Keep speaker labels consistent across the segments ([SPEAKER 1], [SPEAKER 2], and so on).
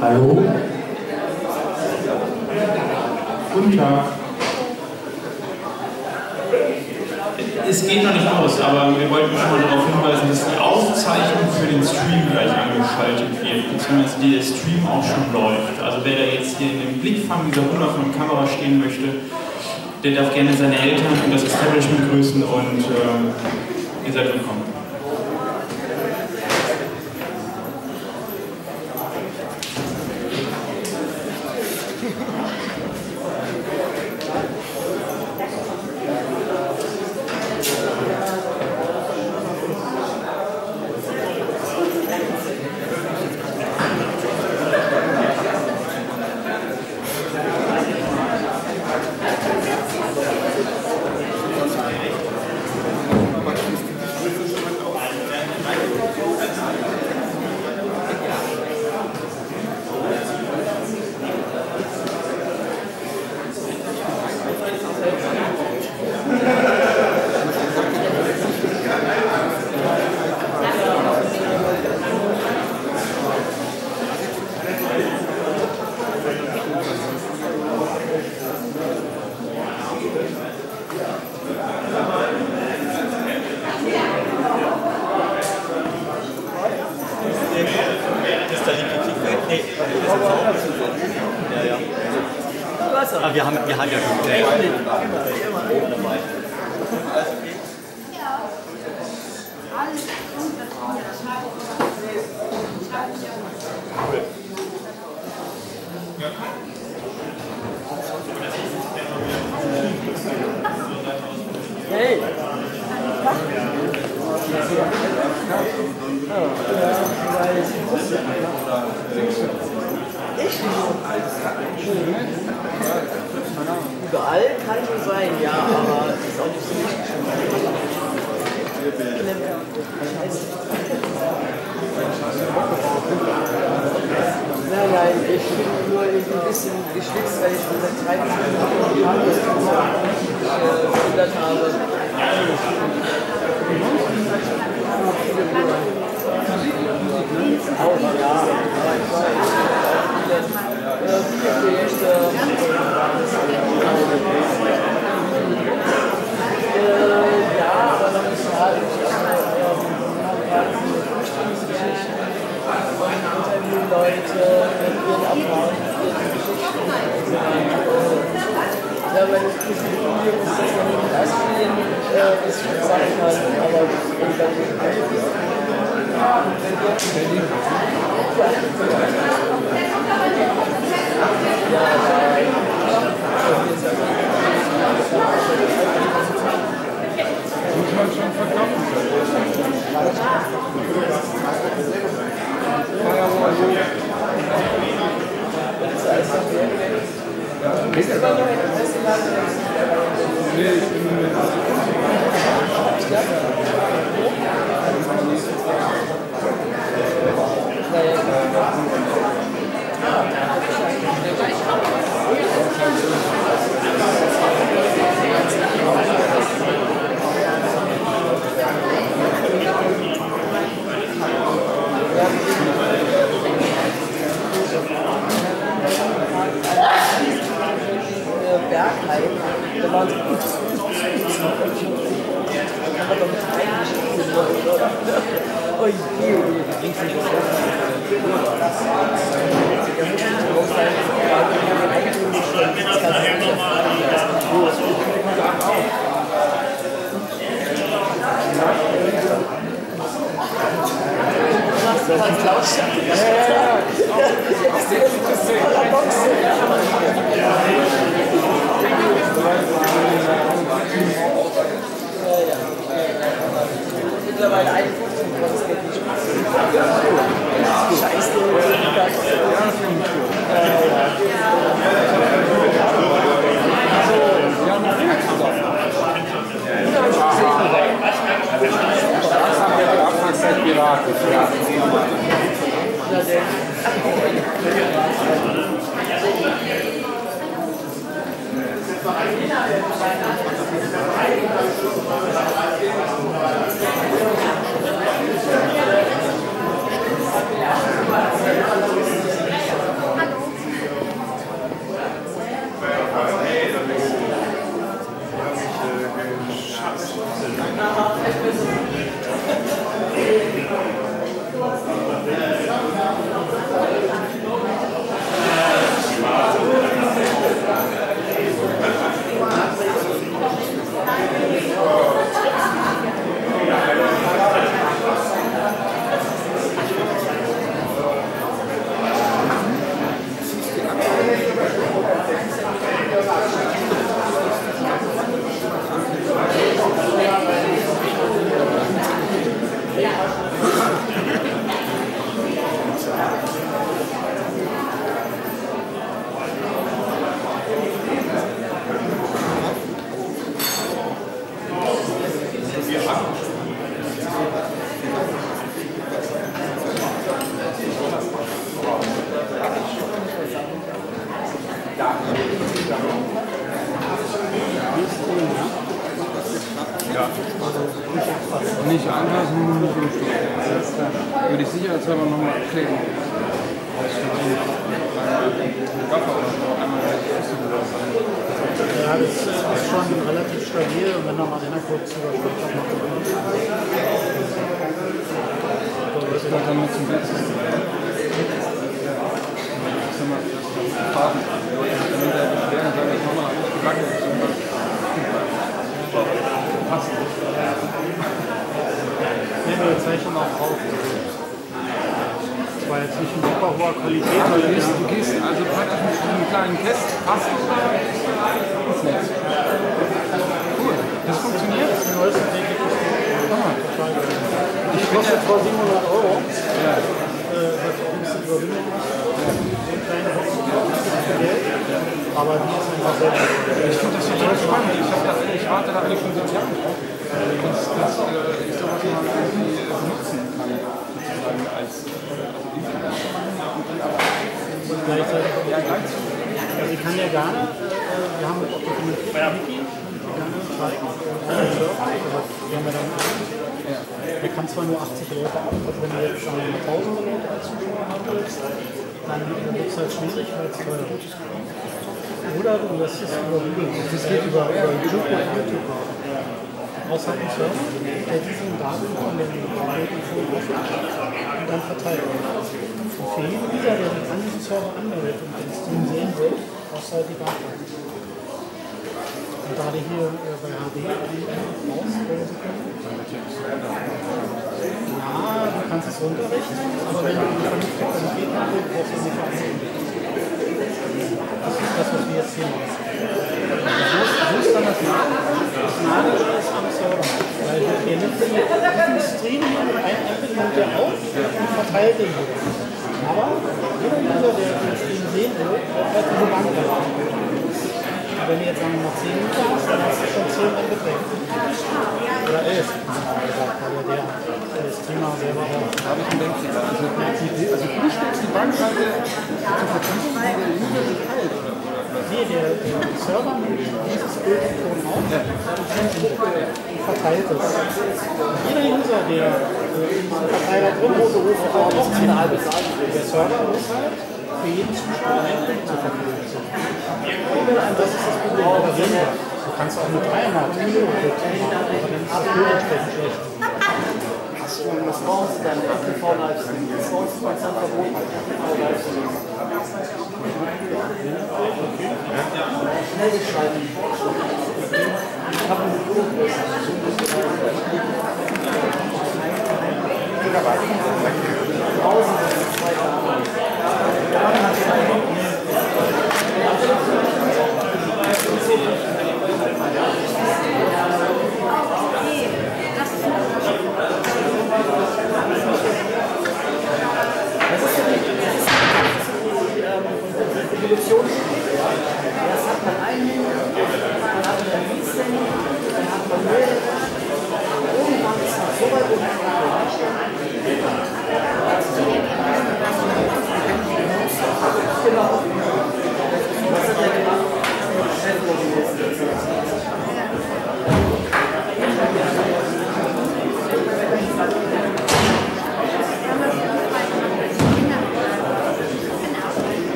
[SPEAKER 1] Hallo? Guten Tag.
[SPEAKER 2] Es geht noch nicht aus, aber wir wollten schon mal darauf hinweisen, dass die Aufzeichnung für den Stream gleich angeschaltet wird, beziehungsweise der Stream auch schon läuft. Also wer da jetzt hier in den Blickfang dieser wundervollen Kamera stehen möchte, der darf gerne seine Eltern und das Establishment grüßen und äh, ihr seid willkommen.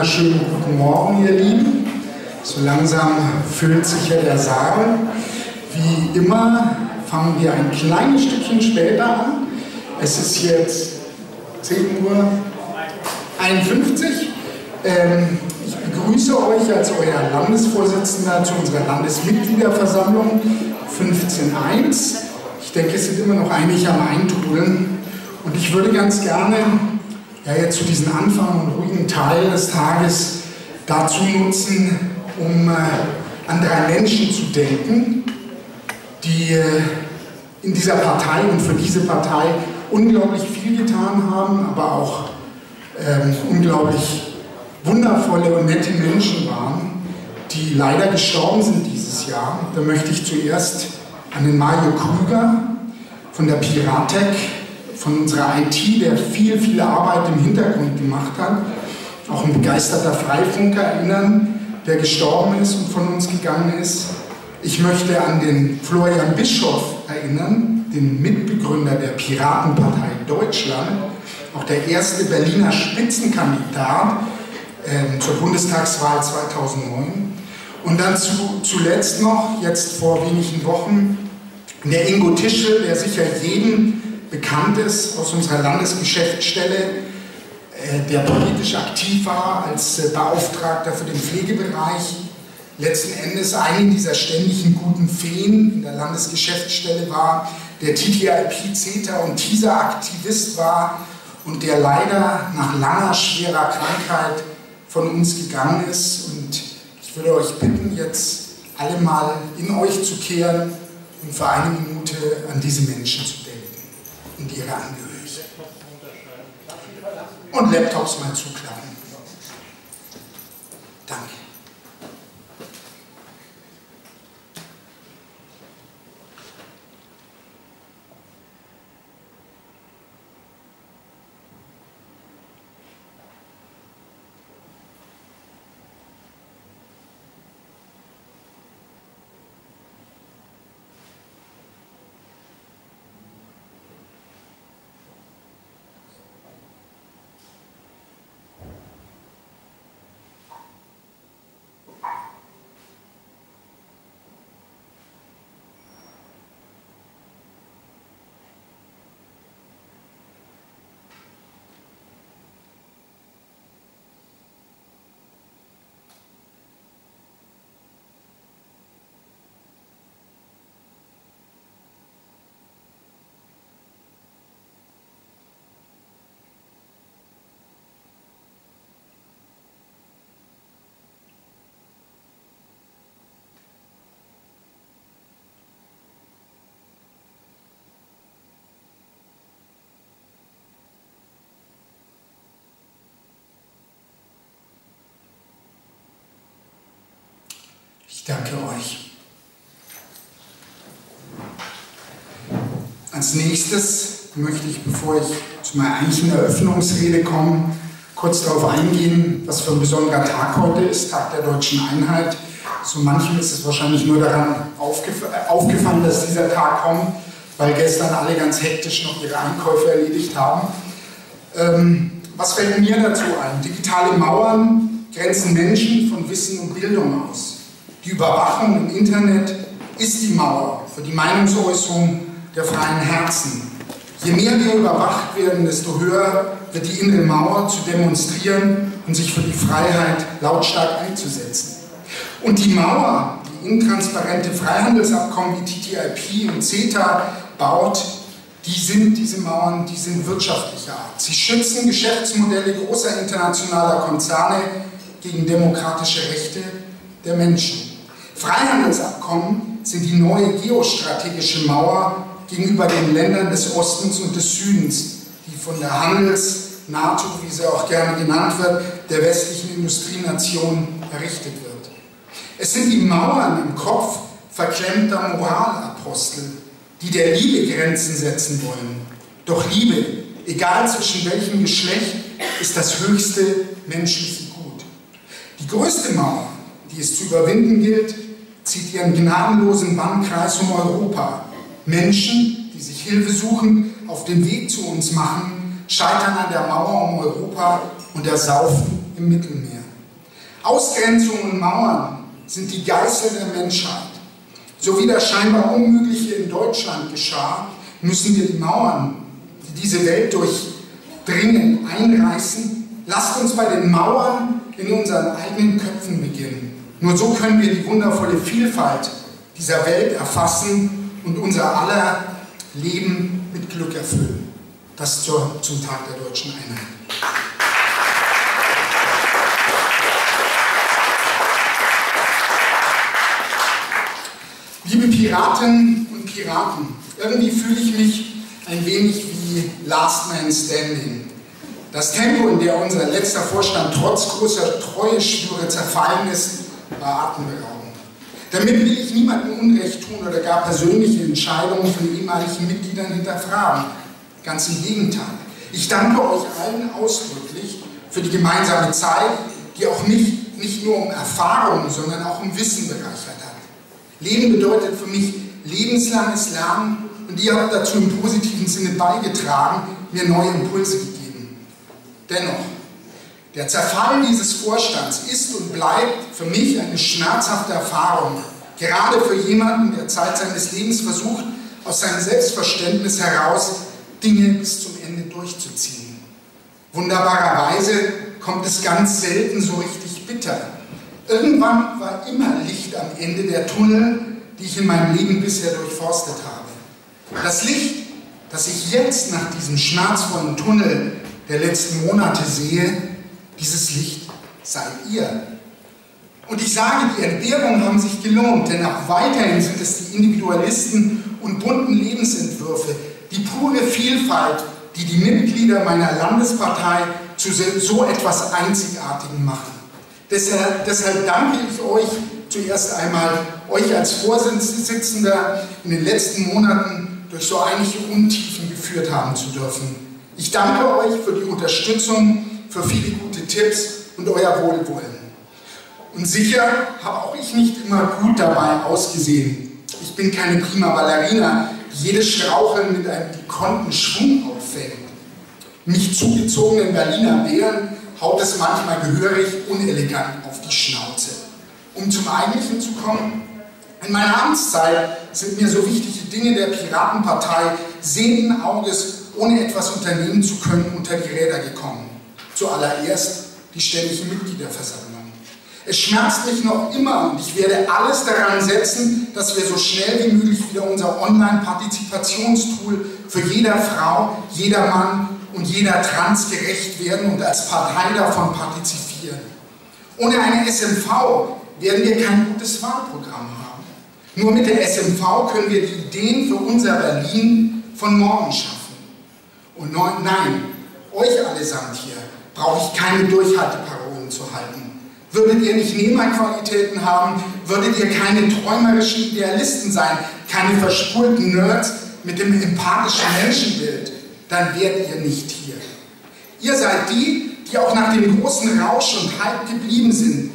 [SPEAKER 3] wunderschönen guten Morgen, ihr Lieben. So langsam füllt sich ja der Saal. Wie immer fangen wir ein kleines Stückchen später an. Es ist jetzt 10 Uhr 51. Ähm, ich begrüße euch als euer Landesvorsitzender zu unserer Landesmitgliederversammlung 15.1. Ich denke, es sind immer noch einige am Eintrudeln. Und ich würde ganz gerne ja, jetzt zu diesen Anfang und guten Teil des Tages dazu nutzen, um äh, an drei Menschen zu denken, die äh, in dieser Partei und für diese Partei unglaublich viel getan haben, aber auch ähm, unglaublich wundervolle und nette Menschen waren, die leider gestorben sind dieses Jahr. Da möchte ich zuerst an den Mario Krüger von der Piratec, von unserer IT, der viel, viel Arbeit im Hintergrund gemacht hat, auch ein begeisterter Freifunker erinnern, der gestorben ist und von uns gegangen ist. Ich möchte an den Florian Bischof erinnern, den Mitbegründer der Piratenpartei Deutschland, auch der erste Berliner Spitzenkandidat ähm, zur Bundestagswahl 2009. Und dann zu, zuletzt noch, jetzt vor wenigen Wochen, der Ingo Tischel, der sicher jedem bekannt ist aus unserer Landesgeschäftsstelle, der politisch aktiv war als äh, Beauftragter für den Pflegebereich, letzten Endes einen dieser ständigen guten Feen in der Landesgeschäftsstelle war, der TTIP, CETA und TISA-Aktivist war und der leider nach langer, schwerer Krankheit von uns gegangen ist. Und ich würde euch bitten, jetzt alle mal in euch zu kehren und für eine Minute an diese Menschen. Hausmeier zu danke euch. Als nächstes möchte ich, bevor ich zu meiner eigentlichen Eröffnungsrede komme, kurz darauf eingehen, was für ein besonderer Tag heute ist, Tag der deutschen Einheit. So manchem ist es wahrscheinlich nur daran aufgef äh, aufgefallen, dass dieser Tag kommt, weil gestern alle ganz hektisch noch ihre Einkäufe erledigt haben. Ähm, was fällt mir dazu ein? Digitale Mauern grenzen Menschen von Wissen und Bildung aus. Die Überwachung im Internet ist die Mauer für die Meinungsäußerung der freien Herzen. Je mehr wir überwacht werden, desto höher wird die innere Mauer zu demonstrieren und sich für die Freiheit lautstark einzusetzen. Und die Mauer, die intransparente Freihandelsabkommen wie TTIP und CETA baut, die sind diese Mauern, die sind wirtschaftlicher Art. Sie schützen Geschäftsmodelle großer internationaler Konzerne gegen demokratische Rechte der Menschen. Freihandelsabkommen sind die neue geostrategische Mauer gegenüber den Ländern des Ostens und des Südens, die von der Handels-, NATO, wie sie auch gerne genannt wird, der westlichen Industrienation errichtet wird. Es sind die Mauern im Kopf verklemmter Moralapostel, die der Liebe Grenzen setzen wollen. Doch Liebe, egal zwischen welchem Geschlecht, ist das höchste menschliche Gut. Die größte Mauer, die es zu überwinden gilt, zieht ihren gnadenlosen Bannkreis um Europa. Menschen, die sich Hilfe suchen, auf den Weg zu uns machen, scheitern an der Mauer um Europa und ersaufen im Mittelmeer. Ausgrenzungen und Mauern sind die Geißel der Menschheit. So wie das scheinbar Unmögliche in Deutschland geschah, müssen wir die Mauern, die diese Welt durchdringen, einreißen. Lasst uns bei den Mauern in unseren eigenen Köpfen beginnen. Nur so können wir die wundervolle Vielfalt dieser Welt erfassen und unser aller Leben mit Glück erfüllen. Das zur, zum Tag der deutschen Einheit. Liebe Piraten und Piraten, irgendwie fühle ich mich ein wenig wie Last Man Standing. Das Tempo, in dem unser letzter Vorstand trotz großer Treueschwüre zerfallen ist, war atemberaubend. Damit will ich niemandem Unrecht tun oder gar persönliche Entscheidungen von ehemaligen Mitgliedern hinterfragen. Ganz im Gegenteil. Ich danke euch allen ausdrücklich für die gemeinsame Zeit, die auch mich nicht nur um Erfahrung, sondern auch um Wissen bereichert hat. Leben bedeutet für mich lebenslanges Lernen und ihr habt dazu im positiven Sinne beigetragen, mir neue Impulse gegeben. Dennoch, der Zerfall dieses Vorstands ist und bleibt für mich eine schmerzhafte Erfahrung, gerade für jemanden, der Zeit seines Lebens versucht, aus seinem Selbstverständnis heraus Dinge bis zum Ende durchzuziehen. Wunderbarerweise kommt es ganz selten so richtig bitter. Irgendwann war immer Licht am Ende der Tunnel, die ich in meinem Leben bisher durchforstet habe. Das Licht, das ich jetzt nach diesem schmerzvollen Tunnel der letzten Monate sehe, dieses Licht seid ihr. Und ich sage, die Entbehrungen haben sich gelohnt, denn auch weiterhin sind es die Individualisten und bunten Lebensentwürfe, die pure Vielfalt, die die Mitglieder meiner Landespartei zu so etwas Einzigartigem machen. Deshalb, deshalb danke ich euch zuerst einmal, euch als Vorsitzender in den letzten Monaten durch so einige Untiefen geführt haben zu dürfen. Ich danke euch für die Unterstützung für viele gute Tipps und euer Wohlwollen. Und sicher habe auch ich nicht immer gut dabei ausgesehen. Ich bin keine prima Ballerina, die jedes Straucheln mit einem gekonnten Schwung auffällt. Mich zugezogenen Berliner Bären haut es manchmal gehörig unelegant auf die Schnauze. Um zum Eigentlichen zu kommen, in meiner Amtszeit sind mir so wichtige Dinge der Piratenpartei sehenden Auges, ohne etwas unternehmen zu können, unter die Räder gekommen. Zuallererst die ständige Mitgliederversammlung. Es schmerzt mich noch immer und ich werde alles daran setzen, dass wir so schnell wie möglich wieder unser Online-Partizipationstool für jeder Frau, jeder Mann und jeder Trans gerecht werden und als Partei davon partizipieren. Ohne eine SMV werden wir kein gutes Wahlprogramm haben. Nur mit der SMV können wir die Ideen für unser Berlin von morgen schaffen. Und nein, euch allesamt hier brauche ich keine Durchhalteparolen zu halten. Würdet ihr nicht Nehmerqualitäten haben, würdet ihr keine träumerischen Idealisten sein, keine verspulten Nerds mit dem empathischen Menschenbild, dann wärt ihr nicht hier. Ihr seid die, die auch nach dem großen Rausch und Hype geblieben sind,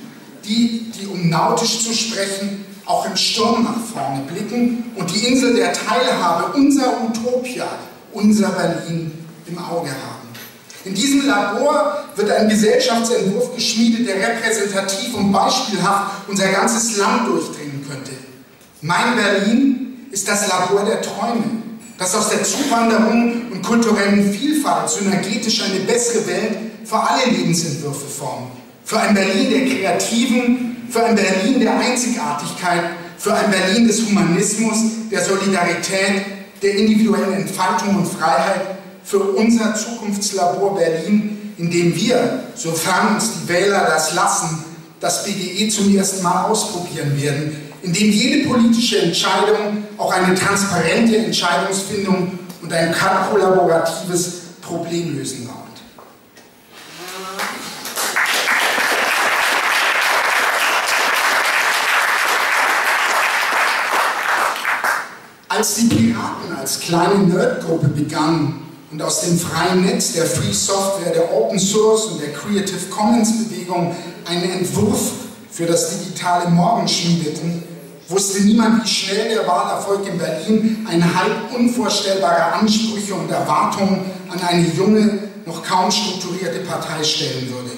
[SPEAKER 3] die, die um nautisch zu sprechen, auch im Sturm nach vorne blicken und die Insel der Teilhabe, unser Utopia, unser Berlin im Auge haben. In diesem Labor wird ein Gesellschaftsentwurf geschmiedet, der repräsentativ und beispielhaft unser ganzes Land durchdringen könnte. Mein Berlin ist das Labor der Träume, das aus der Zuwanderung und kulturellen Vielfalt synergetisch eine bessere Welt für alle Lebensentwürfe formt. Für ein Berlin der Kreativen, für ein Berlin der Einzigartigkeit, für ein Berlin des Humanismus, der Solidarität, der individuellen Entfaltung und Freiheit für unser Zukunftslabor Berlin, in dem wir, sofern uns die Wähler das lassen, das BGE zum ersten Mal ausprobieren werden, in dem jede politische Entscheidung auch eine transparente Entscheidungsfindung und ein kollaboratives Problemlösen lauert. Als die Piraten als kleine Nerdgruppe begannen, und aus dem freien Netz, der Free Software, der Open Source und der Creative Commons Bewegung einen Entwurf für das digitale Morgen schmiedeten, wusste niemand, wie schnell der Wahlerfolg in Berlin ein halb unvorstellbarer Ansprüche und Erwartungen an eine junge, noch kaum strukturierte Partei stellen würde.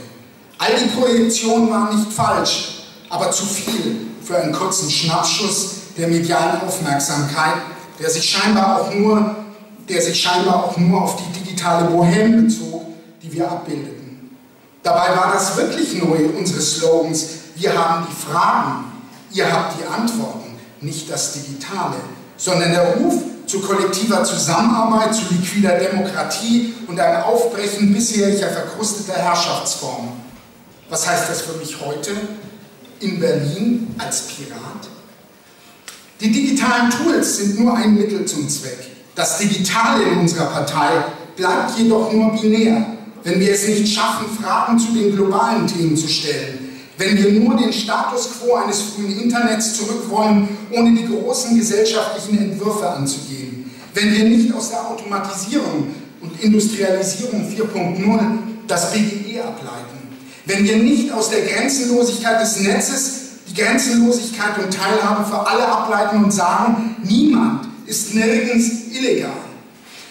[SPEAKER 3] All die Projektionen waren nicht falsch, aber zu viel für einen kurzen Schnappschuss der medialen Aufmerksamkeit, der sich scheinbar auch nur der sich scheinbar auch nur auf die digitale Bohème bezog, die wir abbildeten. Dabei war das wirklich neu unseres Slogans, wir haben die Fragen, ihr habt die Antworten, nicht das Digitale, sondern der Ruf zu kollektiver Zusammenarbeit, zu liquider Demokratie und ein Aufbrechen bisheriger verkrusteter Herrschaftsformen. Was heißt das für mich heute in Berlin als Pirat? Die digitalen Tools sind nur ein Mittel zum Zweck. Das Digitale in unserer Partei bleibt jedoch nur binär, wenn wir es nicht schaffen, Fragen zu den globalen Themen zu stellen, wenn wir nur den Status quo eines frühen Internets zurück ohne die großen gesellschaftlichen Entwürfe anzugehen, wenn wir nicht aus der Automatisierung und Industrialisierung 4.0 das BGE ableiten, wenn wir nicht aus der Grenzenlosigkeit des Netzes die Grenzenlosigkeit und Teilhabe für alle ableiten und sagen, niemand ist nirgends illegal.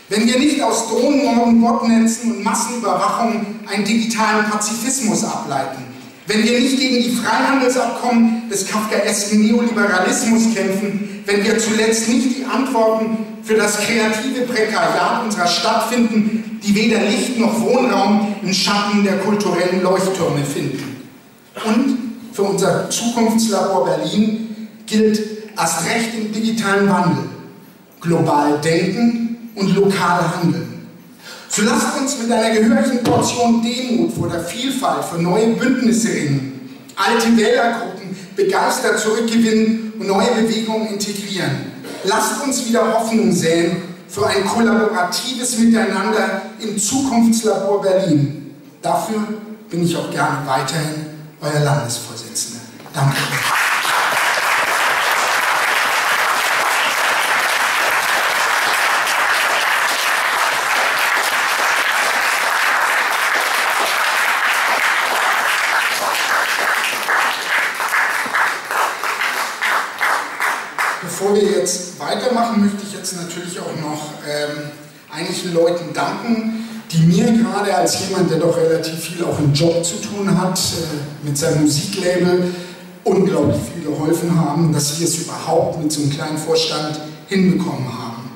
[SPEAKER 3] Wenn wir nicht aus Drohnenmorden, Botnetzen und Massenüberwachung einen digitalen Pazifismus ableiten, wenn wir nicht gegen die Freihandelsabkommen des kafkaesken Neoliberalismus kämpfen, wenn wir zuletzt nicht die Antworten für das kreative Prekariat unserer Stadt finden, die weder Licht noch Wohnraum im Schatten der kulturellen Leuchttürme finden. Und für unser Zukunftslabor Berlin gilt erst recht im digitalen Wandel global denken und lokal handeln. So lasst uns mit einer gehörigen Portion Demut vor der Vielfalt für neue Bündnisse ringen, alte Wählergruppen begeistert zurückgewinnen und neue Bewegungen integrieren. Lasst uns wieder Hoffnung säen für ein kollaboratives Miteinander im Zukunftslabor Berlin. Dafür bin ich auch gerne weiterhin euer Landesvorsitzender. Danke. wir jetzt weitermachen, möchte ich jetzt natürlich auch noch ähm, einigen Leuten danken, die mir gerade als jemand, der doch relativ viel auch im Job zu tun hat, äh, mit seinem Musiklabel unglaublich viel geholfen haben, dass wir es überhaupt mit so einem kleinen Vorstand hinbekommen haben.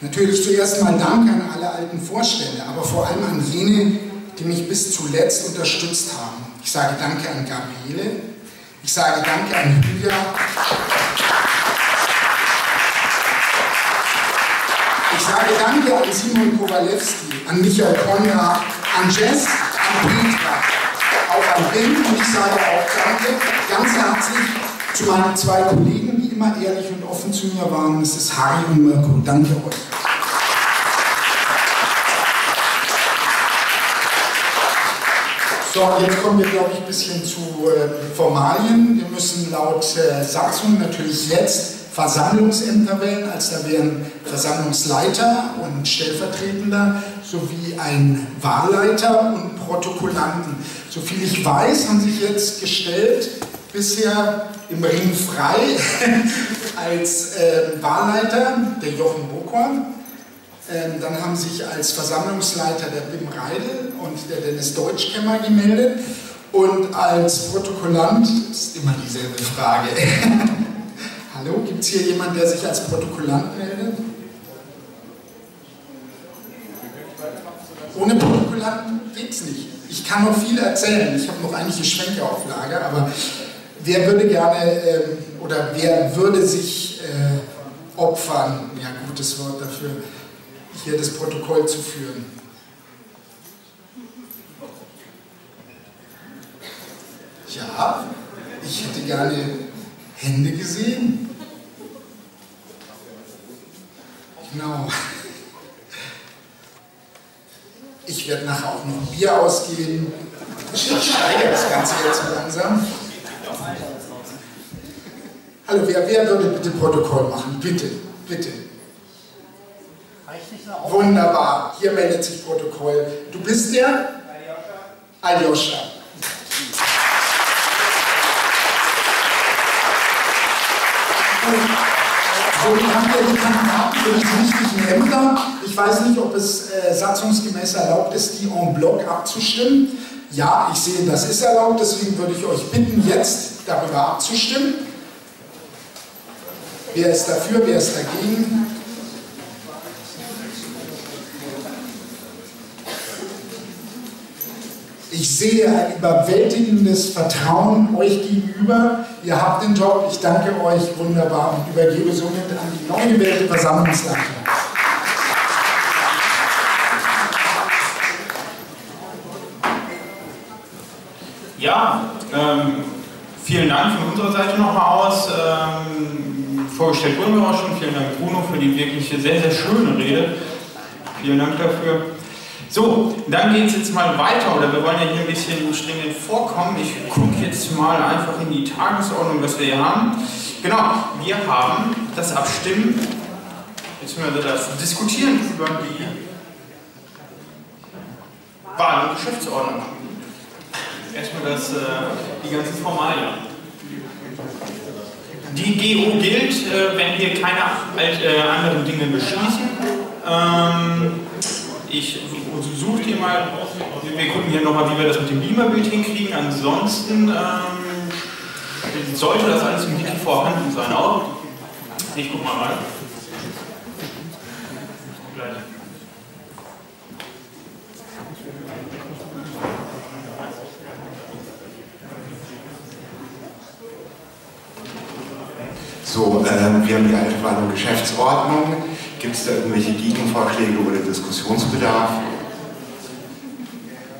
[SPEAKER 3] Natürlich zuerst mal Dank an alle alten Vorstände, aber vor allem an jene, die mich bis zuletzt unterstützt haben. Ich sage Danke an Gabriele, ich sage Danke an Julia. Ich sage Danke an Simon Kowalewski, an Michael Konrad, an Jess, an Petra, auch an Ben und ich sage auch Danke ganz herzlich zu meinen zwei Kollegen, die immer ehrlich und offen zu mir waren. Mrs. Harry und Mirko. Danke euch. So, jetzt kommen wir, glaube ich, ein bisschen zu äh, Formalien. Wir müssen laut äh, Satzung natürlich jetzt Versammlungsämter wählen, als da wären Versammlungsleiter und Stellvertretender sowie ein Wahlleiter und Protokollanten. Soviel ich weiß, haben sich jetzt gestellt bisher im Ring frei als äh, Wahlleiter der Jochen Buchhorn. Ähm, dann haben sich als Versammlungsleiter der Bim Reidel und der Dennis Deutschkämmer gemeldet. Und als Protokollant ist
[SPEAKER 4] immer dieselbe Frage.
[SPEAKER 3] Hallo, gibt es hier jemanden, der sich als Protokollant meldet? Ohne Protokollanten geht es nicht. Ich kann noch viel erzählen. Ich habe noch einige Schwenke auf Lager, aber wer würde gerne äh, oder wer würde sich äh, opfern, ja gutes Wort dafür, hier das Protokoll zu führen? Ja, ich hätte gerne Hände gesehen. Genau. Ich werde nachher auch noch ein Bier ausgeben. Ich steige das Ganze jetzt so langsam. Hallo, wer, wer würde bitte Protokoll machen? Bitte, bitte. Wunderbar, hier meldet sich Protokoll. Du bist der? Aljoscha. Aljoscha. So, also, wir haben ja die Kandidaten für die wichtigen Ämter. Ich weiß nicht, ob es äh, satzungsgemäß erlaubt ist, die en bloc abzustimmen. Ja, ich sehe, das ist erlaubt, deswegen würde ich euch bitten, jetzt darüber abzustimmen. Wer ist dafür, wer ist dagegen? Ich sehe ein überwältigendes Vertrauen euch gegenüber. Ihr habt den Job. Ich danke euch wunderbar und übergebe somit an die neu gewählte Versammlungsleitung.
[SPEAKER 2] Ja, ähm, vielen Dank von unserer Seite nochmal aus. Ähm, vorgestellt wurden wir auch schon. Vielen Dank, Bruno, für die wirklich sehr, sehr schöne Rede. Vielen Dank dafür. So, dann geht es jetzt mal weiter, oder wir wollen ja hier ein bisschen dringend vorkommen. Ich gucke jetzt mal einfach in die Tagesordnung, was wir hier haben. Genau, wir haben das Abstimmen, beziehungsweise das Diskutieren über die Wahl und Geschäftsordnung. Erstmal das, äh, die ganzen Formalien. Die GO gilt, äh, wenn wir keine äh, anderen Dinge beschließen. Ähm, ich suche dir mal, wir gucken hier nochmal, wie wir das mit dem Beamer-Bild hinkriegen. Ansonsten ähm, sollte das alles im Wiki vorhanden sein auch.
[SPEAKER 4] Ich guck mal rein.
[SPEAKER 5] So, äh, wir haben die alte Verhandlung Geschäftsordnung. Gibt es da irgendwelche Gegenvorschläge oder Diskussionsbedarf?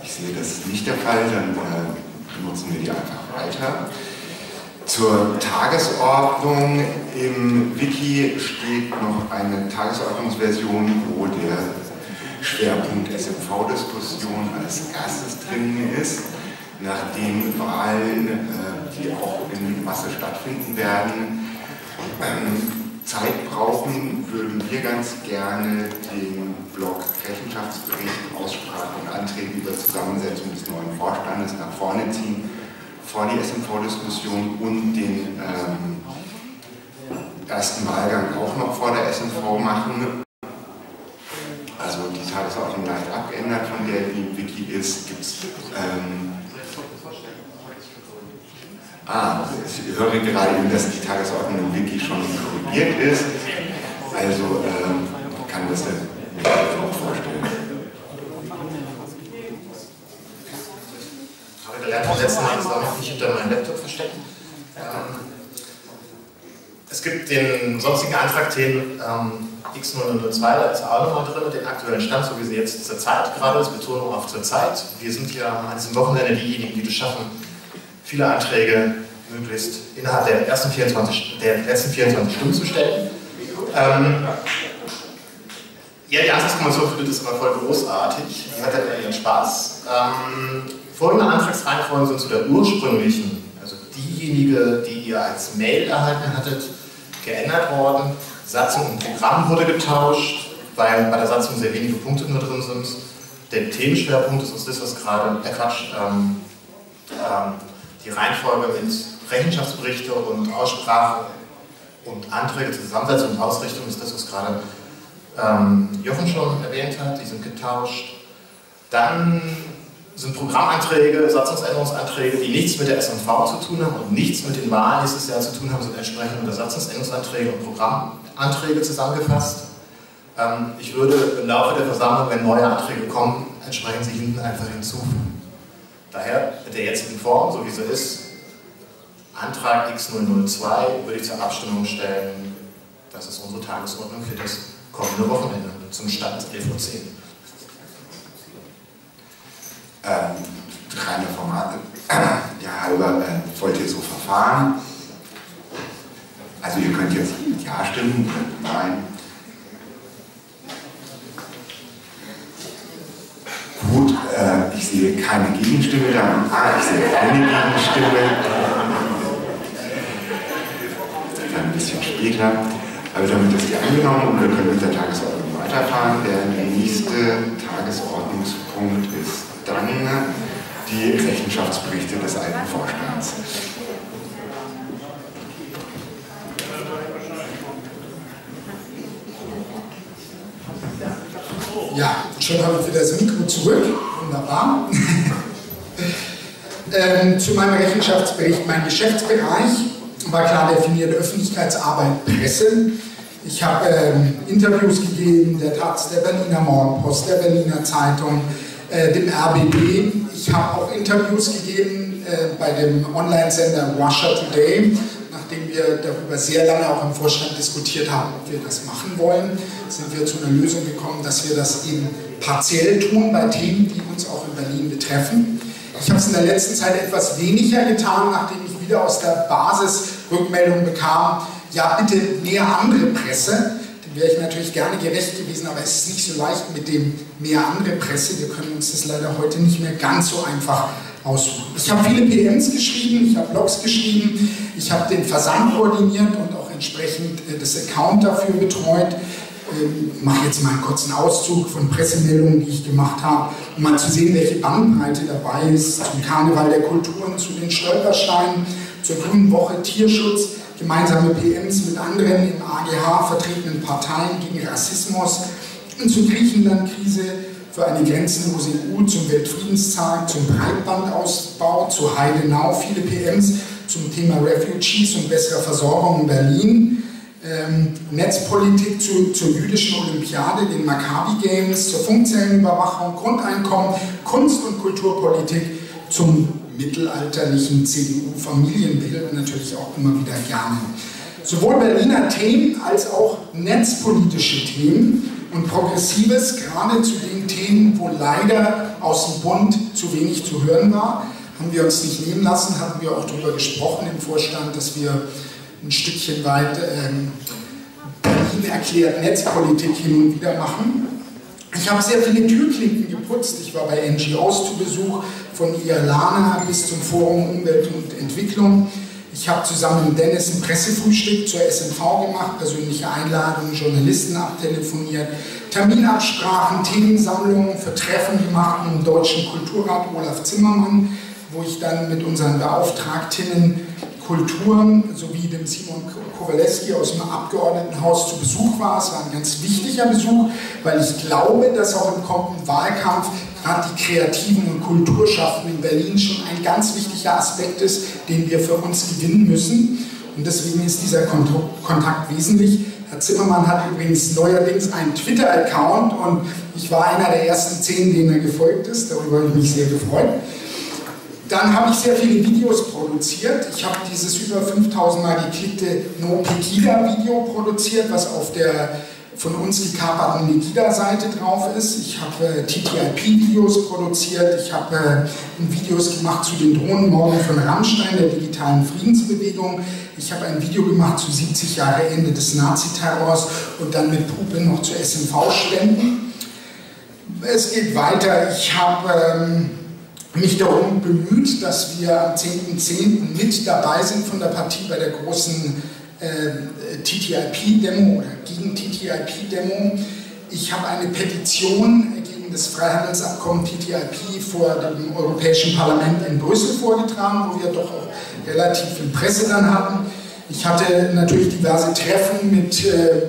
[SPEAKER 5] Ich sehe, das ist nicht der Fall, dann äh, benutzen wir die einfach weiter. Zur Tagesordnung. Im Wiki steht noch eine Tagesordnungsversion, wo der Schwerpunkt SMV-Diskussion als erstes drin ist, nachdem Wahlen, äh, die auch in Masse stattfinden werden, ähm, Zeit brauchen, würden wir ganz gerne den Blog Rechenschaftsbericht, Aussprache und Anträge über Zusammensetzung des neuen Vorstandes nach vorne ziehen, vor die SMV-Diskussion und den ähm, ersten Wahlgang auch noch vor der SMV machen. Also die Tagesordnung leicht abgeändert von der, die im Wiki ist, gibt es ähm, Ah, ich höre gerade, dass die Tagesordnung im Wiki schon korrigiert ist. Also ähm, kann das der auch
[SPEAKER 6] vorstellen. Ich habe gelernt vom nicht hinter meinem Laptop verstecken. Ähm, es gibt den sonstigen Antragthemen ähm, x 002 da ist auch nochmal drin, den aktuellen Stand, so wie sie jetzt zur Zeit gerade ist, Betonung auf zur Zeit. Wir sind ja an diesem Wochenende diejenigen, die das schaffen, viele Anträge möglichst innerhalb der, ersten 24, der letzten 24 Stunden zu stellen. Ähm, ja, die Antragskommission findet das immer voll großartig. Die hat ja ihren Spaß. Ähm, folgende Antragsreihenfolgen sind zu der ursprünglichen, also diejenige, die ihr als Mail erhalten hattet, geändert worden. Satzung und Programm wurde getauscht, weil bei der Satzung sehr wenige Punkte nur drin sind. Der Themenschwerpunkt ist uns das, was gerade, äh Quatsch, ähm, ähm, die Reihenfolge sind Rechenschaftsberichte und Aussprache und Anträge zur Zusammensetzung und Ausrichtung ist das, was gerade ähm, Jochen schon erwähnt hat, die sind getauscht. Dann sind Programmanträge, Satzungsänderungsanträge, die nichts mit der SMV zu tun haben und nichts mit den Wahlen dieses Jahr zu tun haben, sind entsprechend unter Satzungsänderungsanträge und Programmanträge zusammengefasst. Ähm, ich würde im Laufe der Versammlung, wenn neue Anträge kommen, entsprechend sie hinten einfach hinzufügen. Daher mit der jetzigen Form, so wie sie ist, Antrag X002 würde ich zur Abstimmung stellen. Das ist unsere Tagesordnung für das kommende Wochenende zum Stand 11.10 Uhr. Ähm,
[SPEAKER 5] reine Formate. Ja, halber äh, wollt ihr so verfahren? Also ihr könnt jetzt Ja stimmen, könnt Nein. gut, äh, ich sehe keine Gegenstimme da, ah, ich sehe keine Gegenstimme. Dann ein bisschen später. Also damit ist die angenommen und wir können mit der Tagesordnung weiterfahren. Der nächste Tagesordnungspunkt ist dann die Rechenschaftsberichte des alten
[SPEAKER 3] Vorstands. Ja, schon habe ich wieder das Mikro zurück. Wunderbar. ähm, zu meinem Rechenschaftsbericht. Mein Geschäftsbereich war klar definiert Öffentlichkeitsarbeit, Presse. Ich habe ähm, Interviews gegeben der Taz, der Berliner Morgenpost, der Berliner Zeitung, äh, dem RBB. Ich habe auch Interviews gegeben äh, bei dem Online-Sender Russia Today nachdem wir darüber sehr lange auch im Vorstand diskutiert haben, ob wir das machen wollen, sind wir zu einer Lösung gekommen, dass wir das eben partiell tun bei Themen, die uns auch in Berlin betreffen. Ich habe es in der letzten Zeit etwas weniger getan, nachdem ich wieder aus der Basis Rückmeldung bekam, ja bitte mehr andere Presse. Dem wäre ich natürlich gerne gerecht gewesen, aber es ist nicht so leicht mit dem mehr andere Presse. Wir können uns das leider heute nicht mehr ganz so einfach ausführen. Ich habe viele PMs geschrieben, ich habe Blogs geschrieben, ich habe den Versand koordiniert und auch entsprechend äh, das Account dafür betreut. Ähm, ich mache jetzt mal einen kurzen Auszug von Pressemeldungen, die ich gemacht habe, um mal zu sehen, welche Bandbreite dabei ist, zum Karneval der Kulturen, zu den Stolpersteinen, zur Grünen Woche Tierschutz, gemeinsame PMs mit anderen im AGH vertretenen Parteien gegen Rassismus und zur Griechenland-Krise, für eine grenzenlose EU, zum Weltfriedenstag, zum Breitbandausbau, zu Heidenau, viele PMs zum Thema Refugees und bessere Versorgung in Berlin, ähm, Netzpolitik zu, zur jüdischen Olympiade, den Maccabi Games, zur Funkzellenüberwachung, Grundeinkommen, Kunst- und Kulturpolitik, zum mittelalterlichen CDU-Familienbild natürlich auch immer wieder gerne. Sowohl Berliner Themen als auch netzpolitische Themen und Progressives, gerade zu den Themen, wo leider aus dem Bund zu wenig zu hören war, haben wir uns nicht nehmen lassen, hatten wir auch darüber gesprochen im Vorstand, dass wir ein Stückchen weit ähm, Berlin erklärt Netzpolitik hin und wieder machen. Ich habe sehr viele Türklinken geputzt. Ich war bei NGOs zu Besuch, von IALANA bis zum Forum Umwelt und Entwicklung. Ich habe zusammen mit Dennis ein Pressefrühstück zur SMV gemacht, persönliche Einladungen, Journalisten abtelefoniert, Terminabsprachen, Themensammlungen für Treffen gemacht mit dem Deutschen Kulturrat Olaf Zimmermann, wo ich dann mit unseren Beauftragtinnen Kulturen sowie dem Simon Kowaleski aus dem Abgeordnetenhaus zu Besuch war. Es war ein ganz wichtiger Besuch, weil ich glaube, dass auch im kommenden Wahlkampf gerade die Kreativen und Kulturschaffenden in Berlin schon ein ganz wichtiger Aspekt ist, den wir für uns gewinnen müssen. Und deswegen ist dieser Kontakt wesentlich. Herr Zimmermann hat übrigens neuerdings einen Twitter-Account und ich war einer der ersten zehn, denen er gefolgt ist. Darüber habe ich mich sehr gefreut. Dann habe ich sehr viele Videos produziert. Ich habe dieses über 5000 Mal geklickte No Pekida Video produziert, was auf der von uns die Carpa seite drauf ist. Ich habe äh, TTIP-Videos produziert, ich habe äh, Videos gemacht zu den Drohnenmorden von Rammstein, der digitalen Friedensbewegung. Ich habe ein Video gemacht zu 70 Jahre Ende des Naziterrors und dann mit Pupin noch zu SMV-Spenden. Es geht weiter. Ich habe ähm, mich darum bemüht, dass wir am 10.10. .10. mit dabei sind von der Partie bei der großen äh, TTIP-Demo oder gegen TTIP-Demo. Ich habe eine Petition gegen das Freihandelsabkommen TTIP vor dem Europäischen Parlament in Brüssel vorgetragen, wo wir doch auch relativ viel Presse dann hatten. Ich hatte natürlich diverse Treffen mit äh,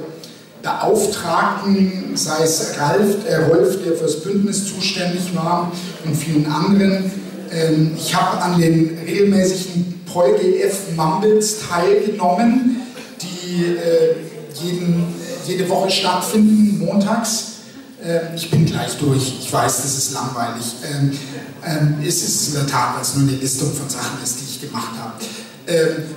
[SPEAKER 3] Beauftragten, sei es Ralf, äh, Rolf, der fürs Bündnis zuständig war, und vielen anderen. Ähm, ich habe an den regelmäßigen PolGF Mumbles teilgenommen die äh, jeden, jede Woche stattfinden, montags. Ähm, ich bin gleich durch, ich weiß, das ist langweilig. Ähm, ähm, es ist in der Tat, weil es nur eine Listung von Sachen ist, die ich gemacht habe.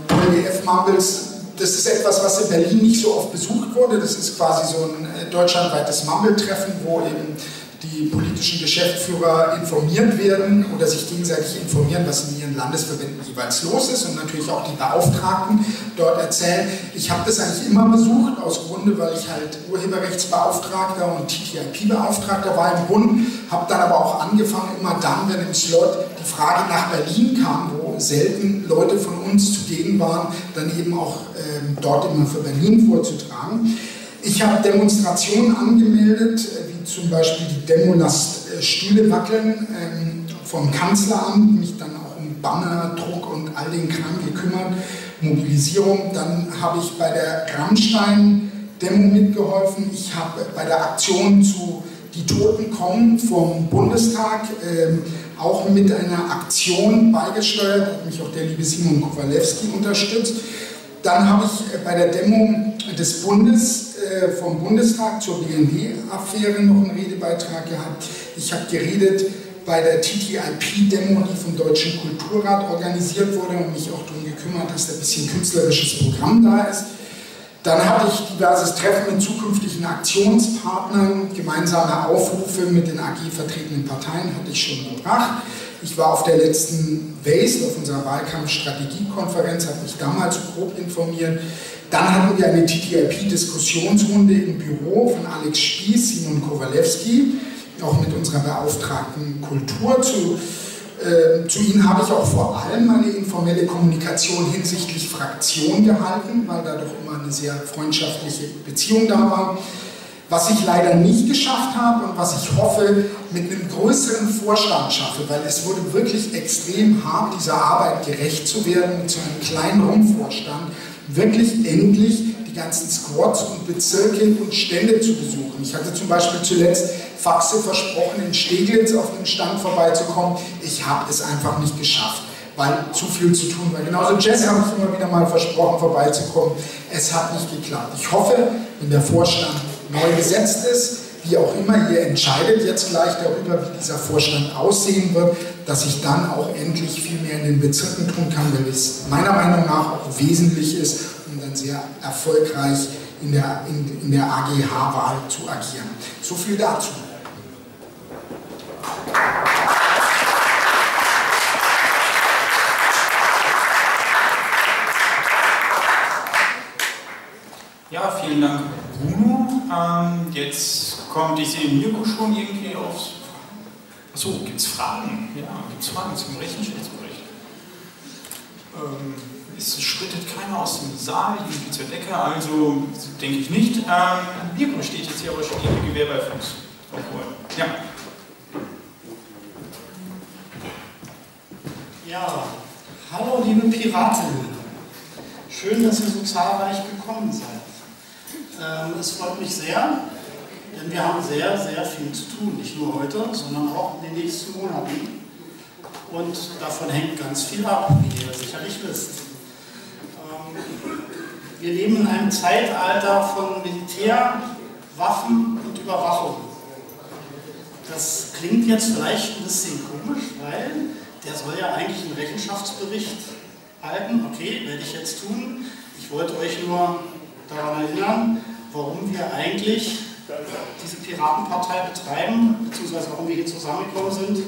[SPEAKER 3] PolGF Mumbles, das ist etwas, was in Berlin nicht so oft besucht wurde. Das ist quasi so ein äh, deutschlandweites Mumble-Treffen, wo eben die politischen Geschäftsführer informiert werden oder sich gegenseitig informieren, was in ihren Landesverbänden jeweils los ist und natürlich auch die Beauftragten dort erzählen. Ich habe das eigentlich immer besucht, aus Grunde, weil ich halt Urheberrechtsbeauftragter und TTIP-Beauftragter war im Bund, habe dann aber auch angefangen, immer dann, wenn im Slot die Frage nach Berlin kam, wo selten Leute von uns zugegen waren, dann eben auch ähm, dort immer für Berlin vorzutragen. Ich habe Demonstrationen angemeldet. Äh, zum Beispiel die Demo äh, Stühle wackeln ähm, vom Kanzleramt, mich dann auch um Bannerdruck und all den Kram gekümmert, Mobilisierung. Dann habe ich bei der Rammstein-Demo mitgeholfen. Ich habe bei der Aktion zu Die Toten kommen vom Bundestag ähm, auch mit einer Aktion beigesteuert, hat mich auch der liebe Simon Kowalewski unterstützt. Dann habe ich äh, bei der Demo des Bundes äh, vom Bundestag zur BND-Affäre noch einen Redebeitrag gehabt. Ich habe geredet bei der TTIP-Demo, die vom Deutschen Kulturrat organisiert wurde und mich auch darum gekümmert, dass da ein bisschen künstlerisches Programm da ist. Dann hatte ich diverses Treffen mit zukünftigen Aktionspartnern, gemeinsame Aufrufe mit den AG vertretenen Parteien hatte ich schon gebracht. Ich war auf der letzten WASE, auf unserer Wahlkampfstrategiekonferenz, habe mich damals grob informiert. Dann hatten wir eine TTIP-Diskussionsrunde im Büro von Alex Spieß, Simon Kowalewski, auch mit unserer Beauftragten Kultur. Zu, äh, zu ihnen habe ich auch vor allem eine informelle Kommunikation hinsichtlich Fraktion gehalten, weil da doch immer eine sehr freundschaftliche Beziehung da war. Was ich leider nicht geschafft habe und was ich hoffe, mit einem größeren Vorstand schaffe, weil es wurde wirklich extrem hart, dieser Arbeit gerecht zu werden, zu einem kleinen Rumvorstand wirklich endlich die ganzen Squads und Bezirke und Stände zu besuchen. Ich hatte zum Beispiel zuletzt Faxe versprochen, in Steglitz auf dem Stand vorbeizukommen. Ich habe es einfach nicht geschafft, weil zu viel zu tun war. Genauso Jess habe ich immer wieder mal versprochen, vorbeizukommen. Es hat nicht geklappt. Ich hoffe, wenn der Vorstand neu gesetzt ist, wie auch immer, ihr entscheidet jetzt gleich darüber, wie dieser Vorstand aussehen wird, dass ich dann auch endlich viel mehr in den Bezirken tun kann, weil es meiner Meinung nach auch wesentlich ist, um dann sehr erfolgreich in der, in, in der AGH-Wahl zu agieren. So viel dazu.
[SPEAKER 2] Ja, vielen Dank, Bruno. Ähm, jetzt kommt. Ich sehe Mirko schon irgendwie aufs. Achso, gibt es Fragen? Ja, gibt es Fragen zum Rechenschaftsbericht? Ähm, es schrittet keiner aus dem Saal irgendwie zur Decke, also denke ich nicht. Ähm, Mirko
[SPEAKER 7] steht jetzt hier aber schon irgendwie Gewehr bei Fuß. Obwohl. Ja. Ja,
[SPEAKER 3] hallo liebe Piraten. Schön, dass ihr so zahlreich gekommen seid.
[SPEAKER 8] Ähm, es freut mich sehr. Denn wir haben sehr, sehr viel zu tun, nicht nur heute, sondern auch in den nächsten Monaten. Und davon hängt ganz viel ab, wie ihr sicherlich wisst. Ähm, wir leben in einem Zeitalter von Militär, Waffen und Überwachung. Das klingt jetzt vielleicht ein bisschen komisch, weil der soll ja eigentlich einen Rechenschaftsbericht halten. Okay, werde ich jetzt tun. Ich wollte euch nur daran erinnern, warum wir eigentlich
[SPEAKER 3] diese Piratenpartei betreiben, beziehungsweise warum wir hier zusammengekommen sind. Äh,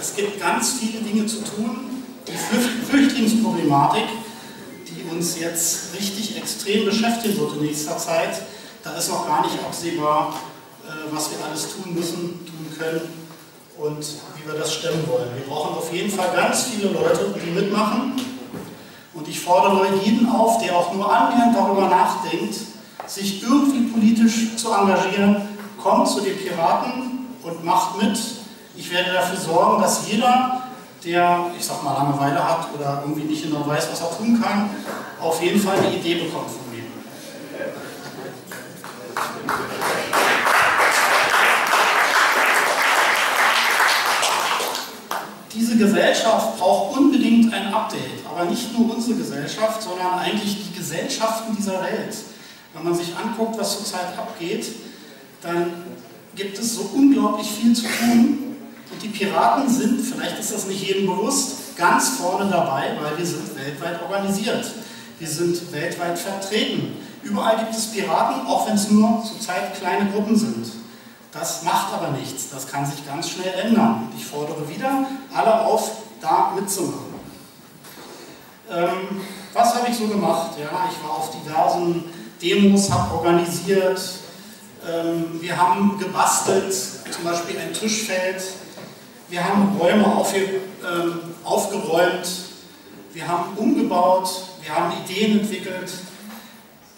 [SPEAKER 3] es gibt ganz viele Dinge zu tun. Die Flüchtlingsproblematik, die uns jetzt richtig extrem beschäftigen wird in
[SPEAKER 8] nächster Zeit, da ist noch gar nicht absehbar, äh, was wir alles tun müssen, tun können und wie wir das stemmen wollen. Wir brauchen auf jeden Fall ganz viele Leute, die mitmachen. Und ich fordere jeden auf, der auch nur annähernd darüber nachdenkt, sich irgendwie politisch zu engagieren, kommt zu den Piraten und macht mit. Ich werde dafür sorgen, dass jeder, der, ich sag mal, Langeweile hat oder irgendwie nicht genau weiß, was er tun kann, auf jeden Fall eine Idee bekommt von mir. Diese Gesellschaft braucht unbedingt ein Update, aber nicht nur unsere Gesellschaft, sondern
[SPEAKER 3] eigentlich die Gesellschaften dieser Welt. Wenn man sich anguckt, was zurzeit abgeht, dann gibt es so unglaublich viel zu tun. Und die Piraten sind, vielleicht ist das nicht jedem bewusst, ganz vorne dabei, weil wir sind weltweit organisiert. Wir sind weltweit vertreten. Überall gibt es Piraten, auch wenn es nur zurzeit kleine Gruppen sind. Das macht aber nichts. Das kann sich
[SPEAKER 8] ganz schnell ändern. Und ich fordere wieder alle auf, da mitzumachen. Ähm, was habe ich so gemacht? Ja, ich war auf diversen Demos habe organisiert. Ähm, wir haben gebastelt, zum Beispiel ein Tischfeld. Wir haben Räume aufge, ähm, aufgeräumt.
[SPEAKER 3] Wir haben umgebaut. Wir haben Ideen entwickelt.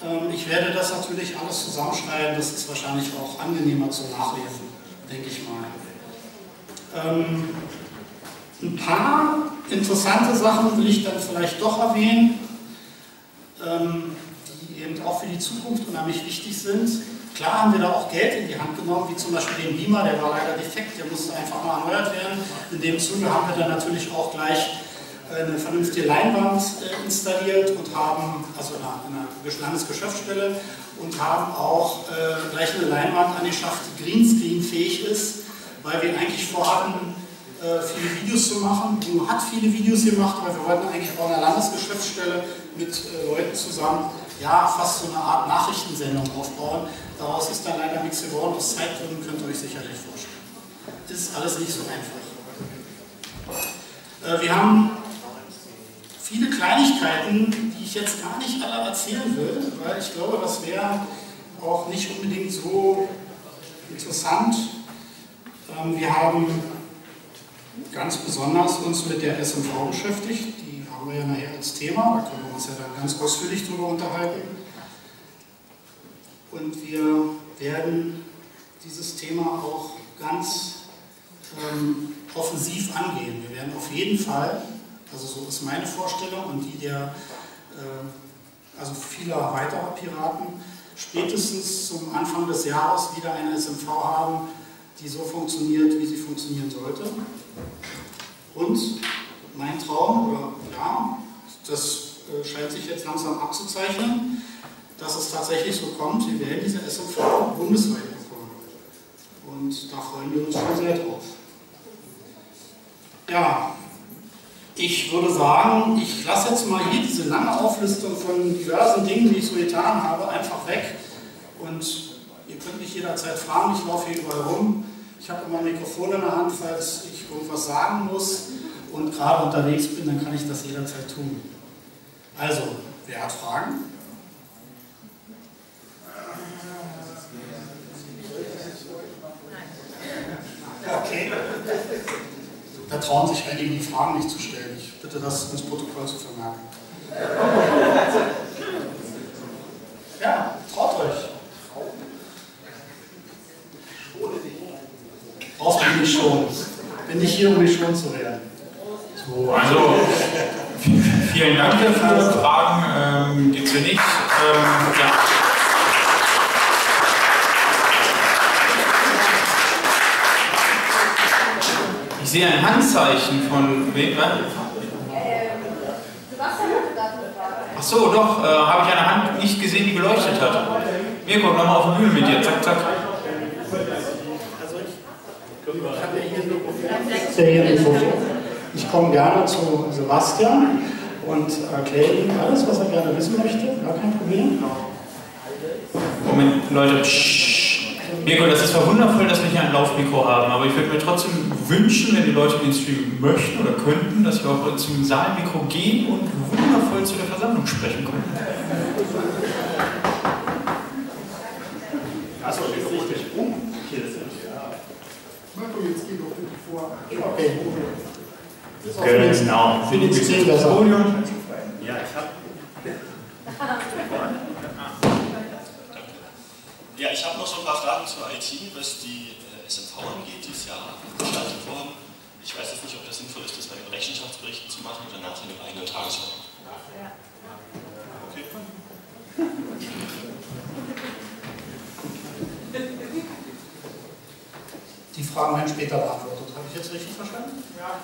[SPEAKER 3] Ähm, ich werde das natürlich alles zusammenschneiden. Das ist wahrscheinlich auch angenehmer zu Nachlesen, denke ich mal. Ähm, ein paar interessante Sachen
[SPEAKER 8] will ich dann vielleicht doch erwähnen. Ähm, eben auch für die Zukunft unheimlich wichtig sind. Klar haben wir da auch Geld in die Hand genommen, wie zum Beispiel den Beamer, der war leider defekt, der musste einfach mal erneuert werden. In dem Zuge haben wir dann natürlich auch gleich eine vernünftige Leinwand äh, installiert und haben, also eine, Landesgeschäftsstelle, und haben auch äh, gleich eine Leinwand angeschafft, die Greenscreen-fähig ist, weil wir eigentlich vorhatten,
[SPEAKER 6] äh, viele Videos zu machen. Bruno hat viele Videos gemacht, aber wir wollten eigentlich auch eine Landesgeschäftsstelle mit Leuten
[SPEAKER 3] zusammen ja, fast so eine Art Nachrichtensendung aufbauen. Daraus ist dann leider nichts geworden. Aus Zeitgründen könnt ihr euch sicherlich vorstellen. Das ist alles nicht so
[SPEAKER 1] einfach. Äh, wir haben viele Kleinigkeiten,
[SPEAKER 3] die ich jetzt gar nicht alle erzählen will, weil ich glaube, das wäre auch nicht unbedingt so interessant.
[SPEAKER 8] Ähm, wir haben ganz besonders uns mit der SMV
[SPEAKER 3] beschäftigt, kommen wir ja nachher ins Thema, da können wir uns ja dann ganz ausführlich drüber unterhalten.
[SPEAKER 8] Und wir werden dieses Thema auch ganz ähm, offensiv angehen. Wir werden auf jeden Fall, also so ist
[SPEAKER 3] meine Vorstellung und die der, äh, also vieler weiterer Piraten, spätestens zum Anfang des Jahres wieder eine SMV haben, die so funktioniert, wie sie funktionieren sollte. Und mein Traum, oder ja, das äh, scheint sich jetzt langsam abzuzeichnen, dass es tatsächlich so kommt, wir werden diese SMV bundesweit bekommen. Und da freuen wir uns schon
[SPEAKER 8] sehr drauf. Ja, ich würde sagen, ich lasse jetzt mal hier diese lange Auflistung von diversen Dingen, die ich so getan habe, einfach weg. Und ihr könnt mich jederzeit fragen, ich laufe hier überall rum. Ich habe immer ein Mikrofon in der Hand, falls ich irgendwas sagen muss und gerade unterwegs bin, dann kann ich das jederzeit tun. Also, wer hat Fragen? Okay. Da trauen sich einige die Fragen nicht zu stellen.
[SPEAKER 9] Ich bitte das ins Protokoll zu vermerken. Ja, traut euch. Brauchst du mich schon. Bin nicht hier, um mich schon zu werden. So, also
[SPEAKER 2] vielen Dank dafür. Fragen ähm, gibt es nicht. Ähm, ja. Ich sehe ein Handzeichen von wem? Ähm, Ach so, doch, äh, habe ich eine Hand nicht gesehen, die geleuchtet hat. Wir kommen nochmal auf den Bühne mit dir, zack, zack. Also ich, ich habe ja hier nur Profil.
[SPEAKER 3] Ich komme gerne zu Sebastian und
[SPEAKER 2] erkläre ihm alles, was er gerne wissen möchte. Gar kein Problem. Moment, Leute, psch. Mirko, das ist zwar wundervoll, dass wir hier ein Laufmikro haben, aber ich würde mir trotzdem wünschen, wenn die Leute den Stream möchten oder könnten, dass wir auch zum Saalmikro gehen und wundervoll zu der Versammlung sprechen können. Achso, jetzt richtig um. Hier ist es. Mirko, jetzt geh doch bitte vor. Okay. Bis genau. Für den Stream besser. Ja, ich habe. Ja, ich habe noch so ein paar Fragen zur IT,
[SPEAKER 10] was die äh, SMV angeht, die ist ja gestaltet worden. Ich weiß jetzt nicht, ob das sinnvoll ist, das bei den Rechenschaftsberichten zu machen oder nachher im eigenen Tagesordnung. Okay. Die Fragen werden später beantwortet. Habe ich jetzt richtig verstanden? Ja.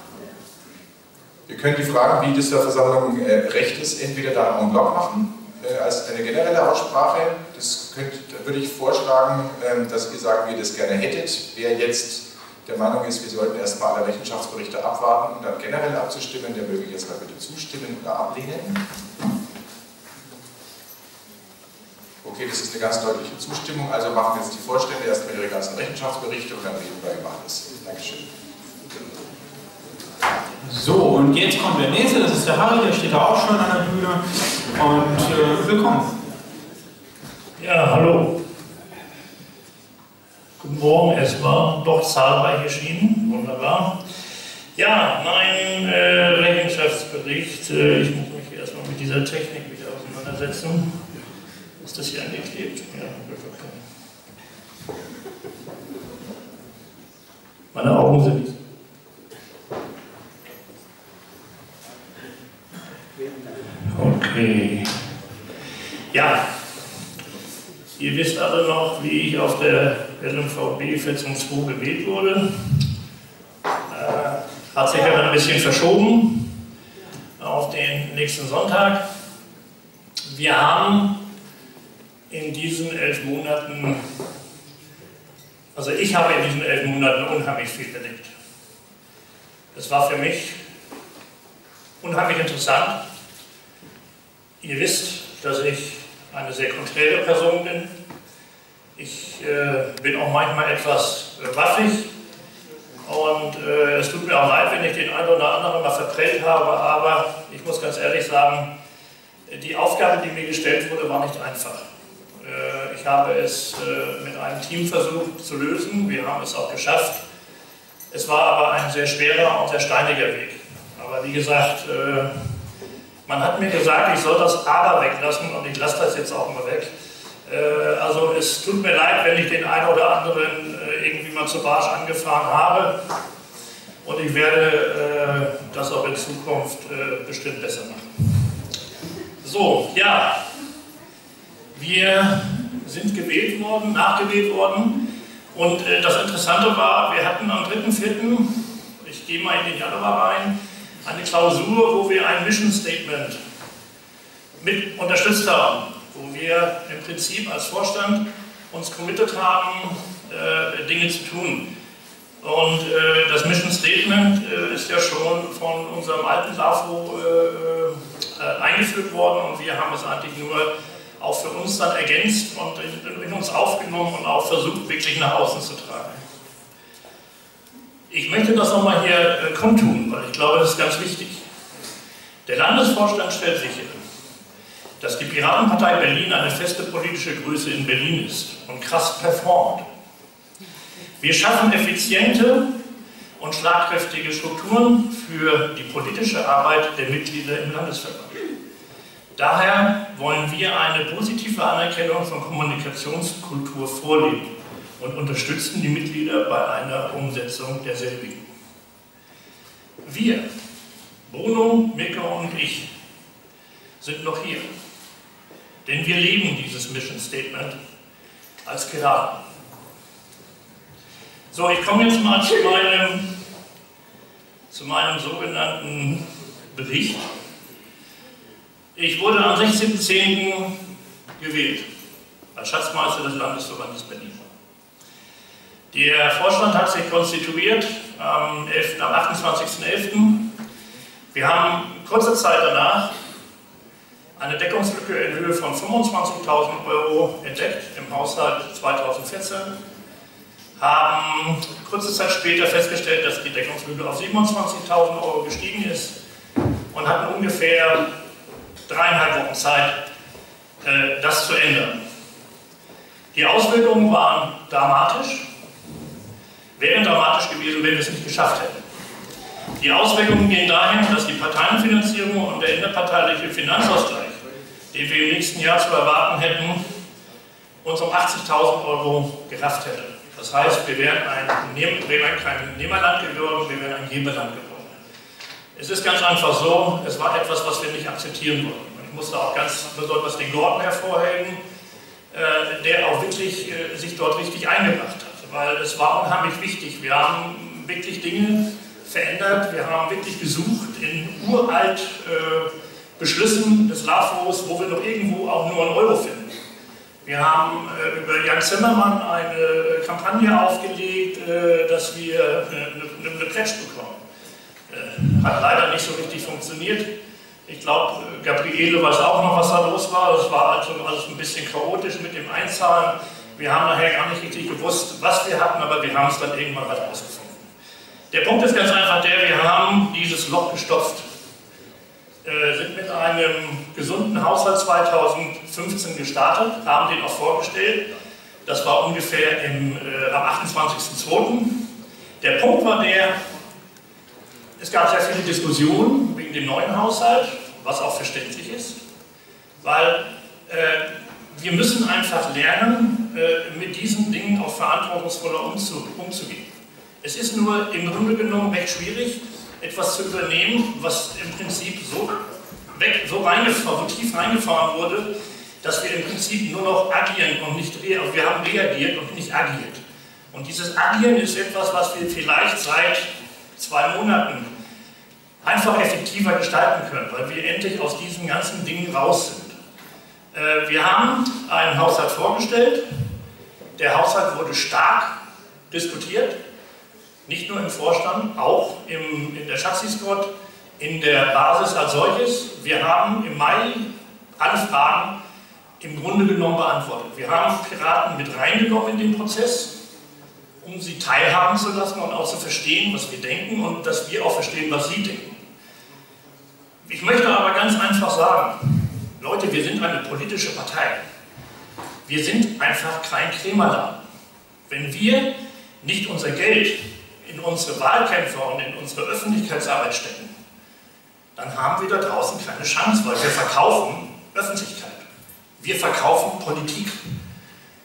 [SPEAKER 10] Wir können die Fragen, wie das der Versammlung äh, recht ist, entweder da en bloc machen, äh, als eine generelle Aussprache. Das könnt, da würde ich vorschlagen, äh, dass ihr sagt, wie ihr das gerne hättet. Wer jetzt der Meinung ist, wir sollten erstmal alle Rechenschaftsberichte abwarten um dann generell abzustimmen, der möge jetzt mal bitte zustimmen oder ablehnen. Okay, das ist eine ganz deutliche Zustimmung, also machen wir jetzt die Vorstände erstmal ihre ganzen Rechenschaftsberichte und dann reden wir über alles.
[SPEAKER 2] Dankeschön. So, und jetzt kommt der nächste, das ist der Harry, der steht da auch schon an der Bühne. Und äh, willkommen.
[SPEAKER 11] Ja, hallo. Guten Morgen erstmal, doch zahlreich erschienen, wunderbar. Ja, mein äh, Rechenschaftsbericht, äh, ich muss mich erstmal mit dieser Technik wieder auseinandersetzen. Ist das hier angeklebt?
[SPEAKER 12] Ja, okay.
[SPEAKER 11] Meine Augen sind nicht Okay. Ja, ihr wisst alle noch, wie ich auf der LMVB 14.2 gewählt wurde. Äh, hat sich aber ein bisschen verschoben auf den nächsten Sonntag. Wir haben in diesen elf Monaten, also ich habe in diesen elf Monaten unheimlich viel erlebt. Das war für mich unheimlich interessant. Ihr wisst, dass ich eine sehr konträre Person bin. Ich äh, bin auch manchmal etwas äh, waffig und äh, es tut mir auch leid, wenn ich den einen oder anderen mal verprellt habe, aber ich muss ganz ehrlich sagen, die Aufgabe, die mir gestellt wurde, war nicht einfach. Äh, ich habe es äh, mit einem Team versucht zu lösen, wir haben es auch geschafft. Es war aber ein sehr schwerer und sehr steiniger Weg. Aber wie gesagt, äh, man hat mir gesagt, ich soll das aber weglassen und ich lasse das jetzt auch mal weg. Äh, also es tut mir leid, wenn ich den einen oder anderen äh, irgendwie mal zur Barsch angefahren habe. Und ich werde äh, das auch in Zukunft bestimmt besser machen. So, ja. Wir sind gewählt worden, nachgewählt worden. Und das Interessante war, wir hatten am 3.4., ich gehe mal in den Januar rein, eine Klausur, wo wir ein Mission Statement mit unterstützt haben, wo wir im Prinzip als Vorstand uns committed haben, äh, Dinge zu tun. Und äh, das Mission Statement äh, ist ja schon von unserem alten LAFO äh, äh, eingeführt worden und wir haben es eigentlich nur auch für uns dann ergänzt und in, in uns aufgenommen und auch versucht, wirklich nach außen zu tragen. Ich möchte das nochmal hier äh, kundtun, weil ich glaube, das ist ganz wichtig. Der Landesvorstand stellt sicher, dass die Piratenpartei Berlin eine feste politische Größe in Berlin ist und krass performt. Wir schaffen effiziente und schlagkräftige Strukturen für die politische Arbeit der Mitglieder im Landesverband. Daher wollen wir eine positive Anerkennung von Kommunikationskultur vorleben und unterstützten die Mitglieder bei einer Umsetzung derselbigen. Wir, Bruno, Mika und ich, sind noch hier, denn wir leben dieses Mission Statement als Keraten. So, ich komme jetzt mal zu meinem, zu meinem sogenannten Bericht. Ich wurde am 16.10. gewählt als Schatzmeister des Landesverbandes Berlin. Der Vorstand hat sich konstituiert am, 11., am 28.11. Wir haben kurze Zeit danach eine Deckungslücke in Höhe von 25.000 Euro entdeckt im Haushalt 2014, haben kurze Zeit später festgestellt, dass die Deckungslücke auf 27.000 Euro gestiegen ist und hatten ungefähr dreieinhalb Wochen Zeit, äh, das zu ändern. Die Auswirkungen waren dramatisch wären dramatisch gewesen, wenn wir es nicht geschafft hätten. Die Auswirkungen gehen dahin, dass die Parteienfinanzierung und der innerparteiliche Finanzausgleich, den wir im nächsten Jahr zu erwarten hätten, uns um 80.000 Euro gerafft hätte. Das heißt, wir wären, ein, wir wären kein Nehmerland geworden, wir wären ein Geberland geworden. Es ist ganz einfach so, es war etwas, was wir nicht akzeptieren wollten. Ich muss da auch ganz besonders den Gordon hervorheben, äh, der auch wirklich äh, sich dort richtig eingebracht hat weil es war unheimlich wichtig. Wir haben wirklich Dinge verändert, wir haben wirklich gesucht in uralt äh, Beschlüssen des LAFOs, wo wir noch irgendwo auch nur einen Euro finden.
[SPEAKER 13] Wir haben äh, über Jan Zimmermann eine Kampagne aufgelegt,
[SPEAKER 11] äh, dass wir äh, eine, eine Plätsch bekommen. Äh, hat leider nicht so richtig funktioniert. Ich glaube, Gabriele weiß auch noch, was da los war. Es war also alles ein bisschen chaotisch mit dem Einzahlen. Wir haben nachher gar nicht richtig gewusst, was wir hatten, aber wir haben es dann irgendwann halt ausgefunden. Der Punkt ist ganz einfach der, wir haben dieses Loch gestopft. Äh, sind mit einem gesunden Haushalt 2015 gestartet, haben den auch vorgestellt. Das war ungefähr im, äh, am 28.02. Der Punkt war der, es gab sehr viele Diskussionen wegen dem neuen Haushalt, was auch verständlich ist, weil äh, wir müssen einfach lernen, äh, mit diesen Dingen auch verantwortungsvoller umzugehen. Es ist nur im Grunde genommen recht schwierig, etwas zu übernehmen, was im Prinzip so, weg, so reingefahren, tief reingefahren wurde, dass wir im Prinzip nur noch agieren und nicht reagieren. Also wir haben reagiert und nicht agiert. Und dieses Agieren ist etwas, was wir vielleicht seit zwei Monaten einfach effektiver gestalten können, weil wir endlich aus diesen ganzen Dingen raus sind. Äh, wir haben einen Haushalt vorgestellt. Der Haushalt wurde stark diskutiert, nicht nur im Vorstand, auch im, in der Chassis-Squad, in der Basis als solches. Wir haben im Mai alle Fragen im Grunde genommen beantwortet. Wir haben Piraten mit reingenommen in den Prozess, um sie teilhaben zu lassen und auch zu verstehen, was wir denken und dass wir auch verstehen, was sie denken. Ich möchte aber ganz einfach sagen, Leute, wir sind eine politische Partei. Wir sind einfach kein Krämerladen. Wenn wir nicht unser Geld in unsere Wahlkämpfe und in unsere Öffentlichkeitsarbeit stecken, dann haben wir da draußen keine Chance, weil wir verkaufen Öffentlichkeit. Wir verkaufen Politik.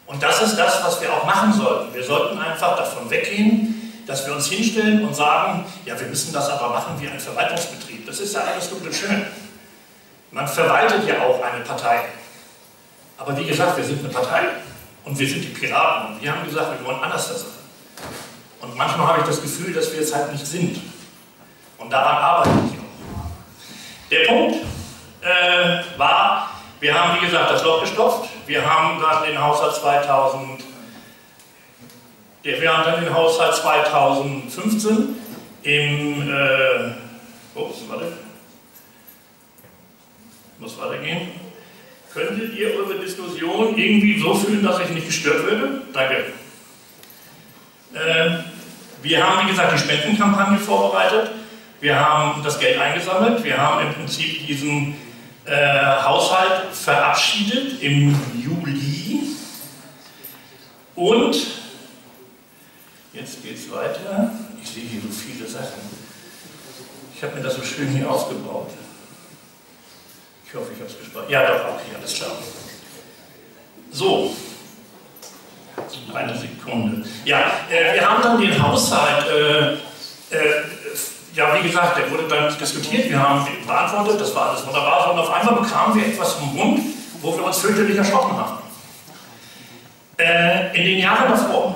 [SPEAKER 11] Und das ist das, was wir auch machen sollten. Wir sollten einfach davon weggehen, dass wir uns hinstellen und sagen, ja, wir müssen das aber machen wie ein Verwaltungsbetrieb. Das ist ja alles gut und schön. Man verwaltet ja auch eine Partei. Aber wie gesagt, wir sind eine Partei und wir sind die Piraten und wir haben gesagt, wir wollen anders da sein. Und manchmal habe ich das Gefühl, dass wir es halt nicht sind. Und daran arbeite ich auch. Der Punkt äh, war, wir haben, wie gesagt, das Loch gestopft. Wir haben dann den Haushalt 2000, wir haben dann den Haushalt 2015 im, äh, ups, warte, muss weitergehen. Könntet ihr eure Diskussion irgendwie so fühlen, dass ich nicht gestört würde? Danke. Äh, wir haben, wie gesagt, die Spendenkampagne vorbereitet. Wir haben das Geld eingesammelt. Wir haben im Prinzip diesen äh, Haushalt verabschiedet im Juli. Und jetzt geht es weiter. Ich sehe hier so viele Sachen. Ich habe mir das so schön hier aufgebaut. Ich hoffe, ich habe es gespeichert. Ja, doch, okay, alles klar. So, eine Sekunde. Ja, äh, wir haben dann den Haushalt, äh, äh, ja, wie gesagt, der wurde dann diskutiert, wir haben beantwortet, das war alles wunderbar, und auf einmal bekamen wir etwas vom Mund, wo wir uns fürchterlich erschrocken haben. Äh, in den Jahren davor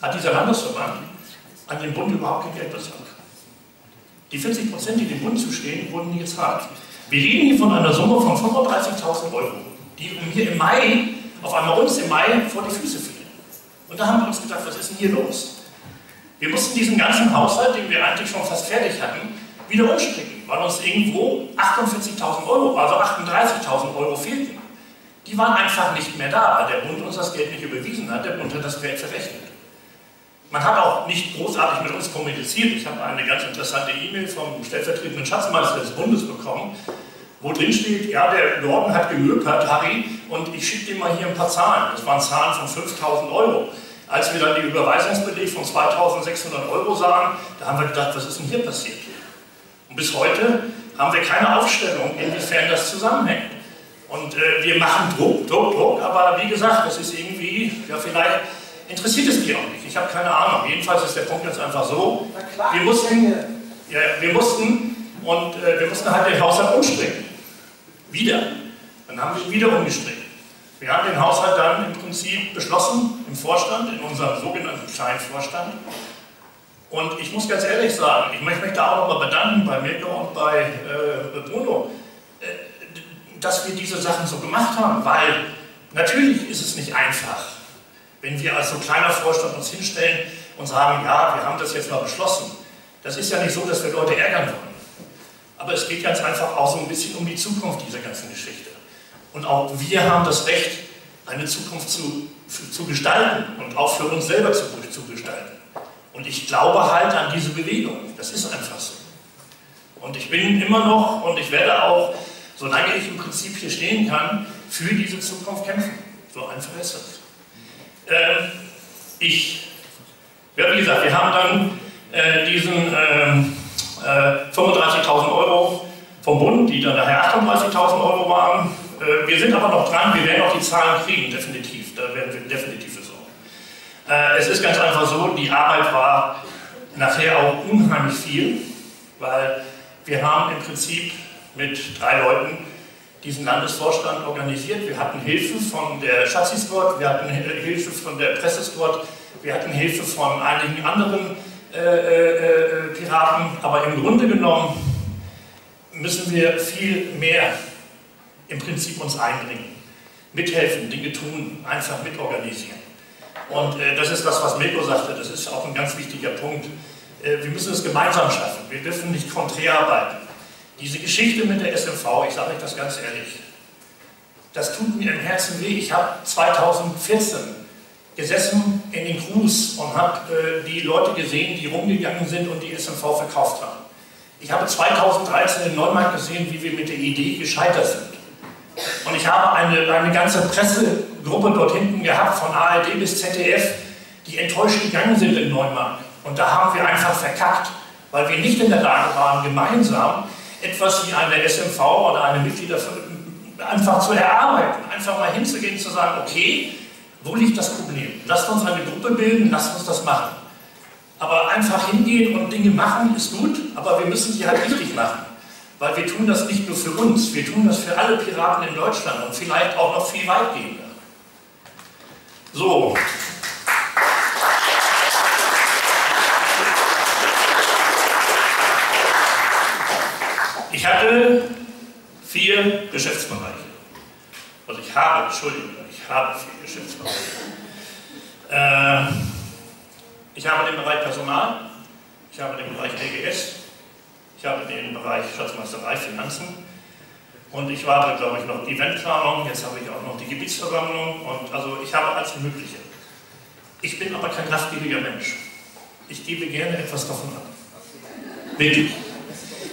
[SPEAKER 11] hat dieser Landesverband an den Bund überhaupt kein Geld bezahlt. Die 40 Prozent, die dem Bund zustehen, wurden nie gezahlt. Wir reden hier von einer Summe von 35.000 Euro, die mir im Mai, auf einmal uns im Mai vor die Füße fielen. Und da haben wir uns gedacht, was ist denn hier los? Wir mussten diesen ganzen Haushalt, den wir eigentlich schon fast fertig hatten, wieder umstricken, weil uns irgendwo 48.000 Euro, also 38.000 Euro fehlten. Die waren einfach nicht mehr da, weil der Bund uns das Geld nicht überwiesen hat, der Bund hat das Geld verrechnet. Man hat auch nicht großartig mit uns kommuniziert. Ich habe eine ganz interessante E-Mail vom stellvertretenden Schatzmeister des Bundes bekommen, wo drin steht, ja, der Gordon hat gelöpert, Harry, und ich schicke dir mal hier ein paar Zahlen. Das waren Zahlen von 5000 Euro. Als wir dann die Überweisungsbeleg von 2600 Euro sahen, da haben wir gedacht, was ist denn hier passiert? Und bis heute haben wir keine Aufstellung, inwiefern das zusammenhängt. Und äh, wir machen Druck, Druck, Druck, aber wie gesagt, das ist irgendwie, ja, vielleicht interessiert es die auch nicht. Ich habe keine Ahnung. Jedenfalls ist der Punkt jetzt einfach so. Wir mussten, ja, wir mussten und äh, wir mussten halt den Haushalt umstricken. Wieder. Dann haben wir ihn wieder umgestrickt. Wir haben den Haushalt dann im Prinzip beschlossen im Vorstand, in unserem sogenannten Scheinvorstand. Und ich muss ganz ehrlich sagen, ich möchte mich da auch nochmal bedanken bei Mirko und bei äh, Bruno, äh, dass wir diese Sachen so gemacht haben, weil natürlich ist es nicht einfach. Wenn wir als so ein kleiner Vorstand uns hinstellen und sagen, ja, wir haben das jetzt mal beschlossen, das ist ja nicht so, dass wir Leute ärgern wollen. Aber es geht ganz einfach auch so ein bisschen um die Zukunft dieser ganzen Geschichte. Und auch wir haben das Recht, eine Zukunft zu, für, zu gestalten und auch für uns selber zu, zu gestalten. Und ich glaube halt an diese Bewegung. Das ist einfach so. Und ich bin immer noch und ich werde auch, solange ich im Prinzip hier stehen kann, für diese Zukunft kämpfen. So einfach ist das äh, ich, ja, wie gesagt, wir haben dann äh, diesen ähm, äh, 35.000 Euro vom Bund, die dann nachher 38.000 Euro waren. Äh, wir sind aber noch dran, wir werden auch die Zahlen kriegen, definitiv. Da werden wir definitiv für sorgen. Äh, es ist ganz einfach so, die Arbeit war nachher auch unheimlich viel, weil wir haben im Prinzip mit drei Leuten diesen Landesvorstand organisiert. Wir hatten Hilfe von der Chassis wir hatten Hilfe von der Presse wir hatten Hilfe von einigen anderen äh, äh, äh, Piraten. Aber im Grunde genommen müssen wir viel mehr im Prinzip uns einbringen, mithelfen, Dinge tun, einfach mitorganisieren. Und äh, das ist das, was Mirko sagte, das ist auch ein ganz wichtiger Punkt. Äh, wir müssen es gemeinsam schaffen. Wir dürfen nicht konträr arbeiten. Diese Geschichte mit der SMV, ich sage euch das ganz ehrlich, das tut mir im Herzen weh. Ich habe 2014 gesessen in den Crews und habe äh, die Leute gesehen, die rumgegangen sind und die SMV verkauft haben. Ich habe 2013 in Neumarkt gesehen, wie wir mit der Idee gescheitert sind. Und ich habe eine, eine ganze Pressegruppe dort hinten gehabt, von ARD bis ZDF, die enttäuscht gegangen sind in Neumarkt. Und da haben wir einfach verkackt, weil wir nicht in der Lage waren, gemeinsam etwas wie eine SMV oder eine Mitgliedervermittlung einfach zu erarbeiten, einfach mal hinzugehen, zu sagen, okay, wo liegt das Problem? Lasst uns eine Gruppe bilden, lasst uns das machen. Aber einfach hingehen und Dinge machen ist gut, aber
[SPEAKER 14] wir müssen sie halt
[SPEAKER 11] richtig machen. Weil wir tun das nicht nur für uns, wir tun das für alle Piraten in Deutschland und vielleicht auch noch viel weitgehender. So. hatte vier Geschäftsbereiche. Also ich habe, Entschuldigung, ich habe vier Geschäftsbereiche. Äh, ich habe den Bereich Personal, ich habe den Bereich DGS, ich habe den Bereich Schatzmeisterei, Finanzen und ich war, glaube ich, noch Eventplanung, jetzt habe ich auch noch die Gebietsversammlung und also ich habe alles Mögliche. Ich bin aber kein gastgieriger Mensch. Ich gebe gerne etwas davon ab. Wirklich.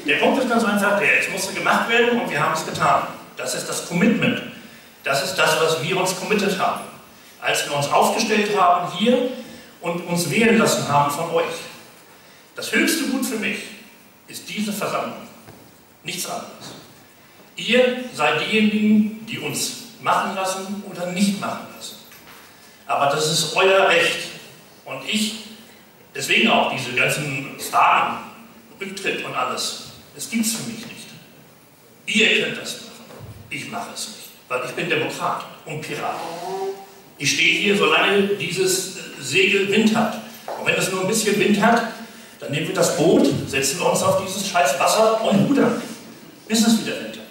[SPEAKER 11] Der Punkt ist ganz einfach der, es musste gemacht werden und wir haben es getan. Das ist das Commitment. Das ist das, was wir uns committed haben. Als wir uns aufgestellt haben hier und uns wählen lassen haben von euch. Das höchste Gut für mich ist diese Versammlung. Nichts anderes. Ihr seid diejenigen, die uns machen lassen oder nicht machen lassen. Aber das ist euer Recht. Und ich, deswegen auch diese ganzen Fragen, Rücktritt und alles, das gibt es für mich nicht. Ihr könnt das machen. Ich mache es nicht, weil ich bin Demokrat und Pirat. Ich stehe hier, solange dieses äh, Segel Wind hat. Und wenn es nur ein bisschen Wind hat, dann nehmen wir das Boot, setzen wir uns auf dieses scheiß Wasser und rudern, bis es wieder Wind hat.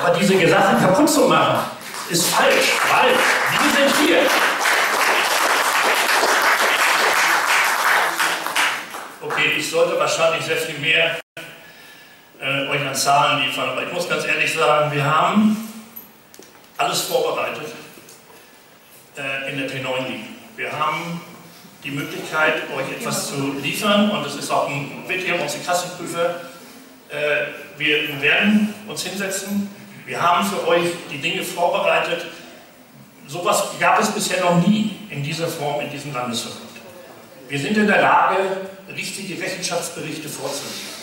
[SPEAKER 11] Aber diese Sachen kaputt zu machen, ist falsch, weil wir sind hier. okay, ich sollte wahrscheinlich sehr viel mehr äh, euch an Zahlen liefern, aber ich muss ganz ehrlich sagen, wir haben alles vorbereitet äh, in der P9 League. Wir haben die Möglichkeit, euch etwas zu liefern und es ist auch ein wirklich an unsere Kassenprüfer. Äh, wir werden uns hinsetzen. Wir haben für euch die Dinge vorbereitet. Sowas gab es bisher noch nie in dieser Form in diesem Landesverband. Wir sind in der Lage, richtige Rechenschaftsberichte vorzulegen.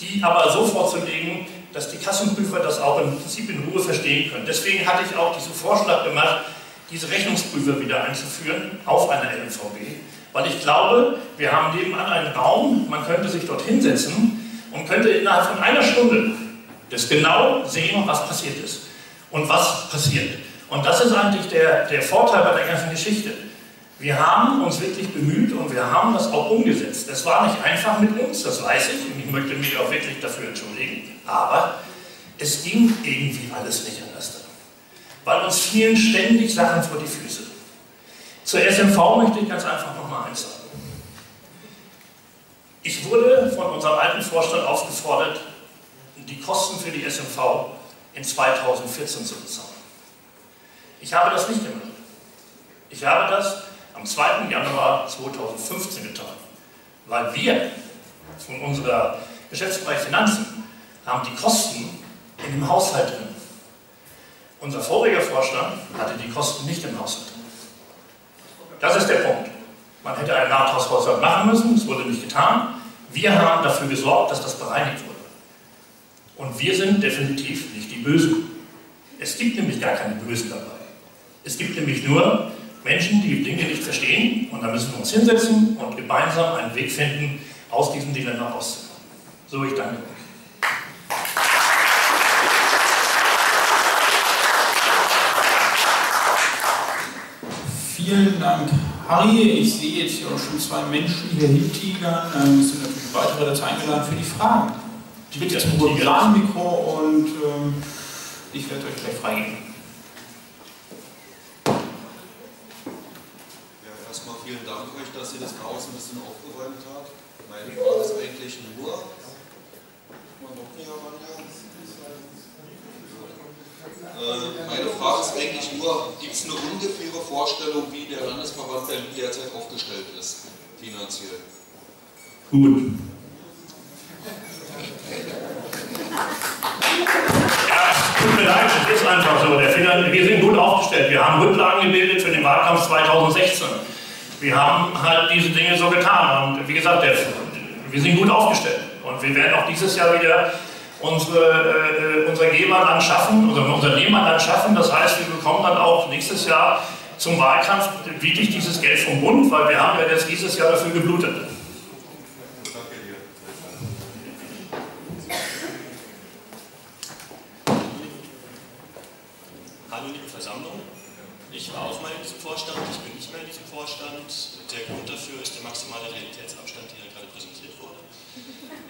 [SPEAKER 11] Die aber so vorzulegen, dass die Kassenprüfer das auch im Prinzip in Ruhe verstehen können. Deswegen hatte ich auch diesen Vorschlag gemacht, diese Rechnungsprüfer wieder einzuführen auf einer LMVB, weil ich glaube, wir haben nebenan einen Raum, man könnte sich dort hinsetzen und könnte innerhalb von einer Stunde das genau sehen, was passiert ist und was passiert. Und das ist eigentlich der, der Vorteil bei der ganzen Geschichte. Wir haben uns wirklich bemüht und wir haben das auch umgesetzt. Es war nicht einfach mit uns, das weiß ich und ich möchte mich auch wirklich dafür entschuldigen, aber es ging irgendwie alles nicht anders. Dann, weil uns fielen ständig Sachen vor die Füße. Zur SMV möchte ich ganz einfach nochmal eins sagen. Ich wurde von unserem alten Vorstand aufgefordert, die Kosten für die SMV in 2014 zu bezahlen. Ich habe das nicht gemacht. Ich habe das am 2. Januar 2015 getan, weil wir von unserer Geschäftsbereich Finanzen haben die Kosten in dem Haushalt drin. Unser voriger Vorstand hatte die Kosten nicht im Haushalt. drin. Das ist der Punkt. Man hätte einen Rathaushaushalt machen müssen, es wurde nicht getan. Wir haben dafür gesorgt, dass das bereinigt wurde. Und wir sind definitiv nicht die Bösen. Es gibt nämlich gar keine Bösen dabei. Es gibt nämlich nur Menschen, die Dinge nicht verstehen und da müssen wir uns hinsetzen und gemeinsam einen Weg finden, aus diesem Dilemma rauszukommen. So, ich danke euch.
[SPEAKER 2] Vielen Dank, Harry. Ich sehe jetzt hier auch schon zwei Menschen hier hintigern. Ähm, es sind natürlich weitere dazu eingeladen für die Fragen. Die bitte zum Mikro und ähm, ich werde euch gleich freigeben.
[SPEAKER 15] vielen Dank euch, dass ihr das Chaos ein bisschen aufgeräumt habt. Äh, meine Frage ist eigentlich nur, meine Frage ist eigentlich nur, gibt es eine ungefähre Vorstellung, wie der Landesverband Berlin derzeit aufgestellt ist, finanziell? Gut.
[SPEAKER 11] Ja, tut mir leid, es ist einfach so. wir sind gut aufgestellt. Wir haben Rücklagen gebildet für den Wahlkampf 2016 wir haben halt diese Dinge so getan. Und wie gesagt, der, wir sind gut aufgestellt. Und wir werden auch dieses Jahr wieder unsere, äh, äh unser Geberland schaffen, oder unser Nehmerland schaffen. Das heißt, wir bekommen dann auch nächstes Jahr zum Wahlkampf wirklich dieses Geld vom Bund, weil wir haben ja jetzt dieses Jahr dafür geblutet.
[SPEAKER 12] Hallo liebe Versammlung. Ich war auch mal in diesem Vorstand, ich bin nicht mehr in diesem Vorstand. Der Grund dafür ist der maximale Realitätsabstand, der gerade präsentiert wurde.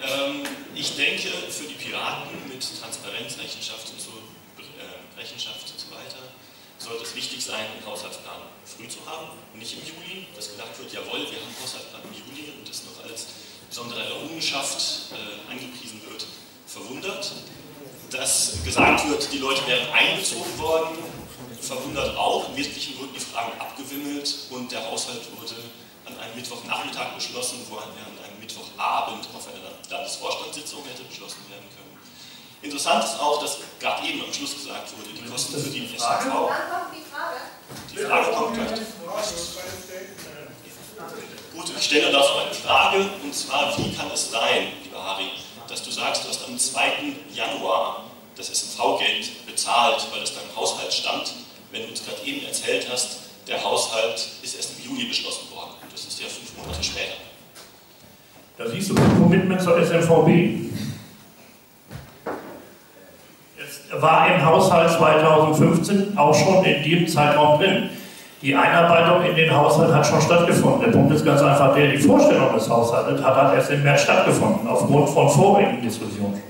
[SPEAKER 12] Ähm, ich denke, für die Piraten mit Transparenz, Rechenschaft und so, äh, Rechenschaft und so weiter, sollte es wichtig sein, einen Haushaltsplan früh zu haben, nicht im Juli, dass gedacht wird, jawohl, wir haben einen Haushaltsplan im Juli und das noch als besondere Errungenschaft äh, angepriesen wird, verwundert. Dass gesagt wird, die Leute wären einbezogen worden, verwundert auch, im wesentlichen wurden die Fragen abgewimmelt und der Haushalt wurde an einem Mittwochnachmittag beschlossen, wo er an einem Mittwochabend auf einer Landesvorstandssitzung hätte beschlossen werden können. Interessant ist auch, dass gerade eben am Schluss gesagt wurde, die Kosten für die SAV. die Frage. Die Frage kommt gleich. Gut, ich stelle dazu eine Frage, und zwar, wie kann es sein, lieber Harry, dass du sagst, du hast am 2. Januar das snv geld bezahlt, weil
[SPEAKER 11] es deinem Haushalt stand, wenn du uns gerade eben erzählt hast, der Haushalt ist erst im Juli beschlossen worden. Das ist ja fünf Monate später. Da siehst du ein Commitment zur SMVB. Es war im Haushalt 2015 auch schon in diesem Zeitraum drin. Die Einarbeitung in den Haushalt hat schon stattgefunden. Der Punkt ist ganz einfach der, die Vorstellung des Haushaltes hat, hat erst im März stattgefunden, aufgrund von vorigen Diskussionen.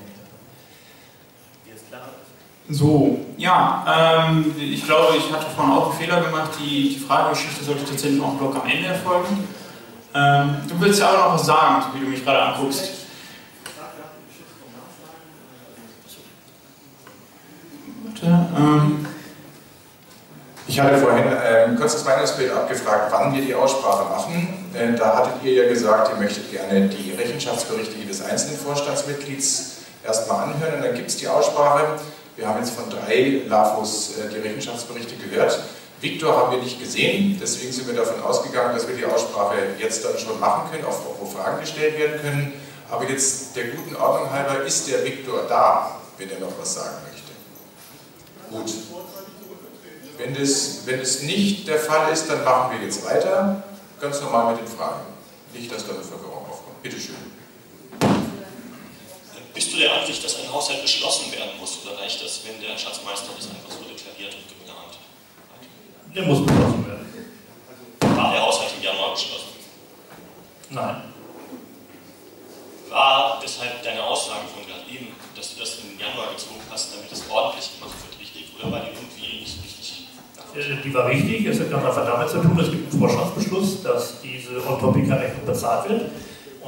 [SPEAKER 2] So, ja, ähm, ich glaube, ich hatte vorhin auch einen Fehler gemacht. Die, die Fragegeschichte sollte tatsächlich noch einen Block am Ende erfolgen. Ähm, du willst ja auch noch was sagen, wie du mich gerade anguckst. Warte, ähm.
[SPEAKER 10] Ich hatte vorhin ein ähm, kurzes Meinungsbild abgefragt, wann wir die Aussprache machen. da hattet ihr ja gesagt, ihr möchtet gerne die Rechenschaftsberichte jedes einzelnen Vorstandsmitglieds erstmal anhören und dann gibt es die Aussprache. Wir haben jetzt von drei LAFOs äh, die Rechenschaftsberichte gehört. Victor haben wir nicht gesehen, deswegen sind wir davon ausgegangen, dass wir die Aussprache jetzt dann schon machen können, auch wo Fragen gestellt werden können. Aber jetzt der guten Ordnung halber, ist der Victor da, wenn er noch was sagen möchte? Gut. Wenn es wenn nicht der Fall ist, dann machen wir jetzt weiter, ganz normal mit den Fragen. Nicht, dass da eine Verwirrung aufkommt. Bitte schön. Bist du der Ansicht, dass ein Haushalt geschlossen werden muss oder reicht das, wenn der Schatzmeister das einfach so deklariert und geplant hat?
[SPEAKER 12] Der muss geschlossen werden. War der Haushalt im Januar geschlossen? Nein. War deshalb deine Aussage von gerade eben, dass du das im Januar gezogen hast, damit es ordentlich gemacht wird, richtig? Oder war die irgendwie nicht richtig? Äh, die war richtig. Es hat einfach damit zu tun, es gibt einen
[SPEAKER 11] Vorschlagsbeschluss, dass diese On-Topic-Rechnung bezahlt wird.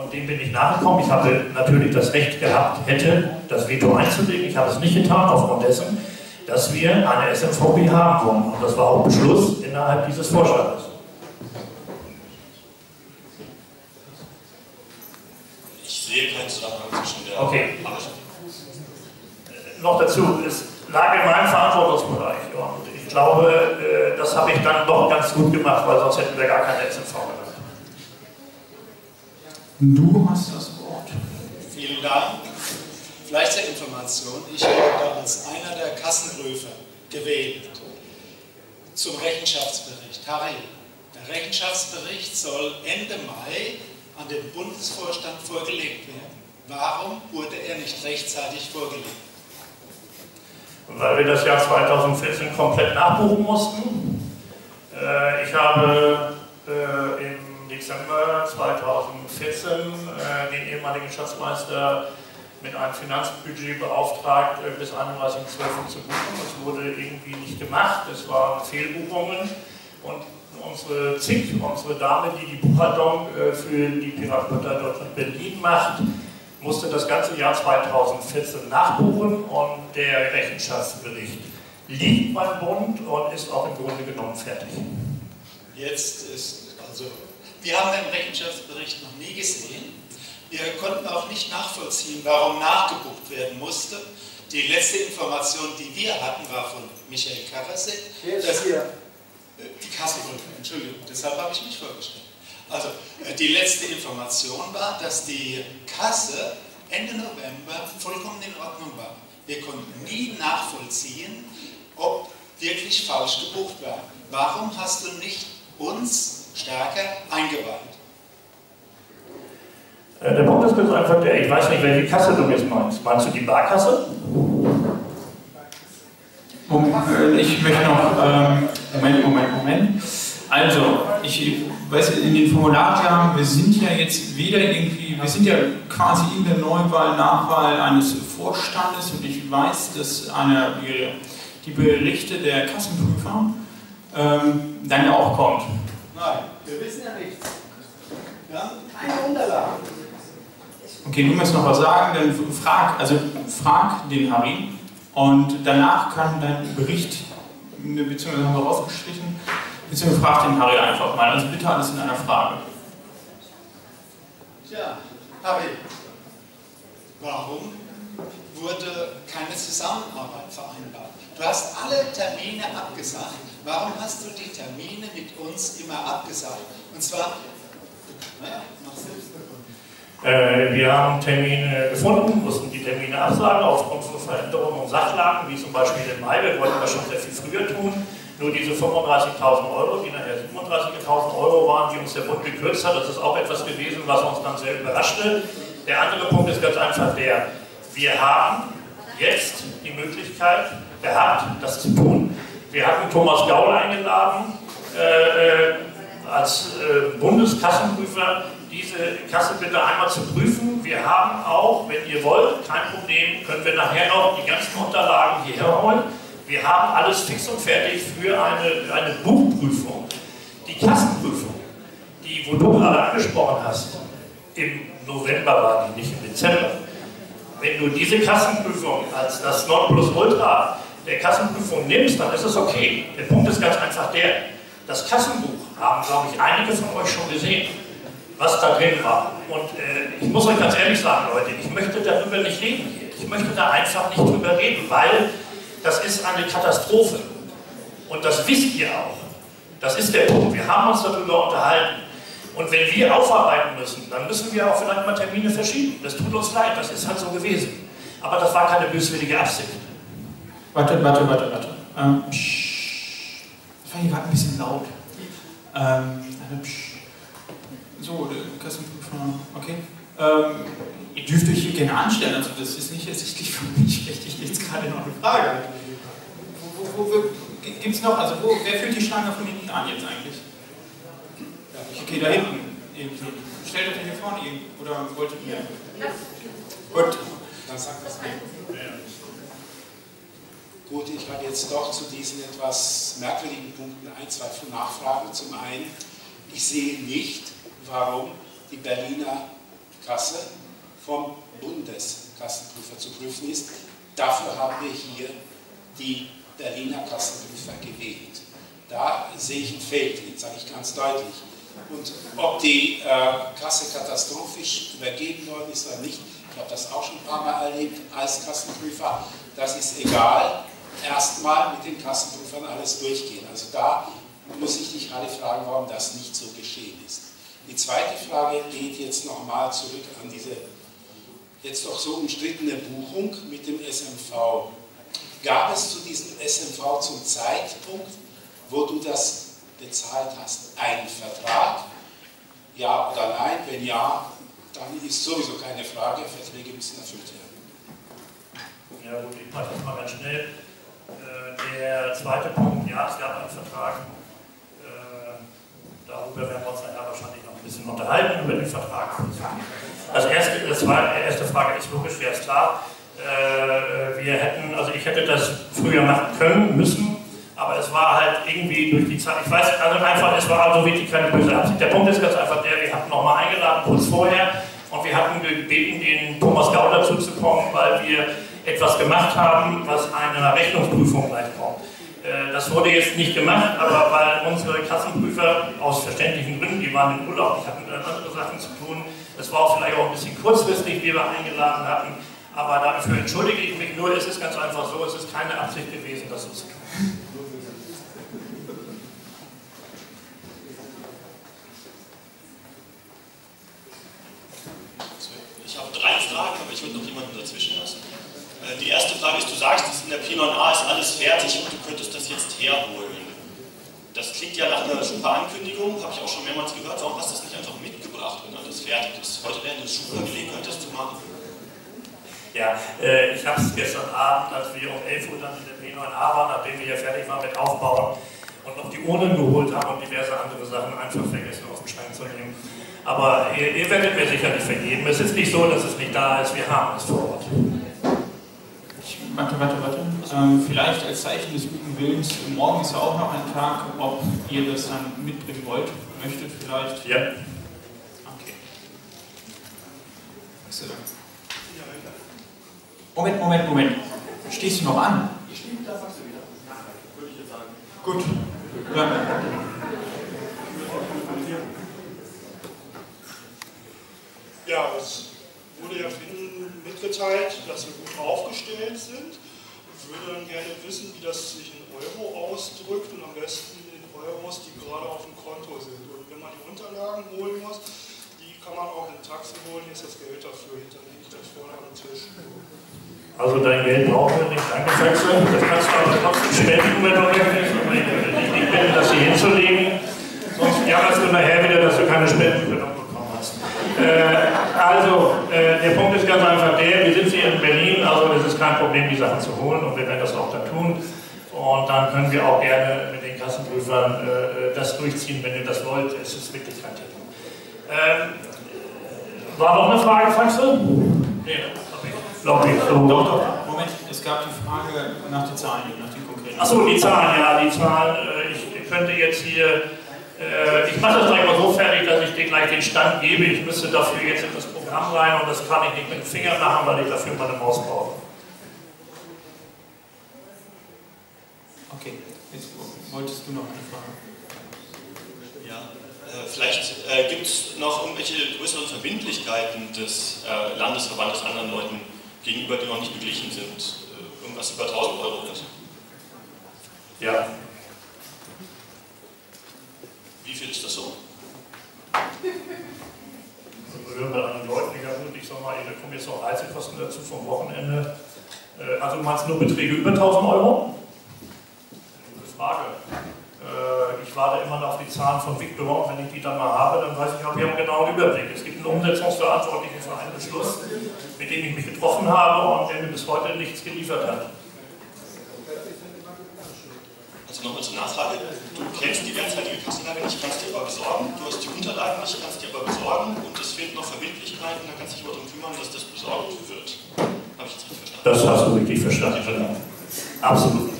[SPEAKER 11] Und dem bin ich nachgekommen. Ich habe natürlich das Recht gehabt, hätte das Veto einzulegen. Ich habe es nicht getan, aufgrund dessen, dass wir eine SMVB haben wollen. Und das war auch Beschluss innerhalb dieses Vorstandes. Ich sehe keinen Zusammenhang zwischen der. Okay. Äh, noch dazu, es lag in meinem Verantwortungsbereich. Und ich glaube, äh, das habe ich dann doch ganz gut gemacht, weil sonst hätten wir gar keine SMV gehabt. Du hast
[SPEAKER 1] das Wort. Vielen Dank. Vielleicht zur Information, ich wurde als einer der Kassenprüfer gewählt zum Rechenschaftsbericht. Harry, der Rechenschaftsbericht soll Ende Mai an den Bundesvorstand vorgelegt werden. Warum wurde er nicht rechtzeitig vorgelegt? Weil wir das Jahr 2014 komplett nachbuchen
[SPEAKER 11] mussten. Äh, ich habe äh, im Dezember 2014 äh, den ehemaligen Schatzmeister mit einem Finanzbudget beauftragt, äh, bis 31.12. zu buchen. Das wurde irgendwie nicht gemacht, es waren Fehlbuchungen und unsere Zink, unsere Dame, die die Buchhaltung äh, für die Piratpartei Deutschland Berlin macht, musste das ganze Jahr 2014 nachbuchen und der Rechenschaftsbericht liegt beim Bund und ist auch im Grunde genommen fertig. Jetzt ist also
[SPEAKER 8] wir haben den Rechenschaftsbericht noch nie gesehen. Wir konnten auch nicht nachvollziehen, warum nachgebucht werden musste.
[SPEAKER 1] Die letzte Information, die wir hatten, war von Michael Karasek. Wer ist hier. Äh, die Kasse Kasselbrücke, Entschuldigung, deshalb habe ich mich vorgestellt. Also, äh, die letzte Information war, dass die Kasse Ende November vollkommen in Ordnung war. Wir konnten nie nachvollziehen, ob
[SPEAKER 8] wirklich falsch gebucht war. Warum hast du nicht uns stärker eingewandt.
[SPEAKER 11] Äh, der Punkt ist jetzt einfach ich weiß nicht, welche Kasse du jetzt meinst. Meinst du die Barkasse? Äh, ich möchte noch, ähm,
[SPEAKER 2] Moment, Moment, Moment. Also, ich weiß, in den Formularen, wir sind ja jetzt weder irgendwie, wir sind ja quasi in der Neuwahl, Nachwahl eines Vorstandes und ich weiß, dass einer die Berichte der Kassenprüfer ähm, dann ja auch kommt. Nein, wir wissen ja nichts. Wir haben keine Unterlagen. Okay, du musst noch was sagen, dann frag, also frag den Harry und danach kann dein Bericht, beziehungsweise haben wir rausgestrichen, beziehungsweise frag den Harry einfach mal. Also bitte alles in einer Frage.
[SPEAKER 6] Tja, Harry, warum wurde
[SPEAKER 3] keine Zusammenarbeit vereinbart? Du hast alle
[SPEAKER 8] Termine abgesagt.
[SPEAKER 3] Warum
[SPEAKER 1] hast du die Termine mit uns immer abgesagt? Und zwar, naja, mach selbst.
[SPEAKER 11] Äh, wir haben Termine gefunden, mussten die Termine absagen aufgrund von Veränderungen und Sachlagen, wie zum Beispiel im Mai. Wir wollten das schon sehr viel früher tun. Nur diese 35.000 Euro, die nachher 37.000 Euro waren, die uns der Bund gekürzt hat, das ist auch etwas gewesen, was uns dann sehr überraschte. Der andere Punkt ist ganz einfach der, wir haben jetzt die Möglichkeit, gehabt, das zu tun. Wir hatten Thomas Gaul eingeladen, äh, äh, als äh, Bundeskassenprüfer diese Kasse bitte einmal zu prüfen. Wir haben auch, wenn ihr wollt, kein Problem, können wir nachher noch die ganzen Unterlagen hierher holen. Wir haben alles fix und fertig für eine, eine Buchprüfung. Die Kassenprüfung, die, wo du gerade angesprochen hast, im November war die, nicht im Dezember. Wenn du diese Kassenprüfung als das Nonplusultra der Kassenprüfung nimmst, dann ist es okay. Der Punkt ist ganz einfach der. Das Kassenbuch haben, glaube ich, einige von euch schon gesehen, was da drin war. Und äh, ich muss euch ganz ehrlich sagen, Leute, ich möchte darüber nicht reden hier. Ich möchte da einfach nicht drüber reden, weil das ist eine Katastrophe. Und das wisst ihr auch. Das ist der Punkt. Wir haben uns darüber unterhalten. Und wenn wir aufarbeiten müssen, dann müssen wir auch vielleicht mal Termine verschieben. Das tut uns leid, das ist halt so gewesen. Aber das war keine
[SPEAKER 2] böswillige Absicht. Warte, warte, warte, warte. Ähm, ich war hier gerade ein bisschen laut. Ähm, so, Kassenprüfer, äh, okay. Ähm, ihr dürft euch hier gerne anstellen, also das ist nicht ersichtlich für mich, richtig jetzt gerade noch eine Frage. Wo, wo, wo
[SPEAKER 1] gibt es noch, also wo, wer führt die Schlange von hinten an jetzt eigentlich? Okay, da hinten. Stellt euch hier vorne hin, oder wolltet ihr? Ja. Gut. Dann sagt das nicht. Gut, ich habe jetzt doch zu diesen etwas merkwürdigen Punkten ein, zwei Nachfragen. Zum einen, ich sehe nicht, warum die Berliner Kasse vom Bundeskassenprüfer zu prüfen ist. Dafür haben wir hier die Berliner Kassenprüfer gewählt. Da sehe ich ein Fehlglied, sage ich ganz deutlich. Und ob die äh, Kasse katastrophisch übergeben worden ist oder nicht, ich habe das auch schon ein paar Mal erlebt als Kassenprüfer, das ist egal erstmal mit den Kassenprüfern alles durchgehen. Also da muss ich dich alle fragen, warum das nicht so geschehen ist. Die zweite Frage geht jetzt nochmal zurück an diese jetzt doch so umstrittene Buchung mit dem SMV. Gab es zu diesem SMV zum Zeitpunkt, wo du das bezahlt hast, einen Vertrag? Ja oder nein? Wenn ja, dann ist sowieso keine Frage, Verträge müssen erfüllt werden.
[SPEAKER 11] Ja gut, ich mache das mal ganz schnell. Der zweite Punkt, ja, es gab einen Vertrag, äh, darüber werden wir uns nachher wahrscheinlich noch ein bisschen unterhalten, über den Vertrag. Also erste, das war, erste Frage ist logisch, wäre es klar. Äh, wir hätten, also ich hätte das früher machen können, müssen, aber es war halt irgendwie durch die Zeit, ich weiß, also einfach, es war also wirklich keine böse Absicht. Der Punkt ist ganz einfach der, wir hatten nochmal eingeladen, kurz vorher, und wir hatten gebeten, den Thomas Gauder zuzukommen, weil wir etwas gemacht haben, was einer Rechnungsprüfung gleichkommt. Äh, das wurde jetzt nicht gemacht, aber weil unsere Kassenprüfer aus verständlichen Gründen, die waren im Urlaub, ich hatte andere Sachen zu tun, das war auch vielleicht auch ein bisschen kurzfristig, wie wir eingeladen hatten, aber dafür entschuldige ich mich nur, es ist ganz einfach so, es ist keine Absicht gewesen, das so zu tun.
[SPEAKER 12] Medium, habe ich auch schon mehrmals gehört, warum hast du das nicht einfach mitgebracht, wenn alles
[SPEAKER 11] fertig ist? Heute wäre eine super Gelegenheit, das zu machen. Ja, äh, ich habe es gestern Abend, als wir um 11 Uhr dann in der b 9 a waren, nachdem wir hier fertig waren mit Aufbauen und noch die Urnen geholt haben und diverse andere Sachen einfach vergessen auf den Schein zu nehmen. Aber ihr, ihr werdet mir sicherlich vergeben. Es ist nicht so, dass es nicht da ist. Wir haben es vor Ort.
[SPEAKER 2] warte, warte, warte. Ähm, vielleicht als Zeichen des guten Films. Morgen ist ja auch noch ein Tag, ob ihr das dann mitbringen wollt, möchtet vielleicht. Ja. Okay. Moment, Moment, Moment. Stehst du noch an? Ich stehe da, sagst du wieder. Ja, Würde ich jetzt sagen.
[SPEAKER 9] Gut. Ja. Ja, es wurde ja Finnen mitgeteilt, dass wir gut aufgestellt sind. Ich würde dann gerne wissen, wie das sich in Euro ausdrückt und am besten in Euros, die gerade auf dem Konto sind. Und wenn man die Unterlagen holen muss, die kann man auch im Taxi holen, ist das Geld dafür, dann liegt das vorne
[SPEAKER 11] am Tisch. Also dein Geld brauchen wir nicht, danke Sachsen. Das kannst du aber trotzdem spenden, wenn du möchtest. ich bitte, das hier hinzulegen. Sonst jammerst du nachher wieder,
[SPEAKER 16] dass du keine Spenden bekommen hast. Äh, also,
[SPEAKER 11] äh, der Punkt ist ganz einfach der, wir sitzen hier in Berlin, also es ist kein Problem, die Sachen zu holen und wir werden das auch da tun. Und dann können wir auch gerne mit den Kassenprüfern äh, äh, das durchziehen, wenn ihr das wollt. Es ist wirklich kein Thema. Ähm, war noch eine Frage, Franz?
[SPEAKER 2] Nee, glaube ich. Doch, doch. Moment, es gab die Frage nach den Zahlen, nach den konkreten. Achso, die Zahlen, ja, die Zahlen. Äh,
[SPEAKER 11] ich könnte jetzt hier, äh, ich mache das gleich mal so fertig, dass ich dir gleich den Stand gebe. Ich müsste dafür jetzt in das Programm rein und das kann ich nicht mit den Fingern machen, weil ich dafür meine Maus
[SPEAKER 2] brauche. Okay, jetzt wolltest du noch eine Frage. Ja, äh, vielleicht äh, gibt es noch
[SPEAKER 12] irgendwelche größeren Verbindlichkeiten des äh, Landesverbandes anderen Leuten gegenüber, die noch nicht beglichen sind. irgendwas über 1000 Euro oder so. Ja.
[SPEAKER 11] Wie viel ist das so? Also, hören wir an den Leuten, ja gut, ich sag mal, da kommen jetzt noch Reisekosten dazu vom Wochenende. Also du meinst nur Beträge über 1000 Euro? Frage. Äh, ich warte immer noch auf die Zahlen von Victor und wenn ich die dann mal habe, dann weiß ich auch, wir haben genau einen Überblick. Es gibt einen Umsetzungsverantwortlichen für einen Beschluss, mit dem ich mich getroffen habe und der mir bis heute nichts geliefert hat. Also nochmal zur Nachfrage. Du kennst die derzeitige Kassenlage nicht, kannst dir aber besorgen. Du hast die Unterlagen nicht, also kannst dir aber besorgen. Und es fehlt noch Verbindlichkeiten, da kannst du dich aber darum kümmern, dass das besorgt wird. Habe ich das richtig verstanden? Das hast du
[SPEAKER 15] richtig verstanden. Genau. Absolut.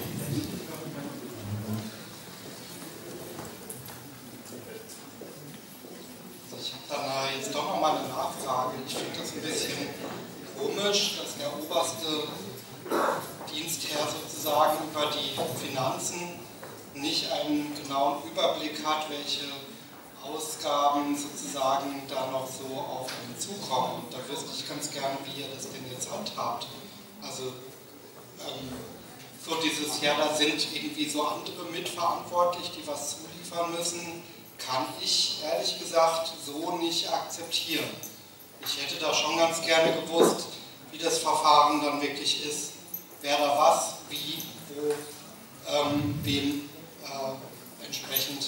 [SPEAKER 15] jetzt doch nochmal eine Nachfrage. Ich finde das ein bisschen komisch, dass der oberste Dienstherr sozusagen über die Finanzen nicht einen genauen Überblick hat, welche Ausgaben sozusagen da noch so
[SPEAKER 3] auf ihn zukommen. Und da wüsste ich ganz gerne, wie ihr das denn jetzt handhabt. Also ähm, so dieses Jahr, da sind irgendwie so andere mitverantwortlich, die was zuliefern müssen kann ich ehrlich gesagt so nicht akzeptieren. Ich hätte da schon ganz gerne gewusst, wie das Verfahren dann wirklich ist, wer da was, wie, wo,
[SPEAKER 9] ähm, wem äh, entsprechend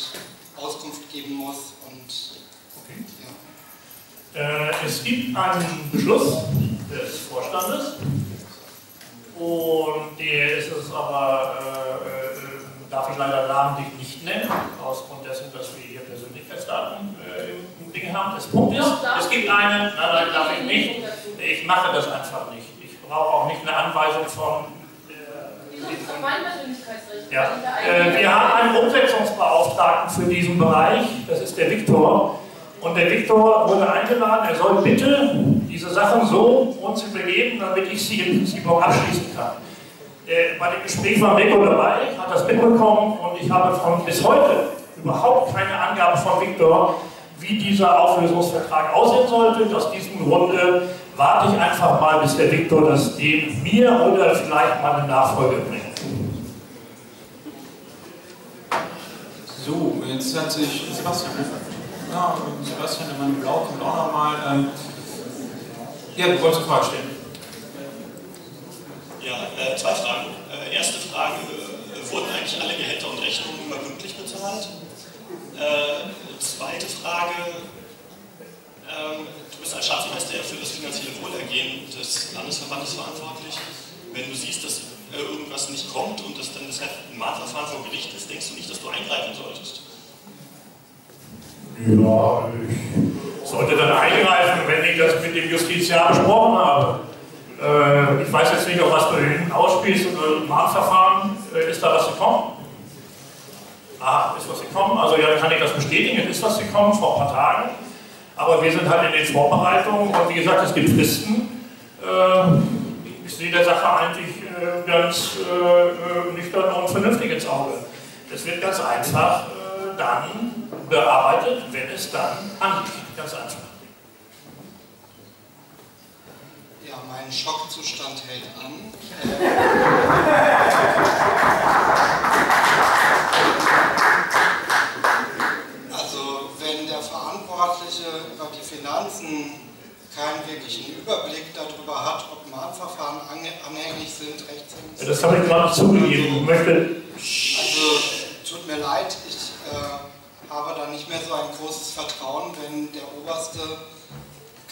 [SPEAKER 9] Auskunft geben muss. Und, okay. ja. äh, es gibt einen Beschluss des Vorstandes und der ist es
[SPEAKER 11] aber äh, äh darf ich leider namentlich nicht nennen, ausgrund dessen, dass wir hier Persönlichkeitsdaten äh, im Ding haben. Das Punkt ist, es gibt eine, nein, nein, darf ich nicht. Ich mache das einfach nicht. Ich brauche auch nicht eine Anweisung von. Äh,
[SPEAKER 17] ja. Äh, wir haben einen
[SPEAKER 11] Umsetzungsbeauftragten für diesen Bereich, das ist der Viktor. Und der Viktor wurde eingeladen, er soll bitte diese Sachen so uns übergeben, damit ich sie im Prinzip auch abschließen kann äh, bei dem Gespräch war Rico dabei, hat das mitbekommen und ich habe von bis heute überhaupt keine Angabe von Viktor, wie dieser Auflösungsvertrag aussehen sollte. aus diesem Grunde warte ich einfach mal, bis der Viktor das dem mir oder
[SPEAKER 2] vielleicht mal eine Nachfolge bringt. So, jetzt hat sich Sebastian Ja, Sebastian, der Mann Blau kommt auch nochmal.
[SPEAKER 1] Ähm, ja, du wolltest eine Frage stellen. Ja, äh, zwei Fragen. Äh, erste Frage, äh, wurden eigentlich alle Gehälter und
[SPEAKER 12] Rechnungen immer pünktlich bezahlt? Äh, zweite Frage, ähm, du bist als Schatzmeister ja für das finanzielle Wohlergehen des Landesverbandes verantwortlich. Wenn du siehst, dass äh, irgendwas nicht kommt und das dann deshalb ein Mahnverfahren vor Gericht ist, denkst du nicht, dass du eingreifen solltest?
[SPEAKER 11] Ja, ich sollte dann eingreifen, wenn ich das mit dem Justiziar besprochen habe. Äh, ich weiß jetzt nicht, ob was du hinten ausspielst und im Marktverfahren. äh, ist da was gekommen. Ah, ist was gekommen? Also ja, kann ich das bestätigen, es ist was gekommen vor ein paar Tagen. Aber wir sind halt in den Vorbereitungen und wie gesagt, es gibt Fristen. Äh, ich sehe der Sache eigentlich äh, ganz äh, äh, nüchtern und vernünftig ins Auge. Es wird ganz einfach dann bearbeitet, wenn es dann anliegt. Ganz einfach. Ja, mein Schockzustand hält an.
[SPEAKER 3] Also wenn der Verantwortliche über die Finanzen
[SPEAKER 15] keinen wirklichen Überblick darüber hat,
[SPEAKER 11] ob Mahnverfahren anhängig sind, rechtsfähig sind. Das habe ich gerade zugegeben. Ich möchte. Also
[SPEAKER 15] tut mir leid, ich äh, habe da nicht mehr so ein großes Vertrauen, wenn der Oberste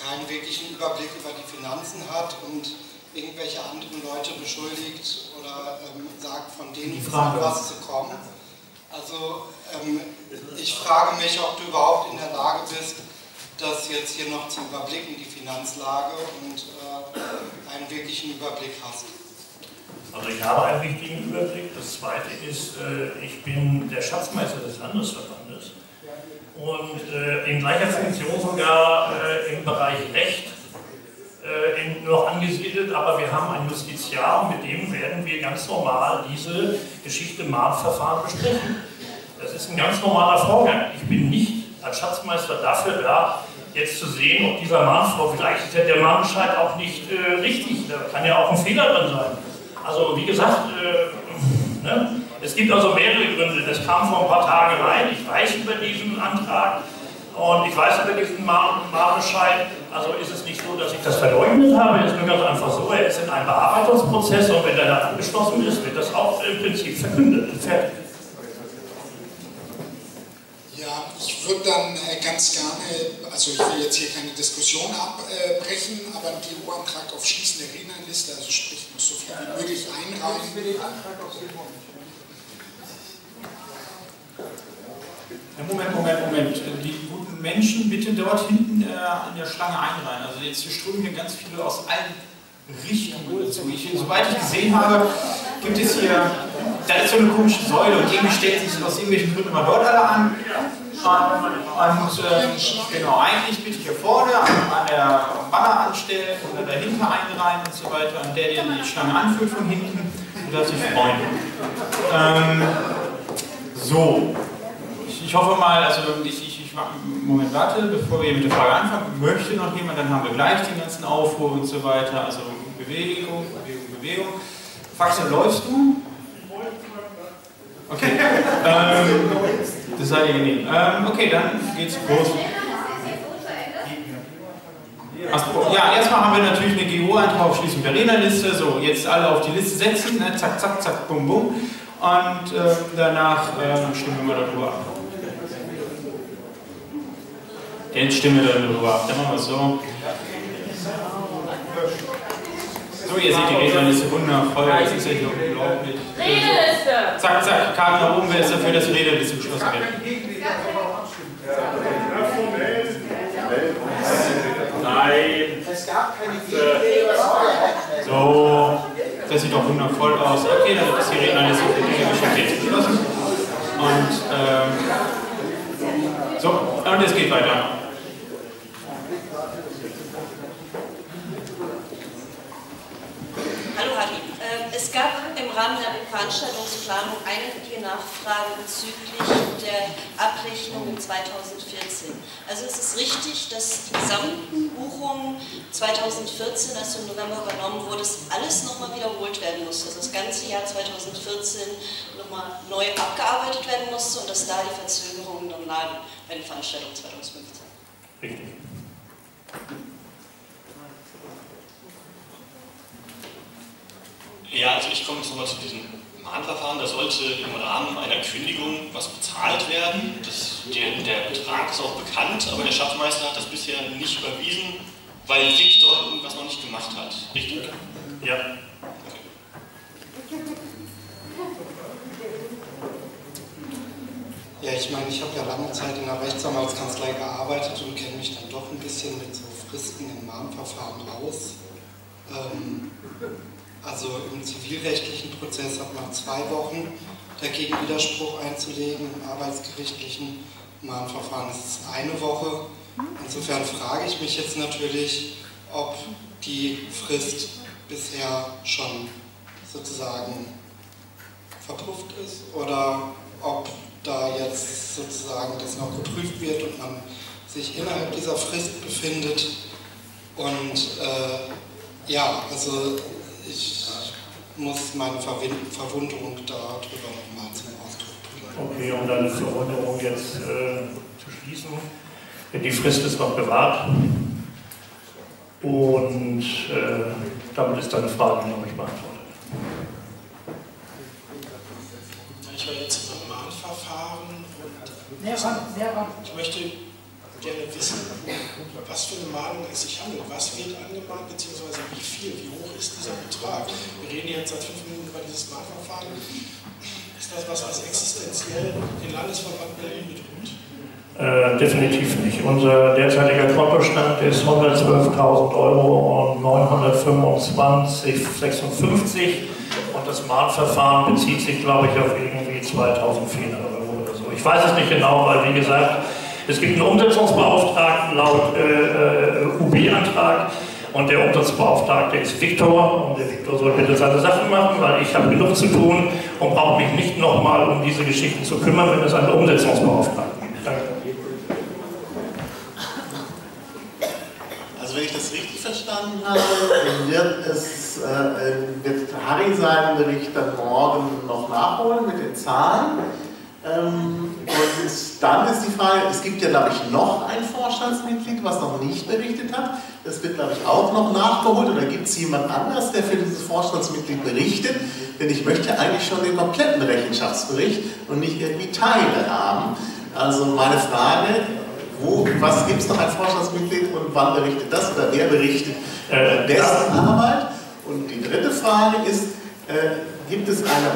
[SPEAKER 15] keinen wirklichen
[SPEAKER 3] Überblick über die Finanzen hat und irgendwelche anderen Leute beschuldigt oder ähm, sagt, von denen ist was zu kommen. Also ähm, ich frage mich, ob du überhaupt in der Lage bist, das jetzt hier noch zu überblicken, die Finanzlage, und äh, einen wirklichen Überblick hast. Also ich habe einen wichtigen
[SPEAKER 11] Überblick. Das zweite ist, äh, ich bin der Schatzmeister des Landesverbandes und äh, in gleicher Funktion sogar äh, im Bereich Recht äh, noch angesiedelt, aber wir haben ein Justiziar und mit dem werden wir ganz normal diese Geschichte Mahnverfahren besprechen. Das ist ein ganz normaler Vorgang. Ich bin nicht als Schatzmeister dafür da, jetzt zu sehen, ob dieser Mahnfrau, vielleicht ist ja der Mahnscheid auch nicht äh, richtig, da kann ja auch ein Fehler drin sein. Also wie gesagt, äh, ne? Es gibt also mehrere Gründe. Das kam vor ein paar Tagen rein. Ich weiß über diesen Antrag und ich weiß über diesen Markenschein. Also ist es nicht so, dass ich das verleugnet habe. Es ist nur ganz einfach so, er ist in einem Bearbeitungsprozess und wenn er dann abgeschlossen ist, wird das auch im Prinzip verkündet. Fertig.
[SPEAKER 3] Ja, ich würde dann äh, ganz gerne, also ich will jetzt hier keine Diskussion abbrechen, aber einen GU-Antrag auf schließende Rednerliste, also sprich muss so viel wie möglich einreichen. Ich will den Antrag auf
[SPEAKER 2] Moment, Moment, Moment. Die guten Menschen bitte dort hinten äh, an der Schlange einreihen. Also jetzt strömen hier ganz viele aus allen Richtungen dazu. Ich, soweit ich gesehen habe, gibt es hier, da ist so eine komische Säule und irgendwie stellt sich aus irgendwelchen Gründen mal dort alle an. Und, und äh, genau, eigentlich bitte hier vorne an, an der Banner anstellen oder dahinter einreihen und so weiter. Und der, der die Schlange anführt von hinten, der sich freuen. Ähm, so, ich, ich, hoffe mal, also ich, ich, ich mache einen Moment warte, bevor wir mit der Frage anfangen. Möchte noch jemand, dann haben wir gleich den ganzen Aufruhr und so weiter. Also Bewegung, Bewegung, Bewegung. Faxe, läufst du? Okay, ähm, das seid ihr genehm. Ähm, okay, dann geht's los. Ach, ja, erstmal haben wir natürlich eine gu eintrag auf Schließung der Liste. So, jetzt alle auf die Liste setzen, ne? zack, zack, zack, bum, bum und äh, danach äh, stimmen wir darüber ab. Dann stimmen wir darüber ab. Dann machen wir es so. So, ihr seht, die Redeliste wundervoll. Das ist echt unglaublich.
[SPEAKER 18] Redeliste!
[SPEAKER 2] Zack, zack, Karten nach oben. Wer ist dafür, dass die Redeliste beschlossen wird? Nein. Es gab keine Gegenrede. So das sieht doch wundervoll aus, okay, dann ist die Realisierung der Dinge bestimmt jetzt beschlossen. Und ähm, so, und es geht weiter.
[SPEAKER 19] Hallo Hadi. Ähm, es gab im Rahmen der Veranstaltungsplanung einige Nachfragen bezüglich der Abrechnung in 2014. Also es ist richtig, dass die gesamten Buchungen 2014, als im November übernommen wurde, alles nochmal wiederholt werden musste. Also das ganze Jahr 2014 nochmal neu abgearbeitet werden musste und dass da die Verzögerungen dann lagen bei den Veranstaltungen 2015.
[SPEAKER 11] Richtig.
[SPEAKER 20] Ja, also ich komme jetzt nochmal zu diesem
[SPEAKER 12] Mahnverfahren. Da sollte im Rahmen einer Kündigung was bezahlt werden. Das, der, der, Betrag ist auch bekannt, aber der Schatzmeister hat das bisher nicht überwiesen, weil Victor irgendwas noch nicht gemacht hat. Richtig? Ja.
[SPEAKER 3] Ja, ich meine, ich habe ja lange Zeit in der Rechtsanwaltskanzlei gearbeitet und kenne mich dann doch ein bisschen mit so Fristen im Mahnverfahren aus. Ähm, also im zivilrechtlichen Prozess hat man zwei Wochen, dagegen Widerspruch einzulegen, im arbeitsgerichtlichen Mahnverfahren ist es eine Woche. Insofern frage ich mich jetzt natürlich, ob die Frist bisher schon sozusagen verpufft ist oder ob da jetzt sozusagen das noch geprüft wird und man sich innerhalb dieser Frist befindet. Und äh, ja, also ich muss meine Verwunderung darüber nochmal zum Ausdruck bringen. Okay, um deine Verwunderung jetzt äh,
[SPEAKER 11] zu schließen. Die Frist ist noch bewahrt. Und äh, damit ist deine Frage noch nicht beantwortet. Ich war jetzt im Normalverfahren
[SPEAKER 3] und. Näher ran, näher ran. Ich möchte gerne wissen, was für eine Mahnung es sich handelt. Was wird angemahnt, beziehungsweise wie viel, wie hoch ist dieser Betrag? Wir reden jetzt seit
[SPEAKER 9] fünf Minuten über dieses Mahnverfahren. Ist das was, was existenziell den Landesverband Berlin bedroht?
[SPEAKER 11] Äh, definitiv nicht. Unser derzeitiger Kontostand ist 112.000 Euro und 925,56 und das Mahnverfahren bezieht sich, glaube ich, auf irgendwie 2.400 Euro oder so. Ich weiß es nicht genau, weil wie gesagt, es gibt einen Umsetzungsbeauftragten laut äh, äh UB-Antrag und der Umsetzungsbeauftragte ist Viktor und der Viktor soll bitte seine Sachen machen, weil ich habe genug zu tun und brauche mich nicht nochmal um diese Geschichten zu kümmern, wenn es einen Umsetzungsbeauftragten gibt. Danke. Also wenn ich das richtig verstanden habe, wird es äh, äh wird Harry seinen Bericht dann morgen noch
[SPEAKER 6] nachholen mit den Zahlen. Ähm, und dann ist die Frage, es gibt ja, glaube ich, noch ein Vorstandsmitglied, was noch nicht berichtet hat. Das wird, glaube ich, auch noch nachgeholt. Oder gibt es jemand anders, der für dieses Vorstandsmitglied berichtet? Denn ich möchte eigentlich schon den kompletten
[SPEAKER 8] Rechenschaftsbericht und nicht irgendwie Teile haben. Also meine Frage, wo, was gibt es noch ein Vorstandsmitglied und wann berichtet das oder wer berichtet äh, äh dessen Arbeit? Und die dritte Frage ist,
[SPEAKER 6] äh, gibt es eine,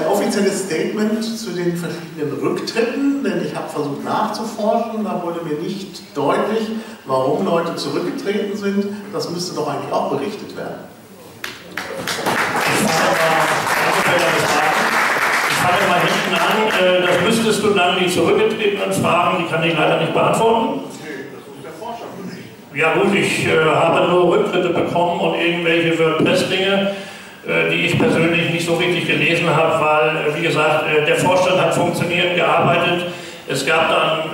[SPEAKER 6] ein offizielles Statement zu den verschiedenen Rücktritten, denn ich habe versucht nachzuforschen, da wurde mir nicht deutlich, warum Leute zurückgetreten sind. Das müsste doch eigentlich auch berichtet werden.
[SPEAKER 11] Ich fange mal hinten an, äh, das müsstest du dann die Zurückgetretenen fragen, die kann ich leider nicht beantworten. Ja gut, ich äh, habe nur Rücktritte bekommen und irgendwelche für dinge äh, die ich persönlich nicht so richtig gelesen habe, weil, äh, wie gesagt, äh, der Vorstand hat funktioniert, gearbeitet. Es gab dann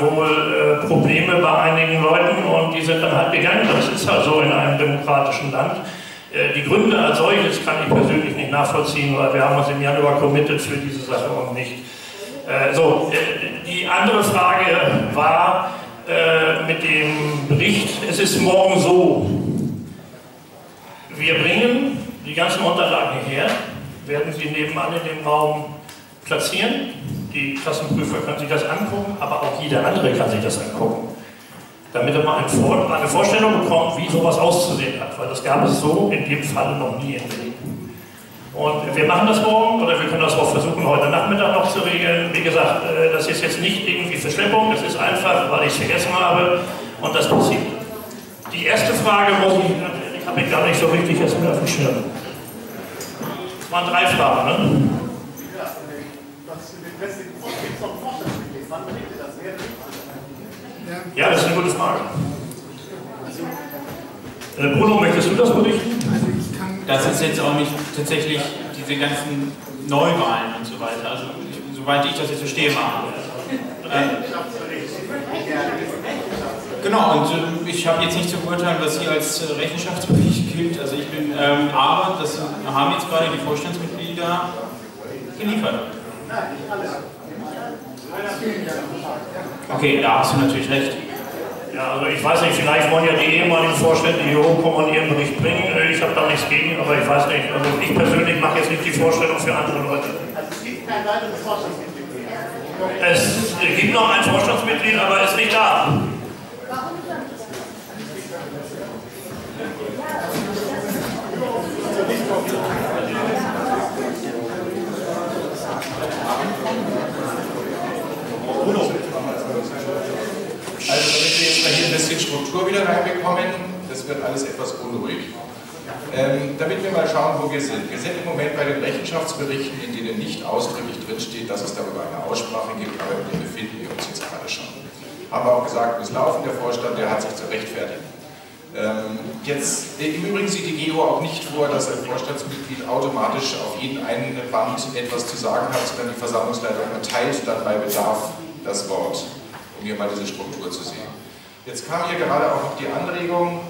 [SPEAKER 11] wohl Probleme bei einigen Leuten und die sind dann halt gegangen. Das ist halt so in einem demokratischen Land. Die Gründe als solches kann ich persönlich nicht nachvollziehen, weil wir haben uns im Januar committed für diese Sache und nicht. So, die andere Frage war mit dem Bericht, es ist morgen so, wir bringen die ganzen Unterlagen hier werden Sie nebenan in dem Raum platzieren. Die Klassenprüfer können sich das angucken, aber auch jeder andere kann sich das angucken. Damit er mal eine Vorstellung bekommt, wie sowas auszusehen hat, weil das gab es so in dem Fall noch nie in Berlin. Und wir machen das morgen oder wir können das auch versuchen, heute Nachmittag noch zu regeln. Wie gesagt, äh, das ist jetzt nicht irgendwie Verschleppung, das ist einfach, weil ich es vergessen habe und das passiert. Die erste Frage, muss ich, äh, ich habe mich gar nicht so richtig erstmal auf dem Schirm. Das waren drei Fragen,
[SPEAKER 2] ne? Ja, das ist eine gute Frage. Äh, Bruno, möchtest du das berichten? Das ist jetzt auch nicht tatsächlich diese ganzen Neuwahlen und so weiter. Also, soweit ich das jetzt verstehe, machen. wir. Äh, Genau, und äh, ich habe jetzt nicht zu beurteilen, was hier als äh, rechenschaftsfähig gilt. Also ich bin, ähm, aber das haben jetzt gerade die Vorstandsmitglieder geliefert. Nein, nicht alle. Okay, da hast du natürlich recht. Ja, also ich weiß nicht, vielleicht wollen ja die
[SPEAKER 11] ehemaligen Vorstände hier hochkommen und ihren Bericht bringen. Äh, ich habe da nichts gegen, aber ich weiß nicht. Also ich persönlich mache jetzt nicht die Vorstellung für andere Leute. Also es gibt kein weiteres Vorstandsmitglied. Es gibt noch ein Vorstandsmitglied, aber ist nicht da. Also damit
[SPEAKER 10] wir jetzt mal hier ein bisschen Struktur wieder reinbekommen, das wird alles etwas unruhig. Ähm, damit wir mal schauen, wo wir sind. Wir sind im Moment bei den Rechenschaftsberichten, in denen nicht ausdrücklich drinsteht, dass es darüber eine Aussprache gibt, aber in denen befinden wir uns jetzt gerade schon aber auch gesagt, es laufen, der Vorstand, der hat sich zu rechtfertigen. Ähm, jetzt, äh, Im Übrigen sieht die GEO auch nicht vor, dass ein Vorstandsmitglied automatisch auf jeden einen Band etwas zu sagen hat, sondern die Versammlungsleitung erteilt dann bei Bedarf das Wort, um hier mal diese Struktur zu sehen. Jetzt kam hier gerade auch noch die Anregung,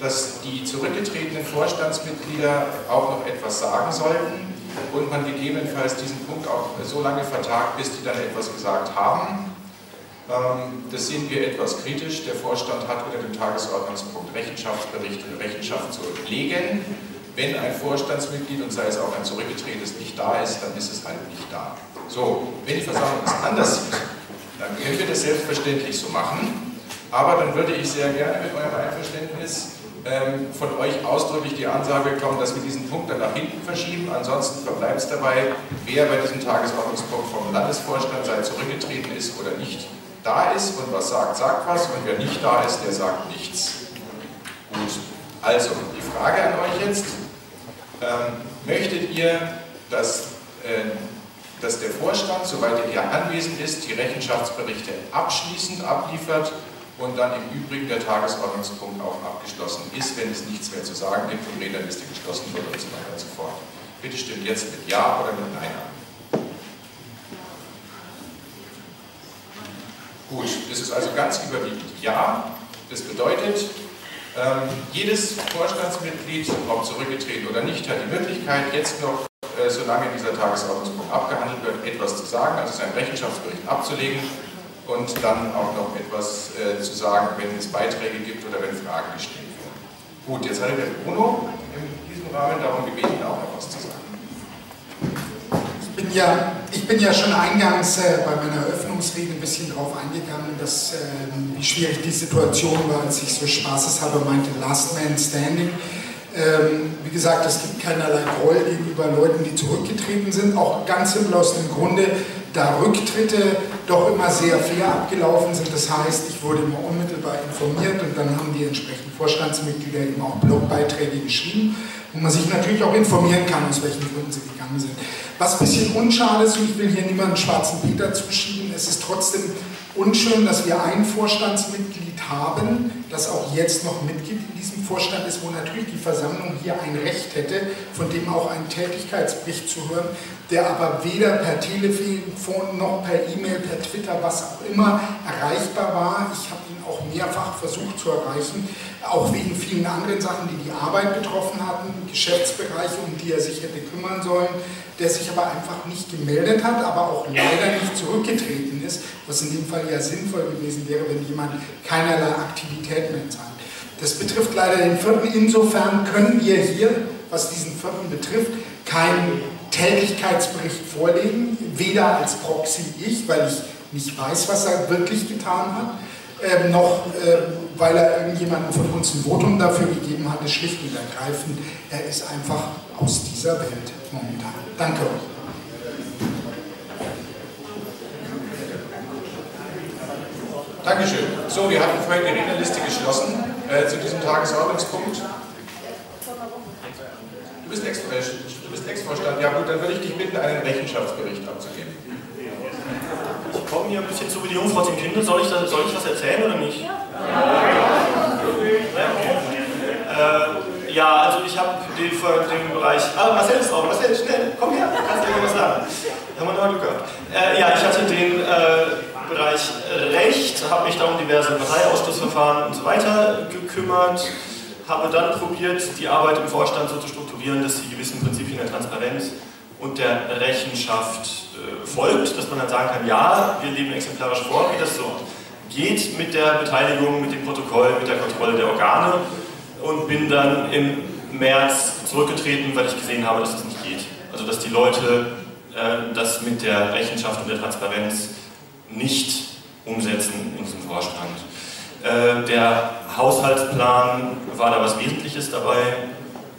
[SPEAKER 10] dass die zurückgetretenen Vorstandsmitglieder auch noch etwas sagen sollten und man gegebenenfalls diesen Punkt auch so lange vertagt, bis die dann etwas gesagt haben. Ähm, das sehen wir etwas kritisch. Der Vorstand hat unter dem Tagesordnungspunkt Rechenschaftsbericht und Rechenschaft zu legen. Wenn ein Vorstandsmitglied, und sei es auch ein zurückgetretenes, nicht da ist, dann ist es halt nicht da. So, wenn die Versammlung es anders sieht, dann können wir das selbstverständlich so machen. Aber dann würde ich sehr gerne mit eurem Einverständnis ähm, von euch ausdrücklich die Ansage kommen, dass wir diesen Punkt dann nach hinten verschieben. Ansonsten verbleibt es dabei, wer bei diesem Tagesordnungspunkt vom Landesvorstand sei zurückgetreten ist oder nicht, da ist und was sagt, sagt was und wer nicht da ist, der sagt nichts. Gut, also die Frage an euch jetzt, ähm, möchtet ihr, dass, äh, dass der Vorstand, soweit er hier anwesend ist, die Rechenschaftsberichte abschließend abliefert und dann im Übrigen der Tagesordnungspunkt auch abgeschlossen ist, wenn es nichts mehr zu sagen gibt und Rednerliste geschlossen wird und so weiter und so fort. Bitte stimmt jetzt mit Ja oder mit Nein an. Gut, das ist also ganz überwiegend Ja. Das bedeutet, ähm, jedes Vorstandsmitglied, ob zurückgetreten oder nicht, hat die Möglichkeit, jetzt noch, äh, solange dieser Tagesordnungspunkt abgehandelt wird, etwas zu sagen, also seinen Rechenschaftsbericht abzulegen und dann auch noch etwas äh, zu sagen, wenn es Beiträge gibt oder wenn Fragen
[SPEAKER 3] gestellt werden. Gut, jetzt hat der Bruno in diesem Rahmen darum gebeten, auch etwas zu sagen bin ja, ich bin ja schon eingangs äh, bei meiner Eröffnungsrede ein bisschen darauf eingegangen, dass, äh, wie schwierig die Situation war, als ich so spaßeshalber meinte, Last Man Standing. Ähm, wie gesagt, es gibt keinerlei Groll gegenüber Leuten, die zurückgetreten sind, auch ganz simpel aus dem Grunde, da Rücktritte doch immer sehr fair abgelaufen sind. Das heißt, ich wurde immer unmittelbar informiert und dann haben die entsprechenden Vorstandsmitglieder eben auch Blogbeiträge geschrieben, wo man sich natürlich auch informieren kann, aus welchen Gründen sie gegangen sind. Was ein bisschen unschade ist, und ich will hier niemanden schwarzen Peter zuschieben, es ist trotzdem unschön, dass wir ein Vorstandsmitglied haben, das auch jetzt noch Mitglied in diesem Vorstand ist, wo natürlich die Versammlung hier ein Recht hätte, von dem auch einen Tätigkeitsbericht zu hören, der aber weder per Telefon noch per E-Mail, per Twitter, was auch immer erreichbar war. Ich habe ihn mehrfach versucht zu erreichen, auch wegen vielen anderen Sachen, die die Arbeit betroffen hatten, Geschäftsbereiche, um die er sich hätte kümmern sollen, der sich aber einfach nicht gemeldet hat, aber auch leider nicht zurückgetreten ist, was in dem Fall ja sinnvoll gewesen wäre, wenn jemand keinerlei Aktivität mehr zeigt. Das betrifft leider den vierten. Insofern können wir hier, was diesen vierten betrifft, keinen Tätigkeitsbericht vorlegen, weder als Proxy ich, weil ich nicht weiß, was er wirklich getan hat, ähm, noch, ähm, weil er irgendjemandem von uns ein Votum dafür gegeben hat, ist schlicht und ergreifend, er ist einfach aus dieser Welt momentan. Danke euch.
[SPEAKER 10] Dankeschön. So, wir hatten vorhin die Rednerliste geschlossen äh, zu diesem Tagesordnungspunkt. Du bist äh, Ex-Vorstand. ja gut, dann würde ich dich bitten, einen Rechenschaftsbericht
[SPEAKER 21] abzugeben. Ich komme hier ein bisschen zu wie die Jungfrau zum Kind. Soll ich, soll ich was erzählen oder nicht? Ja. ja,
[SPEAKER 12] okay. äh, ja also ich habe den, den Bereich... Ah, Marcel ist drauf. Marcel, schnell, komm her, kannst du dir was sagen. haben wir nochmal Glück gehabt. Äh, ja, ich hatte den
[SPEAKER 16] äh, Bereich Recht, habe mich da um diverse Parteiausschlussverfahren und so weiter
[SPEAKER 12] gekümmert habe dann probiert, die Arbeit im Vorstand so zu strukturieren, dass sie gewissen Prinzipien der Transparenz und der Rechenschaft äh, folgt, dass man dann sagen kann, ja, wir leben exemplarisch vor, wie das so geht mit der Beteiligung, mit dem Protokoll, mit der Kontrolle der Organe und bin dann im März zurückgetreten, weil ich gesehen habe, dass das nicht geht. Also dass die Leute äh, das mit der Rechenschaft und der Transparenz nicht umsetzen in diesem Vorstand. Äh, der Haushaltsplan war da was Wesentliches dabei,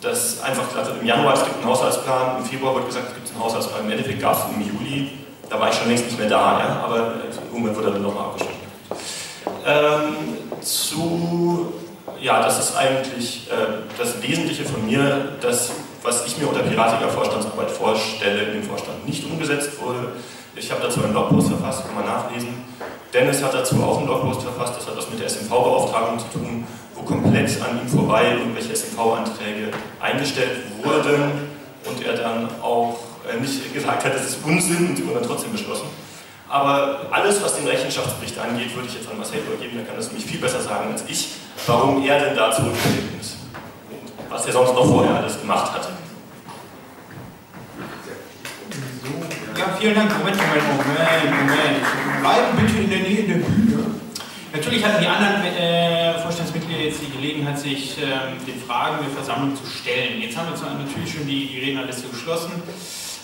[SPEAKER 12] dass einfach, also im Januar, es gibt einen Haushaltsplan, im Februar wird gesagt, es gibt einen Haushaltsplan, im Endeffekt gab es im Juli, da war ich schon längst nicht mehr da, ja? aber irgendwann wurde dann nochmal abgeschlossen. Ähm, zu, ja, das ist eigentlich äh, das Wesentliche von mir, das, was ich mir unter piratiger Vorstandsarbeit vorstelle, im Vorstand nicht umgesetzt wurde. Ich habe dazu einen Blogpost verfasst, kann man nachlesen. Dennis hat dazu auch einen Blogpost verfasst, das hat was mit der SMV-Beauftragung zu tun wo komplett an ihm vorbei irgendwelche SMV-Anträge eingestellt wurden und er dann auch äh, nicht gesagt hat, das ist Unsinn und sie wurden dann trotzdem beschlossen. Aber alles, was den Rechenschaftsbericht angeht, würde ich jetzt an Marcel übergeben, der kann das nämlich viel besser sagen als ich, warum er denn da zurückgetreten ist und was er sonst noch vorher alles gemacht hatte.
[SPEAKER 2] Ja, vielen Dank. Moment, Moment, Moment, Moment. Bleiben
[SPEAKER 8] bitte in der Nähe der Bühne.
[SPEAKER 2] Natürlich hatten die anderen äh, Vorstands jetzt die Gelegenheit, sich ähm, den Fragen der Versammlung zu stellen. Jetzt haben wir zwar natürlich schon die, die Rednerliste geschlossen.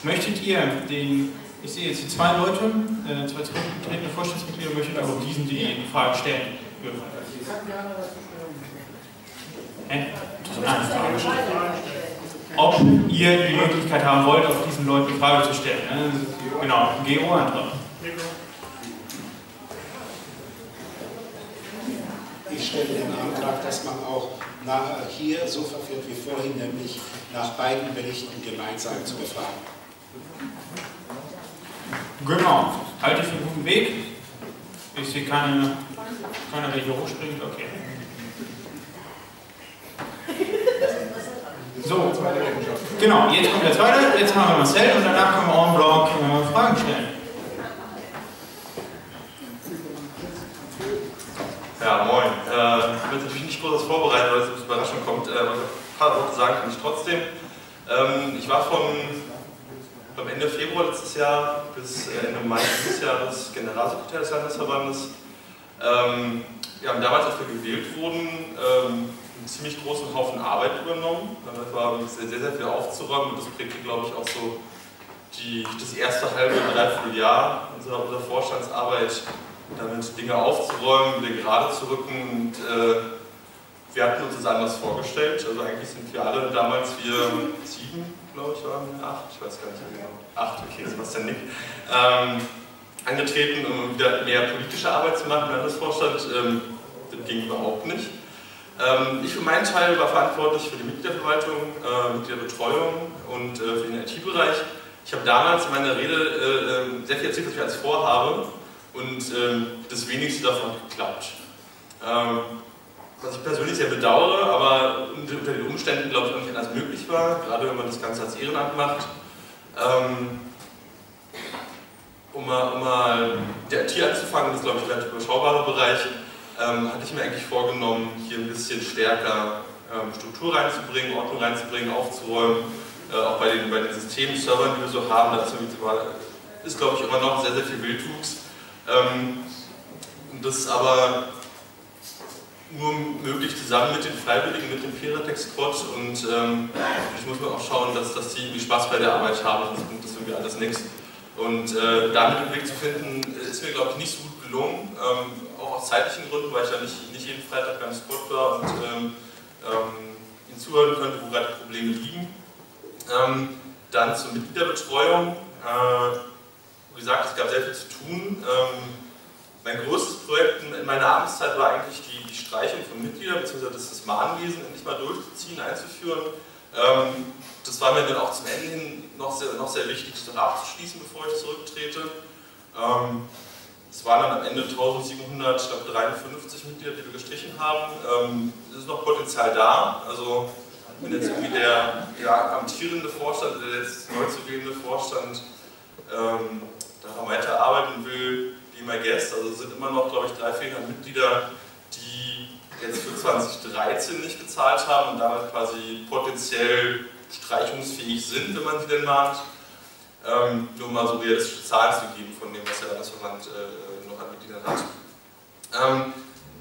[SPEAKER 2] Möchtet ihr den, ich sehe jetzt die zwei Leute, äh, zwei zurückgetretene Vorstandsmitglieder, möchtet auch diesen die Frage stellen dürfen? Hä? Ob ihr die Möglichkeit haben wollt, auf diesen Leuten die
[SPEAKER 1] Frage zu stellen. Ne? Genau, Geo Anton. Ich stelle den Antrag, dass man auch nach, äh, hier so verführt wie vorhin, nämlich nach beiden Berichten gemeinsam zu befragen. Genau,
[SPEAKER 2] halte ich für einen guten Weg. Ich sehe keine, keine welche hochspringt, okay. So, genau, jetzt kommt der zweite, jetzt machen wir Marcel und danach können wir auch einen Blog äh, Fragen stellen.
[SPEAKER 22] Ja, moin. Äh, ich bin jetzt natürlich nicht groß vorbereitet, weil es eine Überraschung kommt. Äh, ein paar Worte sagen kann ich trotzdem. Ähm, ich war von am Ende Februar letztes Jahr bis äh, Ende Mai dieses Jahres Generalsekretär des Landesverbandes. wir ähm, haben damals, als wir gewählt wurden, ähm, einen ziemlich großen Haufen Arbeit übernommen. Damit war sehr, sehr, sehr viel aufzuräumen und das prägte, glaube ich, auch so die, das erste halbe, dreiviertel Jahr unserer, unserer Vorstandsarbeit damit Dinge aufzuräumen, wieder gerade zu rücken. Und äh, wir hatten uns das anders vorgestellt. Also eigentlich sind wir alle damals, wir sieben, glaube ich, waren wir acht, ich weiß gar nicht mehr genau. Acht, okay, das Sebastian Nick. Ähm, angetreten, um wieder mehr politische Arbeit zu machen im Landesvorstand. Ähm, das ging überhaupt nicht. Ähm, ich für meinen Teil war verantwortlich für die Mitgliederverwaltung, äh, Mitgliederbetreuung und äh, für den IT-Bereich. Ich habe damals in meiner Rede äh, ähm, sehr viel erzählt, was ich als vorhabe und ähm, das wenigste davon hat geklappt. Ähm, was ich persönlich sehr bedauere, aber unter den Umständen glaube ich auch nicht anders möglich war, gerade wenn man das Ganze als Ehrenamt macht. Ähm, um mal, um mal der Tier anzufangen, das ist glaube ich ein relativ überschaubarer Bereich, ähm, hatte ich mir eigentlich vorgenommen, hier ein bisschen stärker ähm, Struktur reinzubringen, Ordnung reinzubringen, aufzuräumen, äh, auch bei den, bei den Systemen, Servern, die wir so haben, dazu ist glaube ich immer noch sehr, sehr viel Wildwuchs. Ähm, das ist aber nur möglich zusammen mit den Freiwilligen, mit dem Vierertech-Squad und ähm, ich muss mir auch schauen, dass, dass die Spaß bei der Arbeit haben, sonst bringt das irgendwie alles nichts. Und äh, damit einen Weg zu finden, ist mir glaube ich nicht so gut gelungen, ähm, auch aus zeitlichen Gründen, weil ich ja nicht, nicht jeden Freitag beim Squad war und ähm, ähm ihnen zuhören könnte, wo gerade Probleme liegen. Ähm, dann zur Mitgliederbetreuung. Äh, wie gesagt, es gab sehr viel zu tun. Ähm, mein größtes Projekt in meiner Amtszeit war eigentlich die, die Streichung von Mitgliedern, beziehungsweise das Mahnwesen endlich mal durchzuziehen, einzuführen. Ähm, das war mir dann auch zum Ende hin noch sehr, noch sehr wichtig, das dann abzuschließen, bevor ich zurücktrete. Ähm, es waren dann am Ende 1753 Mitglieder, die wir gestrichen haben. es ist noch Potenzial da. Also wenn jetzt irgendwie der, der amtierende Vorstand, der jetzt neu zu wählende Vorstand ähm, daran weiterarbeiten will, wie immer Guest. Also sind immer noch, glaube ich, 300 Mitglieder, die jetzt für 2013 nicht gezahlt haben und damit quasi potenziell streichungsfähig sind, wenn man sie denn mahnt. Ähm, nur mal so realistische Zahlen zu geben von dem, was der Landesverband äh, noch an Mitgliedern hat. Ähm,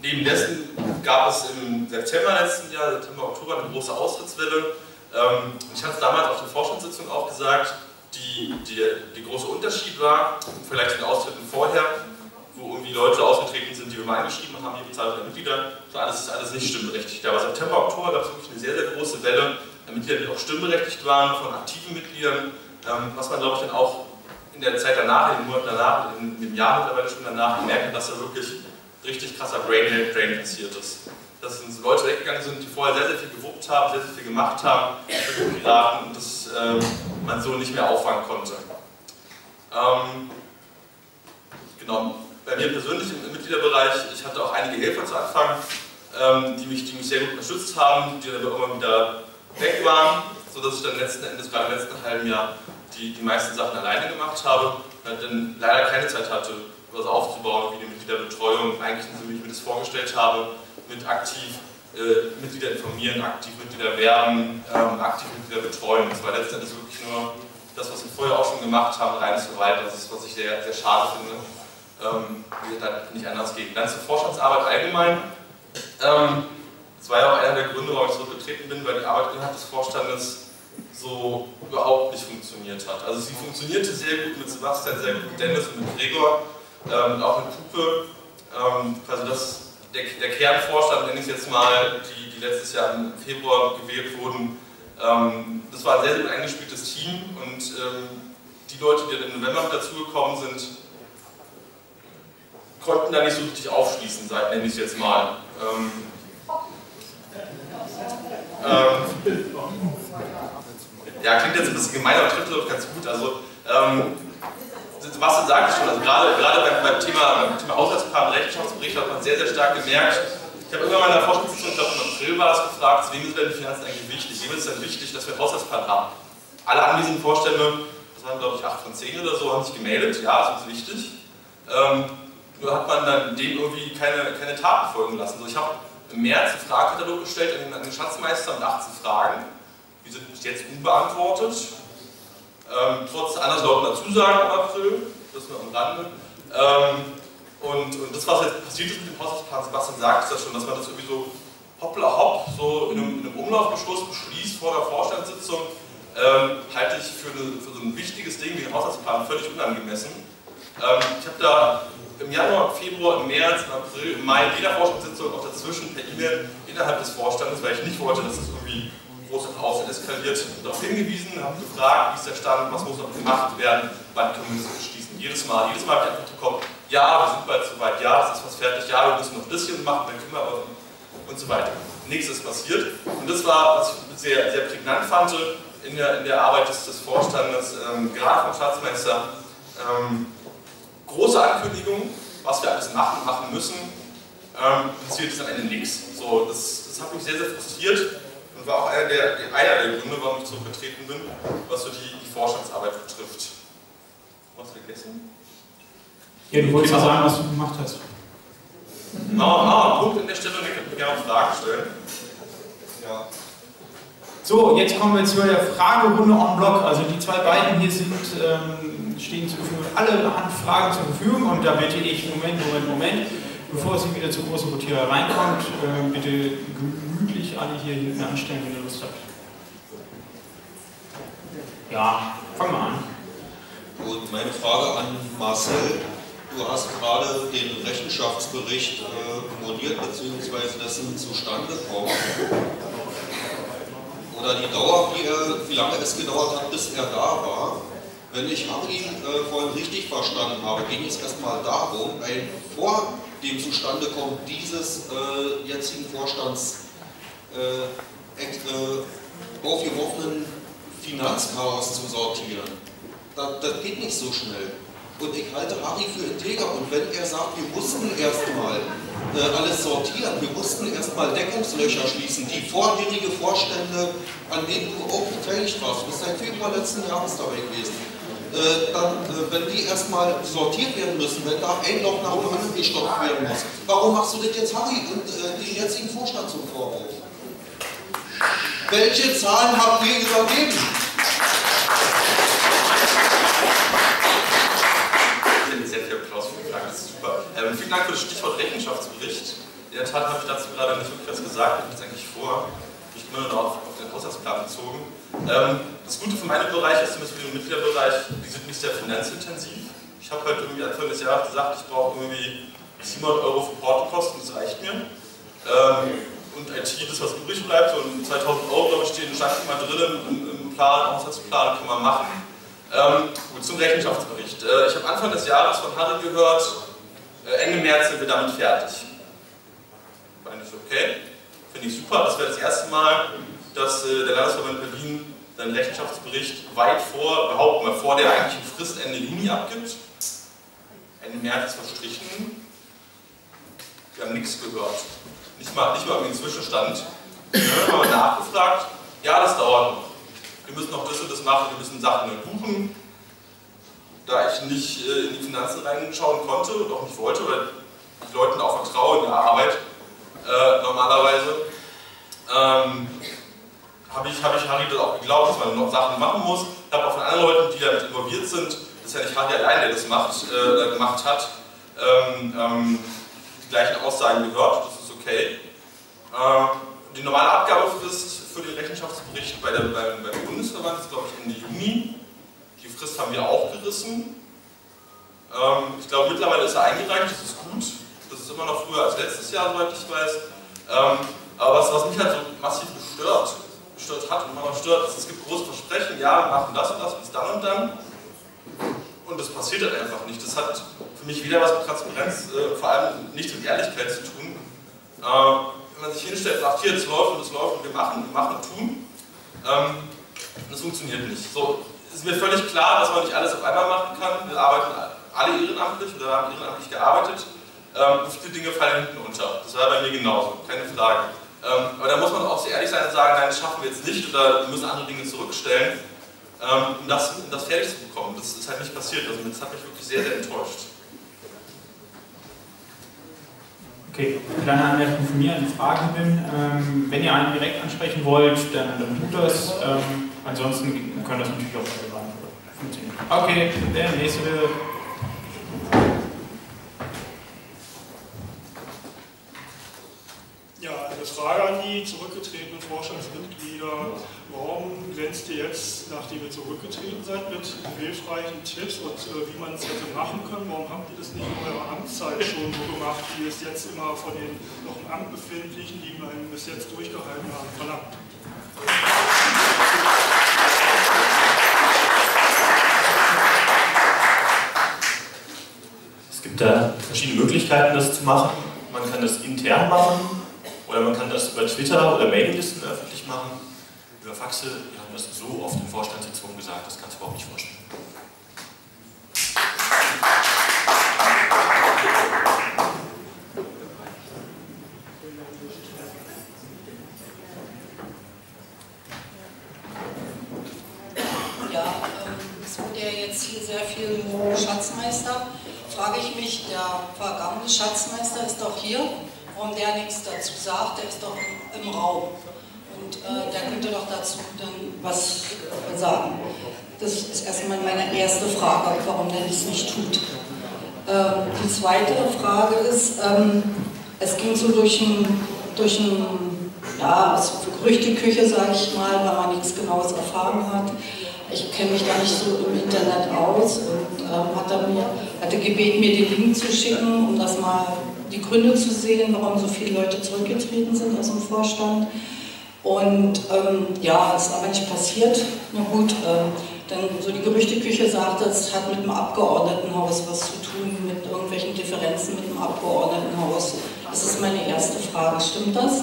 [SPEAKER 22] neben dessen gab es im September letzten Jahr, September, Oktober, eine große Austrittswelle. Ähm, ich hatte es damals auf der Vorstandssitzung auch gesagt, die, die, der große Unterschied war, vielleicht in den Austritten vorher, wo irgendwie Leute ausgetreten sind, die wir mal eingeschrieben haben, die Bezahlung der Mitglieder, sondern alles ist alles nicht stimmberechtigt. Da Aber September, Oktober gab es wirklich eine sehr, sehr große Welle an Mitgliedern, die halt auch stimmberechtigt waren, von aktiven Mitgliedern, ähm, was man glaube ich dann auch in der Zeit danach, in den Monaten danach, in dem Jahr mittlerweile schon danach, gemerkt hat, dass da wirklich richtig krasser Brain Drain passiert ist. Dass uns Leute weggegangen sind, die vorher sehr, sehr viel gewuppt haben, sehr, sehr viel gemacht haben für die Piraten und das ist ähm, man so nicht mehr auffangen konnte. Ähm, genau, bei mir persönlich im, im Mitgliederbereich, ich hatte auch einige Helfer zu Anfang, ähm, die, mich, die mich sehr gut unterstützt haben, die dann immer wieder weg waren, sodass ich dann letzten Endes gerade im letzten halben Jahr die, die meisten Sachen alleine gemacht habe, halt dann leider keine Zeit hatte, was aufzubauen, wie die Mitgliederbetreuung, eigentlich so wie ich mir das vorgestellt habe,
[SPEAKER 21] mit aktiv äh, Mitglieder informieren, aktiv Mitglieder werben,
[SPEAKER 22] ähm, aktiv Mitglieder betreuen. Das war letztendlich wirklich nur das, was wir vorher auch schon gemacht haben, reines Verwalten. Das ist, was ich sehr, sehr schade finde. Ähm, wie gesagt, da nicht anders geht. Dann zur Vorstandsarbeit allgemein. Ähm, das war ja auch einer der Gründe, warum ich zurückgetreten bin, weil die Arbeit innerhalb des Vorstandes so überhaupt nicht funktioniert hat. Also sie funktionierte sehr gut mit Sebastian, sehr gut mit Dennis und mit Gregor, ähm, auch mit Puppe. Ähm, also das der, der Kernvorstand, nenne ich jetzt mal, die, die letztes Jahr im Februar gewählt wurden, ähm, das war ein sehr, sehr gut eingespieltes Team und ähm, die Leute, die dann im November dazugekommen sind, konnten da nicht so richtig aufschließen, nenne ich es jetzt mal. Ähm, ähm, ja, klingt jetzt ein bisschen gemein, aber trifft doch ganz gut. Also, ähm, was sagt es schon, also gerade, gerade beim, beim Thema, beim Thema Haushaltsplan, Rechenschaftsbericht hat man sehr, sehr stark gemerkt, ich habe irgendwann in der Forschungssitzung, ich glaube im April war es, gefragt, wem ist denn die Finanzen eigentlich wichtig? Wem ist es denn wichtig, dass wir einen Haushaltsplan haben? Alle anwesenden Vorstände, das waren glaube ich 8 von 10 oder so, haben sich gemeldet, ja, das ist wichtig. Ähm, nur hat man dann dem irgendwie keine, keine Taten folgen lassen. So, ich habe im März einen Fragekatalog gestellt an den, an den Schatzmeister mit 18 Fragen. Die sind jetzt unbeantwortet. Ähm, trotz anderslautender Zusagen im April, das nur am Rande. Ähm, und, und, das, was jetzt passiert ist mit dem Haushaltsplan, Sebastian sagt es ja schon, dass man das irgendwie so hoppla hopp, so in einem, in einem Umlaufbeschluss beschließt vor der Vorstandssitzung, ähm, halte ich für, eine, für, so ein wichtiges Ding wie den Haushaltsplan völlig unangemessen. Ähm, ich habe da im Januar, Februar, im März, im April, im Mai jeder Vorstandssitzung auch dazwischen per E-Mail innerhalb des Vorstandes, weil ich nicht wollte, dass das irgendwie große nach eskaliert und darauf hingewiesen, habe gefragt, wie ist der Stand, was muss noch gemacht werden, wann können wir das beschließen. Jedes Mal, jedes Mal habe ich einfach bekommen, ja, wir sind bald soweit, ja, das ist was fertig, ja, wir müssen noch das hier machen, dann können wir uns und so weiter. Nichts ist passiert. Und das war, was ich sehr, sehr prägnant fand, in der, in der Arbeit des, des Vorstandes, ähm, gerade vom Staatsminister, ähm, große Ankündigung, was wir alles machen, machen müssen, ähm, passiert ist am Ende nichts. So, das, das hat mich sehr, sehr frustriert und war auch einer der, einer der Gründe, warum ich zurückgetreten bin, was so die,
[SPEAKER 2] die Forschungsarbeit betrifft. Was vergessen? Ja, du wolltest ja genau. sagen, was du gemacht hast. Genau, ah, Punkt an der Stelle, wir können gerne Fragen stellen. Ja. So, jetzt kommen wir zu der Fragerunde en bloc. Also die zwei beiden hier sind, ähm, stehen zur Verfügung, alle Fragen zur Verfügung und da bitte ich, Moment, Moment, Moment, bevor es wieder zu großen Rotier reinkommt, äh, bitte sich alle
[SPEAKER 13] hier hinten anstellen, wenn ihr Lust habt.
[SPEAKER 2] Ja, fangen wir
[SPEAKER 15] an. Gut, meine Frage an Marcel. Du hast gerade den Rechenschaftsbericht äh, moniert, beziehungsweise dessen zustande kommen. Oder die Dauer, wie, er, wie lange es gedauert hat, bis er da war. Wenn ich Harry äh, vorhin richtig verstanden habe, ging es erstmal darum, ein vor dem Zustandekommen dieses äh, jetzigen Vorstands äh, aufgeworfenen Finanzchaos zu sortieren. Das, das geht nicht so schnell. Und ich halte Harry für integer. Und wenn er sagt, wir mussten erstmal äh, alles sortieren, wir mussten erstmal Deckungslöcher schließen, die vorherige Vorstände, an denen du auch beteiligt warst, du bist seit Februar letzten Jahres dabei gewesen, äh, dann, äh, wenn die erstmal sortiert werden müssen, wenn da ein Loch nach dem anderen gestopft werden muss,
[SPEAKER 23] warum machst du das jetzt Harry und äh, den jetzigen Vorstand zum Vorbild? Welche Zahlen habt ihr übergeben? Sehr viel Applaus
[SPEAKER 22] für die das ist super. Ähm, vielen Dank für das Stichwort Rechenschaftsbericht. In der Tat habe ich dazu gerade nicht wirklich was gesagt, ich es eigentlich vor. nicht bin nur auf, auf den Haushaltsplan bezogen. Ähm, das Gute für meinen Bereich ist zumindest für den Mitgliederbereich, die sind nicht sehr finanzintensiv. Ich habe halt irgendwie Anfang des Jahres gesagt, ich brauche irgendwie 700 Euro für Portokosten, das reicht mir. Ähm, und IT, das was übrig bleibt. Und 2000 Euro, glaube ich, stehen Schranken mal drin im, im Plan, Haushaltsplan, kann man machen. Ähm, gut, zum Rechenschaftsbericht. Äh, ich habe Anfang des Jahres von Harry gehört, äh, Ende März sind wir damit fertig. Meine ich, okay, finde ich super. Das wäre das erste Mal, dass äh, der Landesverband Berlin seinen Rechenschaftsbericht weit vor, behaupten wir, vor der eigentlichen Frist Ende Juni abgibt. Ende März ist verstrichen. Wir haben nichts gehört. Nicht mal, nicht mal irgendwie einen Zwischenstand. Dann haben wir nachgefragt, ja, das dauert noch. Wir müssen noch das und das machen, wir müssen Sachen buchen. Da ich nicht äh, in die Finanzen reinschauen konnte und auch nicht wollte, weil ich Leuten auch vertraue in der Arbeit, äh, normalerweise, ähm, habe ich, hab ich Harry das auch geglaubt, dass man noch Sachen machen muss. Ich habe auch von anderen Leuten, die damit involviert sind, das ist ja nicht Harry allein, der das macht, äh, gemacht hat, ähm, ähm, die gleichen Aussagen gehört. Das okay. Ähm, die normale Abgabefrist für den Rechenschaftsbericht bei der, beim, beim Bundesverband ist, glaube ich, Ende Juni. Die Frist haben wir auch gerissen. Ähm, ich glaube, mittlerweile ist er eingereicht, das ist gut. Das ist immer noch früher als letztes Jahr, soweit ich weiß. Ähm, aber was, was mich halt so massiv gestört, gestört hat und immer stört, ist, es gibt große Versprechen, ja, wir machen das und das bis dann und dann. Und das passiert halt einfach nicht. Das hat für mich wieder was mit Transparenz, äh, vor allem nicht mit Ehrlichkeit zu tun ähm, wenn man sich hinstellt und sagt, hier, das läuft und das läuft und wir machen, wir machen und tun, ähm, das funktioniert nicht. So, ist mir völlig klar, dass man nicht alles auf einmal machen kann. Wir arbeiten alle ehrenamtlich oder haben ehrenamtlich gearbeitet. Ähm, viele Dinge fallen hinten unter. Das war bei mir genauso, keine Frage. aber da muss man auch sehr ehrlich sein und sagen, nein, das schaffen wir jetzt nicht oder wir müssen andere Dinge zurückstellen, um, das, um das fertig zu
[SPEAKER 2] bekommen. Das ist halt nicht passiert. Also das hat mich wirklich sehr, sehr enttäuscht. Okay, kleine Anmerkung von mir an die Frage bin. Ähm, wenn ihr einen direkt ansprechen wollt, dann, dann tut das. Ähm, ansonsten können das natürlich auch selber funktionieren. Okay, der nächste.
[SPEAKER 9] Ja, eine Frage an die zurückgetretenen Vorstandsmitglieder. Warum glänzt ihr jetzt, nachdem ihr zurückgetreten seid, mit hilfreichen Tipps und äh, wie man es hätte machen können. Warum habt ihr das nicht in eurer Amtszeit schon so gemacht, wie es jetzt immer von den noch im Amt befindlichen, die man bis jetzt durchgehalten haben, verlangt?
[SPEAKER 12] Es gibt da verschiedene Möglichkeiten, das zu machen. Man kann das intern machen oder man kann das über Twitter oder Mailinglisten öffentlich machen über Faxe, wir haben das so oft in Vorstandssitzungen gesagt, das kannst du überhaupt nicht vorstellen.
[SPEAKER 24] Ja, ähm, es wurde jetzt hier sehr viel Schatzmeister. Frage
[SPEAKER 25] ich mich, der vergangene Schatzmeister ist doch hier, warum der nichts dazu sagt, der ist doch im Raum. Und äh, da könnt ihr doch dazu dann was äh, sagen. Das ist erstmal meine erste Frage, warum der dies nicht tut. Ähm, die zweite Frage ist, ähm, es ging so durch ein, durch ein ja, also Gerüchteküche, sage ich mal, weil man nichts Genaues erfahren hat. Ich kenne mich da nicht so im Internet aus und ähm, hatte, mir, hatte gebeten, mir den Link zu schicken, um das mal die Gründe zu sehen, warum so viele Leute zurückgetreten sind aus dem Vorstand. Und ähm, ja, ist aber nicht passiert. Na gut, äh, denn so die Gerüchteküche sagt, es hat mit dem Abgeordnetenhaus was zu tun, mit irgendwelchen Differenzen mit dem
[SPEAKER 4] Abgeordnetenhaus. Das ist meine erste Frage. Stimmt das?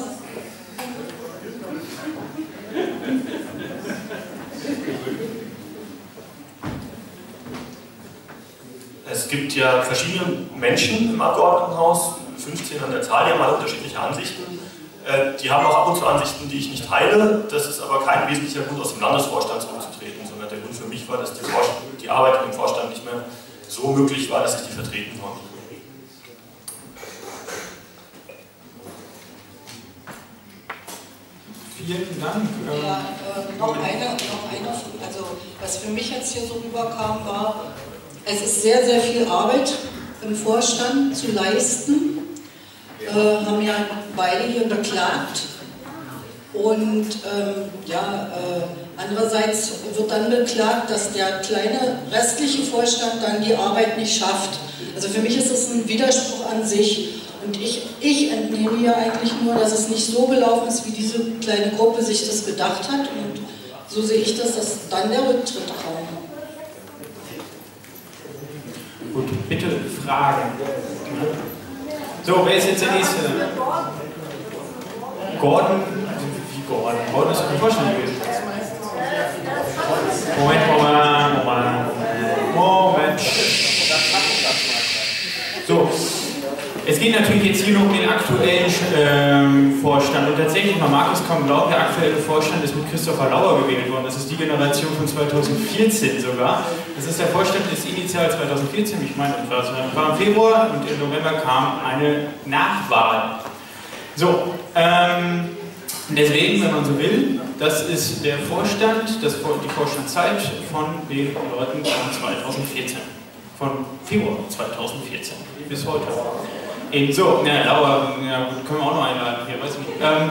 [SPEAKER 12] Es gibt ja verschiedene Menschen im Abgeordnetenhaus, 15 an der Zahl, die haben alle unterschiedliche Ansichten äh, die haben auch ab und zu Ansichten, die ich nicht teile. Das ist aber kein wesentlicher Grund, aus dem Landesvorstand zurückzutreten, sondern der Grund für mich war, dass die, die Arbeit im Vorstand nicht mehr so möglich war, dass ich die vertreten konnte.
[SPEAKER 2] Vielen Dank. Ja, äh, noch, eine, noch eine, also
[SPEAKER 25] was für mich jetzt hier so rüberkam, war, es ist sehr, sehr viel Arbeit im Vorstand zu leisten äh, haben ja beide hier beklagt. Und ähm, ja, äh, andererseits wird dann beklagt, dass der kleine restliche Vorstand dann die Arbeit nicht schafft. Also für mich ist das ein Widerspruch an sich. Und ich, ich entnehme ja eigentlich nur, dass es nicht so gelaufen ist, wie diese kleine Gruppe sich das gedacht hat. Und so sehe ich das, dass dann der Rücktritt kam.
[SPEAKER 2] Gut, bitte Fragen. So, wer ist jetzt der Nächste? Gordon? Wie Gordon? Gordon ist ein Vorstand gewesen. Moment, Moment, Moment, Moment. Moment. Es geht natürlich jetzt hier nur um den aktuellen ähm, Vorstand. Und tatsächlich, man mag kaum glauben, der aktuelle Vorstand ist mit Christopher Lauer gewählt worden. Das ist die Generation von 2014 sogar. Das ist der Vorstand ist initial 2014, ich meine, das war im Februar und im November kam eine Nachwahl. So, ähm, deswegen, wenn man so will, das ist der Vorstand, das, die Vorstandszeit von den Leuten von 2014. Von Februar 2014 bis heute. Ebenso, ja, Laura, ja, können wir auch noch einladen hier, weiß ich nicht. Ähm,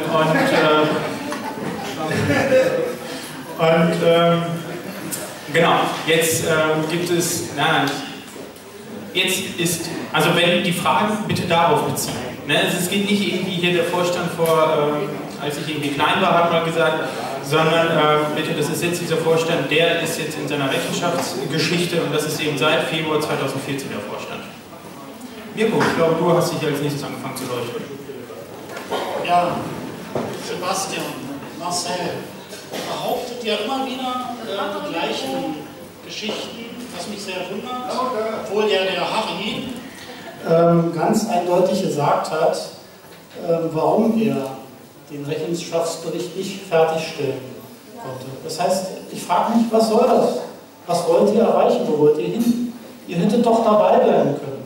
[SPEAKER 2] und, äh, und ähm, genau, jetzt äh, gibt es, na, jetzt ist, also wenn die Fragen bitte darauf beziehen. Ne? Also es geht nicht irgendwie hier der Vorstand vor, äh, als ich irgendwie klein war, hat man gesagt, sondern äh, bitte, das ist jetzt dieser Vorstand, der ist jetzt in seiner Rechenschaftsgeschichte und das ist eben seit Februar 2014 der Vorstand. Mirko, ich glaube, du hast dich als nächstes angefangen zu leuchten. Ja, Sebastian, Marcel, behauptet ja immer
[SPEAKER 8] wieder äh, die gleichen Geschichten, was mich sehr wundert, obwohl ja der Harry ähm, ganz eindeutig gesagt hat, äh, warum er den Rechenschaftsbericht nicht fertigstellen konnte. Das heißt, ich frage mich, was soll das? Was wollt ihr
[SPEAKER 26] erreichen? Wo wollt ihr hin? Ihr hättet doch dabei bleiben können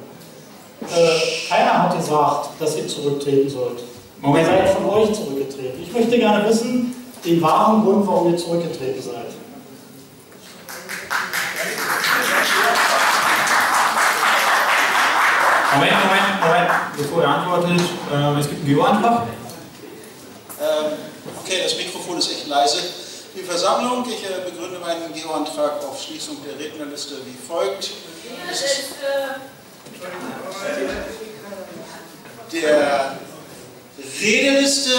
[SPEAKER 26] äh, keiner hat
[SPEAKER 8] gesagt, dass ihr zurücktreten sollt. Moment. Ihr seid von euch zurückgetreten. Ich möchte gerne wissen, den wahren Grund, warum ihr zurückgetreten seid.
[SPEAKER 13] Moment, Moment, Moment, bevor ihr antwortet,
[SPEAKER 2] äh, es gibt einen Geoantrag.
[SPEAKER 23] Ähm, okay, das Mikrofon ist echt leise. Die Versammlung, ich äh, begründe meinen Geoantrag auf Schließung der Rednerliste wie folgt. Ja, das ist,
[SPEAKER 27] äh der Redeliste,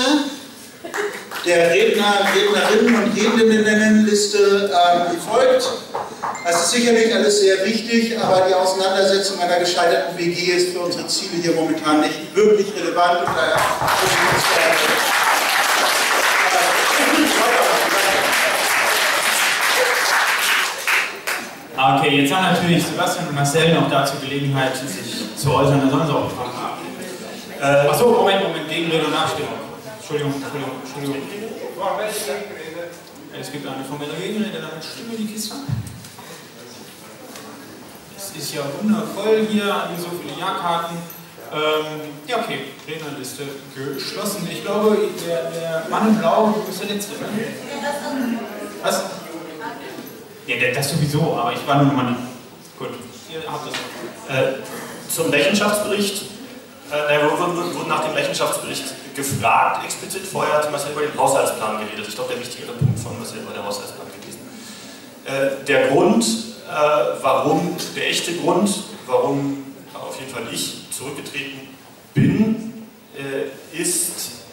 [SPEAKER 23] der Redner, Rednerinnen und Rednerinnenliste äh, wie folgt. Das ist sicherlich alles sehr wichtig, aber die Auseinandersetzung einer gescheiterten WG ist für unsere Ziele hier momentan nicht wirklich relevant. Und daher
[SPEAKER 2] Ah, okay, jetzt haben natürlich Sebastian und Marcel noch dazu Gelegenheit, sich zu äußern, da sollen sie auch gefangen haben. Äh, achso, Moment, Moment, Gegenrede und Nachstimmung. Entschuldigung, Entschuldigung, Entschuldigung. Es gibt eine formelle Gegenrede, dann stimmen die Kiste ab. Es ist ja wundervoll hier, haben so viele Jahrkarten. Ähm, ja, okay, Rednerliste geschlossen. Ich glaube, der, der Mann in Blau ist der Letzte, ne? Was? Ja, das sowieso, aber ich war nur nochmal. Gut. Ihr habt das. Äh, zum Rechenschaftsbericht. Der Rover wurde nach dem Rechenschaftsbericht
[SPEAKER 12] gefragt, explizit. Vorher hat Marcel über den Haushaltsplan geredet. Ich glaube, der wichtigere Punkt von Marcel war der Haushaltsplan gewesen. Äh, der Grund, äh, warum, der echte Grund,
[SPEAKER 4] warum auf jeden
[SPEAKER 12] Fall ich zurückgetreten bin, äh, ist,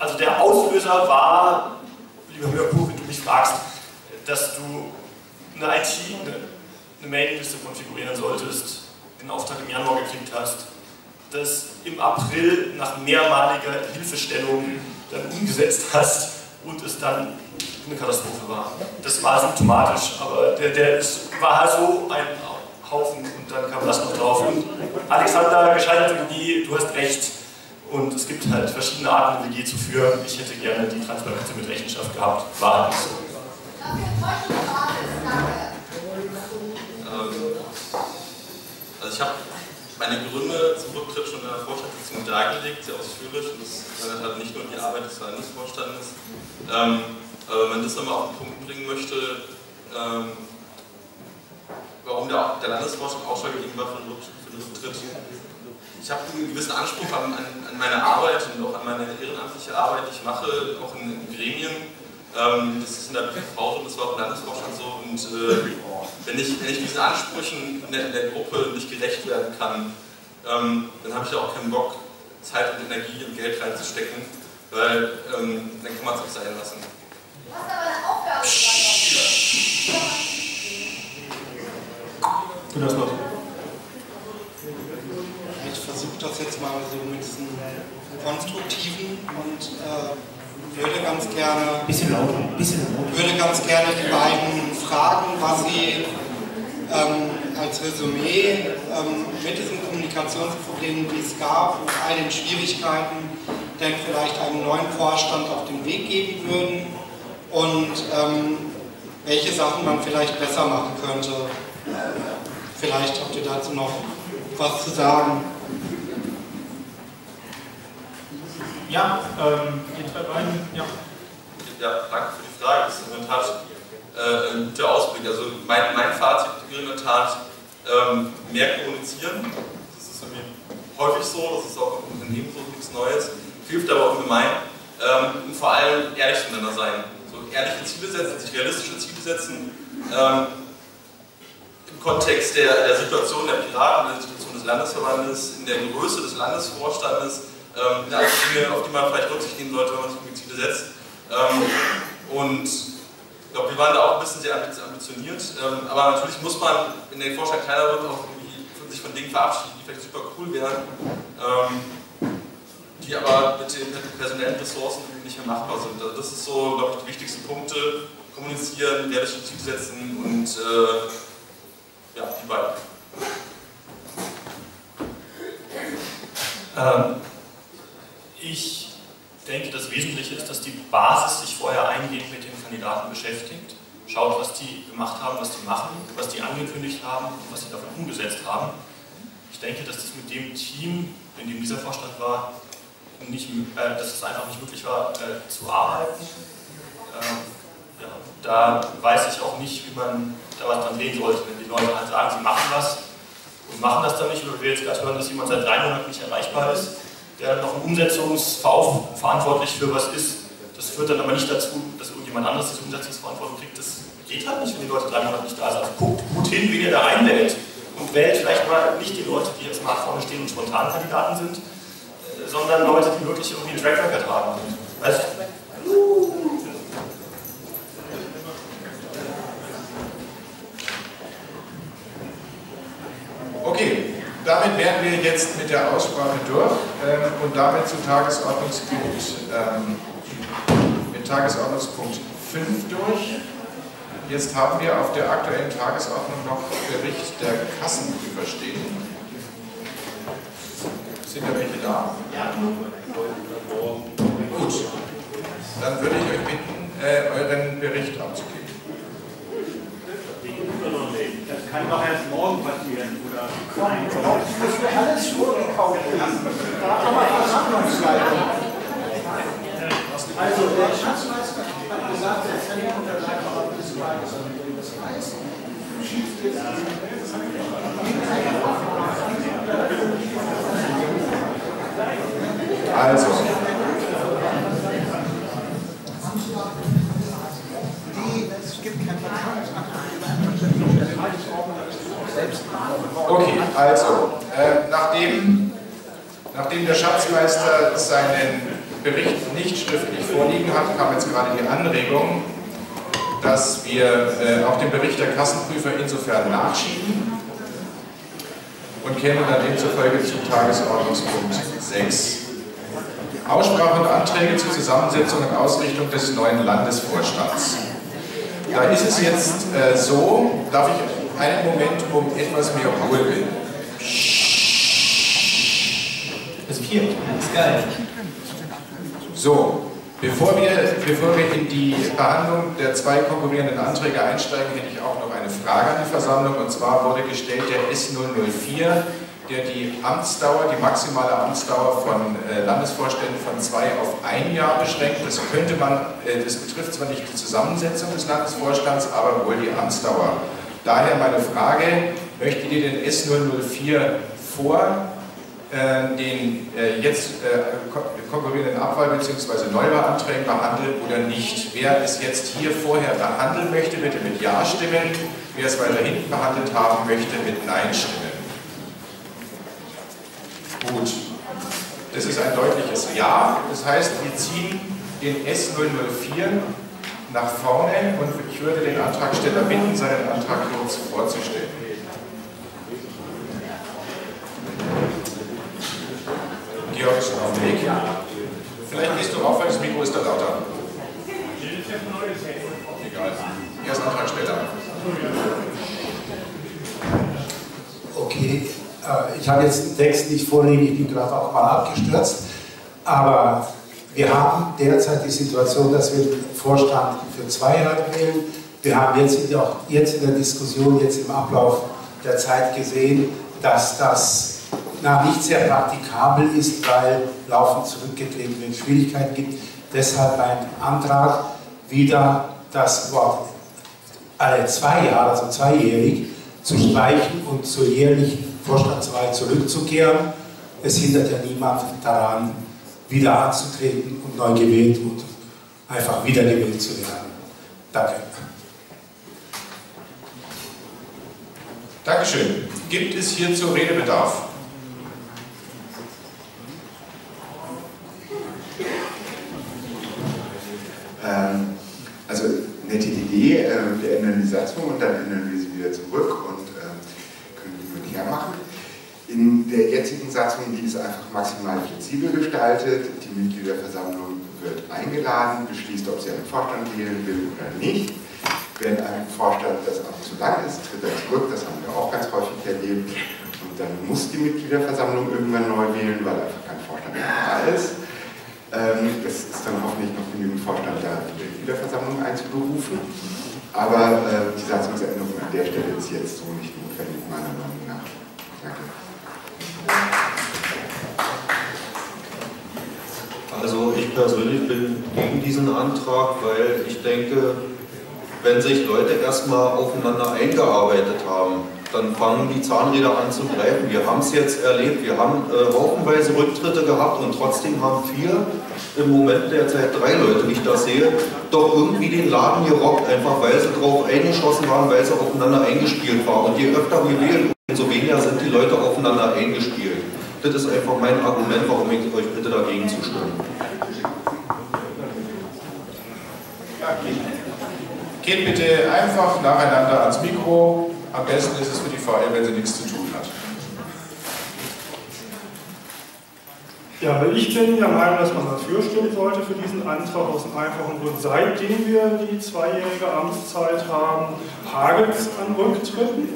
[SPEAKER 12] also der Auslöser war, lieber Hörbuch, wenn du mich fragst, dass du eine IT, eine, eine Mailingliste konfigurieren solltest, den Auftrag im Januar gekriegt hast, das im April nach mehrmaliger Hilfestellung dann umgesetzt hast und es dann eine Katastrophe war. Das war symptomatisch, aber der, der ist, war so ein Haufen und dann kam das noch drauf. Und Alexander gescheiterte WG, du hast recht. Und es gibt halt verschiedene Arten, eine WG zu führen. Ich hätte gerne die Transparenz mit Rechenschaft gehabt, war halt nicht so. Ähm,
[SPEAKER 22] also ich habe meine Gründe zum Rücktritt schon in der Vorstandssitzung dargelegt, sehr ausführlich, und das landet halt nicht nur die Arbeit des Landesvorstandes. Ähm, aber wenn man das nochmal auf den Punkt bringen möchte, ähm, warum der, der Landesvorstand ausschlaggebend war für den Rücktritt, ich habe einen gewissen Anspruch an, an, an, meine Arbeit und auch an meine ehrenamtliche Arbeit, die ich mache, auch in, in Gremien. Ähm, das ist in der Projektpause und das war auch in der Landesvorstand so. Und äh, wenn, ich, wenn ich diesen Ansprüchen in der, in der Gruppe nicht gerecht werden kann, ähm, dann habe ich ja auch keinen Bock, Zeit und Energie und Geld reinzustecken, weil ähm, dann kann man es auch sein lassen. Du hast aber eine Aufgabe. Gut, das noch.
[SPEAKER 3] Ich versuche das jetzt mal so mit diesen konstruktiven und äh, würde ganz gerne, bisschen lauter, bisschen lauter. würde ganz
[SPEAKER 4] gerne die beiden fragen, was sie
[SPEAKER 3] ähm, als Resümee ähm, mit diesen Kommunikationsproblemen, die es gab, und all den Schwierigkeiten, denn vielleicht einen neuen Vorstand auf den Weg geben würden und ähm, welche Sachen man vielleicht besser machen könnte. Vielleicht habt ihr dazu noch was zu sagen.
[SPEAKER 2] Ja, ähm, die drei halt ja. Ja, danke für die Frage. Das ist in der Tat äh, ein guter Ausblick.
[SPEAKER 22] Also mein, mein Fazit wäre in der Tat, ähm, mehr kommunizieren. Das ist irgendwie häufig so, das ist auch im Unternehmen so nichts Neues. Hilft aber ungemein. Ähm, und vor allem ehrlich miteinander sein. So ehrliche Ziele setzen, sich realistische Ziele setzen. Ähm, Im Kontext der, der Situation der Piraten, der Situation des Landesverbandes, in der Größe des Landesvorstandes, ähm, eine sind Dinge, auf die man vielleicht Rücksicht nehmen sollte, wenn man sich irgendwie Ziele setzt. Ähm, und ich glaube, wir waren da auch ein bisschen sehr ambitioniert, ähm, aber natürlich muss man, in den Forscher kleiner wird, auch irgendwie sich von Dingen verabschieden, die vielleicht super cool wären, ähm, die aber mit den personellen Ressourcen nicht mehr machbar sind. Also das ist so, glaube ich, die wichtigsten Punkte, kommunizieren, realistische Ziele setzen und äh, ja, die beiden.
[SPEAKER 12] Um, ähm, ich denke, das Wesentliche ist, dass die Basis sich vorher eingehend mit den Kandidaten beschäftigt, schaut, was die gemacht haben, was die machen, was die angekündigt haben und was sie davon umgesetzt haben. Ich denke, dass das mit dem Team, in dem dieser Vorstand war, nicht, äh, dass es einfach nicht möglich war, äh, zu arbeiten. Ähm, ja, da weiß ich auch nicht, wie man da was dran sehen sollte, wenn die Leute halt sagen, sie machen was und machen das dann nicht, oder wir jetzt gerade hören, dass jemand seit drei Monaten nicht erreichbar ist der noch im umsetzungsverantwortlich für was ist. Das führt dann aber nicht dazu, dass irgendjemand anderes diese Umsetzungsverantwortung kriegt. Das geht halt nicht, wenn die Leute drei Monate nicht da sind. Also guckt gut hin, wen ihr da einwählt und wählt vielleicht mal nicht die Leute, die jetzt mal vorne stehen und spontan Kandidaten sind, äh, sondern Leute, die wirklich irgendwie einen Track Record haben. Also,
[SPEAKER 10] okay damit wären wir jetzt mit der Aussprache durch äh, und damit zu Tagesordnungspunkt, ähm, mit Tagesordnungspunkt 5 durch. Jetzt haben wir auf der aktuellen Tagesordnung noch Bericht der Kassenprüfer stehen. Sind da welche da? Ja. Gut, dann würde ich euch bitten, äh, euren Bericht abzugeben das kann doch erst morgen passieren. Oder Nein, das müssen wir alles schon gekauft haben. Da haben wir Versammlungsleitung. Also, der Schatzmeister hat gesagt, er kann die Unterlagen auch bis Tages anbringen. Das heißt, schießt jetzt also, es gibt keinen Vertrag. Okay, also, äh, nachdem, nachdem der Schatzmeister seinen Bericht nicht schriftlich vorliegen hat, kam jetzt gerade die Anregung, dass wir äh, auch den Bericht der Kassenprüfer insofern nachschieben und kämen dann demzufolge zum Tagesordnungspunkt 6. Aussprache und Anträge zur Zusammensetzung und Ausrichtung des neuen Landesvorstands. Da ist es jetzt äh, so, darf ich einen Moment um etwas mehr Ruhe bitten? Das piept, das ist geil. So, bevor wir, bevor wir in die Behandlung der zwei konkurrierenden Anträge einsteigen, hätte ich auch noch eine Frage an die Versammlung. Und zwar wurde gestellt, der S004 der die Amtsdauer, die maximale Amtsdauer von äh, Landesvorständen von zwei auf ein Jahr beschränkt. Das könnte man, äh, das betrifft zwar nicht die Zusammensetzung des Landesvorstands, aber wohl die Amtsdauer. Daher meine Frage, möchtet ihr den S004 vor äh, den jetzt konkurrierenden Abwahl- bzw. Neuwahlanträgen behandeln oder nicht? Wer es jetzt hier vorher behandeln möchte, bitte mit Ja stimmen. Wer es weiter hinten behandelt haben möchte, mit Nein stimmen. Gut. Das ist ein deutliches Ja. Das heißt, wir ziehen den S004 nach vorne und ich würde den Antragsteller bitten, seinen Antrag kurz vorzustellen. Georg ist auf dem Weg. Vielleicht gehst du auf, weil das Mikro ist da lauter.
[SPEAKER 1] Egal. Er ist Antragsteller. Okay. Äh, ich habe jetzt einen Text nicht vorliegen, ich bin gerade auch mal abgestürzt, aber wir haben derzeit die Situation, dass wir den Vorstand für zwei Jahre wählen. Wir haben jetzt auch jetzt in der Diskussion, jetzt im Ablauf der Zeit gesehen, dass das na, nicht sehr praktikabel ist, weil laufend zurückgetreten Schwierigkeiten gibt. Deshalb mein Antrag, wieder das Wort alle zwei Jahre, also zweijährig, zu streichen und zur jährlichen Vorstandswahl zurückzukehren. Es hindert ja niemand daran, wieder anzutreten und neu gewählt und einfach wiedergewählt zu werden. Danke.
[SPEAKER 10] Dankeschön. Gibt es hierzu Redebedarf?
[SPEAKER 5] Ähm, also nette Idee, äh, wir ändern die Satzung und dann ändern wir sie wieder zurück mehr machen. In der jetzigen Satzung, die ist einfach maximal flexibel gestaltet. Die Mitgliederversammlung wird eingeladen, beschließt, ob sie einen Vorstand wählen will oder nicht. Wenn einem Vorstand das auch zu lang ist, tritt er zurück, das haben wir auch ganz häufig erlebt. Und dann muss die Mitgliederversammlung irgendwann neu wählen, weil einfach kein Vorstand mehr da ist. Ähm, es ist dann hoffentlich noch genügend Vorstand da, die Mitgliederversammlung einzuberufen. Aber äh, die
[SPEAKER 15] Satzungsänderung an der Stelle ist jetzt so nicht notwendig, meiner Meinung nach. Also ich persönlich bin gegen diesen Antrag, weil ich denke, wenn sich Leute erstmal aufeinander eingearbeitet haben, dann fangen die Zahnräder an zu greifen. Wir haben es jetzt erlebt, wir haben äh, haufenweise Rücktritte gehabt und trotzdem haben vier, im Moment derzeit drei Leute, wie ich das sehe, doch irgendwie den Laden gerockt, einfach weil sie drauf eingeschossen haben, weil sie aufeinander eingespielt waren. Und je öfter wir wählen, umso weniger sind die Leute aufeinander eingespielt. Das ist einfach mein Argument, warum ich
[SPEAKER 10] euch bitte dagegen zustimme. Geht bitte einfach nacheinander ans Mikro. Am besten ist es für die VL, wenn sie nichts zu tun hat.
[SPEAKER 9] Ja, weil ich bin der Meinung, dass man dafür stimmen sollte für diesen Antrag aus dem einfachen Grund. Seitdem wir die zweijährige Amtszeit haben, hagelt es an Rücktritten.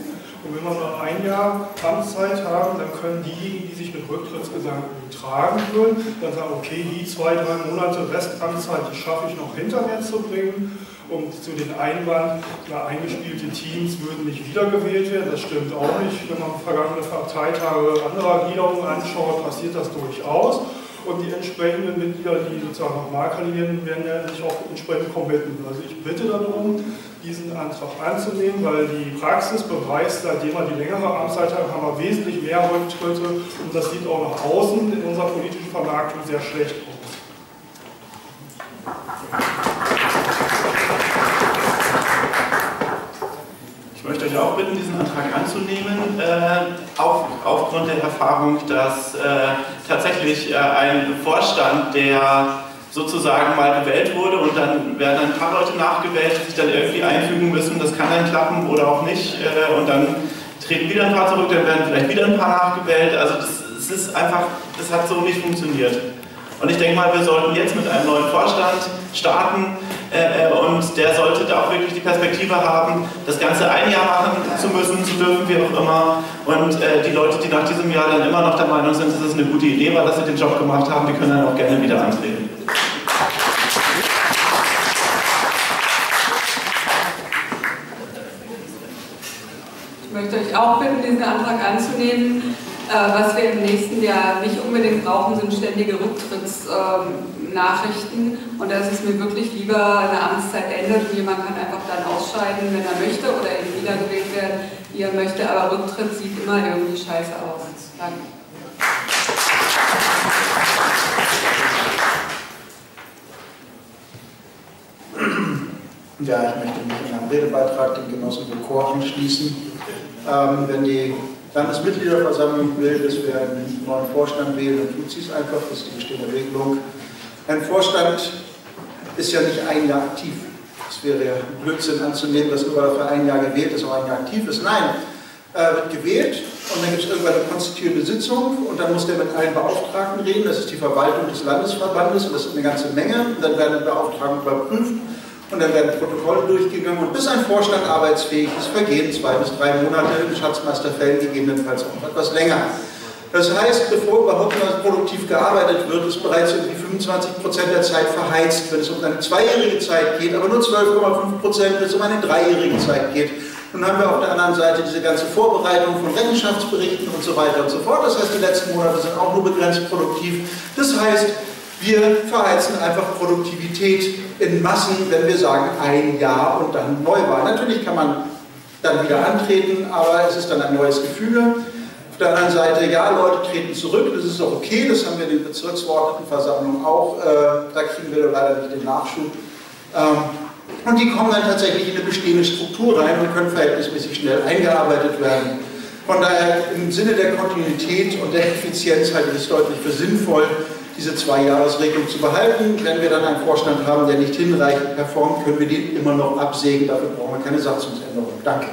[SPEAKER 9] Und wenn wir nur ein Jahr Amtszeit haben, dann können diejenigen, die sich mit Rücktrittsgedanken tragen würden, dann sagen, okay, die zwei, drei Monate Restamtszeit, die schaffe ich noch hinterher zu bringen und zu den Einwand, ja, eingespielte Teams würden nicht wiedergewählt werden. Das stimmt auch nicht. Wenn man vergangene Parteitage anderer Gliederungen anschaut, passiert das durchaus. Und die entsprechenden Mitglieder, die sozusagen nochmal kandidieren, werden ja nicht auch entsprechend committen. Also ich bitte darum, diesen Antrag anzunehmen, weil die Praxis beweist, seitdem wir die längere Amtszeit haben, haben wir wesentlich mehr Rücktritte und das sieht auch nach außen in unserer politischen Vermarktung sehr schlecht aus.
[SPEAKER 16] möchte euch auch bitten, diesen Antrag anzunehmen, äh, auf, aufgrund der Erfahrung, dass äh, tatsächlich äh, ein Vorstand, der sozusagen mal gewählt wurde und dann werden ein paar Leute nachgewählt, die sich dann irgendwie einfügen müssen, das kann dann klappen oder auch nicht äh, und dann treten wieder ein paar zurück, dann werden vielleicht wieder ein paar nachgewählt, also das, ist einfach, das hat so nicht funktioniert. Und ich denke mal, wir sollten jetzt mit einem neuen Vorstand starten äh, äh, und der sollte da auch wirklich die Perspektive haben, das Ganze ein Jahr machen zu müssen, zu dürfen, wie auch immer. Und äh, die Leute, die nach diesem Jahr dann immer noch der Meinung sind, dass es eine gute Idee war, dass sie den Job gemacht haben, die können dann auch gerne wieder antreten.
[SPEAKER 4] Ich möchte euch auch bitten, diesen Antrag anzunehmen. Äh, was wir im nächsten Jahr nicht unbedingt brauchen, sind ständige Rücktrittsnachrichten. Und da ist es mir wirklich lieber, eine Amtszeit endet und jemand kann einfach dann ausscheiden, wenn er möchte oder eben wiedergewählt werden, wie er möchte. Aber Rücktritt sieht immer irgendwie scheiße aus. Danke.
[SPEAKER 23] Ja, ich möchte mich in einem Redebeitrag dem Genossen Bekor anschließen. Ähm, wenn die Landesmitgliederversammlung will, dass wir einen neuen Vorstand wählen, dann tut sie es einfach, das ist die bestehende Regelung. Ein Vorstand ist ja nicht ein Jahr aktiv. Es wäre ja Blödsinn anzunehmen, dass überall für ein Jahr gewählt ist, auch ein Jahr aktiv ist. Nein, er wird gewählt und dann gibt es irgendwann eine konstituierende Sitzung und dann muss der mit allen Beauftragten reden. Das ist die Verwaltung des Landesverbandes und das ist eine ganze Menge. Und dann werden die Beauftragten überprüft und dann werden Protokolle durchgegangen und bis ein Vorstand arbeitsfähig ist, vergehen zwei bis drei Monate, in Schatzmeisterfällen gegebenenfalls auch etwas länger. Das heißt, bevor überhaupt noch produktiv gearbeitet wird, ist bereits irgendwie 25 Prozent der Zeit verheizt, wenn es um eine zweijährige Zeit geht, aber nur 12,5 Prozent, wenn es um eine dreijährige Zeit geht. Nun haben wir auf der anderen Seite diese ganze Vorbereitung von Rechenschaftsberichten und so weiter und so fort. Das heißt, die letzten Monate sind auch nur begrenzt produktiv. Das heißt, wir verheizen einfach Produktivität in Massen, wenn wir sagen ein Jahr und dann Neuwahl. Natürlich kann man dann wieder antreten, aber es ist dann ein neues Gefühl. Auf der anderen Seite, ja, Leute treten zurück, das ist auch okay, das haben wir in den Bezirksverordnetenversammlungen auch, äh, da kriegen wir leider nicht den Nachschub. Ähm, und die kommen dann tatsächlich in eine bestehende Struktur rein und können verhältnismäßig schnell eingearbeitet werden. Von daher im Sinne der Kontinuität und der Effizienz halte ich es deutlich für sinnvoll, diese Zwei-Jahres-Regelung zu behalten. Wenn wir dann einen Vorstand haben, der nicht hinreichend performt, können wir den immer noch absägen. Dafür brauchen wir keine Satzungsänderung. Danke.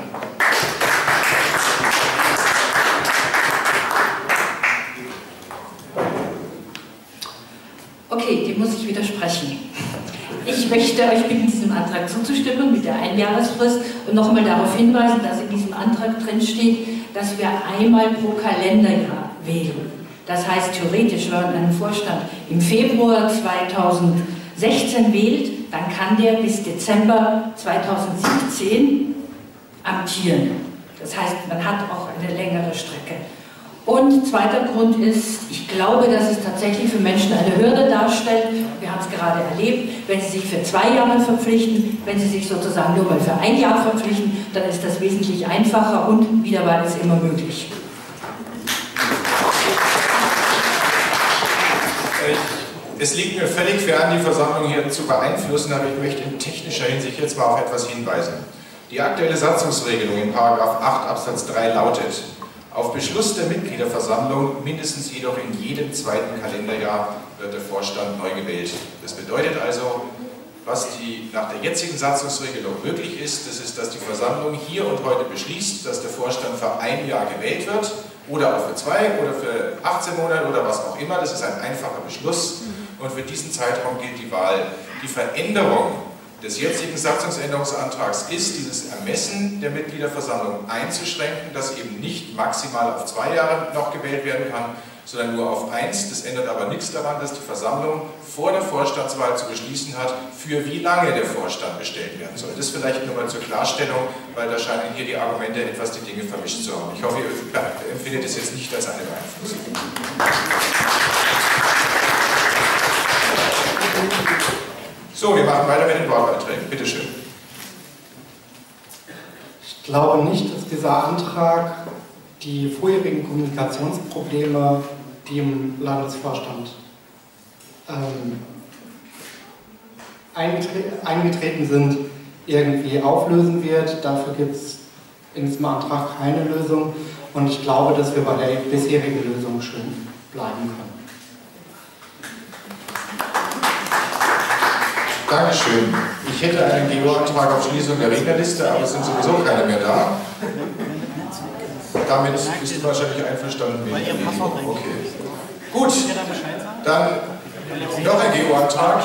[SPEAKER 28] Okay, dem muss ich widersprechen. Ich möchte euch bitten, diesem Antrag zuzustimmen mit der Einjahresfrist und nochmal darauf hinweisen, dass in diesem Antrag drinsteht, dass wir einmal pro Kalenderjahr wählen. Das heißt, theoretisch, wenn man einen Vorstand im Februar 2016 wählt, dann kann der bis Dezember 2017 amtieren. Das heißt, man hat auch eine längere Strecke. Und zweiter Grund ist, ich glaube, dass es tatsächlich für Menschen eine Hürde darstellt. Wir haben es gerade erlebt, wenn sie sich für zwei Jahre verpflichten, wenn sie sich sozusagen nur mal für ein Jahr verpflichten, dann ist das wesentlich einfacher und wieder war das immer möglich.
[SPEAKER 10] Es liegt mir völlig fern, die Versammlung hier zu beeinflussen, aber ich möchte in technischer Hinsicht jetzt mal auf etwas hinweisen. Die aktuelle Satzungsregelung in 8 Absatz 3 lautet, auf Beschluss der Mitgliederversammlung mindestens jedoch in jedem zweiten Kalenderjahr wird der Vorstand neu gewählt. Das bedeutet also, was die, nach der jetzigen Satzungsregelung möglich ist, das ist, dass die Versammlung hier und heute beschließt, dass der Vorstand für ein Jahr gewählt wird oder auch für zwei oder für 18 Monate oder was auch immer. Das ist ein einfacher Beschluss und für diesen Zeitraum gilt die Wahl. Die Veränderung des jetzigen Satzungsänderungsantrags ist, dieses Ermessen der Mitgliederversammlung einzuschränken, dass eben nicht maximal auf zwei Jahre noch gewählt werden kann, sondern nur auf eins. Das ändert aber nichts daran, dass die Versammlung vor der Vorstandswahl zu beschließen hat, für wie lange der Vorstand bestellt werden soll. Das vielleicht nur mal zur Klarstellung, weil da scheinen hier die Argumente etwas die Dinge vermischt zu haben. Ich hoffe, ihr empfindet es jetzt nicht als eine Beeinflussung. So, wir machen weiter mit den Wortbeiträgen. Bitte schön.
[SPEAKER 3] Ich glaube nicht, dass dieser Antrag die vorherigen Kommunikationsprobleme, die im Landesvorstand ähm, eingetre eingetreten sind, irgendwie auflösen wird. Dafür gibt es in diesem Antrag keine Lösung. Und ich glaube, dass wir bei der bisherigen Lösung schön bleiben können. Dankeschön.
[SPEAKER 10] Ich hätte einen Geo-Antrag auf Schließung der Rednerliste, aber es sind sowieso keine mehr da.
[SPEAKER 6] Damit bist du wahrscheinlich einverstanden mit der Okay.
[SPEAKER 29] Gut,
[SPEAKER 2] dann noch ein Geo-Antrag.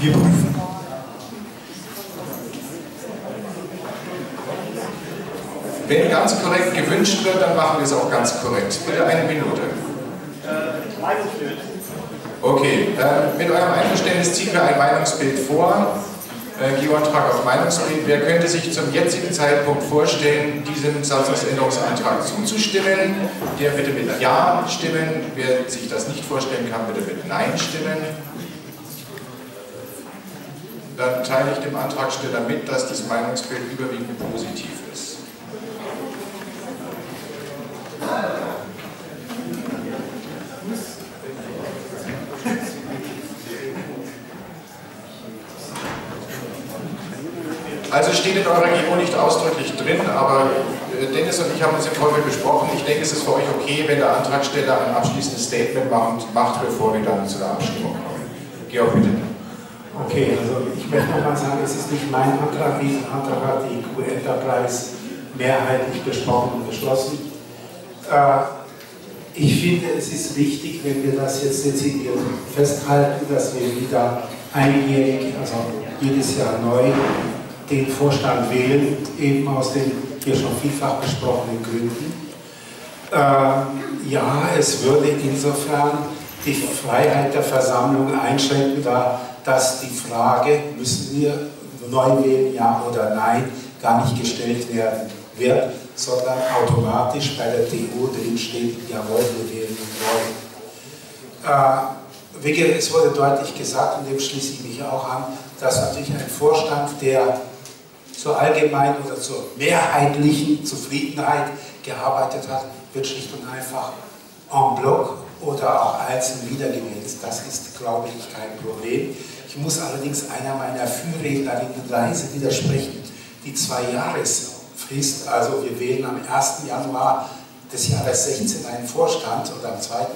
[SPEAKER 10] Wir prüfen. Wenn ganz korrekt gewünscht wird, dann machen wir es auch ganz korrekt. Bitte eine Minute. Okay, dann ähm, mit eurem Einverständnis ziehen wir ein Meinungsbild vor. Äh, Geoantrag auf Meinungsbild. Wer könnte sich zum jetzigen Zeitpunkt vorstellen, diesem Satzungsänderungsantrag zuzustimmen? Der bitte mit Ja stimmen. Wer sich das nicht vorstellen kann, bitte mit Nein stimmen. Dann teile ich dem Antragsteller mit, dass das Meinungsbild überwiegend positiv Also steht in eurer Geo nicht ausdrücklich drin, aber äh, Dennis und ich haben uns im Vorfeld besprochen. Ich denke, es ist für euch
[SPEAKER 1] okay, wenn der Antragsteller ein abschließendes Statement macht, macht bevor wir dann zu der Abstimmung kommen. Georg, bitte. Okay, also ich möchte nochmal sagen, es ist nicht mein Antrag, diesen Antrag hat die Q Enterprise mehrheitlich besprochen und beschlossen. Äh, ich finde, es ist wichtig, wenn wir das jetzt dezidiert festhalten, dass wir wieder einjährig, also jedes Jahr neu, den Vorstand wählen, eben aus den hier schon vielfach besprochenen Gründen. Äh, ja, es würde insofern die Freiheit der Versammlung einschränken, da dass die Frage, müssen wir neu wählen, ja oder nein, gar nicht gestellt werden wird, sondern automatisch bei der TU drinsteht, jawohl, wir wählen ihn neu. Äh, Wege, es wurde deutlich gesagt, und dem schließe ich mich auch an, dass natürlich ein Vorstand, der zur allgemeinen oder zur mehrheitlichen Zufriedenheit gearbeitet hat, wird schlicht und einfach en bloc oder auch einzeln wiedergewählt. Das ist, glaube ich, kein Problem. Ich muss allerdings einer meiner Führrednerinnen leise widersprechen. Die zwei Jahres ist. Also wir wählen am 1. Januar des Jahres 16 einen Vorstand und am 2.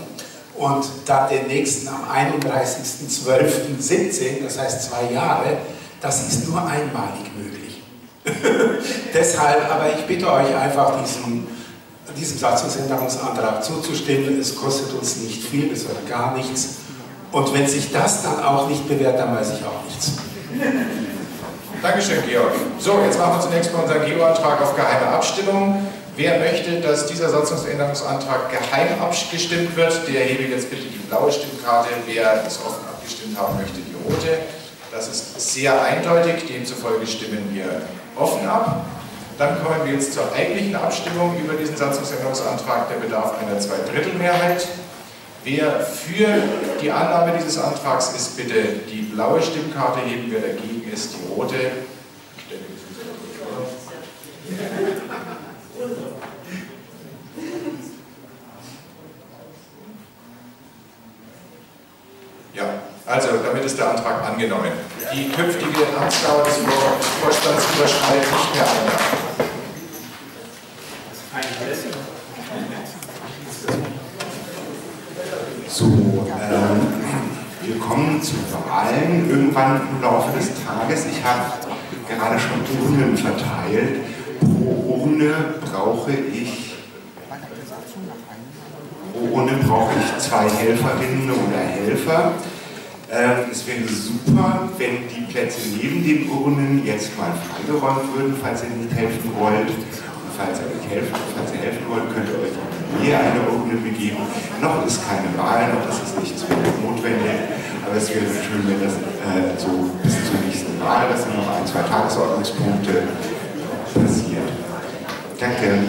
[SPEAKER 1] und dann den nächsten am 31.12.17, das heißt zwei Jahre. Das ist nur einmalig möglich. Deshalb, aber ich bitte euch einfach, diesen, diesem Satzungsänderungsantrag zuzustimmen. Es kostet uns nicht viel, es bis gar nichts. Und wenn sich das dann auch nicht bewährt, dann weiß ich auch nichts. Dankeschön, Georg.
[SPEAKER 10] So, jetzt machen wir zunächst mal unseren Geo-Antrag auf geheime Abstimmung. Wer möchte, dass dieser Satzungsänderungsantrag geheim abgestimmt wird, der hebe jetzt bitte die blaue Stimmkarte. Wer es offen abgestimmt haben möchte, die rote. Das ist sehr eindeutig, demzufolge stimmen wir offen ab. Dann kommen wir jetzt zur eigentlichen Abstimmung über diesen Satzungsänderungsantrag. Der bedarf einer Zweidrittelmehrheit. Wer für die Annahme dieses Antrags ist, bitte die blaue Stimmkarte heben. Wer dagegen ist, die rote. Ja, also damit ist der Antrag angenommen. Die künftige Amtsdauer des Vorstands überschreitet nicht
[SPEAKER 5] mehr ein Jahr. So, ähm, wir kommen zu Wahlen irgendwann im Laufe des Tages. Ich habe gerade schon Urnen verteilt. Pro Urne brauche ich pro Urne brauche ich zwei Helferinnen oder Helfer. Ähm, es wäre super, wenn die Plätze neben den Urnen jetzt mal freigeräumt würden, falls ihr nicht helfen wollt falls ihr euch helfen, falls ihr helfen wollt, könnt ihr euch hier eine Runde begeben. Noch ist keine Wahl, noch ist es nicht zwingend notwendig, aber es wäre schön, wenn das äh, so bis zur nächsten Wahl, dass noch ein, zwei Tagesordnungspunkte, passiert. Danke.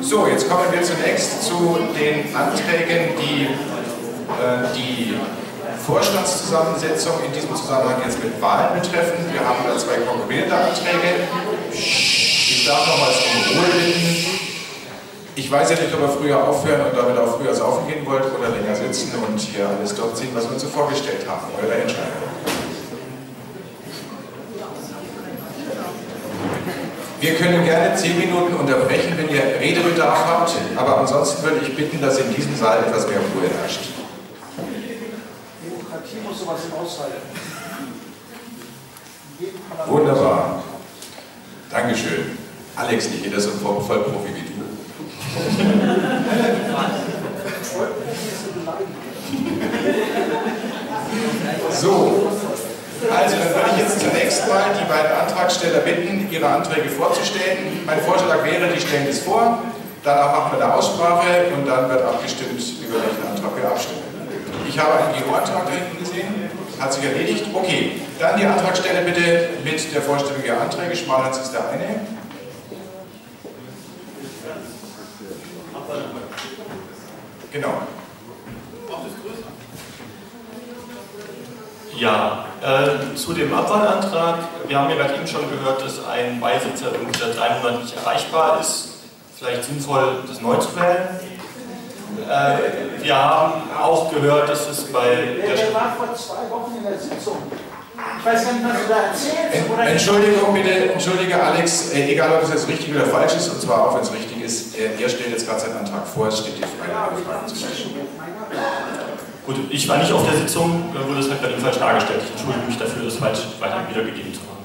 [SPEAKER 20] So, jetzt kommen wir zunächst zu den Anträgen, die
[SPEAKER 10] äh, die Vorstandszusammensetzung in diesem Zusammenhang jetzt mit Wahlen betreffen. Wir haben da zwei konkurrierende Anträge. Ich darf nochmals um Ruhe bitten. Ich weiß ja nicht, ob ihr früher aufhören und damit auch früher saufen gehen wollt oder länger sitzen und hier alles dort durchziehen, was wir uns so vorgestellt haben. Eure Entscheidung. Wir können gerne zehn Minuten unterbrechen, wenn ihr Redebedarf habt, aber ansonsten würde ich bitten, dass in diesem Saal etwas mehr Ruhe
[SPEAKER 23] herrscht muss sowas aushalten.
[SPEAKER 10] Wunderbar. Dankeschön. Alex, nicht jeder so im Vollprofi wie du. So, also dann würde ich jetzt zunächst mal die beiden Antragsteller bitten, ihre Anträge vorzustellen. Mein Vorschlag wäre, die stellen es vor, danach machen wir eine Aussprache und dann wird abgestimmt, über welchen Antrag wir abstimmen. Ich habe einen GO-Antrag hinten gesehen, hat sich erledigt. Okay, dann die Antragstelle bitte mit der Vorstellung der Anträge. Schmalhans ist der eine.
[SPEAKER 12] Genau. Ja, äh, zu dem Abwahlantrag. Wir haben ja gerade eben schon gehört, dass ein Beisitzer unter drei Monaten nicht erreichbar ist. Vielleicht sinnvoll, das neu zu wählen. Äh, wir haben auch gehört, dass es bei
[SPEAKER 23] der... Der war vor zwei Wochen in der Sitzung.
[SPEAKER 10] Ich weiß nicht, was du da erzählst. Oder Entschuldigung bitte, entschuldige Alex, äh, egal ob es jetzt richtig oder falsch ist, und zwar auch wenn es richtig ist, er stellt jetzt gerade seinen Antrag vor, es steht dir frei. ja, Fragen zu stellen.
[SPEAKER 12] Gut, ich war nicht auf der Sitzung, da wurde es halt bei dem falsch dargestellt. Ich entschuldige mich dafür, das falsch weiter wiedergegeben zu haben.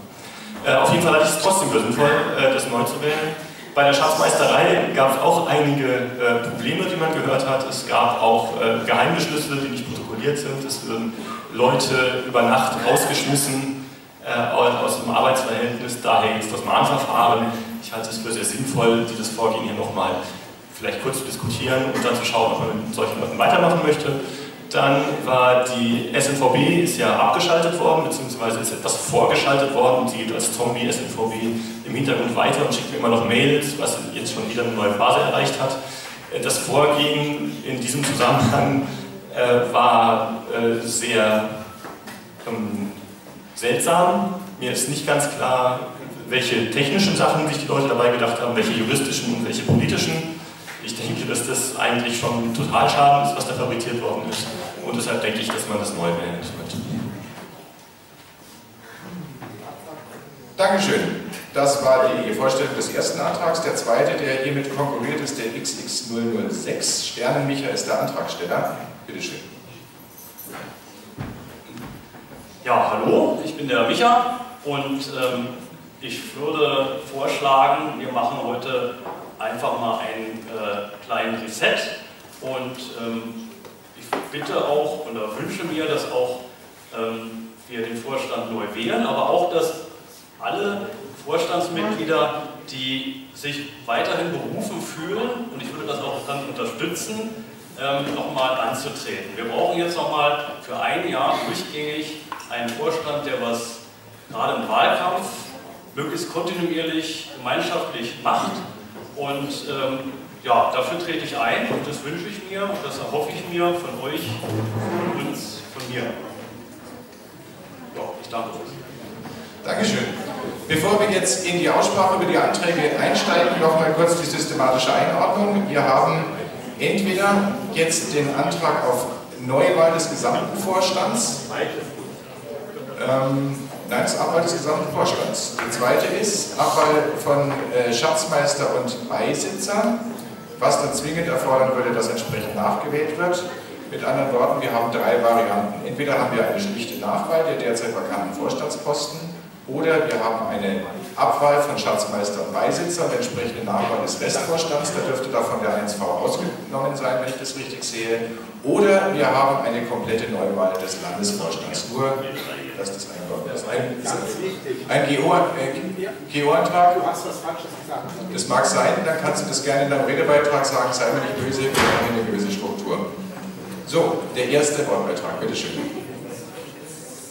[SPEAKER 12] Äh, auf jeden Fall hatte ich es trotzdem für sinnvoll, äh, das neu zu wählen. Bei der Schatzmeisterei gab es auch einige äh, Probleme, die man gehört hat. Es gab auch äh, Geheimgeschlüssel, die nicht protokolliert sind. Es wurden Leute über Nacht rausgeschmissen äh, aus dem Arbeitsverhältnis. Daher gibt das Mahnverfahren. Ich halte es für sehr sinnvoll, dieses Vorgehen hier nochmal vielleicht kurz zu diskutieren und dann zu schauen, ob man mit solchen Leuten weitermachen möchte. Dann war die SNVB, ist ja abgeschaltet worden, beziehungsweise ist etwas vorgeschaltet worden. Sie gilt als Zombie-SNVB im Hintergrund weiter und schickt mir immer noch Mails, was jetzt schon wieder eine neue Phase erreicht hat. Äh, das Vorgehen in diesem Zusammenhang äh, war äh, sehr ähm, seltsam. Mir ist nicht ganz klar, welche technischen Sachen sich die Leute dabei gedacht haben, welche juristischen und welche politischen. Ich denke, dass das eigentlich schon total Schaden ist, was da fabriziert
[SPEAKER 10] worden ist. Und deshalb denke ich, dass man das neu wählen sollte. Dankeschön. Das war die Vorstellung des ersten Antrags. Der zweite, der hiermit konkurriert, ist der XX006. Sternenmicha ist der Antragsteller. Bitte schön.
[SPEAKER 7] Ja, hallo, ich bin der Micha und ähm, ich würde vorschlagen, wir machen heute einfach mal einen äh, kleinen Reset und ähm, ich bitte auch oder wünsche mir, dass auch ähm, wir den Vorstand neu wählen, aber auch, dass alle Vorstandsmitglieder, die sich weiterhin berufen fühlen, und ich würde das auch dann unterstützen, ähm, nochmal anzutreten. Wir brauchen jetzt nochmal für ein Jahr durchgängig einen Vorstand, der was gerade im Wahlkampf möglichst kontinuierlich gemeinschaftlich macht. Und ähm, ja, dafür trete ich ein und das wünsche ich mir und das erhoffe ich mir von euch, von uns, von mir. Ja, ich danke euch.
[SPEAKER 10] Dankeschön. Bevor wir jetzt in die Aussprache über die Anträge einsteigen, nochmal kurz die systematische Einordnung. Wir haben entweder jetzt den Antrag auf Neuwahl des gesamten Vorstands, ähm, nein, das Abwahl des gesamten Vorstands. Die zweite ist Abwahl von äh, Schatzmeister und Beisitzer, was dann zwingend erfordern würde, dass entsprechend nachgewählt wird. Mit anderen Worten, wir haben drei Varianten. Entweder haben wir eine schlichte Nachwahl der derzeit vakanten Vorstandsposten, oder wir haben eine Abwahl von Schatzmeister und Beisitzer mit entsprechenden Nachwahl des Restvorstands, da dürfte davon der 1V ausgenommen sein, wenn ich das richtig sehe. Oder wir haben eine komplette Neuwahl des Landesvorstands. Nur, dass das eingeordnet ist.
[SPEAKER 1] Ein, ein GO-Antrag? Äh, du hast was Falsches gesagt. Das mag sein,
[SPEAKER 10] dann kannst du das gerne in deinem Redebeitrag sagen, sei mir nicht böse, wir haben eine böse Struktur. So, der erste Wortbeitrag, bitteschön.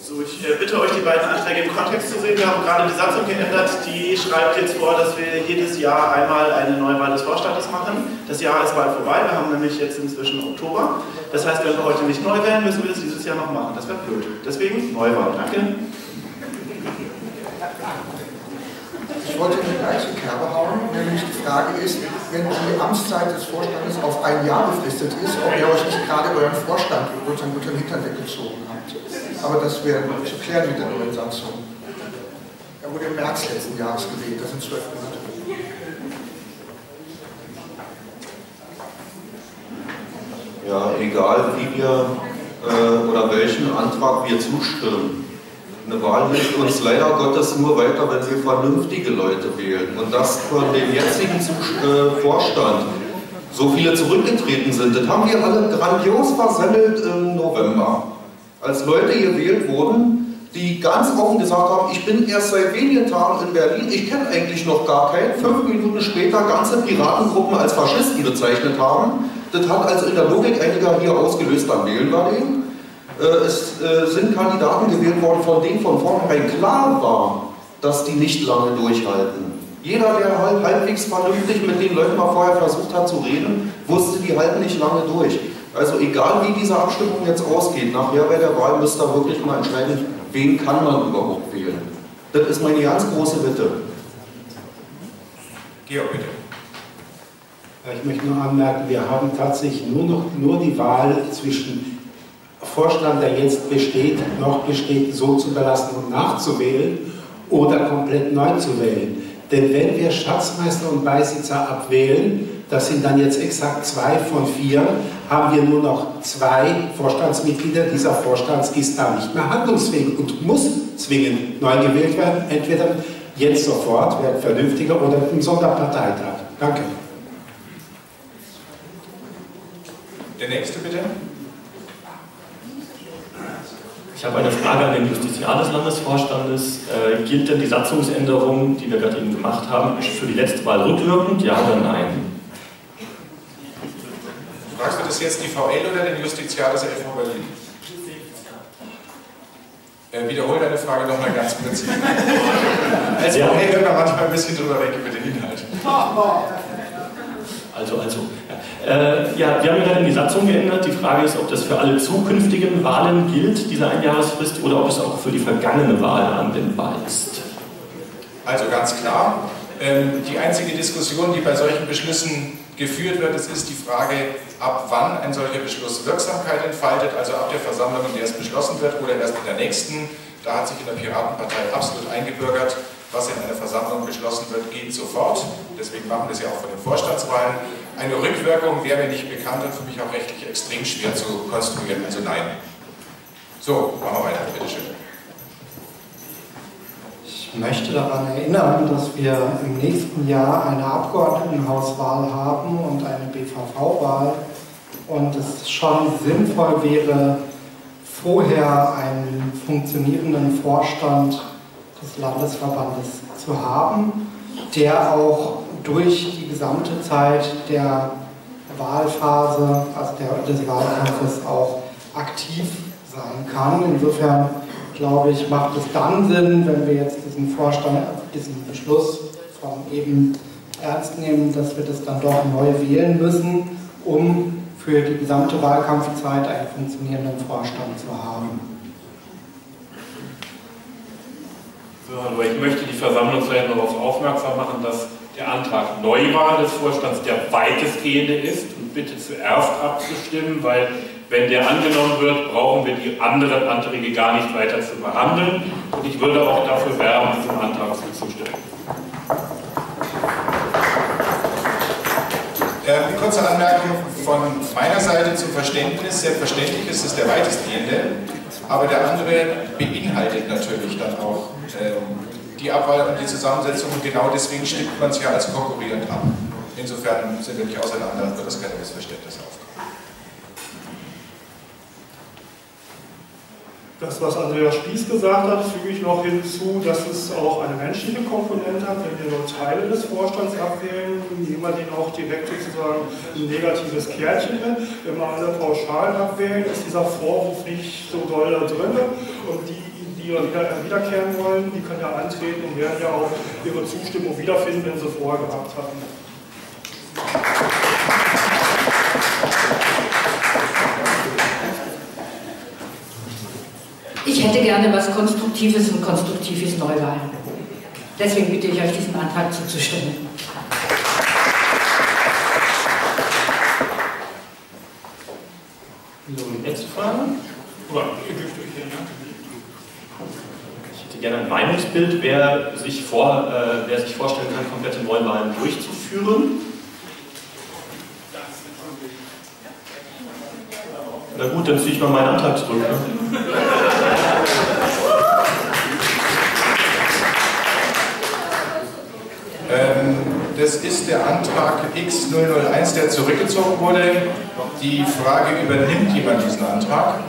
[SPEAKER 16] So, ich äh, bitte euch, die beiden Anträge im Kontext zu sehen. Wir haben gerade die Satzung geändert. Die schreibt jetzt vor, dass wir jedes Jahr einmal eine Neuwahl des Vorstandes machen. Das Jahr ist bald vorbei. Wir haben nämlich jetzt inzwischen Oktober. Das heißt, wenn wir heute nicht neu wählen, müssen wir das dieses Jahr noch machen. Das wäre blöd. Deswegen Neuwahl. Danke.
[SPEAKER 20] Ich wollte in die gleiche
[SPEAKER 16] Kerbe hauen, nämlich die Frage
[SPEAKER 23] ist, wenn die Amtszeit des Vorstandes auf ein Jahr befristet ist, ob ihr euch nicht gerade euren Vorstand über unseren guten Hintern weggezogen habt. Aber das wäre zu klären mit der neuen Satzung. Er wurde im März letzten Jahres gewählt, das sind
[SPEAKER 15] zwölf Monate. Ja, egal wie wir äh, oder welchen Antrag wir zustimmen, eine Wahl hilft uns leider Gottes nur weiter, wenn wir vernünftige Leute wählen. Und dass von dem jetzigen äh, Vorstand so viele zurückgetreten sind, das haben wir alle grandios versammelt im November. Als Leute gewählt wurden, die ganz offen gesagt haben, ich bin erst seit wenigen Tagen in Berlin, ich kenne eigentlich noch gar keinen, fünf Minuten später ganze Piratengruppen als Faschisten bezeichnet haben. Das hat also in der Logik einiger hier ausgelöst, am Wählen war den. Äh, es äh, sind Kandidaten gewählt worden, von denen von vornherein klar war, dass die nicht lange durchhalten. Jeder, der halt halbwegs vernünftig mit den Leuten mal vorher versucht hat zu reden, wusste, die halten nicht lange durch. Also egal wie diese Abstimmung jetzt ausgeht, nachher bei der Wahl müsste ihr wirklich mal entscheiden, wen kann man überhaupt wählen.
[SPEAKER 1] Das ist meine ganz große Bitte. Georg, bitte. Ich möchte nur anmerken, wir haben tatsächlich nur noch nur die Wahl zwischen Vorstand, der jetzt besteht, noch besteht, so zu belassen und nachzuwählen oder komplett neu zu wählen. Denn wenn wir Schatzmeister und Beisitzer abwählen, das sind dann jetzt exakt zwei von vier, haben wir nur noch zwei Vorstandsmitglieder. Dieser Vorstand ist da nicht mehr handlungsfähig und muss zwingend neu gewählt werden, entweder jetzt sofort, wäre vernünftiger, oder im Sonderparteitag. Danke.
[SPEAKER 10] Der nächste bitte.
[SPEAKER 12] Ich habe eine Frage an den Justiziar des Landesvorstandes. Äh, gilt denn die Satzungsänderung, die wir gerade eben gemacht haben, für die letzte Wahl rückwirkend? Ja oder nein?
[SPEAKER 10] Fragst du das jetzt die VL oder den Justiziar des LV Berlin? Äh, wiederhol deine Frage nochmal ganz präzise. Als ja. VL hört man manchmal ein bisschen drüber weg über den Inhalt.
[SPEAKER 12] Also, also, äh, ja, wir haben ja dann die Satzung geändert. Die Frage ist, ob das für alle zukünftigen Wahlen gilt, diese Einjahresfrist, oder ob es auch für die vergangene Wahl anwendbar
[SPEAKER 10] ist. Also ganz klar, ähm, die einzige Diskussion, die bei solchen Beschlüssen geführt wird, es ist die Frage, ab wann ein solcher Beschluss Wirksamkeit entfaltet, also ab der Versammlung, in der es beschlossen wird oder erst in der nächsten. Da hat sich in der Piratenpartei absolut eingebürgert, was in einer Versammlung beschlossen wird, geht sofort. Deswegen machen wir es ja auch von den Vorstandswahlen. Eine Rückwirkung wäre mir nicht bekannt und für mich auch rechtlich extrem schwer zu konstruieren, also nein. So, machen wir weiter, bitteschön.
[SPEAKER 3] Ich möchte daran erinnern, dass wir im nächsten Jahr eine Abgeordnetenhauswahl haben und eine BVV-Wahl und es schon sinnvoll wäre, vorher einen funktionierenden Vorstand des Landesverbandes zu haben, der auch durch die gesamte Zeit der Wahlphase, also der, des Wahlkampfes auch aktiv sein kann. Insofern glaube ich, macht es dann Sinn, wenn wir jetzt diesen Vorstand, diesen Beschluss von eben ernst nehmen, dass wir das dann doch neu wählen müssen, um für die gesamte Wahlkampfzeit einen funktionierenden Vorstand zu haben.
[SPEAKER 11] So, aber ich möchte die Versammlung vielleicht noch darauf aufmerksam machen, dass der Antrag Neuwahl des Vorstands der weitestgehende ist und bitte zuerst abzustimmen, weil wenn der angenommen wird, brauchen wir die anderen Anträge gar nicht weiter zu behandeln. Und ich würde auch
[SPEAKER 10] dafür werben, diesem Antrag zuzustimmen. Äh, eine kurze Anmerkung von meiner Seite zum Verständnis. Selbstverständlich ist es der weitestgehende, aber der andere beinhaltet natürlich dann auch ähm, die Abwahl und die Zusammensetzung und genau deswegen stimmt man es ja als konkurrierend ab. Insofern sind wir nicht auseinander, wird das keine Missverständnis aufkommen.
[SPEAKER 9] Das, was Andreas Spieß gesagt hat, füge ich noch hinzu, dass es auch eine menschliche Komponente hat, wenn wir nur Teile des Vorstands abwählen, nehmen wir den auch direkt sozusagen ein negatives Kärtchen hin. Wenn wir alle pauschal abwählen, ist dieser Vorwurf nicht so doll da drin und die die ja wieder, äh, wiederkehren wollen, die können ja antreten und werden ja auch ihre Zustimmung wiederfinden, wenn sie vorher gehabt hatten.
[SPEAKER 28] Ich hätte gerne was Konstruktives und Konstruktives Neuwahlen. Deswegen bitte ich euch, diesem Antrag zuzustimmen.
[SPEAKER 12] So, die letzte Frage? Oder ihr dürft euch ja. Ich hätte gerne ein Meinungsbild, wer sich, vor, äh, wer sich vorstellen kann, komplette Neuwahlen durchzuführen. Na gut, dann ziehe ich mal meinen Antrag zurück. Ne?
[SPEAKER 10] Ähm, das ist der Antrag X001, der zurückgezogen wurde. Die Frage, übernimmt jemand diesen Antrag?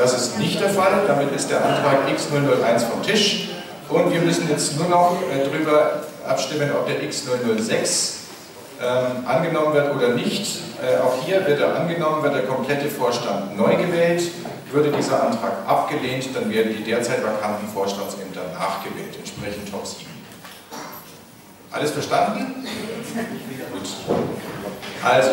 [SPEAKER 10] Das ist nicht der Fall, damit ist der Antrag X001 vom Tisch. Und wir müssen jetzt nur noch äh, darüber abstimmen, ob der X006 ähm, angenommen wird oder nicht. Äh, auch hier wird er angenommen, wird der komplette Vorstand neu gewählt. Würde dieser Antrag abgelehnt, dann werden die derzeit vakanten Vorstandsämter nachgewählt, entsprechend Top 7. Alles verstanden? Gut. Also,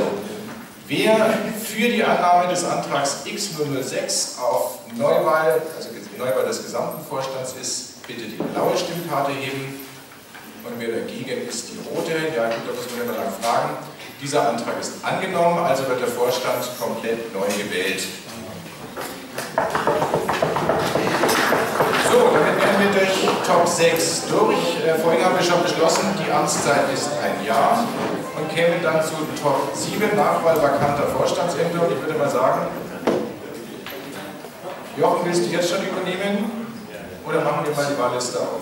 [SPEAKER 10] Wer für die Annahme des Antrags X006 auf Neuwahl, also Neuwahl des gesamten Vorstands ist, bitte die blaue Stimmkarte heben. Und wer dagegen ist, die rote. Ja gut, da muss man immer lang fragen. Dieser Antrag ist angenommen, also wird der Vorstand komplett neu gewählt. So, damit werden wir durch Top 6 durch. Äh, vorhin haben wir schon beschlossen, die Amtszeit ist ein Jahr und käme dann zu Top 7, Nachwahl vakanter Vorstandsämter. Und ich würde mal sagen,
[SPEAKER 18] Jochen, willst du jetzt schon übernehmen? Oder machen wir mal die Wahlliste auf?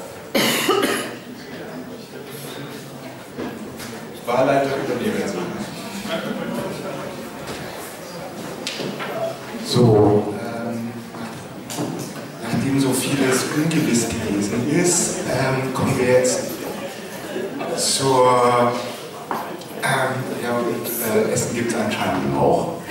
[SPEAKER 18] Wahlleiter
[SPEAKER 5] übernehmen. So, ähm, nachdem so vieles ungewiss gewesen ist, ähm, kommen wir jetzt zur ähm, ja, und äh, Essen gibt es anscheinend auch.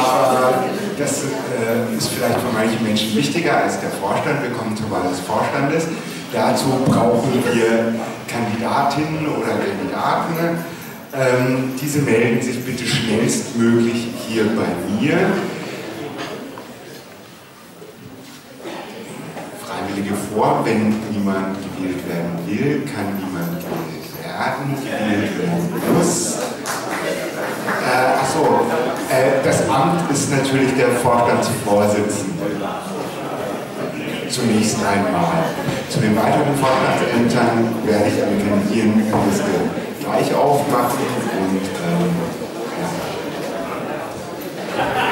[SPEAKER 5] Aber das äh, ist vielleicht für manche Menschen wichtiger als der Vorstand. Wir kommen zur Wahl des Vorstandes. Dazu brauchen wir Kandidatinnen oder Kandidaten. Ähm, diese melden sich bitte schnellstmöglich hier bei mir. Freiwillige vor, wenn niemand gewählt werden will, kann niemand verraten. Plus. Äh, achso, äh, das Amt ist natürlich der Vorstandsvorsitzende. Zunächst einmal. Zu den weiteren Vorstandsämtern werde ich eine Kandidierenliste gleich aufmachen und ähm, ja.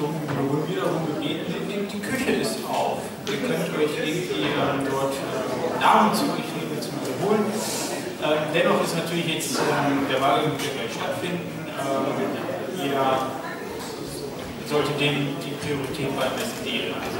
[SPEAKER 2] nun wiederum gebeten, nehmt die Küche ist auf. Ihr könnt euch irgendwie äh, dort äh, Nahrung zu euch nehmen, zum Wiederholen. Äh, dennoch ist natürlich jetzt ähm, der Wahlgang wird gleich stattfinden. ihr ähm, solltet dem die Priorität beim die ihr also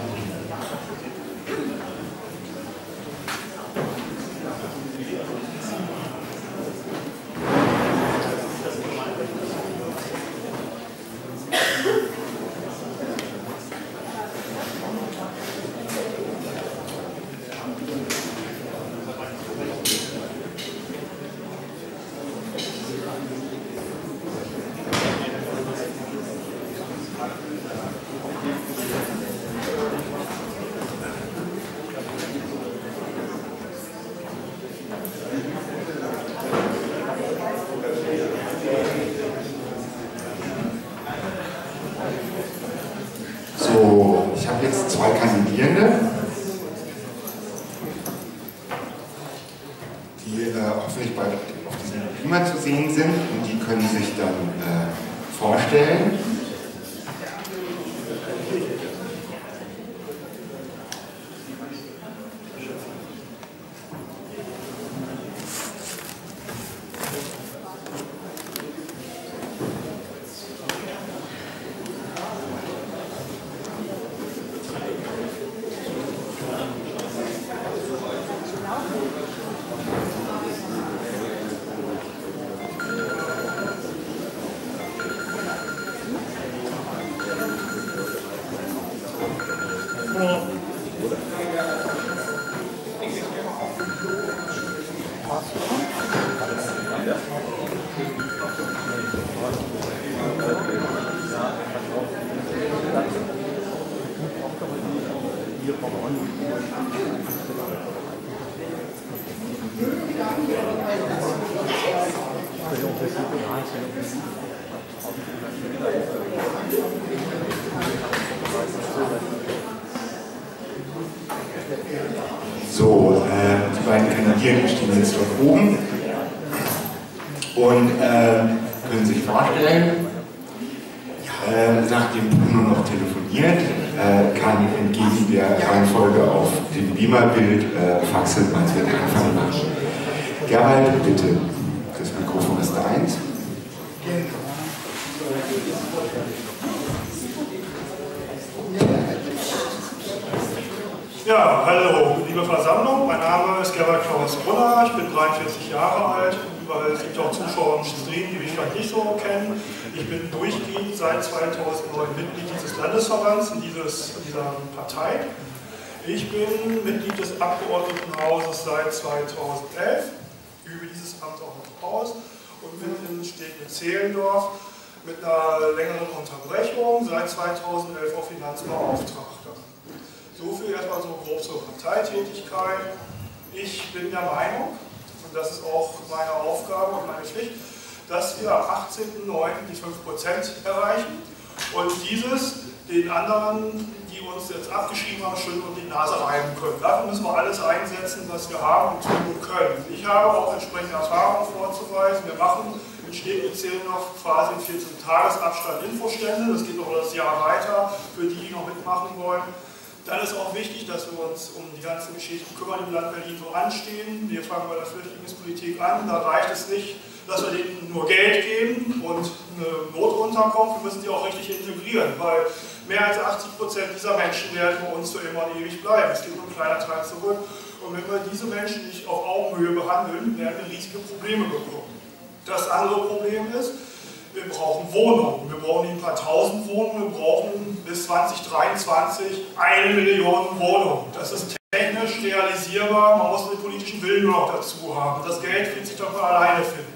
[SPEAKER 9] Zehlendorf mit einer längeren Unterbrechung, seit 2011 auch Finanzbeauftragter. So viel erstmal so grob zur Parteitätigkeit. Ich bin der Meinung, und das ist auch meine Aufgabe und meine Pflicht, dass wir am 18.09. die 5% erreichen und dieses den anderen, die uns jetzt abgeschrieben haben, schön um die Nase reiben können. Dafür müssen wir alles einsetzen, was wir haben und tun und können. Ich habe auch entsprechende Erfahrungen vorzuweisen. Wir machen entstehen jetzt hier noch quasi in 14 Tagesabstand Infostände, das geht noch das Jahr weiter für die, die noch mitmachen wollen. Dann ist auch wichtig, dass wir uns um die ganzen Geschichten kümmern, die im Land Berlin so anstehen. Wir fangen bei der Flüchtlingspolitik an, da reicht es nicht, dass wir denen nur Geld geben und eine Notunterkunft, wir müssen sie auch richtig integrieren, weil mehr als 80 Prozent dieser Menschen werden bei uns für immer und ewig bleiben. Es geht nur ein kleiner Teil zurück. Und wenn wir diese Menschen nicht auf Augenhöhe behandeln, werden wir riesige Probleme bekommen. Das andere Problem ist, wir brauchen Wohnungen. Wir brauchen ein paar tausend Wohnungen, wir brauchen bis 2023 eine Million Wohnungen. Das ist technisch realisierbar, man muss den politischen Willen noch dazu haben. Das Geld wird sich doch mal alleine finden.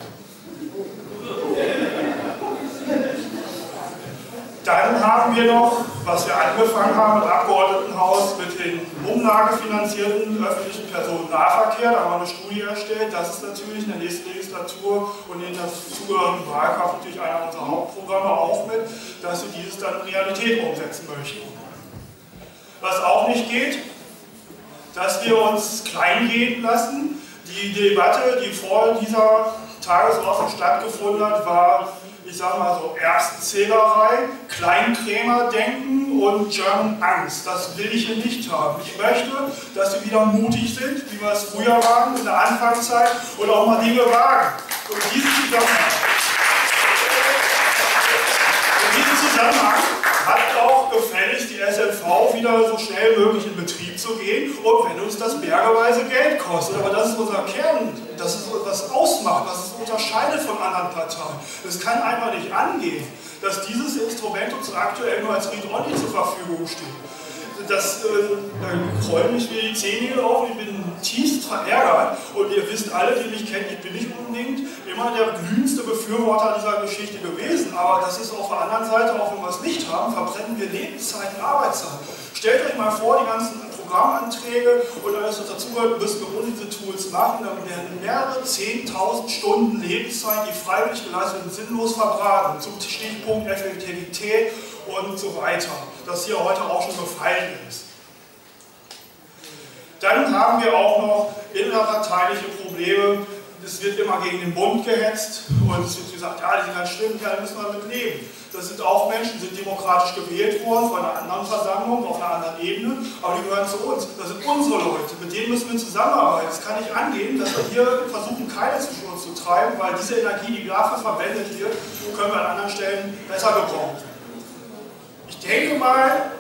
[SPEAKER 9] Dann haben wir noch, was wir angefangen haben im Abgeordnetenhaus mit dem umlagefinanzierten öffentlichen Personennahverkehr. Da haben wir eine Studie erstellt. Das ist natürlich in der nächsten Legislatur und in der zugehörigen Wahlkampf natürlich einer unserer Hauptprogramme auch mit, dass wir dieses dann in Realität umsetzen möchten. Was auch nicht geht, dass wir uns klein gehen lassen. Die Debatte, die vor dieser Tagesordnung stattgefunden hat, war ich sage mal so, Erbsenzählerei, Kleinkrämerdenken und German Angst. Das will ich hier nicht haben. Ich möchte, dass sie wieder mutig sind, wie wir es früher waren, in der Anfangszeit, und auch mal Dinge wagen. Und diesen Zusammenhang, diesen Zusammenhang hat auch gefälligst die SLV wieder so schnell möglich in Betrieb zu gehen, und wenn uns das bergeweise Geld kostet. Aber das ist unser Kern, das ist was ausmacht, was es unterscheidet von anderen Parteien. Es kann einfach nicht angehen, dass dieses Instrument uns aktuell nur als Read-Only zur Verfügung steht. Das, äh, da ähm, freuen mich mir die Zähne auf, ich bin tiefst verärgert und ihr wisst alle, die mich kennen, ich bin nicht unbedingt immer der glühendste Befürworter dieser Geschichte gewesen, aber das ist auf der anderen Seite, auch wenn wir es nicht haben, verbrennen wir Lebenszeit und Arbeitszeit. Stellt euch mal vor, die ganzen Programmanträge und alles, was dazugehört, müssen wir ohne diese Tools machen. Dann werden mehrere 10.000 Stunden Lebenszeit, die freiwillig geleistet werden, sinnlos verbraten. Zum Stichpunkt Effektivität und so weiter, das hier heute auch schon gefallen ist. Dann haben wir auch noch innerparteiliche Probleme es wird immer gegen den Bund gehetzt und es wird gesagt, ja, diese ganz schlimmen da müssen wir mit leben. Das sind auch Menschen, die sind demokratisch gewählt worden von einer anderen Versammlung, auf einer anderen Ebene, aber die gehören zu uns. Das sind unsere Leute, mit denen müssen wir zusammenarbeiten. Es kann nicht angehen, dass wir hier versuchen, keine zwischen uns zu treiben, weil diese Energie, die dafür verwendet wird, können wir an anderen Stellen besser gebrauchen. Ich denke mal,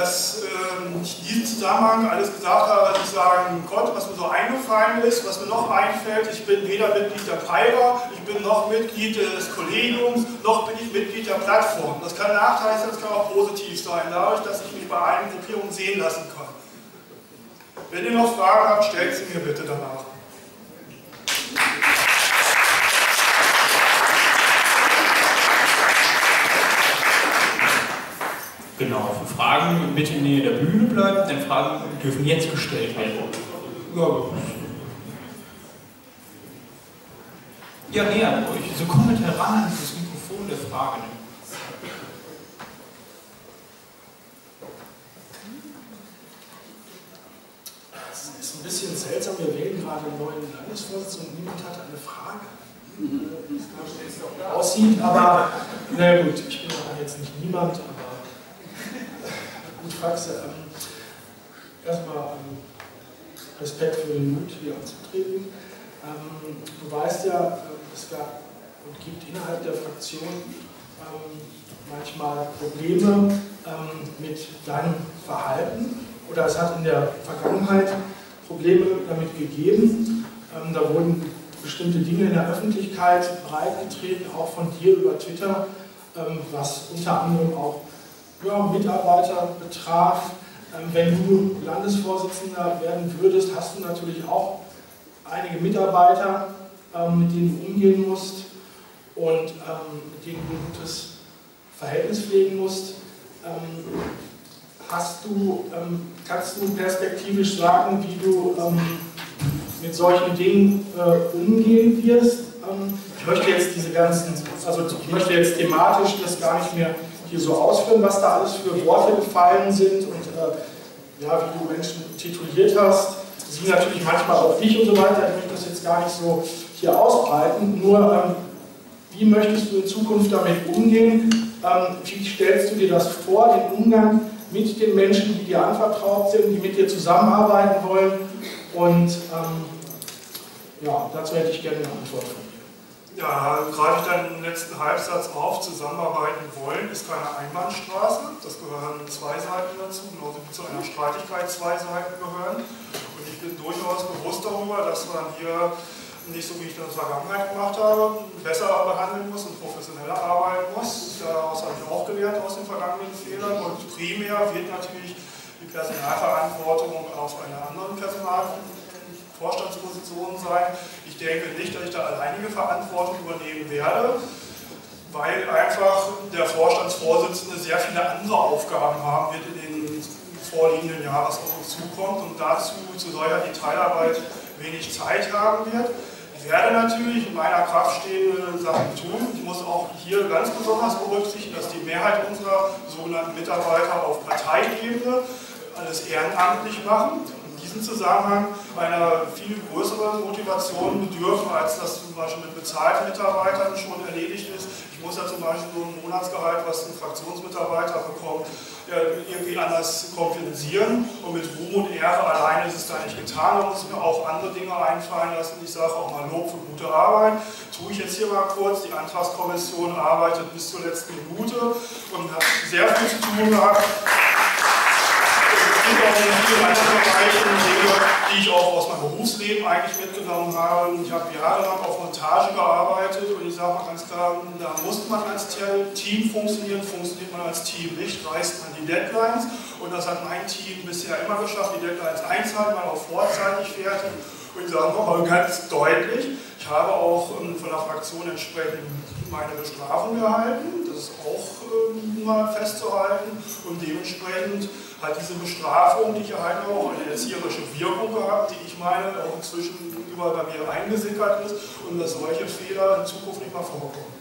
[SPEAKER 9] dass ähm, ich in diesem Zusammenhang alles gesagt habe, was ich sagen konnte, was mir so eingefallen ist, was mir noch einfällt. Ich bin weder Mitglied der PIBA, ich bin noch Mitglied des Kollegiums, noch bin ich Mitglied der Plattform. Das kann Nachteil sein, das kann auch positiv sein, dadurch, dass ich mich bei allen Gruppierungen sehen lassen kann. Wenn ihr noch Fragen habt, stellt sie mir bitte danach.
[SPEAKER 2] Genau, für Fragen bitte in der Nähe der Bühne bleiben, denn Fragen dürfen jetzt gestellt werden. Ja, ja an euch, so kommt heran an dieses Mikrofon der Fragen.
[SPEAKER 9] Das ist ein bisschen seltsam, wir wählen gerade einen neuen Landesvorsitzenden und niemand hat eine Frage. es Aussieht, aber na gut, ich bin jetzt nicht niemand, aber ich frage Sie ähm, erstmal ähm, Respekt für den Mut, hier anzutreten. Ähm, du weißt ja, ähm, es gab und gibt innerhalb der Fraktion ähm, manchmal Probleme ähm, mit deinem Verhalten oder es hat in der Vergangenheit Probleme damit gegeben. da wurden bestimmte Dinge in der Öffentlichkeit breitgetreten, auch von dir über Twitter, was unter anderem auch ja, Mitarbeiter betraf. Ähm, wenn du Landesvorsitzender werden würdest, hast du natürlich auch einige Mitarbeiter, ähm, mit denen du umgehen musst und ähm, mit denen du ein gutes Verhältnis pflegen musst. Hast du, kannst du perspektivisch sagen, wie du mit solchen Dingen äh, umgehen wirst? Ich möchte jetzt diese ganzen, also ich möchte jetzt thematisch das gar nicht mehr hier so ausführen, was da alles für Worte gefallen sind und äh, ja, wie du Menschen tituliert hast. Sie natürlich manchmal auch nicht und so weiter. Ich möchte das jetzt gar nicht so hier ausbreiten. Nur, ähm, wie möchtest du in Zukunft damit umgehen? Ähm, wie stellst du dir das vor, den Umgang mit den Menschen, die dir anvertraut sind, die mit dir zusammenarbeiten wollen? Und ähm, ja, dazu hätte ich gerne eine Antwort von ja, greife ich dann im letzten Halbsatz auf, zusammenarbeiten wollen ist keine Einbahnstraße, das gehören zwei Seiten dazu, genauso wie zu einer Streitigkeit zwei Seiten gehören. Und ich bin durchaus bewusst darüber, dass man hier nicht so wie ich das in der Vergangenheit gemacht habe, besser behandeln muss und professioneller arbeiten muss. Daraus habe ich auch gelernt aus den vergangenen Fehlern und primär wird natürlich die Personalverantwortung auf einer anderen Personalverantwortung Vorstandspositionen sein. Ich denke nicht, dass ich da alleinige Verantwortung übernehmen werde, weil einfach der
[SPEAKER 30] Vorstandsvorsitzende sehr viele andere Aufgaben haben wird in den vorliegenden Jahren, was auf uns
[SPEAKER 9] zukommt und dazu zu solcher Detailarbeit wenig Zeit haben wird. Ich werde natürlich in meiner Kraft stehende Sachen tun. Ich muss auch hier ganz besonders berücksichtigen, dass die Mehrheit unserer sogenannten Mitarbeiter auf Parteiebene alles ehrenamtlich machen diesem Zusammenhang einer viel größeren Motivation bedürfen, als das zum Beispiel mit bezahlten Mitarbeitern schon erledigt ist. Ich muss ja zum Beispiel nur ein Monatsgehalt, was ein Fraktionsmitarbeiter bekommt, äh, irgendwie anders kompensieren. Und mit Ruhm und Ehre alleine ist es da nicht getan. Da muss ich mir auch andere Dinge einfallen lassen. Ich sage auch mal Lob für gute Arbeit. Tue ich jetzt hier mal kurz. Die Antragskommission arbeitet bis zur letzten Minute und hat sehr viel zu tun gehabt. Zugang zu Bereichen Dinge, die ich auch aus meinem Berufsleben eigentlich mitgenommen habe. Ich habe jahrelang auf Montage gearbeitet und ich sage mal ganz klar, da muss man als Team funktionieren, funktioniert man als Team nicht, reißt man die Deadlines und das hat mein Team bisher immer geschafft, die Deadlines einzahlen, man auch vorzeitig fertig und ich sage nochmal ganz deutlich, ich habe auch ähm, von der Fraktion entsprechend meine Bestrafung erhalten, das ist auch äh, mal festzuhalten und dementsprechend hat diese Bestrafung, die ich erhalten habe, auch eine erzieherische Wirkung gehabt, die ich meine, auch inzwischen über bei mir eingesickert ist und dass solche Fehler in Zukunft nicht mehr vorkommen.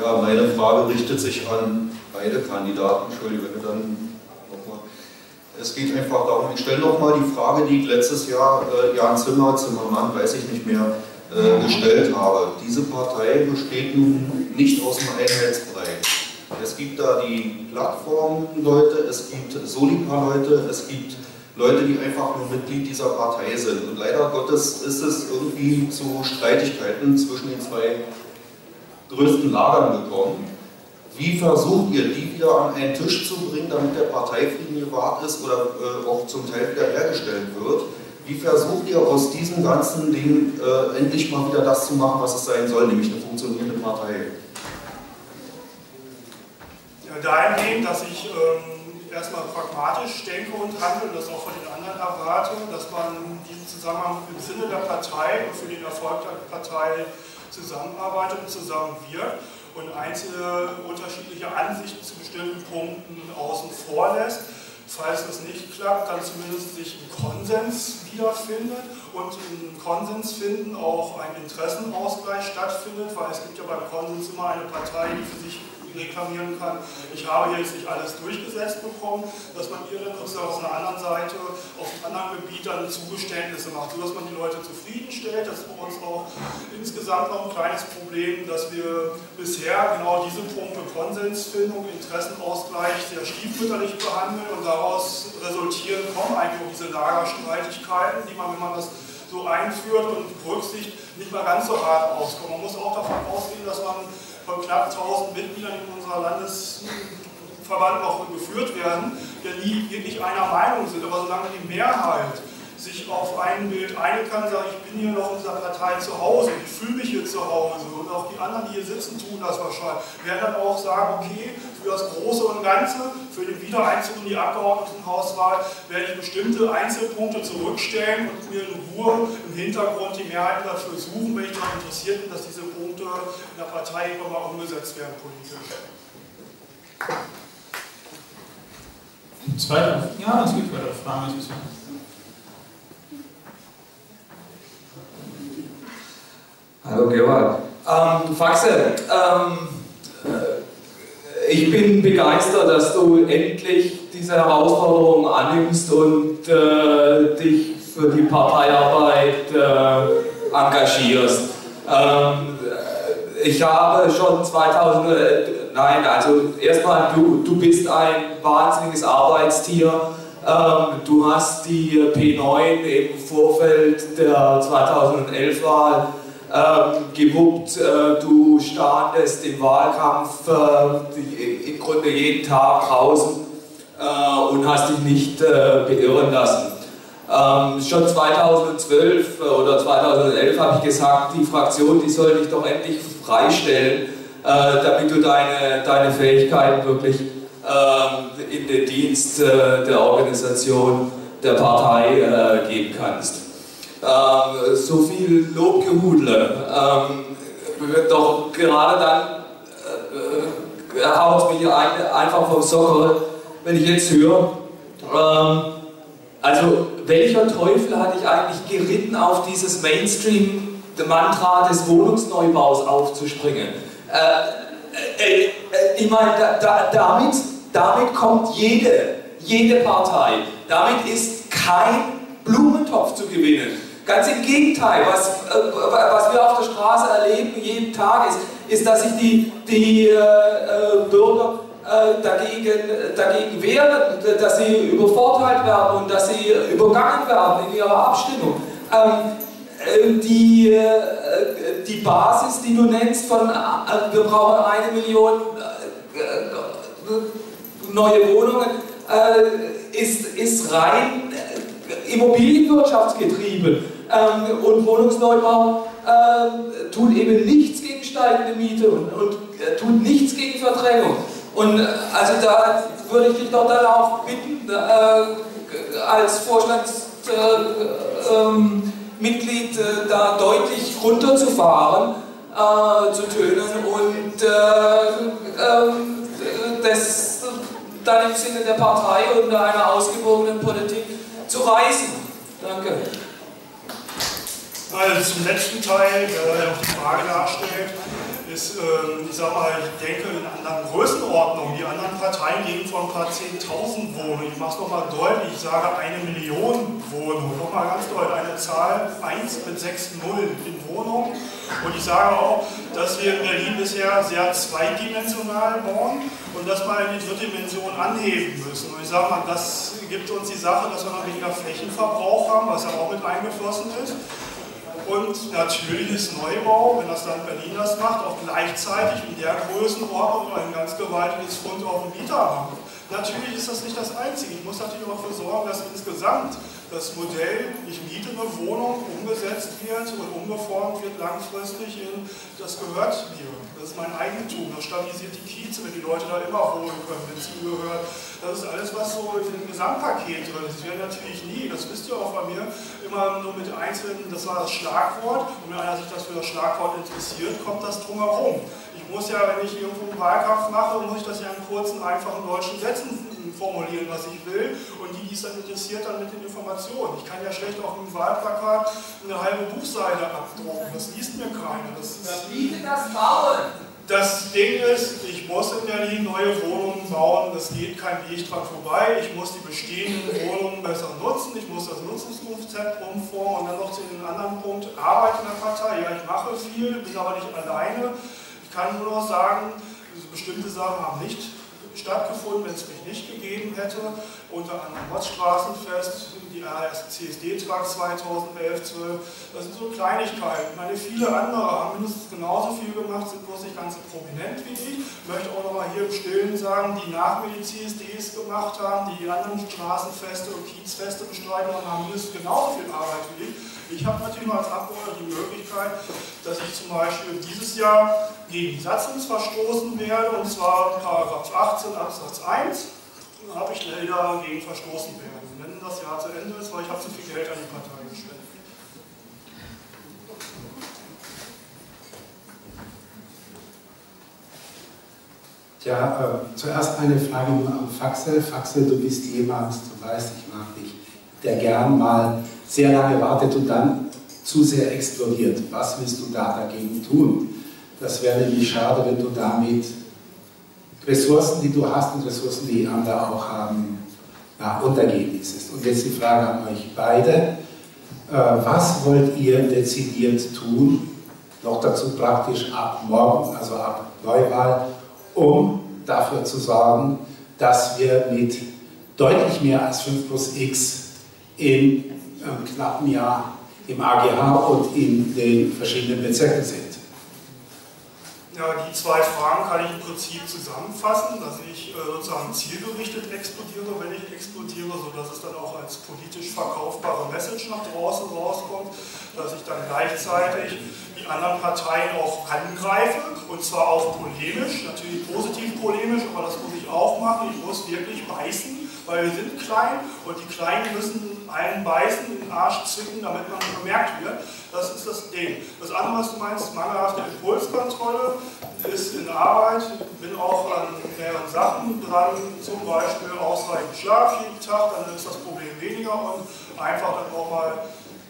[SPEAKER 15] Ja, meine Frage richtet sich an beide Kandidaten. Entschuldigung, wenn du dann es geht einfach darum, ich stelle nochmal die Frage, die ich letztes Jahr äh, Jan Zimmer, Zimmermann, weiß ich nicht mehr, äh, gestellt habe. Diese Partei besteht nun nicht aus dem Einheitsbrei. Es gibt da die Plattformleute, es gibt Solipa-Leute, es gibt Leute, die einfach nur Mitglied dieser Partei sind. Und leider Gottes ist es irgendwie zu Streitigkeiten zwischen den zwei größten Lagern gekommen. Wie versucht ihr, die wieder an einen Tisch zu bringen, damit der Parteifrieden gewahrt ist oder äh, auch zum Teil wieder hergestellt wird? Wie versucht ihr aus diesem ganzen Ding äh, endlich mal wieder das zu machen, was es sein soll, nämlich eine funktionierende Partei?
[SPEAKER 9] Ja, dahingehend, dass ich
[SPEAKER 15] ähm,
[SPEAKER 9] erstmal pragmatisch denke und handle, und das auch von den anderen erwarte, dass man diesen Zusammenhang im Sinne der Partei und für den Erfolg der Partei zusammenarbeitet und zusammenwirkt und einzelne unterschiedliche Ansichten zu bestimmten Punkten außen vor lässt. Falls das nicht klappt, dann zumindest sich im Konsens wiederfindet und im Konsens finden auch ein Interessenausgleich stattfindet, weil es gibt ja beim Konsens immer eine Partei, die für sich reklamieren kann. Ich habe hier jetzt nicht alles durchgesetzt bekommen, dass man irreversibel auf einer anderen Seite, auf einem anderen Gebiet dann Zugeständnisse macht, sodass man die Leute zufriedenstellt. Das ist bei uns auch insgesamt noch ein kleines Problem, dass wir bisher genau diese Punkte Konsensfindung, Interessenausgleich sehr stiefmütterlich behandeln und daraus resultieren kommen eigentlich diese Lagerstreitigkeiten, die man, wenn man das so einführt und berücksichtigt, nicht mal ganz so hart auskommt. Man muss auch davon ausgehen, dass man von knapp 1000 Mitgliedern in unserer Landesverband auch geführt werden, der nie wirklich einer Meinung sind. Aber solange die Mehrheit sich auf ein Bild einigen kann, sagen, ich bin hier noch in dieser Partei zu Hause, ich fühle mich hier zu Hause. Und auch die anderen, die hier sitzen, tun das wahrscheinlich. Werden dann auch sagen, okay, für das Große und Ganze, für den Wiedereinzug in die Abgeordnetenhauswahl, werde ich bestimmte Einzelpunkte zurückstellen und mir in Ruhe im Hintergrund die Mehrheiten dafür suchen, wenn ich daran interessiert bin, dass diese Punkte in der Partei immer umgesetzt werden politisch.
[SPEAKER 2] Zweite? Ja, es gibt weitere
[SPEAKER 29] Fragen. Hallo Gerhard. Ähm, Faxe, ähm, äh, ich bin begeistert, dass du endlich diese Herausforderung annimmst und äh, dich für die Parteiarbeit äh, engagierst. Ähm, äh, ich habe schon 2000, äh, nein, also erstmal, du, du bist ein wahnsinniges Arbeitstier. Ähm, du hast die P9 im Vorfeld der 2011-Wahl äh, gewuppt. Äh, du standest im Wahlkampf äh, im Grunde jeden Tag draußen äh, und hast dich nicht äh, beirren lassen. Ähm, schon 2012 äh, oder 2011 habe ich gesagt, die Fraktion, die soll dich doch endlich freistellen, damit du deine, deine Fähigkeiten wirklich ähm, in den Dienst der Organisation, der Partei geben kannst ähm, so viel Lobgehudle. Ähm, doch gerade dann äh, äh haut mich ein, einfach vom Sockel, wenn ich jetzt höre. Ähm, also, welcher Teufel hatte ich eigentlich geritten, auf dieses Mainstream-Mantra des Wohnungsneubaus aufzuspringen? Äh äh, äh, äh, ich meine, da, da, damit, damit kommt jede, jede Partei. Damit ist kein Blumentopf zu gewinnen. Ganz im Gegenteil, was, äh, was wir auf der Straße erleben jeden Tag ist, ist, dass sich die, die äh, äh Bürger äh, dagegen, äh, dagegen wehren, dass sie übervorteilt werden und dass sie übergangen werden in ihrer Abstimmung. Ähm, die, die Basis, die du nennst, von wir brauchen eine Million neue Wohnungen, ist, ist rein immobilienwirtschaftsgetrieben ähm, und Wohnungsneubau ähm, tut eben nichts gegen steigende Miete und, und äh, tut nichts gegen Verdrängung. Und äh, also da würde ich dich doch dann auch bitten, äh, als Vorstandsmitglied äh, ähm, da deutlich
[SPEAKER 18] runterzufahren,
[SPEAKER 29] äh, zu tönen und äh, ähm,
[SPEAKER 18] das dann im Sinne der Partei und einer ausgewogenen Politik
[SPEAKER 29] zu reißen. Danke. Also zum letzten Teil,
[SPEAKER 9] der auch die Frage darstellt, ist, ähm, ich sag mal, ich denke in anderen Größenordnungen. Die anderen Parteien gehen von ein paar Zehntausend Wohnungen. Ich mache es nochmal deutlich, ich sage eine Million Wohnungen. Nochmal ganz deutlich, eine Zahl 1 mit 6 Nullen in Wohnungen. Und ich sage auch, dass wir in Berlin bisher sehr zweidimensional bauen und dass wir die dritte Dimension anheben müssen. Und ich sage mal, das gibt uns die Sache, dass wir noch weniger Flächenverbrauch haben, was ja auch mit eingeflossen ist und natürlich ist Neubau, wenn das Land Berlin das macht, auch gleichzeitig in der Größenordnung ein ganz gewaltiges Fund auf dem Mietermarkt. Natürlich ist das nicht das Einzige. Ich muss natürlich auch dafür sorgen, dass insgesamt das Modell, ich miete eine Wohnung, umgesetzt wird und umgeformt wird langfristig in das gehört mir. Das ist mein Eigentum, das stabilisiert die Kieze, wenn die Leute da immer holen können, wenn sie ihnen gehört. Das ist alles, was so in im Gesamtpaket drin ist. Wir natürlich nie, das wisst ihr auch bei mir, immer nur mit einzelnen, das war das Schlagwort. Und wenn einer sich das für das Schlagwort interessiert, kommt das drumherum. Ich muss ja, wenn ich irgendwo einen Wahlkampf mache, muss ich das ja in kurzen, einfachen deutschen Sätzen formulieren, was ich will. Und die, die es dann interessiert, dann mit den Informationen. Ich kann ja schlecht auf einem Wahlplakat eine halbe Buchseite abdrucken. Das liest mir keiner. Das bietet das Bauen! Das Ding ist, ich muss in Berlin neue Wohnungen bauen, das geht kein Weg dran vorbei. Ich muss die bestehenden Wohnungen besser nutzen, ich muss das Nutzungskonzept umformen und dann noch zu dem anderen Punkt, Arbeit in der Partei. Ja, ich mache viel, bin aber nicht alleine. Ich kann nur noch sagen, bestimmte Sachen haben nicht stattgefunden, wenn es mich nicht gegeben hätte unter anderem das die die csd tag 2011, 12. Das sind so Kleinigkeiten. Ich meine, viele andere haben mindestens genauso viel gemacht, sind bloß nicht ganz so prominent wie ich. Ich möchte auch nochmal hier im Stillen sagen, die nach mir die CSDs gemacht haben, die anderen Straßenfeste und Kiezfeste bestreiten haben, haben mindestens genauso viel Arbeit wie ich. Ich habe natürlich mal als Abgeordneter die Möglichkeit, dass ich zum Beispiel dieses Jahr gegen Satzungsverstoßen werde, und zwar in 18 Absatz 1 habe ich leider gegen verstoßen werden. Wenn das Jahr zu Ende ist, weil ich habe zu viel Geld an die Partei gestellt.
[SPEAKER 1] Tja, äh, zuerst eine Frage an Faxel. Faxel, du bist jemand, du weißt, ich mag dich, der gern mal sehr lange wartet und dann zu sehr explodiert. Was willst du da dagegen tun? Das wäre nämlich schade, wenn du damit Ressourcen, die du hast und Ressourcen, die andere auch haben, ja, untergehen ist. Und jetzt die Frage an euch beide. Äh, was wollt ihr dezidiert tun? Noch dazu praktisch ab morgen, also ab Neuwahl, um dafür zu sorgen, dass wir mit deutlich mehr als 5 plus X im äh, knappen Jahr im AGH und in den verschiedenen Bezirken sind. Ja, die zwei Fragen kann ich im Prinzip zusammenfassen,
[SPEAKER 9] dass ich äh, sozusagen zielgerichtet explodiere, wenn ich explodiere, sodass es dann auch als politisch verkaufbare Message nach draußen rauskommt, dass ich dann gleichzeitig die anderen Parteien auch angreife und zwar auch polemisch, natürlich positiv polemisch, aber das muss ich auch machen, ich muss wirklich beißen weil wir sind klein und die Kleinen müssen einen beißen, den Arsch zwicken, damit man bemerkt wird. Das ist das Ding. Das andere, was du meinst, mangelhafte Impulskontrolle ist in Arbeit, bin auch an mehreren Sachen dran, zum Beispiel ausreichend Schlaf jeden Tag, dann ist das Problem weniger und einfach dann auch mal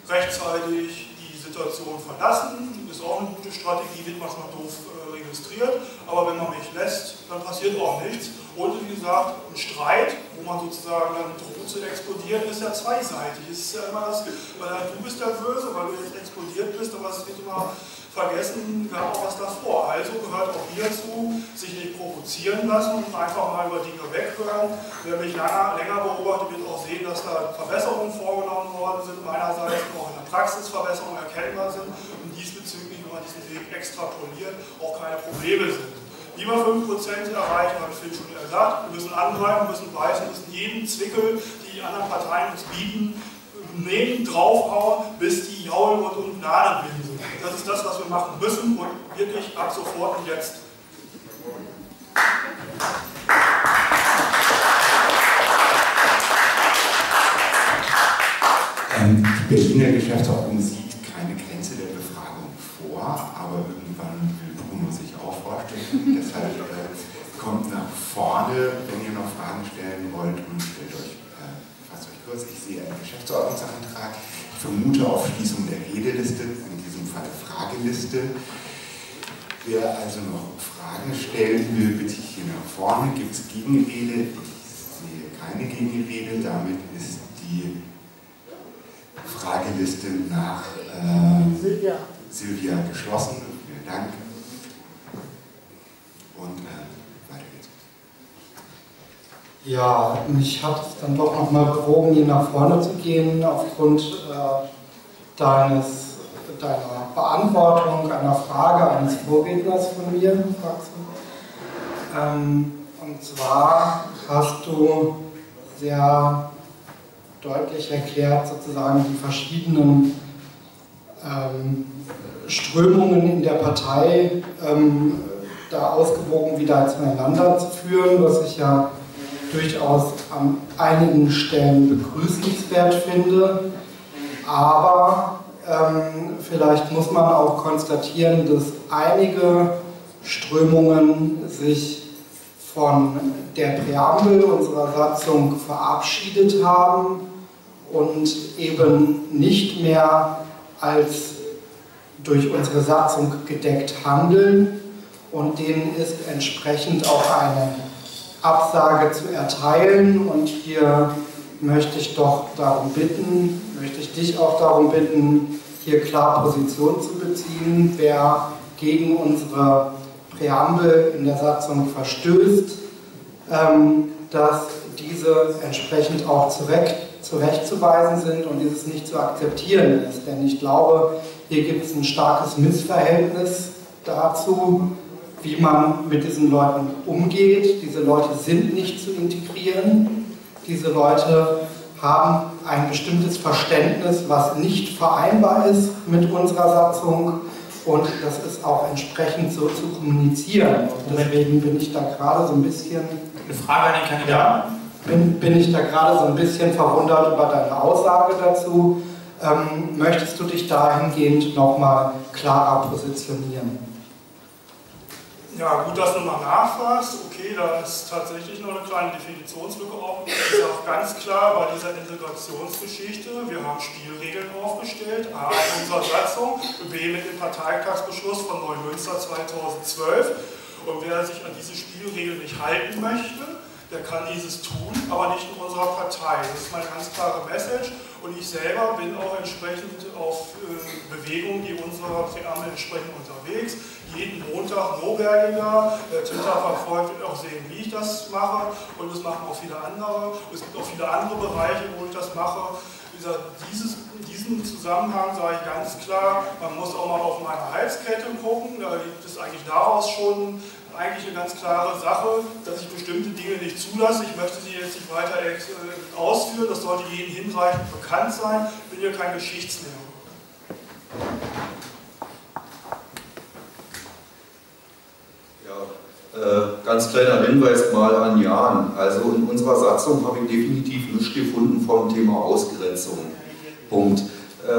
[SPEAKER 9] rechtzeitig die Situation verlassen. Ist auch eine gute Strategie, wird mal doof äh, registriert, aber wenn man mich lässt, dann passiert auch nichts. Und wie gesagt, ein Streit, wo man sozusagen dann droht zu explodieren, ist ja zweiseitig. Es ist ja immer das, weil du bist der böse, weil du jetzt explodiert bist, aber es wird immer vergessen, wir haben auch was davor. Also gehört auch hierzu, sich nicht provozieren lassen und einfach mal über Dinge weghören. Wer mich länger, länger beobachtet, wird auch sehen, dass da Verbesserungen vorgenommen worden sind, meinerseits auch in der Praxis Verbesserungen erkennbar sind und diesbezüglich man diesen Weg extrapolieren, auch keine Probleme sind. Lieber 5% erreichen, habe ich viel schon gesagt. Wir müssen angreifen, müssen beißen, müssen jeden Zwickel, die die anderen Parteien uns bieten, nehmen, draufhauen, bis die jaulen und unten Nadelbilden sind. Das ist das, was wir machen müssen und wirklich ab sofort und jetzt. Ich ähm, bin in der
[SPEAKER 5] Geschäftsordnung Frage, wenn ihr noch Fragen stellen wollt und stellt euch, äh, fasst euch kurz, ich sehe einen Geschäftsordnungsantrag, ich vermute auf Schließung der Redeliste, in diesem Fall Frageliste. Wer also noch Fragen stellen will, bitte ich hier nach vorne. Gibt es Gegenrede? Ich sehe keine Gegenrede, damit ist die Frageliste nach äh, Silvia. Silvia geschlossen.
[SPEAKER 3] Vielen Dank. Und äh, ja, mich hat es dann doch nochmal bewogen, hier nach vorne zu gehen, aufgrund äh, deines, deiner Beantwortung einer Frage eines Vorredners von mir, ähm, und zwar hast du sehr deutlich erklärt, sozusagen die verschiedenen ähm, Strömungen in der Partei ähm, da ausgewogen wieder zueinander zu führen, was ich ja durchaus an einigen Stellen begrüßenswert finde. Aber ähm, vielleicht muss man auch konstatieren, dass einige Strömungen sich von der Präambel unserer Satzung verabschiedet haben und eben nicht mehr als durch unsere Satzung gedeckt handeln und denen ist entsprechend auch eine Absage zu erteilen. Und hier möchte ich doch darum bitten, möchte ich dich auch darum bitten, hier klar Position zu beziehen. Wer gegen unsere Präambel in der Satzung verstößt, ähm, dass diese entsprechend auch zurecht, zurechtzuweisen sind und dieses nicht zu akzeptieren ist. Denn ich glaube, hier gibt es ein starkes Missverhältnis dazu, wie man mit diesen Leuten umgeht. Diese Leute sind nicht zu integrieren. Diese Leute haben ein bestimmtes Verständnis, was nicht vereinbar ist mit unserer Satzung. Und das ist auch entsprechend so zu kommunizieren. Und deswegen bin ich da gerade so ein bisschen. Eine Frage an den Kandidaten. Bin, bin ich da gerade so ein bisschen verwundert über deine Aussage dazu. Ähm, möchtest du dich dahingehend nochmal klarer positionieren?
[SPEAKER 9] Ja, gut, dass du mal nachfragst. Okay, da ist tatsächlich noch eine kleine Definitionslücke offen. Das ist auch ganz klar bei dieser Integrationsgeschichte. Wir haben Spielregeln aufgestellt. A in unserer Satzung, B mit dem Parteitagsbeschluss von Neumünster 2012. Und wer sich an diese Spielregeln nicht halten möchte, der kann dieses tun, aber nicht in unserer Partei. Das ist meine ganz klare Message und ich selber bin auch entsprechend auf äh, Bewegungen, die unserer Preambel entsprechen unterwegs jeden Montag Mobergen Der Twitter verfolgt wird auch sehen, wie ich das mache. Und das machen auch viele andere. Und es gibt auch viele andere Bereiche, wo ich das mache. Wie gesagt, dieses, diesen Zusammenhang sage ich ganz klar, man muss auch mal auf meine Halskette gucken. Da gibt es eigentlich daraus schon eigentlich eine ganz klare Sache, dass ich bestimmte Dinge nicht zulasse. Ich möchte sie jetzt nicht weiter äh, ausführen, das sollte jedem hinreichend bekannt sein. Ich bin ja kein
[SPEAKER 15] Geschichtslehrer. Äh, ganz kleiner Hinweis mal an Jan. Also in unserer Satzung habe ich definitiv nichts gefunden vom Thema Ausgrenzung. Punkt. Äh,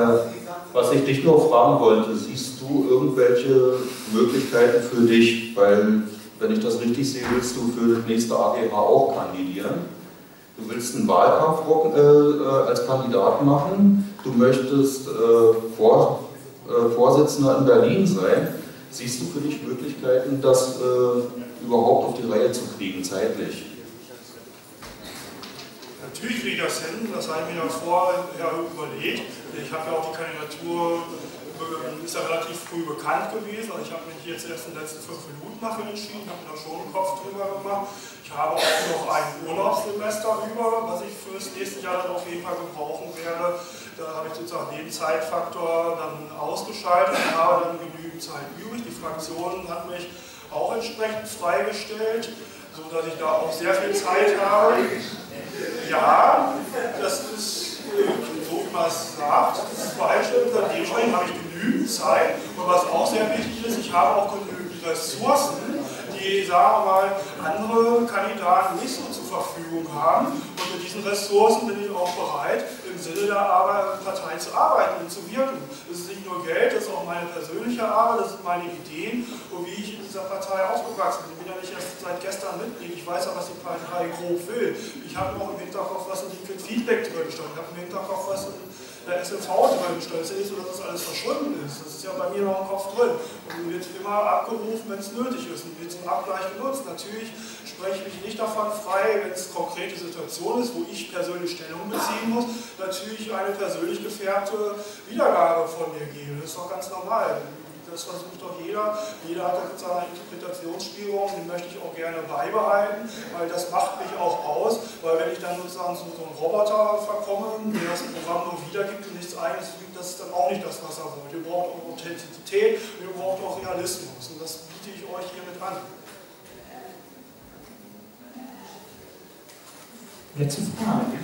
[SPEAKER 15] was ich dich nur fragen wollte, siehst du irgendwelche Möglichkeiten für dich, weil, wenn ich das richtig sehe, willst du für das nächste AGH auch kandidieren? Du willst einen Wahlkampf äh, äh, als Kandidat machen, du möchtest äh, Vor Vorsitzender in Berlin sein Siehst du für dich Möglichkeiten, das äh, überhaupt auf die Reihe zu kriegen, zeitlich? Natürlich kriege ich das hin, das habe ich mir dann
[SPEAKER 9] vorher überlegt. Ich habe ja auch die Kandidatur, äh, ist ja relativ früh bekannt gewesen. Also ich habe mich jetzt erst in den letzten fünf Minuten nachher entschieden, habe da schon einen Kopf drüber gemacht. Ich habe auch noch ein Urlaubssemester über, was ich für das nächste Jahr dann auf jeden Fall gebrauchen werde da habe ich sozusagen den Zeitfaktor dann ausgeschaltet und habe dann genügend Zeit übrig. Die Fraktion hat mich auch entsprechend freigestellt, sodass ich da auch sehr viel Zeit habe. Ja, das ist so, wie man es sagt, das ist übereinstimmend. Dementsprechend habe ich genügend Zeit. Und was auch sehr wichtig ist, ich habe auch genügend Ressourcen, die, sagen wir mal, andere Kandidaten nicht so zur Verfügung haben. Und mit diesen Ressourcen bin ich auch bereit, im Sinne der Arbeit, Partei zu arbeiten und zu wirken. Das ist nicht nur Geld, das ist auch meine persönliche Arbeit, das sind meine Ideen und wie ich in dieser Partei aufgewachsen bin. Ich bin ja nicht erst seit gestern Mitglied, ich weiß ja, was die Partei grob will. Ich habe noch im Hinterkopf, was in Liquid Feedback drin stand, ich habe im Hinterkopf, was in der SLV drin, stellst du nicht so, dass das alles verschwunden ist. Das ist ja bei mir noch im Kopf drin. Und die wird immer abgerufen, wenn es nötig ist und wird zum Abgleich benutzt. Natürlich spreche ich mich nicht davon frei, wenn es konkrete Situationen ist, wo ich persönlich Stellung beziehen muss, natürlich eine persönlich gefärbte Wiedergabe von mir geben. Das ist doch ganz normal. Das versucht doch jeder. Jeder hat da seinen Interpretationsspielraum, den möchte ich auch gerne beibehalten, weil das macht mich auch aus, weil wenn ich dann sozusagen so, so einen Roboter verkomme, der das Programm nur wiedergibt und nichts eigenes gibt, das ist dann auch nicht das, was er wollt. Ihr braucht auch Authentizität und ihr braucht auch Realismus und das biete ich euch hiermit an.
[SPEAKER 25] Letzte Frage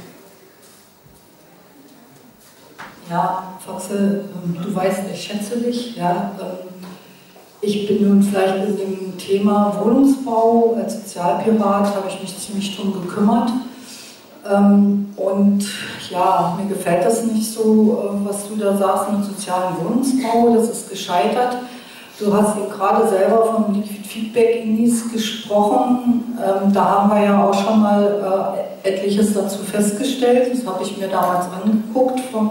[SPEAKER 25] ja, Foxel, ähm, du weißt, ich schätze dich. Ja, ähm, ich bin nun vielleicht in dem Thema Wohnungsbau als Sozialpirat, habe ich mich ziemlich drum gekümmert. Ähm, und ja, mir gefällt das nicht so, was du da sagst mit sozialem Wohnungsbau, das ist gescheitert. Du hast eben gerade selber vom Liquid Feedback Indies gesprochen. Da haben wir ja auch schon mal äh, etliches dazu festgestellt. Das habe ich mir damals angeguckt von,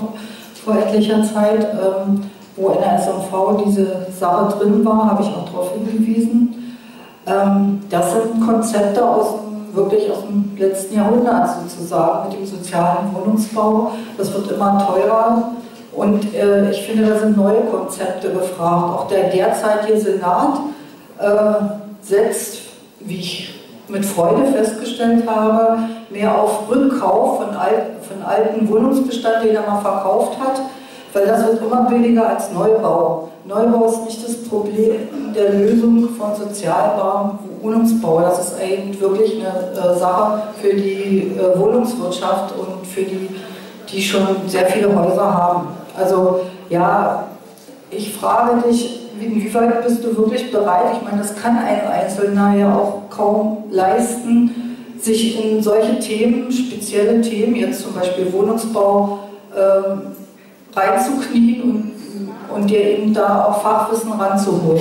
[SPEAKER 25] vor etlicher Zeit, ähm, wo in der SMV diese Sache drin war, habe ich auch darauf hingewiesen. Ähm, das sind Konzepte aus wirklich aus dem letzten Jahrhundert sozusagen mit dem sozialen Wohnungsbau.
[SPEAKER 20] Das wird immer teurer. Und äh, ich finde, da sind neue Konzepte gefragt. Auch der
[SPEAKER 25] derzeitige Senat äh, setzt, wie ich mit Freude festgestellt habe, mehr auf Rückkauf von, alten, von alten Wohnungsbestand, den er mal verkauft hat, weil das wird immer billiger als Neubau. Neubau ist nicht das Problem der Lösung von sozialbarem Wohnungsbau. Das ist eigentlich wirklich eine äh, Sache für die äh, Wohnungswirtschaft und für die, die schon sehr viele Häuser haben. Also ja, ich frage dich, inwieweit bist du wirklich bereit, ich meine, das kann ein Einzelner ja auch kaum leisten, sich in solche Themen, spezielle Themen, jetzt zum Beispiel Wohnungsbau, ähm, reinzuknien und, und dir eben da auch Fachwissen
[SPEAKER 9] ranzuholen.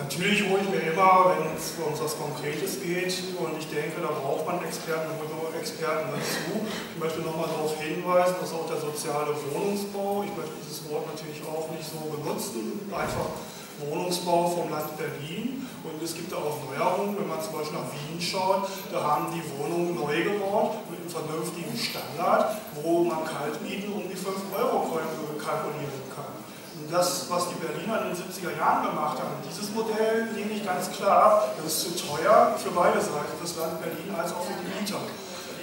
[SPEAKER 9] Natürlich hole ich mir immer, wenn es um etwas Konkretes geht, und ich denke, da braucht man Experten und Experten dazu. Ich möchte nochmal darauf hinweisen, dass auch der soziale Wohnungsbau, ich möchte dieses Wort natürlich auch nicht so benutzen, einfach Wohnungsbau vom Land Berlin und es gibt da auch Neuerungen, wenn man zum Beispiel nach Wien schaut, da haben die Wohnungen neu gebaut mit einem vernünftigen Standard, wo man Kaltmieten um die 5 Euro kalkulieren kann das, was die Berliner in den 70er Jahren gemacht haben, dieses Modell lehne ich ganz klar ab. Das ist zu teuer für beide Seiten, das Land Berlin als auch für die Mieter.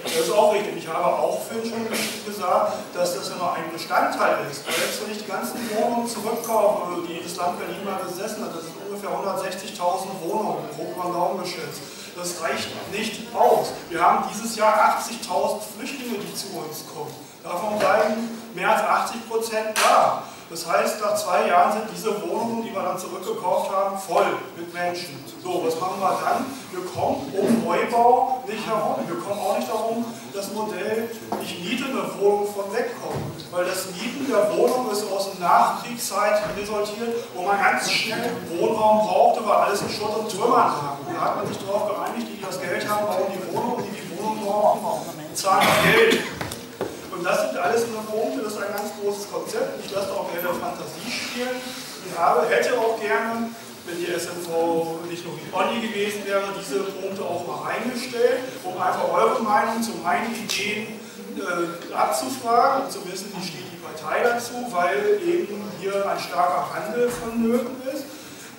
[SPEAKER 9] Das ist auch richtig. Ich habe auch für schon gesagt, dass das ja nur ein Bestandteil ist. Selbst wenn ich die ganzen Wohnungen zurückkaufe, die das Land Berlin mal besessen hat, das sind ungefähr 160.000 Wohnungen, grob über geschätzt. Das reicht nicht aus. Wir haben dieses Jahr 80.000 Flüchtlinge, die zu uns kommen. Davon bleiben mehr als 80 Prozent da. Das heißt, nach zwei Jahren sind diese Wohnungen, die wir dann zurückgekauft haben, voll mit Menschen. So, was machen wir dann? Wir kommen um Neubau nicht herum. Wir kommen auch nicht darum, das Modell, ich miete eine Wohnung von wegkommen. Weil das Mieten der Wohnung ist aus der Nachkriegszeit resultiert, wo man ganz schnell Wohnraum brauchte, weil alles in Schutt und Trümmern lag. Da hat man sich darauf geeinigt, die das Geld haben, bauen die Wohnung, die die Wohnung brauchen, zahlen Geld. Und das sind alles nur Punkte, das ist ein ganz großes Konzept. Ich lasse auch gerne Fantasie spielen und habe, hätte auch gerne, wenn die SMV nicht nur wie Bonnie gewesen wäre, diese Punkte auch mal eingestellt, um einfach eure Meinung zu meinen Ideen äh, abzufragen und zu wissen, wie steht die Partei dazu, weil eben hier ein starker Handel vonnöten ist.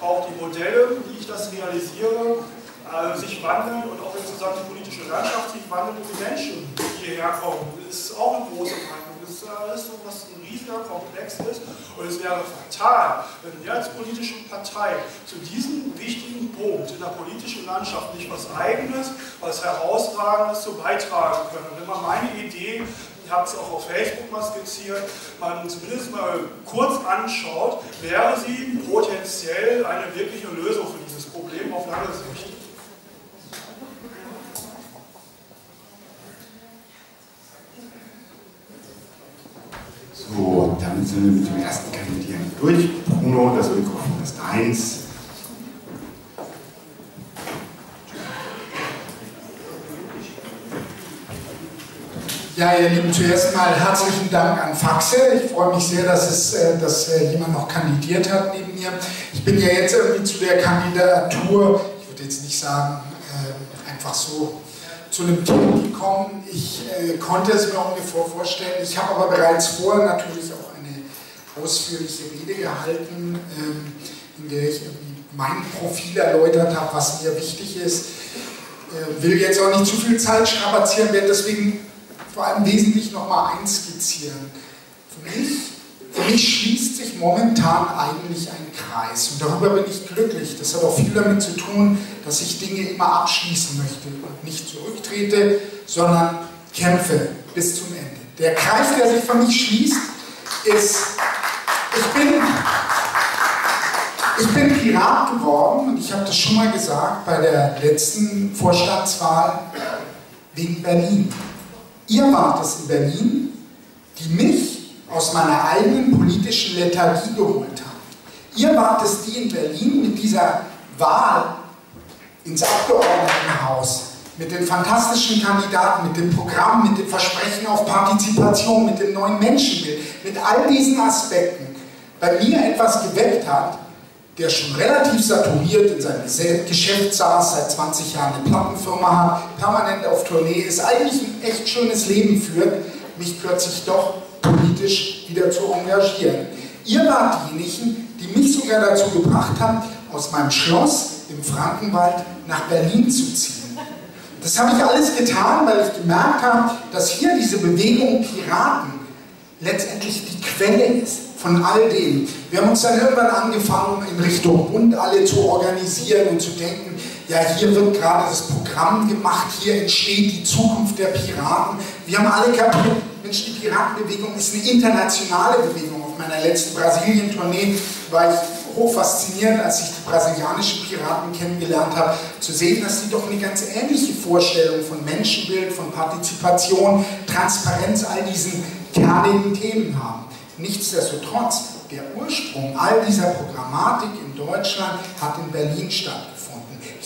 [SPEAKER 9] Auch die Modelle, wie ich das realisiere, äh, sich wandeln und auch sozusagen die politische Landschaft sich wandelt und die Menschen, hierher kommen. Das ist auch eine große Wandlung. Das ist alles so, was ein riesiger Komplex ist. Und es wäre fatal, wenn wir als politische Partei zu diesem wichtigen Punkt in der politischen Landschaft nicht was Eigenes, was Herausragendes zu beitragen können. Und immer meine Idee, ich habe es auch auf
[SPEAKER 5] Facebook mal skizziert, man zumindest mal kurz anschaut, wäre sie potenziell eine wirkliche Lösung für dieses Problem auf lange Sicht. So, damit sind wir mit dem ersten Kandidieren durch. Bruno, das Mikrofon ist eins.
[SPEAKER 3] Ja, ihr Lieben, zuerst mal herzlichen Dank an Faxe. Ich freue mich sehr, dass, es, äh, dass äh, jemand noch kandidiert hat neben mir. Ich bin ja jetzt irgendwie zu der Kandidatur, ich würde jetzt nicht sagen, ähm, einfach so zu einem Team gekommen. Ich äh, konnte es mir ungefähr vorstellen. Ich habe aber bereits vorher natürlich auch eine ausführliche Rede gehalten, ähm, in der ich mein Profil erläutert habe, was mir wichtig ist. Äh, will jetzt auch nicht zu viel Zeit strapazieren, werde deswegen vor allem wesentlich nochmal einskizzieren. Für mich für mich schließt sich momentan eigentlich ein Kreis und darüber bin ich glücklich. Das hat auch viel damit zu tun, dass ich Dinge immer abschließen möchte und nicht zurücktrete, sondern kämpfe bis zum Ende. Der Kreis, der sich für mich schließt, ist, ich bin, ich bin Pirat geworden und ich habe das schon mal gesagt bei der letzten Vorstandswahl wegen Berlin. Ihr wart es in Berlin, die mich aus meiner eigenen politischen Lethargie geholt haben. Ihr wart es, die in Berlin mit dieser Wahl ins Abgeordnetenhaus, mit den fantastischen Kandidaten, mit dem Programm, mit dem Versprechen auf Partizipation, mit dem neuen Menschenbild, mit all diesen Aspekten bei mir etwas geweckt hat, der schon relativ saturiert in seinem Geschäft saß, seit 20 Jahren eine Plattenfirma hat, permanent auf Tournee ist, eigentlich ein echt schönes Leben führt, mich plötzlich doch politisch wieder zu engagieren. Ihr wart diejenigen, die mich sogar dazu gebracht haben, aus meinem Schloss im Frankenwald nach Berlin zu ziehen. Das habe ich alles getan, weil ich gemerkt habe, dass hier diese Bewegung Piraten letztendlich die Quelle ist von all dem. Wir haben uns dann irgendwann angefangen, in Richtung Bund alle zu organisieren und zu denken, ja, also hier wird gerade das Programm gemacht, hier entsteht die Zukunft der Piraten. Wir haben alle kapiert, Mensch, die Piratenbewegung ist eine internationale Bewegung. Auf meiner letzten Brasilien-Tournee war ich hochfaszinierend, als ich die brasilianischen Piraten kennengelernt habe, zu sehen, dass sie doch eine ganz ähnliche Vorstellung von Menschenbild, von Partizipation, Transparenz, all diesen kernigen Themen haben. Nichtsdestotrotz, der Ursprung all dieser Programmatik in Deutschland hat in Berlin stattgefunden.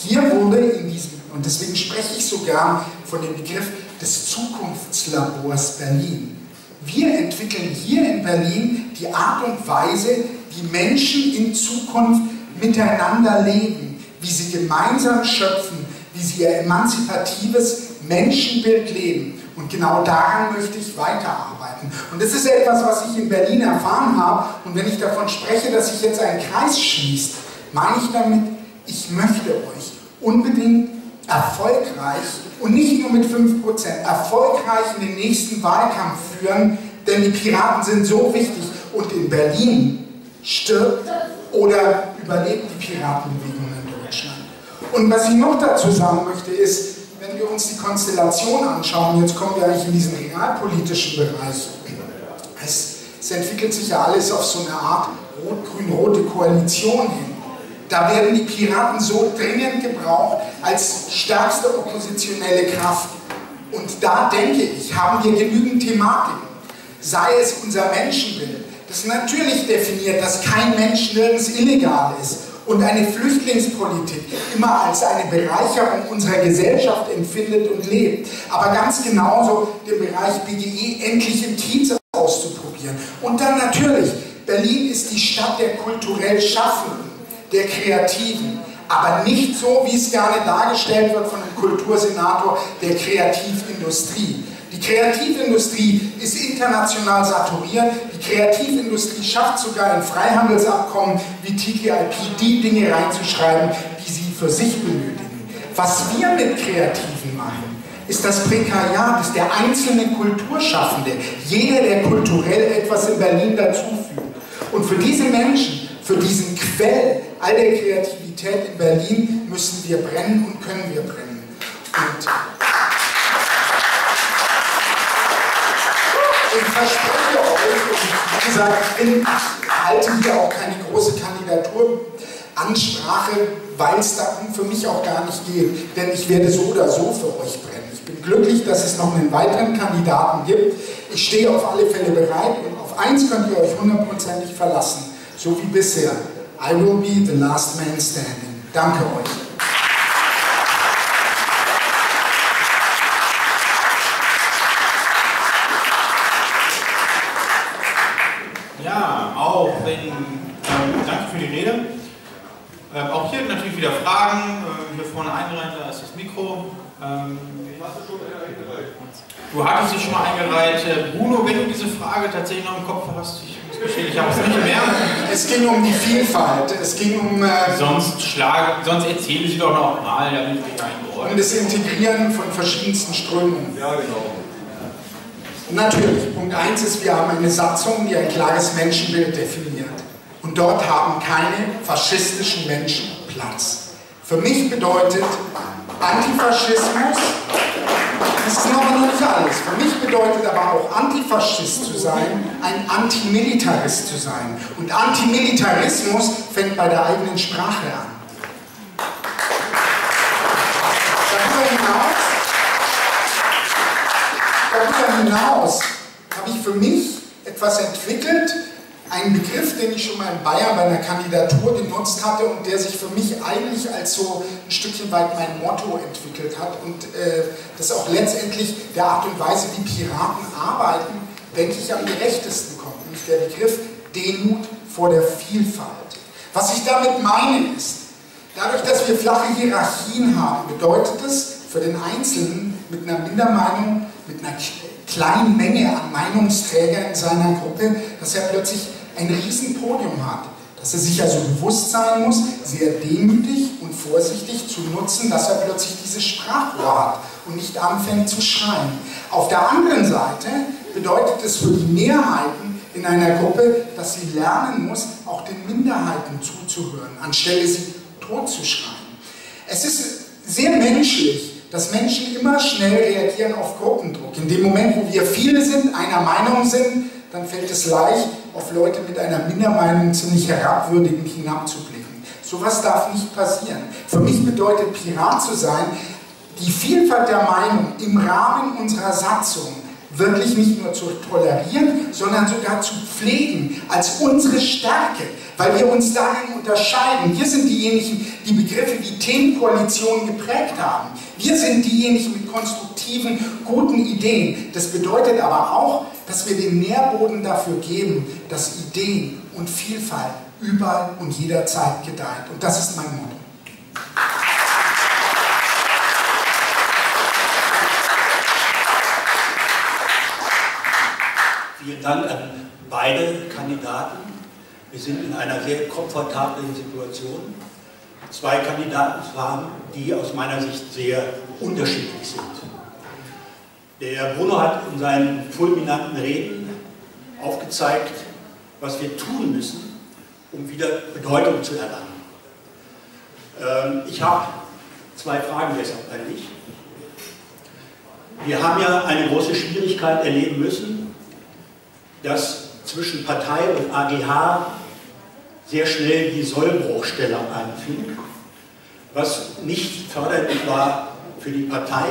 [SPEAKER 3] Hier wurde in diesem, und deswegen spreche ich sogar von dem Begriff des Zukunftslabors Berlin. Wir entwickeln hier in Berlin die Art und Weise, wie Menschen in Zukunft miteinander leben, wie sie gemeinsam schöpfen, wie sie ihr emanzipatives Menschenbild leben. Und genau daran möchte ich weiterarbeiten. Und das ist etwas, was ich in Berlin erfahren habe. Und wenn ich davon spreche, dass sich jetzt ein Kreis schließt, meine ich damit, ich möchte euch unbedingt erfolgreich und nicht nur mit 5%, erfolgreich in den nächsten Wahlkampf führen, denn die Piraten sind so wichtig und in Berlin stirbt oder überlebt die Piratenbewegung in Deutschland. Und was ich noch dazu sagen möchte ist, wenn wir uns die Konstellation anschauen, jetzt kommen wir eigentlich in diesen realpolitischen Bereich, es, es entwickelt sich ja alles auf so eine Art rot-grün-rote Koalition hin. Da werden die Piraten so dringend gebraucht als stärkste oppositionelle Kraft. Und da denke ich, haben wir genügend Thematiken. Sei es unser Menschenbild, das natürlich definiert, dass kein Mensch nirgends illegal ist und eine Flüchtlingspolitik immer als eine Bereicherung unserer Gesellschaft empfindet und lebt. Aber ganz genauso den Bereich BGE endlich im Kiez auszuprobieren. Und dann natürlich, Berlin ist die Stadt der kulturell Schaffenden der Kreativen. Aber nicht so, wie es gerne dargestellt wird von dem Kultursenator der Kreativindustrie. Die Kreativindustrie ist international saturiert. Die Kreativindustrie schafft sogar in Freihandelsabkommen wie TTIP die Dinge reinzuschreiben, die sie für sich benötigen. Was wir mit Kreativen machen, ist das Prekariat, ist der einzelne Kulturschaffende, jeder, der kulturell etwas in Berlin dazufügt. Und für diese Menschen, für diesen Quell all der Kreativität in Berlin müssen wir brennen und können wir brennen. Und ich verspreche euch, und wie gesagt, ich bin, halte hier auch keine große Kandidaturansprache, weil es darum für mich auch gar nicht geht, denn ich werde so oder so für euch brennen. Ich bin glücklich, dass es noch einen weiteren Kandidaten gibt. Ich stehe auf alle Fälle bereit und auf eins könnt ihr euch hundertprozentig verlassen, so wie bisher. I will be the last man standing. Danke euch.
[SPEAKER 2] Ja, auch wenn, ähm, danke für die Rede. Ähm, auch hier natürlich wieder Fragen. Ähm, hier vorne eingereiht, da ist das Mikro. Ähm, du hattest dich schon mal eingereiht. Bruno, wenn du diese Frage tatsächlich noch im Kopf hast, ich ich auch nicht mehr. Es ging um
[SPEAKER 3] die Vielfalt. Es ging um. Äh, sonst
[SPEAKER 2] schlag, sonst erzähle ich doch noch mal, damit ich eingeordnet. Und das Integrieren von verschiedensten Strömungen. Ja, genau. Und
[SPEAKER 3] natürlich, Punkt 1 ist, wir haben eine Satzung, die ein klares Menschenbild definiert. Und dort haben keine faschistischen Menschen Platz. Für mich bedeutet Antifaschismus das ist noch nicht alles. Für mich bedeutet aber auch Antifaschist zu sein, ein Antimilitarist zu sein. Und Antimilitarismus fängt bei der eigenen Sprache an. Darüber hinaus, darüber hinaus habe ich für mich etwas entwickelt, ein Begriff, den ich schon mal in Bayern bei einer Kandidatur genutzt hatte und der sich für mich eigentlich als so ein Stückchen weit mein Motto entwickelt hat und äh, das auch letztendlich der Art und Weise, wie Piraten arbeiten, denke ich, am gerechtesten kommt, nämlich der Begriff Demut vor der Vielfalt. Was ich damit meine ist, dadurch, dass wir flache Hierarchien haben, bedeutet es für den Einzelnen mit einer Mindermeinung, mit einer kleinen Menge an Meinungsträgern in seiner Gruppe, dass er plötzlich ein Riesenpodium hat, dass er sich also bewusst sein muss, sehr demütig und vorsichtig zu nutzen, dass er plötzlich dieses Sprachrohr hat und nicht anfängt zu schreien. Auf der anderen Seite bedeutet es für die Mehrheiten in einer Gruppe, dass sie lernen muss, auch den Minderheiten zuzuhören, anstelle sie totzuschreien. Es ist sehr menschlich, dass Menschen immer schnell reagieren auf Gruppendruck. In dem Moment, wo wir viele sind, einer Meinung sind, dann fällt es leicht, auf Leute mit einer Mindermeinung ziemlich herabwürdigend hinabzublicken. So Sowas darf nicht passieren. Für mich bedeutet Pirat zu sein, die Vielfalt der Meinung im Rahmen unserer Satzung wirklich nicht nur zu tolerieren, sondern sogar zu pflegen als unsere Stärke, weil wir uns darin unterscheiden. Wir sind diejenigen, die Begriffe wie Themenkoalition geprägt haben. Wir sind diejenigen mit konstruktiven, guten Ideen. Das bedeutet aber auch, dass wir den Nährboden dafür geben, dass Ideen und Vielfalt überall und jederzeit gedeiht. Und das ist mein Motto.
[SPEAKER 8] Vielen Dank an beide Kandidaten. Wir sind in einer sehr komfortablen Situation, zwei Kandidaten zu die aus meiner Sicht sehr unterschiedlich sind. Der Bruno hat in seinen fulminanten Reden aufgezeigt, was wir tun müssen, um wieder Bedeutung zu erlangen. Ähm, ich habe zwei Fragen deshalb an dich. Wir haben ja eine große Schwierigkeit erleben müssen, dass zwischen Partei und AGH sehr schnell die Sollbruchstellung anfing, was nicht förderlich war für die Partei,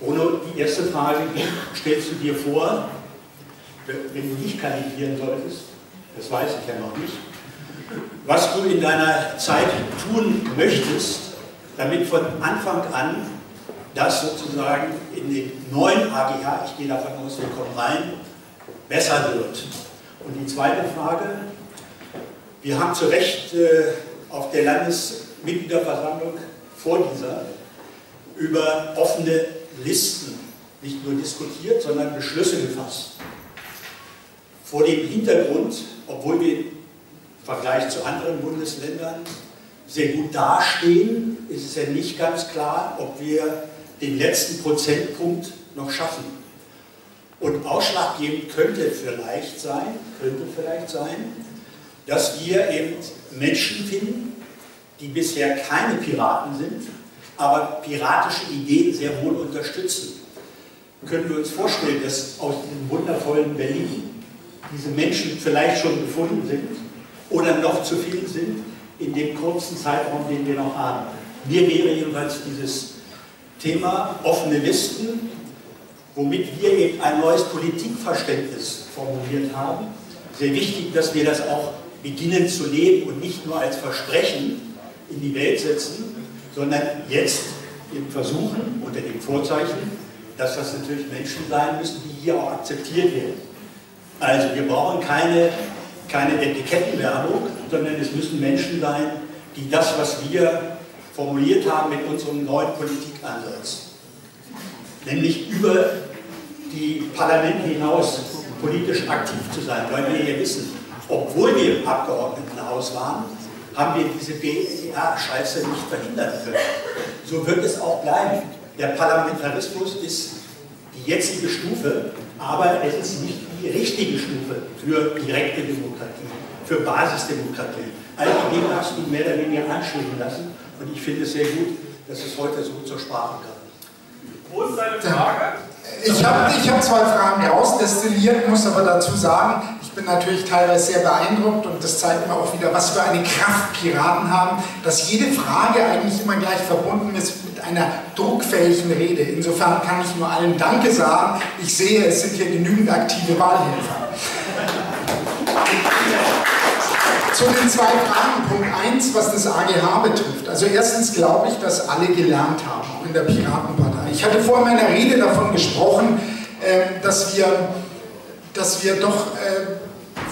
[SPEAKER 8] Bruno, die erste Frage, die stellst du dir vor, wenn du nicht kandidieren solltest, das weiß ich ja noch nicht, was du in deiner Zeit tun möchtest, damit von Anfang an das sozusagen in den neuen AGH, ich gehe davon aus, wir kommen rein, besser wird. Und die zweite Frage, wir haben zu Recht äh, auf der Landesmitgliederversammlung vor dieser über offene Listen nicht nur diskutiert, sondern Beschlüsse gefasst. Vor dem Hintergrund, obwohl wir im Vergleich zu anderen Bundesländern sehr gut dastehen, ist es ja nicht ganz klar, ob wir den letzten Prozentpunkt noch schaffen. Und ausschlaggebend könnte vielleicht sein, könnte vielleicht sein, dass wir eben Menschen finden, die bisher keine Piraten sind, aber piratische Ideen sehr wohl unterstützen. Können wir uns vorstellen, dass aus diesem wundervollen Berlin diese Menschen vielleicht schon gefunden sind oder noch zu viel sind in dem kurzen Zeitraum, den wir noch haben. Mir wäre jedenfalls dieses Thema offene Listen, womit wir eben ein neues Politikverständnis formuliert haben, sehr wichtig, dass wir das auch beginnen zu leben und nicht nur als Versprechen in die Welt setzen, sondern jetzt im versuchen, unter dem Vorzeichen, dass das natürlich Menschen sein müssen, die hier auch akzeptiert werden. Also wir brauchen keine, keine Etikettenwerbung, sondern es müssen Menschen sein, die das, was wir formuliert haben mit unserem neuen Politikansatz, nämlich über die Parlamente hinaus politisch aktiv zu sein, weil wir ja wissen, obwohl wir im Abgeordnetenhaus waren, haben wir diese BER-Scheiße nicht verhindern können. So wird es auch bleiben. Der Parlamentarismus ist die jetzige Stufe, aber es ist nicht die richtige Stufe für direkte Demokratie, für Basisdemokratie. All die Dinge hast du mehr oder weniger anschließen lassen und ich finde es sehr gut, dass es heute so zur Sprache kam.
[SPEAKER 7] Wo ist deine Frage?
[SPEAKER 8] Ich habe ich hab zwei
[SPEAKER 7] Fragen ausdestilliert,
[SPEAKER 3] muss aber dazu sagen, bin natürlich teilweise sehr beeindruckt und das zeigt mir auch wieder, was für eine Kraft Piraten haben, dass jede Frage eigentlich immer gleich verbunden ist mit einer druckfähigen Rede. Insofern kann ich nur allen Danke sagen. Ich sehe, es sind hier genügend aktive Wahlhelfer. Zu den zwei Fragen. Punkt 1, was das AGH betrifft. Also erstens glaube ich, dass alle gelernt haben, auch in der Piratenpartei. Ich hatte vor meiner Rede davon gesprochen, ähm, dass wir, dass wir doch äh,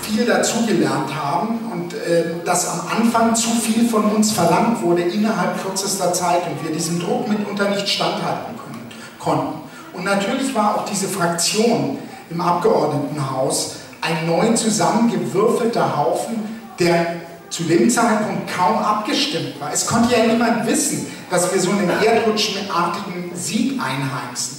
[SPEAKER 3] viel dazugelernt haben und äh, dass am Anfang zu viel von uns verlangt wurde innerhalb kürzester Zeit und wir diesem Druck mitunter nicht standhalten können, konnten. Und natürlich war auch diese Fraktion im Abgeordnetenhaus ein neu zusammengewürfelter Haufen, der zu dem Zeitpunkt kaum abgestimmt war. Es konnte ja niemand wissen, dass wir so einen erdrutschenartigen Sieg einheimsen.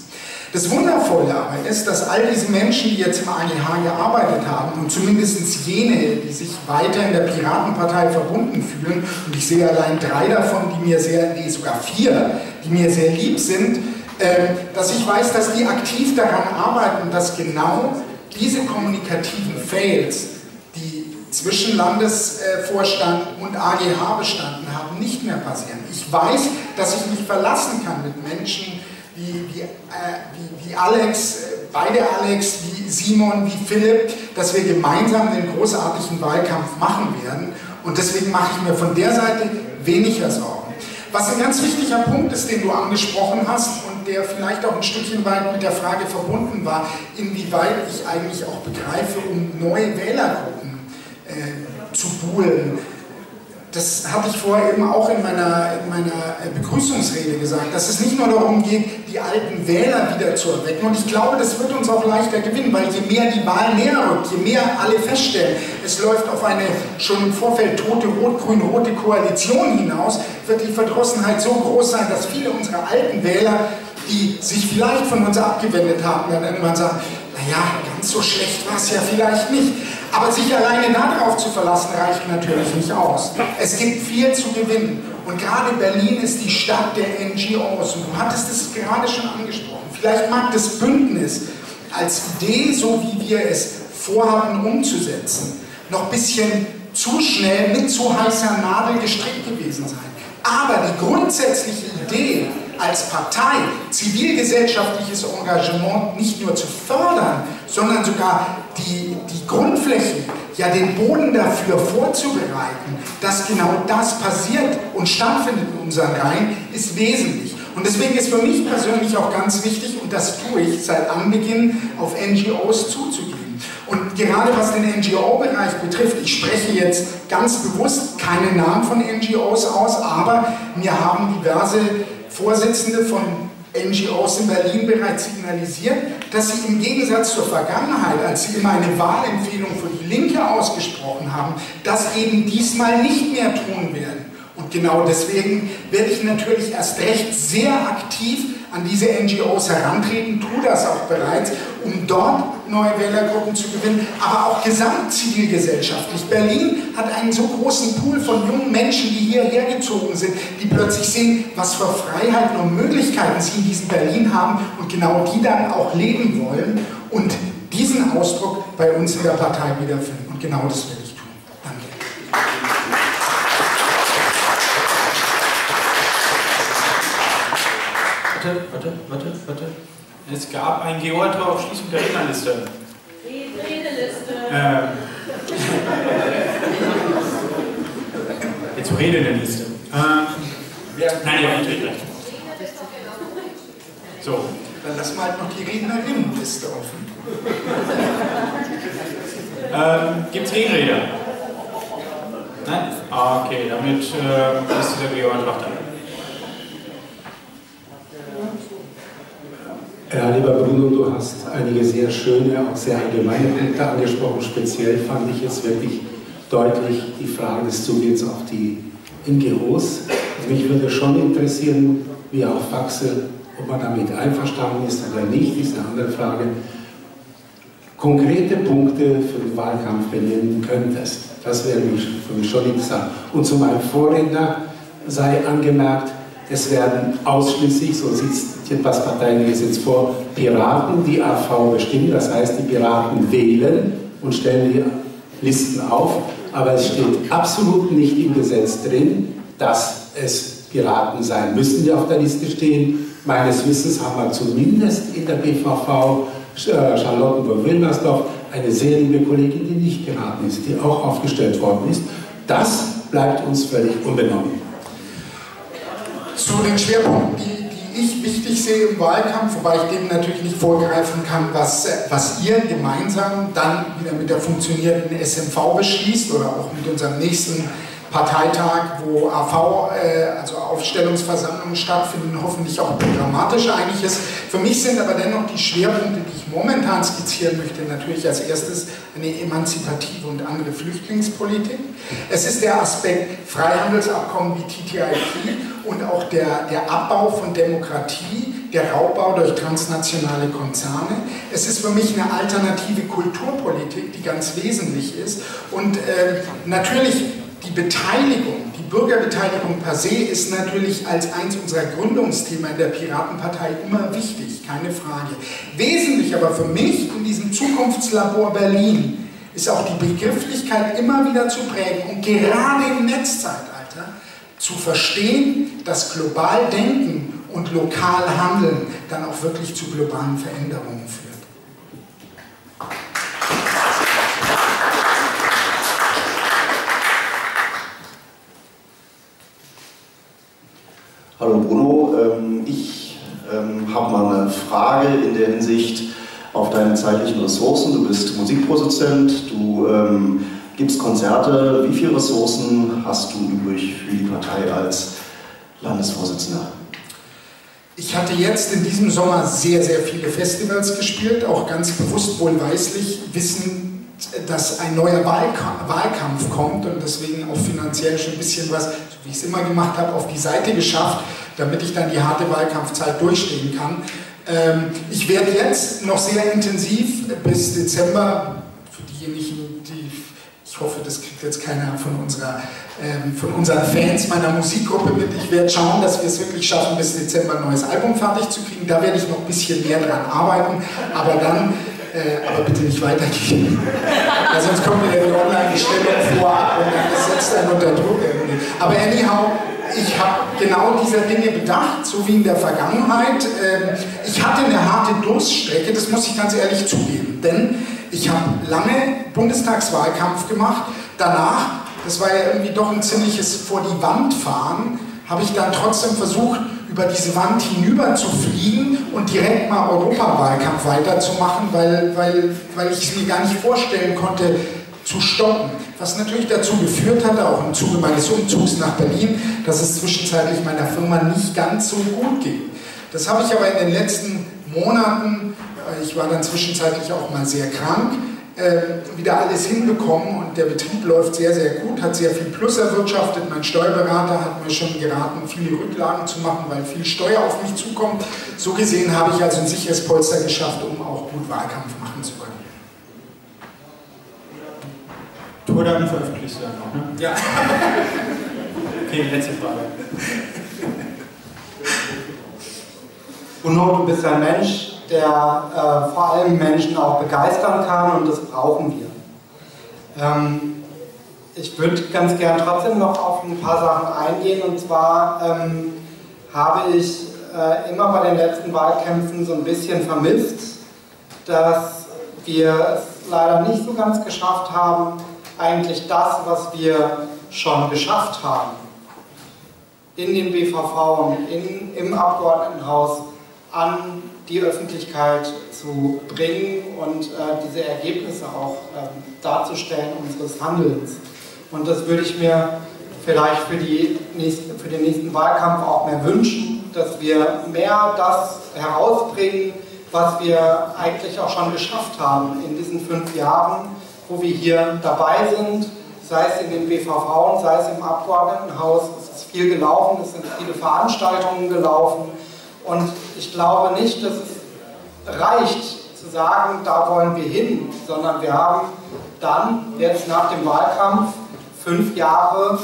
[SPEAKER 3] Das Wundervolle aber ist, dass all diese Menschen, die jetzt im AGH gearbeitet haben und zumindest jene, die sich weiter in der Piratenpartei verbunden fühlen, und ich sehe allein drei davon, die mir sehr, nee, sogar vier, die mir sehr lieb sind, ähm, dass ich weiß, dass die aktiv daran arbeiten, dass genau diese kommunikativen Fails, die zwischen Landesvorstand und AGH bestanden haben, nicht mehr passieren. Ich weiß, dass ich mich verlassen kann mit Menschen, wie, wie, äh, wie, wie Alex, äh, beide Alex, wie Simon, wie Philipp, dass wir gemeinsam den großartigen Wahlkampf machen werden. Und deswegen mache ich mir von der Seite weniger Sorgen. Was ein ganz wichtiger Punkt ist, den du angesprochen hast und der vielleicht auch ein Stückchen weit mit der Frage verbunden war, inwieweit ich eigentlich auch begreife, um neue Wählergruppen äh, zu buhlen das habe ich vorher eben auch in meiner, in meiner äh, Begrüßungsrede gesagt, dass es nicht nur darum geht, die alten Wähler wieder zu erwecken. Und ich glaube, das wird uns auch leichter gewinnen, weil je mehr die Wahl näher rückt, je mehr alle feststellen, es läuft auf eine schon im Vorfeld tote rot-grün-rote Koalition hinaus, wird die Verdrossenheit so groß sein, dass viele unserer alten Wähler, die sich vielleicht von uns abgewendet haben, dann irgendwann sagen, naja, ganz so schlecht war es ja vielleicht nicht. Aber sich alleine darauf zu verlassen, reicht natürlich nicht aus. Es gibt viel zu gewinnen. Und gerade Berlin ist die Stadt der NGOs. Und du hattest es gerade schon angesprochen. Vielleicht mag das Bündnis als Idee, so wie wir es vorhaben umzusetzen, noch ein bisschen zu schnell mit zu heißer Nadel gestrickt gewesen sein. Aber die grundsätzliche Idee, als Partei zivilgesellschaftliches Engagement nicht nur zu fördern, sondern sogar die, die Grundflächen, ja den Boden dafür vorzubereiten, dass genau das passiert und stattfindet in unseren Reihen, ist wesentlich. Und deswegen ist für mich persönlich auch ganz wichtig, und das tue ich seit Anbeginn, auf NGOs zuzugehen. Und gerade was den NGO-Bereich betrifft, ich spreche jetzt ganz bewusst keinen Namen von NGOs aus, aber mir haben diverse Vorsitzende von NGOs in Berlin bereits signalisiert, dass sie im Gegensatz zur Vergangenheit, als sie immer eine Wahlempfehlung für die Linke ausgesprochen haben, das eben diesmal nicht mehr tun werden. Und genau deswegen werde ich natürlich erst recht sehr aktiv an diese NGOs herantreten, tue das auch bereits, um dort neue Wählergruppen zu gewinnen, aber auch gesamtzivilgesellschaftlich. Berlin hat einen so großen Pool von jungen Menschen, die hierher gezogen sind, die plötzlich sehen, was für Freiheiten und Möglichkeiten sie in diesem Berlin haben und genau die dann auch leben wollen und diesen Ausdruck bei uns in der Partei wiederfinden. Und genau das will ich tun. Danke.
[SPEAKER 2] warte, warte, warte, warte. Es gab ein Georg-Tor auf Schließung der Rednerliste. Redeliste. Ähm. Jetzt zur Rede in der Liste. Ähm. Ja. Nein, ihr habt recht. So. Dann lassen wir halt noch die Rednerinnenliste offen. ähm, Gibt es Gegenrede? Nein? Ah, okay, damit äh, ist dieser Georg-Tor dann.
[SPEAKER 1] Ja, äh, lieber Bruno, du hast einige sehr schöne, auch sehr allgemeine Punkte angesprochen. Speziell fand ich jetzt wirklich deutlich die Frage des Zugehen's auf die NGOs. Also mich würde schon interessieren, wie auch Faxe, ob man damit einverstanden ist oder nicht, ist eine andere Frage. Konkrete Punkte für den Wahlkampf benennen könntest, das wäre für mich schon interessant. Und zu meinem Vorredner sei angemerkt, es werden ausschließlich, so sitzt sieht das Parteiengesetz vor, Piraten die AV bestimmen, das heißt, die Piraten wählen und stellen die Listen auf, aber es steht absolut nicht im Gesetz drin, dass es Piraten sein müssen, die auf der Liste stehen. Meines Wissens haben wir zumindest in der BVV äh, Charlottenburg-Wilmersdorf eine sehr liebe Kollegin, die nicht geraten ist, die auch aufgestellt worden ist. Das bleibt uns völlig unbenommen. Zu den Schwerpunkten,
[SPEAKER 3] ich wichtig sehe im Wahlkampf, wobei ich dem natürlich nicht vorgreifen kann, was, was ihr gemeinsam dann wieder mit der funktionierenden SMV beschließt oder auch mit unserem nächsten Parteitag, wo AV, äh, also Aufstellungsversammlungen stattfinden, hoffentlich auch programmatisch eigentlich ist. Für mich sind aber dennoch die Schwerpunkte, die ich momentan skizzieren möchte, natürlich als erstes eine emanzipative und andere Flüchtlingspolitik. Es ist der Aspekt Freihandelsabkommen wie TTIP und auch der, der Abbau von Demokratie, der Raubbau durch transnationale Konzerne. Es ist für mich eine alternative Kulturpolitik, die ganz wesentlich ist. Und äh, natürlich die Beteiligung, die Bürgerbeteiligung per se ist natürlich als eins unserer Gründungsthemen in der Piratenpartei immer wichtig, keine Frage. Wesentlich aber für mich in diesem Zukunftslabor Berlin ist auch die Begrifflichkeit immer wieder zu prägen und gerade im Netzzeitalter zu verstehen, dass global denken und lokal handeln dann auch wirklich zu globalen Veränderungen führen.
[SPEAKER 14] Hallo Bruno, ähm, ich ähm, habe mal eine Frage in der Hinsicht auf deine zeitlichen Ressourcen. Du bist Musikproduzent, du ähm, gibst Konzerte. Wie viele Ressourcen hast du übrig für die Partei als Landesvorsitzender?
[SPEAKER 3] Ich hatte jetzt in diesem Sommer sehr, sehr viele Festivals gespielt, auch ganz bewusst wohlweislich, wissen dass ein neuer Wahlkampf, kommt und deswegen auch finanziell schon ein bisschen was, wie ich es immer gemacht habe, auf die Seite geschafft, damit ich dann die harte Wahlkampfzeit durchstehen kann. Ähm, ich werde jetzt noch sehr intensiv bis Dezember, für diejenigen, die, ich hoffe, das kriegt jetzt keiner von, unserer, ähm, von unseren Fans meiner Musikgruppe mit, ich werde schauen, dass wir es wirklich schaffen, bis Dezember ein neues Album fertig zu kriegen. Da werde ich noch ein bisschen mehr dran arbeiten, aber dann äh, aber bitte nicht weitergeben. Weil sonst kommt mir die Online-Stellung vor und dann setzt einen unter Druck irgendwie. Aber anyhow, ich habe genau dieser Dinge bedacht, so wie in der Vergangenheit. Ähm, ich hatte eine harte Durststrecke, das muss ich ganz ehrlich zugeben, denn ich habe lange Bundestagswahlkampf gemacht. Danach, das war ja irgendwie doch ein ziemliches Vor die Wand fahren, habe ich dann trotzdem versucht, über diese Wand hinüber zu fliegen und direkt mal Europawahlkampf weiterzumachen, weil, weil, weil ich es mir gar nicht vorstellen konnte, zu stoppen. Was natürlich dazu geführt hatte, auch im Zuge meines Umzugs nach Berlin, dass es zwischenzeitlich meiner Firma nicht ganz so gut ging. Das habe ich aber in den letzten Monaten, äh, ich war dann zwischenzeitlich auch mal sehr krank, ähm, wieder alles hinbekommen und der Betrieb läuft sehr, sehr gut, hat sehr viel Plus erwirtschaftet. Mein Steuerberater hat mir schon geraten, viele Rücklagen zu machen, weil viel Steuer auf mich zukommt. So gesehen habe ich also ein sicheres Polster geschafft, um auch gut Wahlkampf machen zu können. Oder dann veröffentlichst du dann ne? Ja. okay, letzte Frage. Uno, du bist ein Mensch, der äh, vor allem Menschen auch begeistern kann und das brauchen wir. Ähm, ich würde ganz gern trotzdem noch auf ein paar Sachen eingehen und zwar ähm, habe ich äh, immer bei den letzten Wahlkämpfen so ein bisschen vermisst, dass wir es leider nicht so ganz geschafft haben, eigentlich das, was wir schon geschafft haben, in den BVV und in, im Abgeordnetenhaus an die Öffentlichkeit zu bringen und äh, diese Ergebnisse auch äh, darzustellen unseres Handelns. Und das würde ich mir vielleicht für, nächsten, für, den nächsten Wahlkampf auch mehr wünschen, dass wir mehr das herausbringen, was wir eigentlich auch schon geschafft haben in diesen fünf Jahren, wo wir hier dabei sind, sei es in den BVV und sei es im Abgeordnetenhaus. Es ist viel gelaufen, es sind viele Veranstaltungen gelaufen und ich glaube nicht, dass es reicht zu sagen, da wollen wir hin, sondern wir haben dann jetzt nach dem Wahlkampf fünf Jahre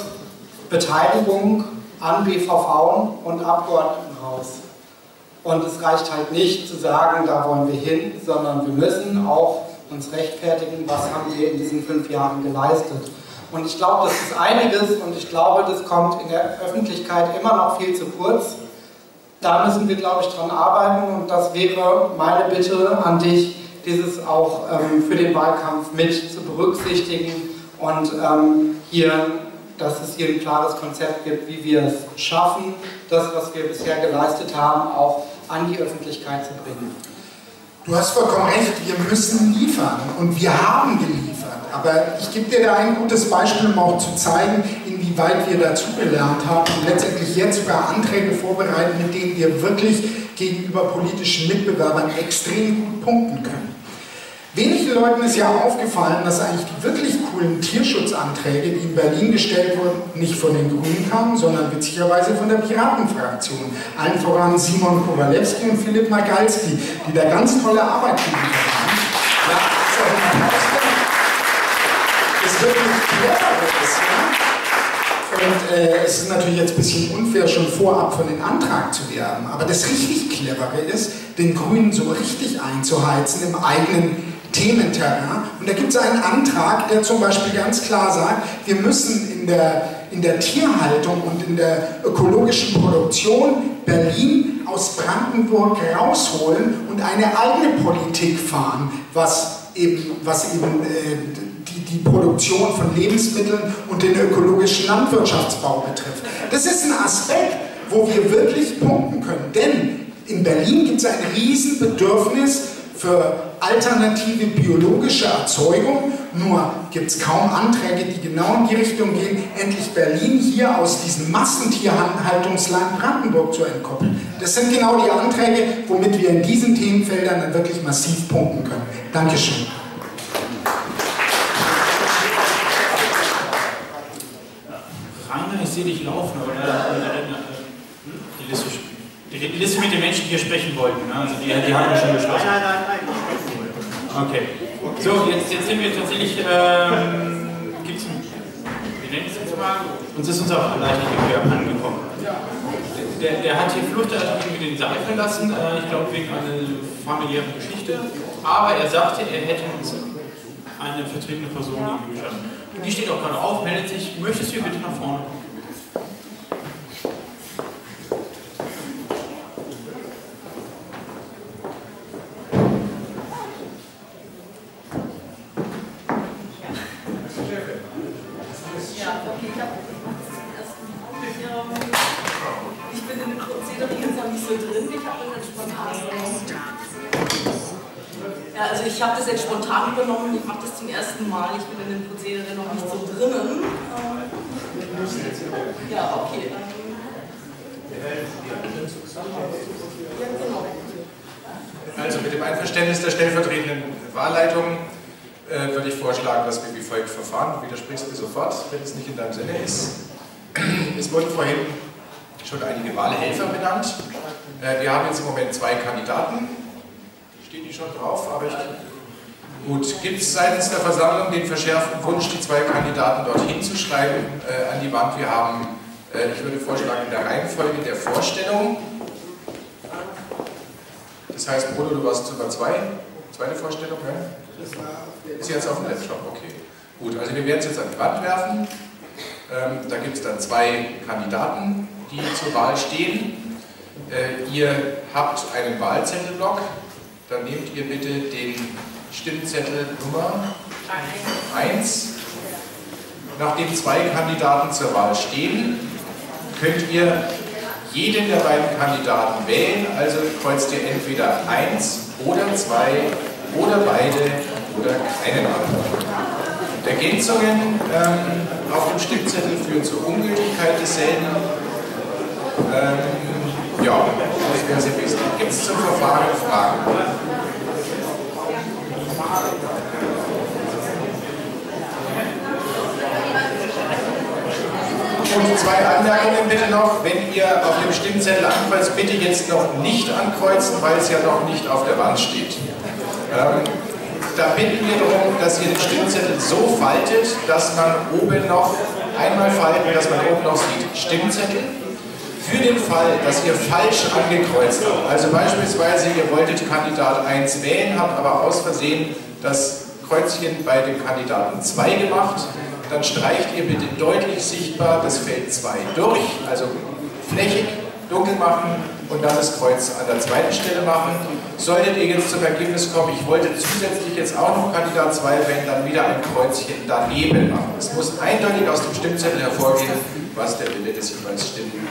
[SPEAKER 3] Beteiligung an BVV und Abgeordnetenhaus. Und es reicht halt nicht zu sagen, da wollen wir hin, sondern wir müssen auch uns rechtfertigen, was haben wir in diesen fünf Jahren geleistet. Und ich glaube, das ist einiges und ich glaube, das kommt in der Öffentlichkeit immer noch viel zu kurz da müssen wir, glaube ich, dran arbeiten und das wäre meine Bitte an dich, dieses auch ähm, für den Wahlkampf mit zu berücksichtigen und ähm, hier, dass es hier ein klares Konzept gibt, wie wir es schaffen, das, was wir bisher geleistet haben, auch an die Öffentlichkeit zu bringen. Du hast vollkommen recht, wir müssen liefern und wir haben geliefert. Aber ich gebe dir da ein gutes Beispiel, um auch zu zeigen, wie weit wir dazugelernt haben und letztendlich jetzt sogar Anträge vorbereiten, mit denen wir wirklich gegenüber politischen Mitbewerbern extrem gut punkten können. Wenigen Leuten ist ja aufgefallen, dass eigentlich die wirklich coolen Tierschutzanträge, die in Berlin gestellt wurden, nicht von den Grünen kamen, sondern witzigerweise von der Piratenfraktion. Allen voran Simon Kowalewski und Philipp Magalski, die da ganz tolle Arbeit gemacht haben. Ja, also, ist auch es wird nicht clever, und äh, es ist natürlich jetzt ein bisschen unfair, schon vorab von den Antrag zu werben. Aber das richtig Clevere ist, den Grünen so richtig einzuheizen im eigenen Thementerrain. Und da gibt es einen Antrag, der zum Beispiel ganz klar sagt, wir müssen in der, in der Tierhaltung und in der ökologischen Produktion Berlin aus Brandenburg rausholen und eine eigene Politik fahren, was eben, was eben äh, die, die Produktion von Lebensmitteln und den ökologischen Landwirtschaftsbau betrifft. Das ist ein Aspekt, wo wir wirklich punkten können, denn in Berlin gibt es ein Riesenbedürfnis für alternative biologische Erzeugung. Nur gibt es kaum Anträge, die genau in die Richtung gehen, endlich Berlin hier aus diesem Massentierhaltungsland Brandenburg zu entkoppeln. Das sind genau die Anträge, womit wir in diesen Themenfeldern dann wirklich massiv punkten können. Dankeschön.
[SPEAKER 2] Rainer, ich sehe dich laufen, aber die Liste steht. Die, die, Liste mit den Menschen, die hier sprechen wollten, ne? also die, die haben wir schon gesprochen. Nein, nein,
[SPEAKER 16] nein, nein.
[SPEAKER 2] Okay. So, jetzt, jetzt sind wir tatsächlich, ähm, gibt's einen, wir nennen es jetzt mal, uns ist unser Leiter hier angekommen. Der, der hat hier fluchtartig mit den Saal verlassen, äh, ich glaube wegen einer familiären Geschichte, aber er sagte, er hätte uns eine vertretene Person irgendwie geschafft. Die steht auch gerade auf, meldet sich, möchtest du bitte nach vorne kommen?
[SPEAKER 27] wahrgenommen. Ich mache das zum ersten Mal. Ich bin in dem Prozedere noch nicht so drinnen.
[SPEAKER 10] Ja, okay. Also mit dem Einverständnis der stellvertretenden Wahlleitung äh, würde ich vorschlagen, dass wir wie folgt verfahren. widersprichst du sofort, wenn es nicht in deinem Sinne ist. Es wurden vorhin schon einige Wahlhelfer benannt. Äh, wir haben jetzt im Moment zwei Kandidaten. Stehen die schon drauf? Aber ich Gut, gibt es seitens der Versammlung den verschärften Wunsch, die zwei Kandidaten dorthin zu schreiben äh, an die Wand? Wir haben, äh, ich würde vorschlagen, in der Reihenfolge der Vorstellung. Das heißt, Bruno, du warst über zwei, zweite Vorstellung, ne? Ist jetzt auf dem Laptop, okay. Gut, also wir werden es jetzt an die Wand werfen. Ähm, da gibt es dann zwei Kandidaten, die zur Wahl stehen. Äh, ihr habt einen Wahlzettelblock. Dann nehmt ihr bitte den Stimmzettel Nummer 1. Nachdem zwei Kandidaten zur Wahl stehen, könnt ihr jeden der beiden Kandidaten wählen, also kreuzt ihr entweder 1 oder 2
[SPEAKER 4] oder beide
[SPEAKER 10] oder keinen an. Ergänzungen ähm, auf dem Stimmzettel führen zur Ungültigkeit desselben. Ähm, ja, das wäre sehr es Jetzt zum Verfahren Fragen. Und zwei Anmerkungen bitte noch, wenn ihr auf dem Stimmzettel ankreuzt, bitte jetzt noch nicht ankreuzen, weil es ja noch nicht auf der Wand steht. Ähm, da bitten wir darum, dass ihr den Stimmzettel so faltet, dass man oben noch einmal falten, dass man oben noch sieht. Stimmzettel. Für den Fall, dass ihr falsch angekreuzt habt, also beispielsweise ihr wolltet Kandidat 1 wählen, habt aber aus Versehen das Kreuzchen bei dem Kandidaten 2 gemacht, dann streicht ihr bitte deutlich sichtbar das Feld 2 durch, also flächig dunkel machen und dann das Kreuz an der zweiten Stelle machen. Solltet ihr jetzt zum Ergebnis kommen, ich wollte zusätzlich jetzt auch noch Kandidat 2 wählen, dann wieder ein Kreuzchen daneben machen. Es muss eindeutig aus dem Stimmzettel hervorgehen, was der Wille des
[SPEAKER 1] jeweils Stimmen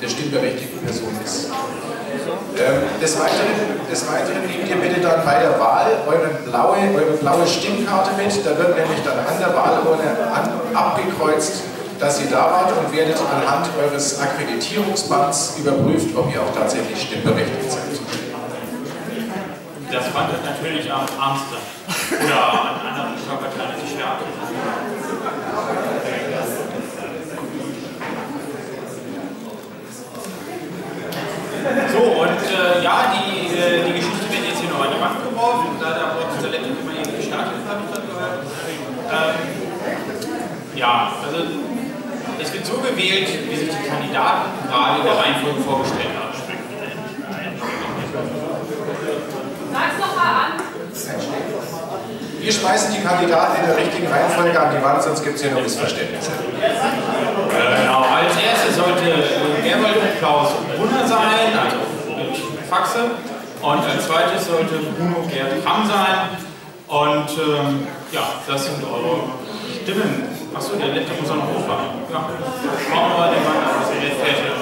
[SPEAKER 1] der stimmberechtigten Person ist. Ähm, des, Weiteren, des Weiteren nehmt ihr bitte dann bei der Wahl
[SPEAKER 10] eure blaue, eure blaue Stimmkarte mit. Da wird nämlich dann an der Wahlurne an, abgekreuzt, dass ihr da wart und werdet anhand eures Akkreditierungsbands überprüft, ob ihr auch tatsächlich stimmberechtigt seid. Das fand natürlich am Amsterdam oder an anderen Körperteilen.
[SPEAKER 2] äh, ja, also es wird so gewählt, wie sich die Kandidaten gerade in der Reihenfolge vorgestellt haben.
[SPEAKER 18] Sag's doch mal an.
[SPEAKER 10] Wir speisen die Kandidaten in der richtigen Reihenfolge an die Wand, sonst gibt es hier noch Missverständnisse.
[SPEAKER 2] Äh, genau, als erstes sollte Gerwald Klaus Brunner sein, also mit Faxe. Und als zweites sollte Bruno Gerd Hamm sein, und ähm, ja, das sind eure Stimmen. Achso, der Laptop muss auch noch hochfahren. Ja. Warum war der Mann, dass der Fährte?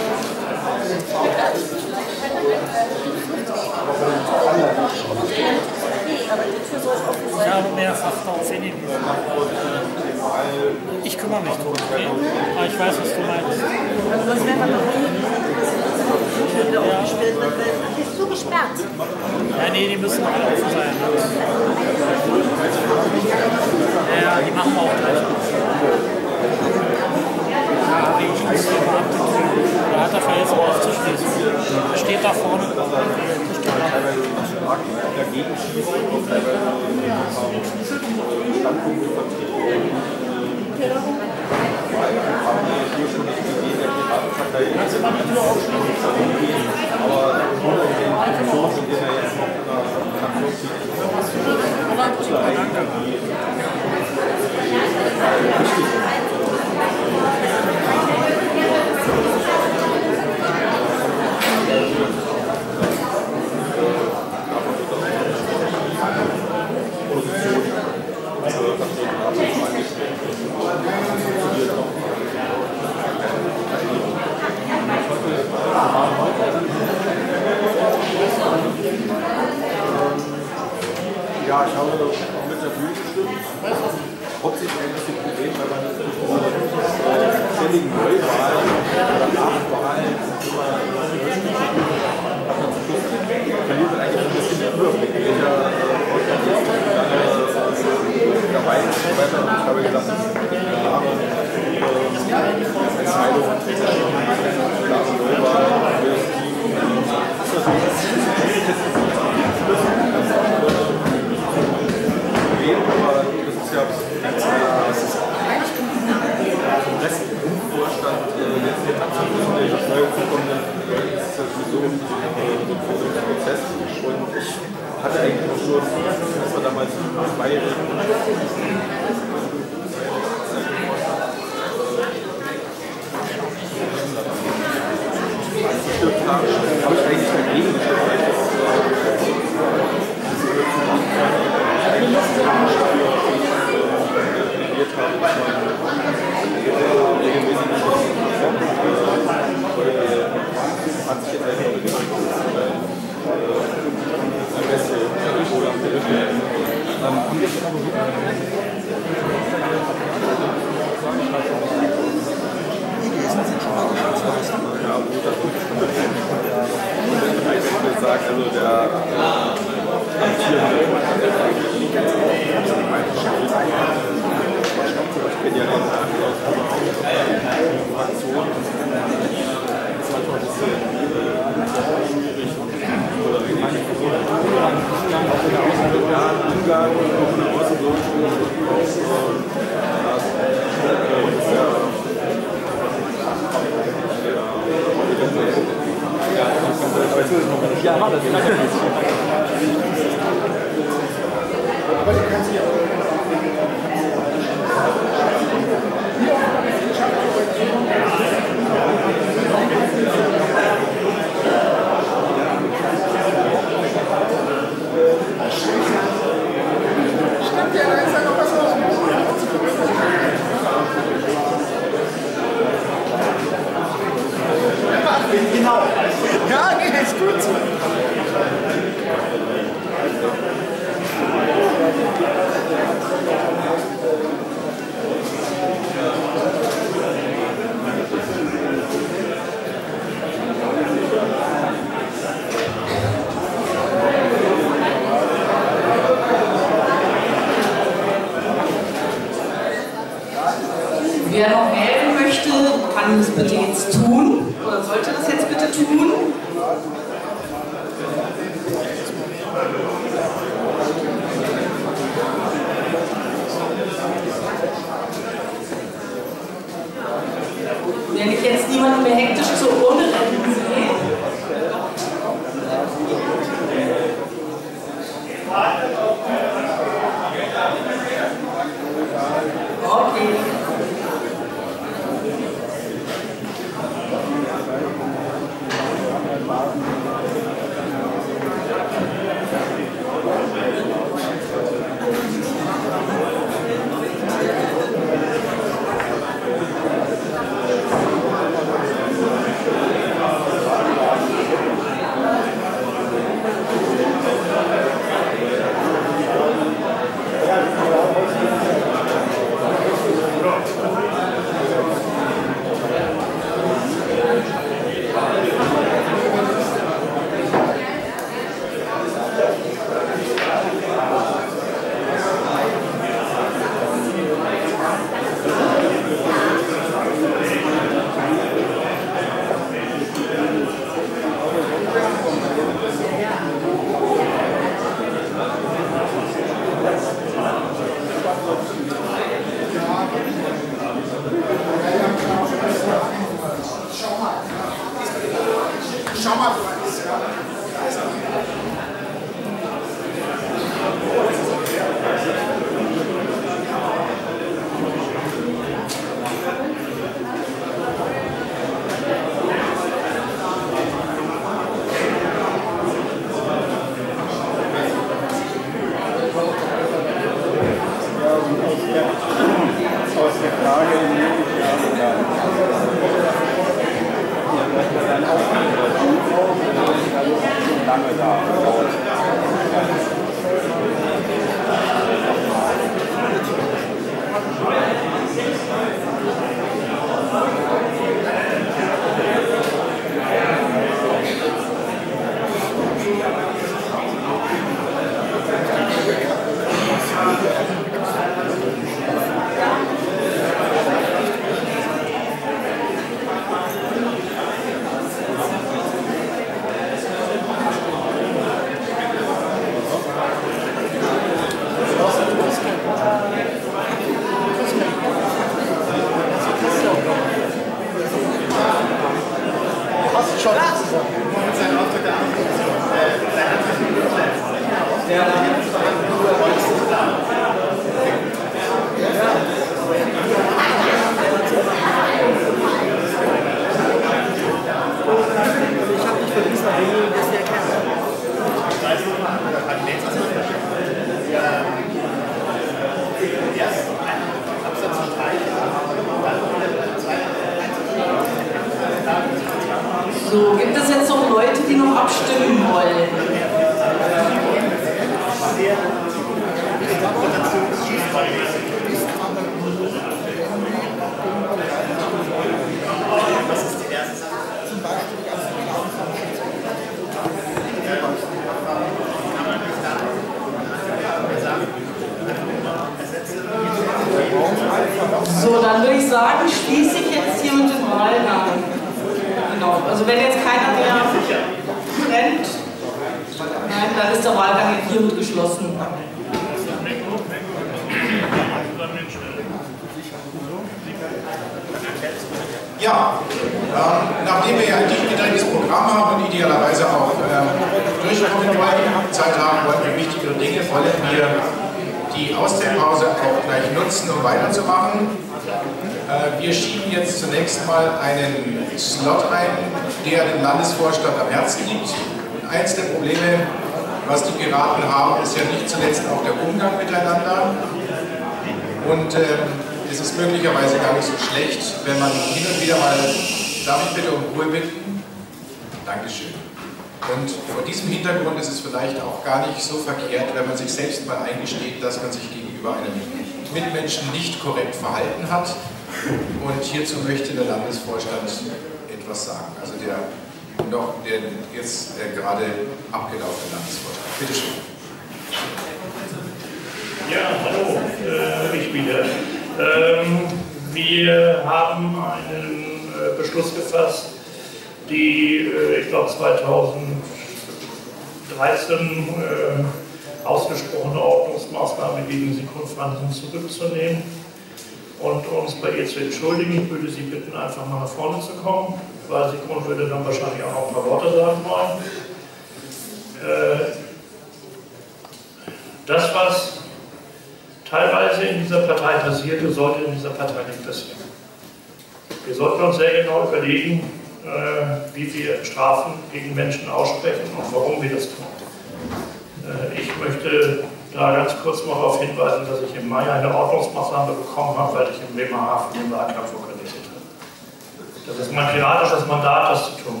[SPEAKER 11] demokratisches Mandat, das zu tun.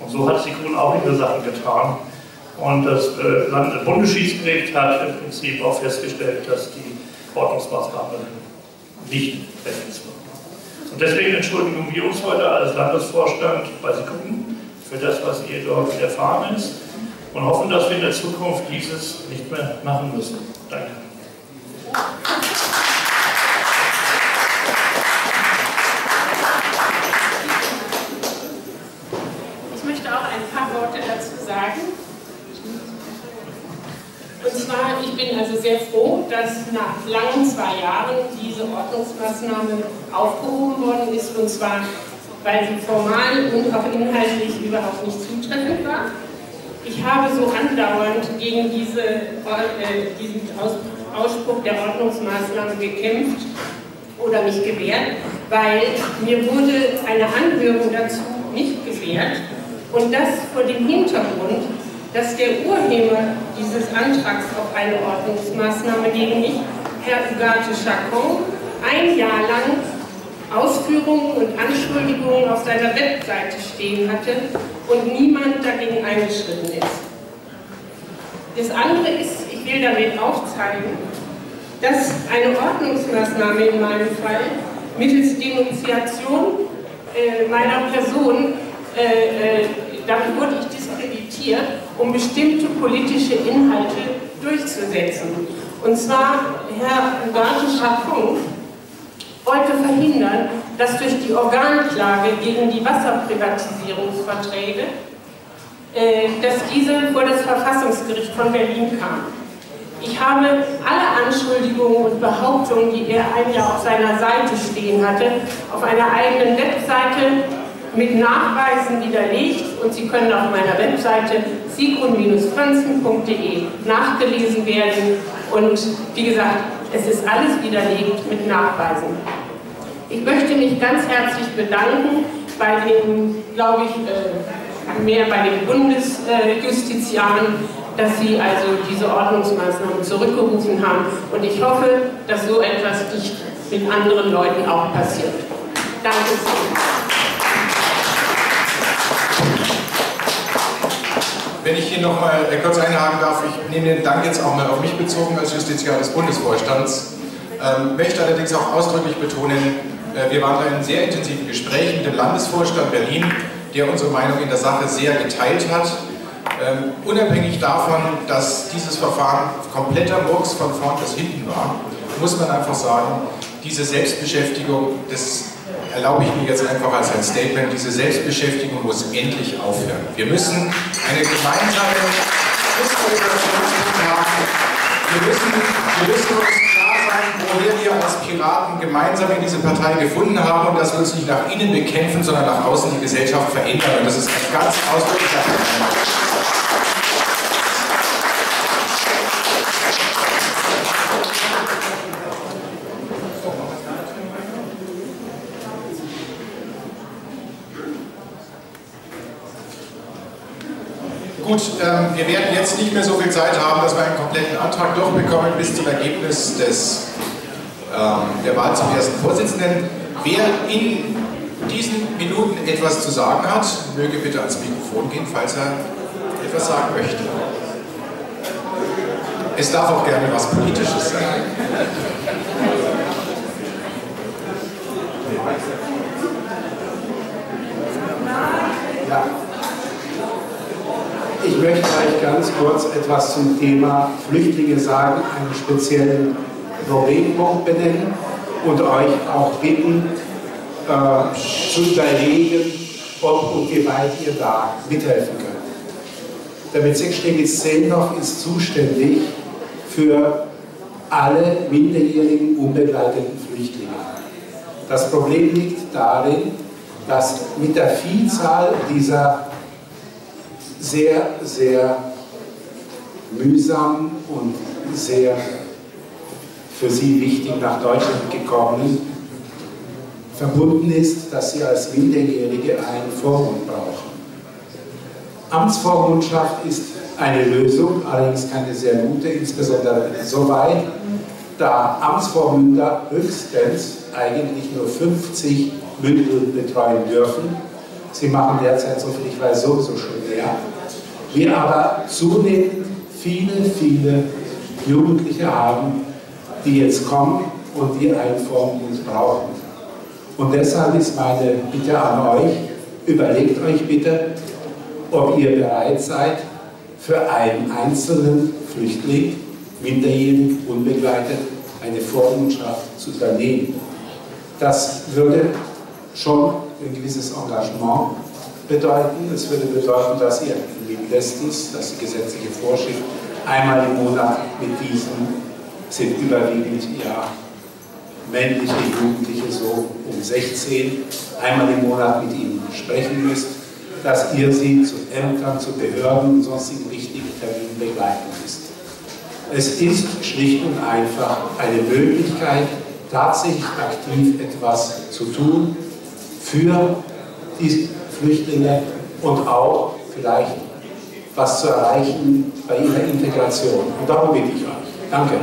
[SPEAKER 11] Und so hat es die auch ihre Sachen getan. Und das äh, Bundesschiedsgericht hat im Prinzip auch festgestellt, dass die Ordnungsmaßnahme nicht rechtens war. Und deswegen entschuldigen wir uns heute als Landesvorstand bei Sekunden für das, was ihr dort erfahren ist und hoffen, dass wir in der Zukunft dieses nicht mehr machen müssen. Danke.
[SPEAKER 18] froh, dass nach langen zwei Jahren diese Ordnungsmaßnahme aufgehoben worden ist und zwar, weil sie formal und auch inhaltlich überhaupt nicht zutreffend war. Ich habe so andauernd gegen diese, äh, diesen Ausspruch der Ordnungsmaßnahme gekämpft oder mich gewehrt, weil mir wurde eine Anhörung dazu nicht gewährt. Und das vor dem Hintergrund, dass der Urheber dieses Antrags auf eine Ordnungsmaßnahme gegen mich, Herr Ugarte Chacon, ein Jahr lang Ausführungen und Anschuldigungen auf seiner Webseite stehen hatte und niemand dagegen eingeschritten ist. Das andere ist, ich will damit aufzeigen, dass eine Ordnungsmaßnahme in meinem Fall mittels Denunziation äh, meiner Person, äh, äh, damit wurde ich investiert, um bestimmte politische Inhalte durchzusetzen. Und zwar Herr Bartel Schaffung wollte verhindern, dass durch die Organklage gegen die Wasserprivatisierungsverträge, äh, dass diese vor das Verfassungsgericht von Berlin kam. Ich habe alle Anschuldigungen und Behauptungen, die er ein Jahr auf seiner Seite stehen hatte, auf einer eigenen Webseite mit Nachweisen widerlegt und sie können auf meiner Webseite sigrun-franzen.de nachgelesen werden und wie gesagt, es ist alles widerlegt mit Nachweisen. Ich möchte mich ganz herzlich bedanken bei den, glaube ich, äh, mehr bei den Bundesjustizianen, dass sie also diese Ordnungsmaßnahmen zurückgerufen haben und ich hoffe, dass so etwas nicht mit anderen Leuten auch passiert. Danke sehr.
[SPEAKER 10] Wenn ich hier nochmal kurz einhaken darf, ich nehme den Dank jetzt auch mal auf mich bezogen als Justiziar des Bundesvorstands. Ähm, möchte allerdings auch ausdrücklich betonen, äh, wir waren da in sehr intensiven Gesprächen mit dem Landesvorstand Berlin, der unsere Meinung in der Sache sehr geteilt hat. Ähm, unabhängig davon, dass dieses Verfahren kompletter Murks von vorn bis hinten war, muss man einfach sagen, diese Selbstbeschäftigung des erlaube ich mir jetzt einfach als ein Statement, diese Selbstbeschäftigung muss endlich aufhören. Wir müssen eine gemeinsame Schlussfolgerung haben. Wir müssen, wir müssen uns klar sein, woher wir als Piraten gemeinsam in diese Partei gefunden haben und dass wir uns nicht nach innen bekämpfen, sondern nach außen die Gesellschaft verändern. Und das ist ein ganz ausdrücklicher Punkt. Gut, ähm, wir werden jetzt nicht mehr so viel Zeit haben, dass wir einen kompletten Antrag durchbekommen bis zum Ergebnis des, ähm, der Wahl zum ersten Vorsitzenden. Wer in diesen Minuten etwas zu sagen hat, möge bitte ans Mikrofon gehen, falls er etwas sagen möchte. Es darf auch gerne was Politisches sein.
[SPEAKER 1] Ja. Ich möchte euch ganz kurz etwas zum Thema Flüchtlinge sagen, einen speziellen Problempunkt benennen und euch auch bitten, äh, zu überlegen, ob und wie weit ihr da mithelfen könnt. Der Bezirk steglitz ist zuständig für alle minderjährigen unbegleiteten Flüchtlinge. Das Problem liegt darin, dass mit der Vielzahl dieser sehr, sehr mühsam und sehr für sie wichtig nach Deutschland gekommen ist, verbunden ist, dass sie als Minderjährige einen Vormund brauchen. Amtsvormundschaft ist eine Lösung, allerdings keine sehr gute, insbesondere soweit, da Amtsvormünder höchstens eigentlich nur 50 Mündel betreuen dürfen. Sie machen derzeit so viel, ich weiß sowieso schon mehr wir aber zunehmend viele, viele Jugendliche haben, die jetzt kommen und die einen Form brauchen. Und deshalb ist meine Bitte an euch, überlegt euch bitte, ob ihr bereit seid, für einen einzelnen Flüchtling, minderjährig, unbegleitet, eine Vormundschaft zu übernehmen. Das würde schon ein gewisses Engagement bedeuten. Es würde bedeuten, dass ihr mindestens, dass die gesetzliche Vorschrift einmal im Monat mit diesen sind überwiegend ja männliche Jugendliche so um 16 einmal im Monat mit ihnen sprechen müsst, dass ihr sie zu Ämtern, zu Behörden und sonstigen wichtigen Terminen begleiten müsst. Es ist schlicht und einfach eine Möglichkeit, tatsächlich aktiv etwas zu tun für die Flüchtlinge und auch vielleicht was zu erreichen bei ihrer Integration. Und darum bitte ich euch. Danke.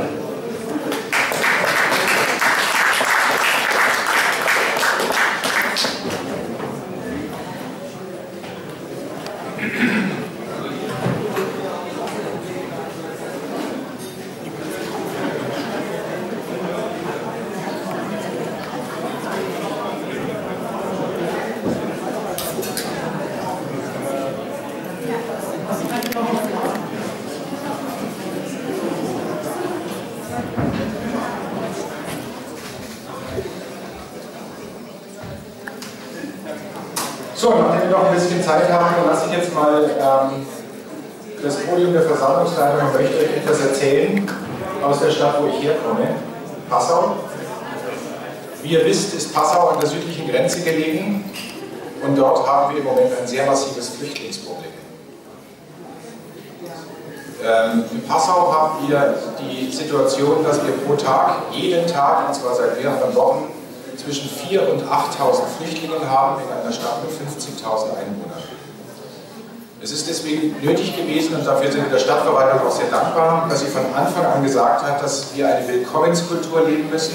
[SPEAKER 10] hat, dass wir eine Willkommenskultur leben müssen.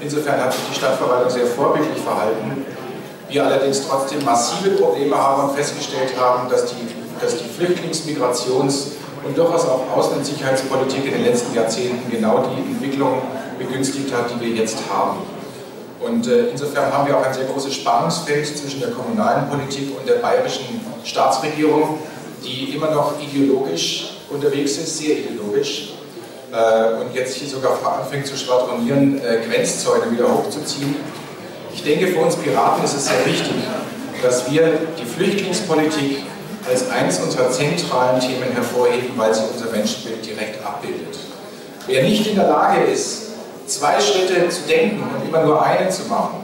[SPEAKER 10] Insofern hat sich die Stadtverwaltung sehr vorbildlich verhalten. Wir allerdings trotzdem massive Probleme haben und festgestellt haben, dass die, dass die Flüchtlingsmigrations- und durchaus auch Außen- in den letzten Jahrzehnten genau die Entwicklung begünstigt hat, die wir jetzt haben. Und äh, insofern haben wir auch ein sehr großes Spannungsfeld zwischen der kommunalen Politik und der bayerischen Staatsregierung, die immer noch ideologisch unterwegs ist, sehr ideologisch, äh, und jetzt hier sogar anfängt zu schwadronieren, äh, Grenzzäune wieder hochzuziehen. Ich denke, für uns Piraten ist es sehr wichtig, dass wir die Flüchtlingspolitik als eines unserer zentralen Themen hervorheben, weil sie unser Menschenbild direkt abbildet. Wer nicht in der Lage ist, zwei Schritte zu denken und immer nur einen zu machen,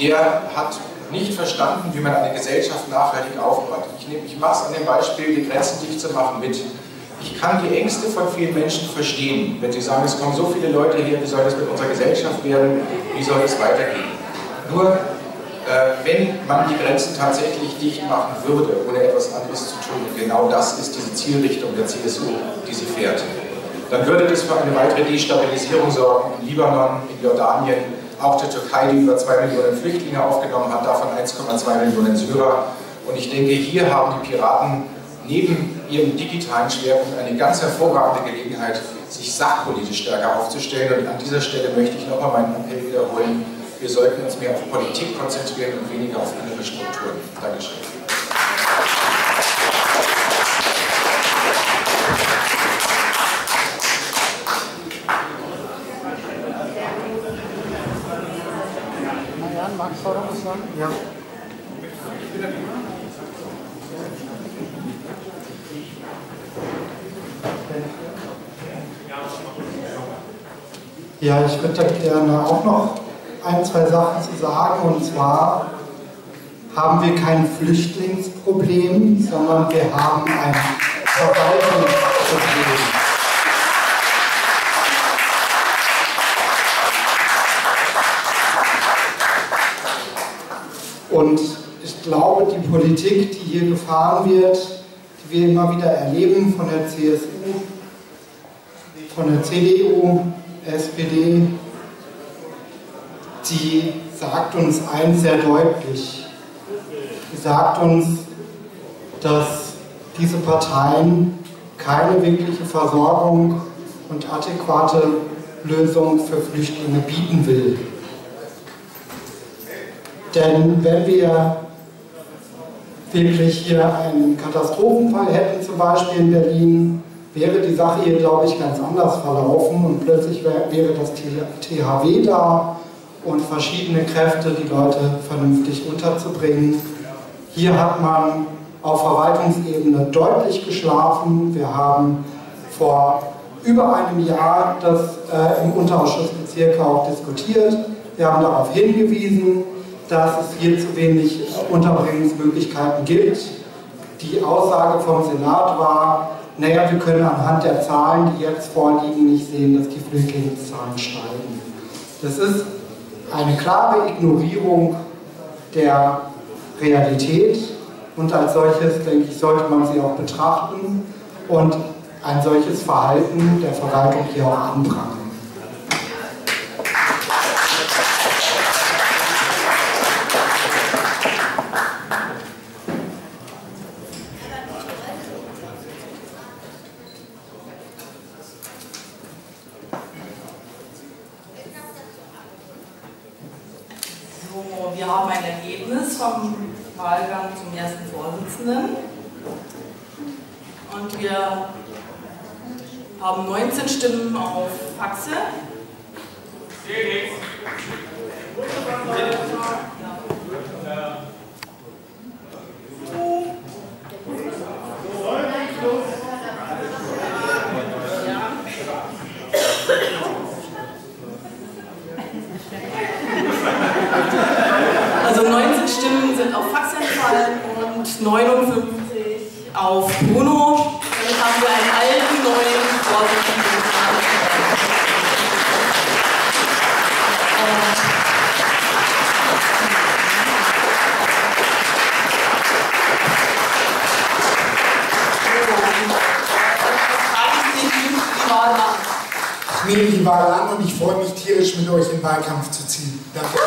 [SPEAKER 10] der hat nicht verstanden, wie man eine Gesellschaft nachhaltig aufbaut. Ich, ich mache es an dem Beispiel, die Grenzen dicht zu machen, mit. Ich kann die Ängste von vielen Menschen verstehen, wenn sie sagen, es kommen so viele Leute hier, wie soll das mit unserer Gesellschaft werden, wie soll es weitergehen. Nur, äh, wenn man die Grenzen tatsächlich dicht machen würde, ohne etwas anderes zu tun, und genau das ist diese Zielrichtung der CSU, die sie fährt, dann würde das für eine weitere Destabilisierung sorgen in Libanon, in Jordanien, auch der Türkei, die über 2 Millionen Flüchtlinge aufgenommen hat, davon 1,2 Millionen Syrer. Und ich denke, hier haben die Piraten neben ihrem digitalen Schwerpunkt eine ganz hervorragende Gelegenheit, sich sachpolitisch stärker aufzustellen. Und an dieser Stelle möchte ich nochmal meinen Appell wiederholen. Wir sollten uns mehr auf Politik konzentrieren und weniger auf innere Strukturen. Dankeschön.
[SPEAKER 8] Marianne, magst du noch was sagen? Ja.
[SPEAKER 3] Ja, ich würde gerne auch noch ein, zwei Sachen zu sagen. Und zwar haben wir kein Flüchtlingsproblem, sondern wir haben ein Verwaltungsproblem. Und ich glaube, die Politik, die hier gefahren wird, die wir immer wieder erleben von der CSU, von der CDU, SPD, die sagt uns eins sehr deutlich. Sie sagt uns, dass diese Parteien keine wirkliche Versorgung und adäquate Lösung für Flüchtlinge bieten will. Denn wenn wir wirklich hier einen Katastrophenfall hätten, zum Beispiel in Berlin, wäre die Sache hier, glaube ich, ganz anders verlaufen und plötzlich wäre das THW da und verschiedene Kräfte, die Leute vernünftig unterzubringen. Hier hat man auf Verwaltungsebene deutlich geschlafen. Wir haben vor über einem Jahr das äh, im Unterausschuss Bezirke auch diskutiert. Wir haben darauf hingewiesen, dass es hier zu wenig Unterbringungsmöglichkeiten gibt. Die Aussage vom Senat war, naja, wir können anhand der Zahlen, die jetzt vorliegen, nicht sehen, dass die Flüchtlingszahlen steigen. Das ist eine klare Ignorierung der Realität und als solches, denke ich, sollte man sie auch betrachten und ein solches Verhalten
[SPEAKER 8] der Verwaltung hier auch anprangern.
[SPEAKER 27] zum Wahlgang zum ersten Vorsitzenden. Und wir haben 19 Stimmen auf Faxe. Ja. 19 Stimmen sind auf Fax entfallen und 59 auf Bruno. Damit haben wir einen alten, neuen Vorsitzenden.
[SPEAKER 20] des Ach,
[SPEAKER 3] nee, die war lang und ich freue mich tierisch, mit euch in den Wahlkampf zu ziehen. Danke.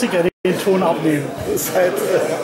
[SPEAKER 8] Musiker den Ton abnehmen.
[SPEAKER 3] Seit, äh,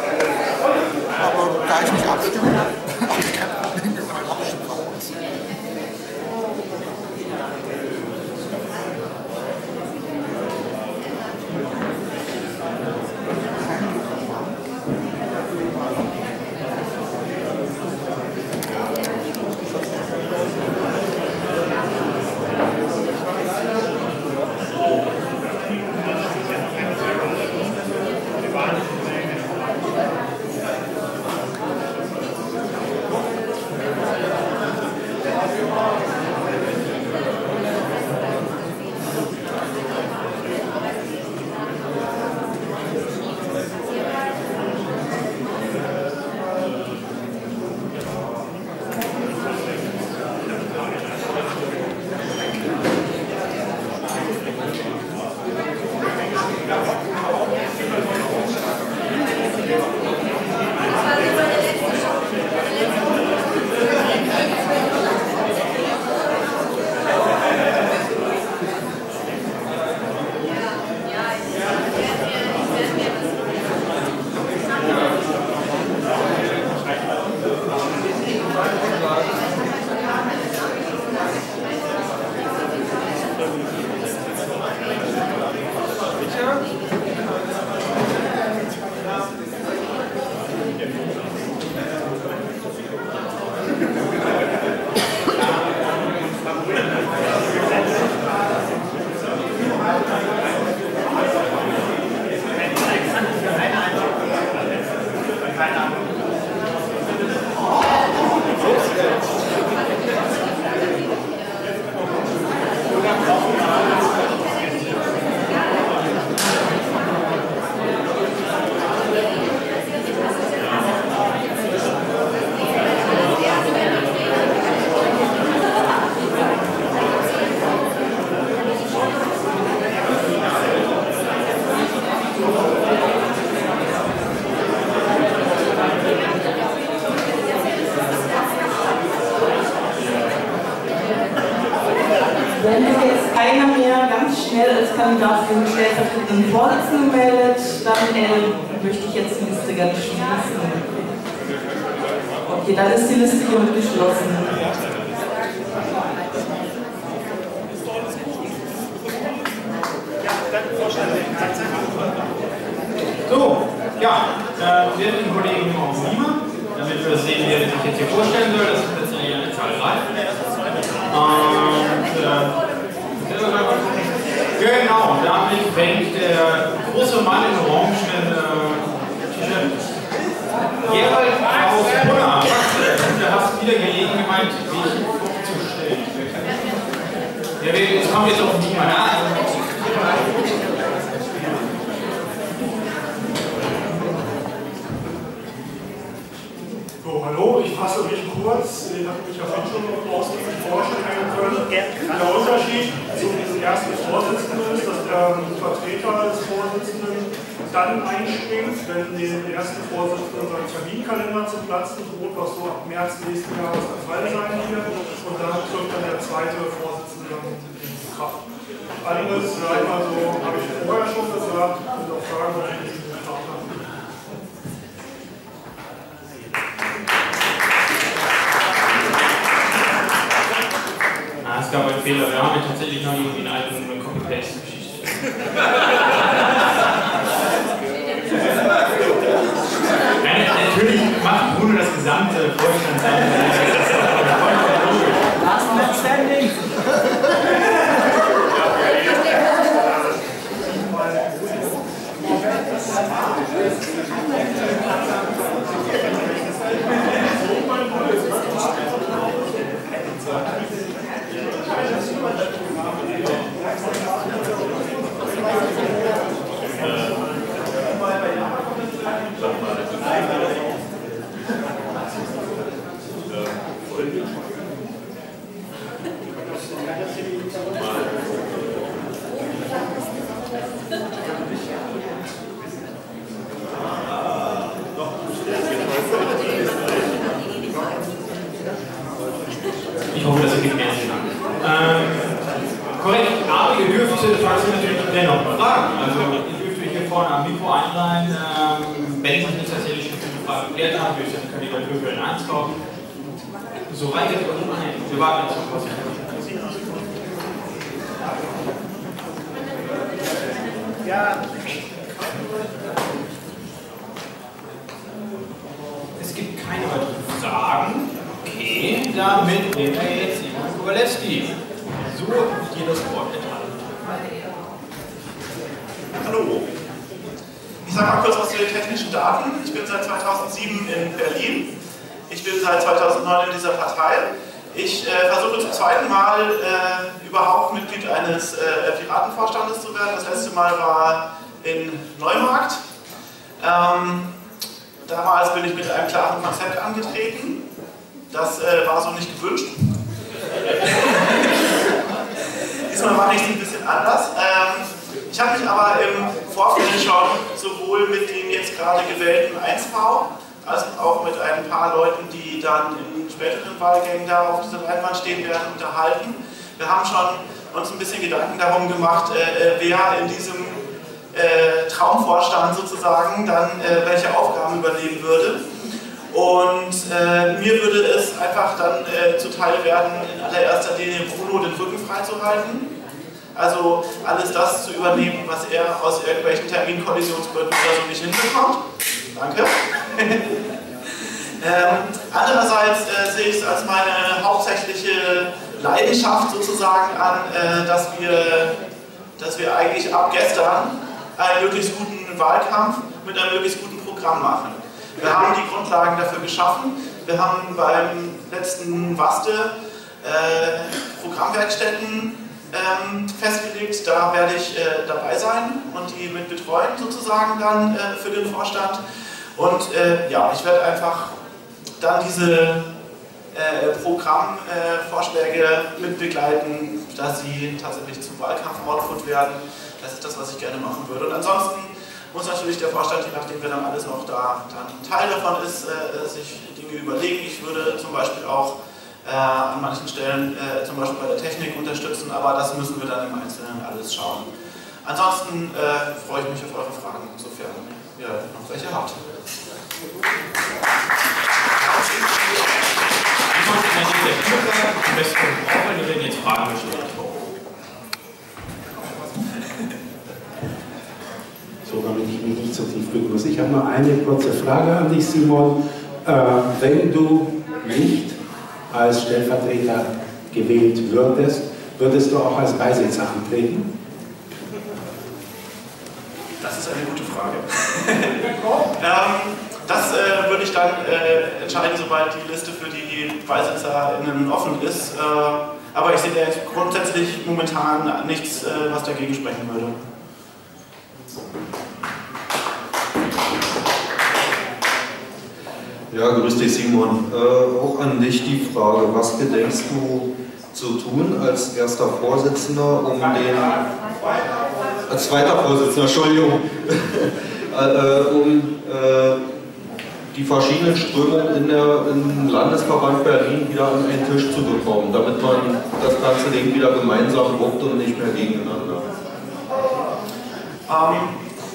[SPEAKER 16] werde einfach dann diese äh, Programmvorschläge äh, mitbegleiten, dass sie tatsächlich zum Wahlkampf-Output werden. Das ist das, was ich gerne machen würde. Und ansonsten muss natürlich der Vorstand, je nachdem wer dann alles noch da dann Teil davon ist, äh, sich Dinge überlegen. Ich würde zum Beispiel auch äh, an manchen Stellen äh, zum Beispiel bei der Technik unterstützen, aber das müssen wir dann im Einzelnen alles schauen. Ansonsten äh, freue ich mich auf eure Fragen, insofern ihr noch welche habt
[SPEAKER 1] am So, damit ich mich nicht so tief begrüße. Ich habe nur eine kurze Frage an dich, Simon. Äh, wenn du nicht als Stellvertreter gewählt würdest, würdest du auch als Beisitzer antreten? Das ist eine gute Frage.
[SPEAKER 16] ähm, das äh, würde ich dann äh, entscheiden, sobald die Liste für die BeisitzerInnen offen ist. Äh, aber ich sehe da jetzt grundsätzlich momentan nichts, äh, was dagegen sprechen würde. Ja,
[SPEAKER 15] grüß dich Simon. Äh, auch an dich die Frage, was gedenkst du zu tun als erster Vorsitzender, um den... Als zweiter Vorsitzender, Entschuldigung. Äh, um die verschiedenen Ströme in der, im Landesverband Berlin wieder an einen Tisch zu bekommen, damit man das ganze Ding wieder gemeinsam guckt und nicht mehr gegeneinander. Um.
[SPEAKER 16] Ähm,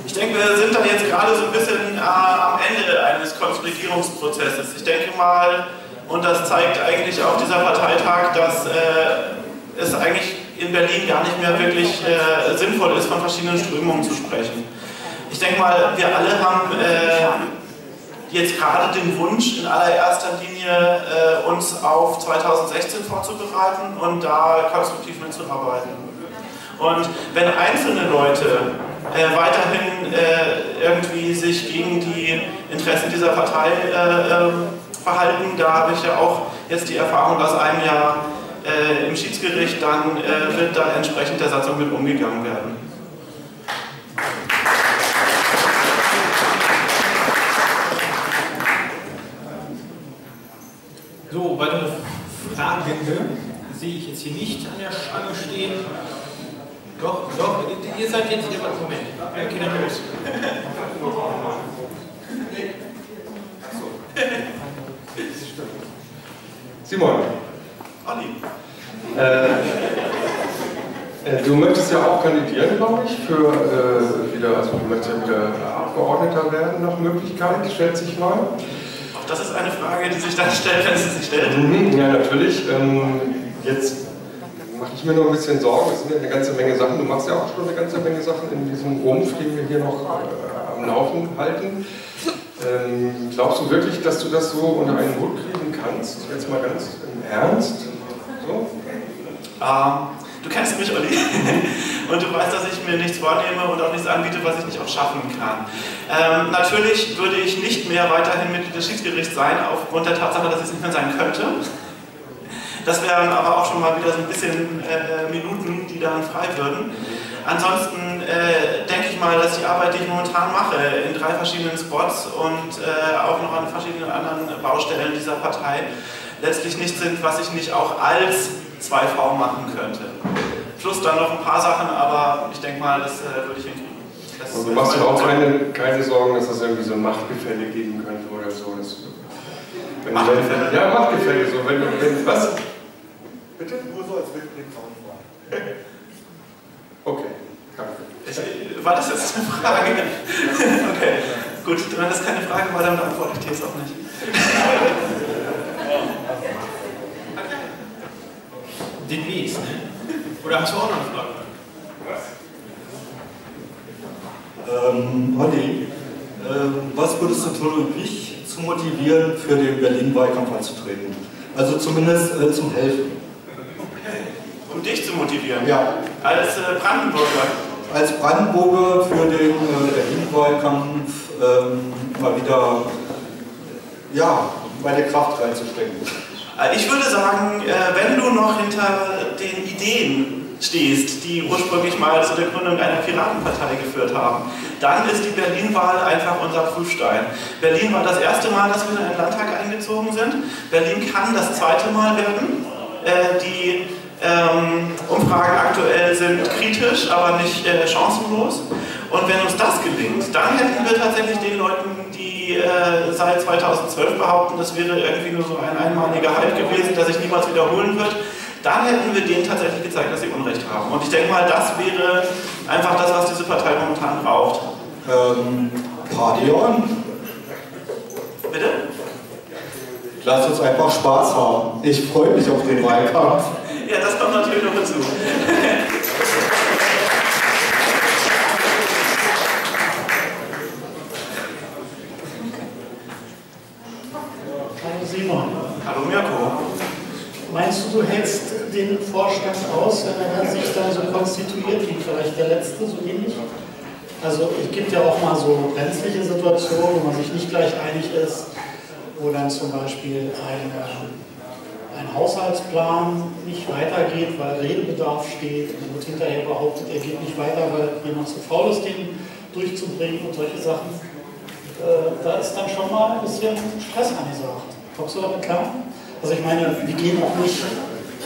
[SPEAKER 16] ich denke, wir sind dann jetzt gerade so ein bisschen äh, am Ende eines Konsolidierungsprozesses. Ich denke mal, und das zeigt eigentlich auch dieser Parteitag, dass äh, es eigentlich in Berlin gar nicht mehr wirklich äh, sinnvoll ist, von verschiedenen Strömungen zu sprechen. Ich denke mal, wir alle haben äh, die jetzt gerade den Wunsch in allererster Linie äh, uns auf 2016 vorzubereiten und da konstruktiv mitzuarbeiten. Und wenn einzelne Leute äh, weiterhin äh, irgendwie sich gegen die Interessen dieser Partei äh, ähm, verhalten, da habe ich ja auch jetzt die Erfahrung aus einem Jahr äh, im Schiedsgericht, dann äh, wird da entsprechend der Satzung mit umgegangen werden.
[SPEAKER 2] So, weitere Fragen sehe ich jetzt hier nicht an der Schlange stehen. Doch, doch, ihr seid jetzt in dem Moment.
[SPEAKER 10] Ja, Kinder los. Simon. Olli. Äh, äh, du möchtest ja auch kandidieren, glaube ich, für äh, wieder, also du möchtest ja wieder Abgeordneter
[SPEAKER 16] werden nach Möglichkeit, schätze ich mal. Das ist eine Frage, die sich dann stellt, wenn sie sich stellt.
[SPEAKER 22] Mhm, ja, natürlich. Ähm, jetzt mache ich mir noch ein bisschen Sorgen. Es sind ja eine ganze Menge Sachen. Du machst ja auch schon eine ganze Menge Sachen in diesem Rumpf, den wir hier noch äh, am Laufen
[SPEAKER 10] halten. Ähm, glaubst du wirklich, dass du das so unter einen Hut kriegen kannst?
[SPEAKER 16] Jetzt mal ganz im Ernst. So? Ähm, du kennst mich, Olli. Und du weißt, dass ich mir nichts vornehme und auch nichts anbiete, was ich nicht auch schaffen kann. Ähm, natürlich würde ich nicht mehr weiterhin Mitglied des Schiedsgerichts sein, aufgrund der Tatsache, dass ich es nicht mehr sein könnte. Das wären aber auch schon mal wieder so ein bisschen äh, äh Minuten, die dann frei würden. Ansonsten äh, denke ich mal, dass die Arbeit, die ich momentan mache, in drei verschiedenen Spots und äh, auch noch an verschiedenen anderen Baustellen dieser Partei, letztlich nicht sind, was ich nicht auch als 2V machen könnte. Plus dann noch ein paar Sachen, aber ich denke mal, das äh, würde ich hinkriegen. Das Und du machst dir auch
[SPEAKER 10] keine, keine Sorgen, dass das irgendwie so ein Machtgefälle geben könnte oder so. Das, wenn, Machtgefälle? Wenn, ja, Machtgefälle. So, wenn, wenn, was?
[SPEAKER 5] Bitte? Nur so als Wildblick fragen. Okay,
[SPEAKER 21] danke. Ich, war das jetzt eine Frage? okay, gut, wenn das keine Frage war, dann antworte ich dir jetzt auch nicht.
[SPEAKER 16] den Wies, ne? Oder hast du auch noch
[SPEAKER 2] eine Frage?
[SPEAKER 15] Was? Ähm, Olli, ähm, was würdest du tun, um mich zu motivieren, für den Berlin-Wahlkampf anzutreten? Also zumindest äh, zum Helfen. Okay. Um dich zu motivieren? Ja. Als äh, Brandenburger? Als Brandenburger für den äh, Berlin-Wahlkampf ähm, mal wieder ja, meine Kraft reinzustecken.
[SPEAKER 16] Äh, ich würde sagen, äh, wenn du noch hinter den Ideen stehst, die ursprünglich mal zu der Gründung einer Piratenpartei geführt haben, dann ist die Berlin-Wahl einfach unser Prüfstein. Berlin war das erste Mal, dass wir in den Landtag eingezogen sind. Berlin kann das zweite Mal werden. Äh, die ähm, Umfragen aktuell sind kritisch, aber nicht chancenlos. Und wenn uns das gelingt, dann hätten wir tatsächlich den Leuten äh, seit 2012 behaupten, das wäre irgendwie nur so ein einmaliger Hype gewesen, der sich niemals wiederholen wird, dann hätten wir denen tatsächlich gezeigt, dass sie Unrecht haben. Und ich denke mal, das wäre einfach das, was diese Partei momentan braucht. Ähm, Party
[SPEAKER 15] on. Bitte? Lass uns einfach Spaß
[SPEAKER 8] haben. Ich freue mich auf den Wahlkampf. ja, das kommt natürlich noch hinzu. Simon. Hallo Mirko. Meinst du, du hältst den Vorstand aus, wenn er sich dann so konstituiert wie vielleicht der letzte, so ähnlich? Also es gibt ja auch mal so brenzliche Situationen, wo man sich nicht gleich einig ist, wo dann zum Beispiel ein, ähm, ein Haushaltsplan nicht weitergeht, weil Redebedarf steht und wird hinterher behauptet, er geht nicht weiter, weil jemand zu faul ist, den durchzubringen und solche Sachen. Äh, da ist dann schon mal ein bisschen Stress angesagt. Kommst
[SPEAKER 3] du damit klar? Also ich meine, wir gehen auch nicht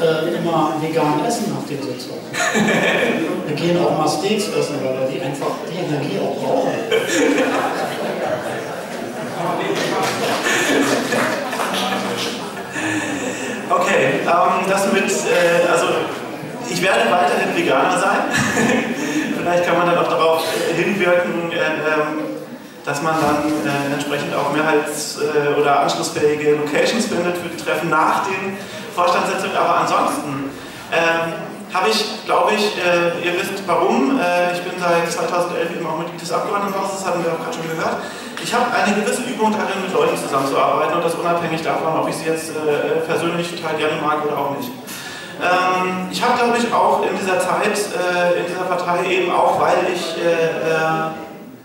[SPEAKER 3] äh, immer vegan essen nach den Sitzung.
[SPEAKER 8] Wir gehen auch mal Steaks essen, weil wir die einfach die Energie auch brauchen.
[SPEAKER 16] Okay, ähm, das mit, äh, also ich werde weiterhin Veganer sein. Vielleicht kann man dann auch darauf hinwirken, äh, ähm, dass man dann äh, entsprechend auch mehrheits- äh, oder anschlussfähige Locations findet für die Treffen nach den Vorstandssitzungen. Aber ansonsten ähm, habe ich, glaube ich, äh, ihr wisst warum, äh, ich bin seit 2011 eben auch Mitglied des Abgeordnetenhauses, das haben wir auch gerade schon gehört. Ich habe eine gewisse Übung darin, mit Leuten zusammenzuarbeiten und das unabhängig davon, ob ich sie jetzt äh, persönlich total gerne mag oder auch nicht. Ähm, ich habe, glaube ich, auch in dieser Zeit, äh, in dieser Partei eben auch, weil ich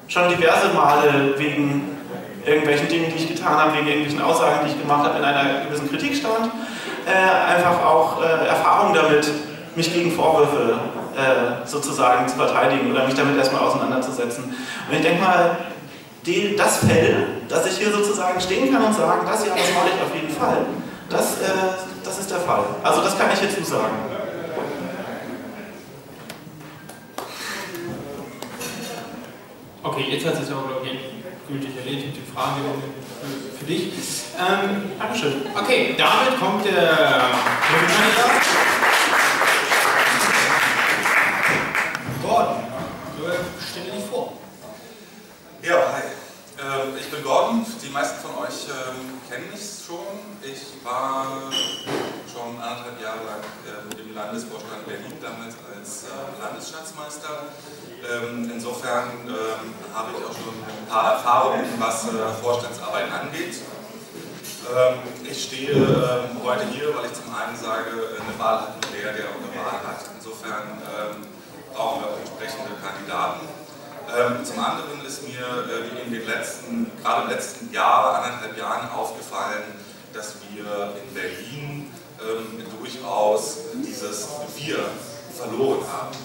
[SPEAKER 16] schon diverse Male wegen irgendwelchen Dingen, die ich getan habe, wegen irgendwelchen Aussagen, die ich gemacht habe, in einer gewissen Kritik stand. Äh, einfach auch äh, Erfahrung damit, mich gegen Vorwürfe äh, sozusagen zu verteidigen oder mich damit erstmal auseinanderzusetzen. Und ich denke mal, die, das Fell, dass ich hier sozusagen stehen kann und sagen, das ja, das mache ich auf jeden Fall, das, äh, das ist der Fall. Also das kann ich hier zusagen. Okay, jetzt hat es aber, glaube ich, endgültig erledigt, die Frage für, dich.
[SPEAKER 31] Ähm, Dankeschön. Okay, damit kommt der Löwenkandidat. Gordon, stell dir dich vor. Ja, hi. Ähm, ich bin Gordon, die meisten von euch ähm, kennen mich schon. Ich war schon anderthalb Jahre lang ähm, im Landesvorstand Berlin, damals als Landesschatzmeister. insofern habe ich auch schon ein paar Erfahrungen,
[SPEAKER 20] was äh, Vorstandsarbeit angeht. ich stehe heute hier, weil ich zum einen sage, eine Wahl hat nur der, der auch eine Wahl hat. Insofern brauchen wir auch entsprechende Kandidaten.
[SPEAKER 31] Ähm, zum anderen ist mir äh, in den letzten, gerade im letzten Jahr, anderthalb Jahren aufgefallen, dass wir in Berlin ähm, durchaus dieses Wir verloren haben.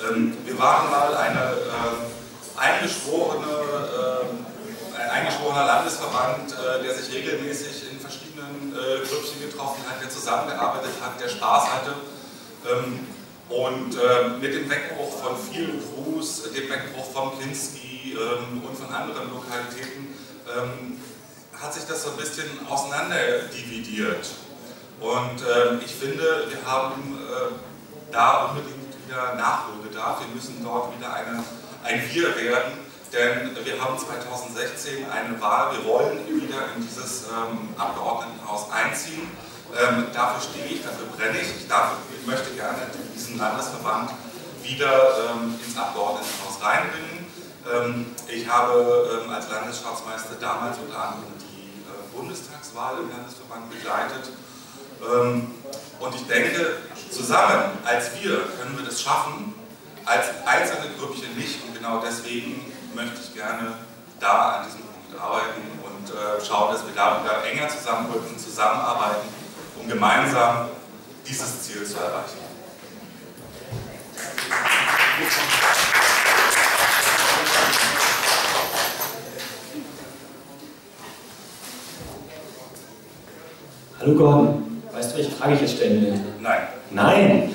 [SPEAKER 31] Ähm, wir waren mal eine äh, eingeschworene, äh, ein eingeschworener Landesverband, äh, der sich regelmäßig in verschiedenen Grüppchen äh, getroffen hat, der zusammengearbeitet hat, der Spaß hatte. Ähm, und äh, mit dem Wegbruch von vielen Crews, dem Wegbruch von Kinski ähm, und von anderen Lokalitäten ähm, hat sich das so ein bisschen auseinanderdividiert. Und äh, ich finde, wir haben äh, da unbedingt wieder Nachholbedarf. Wir müssen dort wieder eine, ein Wir werden, denn wir haben 2016 eine Wahl. Wir wollen wieder in dieses ähm, Abgeordnetenhaus einziehen ähm, dafür stehe ich, dafür brenne ich, ich, darf, ich möchte gerne diesen Landesverband wieder ähm, ins Abgeordnetenhaus reinbringen. Ähm, ich habe ähm, als Landesschatzmeister damals unter anderem die äh, Bundestagswahl im Landesverband begleitet. Ähm, und ich denke, zusammen als wir können wir das schaffen, als einzelne Grüppchen nicht. Und genau deswegen möchte ich gerne da an diesem Punkt arbeiten und äh, schauen, dass wir da wieder enger zusammenrücken, zusammenarbeiten um gemeinsam dieses Ziel zu erreichen.
[SPEAKER 11] Hallo Gordon, weißt du, welche Frage ich jetzt stellen will? Nein. Nein!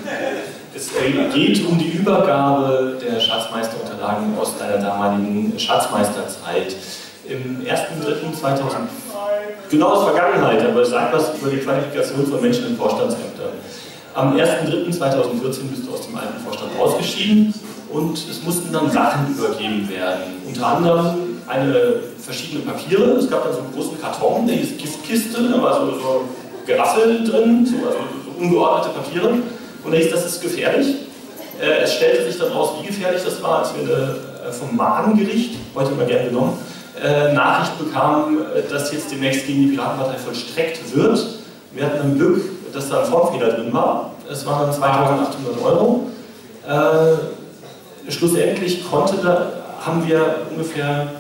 [SPEAKER 11] Es
[SPEAKER 12] äh, geht um die Übergabe der Schatzmeisterunterlagen aus deiner damaligen Schatzmeisterzeit im 1.3.2000, genau aus Vergangenheit, aber es sagt was über die Qualifikation von Menschen in Vorstandsämtern. Am 1.3.2014 bist du aus dem alten Vorstand ausgeschieden und es mussten dann Sachen übergeben werden. Unter anderem eine, verschiedene Papiere. Es gab dann so einen großen Karton, der hieß Kiste, da war so, so Geraffel drin, so, also so ungeordnete Papiere. Und da hieß, das ist gefährlich. Äh, es stellte sich dann raus, wie gefährlich das war, als wir äh, vom Magengericht, heute immer gern genommen, äh, Nachricht bekamen, äh, dass jetzt demnächst gegen die Piratenpartei vollstreckt wird. Wir hatten ein Glück, dass da ein Formfehler drin war. Es waren dann 2800 Euro. Äh, schlussendlich konnte da, haben wir ungefähr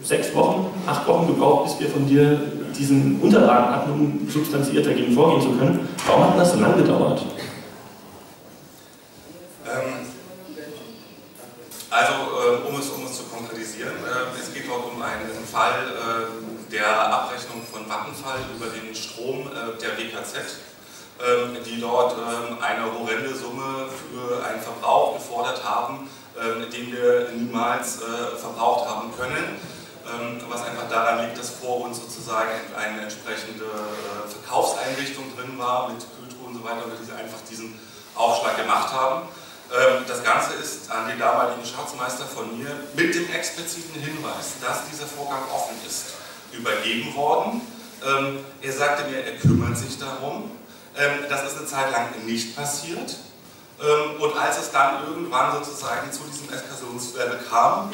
[SPEAKER 12] sechs Wochen, acht Wochen gebraucht, bis wir von dir diesen Unterlagen hatten, um substanziert dagegen vorgehen zu können. Warum hat das so lange gedauert? Ähm,
[SPEAKER 31] also, äh, um, es, um es zu konkretisieren, äh, es geht noch um einen Fall äh, der Abrechnung von Vattenfall über den Strom äh, der WKZ, ähm, die dort ähm, eine horrende Summe für einen Verbrauch gefordert haben, ähm, den wir niemals äh, verbraucht haben können was einfach daran liegt, dass vor uns sozusagen eine entsprechende Verkaufseinrichtung drin war mit Kühltruhen und so weiter, weil sie einfach diesen Aufschlag gemacht haben. Ähm, das Ganze ist an den damaligen Schatzmeister von mir mit dem expliziten Hinweis, dass dieser Vorgang offen ist, übergeben worden. Ähm, er sagte mir, er kümmert sich darum. Ähm, das ist eine Zeit lang nicht passiert. und als es dann irgendwann sozusagen zu diesem Eskalationslevel kam,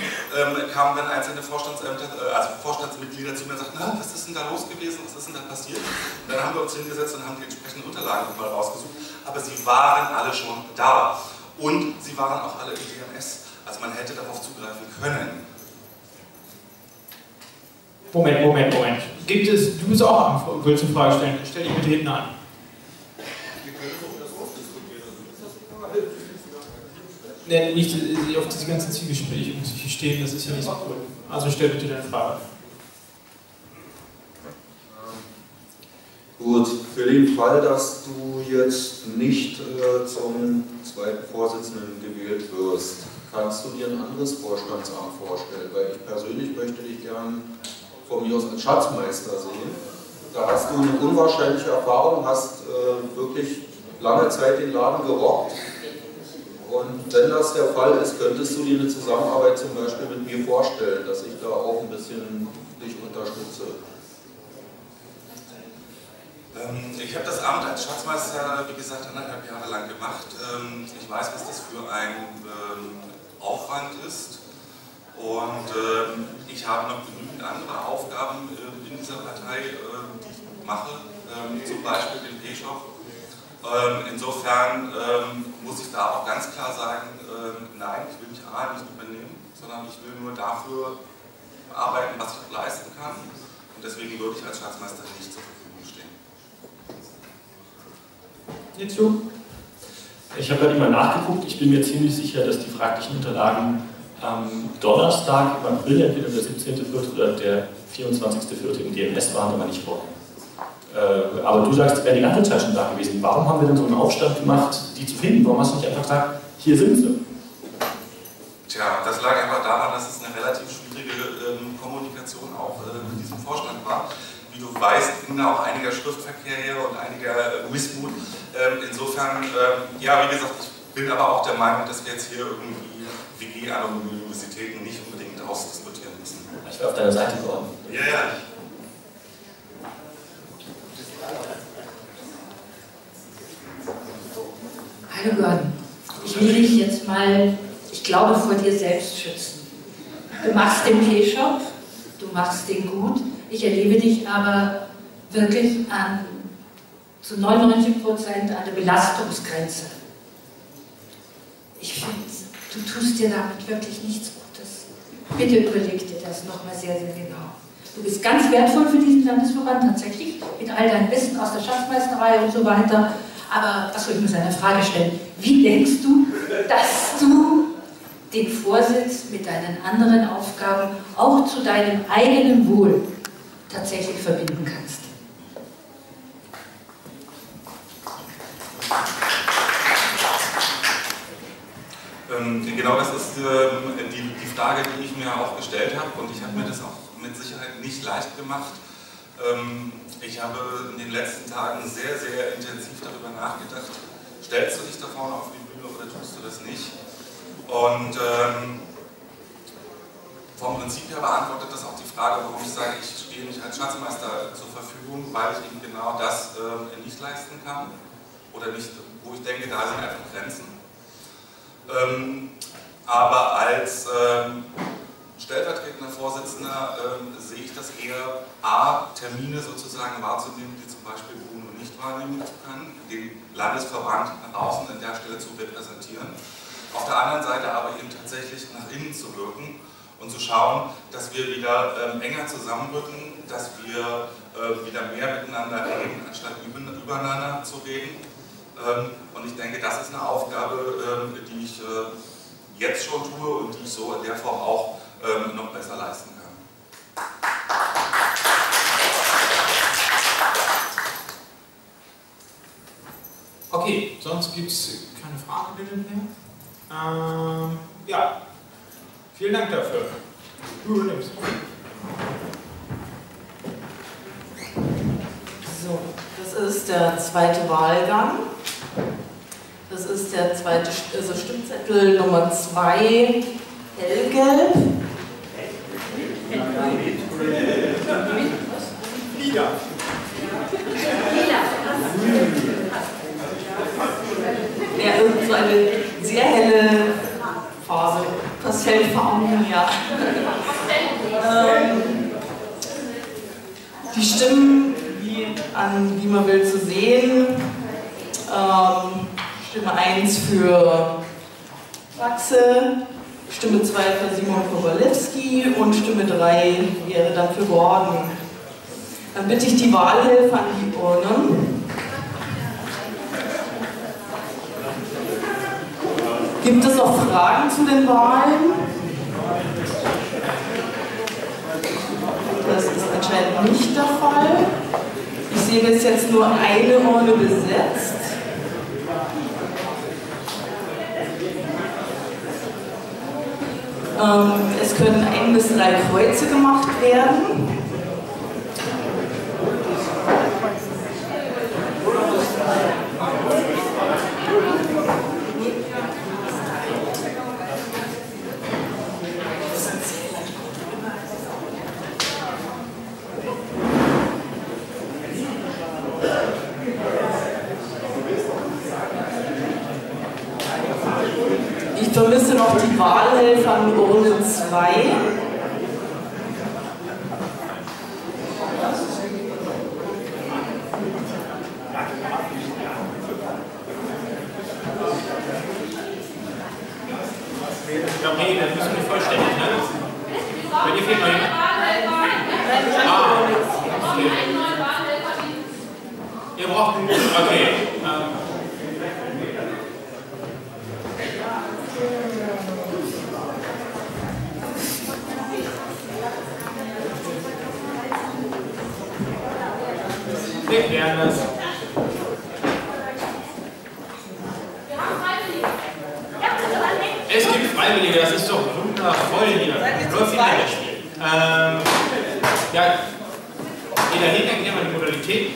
[SPEAKER 31] kamen dann einzelne Vorstandsämter, äh, also Vorstandsmitglieder zu mir und sagten, was ist denn da los gewesen, was ist denn da passiert? Und dann haben wir uns hingesetzt und haben die entsprechenden Unterlagen mal rausgesucht, aber sie waren alle schon da.
[SPEAKER 4] Und
[SPEAKER 2] sie
[SPEAKER 31] waren auch alle im DMS. also man hätte darauf zugreifen können.
[SPEAKER 2] Moment, Moment, Moment. Gibt es, du bist auch am willst eine Frage stellen, stell dich bitte hinten an. Nein, nicht äh, auf diese ganzen Zwiegespräche muss ich hier stehen, das ist ja nicht so cool. Also stell bitte deine Frage. Gut, für
[SPEAKER 15] den Fall, dass du jetzt nicht äh, zum zweiten Vorsitzenden gewählt wirst, kannst du dir ein anderes Vorstandsamt vorstellen? Weil ich persönlich möchte dich gern von mir aus als Schatzmeister sehen. Da hast du eine unwahrscheinliche Erfahrung, hast äh, wirklich lange Zeit den Laden gerockt. Und wenn das der Fall ist, könntest du dir eine Zusammenarbeit zum Beispiel mit mir vorstellen, dass ich da auch ein
[SPEAKER 31] bisschen dich unterstütze. Ähm, ich habe das Amt als Schatzmeister, wie gesagt, anderthalb Jahre lang gemacht. Ähm, ich weiß, was das für ein ähm, Aufwand ist. Und ich habe noch genügend andere Aufgaben in dieser Partei, die ich mache, zum Beispiel den P-Shop. Insofern muss ich da auch ganz klar sagen, nein, ich will mich A nicht übernehmen, sondern ich will nur dafür arbeiten, was ich leisten kann. Und deswegen würde ich als Schatzmeister nicht zur
[SPEAKER 12] Lithium? Ich habe gerade halt mal nachgeguckt. Ich bin mir ziemlich sicher, dass die fraglichen Unterlagen am Donnerstag im April, entweder der 17.04. oder der 24.04. im DMS waren, aber nicht vorher. Äh, aber du sagst, es wäre die ganze Zeit schon da gewesen. Warum haben wir denn so einen Aufstand gemacht, die zu finden? Warum hast du nicht einfach gesagt, hier sind sie?
[SPEAKER 31] Tja, das lag einfach daran, dass es eine relativ schwierige ähm, Kommunikation auch äh, mit diesem Vorstand war wie du weißt, ging da auch einiger Schriftverkehr her und einiger äh, Missmut. Ähm, insofern, ähm, ja, wie gesagt, ich bin aber auch der Meinung, dass wir jetzt hier irgendwie WG-Anonymitäten nicht unbedingt ausdiskutieren müssen. Ich bin auf deiner Seite geworden. Ja, ja.
[SPEAKER 28] Hallo Gordon, ich will dich jetzt mal, ich glaube, vor dir selbst schützen. Du machst den P-Shop, du machst den gut, ich erlebe dich aber wirklich an, zu 99 an der Belastungsgrenze. Ich finde, du tust dir damit wirklich nichts Gutes. Bitte überleg dir das nochmal sehr, sehr genau. Du bist ganz wertvoll für diesen Landesverband tatsächlich, mit all deinem Wissen aus der Schatzmeisterei und so weiter. Aber, achso, ich mir seine Frage stellen. Wie denkst du, dass du den Vorsitz mit deinen anderen Aufgaben auch zu deinem eigenen Wohl tatsächlich verbinden kannst.
[SPEAKER 31] Ähm, genau das ist ähm, die Frage, die ich mir auch gestellt habe und ich habe mir das auch mit Sicherheit nicht leicht gemacht. Ähm, ich habe in den letzten Tagen sehr, sehr intensiv darüber nachgedacht, stellst du dich da vorne auf die Bühne oder tust du das nicht? Und ähm, vom Prinzip her beantwortet das auch die Frage, warum ich sage, ich stehe nicht als Schatzmeister zur Verfügung, weil ich eben genau das äh, nicht leisten kann oder nicht, wo ich denke, da sind einfach Grenzen. Ähm, aber als ähm, stellvertretender Vorsitzender ähm, sehe ich das eher, A, Termine sozusagen wahrzunehmen, die zum Beispiel Bruno nicht wahrnehmen kann, den Landesverband nach außen an der Stelle zu repräsentieren, auf der anderen Seite aber eben tatsächlich nach innen zu wirken und zu schauen, dass wir wieder ähm, enger zusammenrücken, dass wir äh, wieder mehr miteinander reden, anstatt übereinander zu reden. Ähm, und ich denke, das ist eine Aufgabe, ähm, die ich äh, jetzt schon tue und die ich so in der Form auch ähm, noch besser leisten kann.
[SPEAKER 2] Okay, sonst gibt es keine Fragen mehr. Ähm, ja, Vielen Dank dafür. Du nimmst.
[SPEAKER 27] So, das ist der zweite Wahlgang. Das ist der zweite also Stimmzettel Nummer 2, hellgelb. Lila. Ja, irgend so eine sehr helle Phase. Pastellfarben, ja. ähm, die Stimmen, wie, an, wie man will, zu sehen. Ähm, Stimme 1 für Wachse, Stimme 2 für Simon Kowalewski und Stimme 3 wäre dann für Gordon. Dann bitte ich die Wahlhilfe an die Urnen. Gibt es noch Fragen zu den Wahlen? Das ist anscheinend nicht der Fall. Ich sehe dass jetzt nur eine Urne besetzt. Ähm, es können ein bis drei Kreuze gemacht werden. Talhilfe an Urne 2.
[SPEAKER 2] ठीक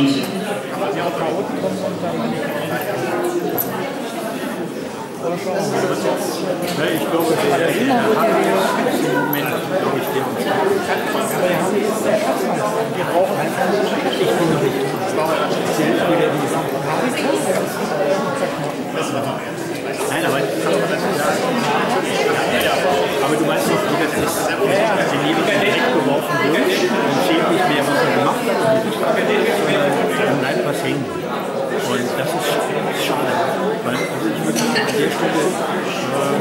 [SPEAKER 30] Schließen. ich glaube, der
[SPEAKER 16] Wir brauchen einfach ich bin noch nicht. Das war Speziell wieder die Nein, aber, ich kann doch mal sagen. aber du meinst
[SPEAKER 8] das ist ja, die Nebelkeit weggeworfen wird und sehen nicht mehr, was er gemacht hat, und dann bleibt was hängen. Und das ist, schade, weil ich würde an der Stelle äh,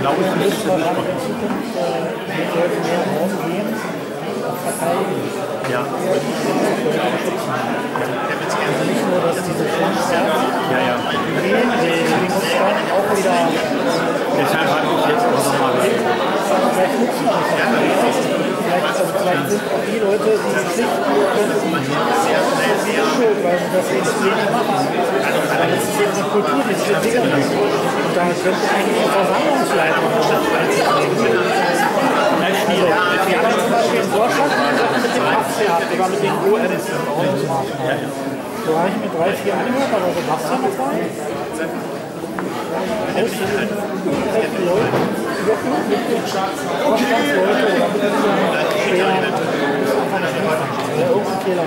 [SPEAKER 8] glaube ich nicht, dass das machen. Ja. Also nicht nur, dass diese Fonds ja, ja. wählen, den Kopfstein auch wieder. Deshalb habe ich jetzt auch nochmal Vielleicht nutzen wir das Vielleicht, also vielleicht sind auch die Leute, die es nicht
[SPEAKER 30] können, schön, weil sie das jetzt wenig machen. Weil das ist jetzt eine Kultur, die sich entwickelt hat. Und da könnte eigentlich ein Versammlungsleiter
[SPEAKER 8] als also, wir haben zum Beispiel in Dorschland mit dem Haft gehabt, der war mit den OMs. Da war ich mit drei, vier angehört, da war Sebastian dabei. Elf Leute, Vorstandsleute oder Fehler, irgendein Fehler.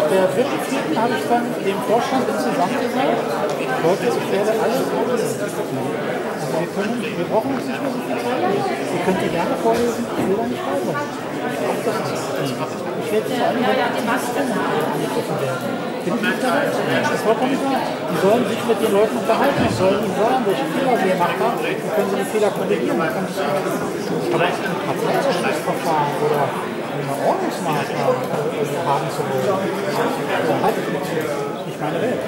[SPEAKER 8] Ab der dritten, vierten habe ich dann dem Vorstand insgesamt gesagt,
[SPEAKER 6] Leute, ich werde alles vorlesen. Also wir, können,
[SPEAKER 18] wir brauchen uns nicht mehr so viel Zeit. Ihr könnt die gerne vorlesen, ich will da nicht vorlesen.
[SPEAKER 28] Ich werde vor allem die Masken angegriffen werden.
[SPEAKER 8] Bin ich nicht dabei? Das ist vollkommen Die sollen sich mit den Leuten unterhalten, die sollen ihnen sagen, welche Fehler sie gemacht haben, dann können sie die Fehler korrigieren. Aber ein Abweichungsverfahren oder Ordnungsmaßnahmen haben zu wollen, dann halte ich mich nicht meine Welt.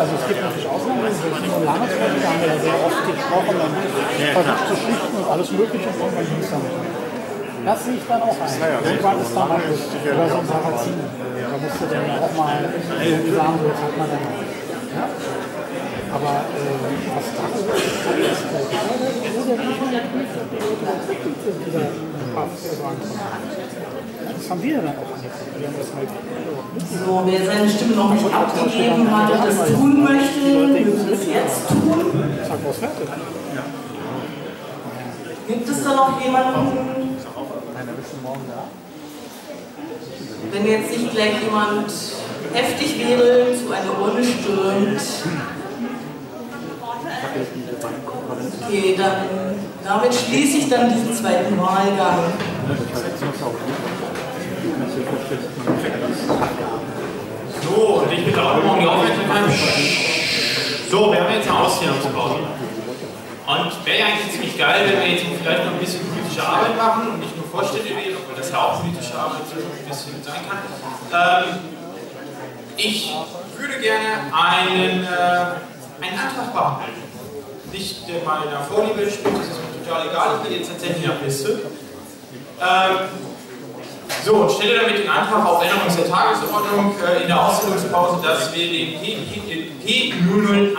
[SPEAKER 8] Also es gibt natürlich Ausnahmen, das sind im lange da haben wir ja sehr oft gesprochen dann versucht zu schichten und alles Mögliche und irgendwann ging es Das sehe ich dann auch ein. Irgendwann ist dann halt oder so ein Magazin. Da musst du dann auch mal irgendwie sagen, so hat man dann auch. Ja? Aber äh, was da ist, ist gut. Oder wie schon der Kühlschrank, der passt, der das haben wir dann auch
[SPEAKER 2] angefangen. So, wer seine Stimme noch nicht abgegeben hat und das tun
[SPEAKER 8] möchte, wird es jetzt tun.
[SPEAKER 6] Gibt es da noch jemanden?
[SPEAKER 27] Wenn jetzt nicht gleich jemand heftig wäre, zu einer Urne stürmt.
[SPEAKER 28] Okay, dann, damit schließe ich dann diesen zweiten Wahlgang.
[SPEAKER 2] So, und ich bitte auch nochmal um die Aufmerksamkeit.
[SPEAKER 7] So, wir haben jetzt eine Ausstellungspause. Und
[SPEAKER 2] wäre ja eigentlich ziemlich geil, wenn wir jetzt vielleicht noch ein bisschen politische Arbeit machen und nicht nur Vorstände wählen, obwohl das ja auch politische Arbeit ein bisschen sein kann. Ähm, ich würde gerne einen, äh, einen Antrag behandeln. Nicht der meiner Vorliebe spielt, das ist mir total egal, ich bin jetzt tatsächlich am Liste. Ähm, so, stelle damit den Antrag auf Änderung der Tagesordnung äh, in der Ausführungspause, dass wir den P001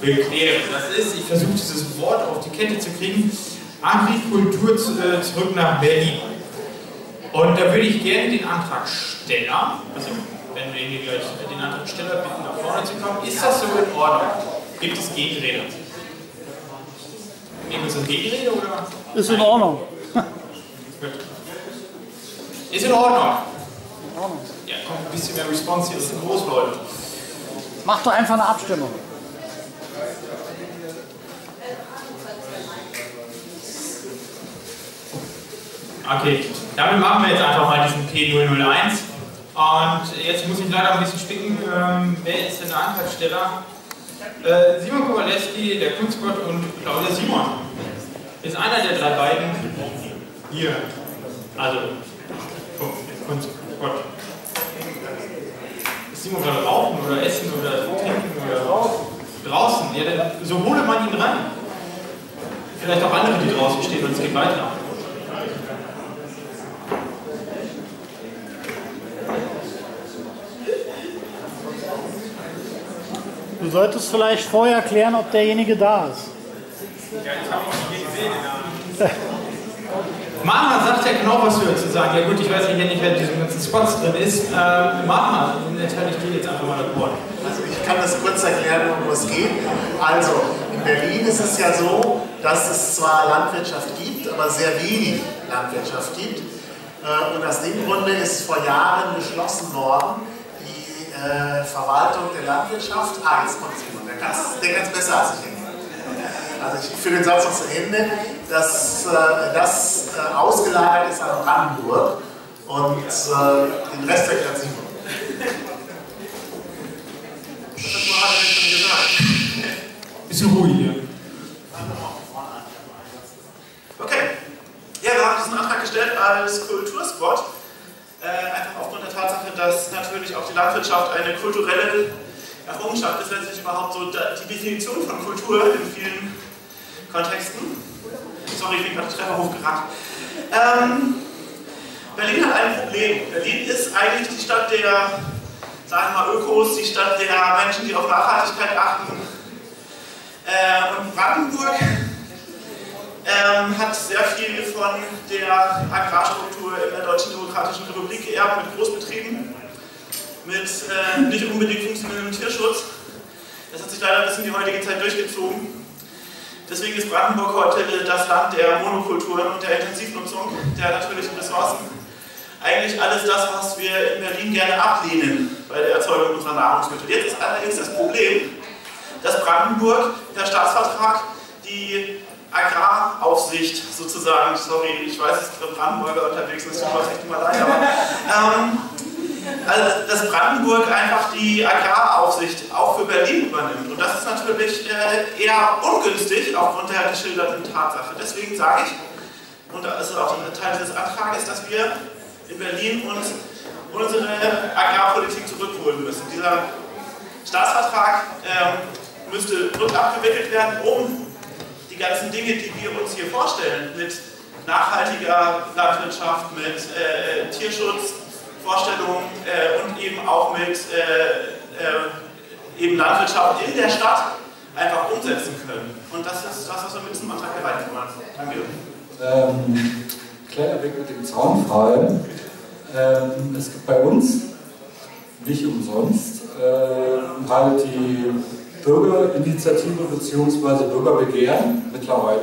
[SPEAKER 2] beklären. Das ist, ich versuche dieses Wort auf die Kette zu kriegen, Agrikultur zu, äh, zurück nach Berlin. Und da würde ich gerne den Antragsteller, also wenn wir gleich den Antragsteller bitten, nach vorne zu kommen, ist das so in Ordnung? Gibt es Gegenrede? Nehmen wir uns Gegenrede oder?
[SPEAKER 25] Ist in Ordnung. Gut.
[SPEAKER 2] Ist in Ordnung. In Ordnung. Ja, kommt ein bisschen mehr Response hier, das sind Großleute. Mach doch
[SPEAKER 3] einfach
[SPEAKER 8] eine Abstimmung.
[SPEAKER 2] Okay,
[SPEAKER 3] damit machen wir jetzt einfach mal diesen
[SPEAKER 2] P001. Und jetzt muss ich leider ein bisschen spicken, ähm, wer ist denn der Antragsteller? Äh, Simon Kowaleski, der Kunstgott und Claudia Simon. Ist einer der drei beiden hier. Also, und Gott. Simon gerade rauchen oder essen oder trinken oder draußen. Ja, denn so
[SPEAKER 20] hole man ihn rein. Vielleicht auch andere, die draußen stehen und es geht weiter.
[SPEAKER 8] Du solltest vielleicht vorher klären, ob derjenige da ist. Ja, ich habe auch nicht gesehen.
[SPEAKER 2] Mama sagt ja genau, was wir zu sagen. Ja gut, ich weiß nicht, wer in diesem ganzen Spots drin ist. Ähm, Mama, entscheide ich dir jetzt einfach mal das Wort. Also ich kann das
[SPEAKER 6] kurz erklären, worum es geht. Also, in Berlin ist es ja so, dass es zwar Landwirtschaft gibt, aber sehr wenig Landwirtschaft gibt. Äh, und aus dem Grunde ist vor Jahren beschlossen worden, die äh, Verwaltung der Landwirtschaft, ah, jetzt kommt Simon, der Gast, kann ganz besser als ich denke. Also ich führe den Satz noch zu Ende, dass äh, das äh, ausgelagert ist an Brandenburg und äh, den Rest der Simon. Das war Mohammed schon gesagt. Bisschen ruhig hier.
[SPEAKER 16] Okay. Ja, wir haben diesen Antrag gestellt als Kulturspot. Äh, einfach aufgrund der Tatsache, dass natürlich auch die Landwirtschaft eine kulturelle Errungenschaft ist wenn sich überhaupt so die Definition von Kultur in vielen Kontexten. Sorry, ich bin gerade Treffer Treppe hochgerannt. Ähm, Berlin hat ein Problem. Berlin ist eigentlich die Stadt der, sagen wir mal, Ökos, die Stadt der Menschen, die auf Nachhaltigkeit achten. Äh, und Brandenburg ähm, hat sehr viel von der Agrarstruktur in der Deutschen Demokratischen Republik geerbt, mit Großbetrieben, mit äh, nicht unbedingt funktionierendem Tierschutz. Das hat sich leider bis in die heutige Zeit durchgezogen. Deswegen ist Brandenburg heute das Land der Monokulturen und der Intensivnutzung der natürlichen Ressourcen. Eigentlich alles das, was wir in Berlin gerne ablehnen bei der Erzeugung unserer Nahrungsmittel. Jetzt ist allerdings das Problem, dass Brandenburg, der Staatsvertrag, die Agraraufsicht sozusagen, sorry, ich weiß, es sind Brandenburger unterwegs, das tut mir leid, aber ähm, also dass Brandenburg einfach die Agraraufsicht auch für Berlin übernimmt. Und das ist natürlich äh, eher ungünstig aufgrund der geschilderten Tatsache. Deswegen sage ich, und das ist auch Teil des Antrages, dass wir in Berlin uns unsere Agrarpolitik zurückholen müssen. Dieser Staatsvertrag ähm, müsste rückabgewickelt werden, um die ganzen Dinge, die wir uns hier vorstellen, mit nachhaltiger Landwirtschaft, mit äh, Tierschutz, Vorstellungen äh, und eben auch mit äh, äh, eben Landwirtschaft in der Stadt einfach umsetzen können. Und das ist das, was wir mit diesem Antrag erreichen wollen. Danke.
[SPEAKER 15] Ähm, kleiner Weg mit dem Zaunfall. Ähm, es gibt bei uns, nicht umsonst, ähm, halt die Bürgerinitiative bzw. Bürgerbegehren mittlerweile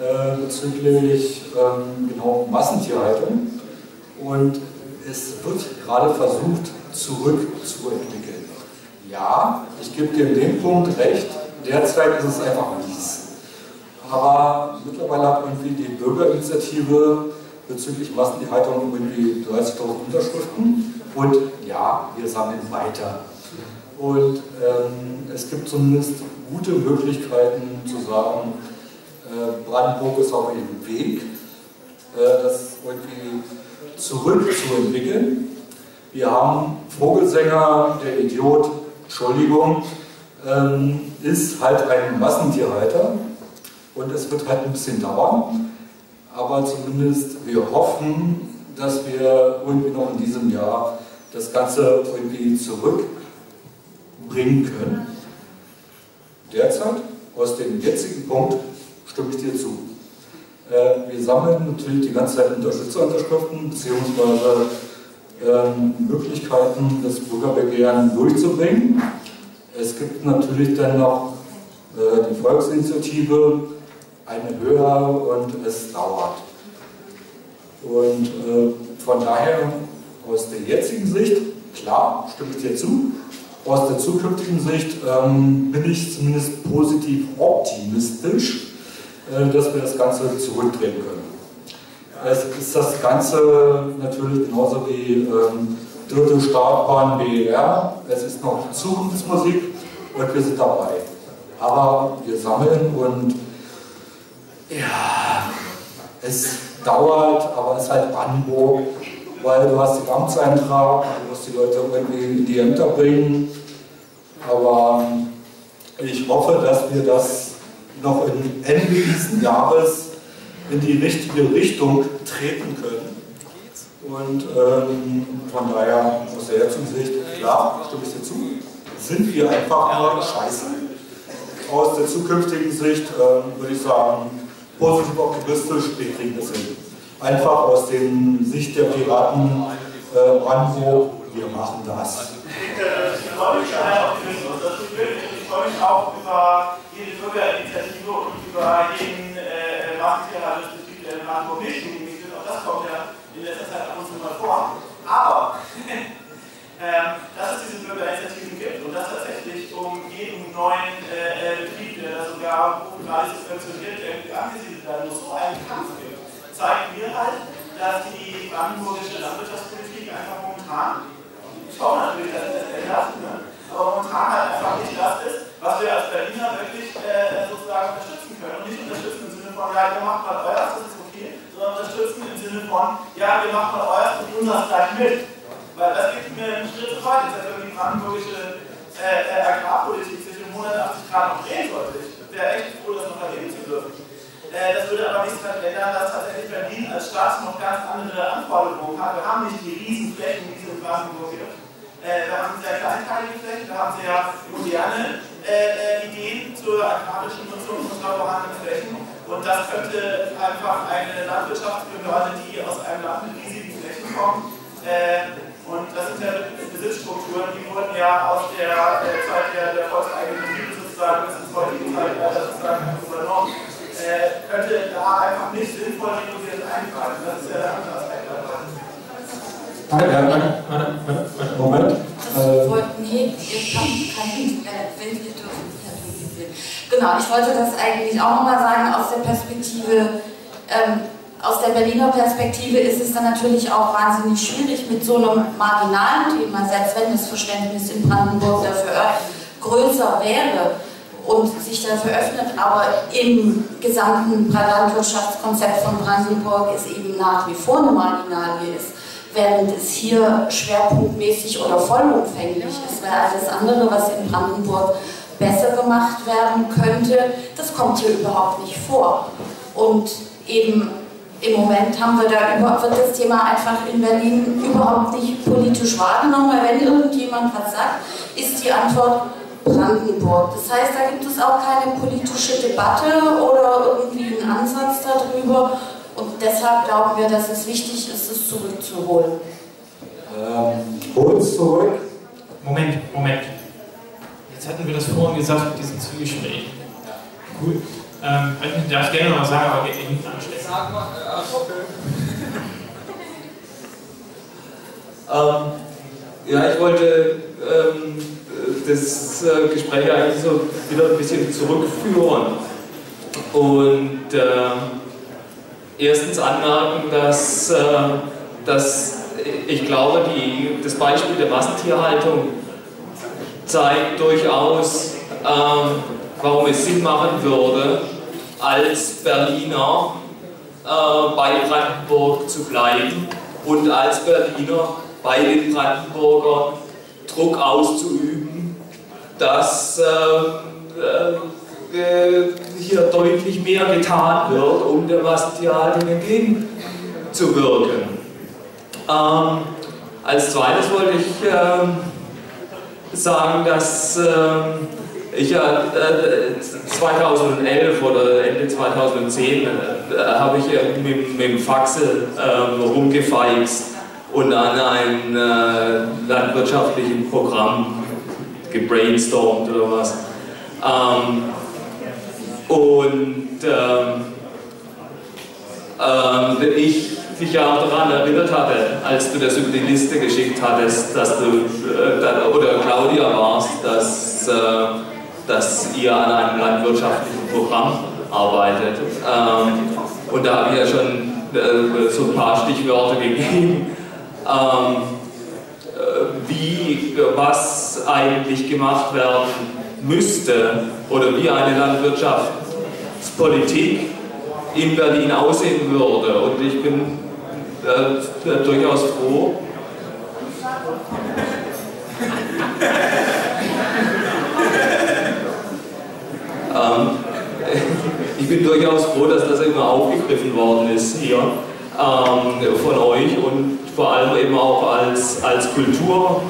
[SPEAKER 15] äh, bezüglich ähm, genau Massentierhaltung. Und es wird gerade versucht, zurückzuentwickeln. Ja, ich gebe dir in dem Punkt recht, derzeit ist es einfach mies. Aber mittlerweile hat irgendwie die Bürgerinitiative bezüglich Massentierhaltung irgendwie 30.000 Unterschriften und ja, wir sammeln weiter. Und ähm, es gibt zumindest gute Möglichkeiten zu sagen, äh, Brandenburg ist auf dem Weg, äh, dass irgendwie zurückzuentwickeln. Wir haben Vogelsänger, der Idiot, Entschuldigung, ähm, ist halt ein Massentierhalter und es wird halt ein bisschen dauern. Aber zumindest wir hoffen, dass wir irgendwie noch in diesem Jahr das Ganze irgendwie zurückbringen können. Derzeit, aus dem jetzigen Punkt, stimme ich dir zu. Ähm, wir sammeln natürlich die ganze Zeit Unterstützerunterschriften bzw. Ähm, Möglichkeiten, das Bürgerbegehren durchzubringen. Es gibt natürlich dann noch äh, die Volksinitiative, eine Höhe und es dauert. Und äh, von daher aus der jetzigen Sicht, klar, stimme ich dir zu, aus der zukünftigen Sicht ähm, bin ich zumindest positiv optimistisch äh, dass wir das Ganze zurückdrehen können. Es ist das Ganze natürlich genauso wie ähm, dritte Startbahn BER. Es ist noch Zukunftsmusik und wir sind dabei. Aber wir sammeln und ja, es dauert, aber es ist halt Brandenburg, weil du hast den Amtseintrag, du musst die Leute irgendwie in die Ämter bringen. Aber ähm, ich hoffe, dass wir das noch im Ende dieses Jahres in die richtige Richtung treten können. Und ähm, von daher, aus der jetzigen Sicht, klar, stimme ich dir zu, sind wir einfach nur scheiße. Aus der zukünftigen Sicht ähm, würde ich sagen, positiv optimistisch, wir kriegen das hin. Einfach aus der Sicht der Piraten äh, Brandenburg, wir machen das.
[SPEAKER 16] Ich, euch auch über jede Bürgerinitiative und über jeden äh, Maßnahme des Betriebs der Maßnahme auch das kommt ja in letzter Zeit ab und zu mal vor. Aber ähm, dass es diese Bürgerinitiativen gibt und dass tatsächlich um jeden neuen äh, äh Betrieb, der da sogar hochpreisig subventioniert irgendwie angesiedelt werden muss, so einen Kampf gibt, zeigt mir halt, dass die brandenburgische Landwirtschaftspolitik einfach momentan, ich hoffe natürlich, dass es das ändert, ne? aber momentan halt einfach nicht das ist, was wir als Berliner wirklich äh, sozusagen unterstützen können. Und nicht unterstützen im Sinne von, ja, ihr macht mal euer, das ist okay, sondern unterstützen im Sinne von, ja, wir machen mal euer und unser gleich mit. Weil das gibt mir einen Schritt zu weit, dass die brandenburgische äh, äh Agrarpolitik zwischen 180 Grad noch drehen sollte. Ich wäre echt froh, das noch erleben zu dürfen. Äh, das würde aber nichts verändern, dass tatsächlich Berlin als Staat noch ganz andere Anforderungen hat. Wir haben nicht die Riesenflächen, die es in Brandenburg gibt. Äh, wir haben ja kleinteilige Flächen, da haben Sie ja moderne äh, äh Ideen zur agrarischen Nutzung von laboralen Flächen und das könnte einfach eine Landwirtschaftsbehörde, die aus einem Land mit riesigen Flächen kommt, äh, und das sind ja Besitzstrukturen, die wurden ja aus der, der äh, Zeit der, der volkseigenen Liebe sozusagen bis ins Zeit Zeitalter äh, sozusagen übernommen. könnte
[SPEAKER 17] da einfach nicht sinnvoll reguliert einfallen. Das ist ja der andere Aspekt ja, danke. Warte, warte, warte. Moment. Das äh, wollte, nee, ihr habt keinen, äh, wenn wir dürfen, ich habe nicht Genau, ich wollte das eigentlich auch nochmal sagen aus der Perspektive, ähm, aus der Berliner Perspektive ist es dann natürlich auch wahnsinnig schwierig mit so einem marginalen Thema, selbst wenn das Verständnis in Brandenburg dafür größer wäre und sich dafür öffnet, aber im gesamten Landwirtschaftskonzept von Brandenburg ist eben nach wie vor eine Marginalie ist während es hier schwerpunktmäßig oder vollumfänglich ist, weil alles andere, was in Brandenburg besser gemacht werden könnte, das kommt hier überhaupt nicht vor. Und eben im Moment haben wir da über, wird das Thema einfach in Berlin überhaupt nicht politisch wahrgenommen, weil wenn irgendjemand was sagt, ist die Antwort Brandenburg. Das heißt, da gibt es auch keine politische Debatte oder irgendwie einen Ansatz darüber, und deshalb glauben wir, dass es wichtig ist, es zurückzuholen.
[SPEAKER 2] Ähm, es zurück. Moment, Moment. Jetzt hatten wir das vorhin gesagt mit diesem Zwiegespräch. Cool. Ähm, ich darf gerne mal sagen, aber
[SPEAKER 29] geht nicht hinten anstellen. Sag mal, äh, okay. ähm, ja, ich wollte ähm, das äh, Gespräch eigentlich so wieder ein bisschen zurückführen. Und. Ähm, erstens anmerken, dass, äh, dass ich glaube, die, das Beispiel der Massentierhaltung zeigt durchaus, ähm, warum es Sinn machen würde, als Berliner äh, bei Brandenburg zu bleiben und als Berliner bei den Brandenburger Druck auszuüben, dass äh, äh, äh, hier deutlich mehr getan wird, um der Bastiatin entgegenzuwirken. Ähm, als zweites wollte ich äh, sagen, dass äh, ich ja äh, 2011 oder Ende 2010 äh, habe ich mit, mit, dem Faxe ähm, rumgefeixt und an ein äh, landwirtschaftlichen Programm gebrainstormt oder was. Ähm, und ähm, ähm, wenn ich dich ja auch daran erinnert hatte, als du das über die Liste geschickt hattest, dass du, äh, oder Claudia warst, dass, äh, dass ihr an einem landwirtschaftlichen Programm arbeitet. Ähm, und da habe ich ja schon äh, so ein paar Stichworte gegeben. Ähm, äh, wie, was eigentlich gemacht werden müsste oder wie eine Landwirtschaftspolitik in Berlin aussehen würde. Und ich bin äh, äh durchaus froh. ähm, ich bin durchaus froh, dass das immer aufgegriffen worden ist hier ähm, von euch und vor allem eben auch als, als Kultur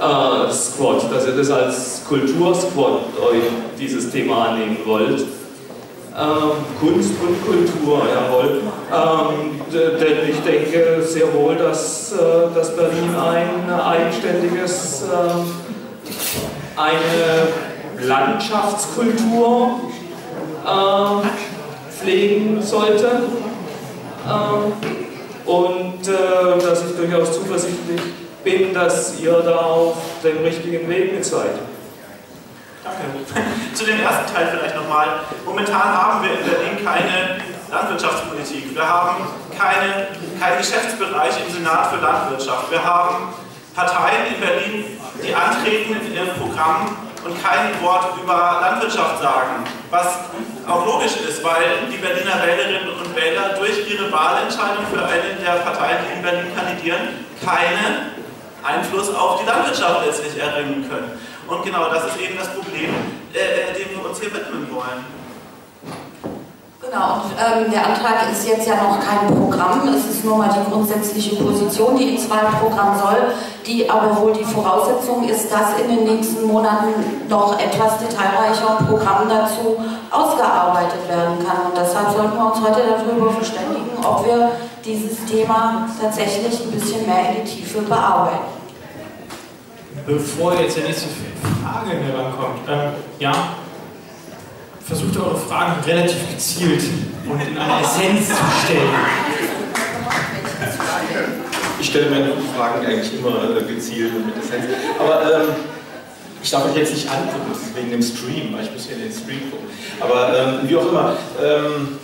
[SPEAKER 29] äh, Squad, dass ihr das als Kultursquad euch dieses Thema annehmen wollt. Ähm, Kunst und Kultur, jawohl. Ähm, denn ich denke sehr wohl, dass, äh, dass Berlin ein eigenständiges, äh, eine Landschaftskultur ähm, pflegen sollte. Ähm, und äh, dass ich durchaus zuversichtlich bin beten, dass ihr da auf dem richtigen Weg seid. Danke.
[SPEAKER 16] Zu dem ersten Teil vielleicht nochmal. Momentan haben wir in Berlin keine Landwirtschaftspolitik. Wir haben keine, keinen Geschäftsbereich im Senat für Landwirtschaft. Wir haben Parteien in Berlin, die antreten in ihrem Programm und kein Wort über Landwirtschaft sagen. Was auch logisch ist, weil die Berliner Wählerinnen und Wähler durch ihre Wahlentscheidung für eine der Parteien, die in Berlin kandidieren, keine Einfluss auf die Landwirtschaft letztlich erringen können. Und genau das ist eben das Problem, äh, äh, dem wir uns hier widmen wollen.
[SPEAKER 17] Genau, und ähm, der Antrag ist jetzt ja noch kein Programm, es ist nur mal die grundsätzliche Position, die ins Wahlprogramm soll, die aber wohl die Voraussetzung ist, dass in den nächsten Monaten noch etwas detailreicher Programm dazu ausgearbeitet werden kann. Und deshalb sollten wir uns heute darüber verständigen, ob wir dieses Thema tatsächlich ein bisschen mehr in die Tiefe bearbeiten.
[SPEAKER 2] Bevor jetzt der nächste Frage herankommt, ähm, ja, versucht eure Fragen relativ gezielt und in einer Essenz zu stellen. Ich stelle meine Fragen
[SPEAKER 21] eigentlich immer gezielt und mit Essenz. Aber ähm, ich darf euch jetzt nicht angucken, wegen dem Stream, weil ich muss hier in den Stream gucken. Aber ähm, wie auch immer, ähm,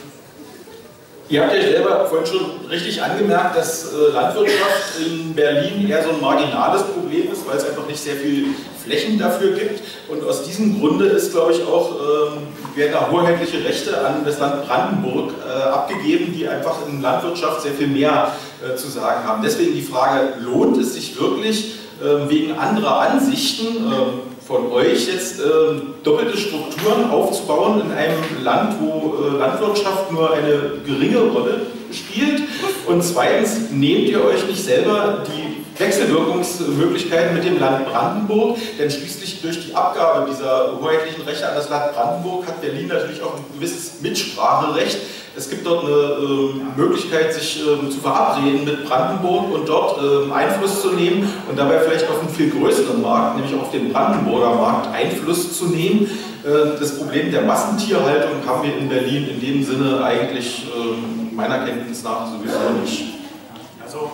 [SPEAKER 21] Ihr habt ja selber vorhin schon richtig angemerkt, dass äh, Landwirtschaft in Berlin eher so ein marginales Problem ist, weil es einfach nicht sehr viel Flächen dafür gibt. Und aus diesem Grunde ist, glaube ich, auch, ähm, werden da hoheitliche Rechte an das Land Brandenburg äh, abgegeben, die einfach in Landwirtschaft sehr viel mehr äh, zu sagen haben. Deswegen die Frage, lohnt es sich wirklich, ähm, wegen anderer Ansichten, ähm, von euch jetzt ähm, doppelte Strukturen aufzubauen in einem Land, wo äh, Landwirtschaft nur eine geringe Rolle spielt? Und zweitens, nehmt ihr euch nicht selber die Wechselwirkungsmöglichkeiten mit dem Land Brandenburg, denn schließlich durch die Abgabe dieser hoheitlichen Rechte an das Land Brandenburg hat Berlin natürlich auch ein gewisses Mitspracherecht. Es gibt dort eine äh, Möglichkeit, sich äh, zu verabreden mit Brandenburg und dort äh, Einfluss zu nehmen und dabei vielleicht auf einen viel größeren Markt, nämlich auf den Brandenburger Markt, Einfluss zu nehmen. Ähm, das Problem der Massentierhaltung haben wir in Berlin in dem Sinne eigentlich ähm, meiner Kenntnis nach sowieso nicht.
[SPEAKER 16] Also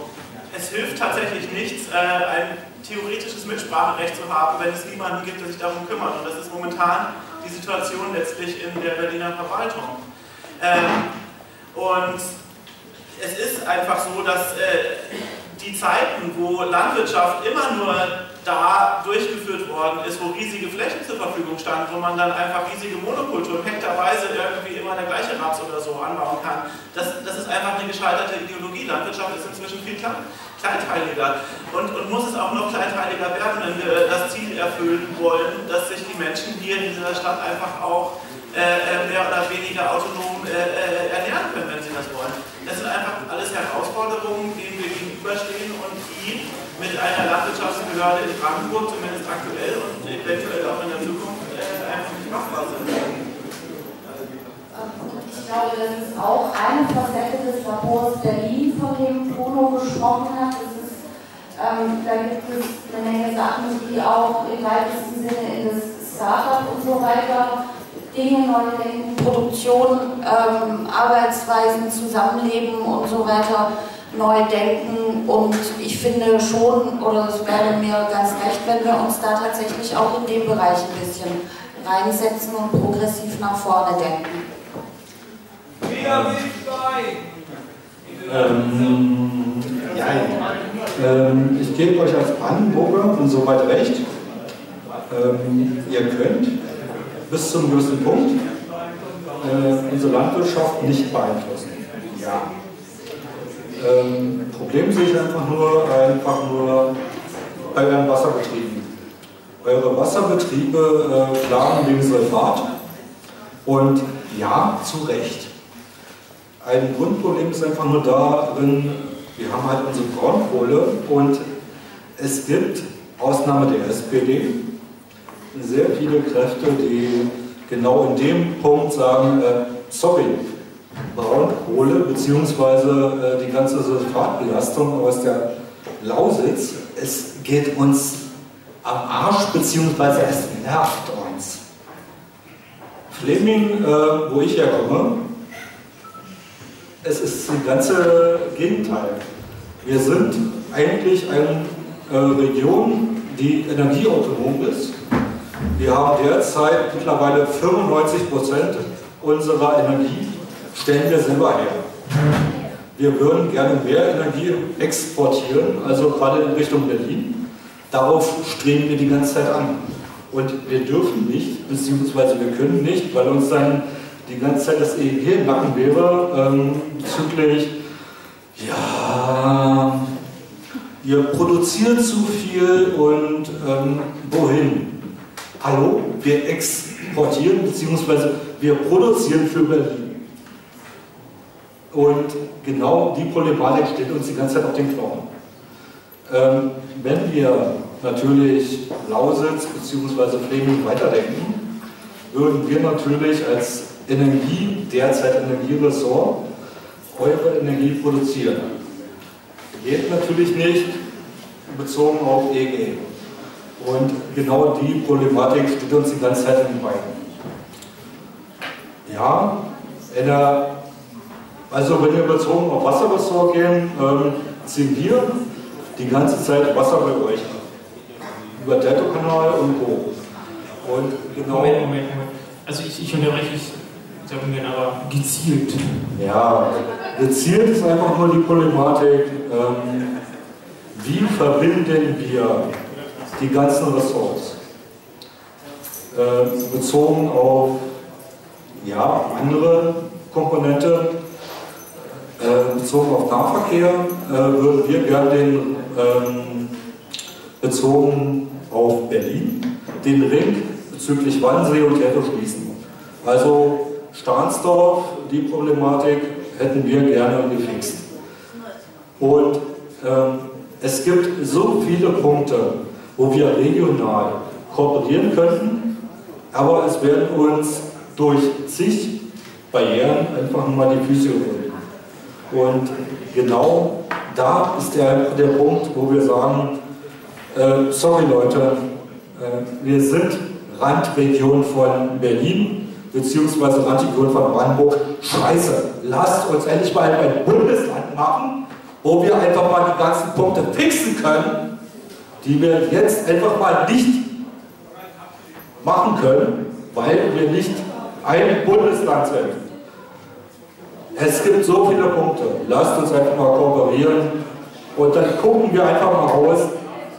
[SPEAKER 16] es hilft tatsächlich nichts, äh, ein theoretisches Mitspracherecht zu haben, wenn es niemanden gibt, der sich darum kümmert. Und das ist momentan die Situation letztlich in der Berliner Verwaltung. Ähm, und es ist einfach so, dass äh, die Zeiten, wo Landwirtschaft immer nur da durchgeführt worden ist, wo riesige Flächen zur Verfügung standen, wo man dann einfach riesige Monokulturen hektarweise irgendwie immer der gleiche Raps oder so
[SPEAKER 1] anbauen kann.
[SPEAKER 16] Das, das ist einfach eine gescheiterte Ideologie. Landwirtschaft ist inzwischen viel kleiner kleinteiliger und, und muss es auch noch kleinteiliger werden, wenn wir das Ziel erfüllen wollen, dass sich die Menschen hier in dieser Stadt einfach auch äh, äh mehr oder weniger autonom äh, äh, ernähren können, wenn sie das wollen. Das sind einfach alles Herausforderungen, denen wir gegenüberstehen und die mit einer Landwirtschaftsbehörde in Brandenburg, zumindest aktuell und eventuell auch in der Zukunft,
[SPEAKER 17] äh, einfach nicht machbar sind. Ähm, ich glaube, das ist auch eine Facette des Labors, denn Bruno gesprochen hat. Ist, ähm, da gibt es eine Menge Sachen, die auch im weitesten Sinne in das Startup und so weiter Dinge neu denken, Produktion, ähm, Arbeitsweisen, Zusammenleben und so weiter neu denken. Und ich finde schon, oder es wäre mir ganz recht, wenn wir uns da tatsächlich auch in dem Bereich ein bisschen reinsetzen und progressiv nach vorne denken.
[SPEAKER 15] Wieder
[SPEAKER 29] Wildschwein!
[SPEAKER 15] Ähm, ja, ähm, ich gebe euch als Brandenburger insoweit recht. Ähm, ihr könnt bis zum gewissen Punkt äh, unsere Landwirtschaft nicht beeinflussen. Ja. Ähm, Problem sehe ich einfach nur, einfach nur bei euren Wasserbetrieben. Eure Wasserbetriebe äh, klagen wegen Sulfat und ja, zu Recht. Ein Grundproblem ist einfach nur darin, wir haben halt unsere Braunkohle und es gibt, Ausnahme der SPD, sehr viele Kräfte, die genau in dem Punkt sagen, äh, sorry, Braunkohle bzw. Äh, die ganze Sulfatbelastung aus der Lausitz, es geht uns am Arsch bzw. es nervt uns. Fleming, äh, wo ich herkomme, es ist das ganze Gegenteil. Wir sind eigentlich eine äh, Region, die energieautonom ist. Wir haben derzeit mittlerweile 95 Prozent unserer Energie stellen wir selber her. Wir würden gerne mehr Energie exportieren, also gerade in Richtung Berlin. Darauf streben wir die ganze Zeit an. Und wir dürfen nicht, beziehungsweise wir können nicht, weil uns dann die ganze Zeit das EEG im Nacken wäre, ähm, bezüglich, ja, ihr produziert zu viel und ähm, wohin? Hallo, wir exportieren bzw. wir produzieren für Berlin. Und genau die Problematik steht uns die ganze Zeit auf den Knochen. Ähm, wenn wir natürlich Lausitz bzw. Fleming weiterdenken, würden wir natürlich als Energie, derzeit Energieressort, eure Energie produzieren. Geht natürlich nicht, bezogen auf EG. Und genau die Problematik steht uns die ganze Zeit im Bein. Ja, der, also wenn wir bezogen auf Wasserressort gehen, ähm, sind wir die ganze Zeit
[SPEAKER 2] Wasser bei euch Über Delta-Kanal und Co. Und genau Moment, Moment, Moment. Also ich, ich unterbreche, ich Sammlungen, aber gezielt. Ja, gezielt
[SPEAKER 15] ist einfach nur die Problematik, ähm, wie verbinden wir die ganzen Ressorts? Äh, bezogen auf ja, andere Komponente, äh, bezogen auf Nahverkehr, äh, würden wir gerne den ähm, bezogen auf Berlin den Ring bezüglich Wannsee und Ghetto schließen. Also Stahnsdorf, die Problematik hätten wir gerne gefixt. Und ähm, es gibt so viele Punkte, wo wir regional kooperieren könnten, aber es werden uns durch zig Barrieren einfach mal die Füße gebunden. Und genau da ist der, der Punkt, wo wir sagen, äh, sorry Leute, äh, wir sind Randregion von Berlin, beziehungsweise Ratigon von Brandenburg, scheiße, lasst uns endlich mal ein Bundesland machen, wo wir einfach mal die ganzen Punkte fixen können, die wir jetzt einfach mal nicht machen können, weil wir nicht ein Bundesland sind. Es gibt so viele Punkte. Lasst uns einfach mal kooperieren
[SPEAKER 1] und dann gucken wir einfach mal raus,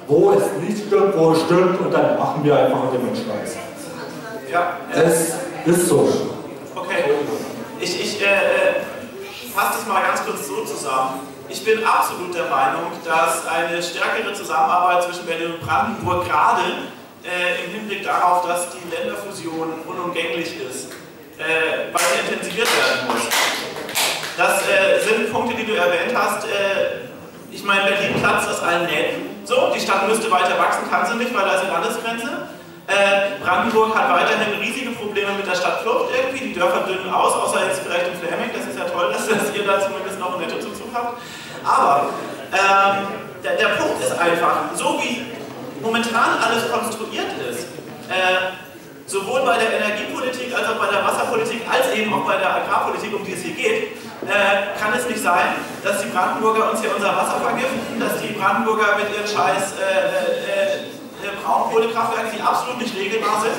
[SPEAKER 15] wo es nicht stimmt, wo es stimmt und dann machen wir einfach den Menschenreis.
[SPEAKER 16] Ja. Es ist so. Okay. Ich, ich äh, äh fasse das mal ganz kurz so zusammen. Ich bin absolut der Meinung, dass eine stärkere Zusammenarbeit zwischen Berlin und Brandenburg gerade äh, im Hinblick darauf, dass die Länderfusion unumgänglich ist, äh, weiter intensiviert werden muss. Das äh, sind Punkte, die du erwähnt hast. Äh, ich meine, Berlin platzt aus allen Nähten. So, die Stadt müsste weiter wachsen, kann sie nicht, weil da ist die Landesgrenze. Äh, Brandenburg hat weiterhin riesige Probleme mit der Stadtflucht irgendwie. Die Dörfer dünnen aus, außer jetzt vielleicht in Fleming. Das ist ja toll, dass, dass ihr da zumindest noch einen Zuzug habt. Aber ähm, der, der, Punkt ist einfach, so wie momentan alles konstruiert ist, äh, sowohl bei der Energiepolitik als auch bei der Wasserpolitik, als eben auch bei der Agrarpolitik, um die es hier geht, äh, kann es nicht sein, dass die Brandenburger uns hier unser Wasser vergiften, dass die Brandenburger mit ihren Scheiß äh,
[SPEAKER 4] äh, äh äh,
[SPEAKER 16] Braunkohlekraftwerke, die absolut nicht regelbar sind,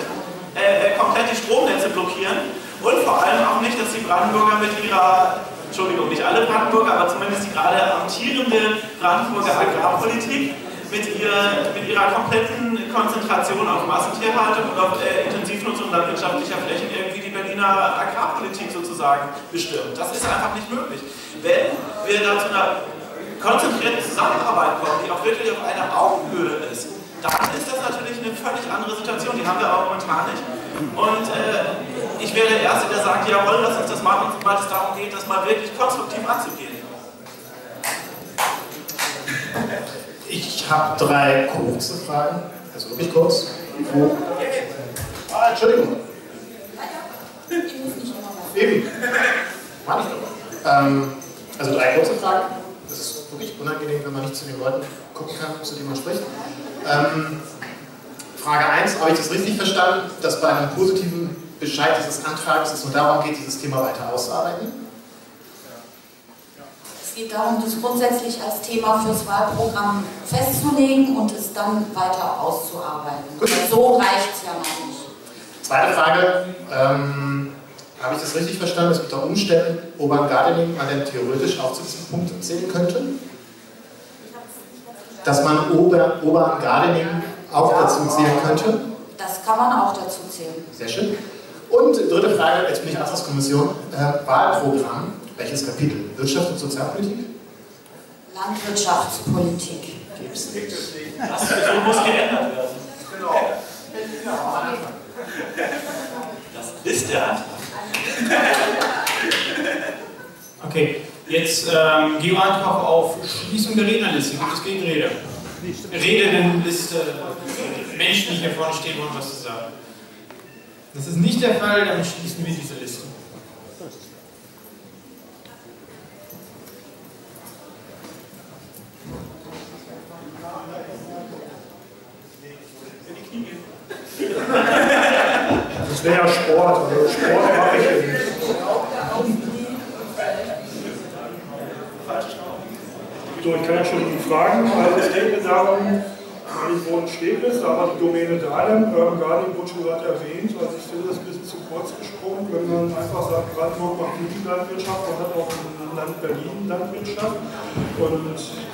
[SPEAKER 16] äh, äh, komplett die Stromnetze blockieren und vor allem auch nicht, dass die Brandenburger mit ihrer, Entschuldigung, nicht alle Brandenburger, aber zumindest die gerade amtierende Brandenburger Agrarpolitik mit ihrer, mit ihrer kompletten Konzentration auf Massentierhaltung und auf äh, Intensivnutzung landwirtschaftlicher Flächen irgendwie die Berliner Agrarpolitik sozusagen bestimmt. Das ist einfach nicht möglich. Wenn wir da zu einer konzentrierten Zusammenarbeit kommen, die auch wirklich auf einer Augenhöhe ist, dann ist das natürlich eine völlig andere Situation, die haben wir auch momentan nicht.
[SPEAKER 6] Und äh, ich wäre der Erste, der sagt, jawohl, lass uns das machen, sobald es darum geht, das mal wirklich konstruktiv anzugehen. Ich habe drei kurze Fragen, also wirklich kurz.
[SPEAKER 16] Ah, Entschuldigung.
[SPEAKER 6] Eben. War nicht dabei. Ähm, also drei kurze Fragen. Das ist wirklich unangenehm, wenn man nicht zu den Leuten gucken kann, zu dem man spricht. Ähm, Frage 1, habe ich das richtig verstanden, dass bei einem
[SPEAKER 17] positiven
[SPEAKER 6] Bescheid dieses Antrags es nur darum geht, dieses Thema weiter auszuarbeiten?
[SPEAKER 17] Es geht darum, das grundsätzlich als Thema fürs Wahlprogramm festzulegen und es dann weiter auszuarbeiten. Gut. So reicht es ja noch nicht.
[SPEAKER 6] Zweite Frage, ähm, habe ich das richtig verstanden, dass unter Umständen Urban Gardening an den theoretisch auch zu diesem Punkt zählen könnte? dass man Ober, Ober Gradening auch dazu zählen könnte?
[SPEAKER 17] Das kann man auch dazu zählen.
[SPEAKER 6] Sehr schön. Und dritte Frage, jetzt bin ich Antragskommission, äh, Wahlprogramm, welches Kapitel? Wirtschaft und Sozialpolitik? Landwirtschaftspolitik. Gibt es nicht. Das muss geändert werden. Genau. Das
[SPEAKER 2] ist der Antrag. Okay. Jetzt ähm, geo einfach auf Schließung der Rednerliste. Gibt es Gegenrede? Rederinnenliste. Äh, Menschen, die hier vorne stehen wollen, was zu sagen. Das ist nicht der Fall, dann schließen wir diese Liste.
[SPEAKER 9] Das wäre ja Sport, also Sport mache ich nicht. So, ich kann jetzt schon die Fragen, also es geht darum, Marienboden steht es, aber die Domäne Dahlem, ähm, Garden wurde schon gerade erwähnt, also ich finde das ein bisschen zu kurz gesprungen, wenn man einfach sagt, Brandenburg macht die Landwirtschaft, man hat auch im Land Berlin Landwirtschaft und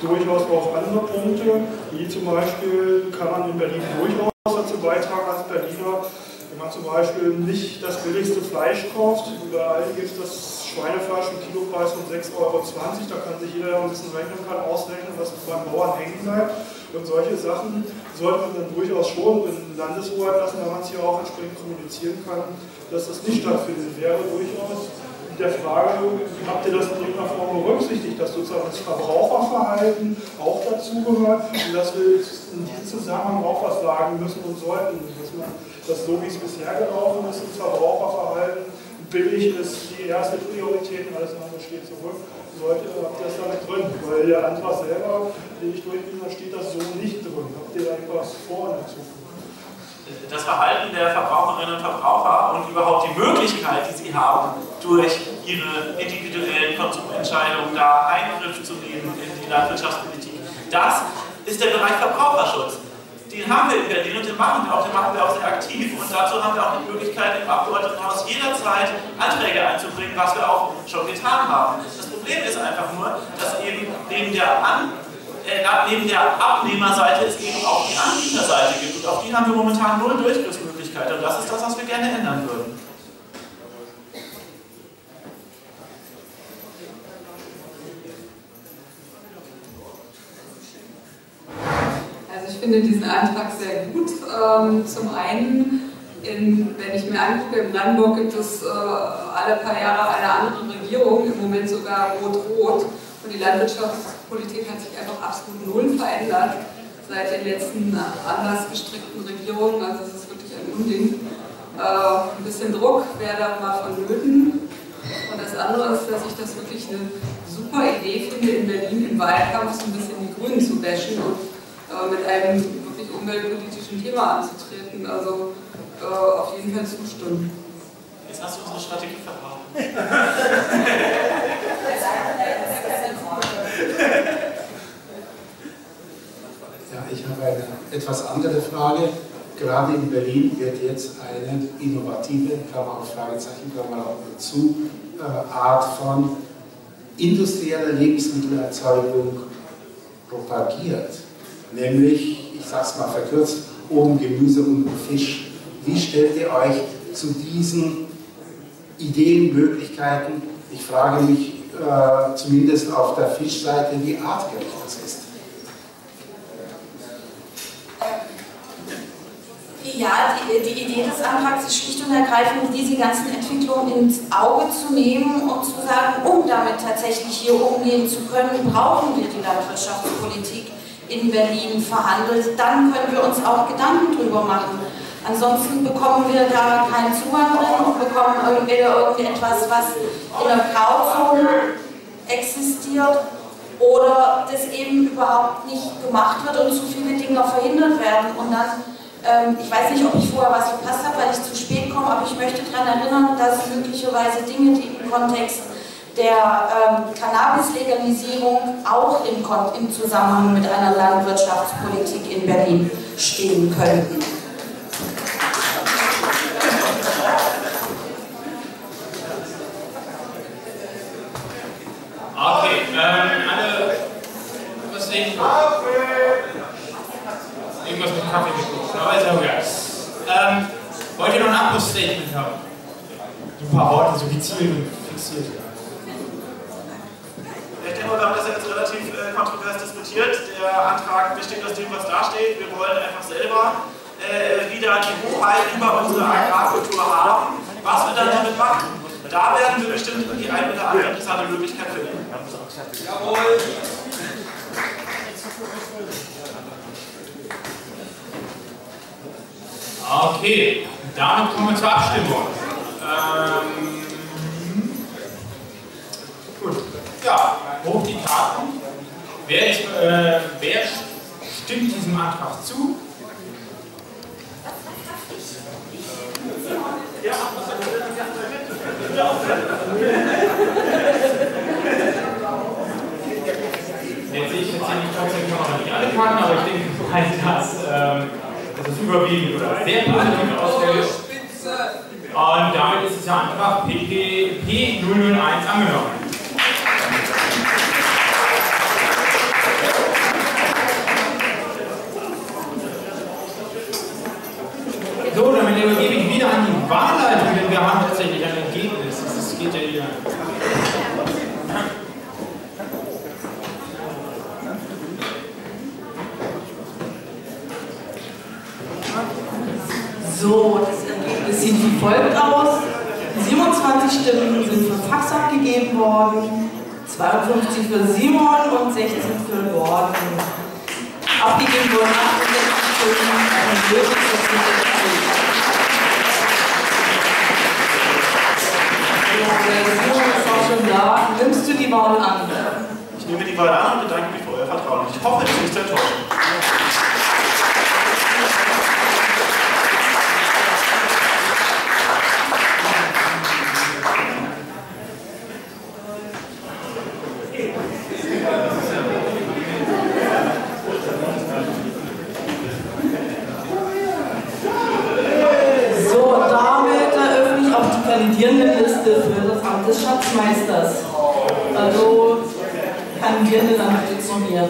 [SPEAKER 9] durchaus auch andere Punkte, wie zum Beispiel kann man in Berlin durchaus dazu beitragen als Berliner, wenn man zum Beispiel nicht das billigste Fleisch kauft, überall gibt es das Schweinefleisch im Kilopreis von 6,20 Euro. Da kann sich jeder, ein bisschen rechnen kann, ausrechnen, was beim Bauern hängen bleibt. Und solche Sachen sollte man dann durchaus schon in Landeshoheit lassen, damit man es hier auch entsprechend kommunizieren kann, dass das nicht stattfindet. Wäre durchaus mit der Frage, habt ihr das in irgendeiner Form berücksichtigt, dass sozusagen das Verbraucherverhalten auch dazugehört und dass wir in diesem Zusammenhang auch was sagen müssen und sollten, dass man das so, wie es bisher gelaufen ist, das Verbraucherverhalten billig ist die erste Priorität alles andere steht zurück. Leute, habt ihr das da nicht drin? Weil der Antrag selber, den ich durchgehe, da steht das so
[SPEAKER 13] nicht drin. Habt ihr da etwas vor in der Zukunft? Das Verhalten der Verbraucherinnen und
[SPEAKER 16] Verbraucher und überhaupt die Möglichkeit, die sie haben, durch ihre individuellen Konsumentscheidungen da Eingriff zu nehmen in die Landwirtschaftspolitik, das ist der Bereich Verbraucherschutz den haben wir in Berlin und den machen wir auch, den machen wir auch sehr aktiv. Und dazu haben wir auch die Möglichkeit, im Abgeordnetenhaus jederzeit Anträge einzubringen, was wir auch schon getan haben. Das Problem ist einfach nur, dass eben neben der An äh, neben der Abnehmerseite es eben auch die Anbieterseite gibt. Und auf die haben wir momentan null Durchgriffsmöglichkeiten. Und das ist das, was wir gerne ändern würden.
[SPEAKER 4] Also ich finde diesen Antrag sehr gut. Ähm, zum einen, in, wenn ich mir angucke, in Brandenburg gibt es äh, alle paar Jahre eine andere Regierung, im Moment sogar rot-rot. Und die Landwirtschaftspolitik hat sich einfach absolut null verändert seit den letzten anders gestrickten Regierungen. Also es ist wirklich ein Unding. Äh, ein bisschen Druck wäre da mal vonnöten. Und das andere ist, dass ich das wirklich eine super Idee finde, in Berlin im Wahlkampf so ein bisschen die Grünen zu bashen und äh, mit einem wirklich umweltpolitischen Thema anzutreten. Also äh, auf jeden Fall zustimmen. Jetzt hast du unsere Strategie verraten. ja,
[SPEAKER 1] ich habe eine etwas andere Frage. Gerade in Berlin wird jetzt eine innovative, Klammer auf Fragezeichen, Klammer auf zu, äh, Art von industrieller Lebensmittelerzeugung propagiert nämlich, ich sage es mal verkürzt, oben Gemüse, und Fisch. Wie stellt ihr euch zu diesen Ideen, Möglichkeiten? Ich frage mich äh, zumindest auf der Fischseite, wie artgerecht das ist.
[SPEAKER 17] Ähm, ja, die, äh, die, Idee des Antrags ist schlicht und ergreifend, diese ganzen Entwicklungen ins Auge zu nehmen und zu sagen, um damit tatsächlich hier umgehen zu können, brauchen wir die Landwirtschaftspolitik in Berlin verhandelt, dann können wir uns auch Gedanken drüber machen. Ansonsten bekommen wir da keinen Zugang drin und bekommen entweder irgendetwas, was in der Grauzone existiert oder das eben überhaupt nicht gemacht wird und zu viele Dinge verhindert werden. Und dann, ähm, ich weiß nicht, ob ich vorher was verpasst habe, weil ich zu spät komme, aber ich möchte daran erinnern, dass möglicherweise Dinge, die im Kontext der ähm, Cannabis-Legalisierung auch im, im Zusammenhang mit einer Landwirtschaftspolitik in Berlin stehen könnten.
[SPEAKER 2] Okay, ähm, alle, was nehmen Irgendwas mit Kaffee gekocht, aber ist okay. Ähm, wollt ihr noch ein Abschlussstatement haben? Ein paar Worte, so gezielt und fixiert. Ich denke mal, wir haben das ja jetzt relativ äh, kontrovers diskutiert. Der Antrag besteht aus dem, was da steht. Wir wollen einfach selber äh, wieder die Hoheit über unsere Agrarkultur haben. Was wir dann damit machen, da werden wir bestimmt die eine oder andere interessante Möglichkeit finden. Jawohl! Okay, damit kommen wir zur Abstimmung. Ähm, gut. Ja, hoch die Karten. Wer, äh, wer stimmt diesem Antrag zu? Jetzt
[SPEAKER 8] sehe ich jetzt hier nicht trotzdem kann nicht alle Karten, aber ich denke, dass ähm, das überwiegend oder sehr positiv ausfällt. Oh, Und damit ist der Antrag PG P001 angenommen.
[SPEAKER 2] So, damit übergebe ich wieder an die Wahlleitung, also denn wir haben tatsächlich ein Ergebnis. Das geht ja wieder.
[SPEAKER 27] So, das Ergebnis sieht wie folgt aus. 27 Stimmen sind für Fax abgegeben worden, 52 für Simon und 16 für Gordon. Abgegeben wurden 68 Stimmen, eine Lösung da. Nimmst du die Wahl an? Ich nehme die Wahl an und bedanke mich für euer Vertrauen. Ich hoffe, ich bin nicht die Kandidierenden Liste für das Amt des Schatzmeisters. Also kann gerne zu mir.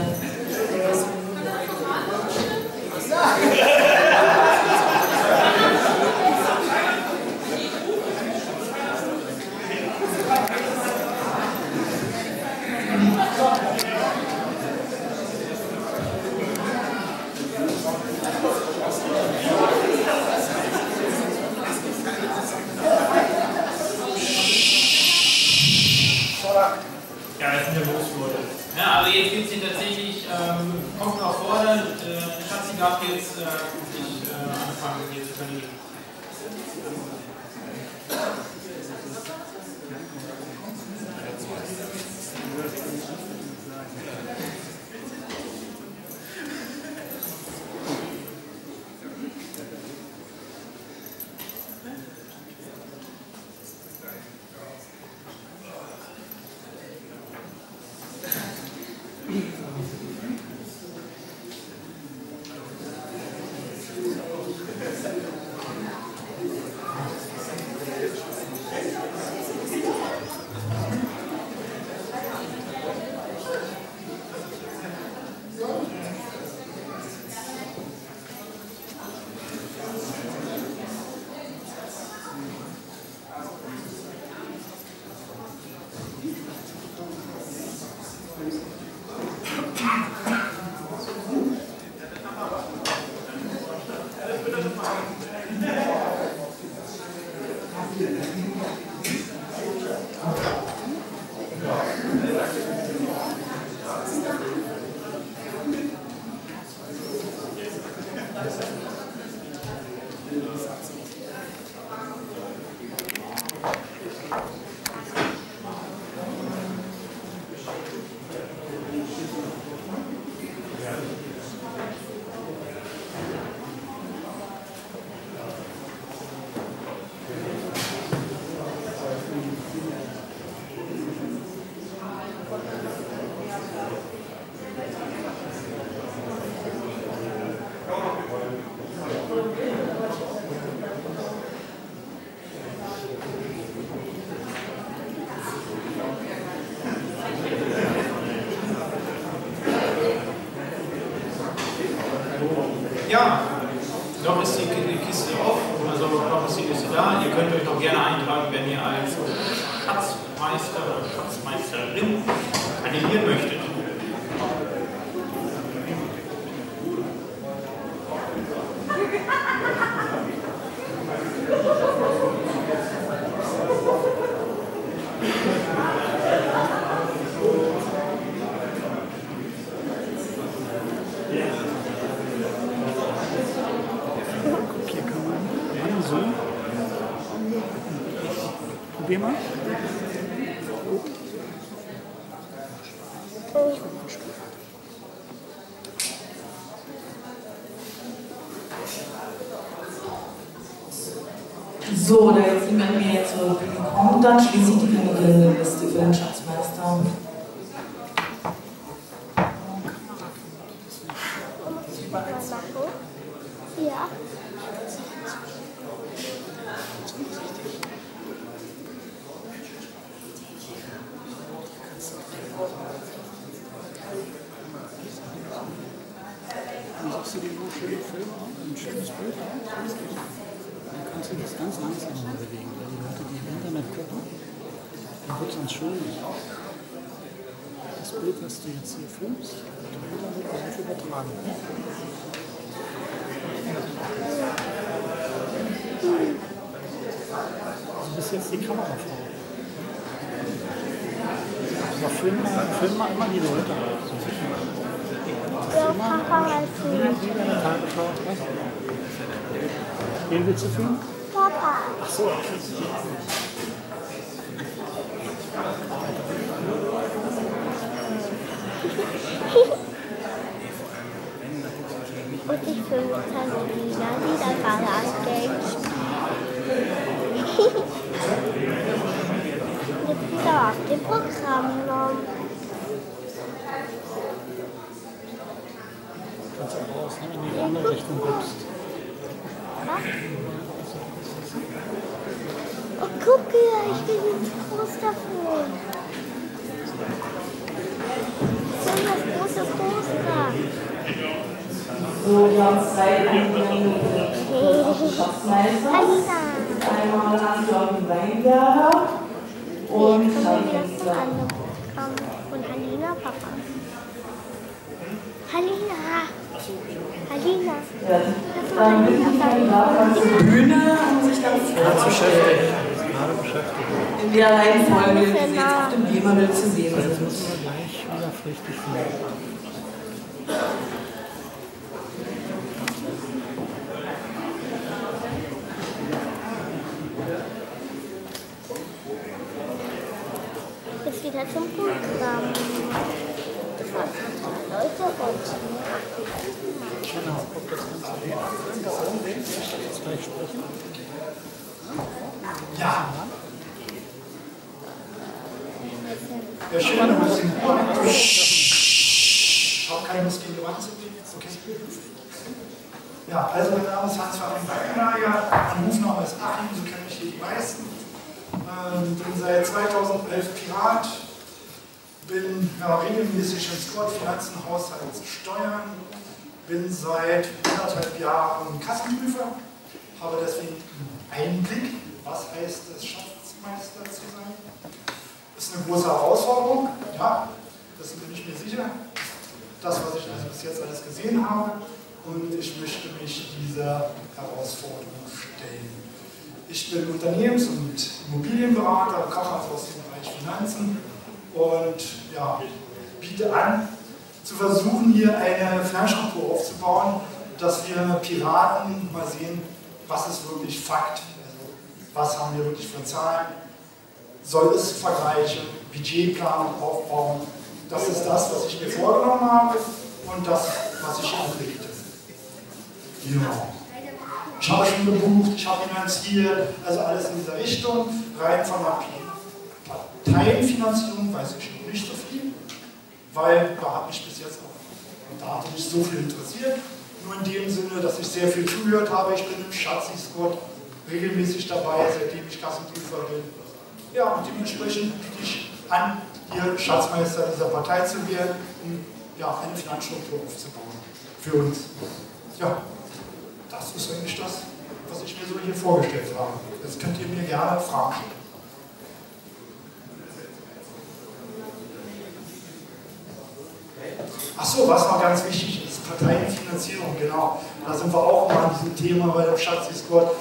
[SPEAKER 27] so, oder jetzt jemand mir jetzt so kommt, dann schließe ich die
[SPEAKER 23] müssen das ganz langsam
[SPEAKER 3] bewegen, weil die Leute, die im Internet gucken, dann wird es uns schön. Das Bild, was du jetzt hier filmst, wird dann Internet live übertragen.
[SPEAKER 8] Du also bist jetzt die Kamerafrau.
[SPEAKER 5] Aber film mal, film mal immer die Leute.
[SPEAKER 8] Ja, Papa, weißt du. Tagesschau, was? Wen willst du filmen?
[SPEAKER 32] so.
[SPEAKER 20] Und ich filme Tanzina, die dann gerade angeht. Jetzt wieder auf dem Programm noch. Kannst du aber rausnehmen, in die andere Richtung guckst. Was? Oh, guck gucke, ich bin jetzt groß davon. So
[SPEAKER 27] was großes Poster. So, wir haben zwei
[SPEAKER 29] Schatzmeister. Einmal
[SPEAKER 27] Hans-Joachim Weinberger
[SPEAKER 4] und Schattenmeister.
[SPEAKER 19] Und Halina,
[SPEAKER 27] Papa. Halina.
[SPEAKER 20] Halina.
[SPEAKER 19] Ja. Dann bitte ich Halina auf die Bühne sich dann beschäftigt.
[SPEAKER 7] In der Reihenfolge, die Sie jetzt auf dem Beamerbild zu sehen also sind.
[SPEAKER 18] Das geht er halt zum Programm. Leute und. Genau, guck
[SPEAKER 3] das Ganze an. Kannst du das Jetzt gleich sprechen. Ja. Der Schiller hat das in Ruhe. Schaut keine Lust gegen die Wand zu gehen. Okay.
[SPEAKER 9] Ja, also mein Name ist Hans-Fabian Balkenhager. Mein Rufname ist Achim, so kennen mich hier die meisten. Ähm, bin seit 2011 Pirat. Bin ja, regelmäßig im Sport, Finanzen, Haushalt, Steuern. Bin seit anderthalb Jahren Kassenprüfer. Habe deswegen Einblick, was heißt es, Schatzmeister zu sein. Das ist eine große Herausforderung, ja, das bin ich mir sicher. Das, was ich also bis jetzt alles gesehen habe, und ich möchte mich dieser Herausforderung stellen. Ich bin Unternehmens- und Immobilienberater, komme aus dem Bereich Finanzen und ja, biete an, zu versuchen, hier eine Finanzstruktur aufzubauen, dass wir Piraten mal sehen, was ist wirklich Fakt, also, was haben
[SPEAKER 3] wir wirklich für Zahlen, soll es Vergleiche, Budgetplanung aufbauen, das ist das, was ich mir vorgenommen habe und das, was ich anlegte. Genau.
[SPEAKER 9] Ich habe schon gebucht, ich habe finanziert, also alles in dieser Richtung, rein von der Parteienfinanzierung weiß ich noch nicht so viel, weil da hat mich bis jetzt auch, da hat mich so viel interessiert, nur in
[SPEAKER 3] dem Sinne, dass ich sehr viel zugehört habe. Ich bin im Schatzi-Squad regelmäßig dabei, seitdem ich Kassenprüfer bin. Ja, und dementsprechend biete ich an, hier Schatzmeister dieser Partei zu werden, um ja, eine Finanzstruktur aufzubauen für uns. Ja, das ist eigentlich das, was ich mir so hier vorgestellt habe. Jetzt könnt ihr mir
[SPEAKER 9] gerne Fragen stellen. Achso, was noch ganz wichtig ist. Parteienfinanzierung, genau. Da sind wir auch mal an diesem Thema bei dem Schatzi-Squad.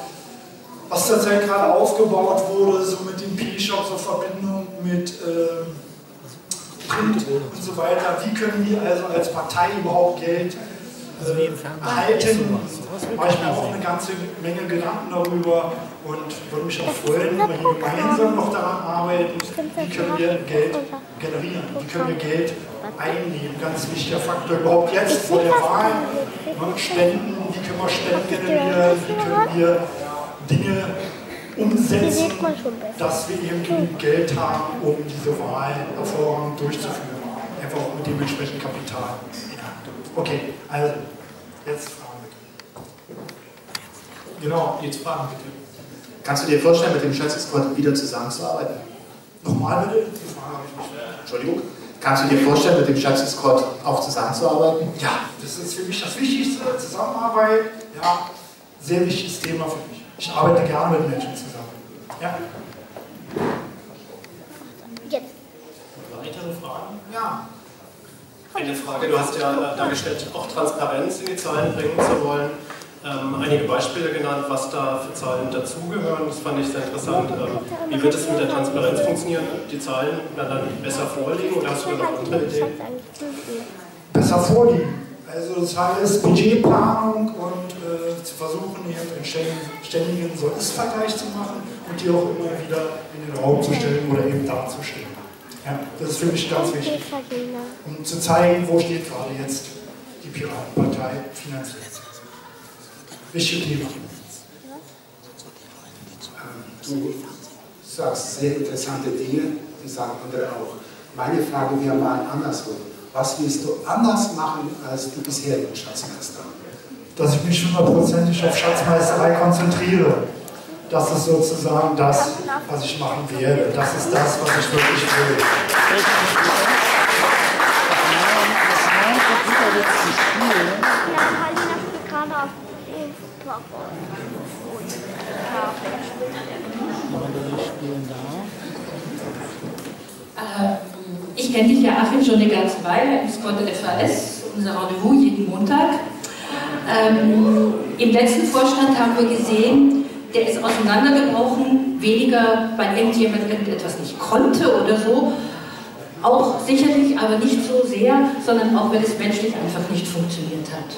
[SPEAKER 9] Was tatsächlich gerade aufgebaut wurde, so mit dem P-Shop, so Verbindung mit ähm, Print und so weiter. Wie können wir also als Partei überhaupt Geld
[SPEAKER 8] äh, halten. Mache ich mir auch eine ganze Menge Gedanken darüber und würde mich auch freuen, wenn wir gemeinsam noch daran arbeiten,
[SPEAKER 3] wie können wir Geld generieren, wie können wir Geld einnehmen. Ganz wichtiger Faktor überhaupt jetzt vor der Wahl. Ne, spenden, wie können wir Spenden generieren, wie können wir Dinge
[SPEAKER 27] umsetzen,
[SPEAKER 3] dass wir eben genug Geld haben, um diese Wahl hervorragend durchzuführen. Einfach auch mit dem Kapital. Okay, also jetzt Fragen bitte.
[SPEAKER 2] Genau, jetzt Fragen bitte.
[SPEAKER 3] Kannst du dir vorstellen, mit
[SPEAKER 6] dem Chelsea wieder zusammenzuarbeiten? Nochmal bitte? Die Frage habe ich nicht. Äh, Entschuldigung. Kannst du dir vorstellen, mit dem Chelsea auch zusammenzuarbeiten? Ja, das ist für mich das Wichtigste.
[SPEAKER 3] Zusammenarbeit, ja, sehr wichtiges Thema für mich. Ich arbeite gerne mit Menschen zusammen. Ja. Jetzt. Weitere Fragen?
[SPEAKER 2] Ja
[SPEAKER 26] eine Frage. Du hast ja dargestellt, auch Transparenz in die Zahlen bringen zu wollen. Ähm, einige Beispiele genannt, was da für Zahlen dazugehören. Das fand ich sehr interessant. Ähm, wie wird es mit der Transparenz funktionieren? Die Zahlen werden dann besser vorliegen oder hast du da
[SPEAKER 9] noch andere Ideen? Besser vorliegen. Also das heißt Budgetplanung und äh, zu versuchen, hier einen ständigen So-Ist-Vergleich zu machen und die
[SPEAKER 3] auch immer wieder in den Raum zu stellen oder eben
[SPEAKER 1] darzustellen. Ja, das ist für mich ganz wichtig.
[SPEAKER 3] Um zu zeigen, wo steht gerade jetzt die Piratenpartei finanziell.
[SPEAKER 1] Wichtiges Thema. Ähm, du sagst sehr interessante Dinge, die sagen andere auch. Meine Frage wäre mal andersrum. Was willst du anders machen als die bisherigen Schatzmeister?
[SPEAKER 3] Dass ich mich hundertprozentig auf Schatzmeisterei konzentriere das ist sozusagen das, was ich machen werde. Das ist das, was ich wirklich will.
[SPEAKER 28] Ich kenne dich ja, Achim, schon eine ganze Weile. Ich konnte FAS, unser Rendezvous jeden Montag. Ähm, Im letzten Vorstand haben wir gesehen, der ist auseinandergebrochen, weniger, weil irgendjemand irgendetwas nicht konnte oder so. Auch sicherlich, aber nicht so sehr, sondern auch, weil es menschlich einfach nicht funktioniert hat.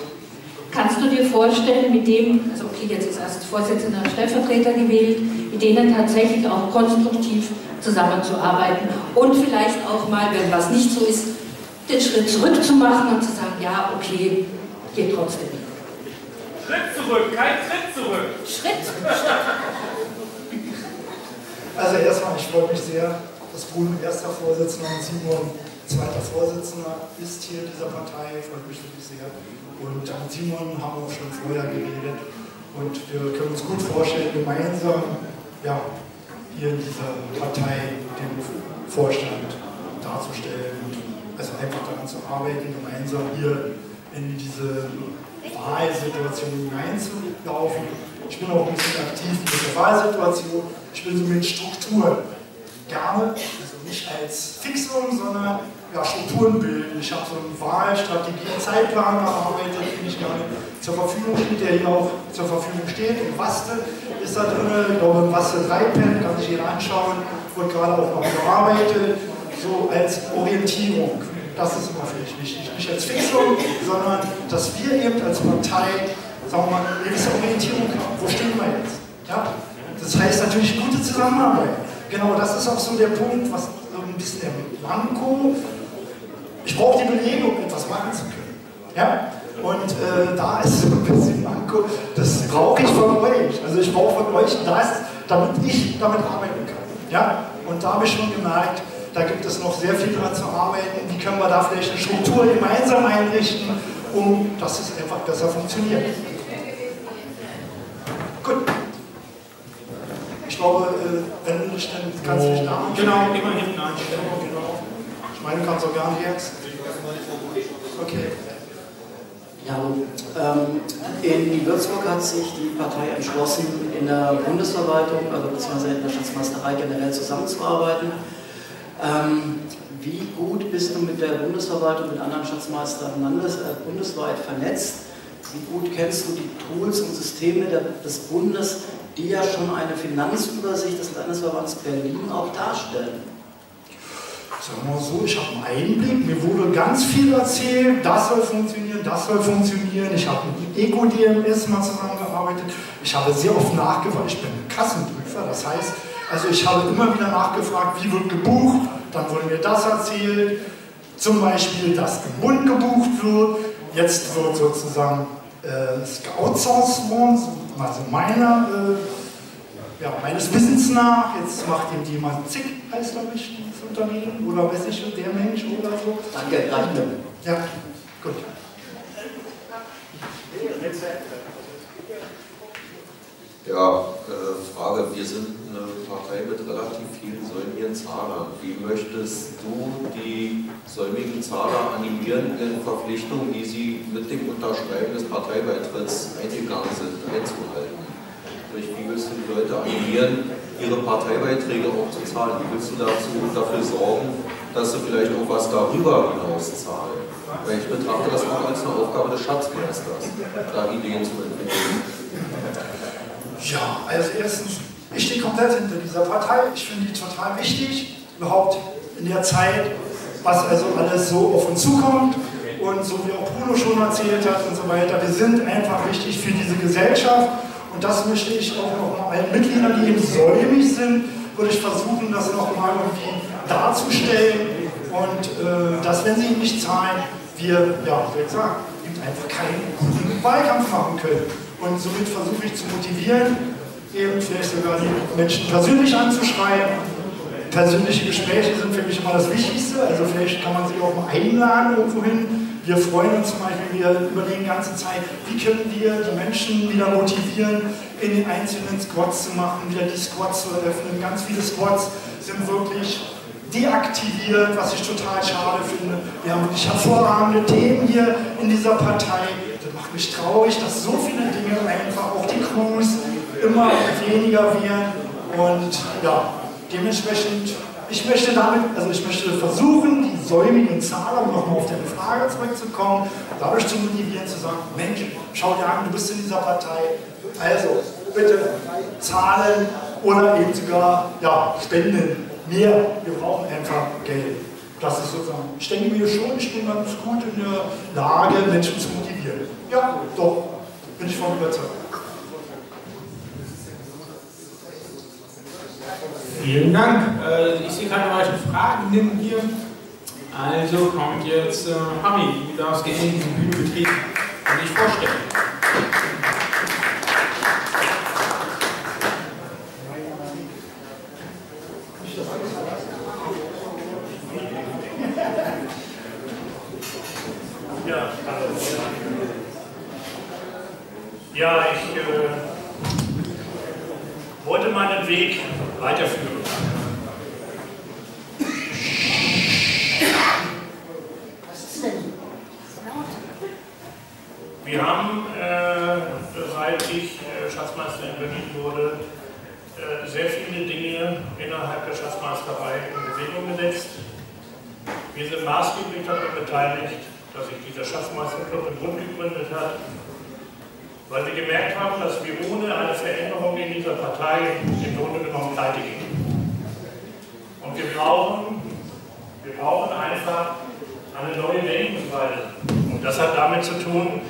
[SPEAKER 28] Kannst du dir vorstellen, mit dem, also okay, jetzt ist erst Vorsitzender und Stellvertreter gewählt, mit denen tatsächlich auch konstruktiv zusammenzuarbeiten und vielleicht auch mal, wenn was nicht so ist, den Schritt zurückzumachen und zu sagen, ja, okay, geht trotzdem Schritt zurück, kein Schritt zurück.
[SPEAKER 4] Schritt. Also erstmal, ich
[SPEAKER 3] freue mich sehr, dass Bruno erster Vorsitzender und Simon zweiter Vorsitzender ist hier in dieser Partei. Freut mich wirklich sehr. Und mit Simon haben wir auch schon vorher geredet. Und wir können uns gut vorstellen, gemeinsam ja, hier in dieser Partei den Vorstand darzustellen und also einfach daran zu arbeiten, gemeinsam hier in diese
[SPEAKER 9] Wahlsituation hineinzulaufen. Ich bin auch ein bisschen aktiv mit der Wahlsituation. Ich bin so mit Strukturen gerne, also nicht als Fixung, sondern ja, Strukturen bilden. Ich habe so einen Wahlstrategie, Zeitplan erarbeitet, den ich gerne zur Verfügung steht, der hier auch zur Verfügung steht. Im Waste ist da drin, ich glaube im Waste 3 Pen, kann sich jeder anschauen, wird gerade auch noch bearbeitet, so als Orientierung das ist immer für mich wichtig. Nicht als Fixung, sondern dass wir eben als Partei, sagen wir mal, eine gewisse Orientierung haben. Wo stehen wir jetzt? Ja? Das heißt natürlich gute Zusammenarbeit. Genau, das ist auch so der Punkt, was ein bisschen der Manko. Ich brauche die Belege, um etwas machen zu können. Ja? Und äh, da ist so ein bisschen Manko, das brauche ich von euch. Also ich brauche von euch das, damit ich damit arbeiten kann. Ja? Und da habe ich schon gemerkt, da gibt es noch sehr viel dran zu arbeiten. Wie können wir da vielleicht eine Struktur gemeinsam
[SPEAKER 8] einrichten,
[SPEAKER 9] um dass es einfach besser funktioniert? Gut. Ich glaube, äh, wenn nicht, dann kannst du nicht da. Genau, immerhin eine Einstellung, genau, genau. Ich meine, du kannst auch gerne
[SPEAKER 33] jetzt. Okay. Ja, ähm, in Würzburg hat sich die Partei entschlossen, in der Bundesverwaltung, also beziehungsweise in der
[SPEAKER 25] Schatzmeisterei generell zusammenzuarbeiten. Ähm, wie gut bist du mit der Bundesverwaltung, mit anderen Schatzmeistern landes, äh, bundesweit vernetzt? Wie gut kennst du die Tools und Systeme der, des Bundes, die ja schon eine Finanzübersicht des Landesverbands Berlin auch darstellen?
[SPEAKER 3] Sagen wir mal so, ich habe einen Einblick, mir wurde ganz viel erzählt, das soll funktionieren, das soll funktionieren. Ich habe mit Eco-DMS mal zusammengearbeitet, ich habe sehr oft nachgefragt, ich bin Kassenprüfer, das heißt, also ich habe immer wieder nachgefragt, wie wird gebucht, dann wurde mir das erzählt, zum Beispiel, dass im Bund gebucht wird, jetzt wird sozusagen äh, es also meiner, äh, ja, meines Wissens nach, jetzt macht eben jemand zick, heißt glaube ich, dieses Unternehmen, oder weiß ich schon, der Mensch oder so. Danke, danke. Ja, gut.
[SPEAKER 15] Ja, äh, Frage. Wir sind eine Partei mit relativ vielen säumigen Zahlern. Wie möchtest du die säumigen Zahler animieren, in Verpflichtungen, die sie mit dem Unterschreiben des Parteibeitritts eingegangen sind, einzuhalten? Sprich, wie willst du die Leute animieren, ihre Parteibeiträge auch zu zahlen? Wie willst du dazu, dafür sorgen, dass sie vielleicht auch was darüber hinaus zahlen? Weil ich betrachte das auch als eine Aufgabe des Schatzmeisters, da Ideen
[SPEAKER 3] zu entwickeln. Ja, also erstens,
[SPEAKER 9] ich stehe komplett hinter dieser Partei. Ich finde die total wichtig, überhaupt in der Zeit, was also alles so auf uns zukommt. Und so wie auch Bruno schon erzählt hat und so weiter, wir sind einfach wichtig für diese Gesellschaft. Und das möchte ich auch nochmal allen Mitgliedern, die eben säumig sind, würde ich versuchen, das nochmal irgendwie darzustellen. Und äh, dass, wenn sie nicht
[SPEAKER 3] zahlen, wir, ja, wie gesagt, einfach keinen guten Wahlkampf machen können. Und somit versuche ich zu motivieren, eben vielleicht sogar die Menschen persönlich anzuschreiben. Persönliche Gespräche sind für mich immer das Wichtigste, also vielleicht kann man sich auch mal einladen irgendwo hin. Wir freuen uns zum Beispiel, wir überlegen die ganze Zeit, wie können
[SPEAKER 9] wir die Menschen wieder motivieren, in den einzelnen Squats zu machen, wieder die Squats zu eröffnen. Ganz viele Squats sind wirklich deaktiviert, was ich total schade finde. Wir haben wirklich hervorragende Themen hier in dieser Partei mich traurig, dass so viele Dinge einfach auch die Crews immer weniger werden und ja, dementsprechend, ich möchte damit, also ich möchte versuchen, die säumigen Zahlungen nochmal auf deine Frage
[SPEAKER 3] zurückzukommen, dadurch zu motivieren, zu sagen,
[SPEAKER 9] Mensch, schau dir an, du bist in dieser Partei, also bitte zahlen oder eben sogar ja, spenden mehr. Wir brauchen einfach Geld. Das ist sozusagen, ich denke mir schon, ich bin ganz gut in der Lage, Menschen zu motivieren. Ja, doch, bin ich von überzeugt.
[SPEAKER 2] Vielen Dank. Äh, ich sehe keine weiteren Fragen neben dir. Also kommt jetzt äh, Hami, du darfst gerne den Bühnenbetrieb und dich vorstellen. Ich das
[SPEAKER 11] darf Ja, ich äh, wollte meinen Weg weiterführen. Was ist denn? Wir haben, äh, seit ich äh, Schatzmeister in Berlin wurde, äh, sehr viele Dinge innerhalb der Schatzmeisterei in Bewegung gesetzt. Wir sind maßgeblich daran beteiligt, dass sich dieser Schatzmeisterclub im Grund gegründet hat weil wir gemerkt haben, dass wir ohne eine Veränderung in dieser Partei im Grunde genommen pleite gehen. Und wir brauchen, wir brauchen einfach eine neue Denkungsweise. Und das hat damit zu tun,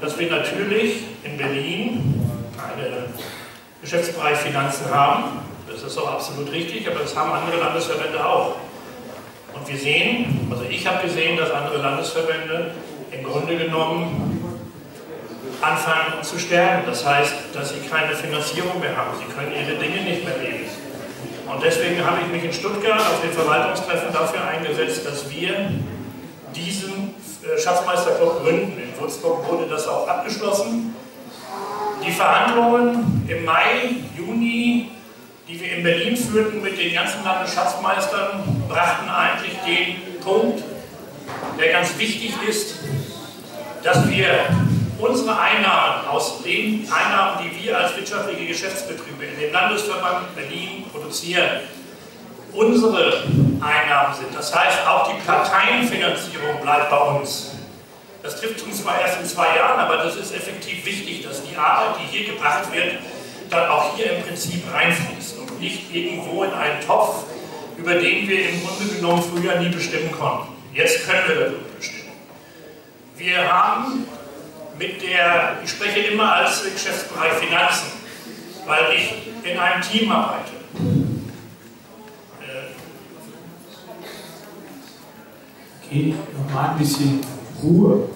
[SPEAKER 11] dass wir natürlich in Berlin einen Geschäftsbereich Finanzen haben. Das ist auch absolut richtig, aber das haben andere Landesverbände auch. Und wir sehen, also ich habe gesehen, dass andere Landesverbände im Grunde genommen anfangen zu sterben. Das heißt, dass sie keine Finanzierung mehr haben. Sie können ihre Dinge nicht mehr leben. Und deswegen habe ich mich in Stuttgart auf dem Verwaltungstreffen dafür eingesetzt, dass wir diesen äh, Schatzmeisterclub gründen. In Würzburg wurde das auch abgeschlossen. Die Verhandlungen im Mai, Juni, die wir in Berlin führten mit den ganzen Landesschatzmeistern, brachten eigentlich den Punkt, der ganz wichtig ist, dass wir unsere Einnahmen aus den Einnahmen, die wir als wirtschaftliche Geschäftsbetriebe in dem Landesverband Berlin produzieren, unsere Einnahmen sind. Das heißt, auch die Parteienfinanzierung bleibt bei uns. Das trifft uns zwar erst in zwei Jahren, aber das ist effektiv wichtig, dass die Arbeit, die hier gebracht wird, dann auch hier im Prinzip reinfließt und nicht irgendwo in einen Topf, über den wir im Grunde genommen früher nie bestimmen konnten. Jetzt können wir darüber bestimmen. Wir haben mit der, ich spreche immer als Geschäftsbereich Finanzen, weil ich in einem Team arbeite. Äh,
[SPEAKER 2] okay, nochmal ein bisschen Ruhe.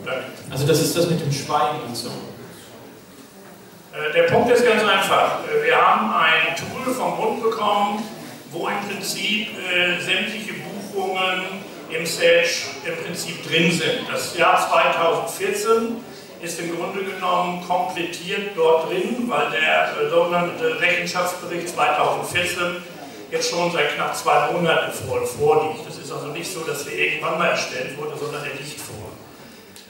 [SPEAKER 2] Also das ist das mit dem Schweigen und so. Äh, der Punkt ist ganz einfach. Äh, wir haben ein Tool vom Bund bekommen,
[SPEAKER 11] wo im Prinzip sämtliche Buchungen im Sage im Prinzip drin sind. Das Jahr 2014 ist im Grunde genommen komplettiert dort drin, weil der äh, sogenannte Rechenschaftsbericht 2014 jetzt schon seit knapp zwei Monaten vor, vorliegt. Das ist also nicht so, dass der irgendwann mal erstellt wurde, sondern er liegt vor.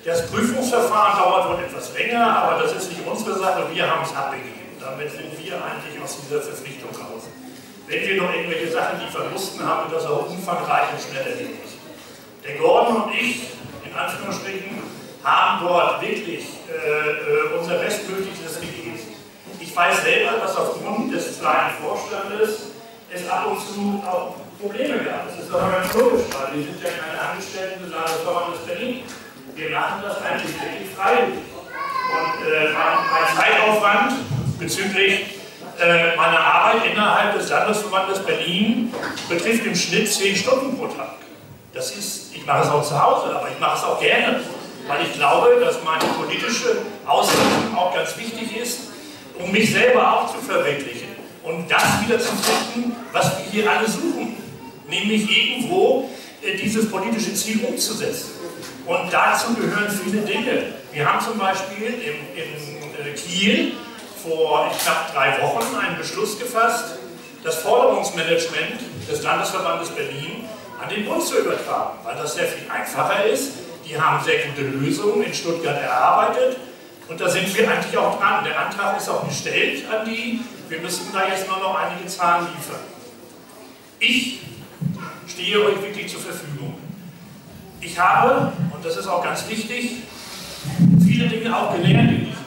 [SPEAKER 11] Das Prüfungsverfahren dauert wohl etwas länger, aber das ist nicht unsere Sache, wir haben es abgegeben. Damit sind wir eigentlich aus dieser Verpflichtung raus. Wenn wir noch irgendwelche Sachen die verlusten haben wir das auch umfangreich und schnell erledigt. Der Gordon und ich, in Anführungsstrichen, haben dort wirklich äh, äh unser Bestmögliches gegeben. Ich weiß selber, dass aufgrund des kleinen Vorstandes es ab und zu auch Probleme gab. Das ist doch ganz logisch, weil wir sind ja keine Angestellten, des Landesverbandes Berlin. Wir machen das eigentlich wirklich freiwillig. Und äh, mein, Zeitaufwand bezüglich äh, meine Arbeit innerhalb des Landesverbandes Berlin betrifft im Schnitt zehn Stunden pro Tag. Das ist, ich mache es auch zu Hause, aber ich mache es auch gerne weil ich glaube, dass meine politische Ausrichtung auch ganz wichtig ist, um mich selber auch zu verwirklichen und das wieder zu finden, was wir hier alle suchen, nämlich irgendwo äh, dieses politische Ziel umzusetzen. Und dazu gehören viele Dinge. Wir haben zum Beispiel in, in äh, Kiel vor knapp drei Wochen einen Beschluss gefasst, das Forderungsmanagement des Landesverbandes Berlin an den Bund zu übertragen, weil das sehr viel einfacher ist die haben sehr gute Lösungen in Stuttgart erarbeitet. Und da sind wir eigentlich auch dran. Der Antrag ist auch gestellt an die. Wir müssen da jetzt nur noch einige Zahlen liefern. Ich stehe euch wirklich zur Verfügung. Ich habe, und das ist auch ganz wichtig, viele Dinge auch gelernt in diesem Jahr.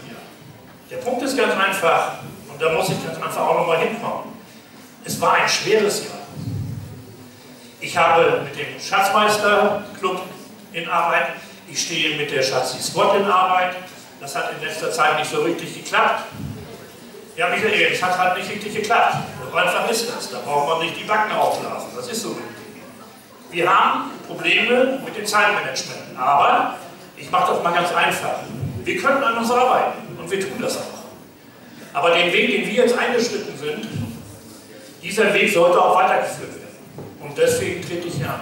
[SPEAKER 11] Der Punkt ist ganz einfach, und da muss ich ganz einfach auch nochmal hinkommen. Es war ein schweres Jahr. Ich habe mit dem Schatzmeisterclub in Arbeit, ich stehe mit der Chassis Squad in Arbeit. Das hat in letzter Zeit nicht so richtig geklappt. Ja, Michael, es hat halt nicht richtig geklappt. So einfach ist das. Da braucht man nicht die Backen aufblasen. Das ist so. Wir haben Probleme mit dem Zeitmanagement. Aber ich mache das mal ganz einfach. Wir können an uns arbeiten und wir tun das auch. Aber den Weg, den wir jetzt eingeschritten sind, dieser Weg sollte auch weitergeführt werden. Und deswegen trete ich hier an.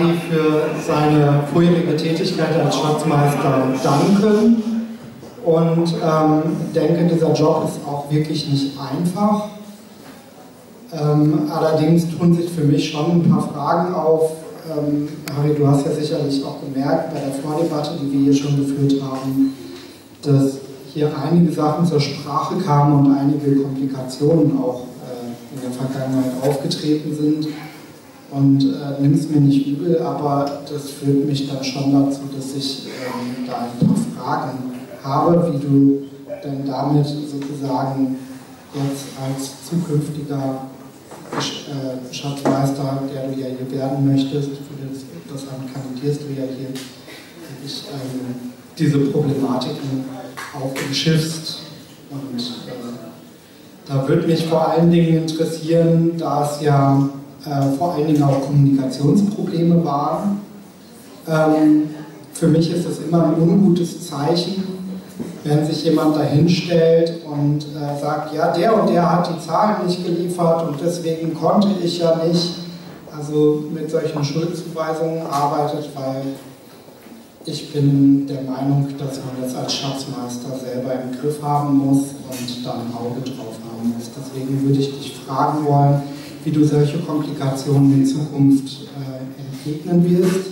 [SPEAKER 3] Ari für seine vorherige Tätigkeit als Schatzmeister danken und ähm, denke, dieser Job ist auch wirklich nicht einfach. Ähm, allerdings tun sich für mich schon ein paar Fragen auf. Ähm, Harry, du hast ja sicherlich auch gemerkt bei der Vordebatte, die wir hier schon geführt haben, dass hier einige Sachen zur Sprache kamen und einige Komplikationen auch äh, in der Vergangenheit aufgetreten sind und äh, nimm es mir nicht übel, aber das führt mich dann schon dazu, dass ich ähm, da ein paar Fragen habe, wie du denn damit sozusagen jetzt als zukünftiger äh, Schatzmeister, der du ja hier werden möchtest, für das, das Amt kandidierst du ja hier, ich, ähm, diese Problematiken auch umschiffst. Und äh, da würde mich vor allen Dingen interessieren, da es ja äh, vor allen Dingen auch Kommunikationsprobleme waren. Ähm, für mich ist es immer ein ungutes Zeichen, wenn sich jemand dahinstellt und äh, sagt, ja, der und der hat die Zahlen nicht geliefert und deswegen konnte ich ja nicht. Also mit solchen Schuldzuweisungen arbeitet, weil ich bin der Meinung, dass man das als Schatzmeister selber im Griff haben muss und dann Auge drauf haben muss. Deswegen würde ich dich fragen wollen, wie du solche Komplikationen in Zukunft äh, entgegnen wirst,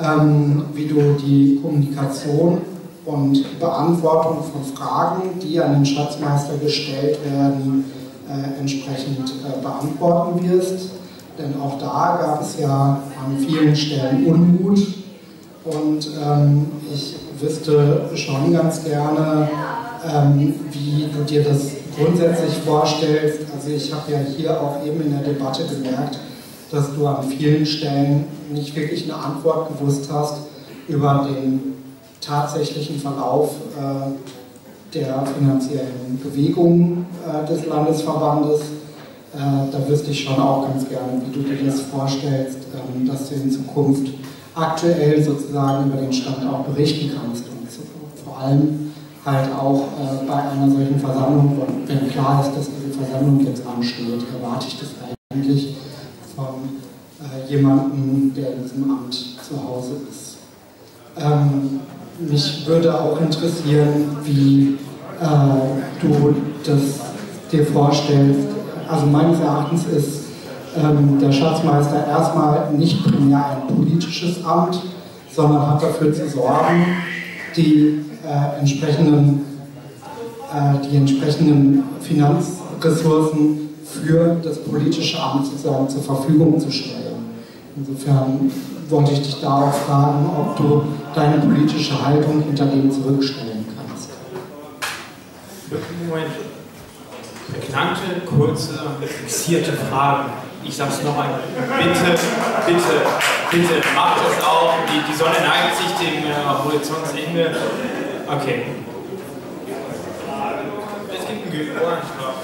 [SPEAKER 3] ähm, wie du die Kommunikation und Beantwortung von Fragen, die an den Schatzmeister gestellt werden, äh, entsprechend äh, beantworten wirst. Denn auch da gab es ja an vielen Stellen Unmut. Und ähm, ich wüsste schon ganz gerne, ähm, wie du dir das grundsätzlich vorstellst. Also ich habe ja hier auch eben in der Debatte gemerkt, dass du an vielen Stellen nicht wirklich eine Antwort gewusst hast über den tatsächlichen Verlauf äh, der finanziellen Bewegung äh, des Landesverbandes. Äh, da wüsste ich schon auch ganz gerne, wie du dir das vorstellst, ähm, dass du in Zukunft aktuell sozusagen über den Stand auch berichten kannst und vor allem halt auch äh, bei einer solchen Versammlung, und wenn klar ist, dass diese Versammlung jetzt ansteht, erwarte ich das eigentlich von äh, jemandem, der in diesem Amt zu Hause ist. Ähm, mich würde auch interessieren, wie äh, du das dir vorstellst. Also meines Erachtens ist ähm, der Schatzmeister erstmal nicht primär ein politisches Amt, sondern hat dafür zu sorgen, die äh, entsprechenden, äh, die entsprechenden Finanzressourcen für das politische Amt sozusagen zur Verfügung zu stellen. Insofern wollte ich dich da auch fragen, ob du deine politische Haltung hinter dem zurückstellen kannst. Moment.
[SPEAKER 2] Prägnante, kurze, fixierte Fragen. Ich sag's noch einmal. Bitte, bitte, bitte, macht es auch. Die, die Sonne neigt sich dem äh, Horizontsende. Okay. Es gibt einen Orangenstrauch.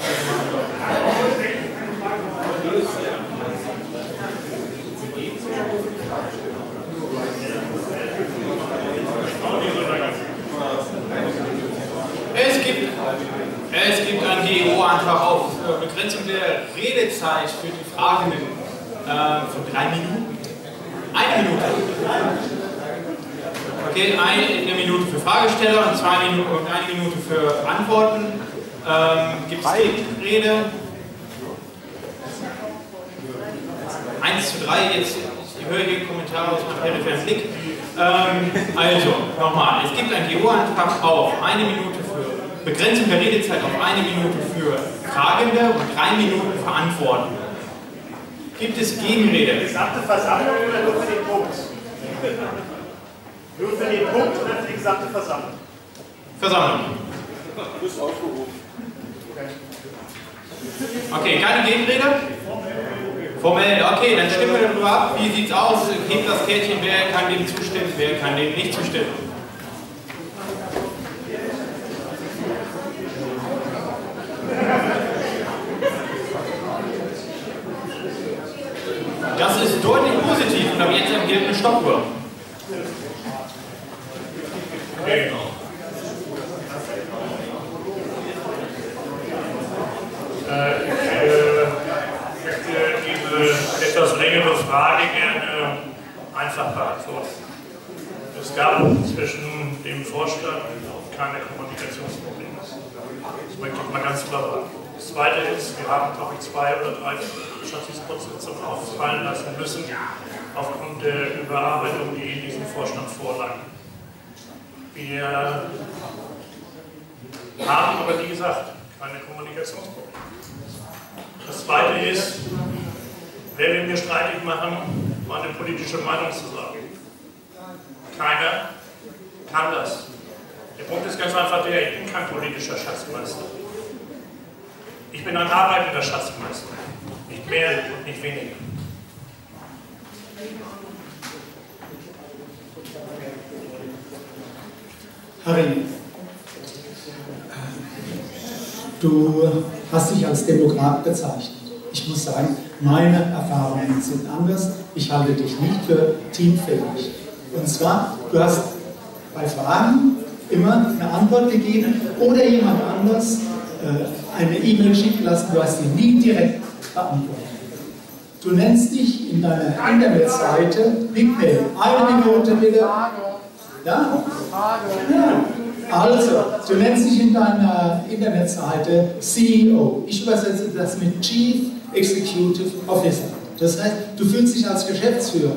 [SPEAKER 2] Es gibt, es gibt einen GEO-Antrag auf Begrenzung der Redezeit für die Fragenden äh, von drei Minuten.
[SPEAKER 8] Eine Minute.
[SPEAKER 2] Okay, eine Minute für Fragesteller und zwei Minuten, eine Minute für Antworten. Ähm, Gibt es Gegenrede? Eins zu drei, jetzt ich höre hier Kommentare aus meinem peripheren Blick. Ähm, also, nochmal, es gibt einen GO-Antrag auf eine Minute für Begrenzung der Redezeit auf eine Minute für Fragende und drei Minuten für Antworten. Gibt es Gegenrede? Die Gesamte
[SPEAKER 8] Versammlung oder nur für den Punkt? Nun für
[SPEAKER 2] den Punkt oder für die gesamte Versammlung? Versammlung. Du bist aufgerufen. Okay, keine Gegenrede? Formell, okay, dann stimmen wir darüber ab. Wie sieht's aus? Hebt das Kärtchen, wer kann dem zustimmen, wer kann dem nicht zustimmen? Das ist deutlich
[SPEAKER 11] positiv und am jetzt gilt eine Stoppuhr ich möchte diese etwas längere Frage gerne ähm, einfach beantworten. Es gab zwischen dem Vorstand keine Kommunikationsprobleme. Das möchte ich mal ganz klar sagen. Das Zweite ist, wir haben, glaube ich, zwei oder drei Beschaffungsprozesse auffallen lassen müssen, aufgrund der Überarbeitung, die in diesem Vorstand vorlag. Wir haben aber, wie gesagt, keine Kommunikationsprobleme. Das Zweite ist, wer will mir streitig machen, meine politische Meinung zu sagen? Keiner kann das. Der Punkt ist ganz einfach der, ich bin kein politischer Schatzmeister. Ich bin ein arbeitender Schatzmeister. Nicht mehr und nicht weniger.
[SPEAKER 8] Harin,
[SPEAKER 3] du hast dich als Demokrat bezeichnet. Ich muss sagen, meine Erfahrungen sind anders.
[SPEAKER 8] Ich halte dich nicht für teamfähig. Und zwar, du hast bei Fragen immer eine
[SPEAKER 3] Antwort gegeben oder jemand anders äh, eine E-Mail schicken lassen, du hast sie nie direkt beantwortet. Du nennst dich in deiner Internetseite Big Mail.
[SPEAKER 1] Eine Minute bitte. Ja? Also,
[SPEAKER 3] du nennst dich in deiner Internetseite CEO. Ich übersetze das mit Chief Executive Officer. Das heißt, du fühlst dich als Geschäftsführer.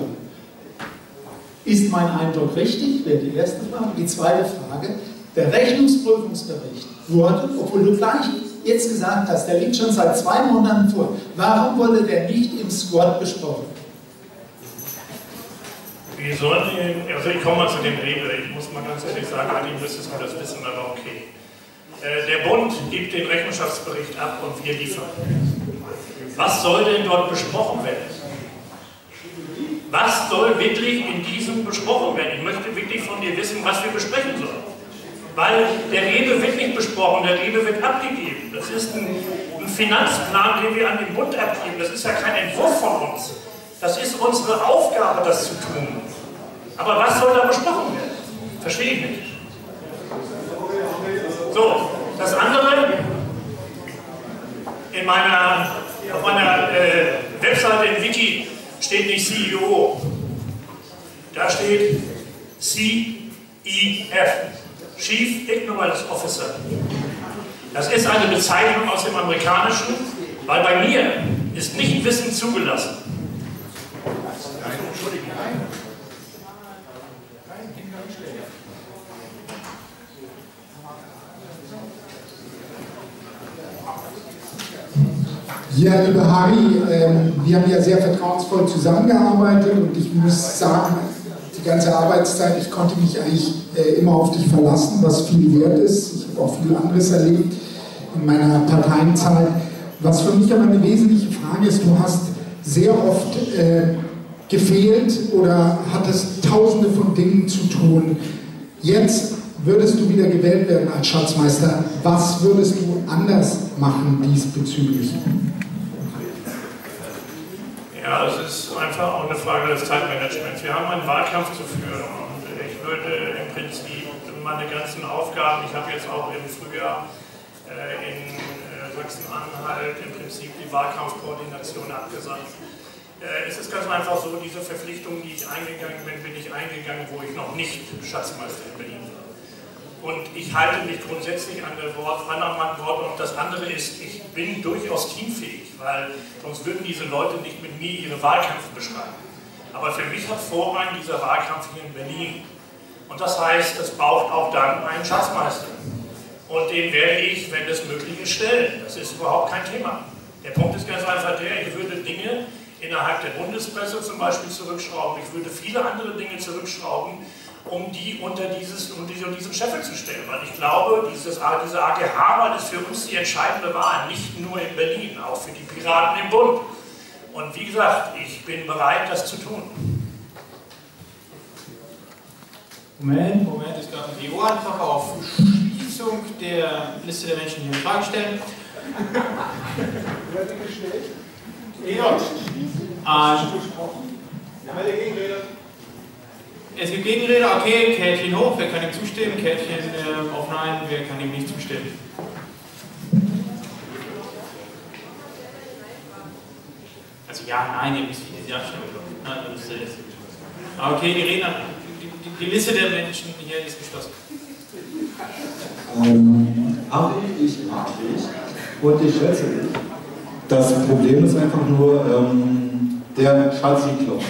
[SPEAKER 3] Ist mein Eindruck richtig? Wäre die erste Frage. Die zweite Frage, der Rechnungsprüfungsbericht wurde, obwohl du gleich
[SPEAKER 1] jetzt gesagt hast, der liegt schon seit zwei Monaten vor. Warum wurde der nicht im Squad besprochen?
[SPEAKER 11] Die sollten, also ich komme mal zu dem Rewe, ich muss mal ganz ehrlich sagen, eigentlich müsstest du das wissen, aber okay. Äh, der Bund gibt den Rechenschaftsbericht ab und wir liefern. Was soll denn dort besprochen werden? Was soll wirklich in diesem besprochen werden? Ich möchte wirklich von dir wissen, was wir besprechen sollen. Weil der Rewe wird nicht besprochen, der Rewe wird abgegeben. Das ist ein Finanzplan, den wir an den Bund abgeben. Das ist ja kein Entwurf von uns. Das ist unsere Aufgabe, das zu tun. Aber was soll da besprochen werden? Verstehe ich nicht. So, das andere, in meiner, auf meiner äh, Webseite im Wiki steht nicht CEO. Da steht CEF, Chief Ignorance Officer. Das ist eine Bezeichnung aus dem Amerikanischen, weil bei
[SPEAKER 4] mir ist nicht Wissen zugelassen.
[SPEAKER 11] Entschuldigung. nein.
[SPEAKER 3] Ja, liebe Harry, ähm, wir haben ja sehr vertrauensvoll zusammengearbeitet und ich muss sagen, die ganze Arbeitszeit, ich konnte mich eigentlich äh, immer auf dich verlassen, was viel wert ist. Ich habe auch viel anderes erlebt in meiner Parteienzeit. Was für mich aber eine wesentliche Frage ist, du hast sehr oft äh, gefehlt oder hattest tausende von Dingen zu tun. Jetzt würdest du wieder gewählt werden als Schatzmeister. Was würdest du anders machen diesbezüglich?
[SPEAKER 11] Ja, es ist einfach auch eine Frage des Zeitmanagements. Wir haben einen Wahlkampf zu führen und ich würde im Prinzip meine ganzen Aufgaben, ich habe jetzt auch im Frühjahr äh, in äh, Sachsen-Anhalt im Prinzip die Wahlkampfkoordination abgesandt. Äh, es ist ganz einfach so, diese Verpflichtung, die ich eingegangen bin, bin ich eingegangen, wo ich noch nicht Schatzmeister in Berlin war. Und ich halte mich grundsätzlich an der Wort, an Mannermann Wort und das andere ist, ich bin durchaus teamfähig, weil sonst würden diese Leute nicht mit mir ihre Wahlkämpfe beschreiben. Aber für mich hat Vorrang dieser Wahlkampf hier in Berlin. Und das heißt, es braucht auch dann einen Schatzmeister. Und den werde ich, wenn es möglich ist, stellen. Das ist überhaupt kein Thema. Der Punkt ist ganz einfach der, ich würde Dinge innerhalb der Bundespresse zum Beispiel zurückschrauben. Ich würde viele andere Dinge zurückschrauben, um die unter, dieses, um diese, diesen Scheffel zu stellen. Weil ich glaube, dieses, diese AGH-Wahl ist für uns die entscheidende Wahl, nicht nur in Berlin, auch für die Piraten im Bund. Und wie gesagt, ich bin bereit, das zu tun. Moment,
[SPEAKER 2] Moment, es gab einen EU-Antrag auf Schließung der Liste der Menschen, die eine Frage stellen. Wer hat die gestellt? Eon. Hast du gesprochen? Meine Gegenrede. Es gibt Gegenrede, okay, Kärtchen hoch, wer kann ihm zustimmen, Kärtchen äh, auf nein, wer kann ihm nicht zustimmen. Also ja, nein, ihr müsst diese ne, Abstimmung Okay, die Redner, die, die, Liste der Menschen hier ist geschlossen.
[SPEAKER 15] Ähm, Ari, ich mag dich und ich schätze dich. Das Problem ist einfach nur ähm, der Schaltsiegler.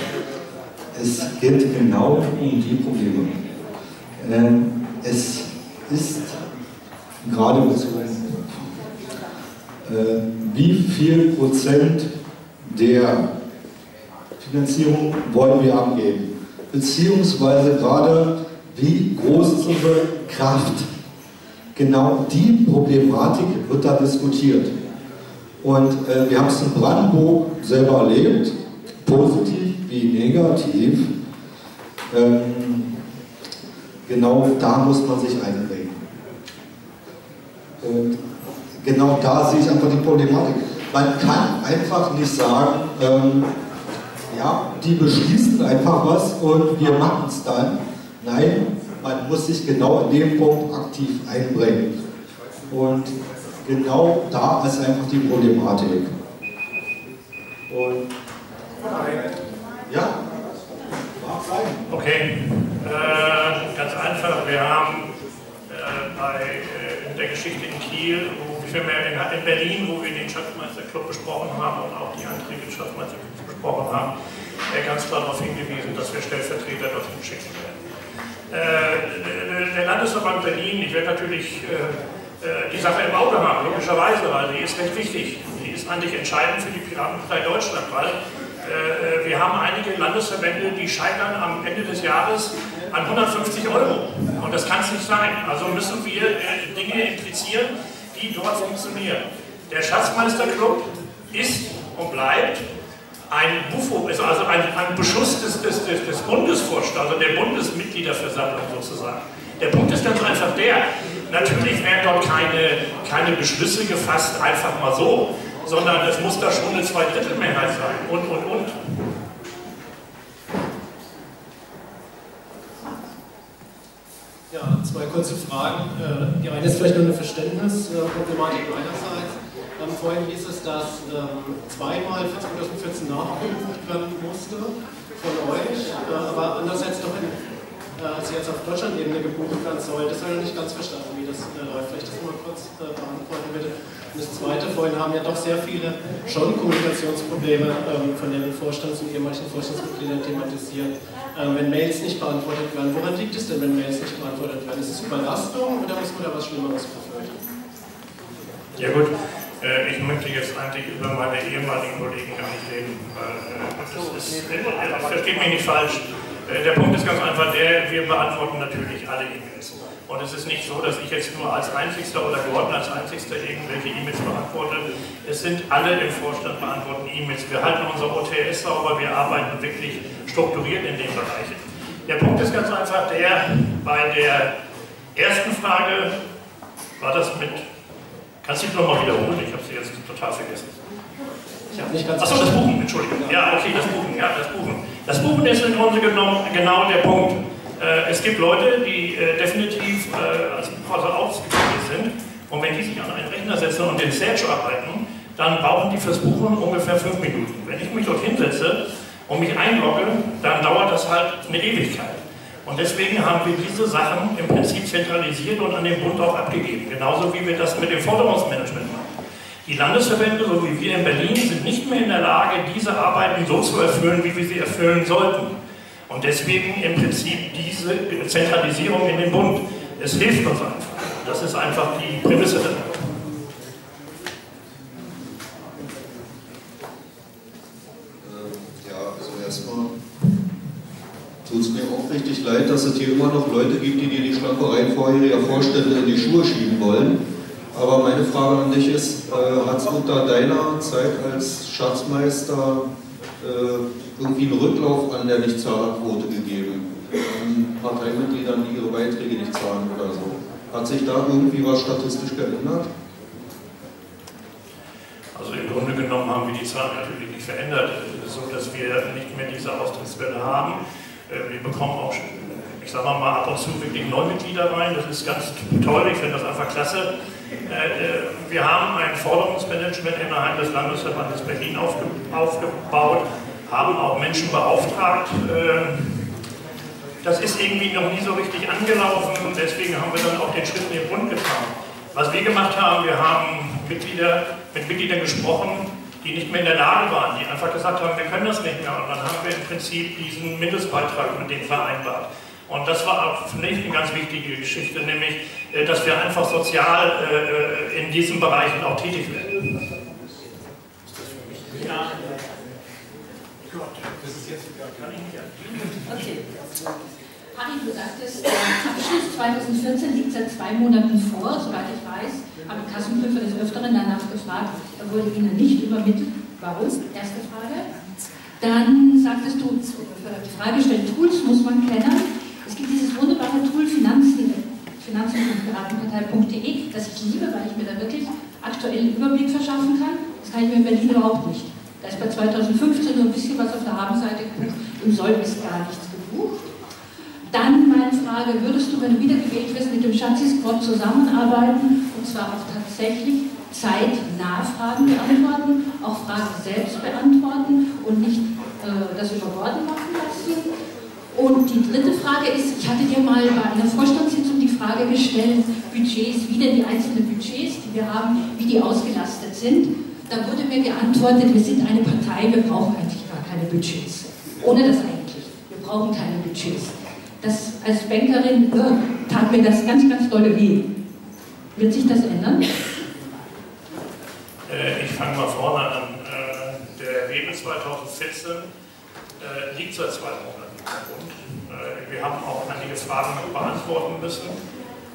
[SPEAKER 15] Es geht genau um die Probleme. Ähm, es ist gerade bezogen, äh, wie viel Prozent der Finanzierung wollen wir abgeben? Beziehungsweise gerade, wie groß ist unsere Kraft? Genau die Problematik wird da diskutiert. Und äh, wir haben es in Brandenburg selber erlebt, positiv, wie negativ, ähm, genau da muss man sich einbringen. Und genau da sehe ich einfach die Problematik. Man kann einfach nicht sagen, ähm, ja, die beschließen einfach was und wir machen es dann. Nein, man muss sich genau in dem Punkt aktiv einbringen. Und genau da ist einfach die Problematik. Und ja,
[SPEAKER 11] mag sein. Okay, äh, ganz einfach, wir haben äh, bei äh, der Geschichte in Kiel, wo wir in, in Berlin, wo wir den Schatzmeisterclub besprochen haben und auch die Anträge des Schatzmeisterclubs besprochen haben, äh, ganz klar darauf hingewiesen, dass wir Stellvertreter dort hinschicken werden. Äh, der Landesverband Berlin, ich werde natürlich äh, die Sache im Auge haben, logischerweise, weil die ist recht wichtig. Die ist eigentlich entscheidend für die Piratenpartei Deutschland, weil äh, äh, wir haben einige Landesverbände, die scheitern am Ende des Jahres an 150 Euro. Und das kann es nicht sein. Also müssen wir äh, Dinge implizieren, die dort funktionieren. Der Schatzmeisterclub ist und bleibt ein Bufo, also, also ein, ein Beschuss des, des, des Bundesvorstands, also der Bundesmitgliederversammlung sozusagen. Der Punkt ist ganz einfach der, natürlich werden dort keine, keine Beschlüsse gefasst, einfach mal so sondern es muss da
[SPEAKER 7] schon eine Zweidrittelmehrheit sein und, und, und. Ja, zwei kurze Fragen. Äh,
[SPEAKER 26] die eine ist vielleicht nur eine Verständnisproblematik äh, meinerseits. Ähm, vorhin hieß es, dass ähm, zweimal für 2014 nachgebucht werden musste von euch, äh, aber andererseits doch in äh, als sie jetzt auf Deutschland-Ebene gebucht werden soll. Das habe ich noch nicht ganz verstanden, wie das äh, läuft. Vielleicht das mal kurz äh, beantworten, bitte. Und das Zweite, vorhin haben ja doch sehr viele schon Kommunikationsprobleme ähm, von den Vorstands- und ehemaligen Vorstandsmitgliedern thematisiert. Ähm, wenn Mails nicht beantwortet werden, woran liegt es denn, wenn Mails nicht beantwortet werden? Ist es Überlastung oder muss man da was Schlimmeres befürchten? Ja gut, ich möchte
[SPEAKER 11] jetzt eigentlich über meine ehemaligen Kollegen gar nicht reden, weil das ist, versteht mich nicht falsch. Äh, der Punkt ist ganz einfach der, wir beantworten natürlich alle E-Mails. Und es ist nicht so, dass ich jetzt nur als Einzigster oder Gordon als Einzigster irgendwelche E-Mails beantworte. Es sind alle im Vorstand beantworten E-Mails. Wir halten unser OTS sauber, wir arbeiten wirklich strukturiert in den Bereichen. Der Punkt ist ganz einfach der, bei der ersten Frage war das mit, kannst du die nochmal wiederholen? Ich habe sie jetzt total vergessen. Ich habe nicht ganz Achso, das Buchen, Entschuldigung. Ja, okay, das Buchen, ja, das Buchen. Das Buch ist im Grunde genommen genau der Punkt. Äh, es gibt Leute, die
[SPEAKER 20] äh, definitiv äh, als Buchhäuser ausgebildet sind und wenn die sich an einen Rechner setzen
[SPEAKER 11] und den Search arbeiten, dann brauchen die fürs Buchen ungefähr fünf Minuten. Wenn ich mich dort hinsetze und mich einlogge, dann dauert das halt eine Ewigkeit. Und deswegen haben wir diese Sachen im Prinzip zentralisiert und an den Bund auch abgegeben. Genauso wie wir das mit dem Forderungsmanagement machen. Die Landesverbände, so wie wir in Berlin, sind nicht mehr in der Lage, diese Arbeiten so zu erfüllen, wie wir sie erfüllen sollten. Und deswegen im Prinzip diese Zentralisierung in den Bund. Es hilft uns einfach. Das ist einfach die Prämisse dafür.
[SPEAKER 15] tut es mir auch richtig leid, dass es hier immer noch Leute gibt, die dir die Schlampereien vorheriger Vorstände in die Schuhe schieben wollen. Aber meine Frage an dich ist, äh, hat es unter deiner Zeit als Schatzmeister äh, irgendwie einen Rücklauf an der Nichtzahlerquote gegeben? Ähm, Parteimitgliedern, die ihre Beiträge nicht zahlen oder so. Hat sich da irgendwie was statistisch geändert?
[SPEAKER 11] Also im Grunde genommen haben wir die Zahlen natürlich nicht verändert, so dass wir nicht mehr diese Austrittswelle haben. Äh, wir bekommen auch, ich sage mal, ab und zu wirklich Neumitglieder rein. Das ist ganz toll, ich finde das einfach klasse. Äh, äh, wir haben ein Forderungsmanagement innerhalb des Landesverbandes Berlin aufgebaut, haben auch Menschen beauftragt. Äh, das ist irgendwie noch nie so richtig angelaufen und deswegen haben wir dann auch den Schritt in den Bund getan. Was wir gemacht haben, wir haben Mitglieder, mit Mitgliedern gesprochen, die nicht mehr in der Lage waren, die einfach gesagt haben, wir können das nicht mehr. Und dann haben wir im Prinzip diesen Mindestbeitrag mit denen vereinbart. Und das war auch für mich eine ganz wichtige Geschichte, nämlich äh, dass wir einfach sozial äh, äh, in diesen Bereichen auch tätig werden. Ja.
[SPEAKER 28] Gut, das ist jetzt kann ich nicht Okay. Harry, du sagtest, der Abschluss 2014 liegt seit zwei Monaten vor, soweit ich weiß. Habe Kassenprüfer des Öfteren danach gefragt, er wurde Ihnen nicht übermittelt. Warum? Erste Frage. Dann sagtest du, die Frage stellt, Tools muss man kennen. Es gibt dieses wunderbare Tool Finanzen finanz- und piratenpartei.de, das ich liebe, weil ich mir da wirklich aktuellen Überblick verschaffen kann. Das kann ich mir in Berlin überhaupt nicht. Da ist bei 2015 nur ein bisschen was auf der Habenseite gebucht, im Soll ist gar nichts gebucht. Dann meine Frage, würdest du, wenn du wiedergewählt wirst, mit dem Schatzi-Squad zusammenarbeiten und zwar auch tatsächlich zeitnah Fragen beantworten, auch Fragen selbst beantworten und nicht äh, das Worte machen lassen? Und die dritte Frage ist, ich hatte dir mal bei einer Vorstandssitzung die Frage gestellt, Budgets, wie denn die einzelnen Budgets, die wir haben, wie die ausgelastet sind. Da wurde mir geantwortet, wir sind eine Partei, wir brauchen eigentlich gar keine Budgets. Ohne das eigentlich. Wir brauchen keine Budgets. Das als Bankerin äh, tat mir das ganz, ganz dolle weh. Wird sich das ändern? Äh,
[SPEAKER 11] ich fange mal vorne an. Äh, der Webel 2014 äh, liegt seit zwei Monaten. Und äh, wir haben auch einige Fragen noch beantworten müssen.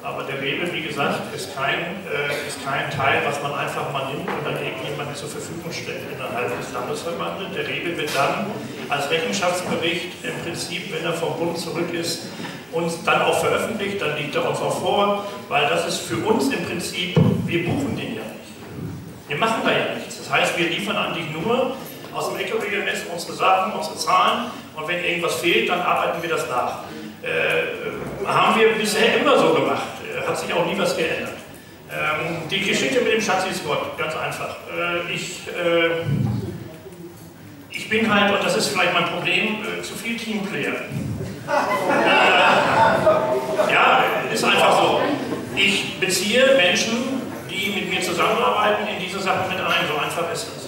[SPEAKER 11] Aber der Label, wie gesagt, ist kein, äh, ist kein Teil, was man einfach mal nimmt und dann irgendjemandem zur Verfügung stellt innerhalb des Landesverbandes. Der Label wird dann als Rechenschaftsbericht im Prinzip, wenn er vom Bund zurück ist, uns dann auch veröffentlicht, dann liegt er uns auch vor, weil das ist für uns im Prinzip, wir buchen den ja nicht. Wir machen da ja nichts. Das heißt, wir liefern eigentlich nur aus dem eco ems unsere Sachen, unsere Zahlen und wenn irgendwas fehlt, dann arbeiten wir das nach. Äh, äh haben wir bisher immer so gemacht. Äh, hat sich auch nie was geändert. Ähm, die Geschichte mit dem Schatz ist Gott, ganz einfach. Äh, ich, äh, ich bin halt, und das ist vielleicht mein Problem, äh, zu viel Teamplayer. ja, ist einfach so. Ich beziehe Menschen, die mit mir zusammenarbeiten, in diese Sachen mit ein. So einfach ist das.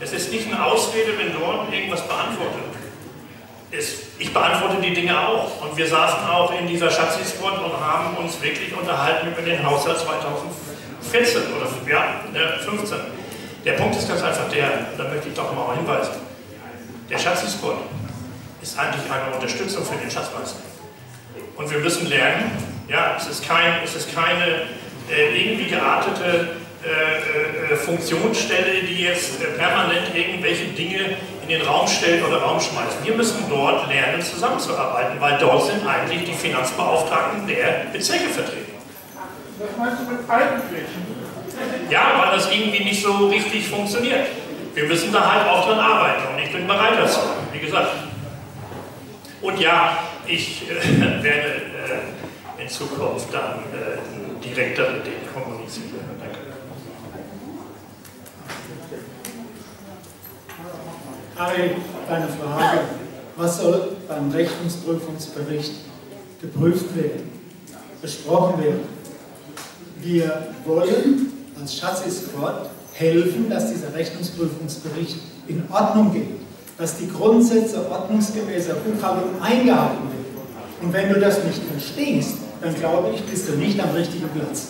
[SPEAKER 11] Es ist nicht eine Ausrede, wenn dort irgendwas beantwortet wird es, ich beantworte die Dinge auch. Und wir saßen auch in dieser Schatzisport und haben uns wirklich unterhalten über den Haushalt 2014 oder ja, 15. Äh, der Punkt ist ganz einfach der, da möchte ich doch mal hinweisen. Der Schatzisport ist eigentlich eine Unterstützung für den Schatzmeister. Und wir müssen lernen, ja, es ist, kein, es ist keine äh, irgendwie geartete äh, äh, äh Funktionsstelle, die jetzt äh, permanent irgendwelche Dinge in den Raum stellen oder Raum schmeißen. Wir müssen dort lernen, zusammenzuarbeiten, weil dort sind eigentlich die Finanzbeauftragten der Bezirke vertreten.
[SPEAKER 9] Was meinst du mit eigentlich? Ja, weil das
[SPEAKER 11] irgendwie nicht so richtig funktioniert. Wir müssen da halt auch dran arbeiten und ich bin bereit dazu, wie gesagt. Und ja, ich äh, werde äh, in Zukunft dann äh, direkter mit denen
[SPEAKER 26] kommunizieren.
[SPEAKER 8] Harry, deine Frage, was soll beim Rechnungsprüfungsbericht geprüft werden, besprochen werden? Wir wollen als Chassis Squad helfen, dass dieser Rechnungsprüfungsbericht in Ordnung geht, dass die Grundsätze ordnungsgemäßer Buchhaltung eingehalten werden. Und wenn du das nicht verstehst, dann glaube ich, bist du nicht am richtigen Platz.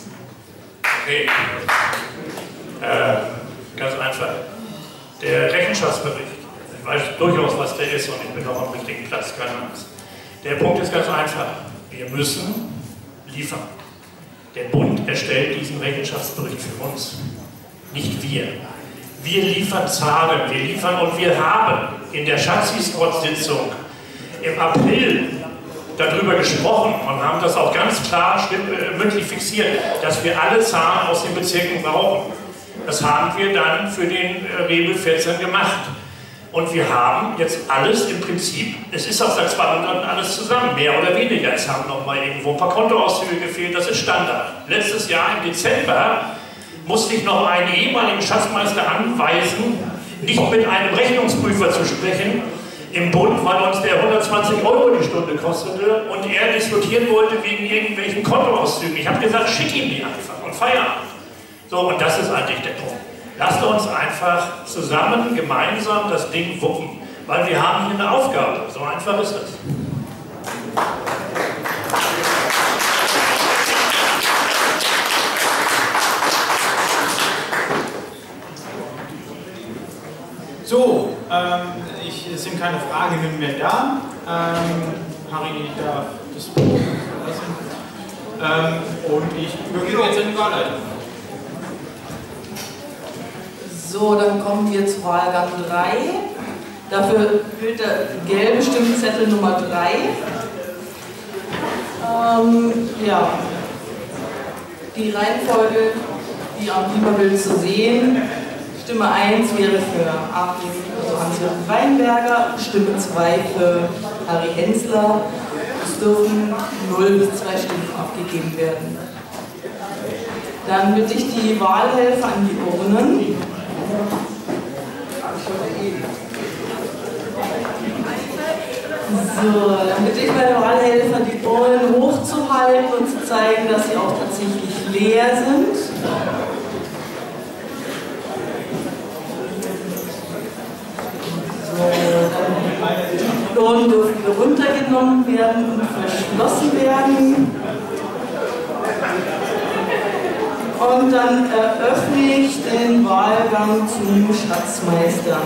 [SPEAKER 11] Okay. Äh, ganz einfach. Der Rechenschaftsbericht ich weiß durchaus, was der ist und ich bin auch am richtigen Platz, keine Angst. Der Punkt ist ganz einfach. Wir müssen liefern. Der Bund erstellt diesen Rechenschaftsbericht für uns, nicht wir. Wir liefern Zahlen, wir liefern und wir haben in der Schatzis-Sitzung im April darüber gesprochen und haben das auch ganz klar äh, mündlich fixiert, dass wir alle Zahlen aus den Bezirken brauchen. Das haben wir dann für den äh, Rebel 14 gemacht. Und wir haben jetzt alles im Prinzip, es ist auch seit zwei Monaten alles zusammen, mehr oder weniger. Es haben noch mal irgendwo ein paar Kontoauszüge gefehlt, das ist Standard. Letztes Jahr im Dezember musste ich noch einen ehemaligen Schatzmeister anweisen, nicht mit einem Rechnungsprüfer zu sprechen im Bund, weil uns der 120 Euro die Stunde kostete und er diskutieren wollte wegen irgendwelchen Kontoauszügen. Ich habe gesagt, schick ihn die einfach und feiern. So, und das ist eigentlich der Punkt. Lasst uns einfach zusammen, gemeinsam das Ding wuppen, weil wir haben hier eine Aufgabe. So einfach ist es.
[SPEAKER 2] So, ähm, ich, es sind keine Fragen mehr da. Ähm, Harry darf das Buch verlassen. Ähm, und ich übergebe jetzt an die
[SPEAKER 27] Wahlleitung. So, dann kommen wir zu Wahlgang 3. Dafür gilt der gelbe Stimmzettel Nummer 3. Ähm, ja. Die Reihenfolge, die am Lieberbild zu sehen, Stimme 1 wäre für Achim, also Hans-Jürgen Weinberger, Stimme 2 für Harry Hensler. Es dürfen 0 bis 2 Stimmen abgegeben werden. Dann bitte ich die Wahlhelfer an die Urnen. So, damit ich meine Wahlhelfer die Ohren hochzuhalten und zu zeigen, dass sie auch tatsächlich leer sind. So, die Ohren dürfen wieder runtergenommen werden und verschlossen werden. Und dann eröffne äh, ich den Wahlgang zum Schatzmeister.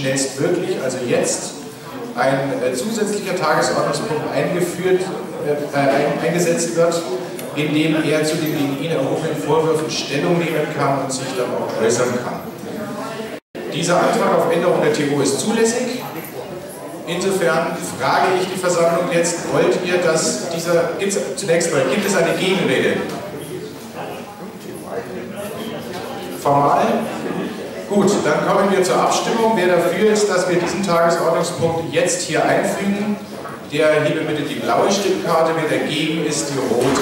[SPEAKER 10] schnellstmöglich, also jetzt, ein äh, zusätzlicher Tagesordnungspunkt eingeführt, äh, ein, eingesetzt wird, in dem er zu den gegen ihn erhobenen Vorwürfen Stellung nehmen kann und sich dann auch äußern kann. Dieser Antrag auf Änderung der TO ist zulässig. Insofern frage ich die Versammlung jetzt, wollt ihr, dass dieser, zunächst mal, gibt es eine Gegenrede? wir zur Abstimmung. Wer dafür ist, dass wir diesen Tagesordnungspunkt jetzt hier einfügen, der hebe bitte die blaue Stimmkarte, wer dagegen ist, die rote.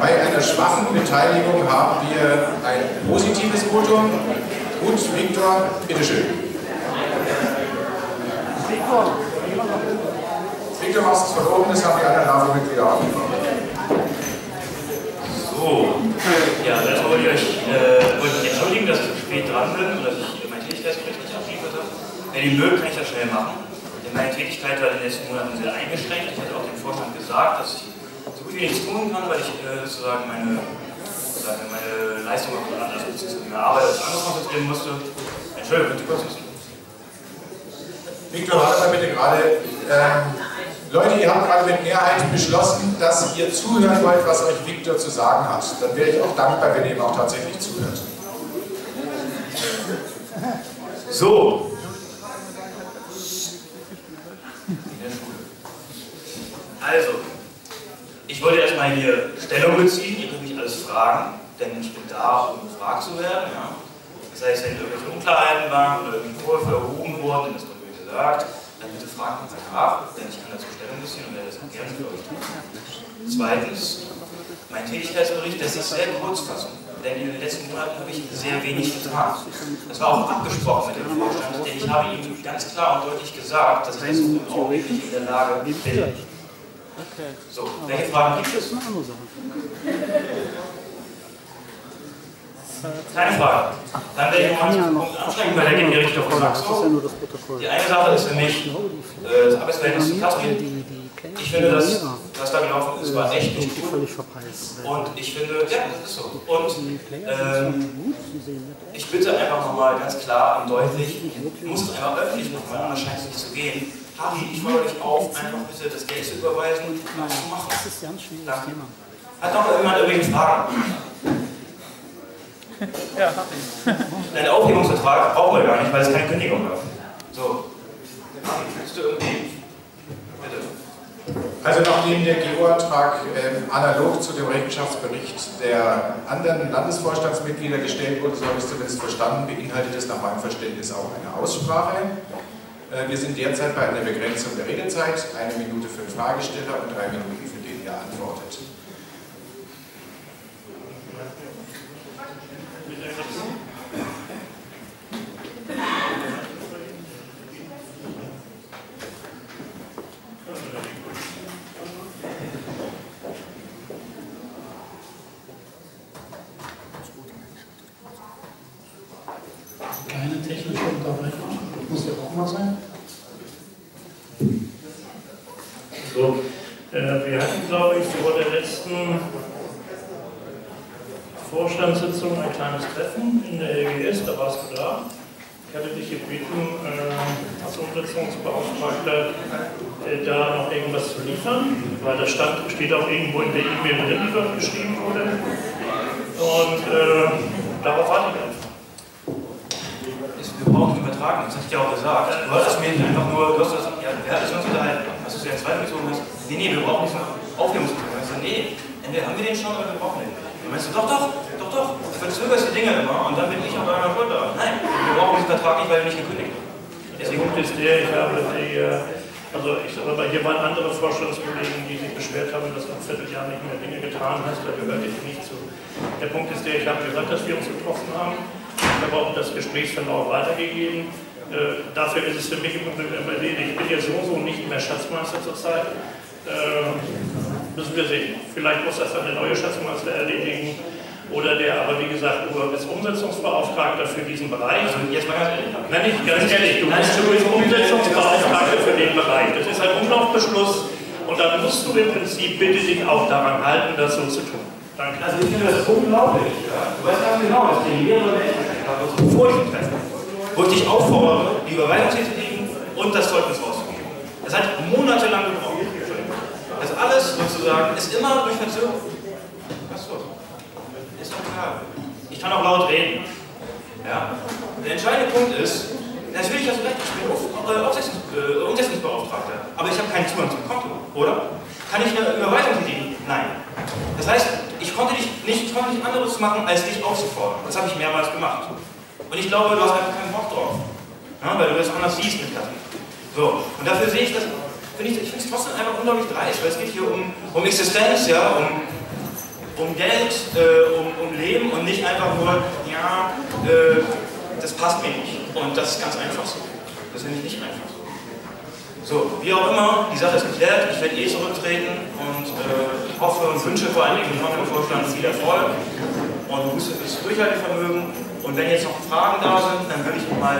[SPEAKER 10] Bei einer schwachen Beteiligung haben wir ein positives Votum. Gut, Viktor, bitteschön. Viktor, machst du es verboten, das haben die anderen NAVO-Mitglieder auch.
[SPEAKER 30] Wenn den Müll kann ich ja schnell machen. Denn meine Tätigkeit war in den letzten Monaten sehr eingeschränkt. Ich hatte auch dem Vorstand gesagt, dass ich so gut wie nichts tun kann, weil ich äh, sozusagen meine, sozusagen meine Leistung auf anders bzw. meine Arbeit auf anders konzentrieren musste. Entschuldigung, bitte kurz wissen.
[SPEAKER 10] Viktor Hartmann bitte gerade. Ähm Leute, ihr habt gerade mit Mehrheit beschlossen, dass ihr zuhören wollt, was euch Viktor zu sagen hat. Dann wäre ich auch dankbar, wenn ihr ihm auch tatsächlich zuhört.
[SPEAKER 30] So, Also, ich wollte erstmal hier Stellung beziehen, ihr könnt mich alles fragen, denn ich bin da, um gefragt zu werden. Ja. Das heißt, wenn irgendwelche Unklarheiten waren oder irgendwie Kurve erhoben wurden, dann ist doch mir gesagt, dann bitte fragt uns nach, denn ich kann dazu Stellung beziehen und werde das auch gerne für euch tun. Zweitens, mein Tätigkeitsbericht das ist sehr kurzfassend. denn in den letzten Monaten habe ich sehr wenig getan. Das war auch abgesprochen mit dem Vorstand, denn ich habe ihm ganz klar und deutlich gesagt, dass ich das auch wirklich in der Lage bin Okay. So, welche Fragen gibt es? Das ist eine andere Sache. Äh, keine Frage. Dann werde ich nochmal ja Punkt anstrengen, weil der geht in die Richtung von Maxo. Die eine Sache ist für mich, äh, das Arbeitsverhältnis zu Katrin. Ich finde, dass das da gelaufen ist, war äh, echt nicht gut. Und ich finde, ja, das ist so. Und ähm, ich bitte einfach nochmal ganz klar und deutlich, muss es einfach öffentlich nochmal, anders scheint es nicht zu gehen Harry, ich fordere dich auf, einfach bitte das Geld zu überweisen. Nein, das ist ja ein schwieriges Danke. Thema. Hat noch jemand übrigens Fragen? ja, Deinen Aufhebungsvertrag brauchen wir gar nicht, weil es keine Kündigung gab. So, Harry, willst du
[SPEAKER 10] irgendwie... Also nachdem der GO-Antrag ähm, analog zu dem Rechenschaftsbericht der anderen Landesvorstandsmitglieder gestellt wurde, so habe ich es zumindest verstanden, beinhaltet es nach meinem Verständnis auch eine Aussprache. Äh, wir sind derzeit bei einer Begrenzung der Redezeit, eine Minute für den Fragesteller und drei Minuten für den, der antwortet.
[SPEAKER 11] hier waren andere Vorstandskollegen, die sich beschwert haben, dass man Vierteljahr nicht mehr Dinge getan hat. Da gehörte ich nicht zu. Der Punkt ist der, ich habe gesagt, dass wir uns getroffen haben. Ich habe auch das Gesprächsverlauf weitergegeben. Äh, dafür ist es für mich im erledigt. Ich bin ja sowieso nicht mehr Schatzmeister zurzeit. Äh, müssen wir sehen. Vielleicht muss das dann eine neue Schatzmeister erledigen oder der aber, wie gesagt, nur als Umsetzungsbeauftragter für diesen Bereich. Also jetzt mal ganz ehrlich. Nein, nicht ganz ehrlich. Du bist übrigens Umsetzungsbeauftragter für den Bereich. Das ist ein Umlaufbeschluss und dann musst du im Prinzip bitte dich auch
[SPEAKER 30] daran halten, das so zu tun. Danke. Also ich finde das unglaublich. Ja. Du weißt ganz genau, dass die Lehre bevor ich ihn treffe, wo ich dich auffordere, die Überweisung zu legen und das Zeugnis rauszugeben. Das hat monatelang gebraucht. Das also, alles sozusagen ist immer durch
[SPEAKER 4] Verzögerung. kann auch laut reden. Ja? Der entscheidende Punkt ist, natürlich hast du recht, ich bin äh, äh, Umsetzungsbeauftragter,
[SPEAKER 30] aber ich habe keinen Zugang zum Konto, oder? Kann ich eine Überweisung tätigen? Nein. Das heißt, ich konnte dich nicht, konnte nicht anderes machen, als dich aufzufordern. Das habe ich mehrmals gemacht. Und ich glaube, du hast einfach keinen Bock drauf. Ja, weil du das anders siehst mit Kassen. So, und dafür sehe ich das, finde ich, ich finde es trotzdem einfach unglaublich dreist, weil es geht hier um, um Existenz, ja, um um Geld, äh, um, um Leben und nicht einfach nur, ja, äh, das passt mir nicht. Und das ist ganz einfach so. Das finde ich nicht einfach so. So, wie auch immer, die Sache ist geklärt. Ich werde eh zurücktreten und äh, hoffe und wünsche vor allen Dingen dem Vorstand viel Erfolg und Buße fürs Durchhaltevermögen. Und wenn jetzt noch Fragen da sind, dann würde ich mal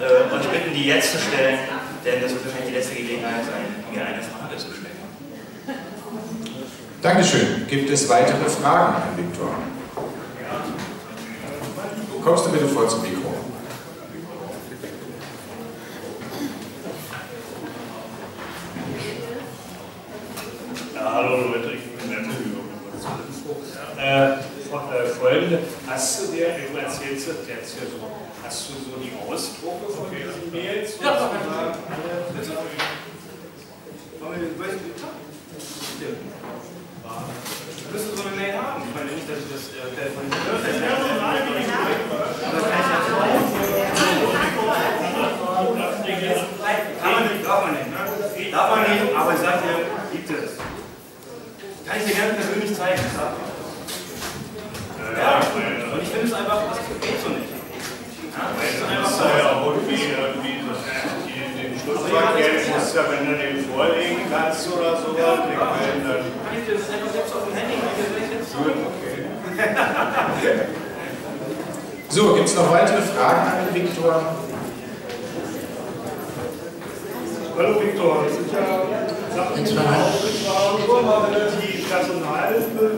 [SPEAKER 30] äh, euch bitten, die jetzt zu stellen, denn das wird wahrscheinlich die letzte Gelegenheit sein, mir eine Frage
[SPEAKER 10] Dankeschön. Gibt es weitere Fragen Herr Viktor?
[SPEAKER 7] Kommst du bitte vor zum Mikro?
[SPEAKER 8] Ja, hallo Leute, ich bin der Entschuldigung. Äh, folgende, äh, hast du
[SPEAKER 7] dir, du erzählst jetzt hier so, hast du so die Ausdrucke von okay. diesen Mails? Ja, so ja. Bitte. Wollen wir den gleichen Ja müssen so eine Mail haben. Ich meine nicht, dass ich das äh, von den Kann man nicht, darf man nicht, Darf man nicht, aber ich sage dir, gibt es. Kann ich dir gerne persönlich zeigen, Ja, und ich finde es einfach, das geht so nicht. Ja, das ist einfach so. Fußballkenntnisse, wenn du den vorlegen kannst oder so, ja, den können dann. Kann ich das selber
[SPEAKER 30] selbst auf dem Handy Gut,
[SPEAKER 8] okay.
[SPEAKER 10] so, gibt es noch weitere Fragen an Viktor? Hallo Viktor, das sind ja Sachen, die Personal Personalbefinden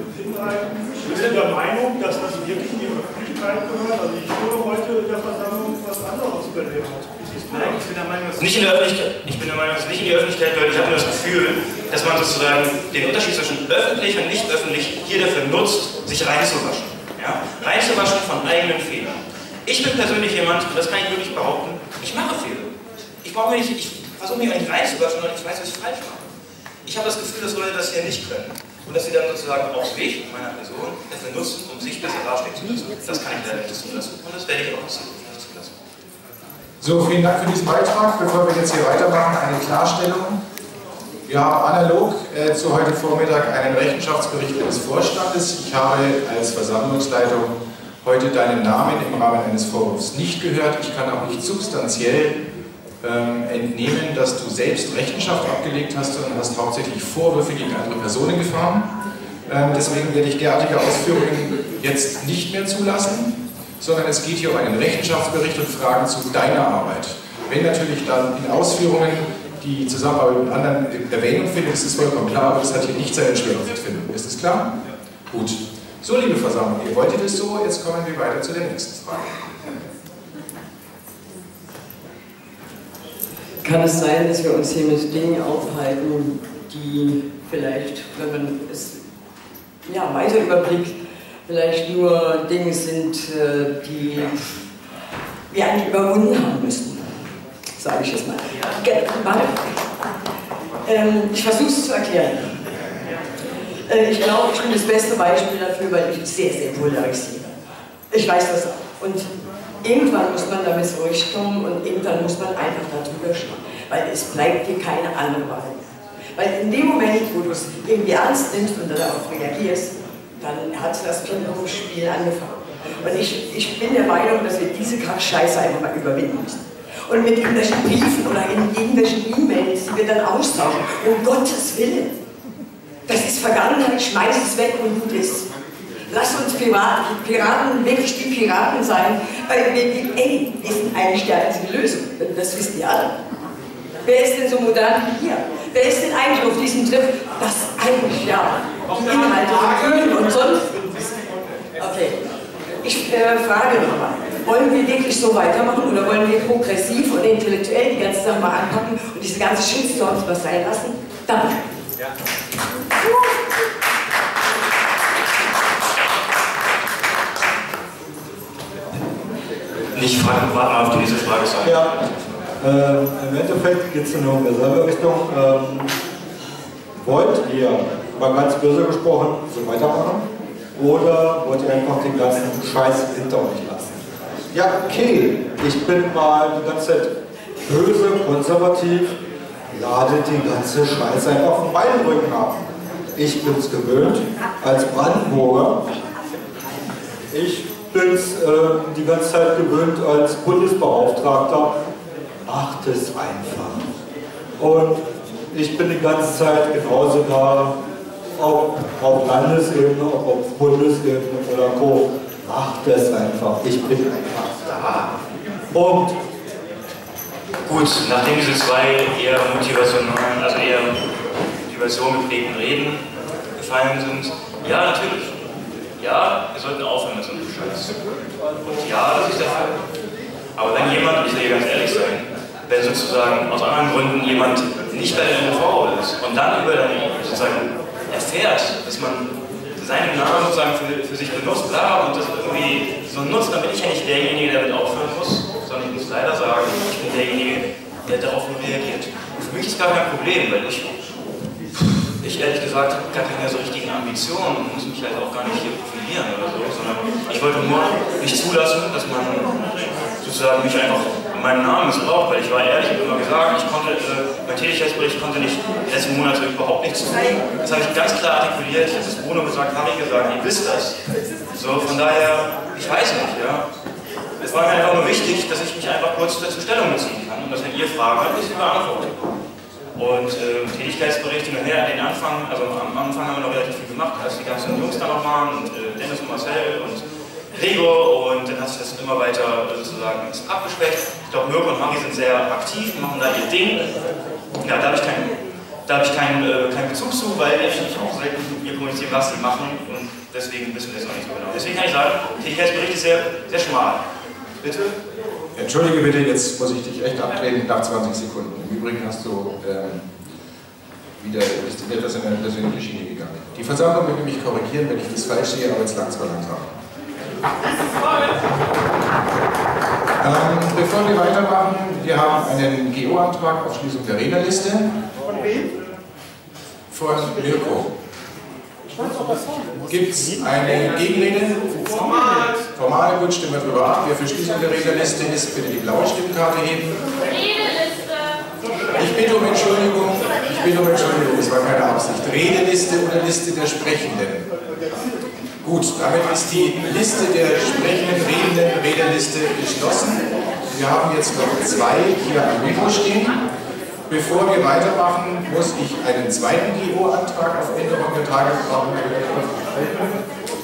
[SPEAKER 9] wir sind der Meinung, dass das wirklich in die Öffentlichkeit gehört. Also ich höre heute in der Versammlung was anderes überlebt. Nein, ich bin nicht in der Öffentlichkeit. Ich bin der
[SPEAKER 30] Meinung, dass nicht in die Öffentlichkeit weil Ich habe nur das Gefühl, dass man sozusagen den Unterschied zwischen öffentlich und nicht öffentlich hier dafür nutzt, sich reinzuwaschen. Ja? Reinzuwaschen von eigenen Fehlern. Ich bin persönlich jemand, und das kann ich wirklich behaupten, ich mache Fehler. Ich brauche nicht, ich versuche mich eigentlich reinzuwaschen, sondern ich weiß, was ich falsch mache. Ich habe das Gefühl, dass Leute das hier nicht können. Und dass sie dann sozusagen auch mich, meiner Person, dafür nutzen, um sich besser darstellen zu lassen.
[SPEAKER 10] Das kann ich leider nicht tun lassen. Und das werde ich auch nicht tun. So, vielen Dank für diesen Beitrag.
[SPEAKER 4] Bevor wir jetzt hier
[SPEAKER 10] weitermachen, eine Klarstellung. Wir haben analog äh, zu heute Vormittag einen Rechenschaftsbericht des Vorstandes. Ich habe als Versammlungsleitung heute deinen Namen im Rahmen eines Vorwurfs nicht gehört. Ich kann auch nicht substanziell ähm, entnehmen, dass du selbst Rechenschaft abgelegt hast, sondern hast hauptsächlich Vorwürfe gegen andere Personen gefahren. Ähm, deswegen werde ich derartige Ausführungen jetzt nicht mehr zulassen sondern es geht hier um einen Rechenschaftsbericht und Fragen zu deiner Arbeit. Wenn natürlich dann in Ausführungen die Zusammenarbeit mit anderen Erwähnung findet, ist es vollkommen klar, aber das hat hier nicht seine Schwerpunkt finden. Ist es klar? Ja. Gut. So, liebe Versammlung, ihr wolltet es so, jetzt kommen wir weiter zu der nächsten Frage. Kann es
[SPEAKER 32] sein, dass wir uns hier mit Dingen aufhalten, die vielleicht, wenn man es ja, weiter überblickt, vielleicht nur Dinge sind, äh, die wir eigentlich überwunden haben müssen, sage ich jetzt mal. Ähm, ich versuche es zu erklären. Äh, ich glaube, ich bin das beste Beispiel dafür, weil ich sehr, sehr polarisiere. Ich weiß das auch. Und irgendwann muss man damit zurechtkommen und irgendwann muss man einfach darüber schauen, weil es bleibt dir keine andere Wahl. Weil in dem Moment, wo du es irgendwie ernst nimmst und darauf reagierst, dann hat das ping spiel angefangen. Und ich, ich bin der Meinung, dass wir diese Scheiße einfach mal überwinden müssen. Und mit irgendwelchen Briefen oder in irgendwelchen E-Mails, die wir dann austauschen, um Gottes Willen. Das ist Vergangenheit, schmeiß es weg und gut ist. Lass uns Piraten, Piraten wirklich die Piraten sein, weil wir, ey, wir sind eigentlich die einzige Lösung. Das wissen die alle. Wer ist denn so modern wie hier? Wer ist denn eigentlich auf diesem Trip das eigentlich ja? Inhalte von und sonst. Okay. Ich äh, frage nochmal. Wollen wir wirklich so weitermachen oder wollen wir progressiv und intellektuell die ganze Sache mal anpacken und diese ganze Shitstorms was sein lassen? Danke. Ja.
[SPEAKER 30] Nicht fragen, warten auf die nächste Frage sein. Ja.
[SPEAKER 15] Äh, Im Endeffekt geht es in eine Reserverichtung. Ähm, wollt ihr mal ganz böse gesprochen, so weitermachen? Oder wollt ihr einfach den ganzen Scheiß hinter euch lassen? Ja, okay, ich bin mal die ganze Zeit böse, konservativ, lade die ganze Scheiße einfach von meinen Rücken ab. Ich bin's gewöhnt, als Brandenburger. Ich bin's äh, die ganze Zeit gewöhnt als Bundesbeauftragter. Macht es einfach. Und ich bin die ganze Zeit genauso da ob, ob Landesebene, ob, ob Bundesebene oder Co. Macht es einfach. Ich bin
[SPEAKER 30] einfach da. Und Gut, nachdem diese zwei eher motivationalen, also eher Motivation geprägten Reden gefallen sind, ja, natürlich. Ja, wir sollten aufhören mit so einem Scheiß. Und ja, das ist der Fall.
[SPEAKER 7] Aber wenn jemand, ich will ganz ehrlich sein,
[SPEAKER 30] wenn sozusagen aus anderen Gründen jemand nicht bei der MV ist und dann über deine sozusagen erfährt, dass man seinen Namen sozusagen für, für sich benutzt, bla, und das irgendwie so nutzt, dann bin ich ja nicht derjenige, der damit aufhören muss, sondern ich muss leider sagen, ich bin derjenige, der darauf nur reagiert. Und für mich ist gar kein Problem, weil ich, ich ehrlich gesagt habe gar keine so richtigen Ambitionen und muss mich halt auch gar nicht hier profilieren oder so, sondern ich wollte nur nicht zulassen, dass man sozusagen mich einfach meinen Namen missbraucht, weil ich war ehrlich, ich habe immer gesagt, ich konnte, äh, mein Tätigkeitsbericht konnte nicht letzten Monate überhaupt nichts tun. Das habe ich ganz klar artikuliert, ich habe es Bruno gesagt, Harry gesagt, ihr wisst das.
[SPEAKER 4] So, von daher,
[SPEAKER 30] ich weiß nicht, ja. Es war mir einfach nur wichtig, dass ich mich einfach kurz dazu Stellung beziehen kann und dass wenn ihr Fragen habt, ich sie beantworte. Und äh, Tätigkeitsberichte nachher den Anfang, also am Anfang haben wir noch relativ viel gemacht, als die ganzen Jungs da noch waren und äh, Dennis und Marcel und Lego und dann hat sich das immer weiter sozusagen abgeschwächt. Ich glaube, Mirko und Mari sind sehr aktiv, machen da ihr Ding. Ja, da habe ich keinen, hab ich äh, keinen Bezug zu, weil ich nicht auch selten mit mir kommunizieren, was sie machen und deswegen wissen wir das noch nicht so genau. Deswegen kann ich sagen, der Tätigkeitsbericht ist sehr, sehr schmal. Bitte?
[SPEAKER 10] Entschuldige bitte, jetzt muss ich dich echt abtreten nach 20 Sekunden. Im Übrigen hast du ähm, wieder bist etwas in deine persönliche Schiene gegangen. Die Versammlung wird nämlich korrigieren, wenn ich das falsch sehe, aber jetzt langsam langsam. Ähm, bevor wir weitermachen, wir haben einen GO-Antrag auf Schließung der Rednerliste. Von wem? Von Mirko. Gibt es eine Gegenrede? Formal. Formal, gut, stimmen wir drüber ab. Wer für Schließung der Rednerliste ist, bitte die blaue Stimmkarte heben. Redeliste. Ich bitte um Entschuldigung. Ich bitte um Entschuldigung, das war keine Absicht. Redeliste oder Liste der Sprechenden. Gut, damit ist die Liste der sprechenden, redenden Rednerliste geschlossen. Wir haben jetzt noch zwei hier am Mikro stehen. Bevor wir weitermachen, muss ich einen zweiten GO-Antrag auf Änderung der Tagesordnung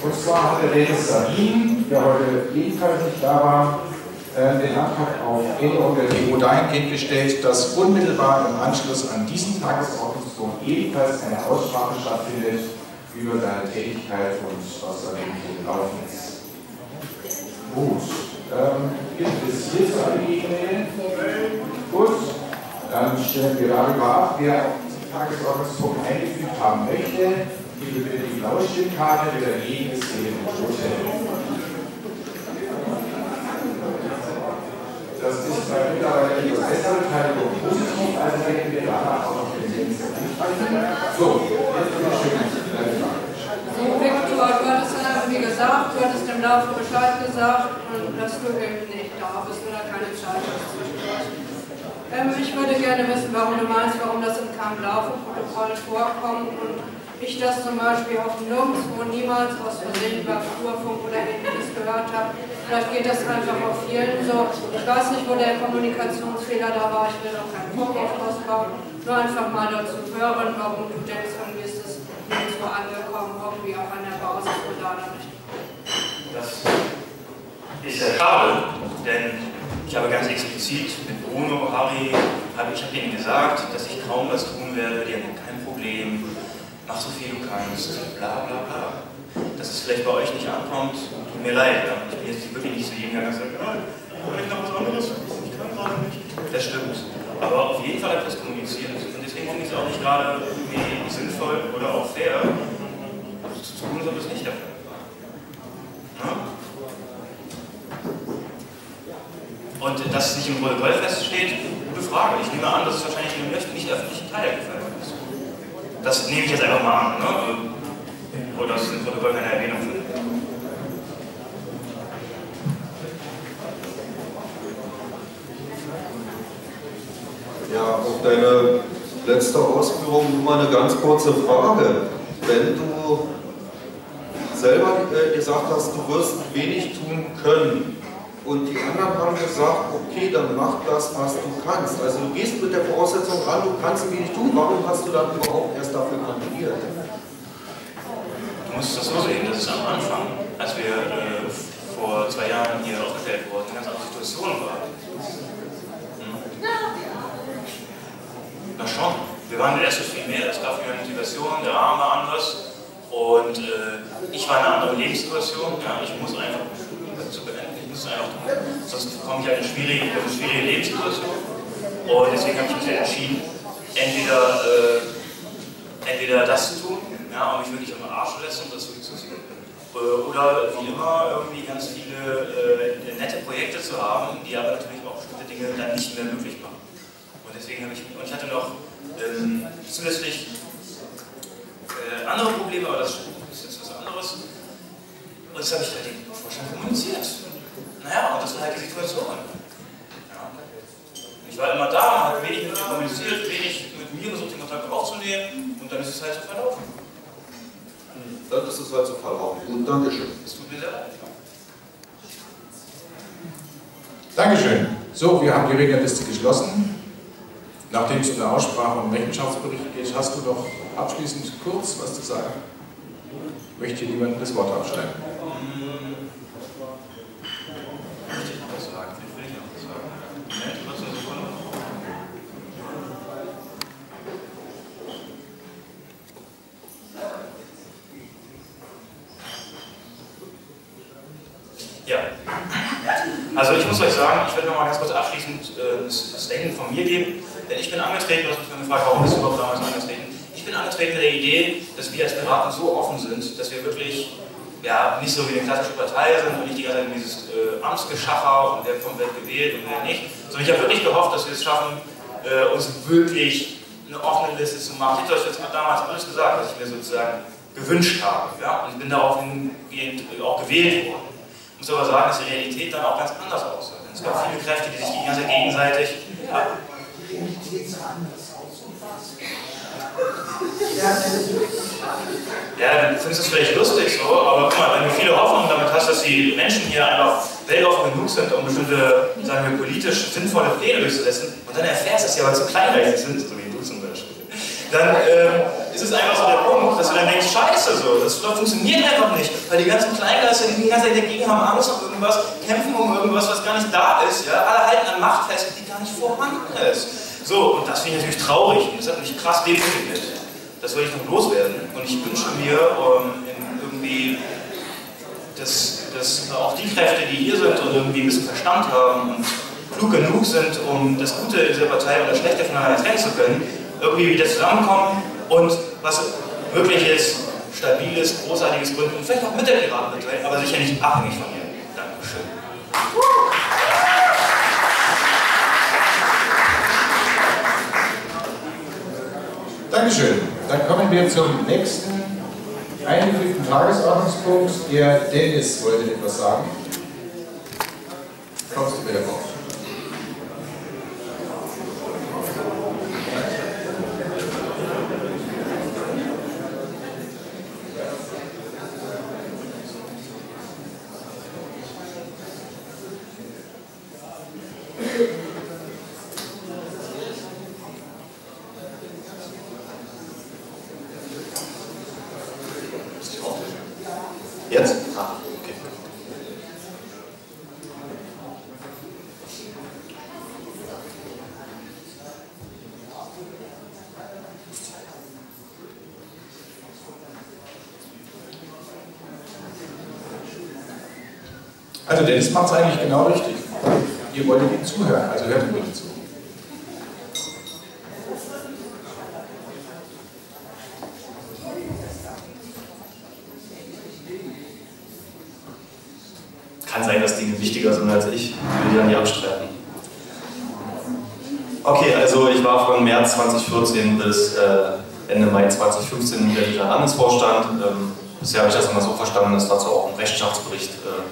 [SPEAKER 10] Und zwar hat der Redner Sabin, der heute ebenfalls nicht da war, ähm, den Antrag auf Änderung der GO dahingehend gestellt, dass unmittelbar im Anschluss an diesen Tagesordnungspunkt ebenfalls eine Aussprache stattfindet über deine Tätigkeit und was an dem gelaufen ist. Gut. gibt ähm, es hierzu einige E-Mail? Gut. Dann stellen wir darüber ab, wer Tagesordnungspunkt eingefügt haben möchte. Bitte bitte die blaue Stimmkarte, wer dagegen ist, den im Schoß Das ist bei mittlerweile die US-Beteiligung
[SPEAKER 34] positiv, also werden wir danach auch noch den Dienst So, jetzt aber du hattest dann irgendwie gesagt, du hattest dem Laufe Bescheid gesagt und dass du eben nicht da bist oder keine Zeit hast
[SPEAKER 4] ähm, ich würde gerne wissen,
[SPEAKER 34] warum du meinst, warum das in keinem laufe protokoll vorkommt und ich das zum Beispiel auch nirgendwo niemals aus Versehen über Flurfunk oder ähnliches gehört habe. Vielleicht geht das einfach auf vielen so. Ich weiß nicht, wo der Kommunikationsfehler da war. Ich will auch keinen Funk ausbauen. Nur einfach mal dazu hören, warum du denkst, irgendwie ist das nirgendwo angekommen, hoffen wir auch an der Basis und da noch nicht.
[SPEAKER 30] Das ist sehr schade, denn ich habe ganz explizit mit Bruno, Harry, habe ich habe ihnen gesagt, dass ich kaum was tun werde, die haben kein Problem, mach so viel du kannst, bla bla bla. Dass es vielleicht bei euch nicht ankommt, tut mir leid, ja. ich bin jetzt wirklich nicht so jemand, der sagt, ah, ich kann was anderes, ich kann gerade nicht. Das stimmt. Aber auf jeden Fall hat das kommuniziert. Und deswegen finde ich es auch nicht gerade irgendwie sinnvoll oder auch fair, zu tun, so es nicht der Fall war.
[SPEAKER 20] Ne? Und dass es nicht im Protokoll feststeht, gute Frage. Ich nehme an, dass es wahrscheinlich
[SPEAKER 30] in dem nicht öffentlichen Teil Gefährdung ist. Das nehme ich jetzt einfach mal an. Ne? Also, oder dass es im Protokoll keine Erwähnung findet.
[SPEAKER 15] Ja, auf deine letzte Ausführung nur mal eine ganz kurze Frage. Wenn du selber äh, gesagt hast, du wirst wenig tun können, und die anderen haben gesagt, okay, dann mach das, was du kannst. Also du gehst mit der Voraussetzung ran, du kannst wenig tun. Warum hast du dann überhaupt erst dafür kandidiert?
[SPEAKER 30] Du musst das so sehen, das ist am Anfang, als wir äh, vor zwei Jahren hier aufgestellt wurden, eine ganz andere Situation war.
[SPEAKER 20] Hm?
[SPEAKER 30] Na schon. Wir waren in Essos viel mehr, es gab wieder eine Motivation, der Rahmen war anders. Und äh, ich war in einer anderen Lebenssituation. Ja, ich muss einfach zu beenden, ich muss einfach, sonst komme ich halt in eine schwierige, eine schwierige Lebenssituation. Und deswegen habe ich mich halt entschieden, entweder, äh, entweder das zu tun, ja, um mich wirklich am Arsch zu lassen und das wirklich zu ziehen. Äh, oder wie immer irgendwie ganz viele äh, nette Projekte zu haben, die aber natürlich auch bestimmte Dinge dann nicht mehr möglich machen deswegen habe ich, und ich hatte noch ähm, zusätzlich äh, andere Probleme, aber das ist jetzt was anderes. Und das habe ich halt den Vorstand kommuniziert. Naja, und das war halt die Situation. Ja. Ich war immer da, habe wenig mit mir kommuniziert, wenig mit mir versucht, den Kontakt aufzunehmen und dann ist es halt so verlaufen. Dann ist es halt so verlaufen. Und Dankeschön. Es tut mir sehr leid.
[SPEAKER 10] Dankeschön. So, wir haben die Regelliste geschlossen. Nachdem es in der Aussprache um Rechenschaftsbericht geht, hast du doch abschließend kurz was zu sagen? Ich möchte hier niemandem das Wort abschneiden.
[SPEAKER 30] Ja, also ich muss euch sagen, ich werde nochmal ganz kurz abschließend äh, das Denken von mir geben. Denn ich bin angetreten, das hast mich dann warum bist du überhaupt damals angetreten? Ich bin angetreten mit der Idee, dass wir als Piraten so offen sind, dass wir wirklich ja, nicht so wie eine klassische Partei sind und nicht die ganze Zeit dieses äh, Amtsgeschacher und wer kommt, wer gewählt und wer nicht. Sondern ich habe wirklich gehofft, dass wir es schaffen, äh, uns wirklich eine offene Liste zu machen. Ich habe das damals alles gesagt, was ich mir sozusagen gewünscht habe. Ja? Und bin daraufhin äh, auch gewählt worden. Ich muss aber sagen, dass die Realität dann auch ganz anders aussah. es gab viele Kräfte, die sich die ganze Zeit gegenseitig Realität sah anders aus und fast. Ja, dann findest du es vielleicht lustig so, aber guck mal, wenn du viele Hoffnungen damit hast, dass die Menschen hier einfach weltoffen genug sind, um bestimmte, sagen wir, politisch sinnvolle Pläne durchzusetzen, und dann erfährst du, es ja, weil sie kleinreisig sind, so wie du zum Beispiel, dann. Ähm, es ist einfach so der Punkt, dass du dann denkst, scheiße so, das funktioniert einfach nicht. Weil die ganzen Kleingeister, die die ganze Zeit dagegen haben, Angst auf irgendwas, kämpfen um irgendwas, was gar nicht da ist. Ja? Alle halten an Macht fest, die gar nicht vorhanden ist. So, und das finde ich natürlich traurig und das hat mich krass deprimiert. Das will ich noch loswerden. Und ich wünsche mir ähm, irgendwie, dass, dass auch die Kräfte, die hier sind und irgendwie ein bisschen Verstand haben und klug genug sind, um das Gute in dieser Partei oder das Schlechte voneinander trennen zu können, irgendwie wieder zusammenkommen und was wirkliches, stabiles, großartiges Gründen, vielleicht auch mit der Piratenwelt, aber sicher nicht abhängig von ihr. Dankeschön.
[SPEAKER 10] Dankeschön. Dann kommen wir zum nächsten eingefügten Tagesordnungspunkt. Der Dennis wollte etwas sagen. Kommst du bitte auf. der Dennis macht es eigentlich genau richtig. Ihr wollt ihm zuhören, also hört ihm bitte zu.
[SPEAKER 35] Kann sein, dass Dinge wichtiger sind als ich. Ich Will die dann nicht abstreiten. Okay, also ich war von März 2014 bis äh, Ende Mai 2015 im Berliner Landesvorstand. Ähm, bisher habe ich das immer so verstanden, dass dazu auch ein Rechenschaftsbericht. Äh,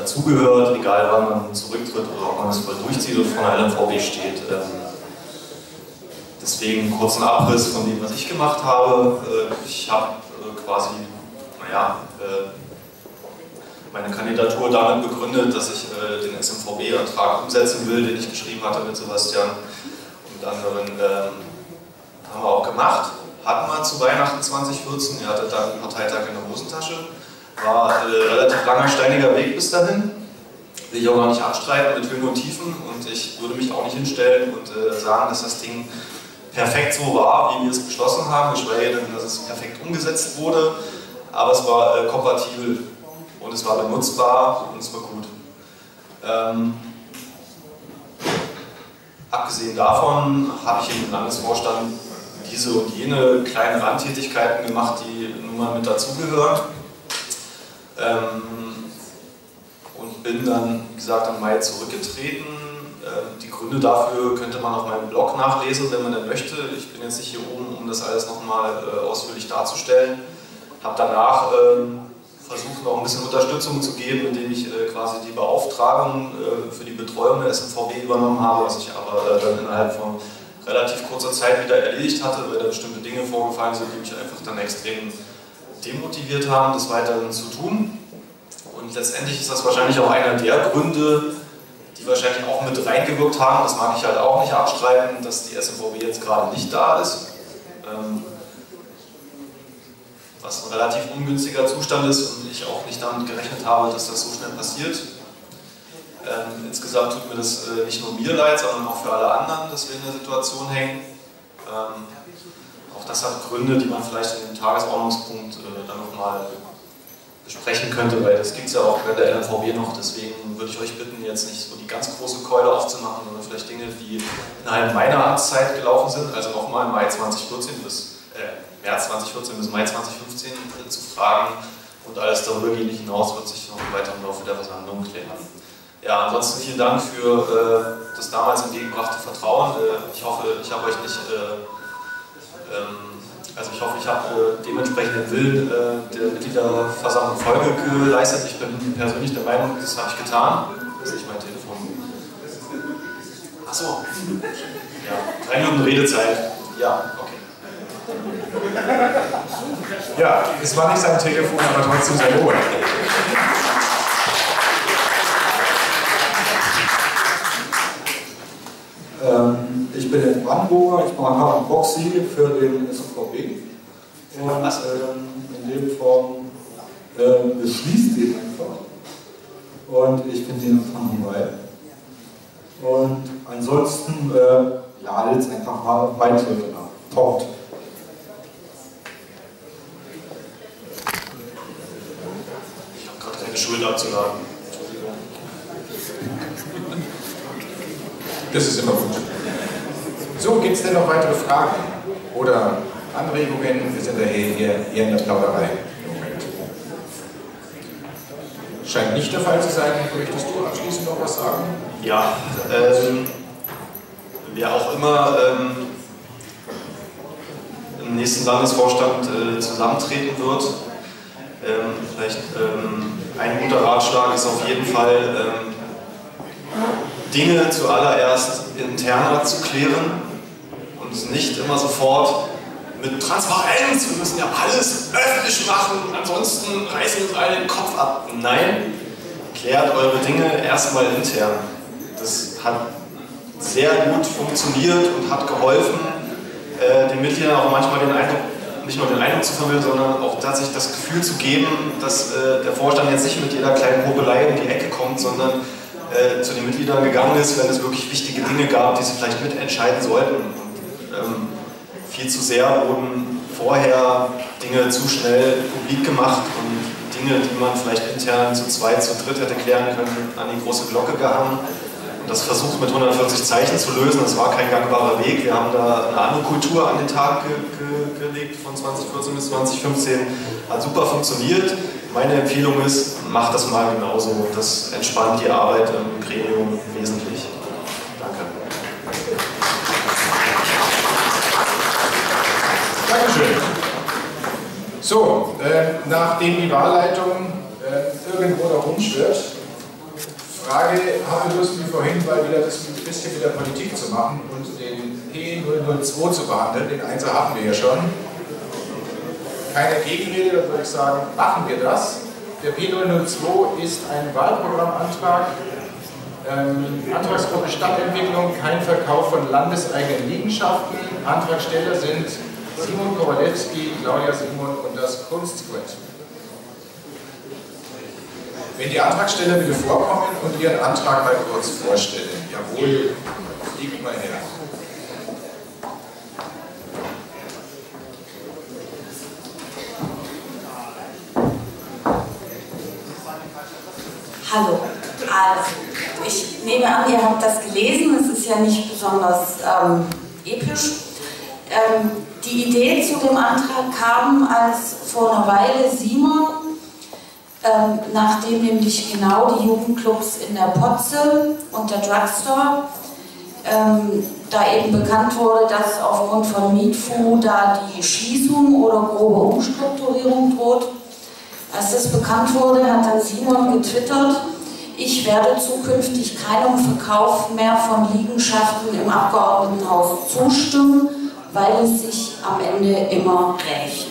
[SPEAKER 35] dazugehört, egal wann man zurücktritt oder ob man das voll durchzieht und vor einer LMVB steht. Ähm, deswegen einen kurzen Abriss von dem, was ich gemacht habe. Äh, ich habe äh, quasi, naja, äh, meine Kandidatur damit begründet, dass ich den SMVB-Antrag umsetzen will, den ich geschrieben hatte mit Sebastian und anderen. Ähm, haben wir auch gemacht. Hatten wir zu Weihnachten 2014, er hatte dann einen Parteitag in der Hosentasche war ein äh, relativ langer, steiniger Weg bis dahin. Will ich auch gar nicht abstreiten mit Höhen und Tiefen und ich würde mich auch nicht hinstellen und äh, sagen, dass das Ding perfekt so war, wie wir es beschlossen haben, geschweige denn, dass es perfekt umgesetzt wurde. Aber es war äh, kompatibel und es war benutzbar und es war gut. Ähm, abgesehen davon habe ich im Landesvorstand diese und jene kleinen Randtätigkeiten gemacht, die nun mal mit dazugehören. Ähm, und bin dann, wie gesagt, im Mai zurückgetreten. Ähm, die Gründe dafür könnte man auf meinem Blog nachlesen, wenn man denn möchte. Ich bin jetzt nicht hier oben, um das alles nochmal äh, ausführlich darzustellen. Habe danach ähm, versucht, noch ein bisschen Unterstützung zu geben, indem ich äh, quasi die Beauftragung äh, für die Betreuung der SMVB übernommen habe, was ich aber dann innerhalb von relativ kurzer Zeit wieder erledigt hatte, weil da bestimmte Dinge vorgefallen sind, die mich einfach dann extrem demotiviert haben, das weiterhin zu tun. Und letztendlich ist das wahrscheinlich auch einer der Gründe, die wahrscheinlich auch mit reingewirkt haben, das mag ich halt auch nicht abstreiten, dass die SMVB jetzt gerade nicht da ist. Ähm, was ein relativ ungünstiger Zustand ist und ich auch nicht damit gerechnet habe, dass das so schnell passiert. Ähm,
[SPEAKER 29] insgesamt tut mir das äh, nicht nur mir leid, sondern auch für alle anderen,
[SPEAKER 35] dass wir in der Situation hängen. Ähm, das hat Gründe, die man vielleicht in dem Tagesordnungspunkt äh, dann nochmal besprechen könnte, weil das gibt es ja auch bei der LMVB noch. Deswegen würde ich euch bitten, jetzt nicht so die ganz große Keule aufzumachen, sondern vielleicht Dinge, die innerhalb meiner Amtszeit gelaufen sind, also nochmal Mai 2014 bis äh, März 2014 bis Mai 2015 äh, zu fragen. Und alles darüber geht hinaus, wird sich noch weiter im Laufe der Versammlung klären. Ja, ansonsten vielen Dank für äh, das damals entgegengebrachte Vertrauen. Äh, ich hoffe, ich habe euch nicht äh, ähm, also ich hoffe, ich habe äh, dementsprechend den Willen äh, der Mitgliederversammlung Folge geleistet. Ich bin persönlich der Meinung, das habe ich getan. Das ist nicht mein Telefon. Achso. Ja, drei Minuten Redezeit. Ja, okay. Ja, es war nicht sein
[SPEAKER 10] Telefon, aber trotzdem sein Ohr.
[SPEAKER 15] Ähm, ich bin in Brandenburger, ich mache einen Proxy für den SVB. Und ähm, in dem Form ähm, beschließt den einfach. Und ich finde den von geil. Und ansonsten äh, ladet es einfach mal weiter Twitter nach. Taucht.
[SPEAKER 10] Ich habe gerade keine Schuld abzuladen. Das ist immer gut. So, gibt es denn noch weitere Fragen oder Anregungen? Wir sind ja hier eher in der Plauderei im Moment. Scheint nicht der Fall zu sein. Möchtest du abschließend noch was
[SPEAKER 35] sagen? Ja, ähm, wer auch immer ähm, im nächsten Landesvorstand äh, zusammentreten wird, ähm, vielleicht ähm, ein guter Ratschlag ist auf jeden Fall, ähm, Dinge zuallererst interner zu klären und nicht immer sofort mit Transparenz, wir müssen ja alles öffentlich machen, ansonsten reißen uns alle den Kopf ab. Nein, klärt eure Dinge erstmal intern. Das hat sehr gut funktioniert und hat geholfen, äh, den Mitgliedern auch manchmal den Eindruck, nicht nur den Eindruck zu vermitteln, sondern auch tatsächlich das Gefühl zu geben, dass äh, der Vorstand jetzt nicht mit jeder kleinen Hobelei um die Ecke kommt, sondern äh, zu den Mitgliedern gegangen ist, wenn es wirklich wichtige Dinge gab, die sie vielleicht mitentscheiden sollten. Und, ähm, viel zu sehr wurden vorher Dinge zu schnell publik gemacht und Dinge, die man vielleicht intern zu zweit, zu dritt hätte klären können, an die große Glocke gehangen das versucht mit 140 Zeichen zu lösen. Das war kein gangbarer Weg. Wir haben da eine andere Kultur an den Tag ge ge gelegt von 2014 bis 2015. Hat super funktioniert. Meine Empfehlung ist, macht das mal genauso. Das entspannt die Arbeit im Gremium wesentlich. Danke.
[SPEAKER 10] Dankeschön. So, äh, nachdem die Wahlleitung äh, irgendwo da rumschwirrt, Frage habe Lust, mir vorhin mal wieder das ein bisschen mit der Politik zu machen und den P002 zu behandeln. Den Einser hatten wir ja schon. Keine Gegenrede, dann würde ich sagen, machen wir das. Der P002 ist ein Wahlprogrammantrag, ähm, Antragsgruppe Stadtentwicklung, kein Verkauf von landeseigenen Liegenschaften. Antragsteller sind Simon Kowalewski, Claudia Simon und das Kunstquartier. Wenn die Antragsteller bitte vorkommen und ihren Antrag mal kurz
[SPEAKER 4] vorstellen. Jawohl, liegt mal her.
[SPEAKER 17] Hallo, also ich nehme an, ihr habt das gelesen, es ist ja nicht besonders ähm, episch. Ähm, die Idee zu dem Antrag kam, als vor einer Weile Simon ähm, nachdem nämlich genau die Jugendclubs in der Potze und der Drugstore ähm, da eben bekannt wurde, dass aufgrund von MeToo da die Schießung oder grobe Umstrukturierung droht. Als das bekannt wurde, hat dann Simon getwittert, ich werde zukünftig keinem Verkauf mehr von Liegenschaften im Abgeordnetenhaus zustimmen, weil es sich am Ende immer rächt.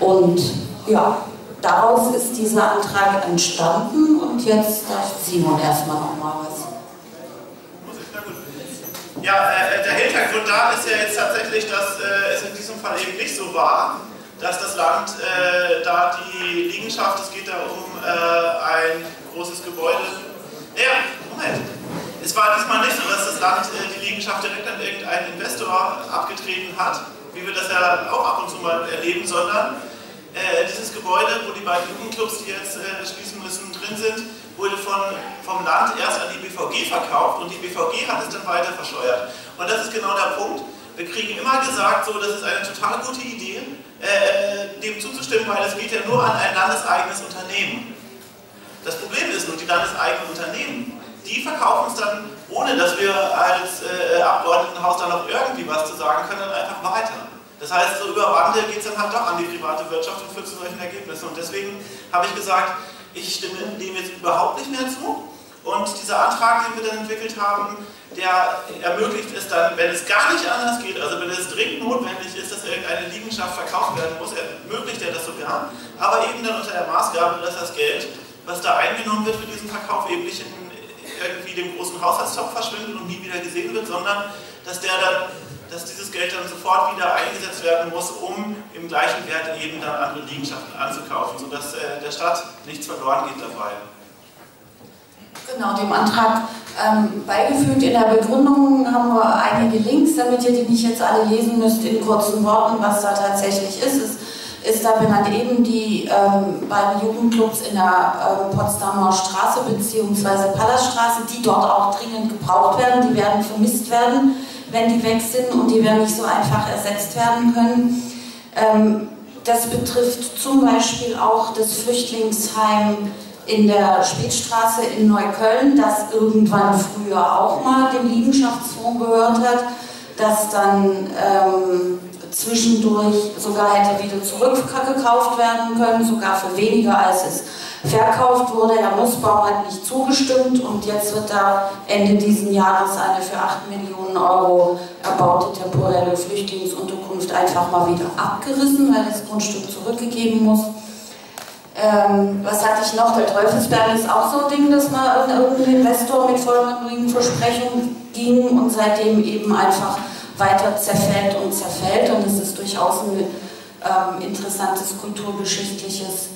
[SPEAKER 17] Und ja, daraus ist dieser Antrag entstanden und jetzt darf Simon erstmal nochmal was. Ja, äh, der Hintergrund da ist ja jetzt
[SPEAKER 16] tatsächlich, dass äh, es in diesem Fall eben nicht so war, dass das Land äh, da die Liegenschaft, es geht da um äh, ein großes Gebäude. Ja, Moment. Es war diesmal nicht so, dass das Land äh, die Liegenschaft direkt an irgendeinen Investor abgetreten hat, wie wir das ja auch ab und zu mal erleben, sondern äh, dieses Gebäude, wo die beiden Jugendclubs, die jetzt äh, schließen müssen, drin sind, wurde von, vom Land erst an die BVG verkauft und die BVG hat es dann weiter verscheuert. Und das ist genau der Punkt. Wir kriegen immer gesagt, so, das ist eine total gute Idee, äh, äh dem zuzustimmen, weil es geht ja nur an ein landeseigenes Unternehmen. Das Problem ist nur, die landeseigenen Unternehmen, die verkaufen es dann, ohne dass wir als äh, Abgeordnetenhaus da noch irgendwie was zu sagen können, einfach weiter. Das heißt, so über Wandel geht es dann halt doch an die private Wirtschaft und führt zu solchen Ergebnissen. Und deswegen habe ich gesagt, ich stimme dem jetzt überhaupt nicht mehr zu. Und dieser Antrag, den wir dann entwickelt haben, der ermöglicht es dann, wenn es gar nicht anders geht, also wenn es dringend notwendig ist, dass irgendeine Liegenschaft verkauft werden muss, ermöglicht er das sogar, aber eben dann unter der Maßgabe, dass das Geld, was da eingenommen wird für diesen Verkauf, eben nicht in irgendwie dem großen Haushaltstopf verschwindet und nie wieder gesehen wird, sondern dass der dann dass dieses Geld dann sofort
[SPEAKER 20] wieder eingesetzt werden muss, um
[SPEAKER 16] im gleichen Wert eben dann andere Liegenschaften anzukaufen, sodass äh, der Stadt nichts verloren geht dabei.
[SPEAKER 17] Genau, dem Antrag ähm, beigefügt in der Begründung haben wir einige Links, damit ihr die nicht jetzt alle lesen müsst in kurzen Worten, was da tatsächlich ist. Es ist da benannt eben die ähm, beiden Jugendclubs in der ähm, Potsdamer Straße bzw. Palaststraße, die dort auch dringend gebraucht werden, die werden vermisst werden wenn die weg sind und die werden nicht so einfach ersetzt werden können. Ähm, das betrifft zum Beispiel auch das Flüchtlingsheim in der Spätstraße in Neukölln, das irgendwann früher auch mal dem Liegenschaftsfonds gehört hat, das dann ähm, zwischendurch sogar hätte wieder zurückgekauft werden können, sogar für weniger als es verkauft wurde. Herr Nussbaum hat nicht zugestimmt und jetzt wird da Ende dieses Jahres eine für 8 Millionen Euro erbaute temporäre Flüchtlingsunterkunft einfach mal wieder abgerissen, weil das Grundstück zurückgegeben muss. Ähm, was hatte ich noch? Der Teufelsberg ist auch so ein Ding, dass mal irgendein Investor mit vollmundigen Versprechungen ging und seitdem eben einfach weiter zerfällt und zerfällt. Und es ist durchaus ein ähm, interessantes kulturgeschichtliches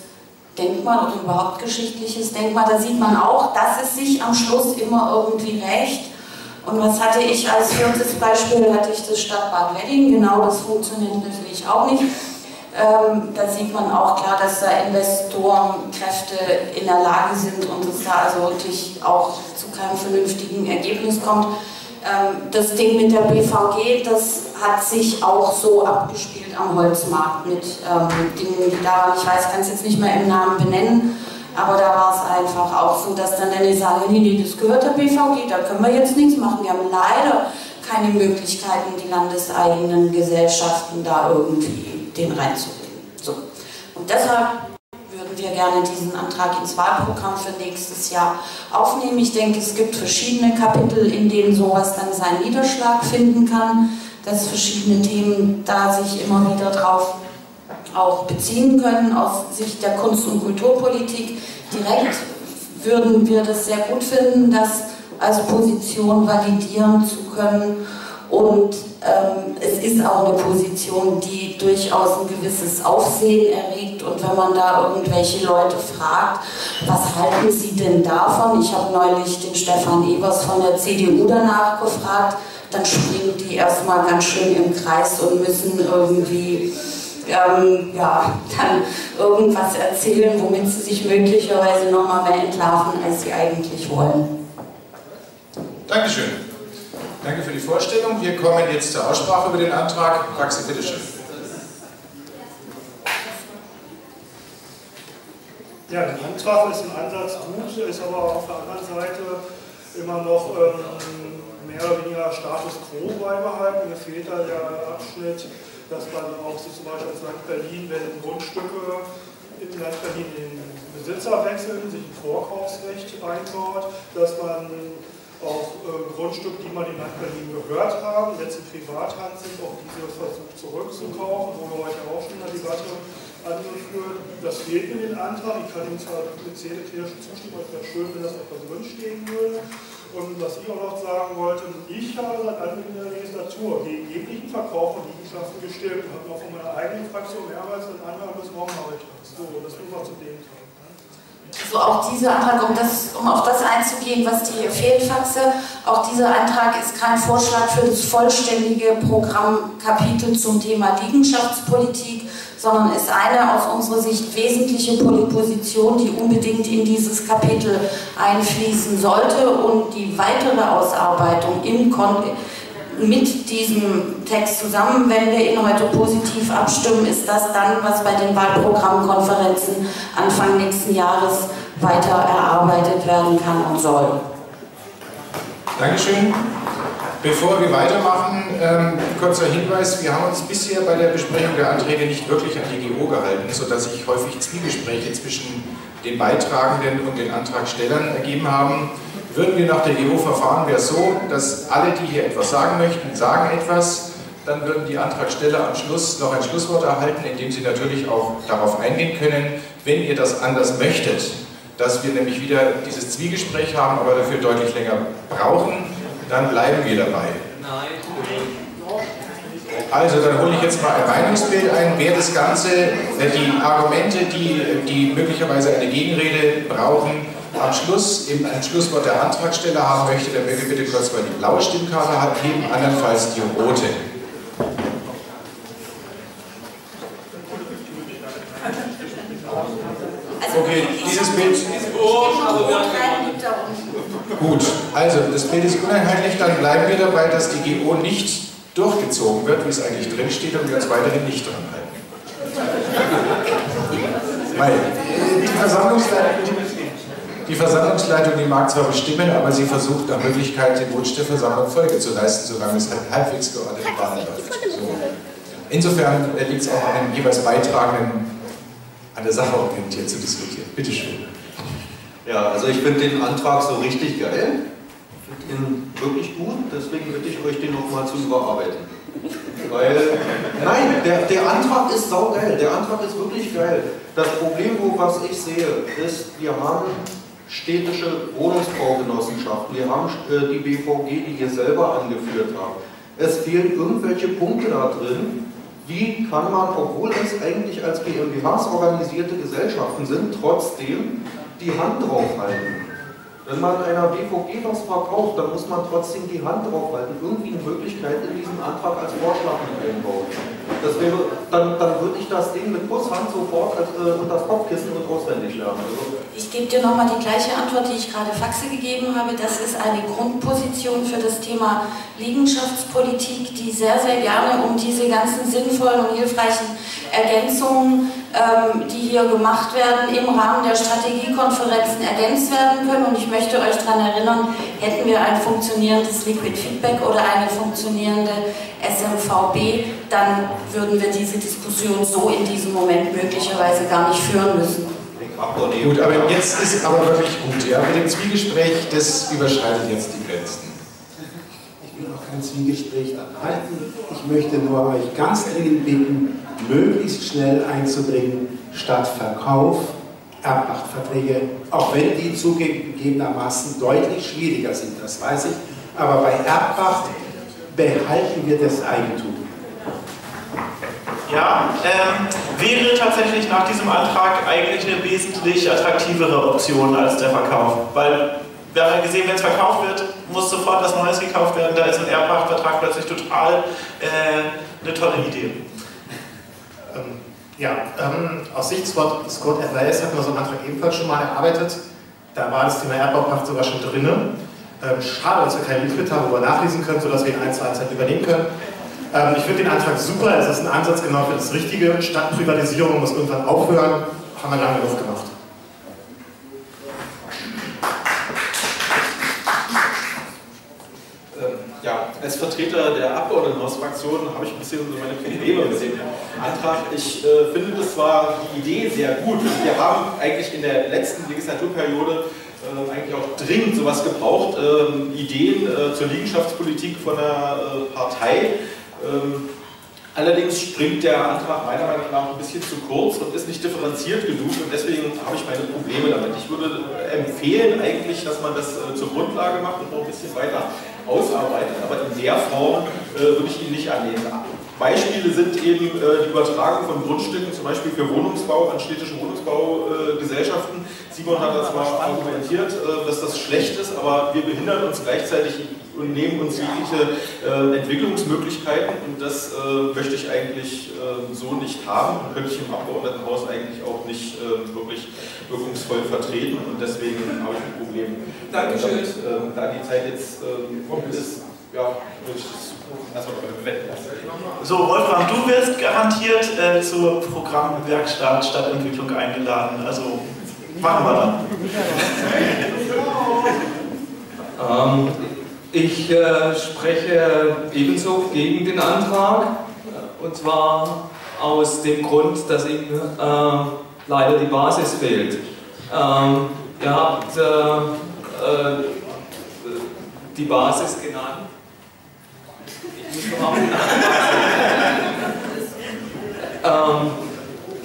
[SPEAKER 17] Denkmal oder überhaupt geschichtliches Denkmal, da sieht man auch, dass es sich am Schluss immer irgendwie rächt. Und was hatte ich als viertes Beispiel? Hatte ich das Stadtbad Wedding. Genau das funktioniert natürlich auch nicht. Ähm, da sieht man auch klar, dass da Investorenkräfte in der Lage sind und es da also wirklich auch zu keinem vernünftigen Ergebnis kommt. Ähm, das Ding mit der BVG, das hat sich auch so abgespielt am Holzmarkt mit ähm, Dingen, die da waren. Ich weiß, kann es jetzt nicht mehr im Namen benennen, aber da war es einfach auch so, dass dann die sagen, nee, nee, das gehört der BVG, da können wir jetzt nichts machen. Wir haben leider keine Möglichkeiten, die landeseigenen Gesellschaften da irgendwie den reinzubringen. So. Und deshalb wir gerne diesen Antrag ins Wahlprogramm für nächstes Jahr aufnehmen. Ich denke, es gibt verschiedene Kapitel, in denen sowas dann seinen Niederschlag finden kann, dass verschiedene Themen da sich immer wieder drauf auch beziehen können aus Sicht der Kunst- und Kulturpolitik. Direkt würden wir das sehr gut finden, das als Position validieren zu können und ähm, es ist auch eine Position, die durchaus ein gewisses Aufsehen erregt. Und wenn man da irgendwelche Leute fragt, was halten sie denn davon? Ich habe neulich den Stefan Ebers von der CDU danach gefragt, dann springen die erstmal ganz schön im Kreis und müssen irgendwie. Ähm, ja, dann irgendwas erzählen, womit sie sich möglicherweise nochmal mehr entlarven, als sie eigentlich wollen.
[SPEAKER 10] Dankeschön. Danke für die Vorstellung. Wir kommen jetzt zur Aussprache über den Antrag. Praxis, bitteschön.
[SPEAKER 9] Ja, der Antrag ist im Ansatz gut, ist aber auf der anderen Seite immer noch ähm, mehr oder weniger Status quo beibehalten. Mir fehlt da der Abschnitt, dass man auch so zum Beispiel als Land Berlin, wenn Grundstücke im Land Berlin den Besitzer wechseln, sich ein Vorkaufsrecht einbaut, dass man auch äh, Grundstück, die mal in Land Berlin gehört haben, jetzt in Privathand sind, auch diese versucht zurückzukaufen, wo wir heute auch schon in der Debatte angeführt. Das fehlt mir den Antrag. Ich kann Ihnen zwar mit Zähneklärung zustimmen, aber es wäre schön, wenn das auch bei uns stehen würde. Und was ich auch noch sagen wollte, ich habe seit Anbeginn der Legislatur gegen jeglichen Verkauf von Liegenschaften gestimmt, und habe auch von meiner eigenen Fraktion mehrmals den Antrag morgen Raumhalters. So, das nur mal zu dem Teil.
[SPEAKER 17] So auch dieser Antrag, um, das, um auf das einzugehen, was die Fehlfaxe, auch dieser Antrag ist kein Vorschlag für das vollständige Programmkapitel zum Thema Liegenschaftspolitik, sondern ist eine aus unserer Sicht wesentliche Position, die unbedingt in dieses Kapitel einfließen sollte und die weitere Ausarbeitung im Kontext mit diesem Text zusammen, wenn wir ihn heute positiv abstimmen, ist das dann, was bei den Wahlprogrammkonferenzen Anfang nächsten Jahres weiter erarbeitet werden kann und soll.
[SPEAKER 10] Dankeschön. Bevor wir weitermachen, ähm, kurzer Hinweis, wir haben uns bisher bei der Besprechung der Anträge nicht wirklich an die GO gehalten, sodass sich häufig Zwiegespräche zwischen den Beitragenden und den Antragstellern ergeben haben. Würden wir nach der EU verfahren, wäre es so, dass alle, die hier etwas sagen möchten, sagen etwas, dann würden die Antragsteller am Schluss noch ein Schlusswort erhalten, in dem sie natürlich auch darauf eingehen können, wenn ihr das anders möchtet, dass wir nämlich wieder dieses Zwiegespräch haben, aber dafür deutlich länger brauchen, dann bleiben wir dabei. Also, dann hole ich jetzt mal ein Meinungsbild ein, wer das Ganze, äh, die Argumente, die, die möglicherweise eine Gegenrede brauchen, am Schluss eben ein Schlusswort der Antragsteller haben möchte, dann möge bitte kurz mal die blaue Stimmkarte abheben, andernfalls die rote.
[SPEAKER 4] Also, okay, dieses Bild.
[SPEAKER 10] Gut, also das Bild ist uneinheitlich, dann bleiben wir dabei, dass die GO nicht durchgezogen wird, wie es eigentlich drin steht und wir uns weiterhin nicht dran halten. Weil die Versammlungsleitung, die Versammlungsleitung, die mag zwar bestimmen, aber sie versucht nach Möglichkeit, dem Wunsch der Versammlung Folge zu leisten, solange es halt halbwegs geordnete Wahlen läuft. So. Insofern äh, liegt es auch an den jeweils Beitragenden, an der Sache orientiert zu diskutieren. Bitte schön. Ja, also ich finde den Antrag so richtig geil.
[SPEAKER 15] Ich finde ihn wirklich gut, deswegen bitte ich euch,
[SPEAKER 23] den nochmal zu überarbeiten. Weil, nein, der, der Antrag ist saugeil, der Antrag
[SPEAKER 15] ist wirklich geil. Das Problem, wo was ich sehe, ist, wir haben städtische Wohnungsbaugenossenschaften, wir haben äh, die BVG, die hier selber angeführt haben. Es fehlen irgendwelche Punkte da drin, wie kann man, obwohl es eigentlich als GmbHs organisierte Gesellschaften sind, trotzdem die Hand drauf halten. Wenn man einer BVG was verkauft, dann muss man trotzdem die Hand draufhalten, irgendwie eine Möglichkeit in diesem Antrag als Vorschlag mit einbauen. Das wäre, dann, dann würde ich das Ding mit Kusshand sofort äh, unter das Kopfkissen und
[SPEAKER 13] auswendig lernen. Also
[SPEAKER 17] ich gebe dir nochmal die gleiche Antwort, die ich gerade Faxe gegeben habe. Das ist eine Grundposition für das Thema Liegenschaftspolitik, die sehr, sehr gerne um diese ganzen sinnvollen und hilfreichen Ergänzungen ähm, die hier gemacht werden, im Rahmen der Strategiekonferenzen ergänzt werden können. Und ich möchte euch daran erinnern, hätten wir ein funktionierendes Liquid Feedback oder eine funktionierende SMVB, dann würden wir diese Diskussion so in diesem Moment möglicherweise gar nicht führen müssen.
[SPEAKER 1] Gut, aber jetzt ist aber wirklich gut. Ja? Mit dem Zwiegespräch, das
[SPEAKER 10] überschreitet jetzt die Grenzen.
[SPEAKER 1] Ich will auch kein Zwiegespräch anhalten.
[SPEAKER 9] Ich möchte nur euch ganz dringend
[SPEAKER 1] bitten, möglichst schnell einzubringen, statt Verkauf Erbpachtverträge, auch wenn die zugegebenermaßen deutlich schwieriger sind, das weiß ich, aber bei Erbpacht behalten wir das Eigentum.
[SPEAKER 16] Ja, ähm, wäre tatsächlich nach diesem Antrag eigentlich eine wesentlich attraktivere Option als der Verkauf, weil wir haben ja gesehen, wenn es verkauft wird, muss sofort was Neues gekauft werden. Da ist ein Erbpachtvertrag plötzlich total äh, eine tolle Idee. Ähm, ja,
[SPEAKER 6] ähm, aus Sicht Scott, Scott Advice hat man so einen Antrag ebenfalls schon mal erarbeitet. Da war das Thema Erbbaupacht sogar schon drin. Ähm, schade, dass wir keinen Liquid haben, wo wir nachlesen können, sodass wir ihn ein, zwei eins halt übernehmen können. Ähm, ich finde den Antrag super, es ist ein Ansatz genau für das Richtige. Stadtprivatisierung muss irgendwann aufhören, haben wir lange genug gemacht.
[SPEAKER 21] als Vertreter der Abgeordnetenhausfraktion habe ich ein bisschen so meine Probleme mit dem Antrag. Ich äh, finde, das zwar die Idee sehr gut. Wir haben eigentlich in der letzten Legislaturperiode äh, eigentlich auch dringend sowas gebraucht, ähm, Ideen äh, zur Liegenschaftspolitik von der äh, Partei. Ähm, allerdings springt der Antrag meiner Meinung nach ein bisschen zu kurz und ist nicht differenziert genug und deswegen habe ich meine Probleme damit. Ich würde äh, empfehlen eigentlich, dass man das äh, zur Grundlage macht und noch ein bisschen weiter ausarbeitet, aber in der Form äh, würde ich ihn nicht annehmen. Beispiele sind eben äh, die Übertragung von Grundstücken, zum Beispiel für Wohnungsbau an städtische Wohnungsbaugesellschaften. Äh, Simon hat das mal argumentiert, äh, dass das schlecht ist, aber wir behindern uns gleichzeitig und nehmen uns jegliche äh, Entwicklungsmöglichkeiten und das äh, möchte ich eigentlich ähm, so nicht haben und könnte ich im Abgeordnetenhaus eigentlich auch nicht ähm, wirklich wirkungsvoll vertreten und deswegen habe ich ein Problem. Dankeschön. Damit, ähm, da die Zeit jetzt äh, ist, ja, so, Wolfram,
[SPEAKER 16] du wirst garantiert äh, zur Programmwerkstatt Stadtentwicklung eingeladen. Also
[SPEAKER 29] machen wir dann. ähm, ich äh, spreche ebenso gegen den Antrag. Und zwar aus dem Grund, dass Ihnen äh, leider die Basis fehlt. Ähm, ihr habt äh, äh, die Basis genannt ähm,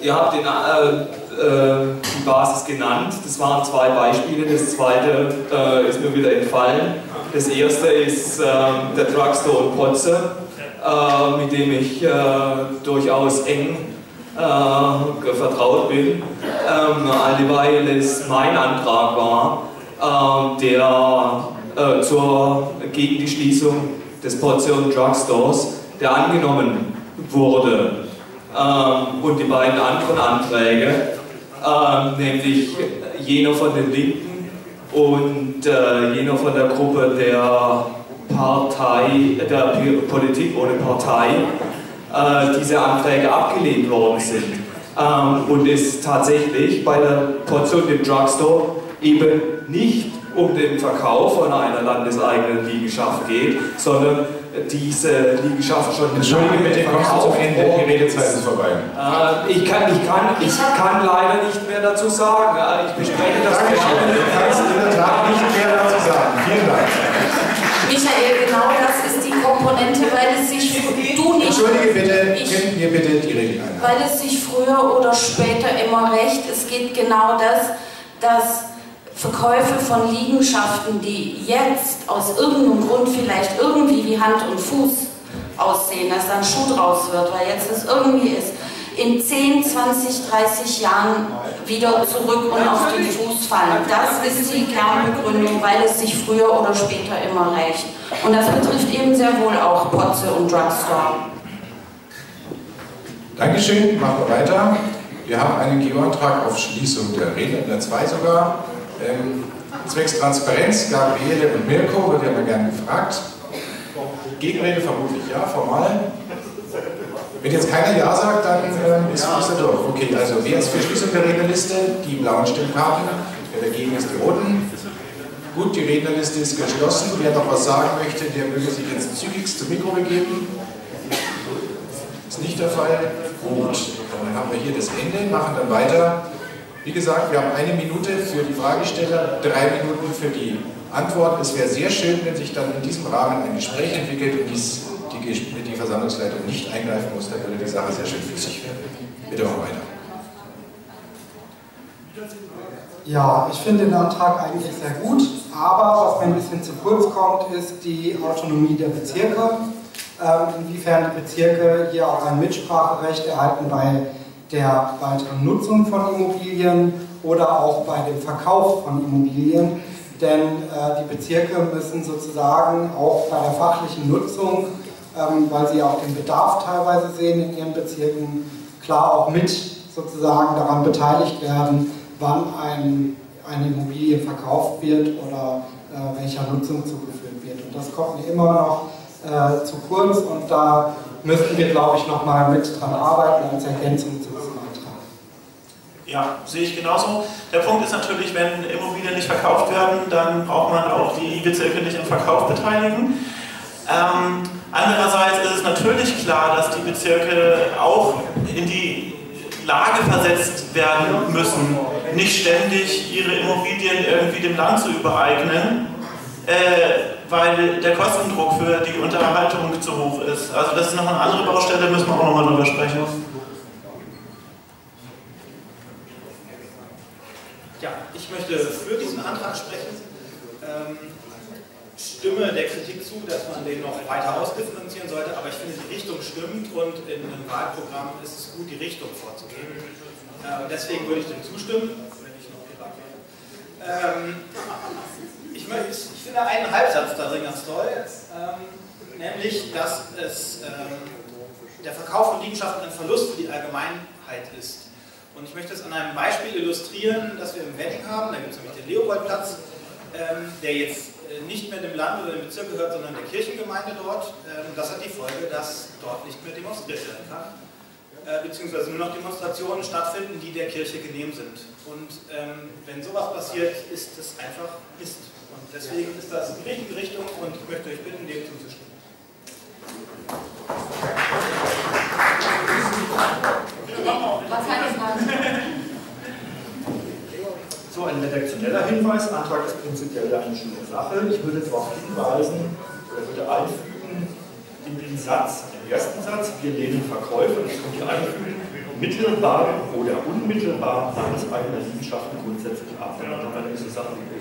[SPEAKER 29] ihr habt den, äh, äh, die Basis genannt. Das waren zwei Beispiele. Das zweite äh, ist mir wieder entfallen. Das erste ist ähm, der Drugstore in Potze, äh, mit dem ich äh, durchaus eng äh, vertraut bin. Ähm, eine Weile es mein Antrag war, ähm, der zur, gegen die Schließung des Portion Drugstores, der angenommen wurde. Ähm, und die beiden anderen Anträge, ähm, nämlich jener von den Linken und äh, jener von der Gruppe der Partei, der Politik ohne Partei, äh, diese Anträge abgelehnt worden sind. Ähm, und es tatsächlich bei der Portion im Drugstore eben nicht um den Verkauf von einer landeseigenen Liegenschaft geht, sondern diese Liegenschaft schon Entschuldige, bitte kommst du zum Ende, die Redezeit ist vorbei. Äh, ich, kann, ich, kann, ich kann leider nicht mehr dazu sagen. Ich bespreche das Danke gerne. Du kannst in der
[SPEAKER 17] Tat nicht mehr dazu sagen. Vielen Dank. Michael, genau das ist die Komponente, weil es sich du nicht. Entschuldige
[SPEAKER 10] bitte, ich, mir bitte die Regeln ein.
[SPEAKER 17] Weil es sich früher oder später immer recht, es geht genau das, dass Verkäufe von Liegenschaften, die jetzt aus irgendeinem Grund vielleicht irgendwie wie Hand und Fuß aussehen, dass dann Schuh draus wird, weil jetzt es irgendwie ist, in 10, 20, 30 Jahren wieder zurück und auf den Fuß fallen. Das ist die Kernbegründung, weil es sich früher oder später immer rächt. Und das betrifft eben sehr wohl auch Potze und Drugstore.
[SPEAKER 10] Dankeschön, machen wir weiter. Wir haben einen Geoantrag auf Schließung der Rede, in der zwei sogar. Ähm, zwecks Transparenz, Gabriele und Mirko, wird ja mal gern gefragt. Gegenrede vermutlich ja, formal. Wenn jetzt keiner Ja sagt, dann ähm, ist ja. er durch. Okay, also wer ist für Schließung der Rednerliste? Die blauen Stimmkarten. Wer dagegen ist, die roten. Gut, die Rednerliste ist geschlossen. Wer noch was sagen möchte, der möge sich jetzt zügigst zum Mikro begeben. Ist nicht der Fall. Gut, dann haben wir hier das Ende, machen dann weiter wie gesagt, wir haben eine Minute für die Fragesteller, drei Minuten für die Antwort. Es wäre sehr schön, wenn sich dann in diesem Rahmen ein Gespräch entwickelt und dies, die, die Versammlungsleitung nicht eingreifen
[SPEAKER 3] muss. Dann würde die Sache sehr schön flüssig werden. Bitte auch weiter. Ja, ich finde den Antrag eigentlich sehr gut, aber was mir ein bisschen zu kurz kommt, ist die Autonomie der Bezirke. Ähm, inwiefern die Bezirke hier auch ein Mitspracherecht erhalten bei der weiteren Nutzung von Immobilien oder auch bei dem Verkauf von Immobilien. Denn äh, die Bezirke müssen sozusagen auch bei der fachlichen Nutzung, ähm, weil sie auch den Bedarf teilweise sehen in ihren Bezirken, klar auch mit sozusagen daran beteiligt werden, wann ein, eine Immobilie verkauft wird oder äh, welcher Nutzung zugeführt wird. Und das kommt mir immer noch äh, zu kurz und da müssten wir, glaube ich,
[SPEAKER 15] nochmal mit dran arbeiten als Ergänzung
[SPEAKER 3] zu diesem Antrag.
[SPEAKER 16] Ja, sehe ich genauso. Der Punkt ist natürlich, wenn Immobilien nicht verkauft werden, dann braucht man auch die Bezirke nicht am Verkauf beteiligen. Ähm, andererseits ist es natürlich klar, dass die Bezirke auch in die Lage versetzt werden müssen, nicht ständig ihre Immobilien irgendwie dem Land zu übereignen. Äh, weil der Kostendruck für die Unterhaltung zu hoch ist. Also das ist noch eine andere Baustelle, müssen wir auch
[SPEAKER 4] nochmal drüber sprechen. Ja, ich möchte für diesen Antrag sprechen.
[SPEAKER 2] Ähm, stimme der Kritik zu, dass man den noch weiter ausdifferenzieren sollte, aber ich finde, die Richtung stimmt und in einem Wahlprogramm ist es gut, die Richtung vorzugeben. Äh, deswegen würde ich dem zustimmen, wenn ich noch ähm, wieder einen
[SPEAKER 26] Halbsatz darin ganz toll,
[SPEAKER 2] ähm, nämlich, dass es ähm, der Verkauf von Liegenschaften ein Verlust für die Allgemeinheit ist. Und ich möchte es an einem Beispiel illustrieren, das wir im Wedding haben, da gibt es nämlich den Leopoldplatz, ähm, der jetzt äh, nicht mehr dem Land oder dem Bezirk gehört, sondern der Kirchengemeinde dort. Ähm, das hat die Folge, dass dort nicht mehr demonstriert
[SPEAKER 30] werden
[SPEAKER 16] kann, äh, beziehungsweise nur noch Demonstrationen stattfinden, die der Kirche genehm sind. Und ähm, wenn sowas passiert, ist es einfach Mist. Und deswegen ist das die richtige Richtung und ich möchte euch bitten, dem zuzustimmen.
[SPEAKER 8] So, ein redaktioneller Hinweis. Antrag ist prinzipiell eine schöne Sache. Ich würde darauf
[SPEAKER 9] hinweisen
[SPEAKER 15] oder würde einfügen in den Satz, den ersten Satz, wir lehnen Verkäufe, das kommt hier einfügen, mittelbar oder unmittelbar landeseigene Liegenschaften grundsätzlich ab. Dann haben wir diese Sachen wie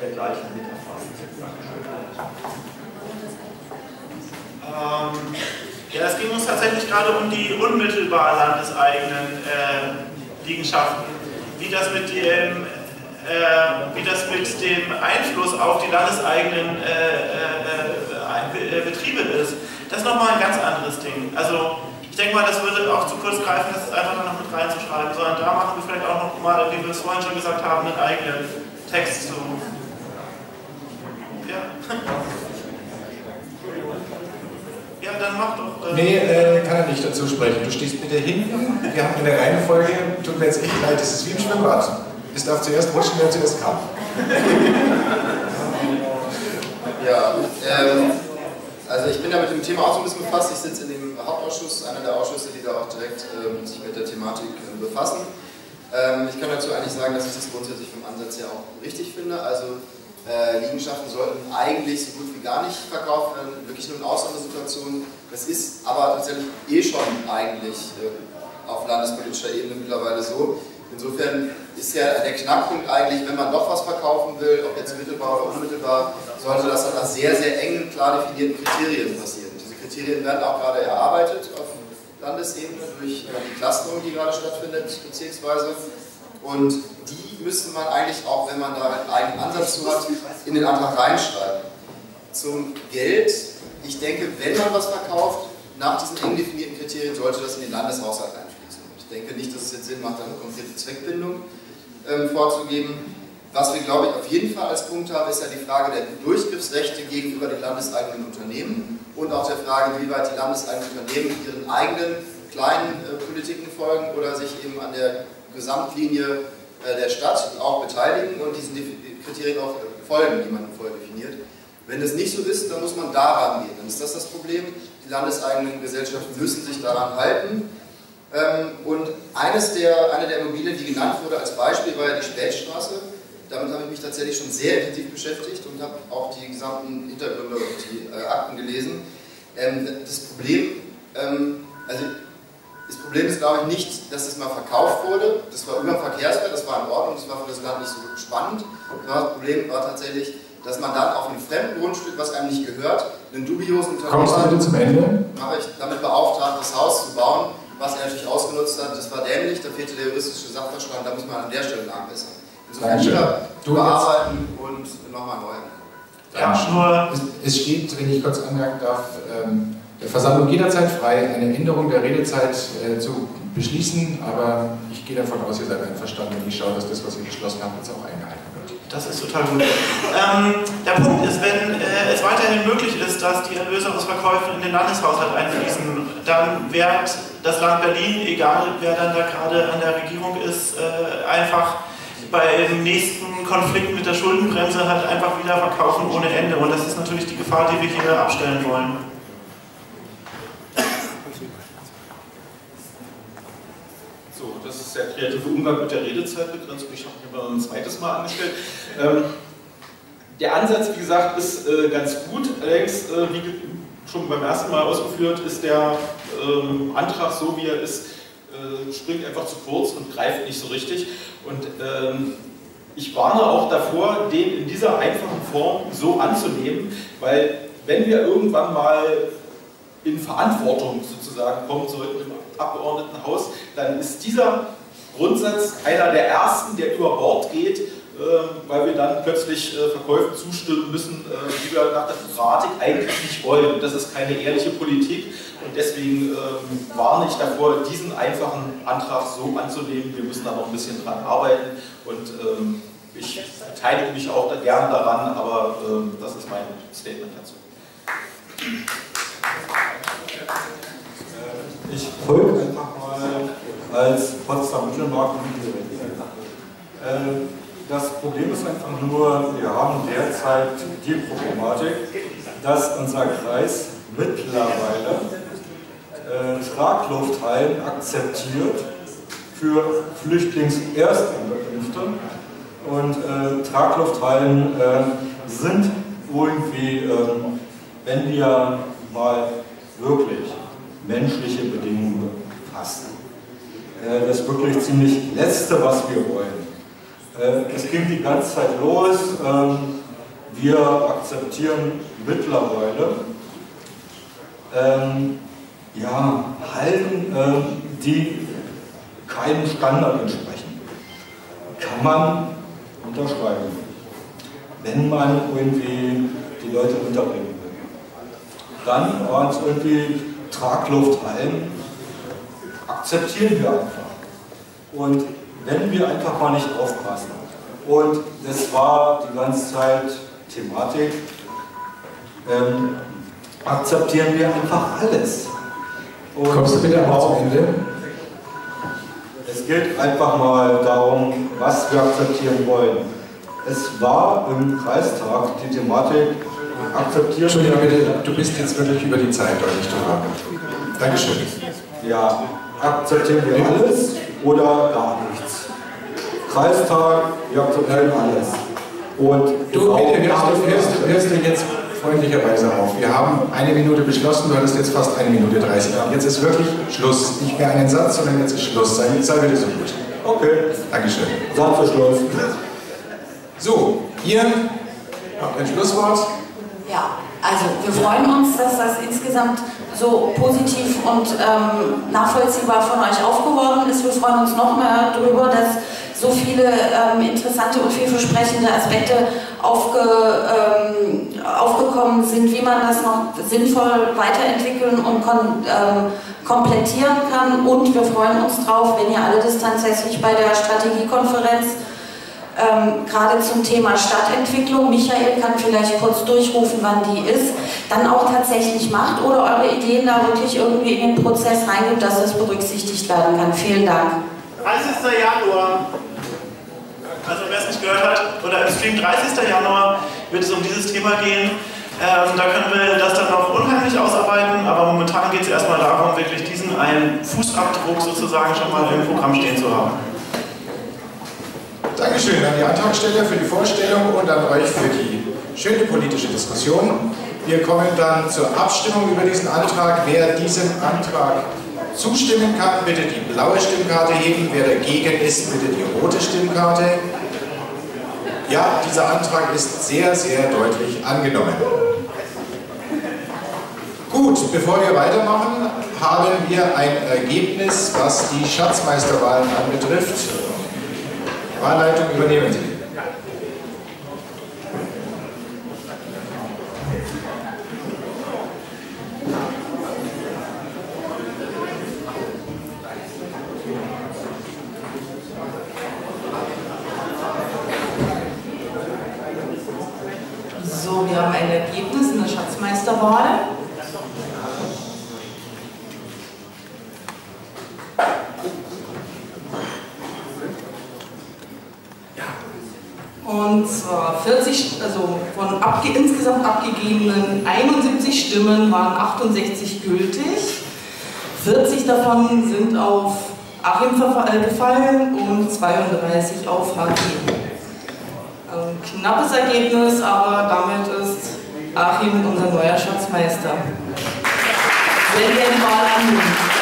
[SPEAKER 15] dergleichen mit erfasst.
[SPEAKER 16] Ähm, ja, es ging uns tatsächlich gerade um die unmittelbar landeseigenen äh, Liegenschaften. Wie das, mit dem, äh, wie das mit dem Einfluss auf die landeseigenen äh, äh, äh, äh Betriebe ist, das ist nochmal ein ganz anderes Ding. Also, ich denke mal, das würde auch zu kurz greifen, das einfach nur noch mit reinzuschreiben, sondern da machen wir vielleicht auch nochmal, wie wir es vorhin schon gesagt haben, einen eigenen Text zu. Ja. Ja, dann mach doch. Äh nee, äh,
[SPEAKER 10] kann er nicht dazu sprechen. Du stehst bitte hinten. Wir haben eine Reihenfolge, tut mir jetzt echt leid, das ist wie im Schwimmbad. Es darf zuerst rutschen, wer zuerst kam.
[SPEAKER 33] ja, ähm, also ich bin da mit dem Thema auch so ein bisschen befasst. Ich sitze in dem Hauptausschuss, einer der Ausschüsse, die da auch direkt ähm, sich mit der Thematik äh, befassen. Ähm, ich kann dazu eigentlich sagen, dass ich das grundsätzlich vom Ansatz her auch richtig finde. Also äh, Liegenschaften sollten eigentlich so gut wie gar nicht verkauft werden, wirklich nur in Ausnahmesituationen. Das ist aber tatsächlich eh schon eigentlich äh, auf landespolitischer Ebene mittlerweile so. Insofern ist ja der Knackpunkt eigentlich, wenn man doch was verkaufen will, ob jetzt mittelbar oder unmittelbar, sollte das nach sehr, sehr engen, klar definierten Kriterien passieren. Diese Kriterien werden auch gerade erarbeitet auf Landesebene durch äh, die Clusterung, die gerade stattfindet, beziehungsweise und die müsste man eigentlich auch, wenn man da einen eigenen Ansatz zu hat, in den Antrag reinschreiben. Zum Geld, ich denke, wenn man was verkauft, nach diesen eng definierten Kriterien sollte das in den Landeshaushalt einfließen. Ich denke nicht, dass es jetzt Sinn macht, da eine konkrete Zweckbindung ähm, vorzugeben. Was wir, glaube ich, auf jeden Fall als Punkt haben, ist ja die Frage der Durchgriffsrechte gegenüber den landeseigenen Unternehmen und auch der Frage, wie weit die landeseigenen Unternehmen ihren eigenen kleinen äh, Politiken folgen oder sich eben an der Gesamtlinie äh, der Stadt auch beteiligen und diesen Kriterien auch folgen, die man vorher definiert. Wenn das nicht so ist, dann muss man daran gehen. Dann ist das das Problem. Die landeseigenen Gesellschaften müssen sich daran halten. Ähm, und eines der, eine der Immobilien, die genannt wurde als Beispiel, war ja die Spätstraße. Damit habe ich mich tatsächlich schon sehr intensiv beschäftigt und habe auch die gesamten Hintergründe und die äh, Akten gelesen. Ähm, das Problem, ähm, also das Problem ist, glaube ich, nicht, dass es mal verkauft wurde. Das war über Verkehrswert, das war in Ordnung, das war für das Land nicht so spannend. Das Problem war tatsächlich, dass man dann auf einem fremden Grundstück, was einem nicht gehört, einen dubiosen Kommst du bitte zum
[SPEAKER 10] Ende? damit beauftragt, das Haus zu bauen, was er natürlich ausgenutzt hat. Das war dämlich, da fehlte der juristische Sachverstand, da muss man an der Stelle nachbessern. Insofern wieder bearbeiten und nochmal neu. Ja, Schnur. Es, steht, wenn ich kurz anmerken darf, ähm, der Versammlung jederzeit frei, eine Änderung der Redezeit äh, zu beschließen, aber ich gehe davon aus, ihr seid einverstanden ich schaue, dass das, was ihr beschlossen habt, jetzt auch eingehalten wird. Das ist
[SPEAKER 16] total gut. Ähm, der Punkt ist, wenn äh, es weiterhin möglich ist, dass die Erlöse aus Verkäufen in den Landeshaushalt einfließen, dann wird das Land Berlin, egal wer dann da gerade an der Regierung ist, äh, einfach beim nächsten Konflikt mit der Schuldenbremse halt einfach wieder verkaufen ohne Ende. Und das ist natürlich die Gefahr, die wir hier abstellen wollen.
[SPEAKER 21] das ist der kreative Umgang mit der Redezeit begrenzt. Ich habe mich aber ein zweites Mal angestellt. Ähm, der Ansatz, wie gesagt, ist äh, ganz gut. Allerdings, äh, wie schon beim ersten Mal ausgeführt, ist der ähm, Antrag so, wie er ist, äh, springt einfach zu kurz und greift nicht so richtig. Und ähm, ich warne auch davor, den in dieser einfachen Form so anzunehmen, weil wenn wir irgendwann mal in Verantwortung sozusagen kommen sollten Abgeordnetenhaus, dann ist dieser Grundsatz einer der ersten, der über Bord geht, ähm, weil wir dann plötzlich äh, Verkäufen zustimmen müssen, die äh, wir nach der Pratik eigentlich nicht wollen. das ist keine ehrliche Politik und deswegen ähm, warne ich davor, diesen einfachen Antrag so anzunehmen. Wir müssen da noch ein bisschen dran arbeiten und ähm, ich beteilige mich auch gerne daran, aber das ist mein Statement dazu.
[SPEAKER 15] Ich folge einfach mal als Potsdam Mittelmarkt und äh, Das Problem ist einfach nur, wir haben derzeit die Problematik, dass unser Kreis mittlerweile äh, Traglufthallen akzeptiert für Flüchtlingserstankunft und äh, Traglufthallen äh, sind irgendwie, äh, wenn wir mal wirklich menschliche Bedingungen passen. Äh, das ist wirklich ziemlich Letzte, was wir wollen. Äh, es ging die ganze Zeit los. Ähm, wir akzeptieren mittlerweile ähm, ja, Hallen, ähm, die keinem Standard entsprechen. Kann man unterschreiben, wenn man irgendwie die Leute unterbringen will. Dann war es irgendwie Tragluft ein, akzeptieren wir einfach. Und wenn wir einfach mal nicht aufpassen. Und das war die ganze Zeit Thematik, ähm, akzeptieren wir einfach alles. Und Kommst du bitte mal zum Ende? Es geht einfach mal darum, was wir akzeptieren wollen. Es war im Kreistag die Thematik, akzeptieren. Entschuldigung bitte, du bist jetzt wirklich über die Zeit deutlich drüber. Dankeschön. Ja, akzeptieren wir alles oder gar nichts? Kreistag,
[SPEAKER 10] wir akzeptieren alles.
[SPEAKER 8] Und du,
[SPEAKER 10] bitte, hörst du, hörst, hörst du jetzt freundlicherweise auf. Wir haben eine Minute beschlossen, du hattest jetzt fast eine Minute 30. Jetzt ist wirklich Schluss. Nicht mehr einen Satz, sondern jetzt ist Schluss. Sei, sei bitte so gut. Okay. Dankeschön. Satz ist Schluss. So, ihr habt ein Schlusswort.
[SPEAKER 17] Ja, also wir freuen uns, dass das insgesamt so positiv und ähm, nachvollziehbar von euch aufgeworden ist. Wir freuen uns noch mehr darüber, dass so viele ähm, interessante und vielversprechende Aspekte aufge, ähm, aufgekommen sind, wie man das noch sinnvoll weiterentwickeln und kon, ähm, komplettieren kann. Und wir freuen uns drauf, wenn ihr alle das tatsächlich bei der Strategiekonferenz ähm, gerade zum Thema Stadtentwicklung, Michael kann vielleicht kurz durchrufen, wann die ist, dann auch tatsächlich macht oder eure Ideen da wirklich irgendwie in den Prozess reingibt, dass das berücksichtigt werden kann. Vielen Dank.
[SPEAKER 16] 30. Januar. Also wer es nicht gehört hat, oder im Stream 30. Januar wird es um dieses Thema gehen. Ähm, da können wir das dann noch unheimlich ausarbeiten, aber momentan geht es erstmal darum, wirklich diesen einen Fußabdruck sozusagen schon mal im Programm stehen zu haben. Dankeschön an die Antragsteller für die Vorstellung und an euch für die schöne politische
[SPEAKER 10] Diskussion. Wir kommen dann zur Abstimmung über diesen Antrag. Wer diesem Antrag zustimmen kann, bitte die blaue Stimmkarte heben. Wer dagegen ist, bitte die rote Stimmkarte. Ja, dieser Antrag ist sehr, sehr deutlich angenommen. Gut, bevor wir weitermachen, haben wir ein Ergebnis, was die Schatzmeisterwahlen anbetrifft.
[SPEAKER 33] Wahlleitung übernehmen Sie. So, wir haben ein
[SPEAKER 27] Ergebnis in der Schatzmeisterwahl. Und zwar 40, also von abge, insgesamt abgegebenen 71 Stimmen waren 68 gültig. 40 davon sind auf Achim äh, gefallen und 32 auf HG. Ein ähm, knappes Ergebnis, aber damit ist Achim unser neuer Schatzmeister. Wenn der Wahl annimmt.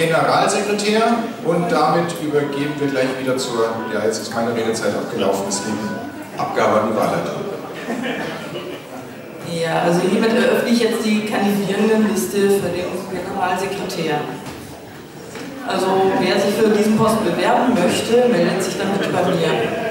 [SPEAKER 10] Generalsekretär und damit übergeben wir gleich wieder zur, ja jetzt ist meine Redezeit abgelaufen, deswegen Abgabe an die Wahlleiter. Ja, also hiermit eröffne
[SPEAKER 27] ich jetzt die Kandidierendenliste für den Generalsekretär. Also wer sich für diesen Posten
[SPEAKER 4] bewerben möchte, meldet sich dann bitte bei mir.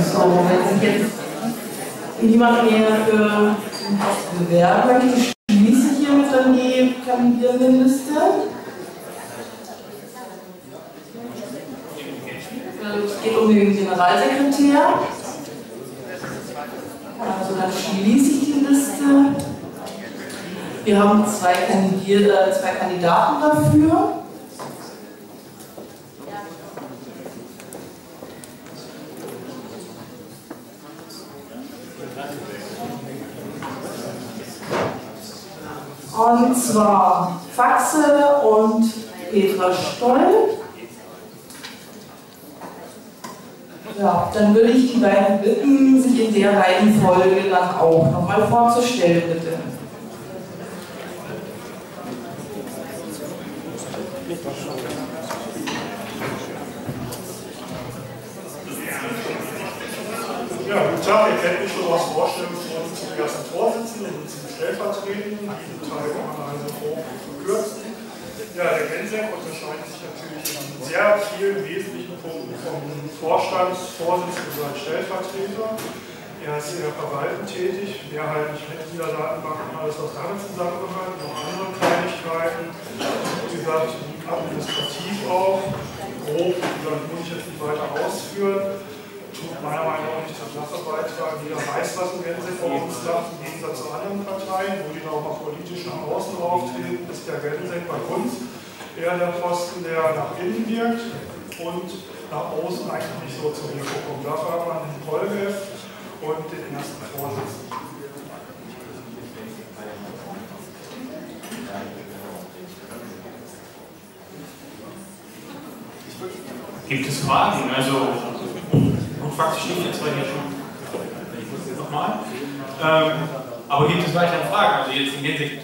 [SPEAKER 27] So, wenn sich jetzt niemand mehr für den Post bewerben möchte, schließe ich hiermit dann die Kandidierendenliste. Ähm, es geht um den Generalsekretär.
[SPEAKER 4] Also dann schließe ich die Liste.
[SPEAKER 27] Wir haben zwei, Kandid äh, zwei Kandidaten dafür. Und zwar Faxe und Petra Stoll. Ja, dann würde ich die beiden bitten, sich in der Reihenfolge dann auch nochmal vorzustellen, bitte.
[SPEAKER 9] Ja, guten Tag, ihr kennt mich schon aus vorstellen von den ganzen Vorsitzenden stellvertretenden, diesen Teil der man also grob verkürzen. Ja, der Gensec unterscheidet sich natürlich in sehr vielen wesentlichen Punkten vom Vorstandsvorsitzenden seinen Stellvertreter. Er ist eher verwaltend tätig, mehrheitlich halt mit dieser Datenbank und alles, was damit zusammengehört, noch andere Kleinigkeiten. Wie gesagt, administrativ auch, grob, dann muss ich jetzt nicht weiter ausführen meiner Meinung nach nicht das Klassenbeitrag, die das Reichsrassengänse vor uns lag, im Gegensatz zu anderen Parteien, wo die noch mal politisch nach außen auftreten, ist der Gensek bei uns eher der Posten, der nach innen wirkt und nach außen eigentlich nicht so zu mir kommt. Dafür hat man den Polgef und den ersten Vorsitzenden.
[SPEAKER 2] Gibt es Fragen? Also und Fax steht jetzt bei dir schon. Ich muss jetzt nochmal. Ähm, aber gibt es weitere Fragen? Also jetzt in Hinsicht.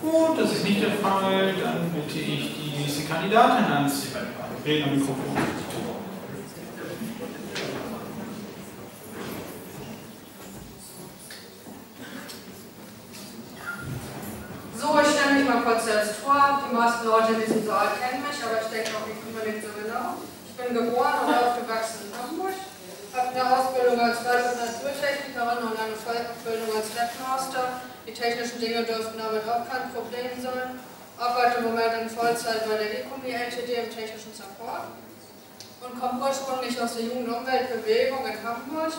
[SPEAKER 7] Gut, das ist nicht der Fall. Dann bitte ich die nächste Kandidatin ans
[SPEAKER 12] Rednermikrofon.
[SPEAKER 34] vor. Die meisten Leute wissen so alt kennen mich, aber ich denke auch nicht unbedingt so genau. Ich bin geboren und aufgewachsen in Hamburg, habe eine Ausbildung als Wald- und Naturtechnikerin und eine Ausbildung als Webmaster. Die technischen Dinge dürften damit auch kein Problem sein. Arbeite im Moment in Vollzeit bei der e ECOMI LTD im technischen Support und komme ursprünglich aus der Jugend und Umweltbewegung in Hamburg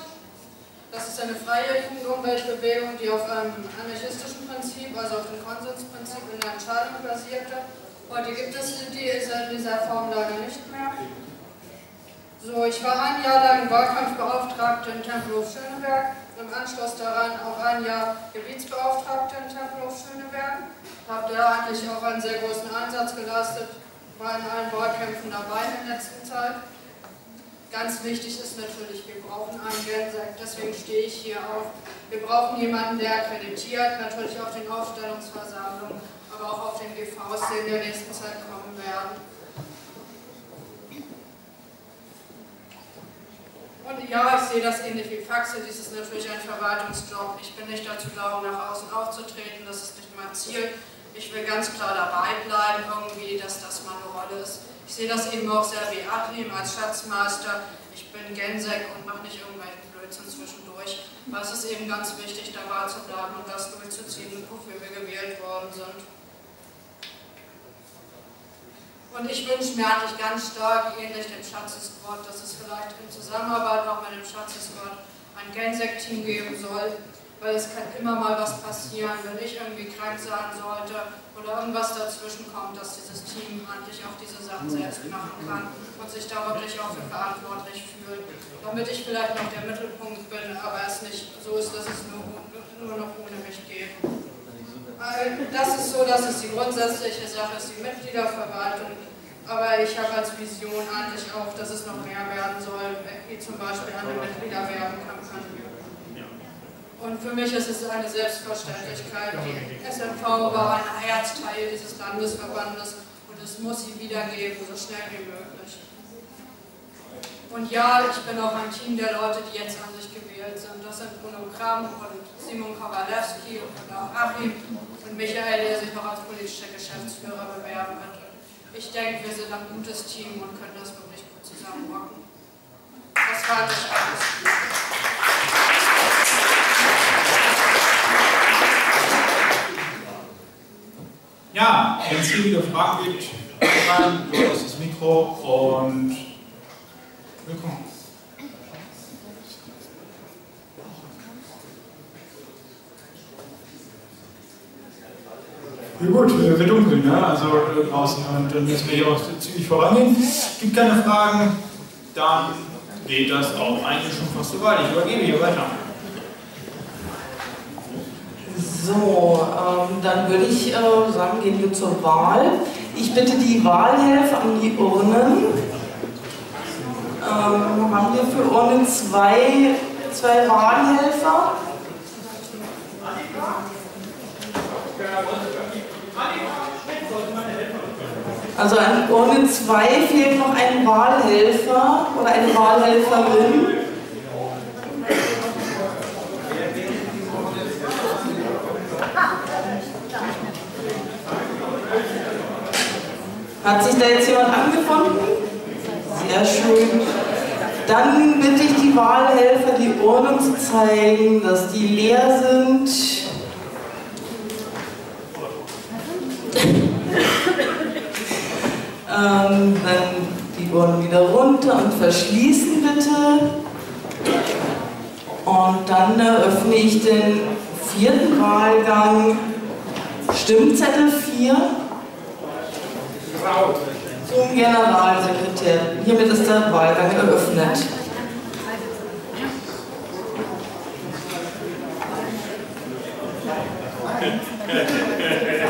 [SPEAKER 34] das ist eine freie Jugendumweltbewegung, die auf einem anarchistischen Prinzip, also auf dem Konsensprinzip in der Entscheidung basierte. Heute gibt es die in dieser Form leider nicht mehr. So, ich war ein Jahr lang Wahlkampfbeauftragte in Tempelhof Schöneberg, im Anschluss daran auch ein Jahr Gebietsbeauftragte in Tempelhof Schöneberg. Habe da eigentlich auch einen sehr großen Einsatz geleistet, war in allen Wahlkämpfen dabei in der letzten Zeit. Ganz wichtig ist natürlich, wir brauchen einen, der sagt, deswegen stehe ich hier auf. Wir brauchen jemanden, der akkreditiert, natürlich auf den Aufstellungsversammlungen, aber auch auf den GVs, die in der nächsten Zeit kommen werden. Und ja, ich sehe das ähnlich wie Faxe, dies ist natürlich ein Verwaltungsjob. Ich bin nicht dazu da, um nach außen aufzutreten, das ist nicht mein Ziel. Ich will ganz klar dabei bleiben irgendwie, dass das meine Rolle ist. Ich sehe das eben auch sehr wie Achim als Schatzmeister. Ich bin Gensek und mache nicht irgendwelchen Blödsinn zwischendurch. Aber es ist eben ganz wichtig, da wahr zu bleiben und das durchzuziehen, wofür wir gewählt worden sind. Und ich wünsche mir eigentlich ganz stark, ähnlich dem Schatzesquad, dass es vielleicht in Zusammenarbeit auch mit dem Schatzesquad ein Gensek-Team geben soll, weil es kann immer mal was passieren, wenn ich irgendwie krank sein sollte oder irgendwas dazwischen kommt, dass dieses Team handlich auch diese Sachen selbst machen kann und sich da wirklich auch für verantwortlich fühlt, damit ich vielleicht noch der Mittelpunkt bin, aber es nicht so ist, dass es nur, nur noch ohne mich geht. Das ist so, dass es die grundsätzliche Sache ist, die Mitgliederverwaltung. Aber ich habe als Vision eigentlich auch, dass es noch mehr werden soll, wie zum Beispiel eine Mitgliederwerbung kann. Und für mich ist es eine Selbstverständlichkeit. Die SMV war ein Herzteil dieses Landesverbandes und es muss sie wiedergeben, so schnell wie möglich. Und ja, ich bin auch ein Team der Leute, die jetzt an sich gewählt sind. Das sind Bruno Kram und Simon Kowalewski und auch Achim und Michael, der sich noch als politischer Geschäftsführer bewerben wird. Ich denke, wir sind ein gutes Team und können das wirklich gut zusammenrocken. Das halte ich alles.
[SPEAKER 2] Ja, wenn es hier wieder Fragen gibt, rein, du hast das Mikro und willkommen. Ja gut, äh, wird dunkel, ne? also äh, draußen und dann müssen wir hier auch zügig vorangehen. Gibt keine Fragen, dann geht das auch eigentlich schon fast so weit. Ich übergebe hier weiter.
[SPEAKER 27] So, ähm, dann würde ich äh, sagen, gehen wir zur Wahl. Ich bitte die Wahlhelfer an die Urnen. Ähm, haben wir für Urnen zwei, zwei Wahlhelfer? Also an Urne 2 fehlt noch ein Wahlhelfer oder eine Wahlhelferin. Hat sich da jetzt jemand angefunden? Sehr schön. Dann bitte ich die Wahlhelfer, die Urnen zu zeigen, dass die leer sind. ähm, dann die Urnen wieder runter und verschließen bitte. Und dann eröffne ich den vierten Wahlgang, Stimmzettel 4 zum Generalsekretär. Hiermit ist der Wahlgang eröffnet.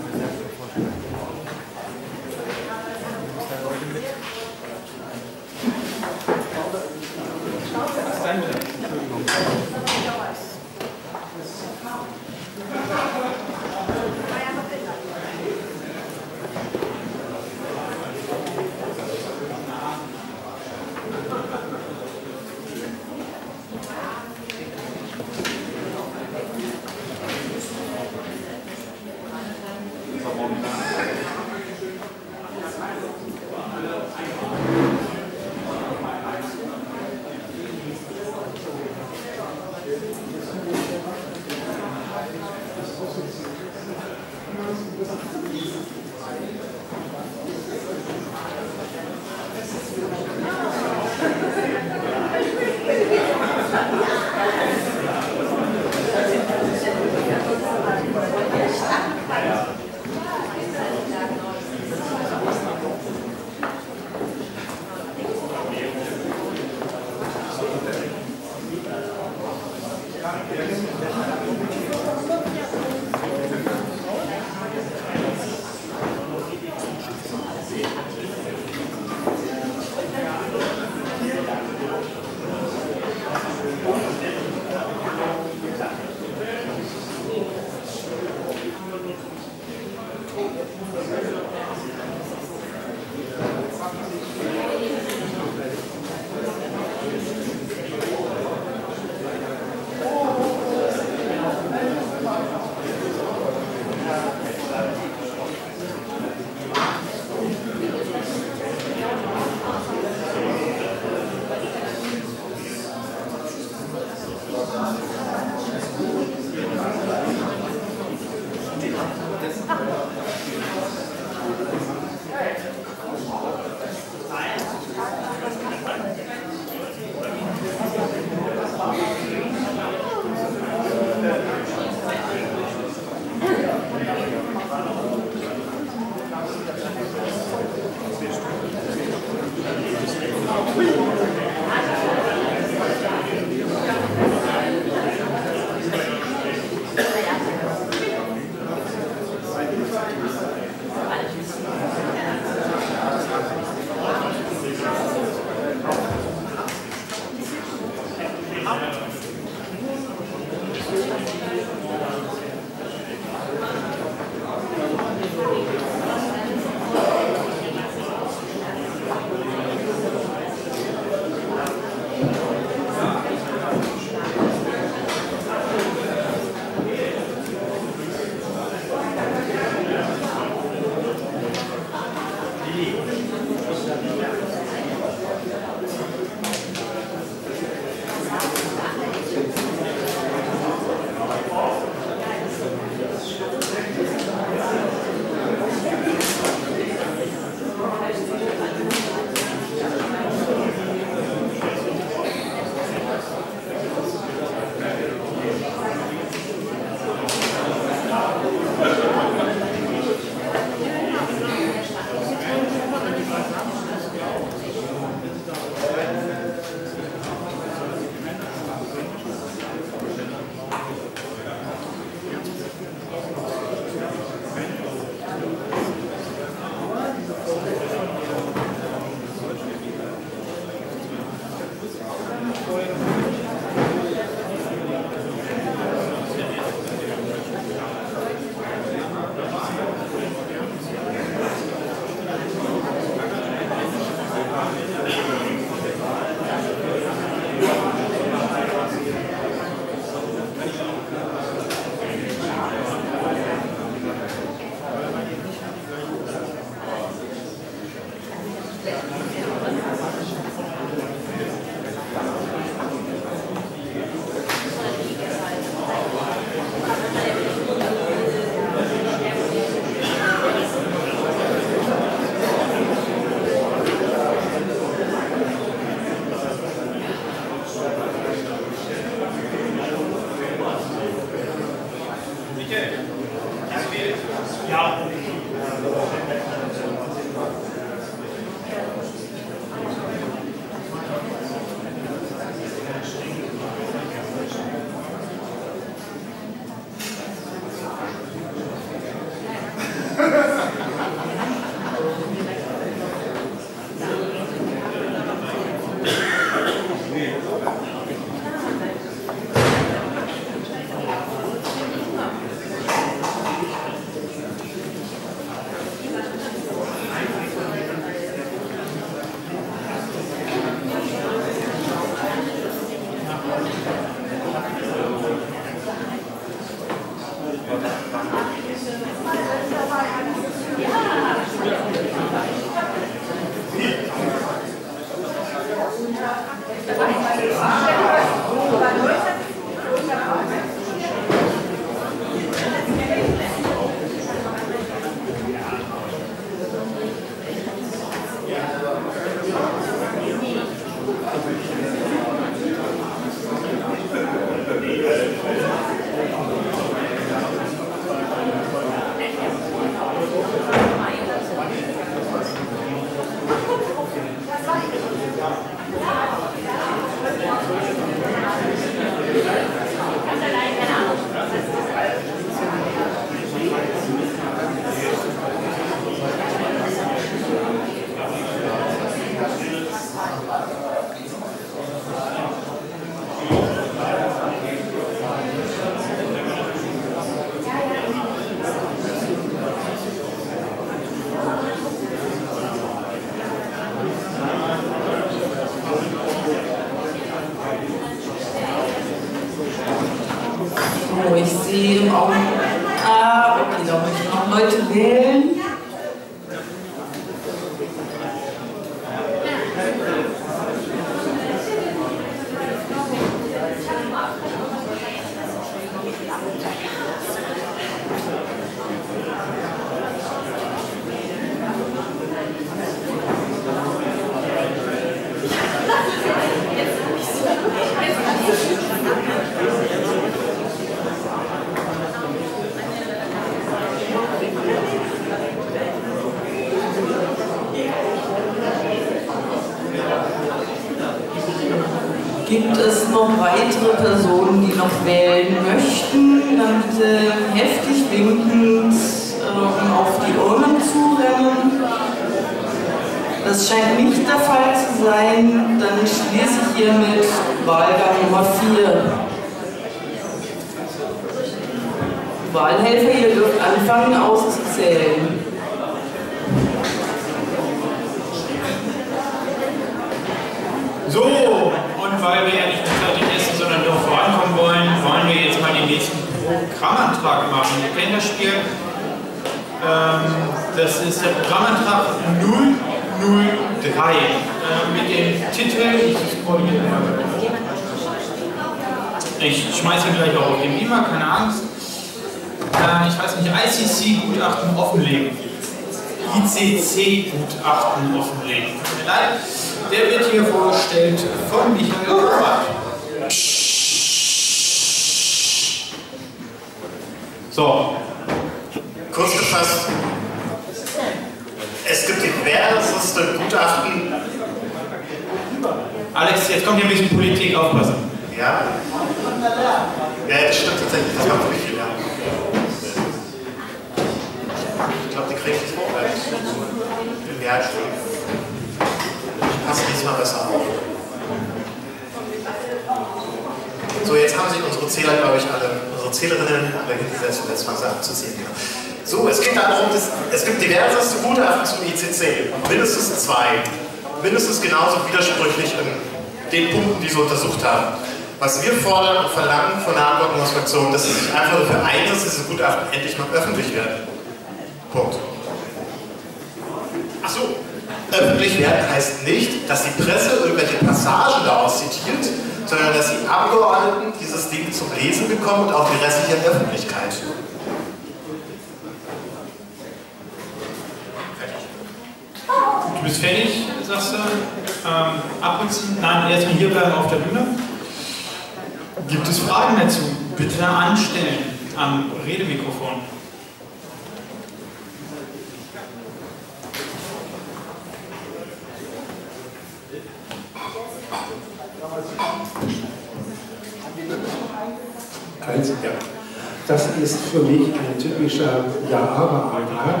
[SPEAKER 1] für mich ein typischer Ja-Aber-Antrag,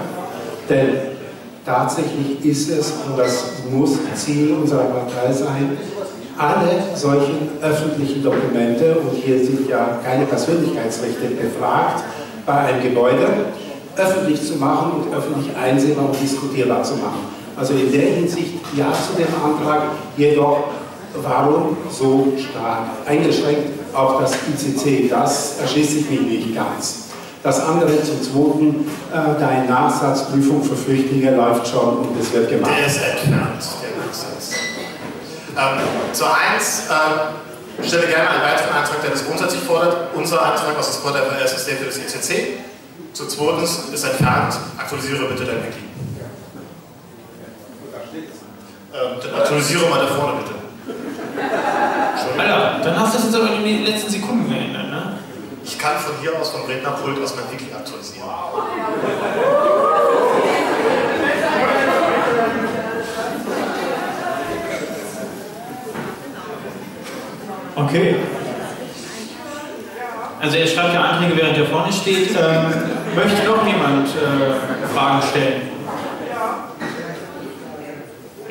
[SPEAKER 1] denn tatsächlich ist es, und das muss Ziel unserer Partei sein, alle solchen öffentlichen Dokumente, und hier sind ja keine Persönlichkeitsrechte befragt, bei einem Gebäude öffentlich zu machen und öffentlich einsehbar und diskutierbar zu machen. Also in der Hinsicht ja zu dem Antrag, jedoch warum so stark eingeschränkt auf das ICC? Das erschließt sich mir nicht ganz. Das andere zum Zweiten, äh, deine Nachsatzprüfung für Flüchtlinge läuft schon und das wird gemacht. Der ist erknallt, der Nachsatz. Ähm, zur Eins, ähm, ich
[SPEAKER 6] stelle gerne einen weiteren Antrag, der das grundsätzlich fordert. Unser Antrag aus dem Support FRS ist für das ECC. Zu Zweitens ist entfernt, aktualisiere bitte dein Wiki. Ähm, dann aktualisiere mal da vorne bitte. Alter, dann hast du das jetzt aber in den letzten Sekunden ich kann von hier aus, vom Rednerpult aus mein Wiki aktualisieren.
[SPEAKER 2] Okay. Also er schreibt ja Anträge, während er vorne steht. Ähm, möchte noch jemand äh, Fragen stellen?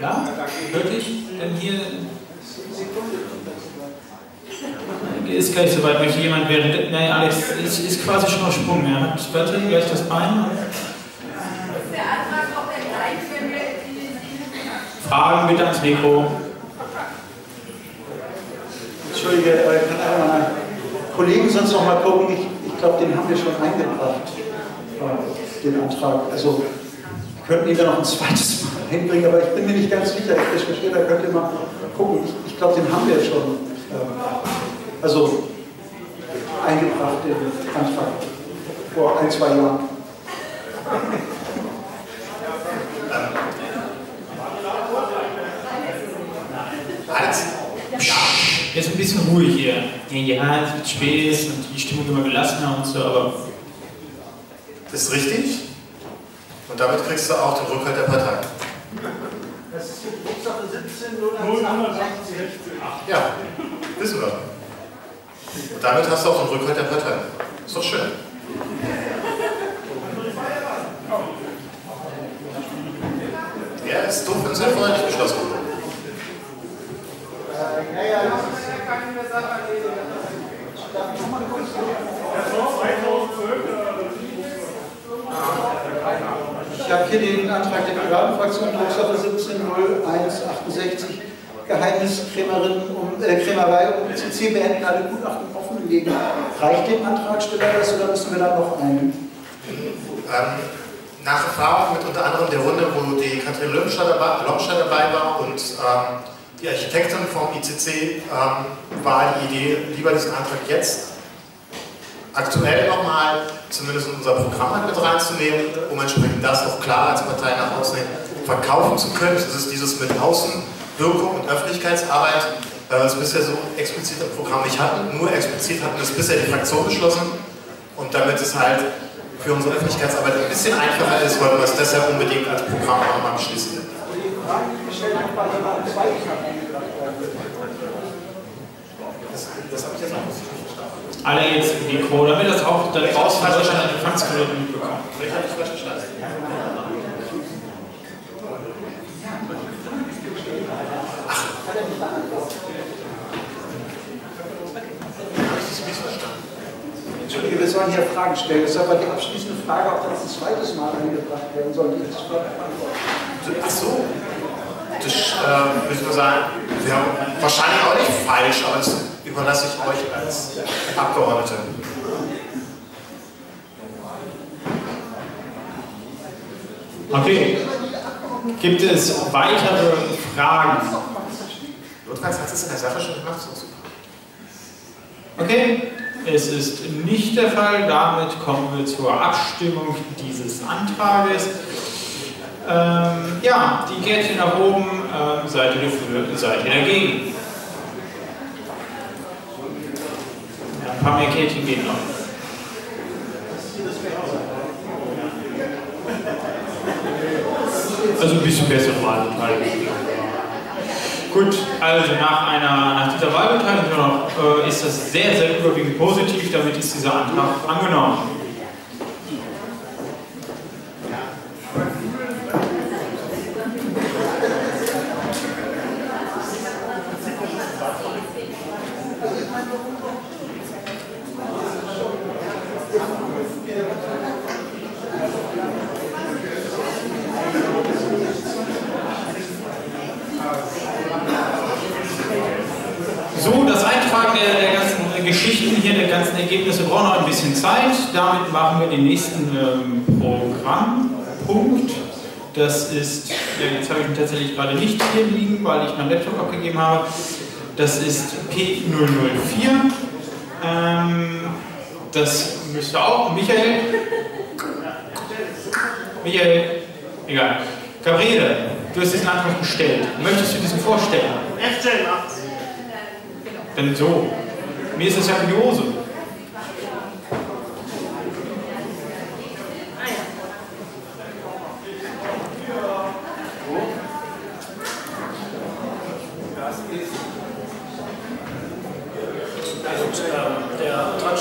[SPEAKER 2] Ja? Wirklich? Denn hier ist gleich soweit, möchte jemand während. Nein, Alex ist, ist quasi schon auf Sprung. Er hat warte, gleich das Bein. Ist Der Antrag auch der gleiche, wenn wir die. Fragen bitte ans Mikro. Entschuldige,
[SPEAKER 23] äh, kann einer meiner Kollegen sonst noch mal gucken? Ich, ich glaube, den haben wir schon eingebracht, äh, den Antrag. Also könnten ihn dann noch ein zweites Mal hinbringen, aber ich bin mir nicht ganz sicher. Ich verstehe, da könnt ihr mal gucken. Ich, ich glaube, den haben wir schon. Äh, also eingebracht im Anfang vor ein, zwei Jahren.
[SPEAKER 2] Jetzt ein bisschen ruhig hier. Ja, es wird spät und die Stimmung immer gelassener und so, aber.
[SPEAKER 6] Das ist richtig. Und damit kriegst du auch den Rückhalt der Partei.
[SPEAKER 14] Das ist die Drucksache 17 oder 18.
[SPEAKER 6] Ja, wissen wir. Und damit hast du auch den Rückhalt der Partei. Ist doch schön. Ja, ist dumm wenn es halt einfach nicht beschlossen wurde. Ich
[SPEAKER 23] Ich habe hier den Antrag der Piratenfraktion, Drucksache 170168. Geheimniskrämerei um, äh, Krämerei um zu ziehen. Wir hätten alle Gutachten offenlegen.
[SPEAKER 6] Reicht dem Antragsteller das oder müssen wir
[SPEAKER 23] da noch einen?
[SPEAKER 6] Ähm, nach Erfahrung mit unter anderem der Runde, wo die Katrin Lomscher dabei, dabei, war und ähm, die Architektin vom ICC, ähm, war die Idee, lieber diesen Antrag jetzt aktuell nochmal zumindest in unser Programm halt mit reinzunehmen, um entsprechend das auch klar als Partei nach außen verkaufen zu können. Das ist dieses mit außen Wirkung und Öffentlichkeitsarbeit weil wir es bisher so explizit im Programm nicht hatten. Nur explizit hatten wir es bisher die Fraktion beschlossen. Und damit es halt für unsere Öffentlichkeitsarbeit ein bisschen einfacher ist, wollten wir es deshalb unbedingt als Programm nochmal beschließen.
[SPEAKER 2] Das, das habe ich jetzt noch nicht verstanden. Alle jetzt in die Mikro, damit das auch dann rausfallen, wahrscheinlich die Empfangskolonien bekommen. Vielleicht habe nicht falsch verstanden.
[SPEAKER 23] Entschuldige, wir sollen hier Fragen stellen. Das ist aber die abschließende Frage ob das ein zweites Mal angebracht werden soll. Die ist
[SPEAKER 6] Ach so. Das äh, müssen wir sagen, Sie haben wahrscheinlich auch nicht falsch, aber das überlasse ich euch als Abgeordnete. Okay. Gibt es weitere Fragen?
[SPEAKER 2] Notfalls hat es in der Sache schon gemacht, Okay. Es ist nicht der Fall. Damit kommen wir zur Abstimmung dieses Antrages. Ähm, ja, die Kärtchen nach oben, ähm, seid ihr dafür, seid ihr dagegen. Ja, ein paar mehr Kärtchen gehen noch. Also ein bisschen besser mal. Gut, also nach, einer, nach dieser Wahlbeteiligung äh, ist das sehr, sehr überwiegend positiv, damit ist dieser Antrag angenommen. ganzen Ergebnisse brauchen noch ein bisschen Zeit. Damit machen wir den nächsten ähm, Programmpunkt. Das ist, ja, jetzt habe ich ihn tatsächlich gerade nicht hier liegen, weil ich meinen Laptop abgegeben habe. Das ist P004. Ähm, das müsste auch Michael. Michael, egal. Gabriele, du hast diesen Antrag gestellt. Möchtest du diesen vorstellen?
[SPEAKER 6] FJ macht's.
[SPEAKER 2] Denn so. Mir ist das ja kuriose.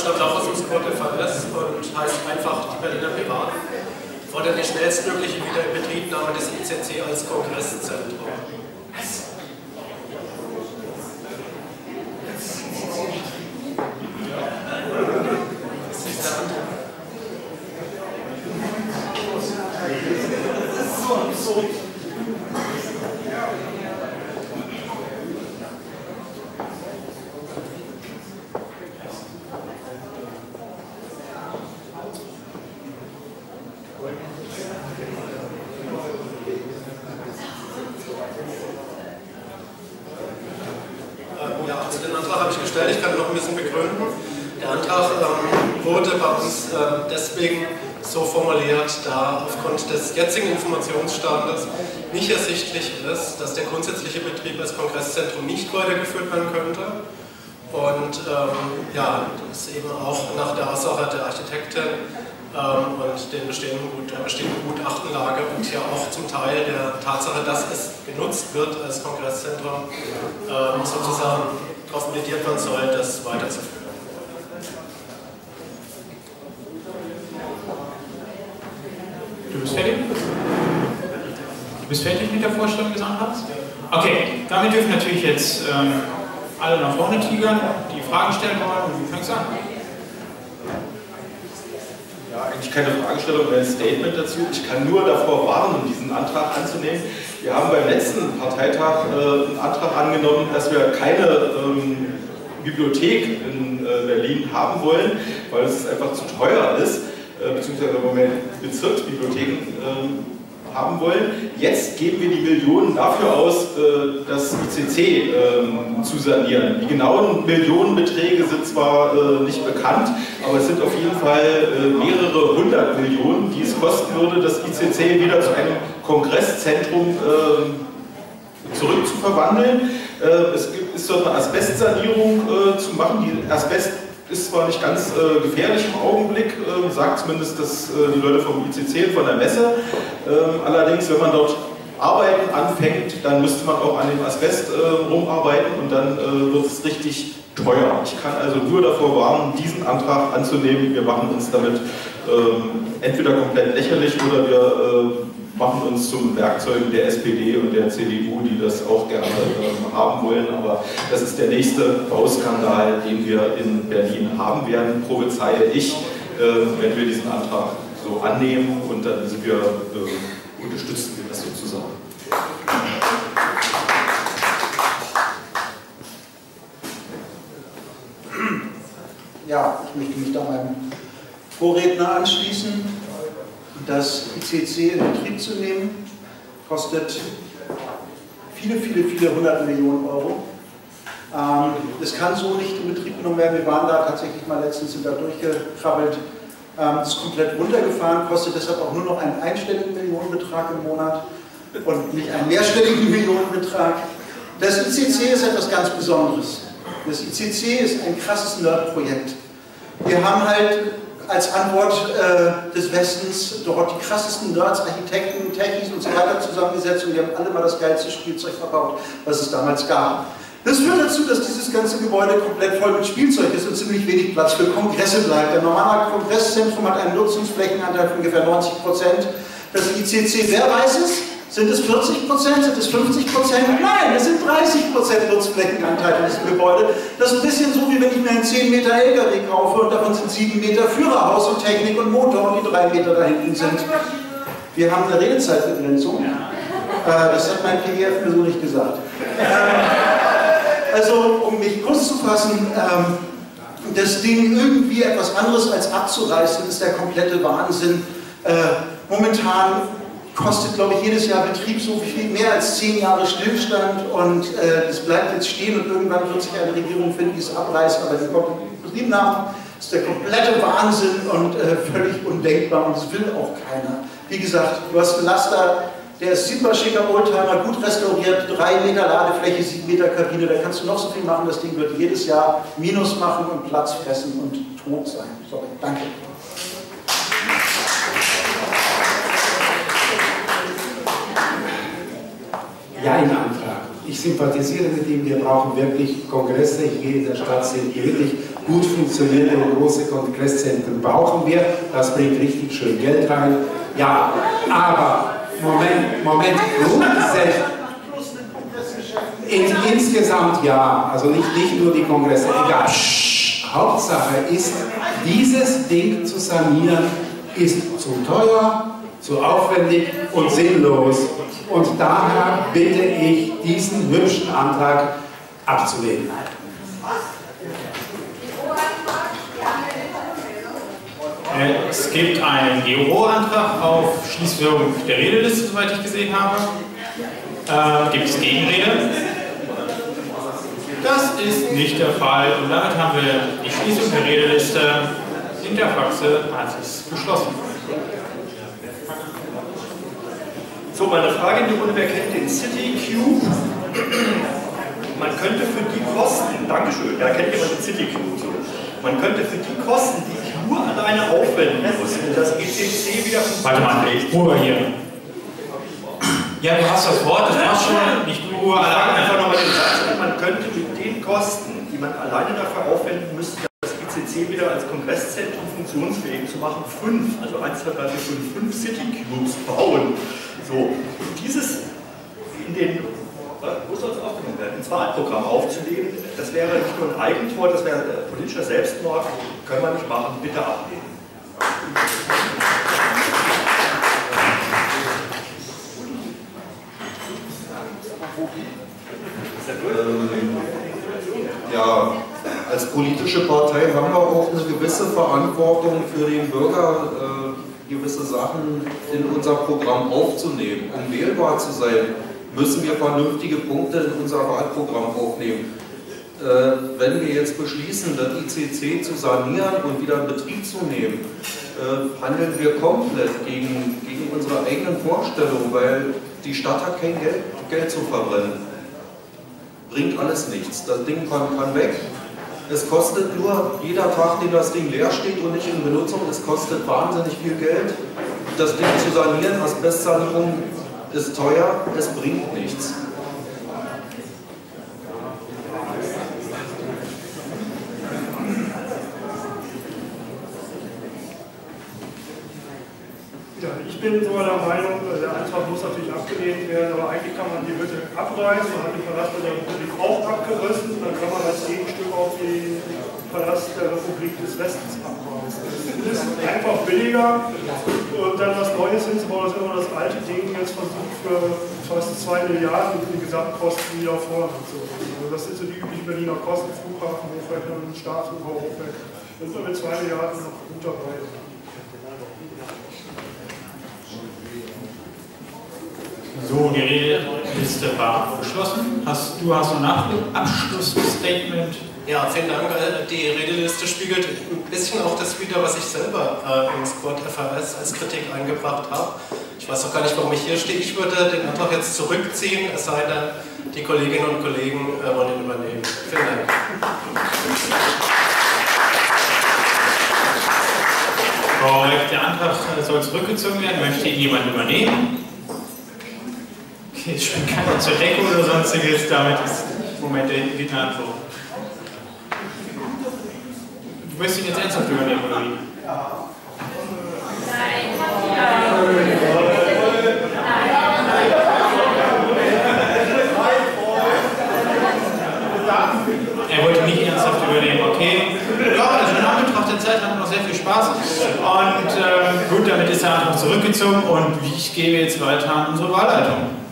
[SPEAKER 26] stammt auch aus dem Squad FAS und heißt einfach die Berliner Piraten, fordert die schnellstmögliche Wiederinbetriebnahme des ICC als Kongresszentrum. So, so. Zentrum ähm, sozusagen darauf plädiert man soll, das
[SPEAKER 2] weiterzuführen. Du bist fertig? Du bist fertig mit der Vorstellung des Antrags? Okay, damit dürfen natürlich jetzt ähm, alle nach vorne tigern, die Fragen stellen wollen und du fängst an. Ja, eigentlich keine
[SPEAKER 21] Fragestellung, sondern ein Statement dazu. Ich kann nur davor warnen, diesen Antrag anzunehmen, wir haben beim letzten Parteitag äh, einen Antrag angenommen, dass wir keine ähm, Bibliothek in äh, Berlin haben wollen, weil es einfach zu teuer ist, äh, beziehungsweise im Moment Bezirksbibliotheken ähm, haben wollen. Jetzt geben wir die Millionen dafür aus, äh, das ICC ähm, zu sanieren. Die genauen Millionenbeträge sind zwar äh, nicht bekannt, aber es sind auf jeden Fall äh, mehrere hundert Millionen, die es kosten würde, das ICC wieder zu einem Kongresszentrum ähm, zurückzuverwandeln. Es ist dort eine Asbestsanierung zu machen. Die Asbest ist zwar nicht ganz äh, gefährlich im Augenblick, äh, sagt zumindest das, äh, die Leute vom ICC von der Messe. Ähm, allerdings, wenn man dort Arbeiten anfängt, dann müsste man auch an dem Asbest äh, rumarbeiten und dann äh, wird es richtig teuer. Ich kann also nur davor warnen, diesen Antrag anzunehmen. Wir machen uns damit ähm, entweder komplett lächerlich oder wir machen uns zum Werkzeugen der SPD und der CDU, die das auch gerne ähm, haben wollen. Aber das ist der nächste Bauskandal, den wir in Berlin haben werden, prophezeie ich, ähm, wenn wir diesen Antrag so annehmen und dann sind wir, ähm, unterstützen wir das sozusagen.
[SPEAKER 23] Ja, ich möchte mich da meinem Vorredner anschließen das ICC in Betrieb zu nehmen. Kostet viele, viele, viele hundert Millionen Euro. Ähm, es kann so nicht in Betrieb genommen werden. Wir waren da tatsächlich mal letztens sind da durchgekrabbelt. Ähm, ist komplett runtergefahren, kostet deshalb auch nur noch einen einstelligen Millionenbetrag im Monat und nicht einen mehrstelligen Millionenbetrag. Das ICC ist etwas ganz Besonderes. Das ICC ist ein krasses Nerd-Projekt. Wir haben halt als Antwort äh, des Westens dort die krassesten Nerds, Architekten, Techies und so weiter zusammengesetzt und die haben alle mal das geilste Spielzeug verbaut, was es damals gab. Das führt dazu, dass dieses ganze Gebäude komplett voll mit Spielzeug ist und ziemlich wenig Platz für Kongresse bleibt. Der normale Kongresszentrum hat einen Nutzungsflächenanteil von ungefähr 90 Prozent. Das ICC, wer weiß es? Sind es 40 Prozent? Sind es 50 Prozent? Nein, es sind 30 Prozent Nutzflächenanteil in diesem Gebäude. Das ist ein bisschen so, wie wenn ich mir einen 10 Meter LKW kaufe und davon sind 7 Meter Führerhaus und Technik und Motor und die 3 Meter da hinten sind. Wir haben eine Redezeitbegrenzung. Ja. Äh, das hat mein PDF e mir so nicht gesagt. Ähm, also, um mich kurz zu fassen, ähm, das Ding irgendwie etwas anderes als abzureißen, ist der komplette Wahnsinn. Äh, momentan kostet, glaube ich, jedes Jahr Betrieb so viel mehr als zehn Jahre Stillstand und es äh, bleibt jetzt stehen und irgendwann wird sich eine Regierung finden, die es abreißt, aber die Betrieb nach Das ist der komplette Wahnsinn und äh, völlig undenkbar und das will auch keiner. Wie gesagt, du hast einen Laster, der ist super schicker Oldtimer, gut restauriert, 3 Meter Ladefläche, 7 Meter Kabine, da kannst du noch so viel machen, das Ding wird jedes Jahr Minus machen und Platz fressen und tot sein. Sorry, danke.
[SPEAKER 1] Jein antragen. Ich sympathisiere mit ihm, wir brauchen wirklich Kongresse. Hier in der Stadt sind wirklich gut funktionierende und große Kongresszentren brauchen wir. Das bringt richtig schön Geld rein. Ja, aber Moment, Moment, grundsätzlich. In, insgesamt ja, also nicht, nicht nur die Kongresse, egal. Psch, Hauptsache ist, dieses Ding zu sanieren ist zu teuer, zu aufwendig und sinnlos. Und daher bitte ich, diesen hübschen Antrag abzulehnen.
[SPEAKER 2] Äh, es gibt einen GO-Antrag auf Schließwirkung der Redeliste, soweit ich gesehen habe. Äh, gibt es Gegenrede? Das ist nicht der Fall und damit haben wir die Schließung der Redeliste in der Faxe Praxis beschlossen. So, meine Frage in die Runde, wer kennt den City Cube? Man könnte für die Kosten, Dankeschön, da kennt jemand den City Cube. So. Man könnte für die Kosten, die ich
[SPEAKER 8] nur alleine aufwenden muss, das ECC wieder Warte mal, ich probe hier. Ja, du hast das Wort, das machst schon, nicht du alleine. Einfach nochmal den Satz, man könnte mit den Kosten, die man alleine dafür aufwenden müsste, CC wieder als Kongresszentrum funktionsfähig zu machen, fünf, also 1, 2, 3, 4, 5, 5 City Cubes bauen. So, und dieses in den, wo soll es aufgenommen werden, ins Wahlprogramm aufzunehmen, das wäre nicht nur ein Eigentor, das wäre äh, politischer Selbstmord, können wir nicht machen, bitte ablehnen.
[SPEAKER 15] Ähm, ja, als politische Partei haben wir auch eine gewisse Verantwortung für den Bürger, äh, gewisse Sachen in unser Programm aufzunehmen. Um wählbar zu sein, müssen wir vernünftige Punkte in unser Wahlprogramm aufnehmen. Äh, wenn wir jetzt beschließen, das ICC zu sanieren und wieder in Betrieb zu nehmen, äh, handeln wir komplett gegen, gegen unsere eigenen Vorstellungen, weil die Stadt hat kein Geld, Geld zu verbrennen. Bringt alles nichts. Das Ding kann, kann weg. Es kostet nur, jeder Tag, den das Ding leer steht und nicht in Benutzung, es kostet wahnsinnig viel Geld. Das Ding zu sanieren, Asbestsanierung ist teuer, es bringt nichts. bin sogar der Meinung, äh, der Antrag
[SPEAKER 9] muss natürlich abgelehnt werden, aber eigentlich kann man die Hütte abreißen. Man hat den Palast der Republik auch abgerissen. Dann kann man das Gegenstück auf den Palast der Republik des Westens abreißen. Das ist einfach billiger. Und dann was Neues hinzubauen, ist immer das alte Ding jetzt versucht für fast 2 Milliarden die Gesamtkosten wieder vorne zu also Das sind so die üblichen Berliner Kosten, Flughafen, Hochwerk, Staatsoberhochwerk. Da sind wir mit 2 Milliarden noch gut dabei.
[SPEAKER 2] So, die Redeliste war geschlossen. Hast, du hast noch nach dem Abschlussstatement. Ja, vielen Dank. Äh,
[SPEAKER 26] die Redeliste spiegelt ein bisschen auch das wider, was ich selber äh, im Squad FRS als Kritik eingebracht habe. Ich weiß auch gar nicht, warum ich hier stehe. Ich würde den Antrag jetzt zurückziehen, es sei denn, die Kolleginnen und Kollegen äh, wollen ihn übernehmen. Vielen Dank.
[SPEAKER 2] Frau Korrekt, der Antrag äh, soll zurückgezogen werden. Möchte ihn jemand übernehmen? es spielt keiner zur Decke oder sonstiges, damit ist im Moment der Gegner antwort. Du wirst ihn jetzt ernsthaft übernehmen, oder wie? Nein. Er wollte nicht ernsthaft übernehmen, okay? Ja, also nach betrachtet Zeit hat noch sehr viel Spaß. Und ähm, gut, damit ist er einfach zurückgezogen und ich gebe jetzt weiter an unsere Wahlleitung.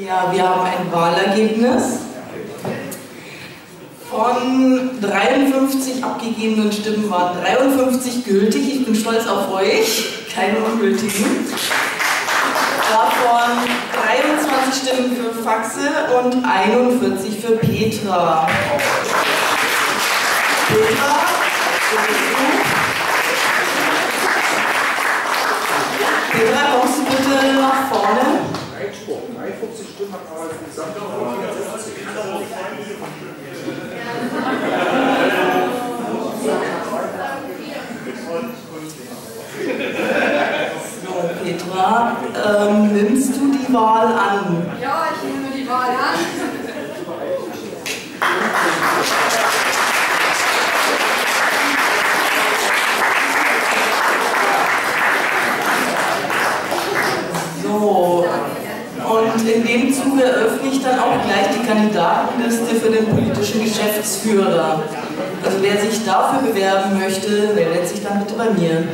[SPEAKER 27] Ja, wir haben ein Wahlergebnis von 53 abgegebenen Stimmen waren 53 gültig. Ich bin stolz auf euch, keine ungültigen. Davon 23 Stimmen für Faxe und 41 für Petra. Petra Schulterhöhe nach vorne. Einspruch, 53 Stimmen hat aber So, Petra, ähm, nimmst du die Wahl an?
[SPEAKER 34] Ja, ich nehme die Wahl an.
[SPEAKER 27] in dem Zuge eröffne ich dann auch gleich die Kandidatenliste für den politischen Geschäftsführer. Also wer sich dafür bewerben möchte, meldet sich dann bitte bei mir.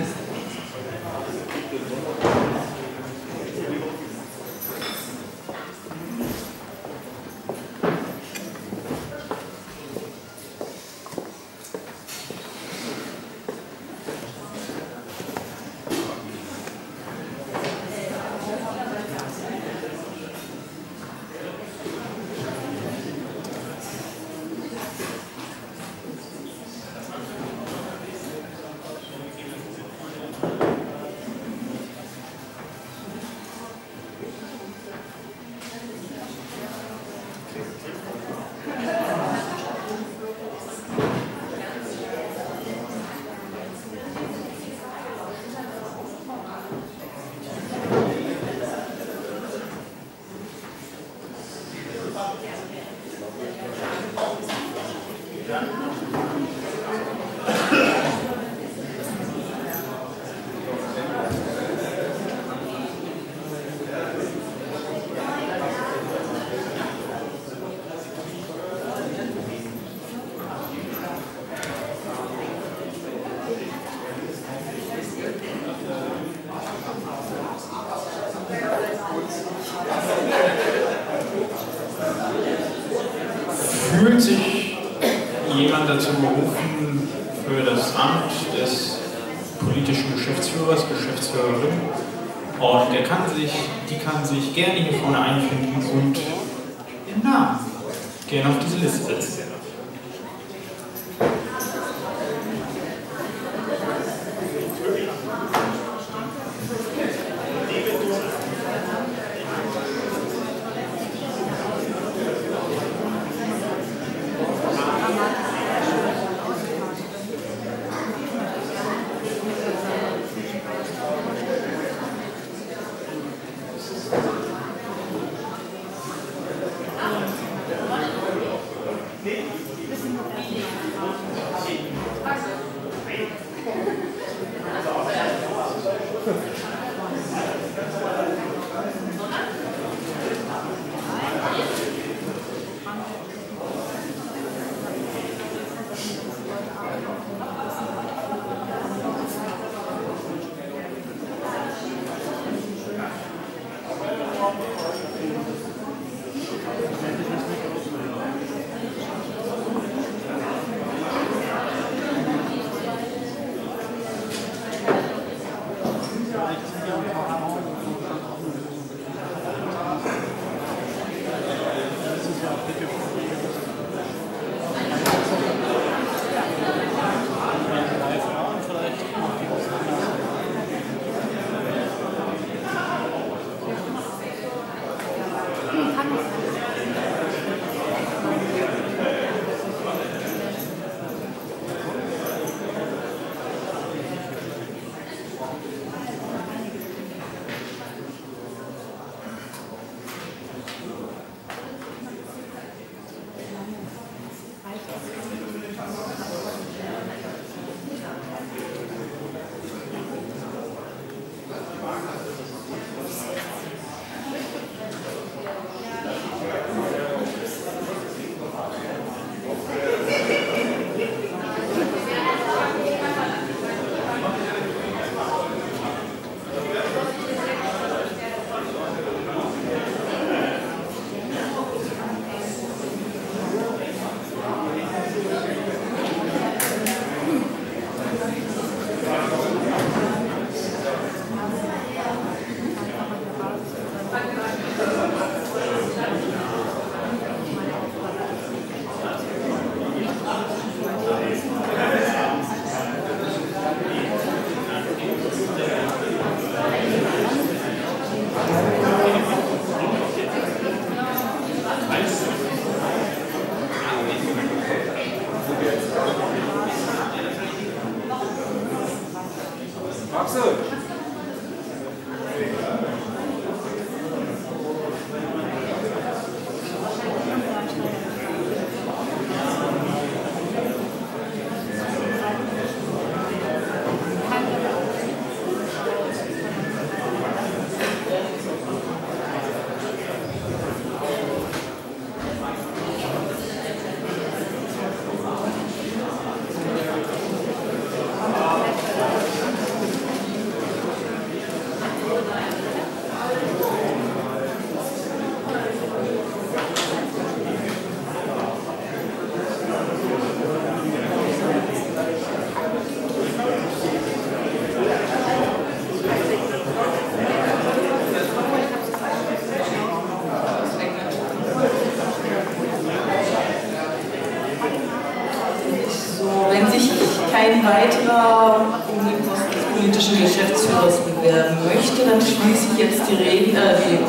[SPEAKER 27] schließe ich jetzt die, Reden, äh, die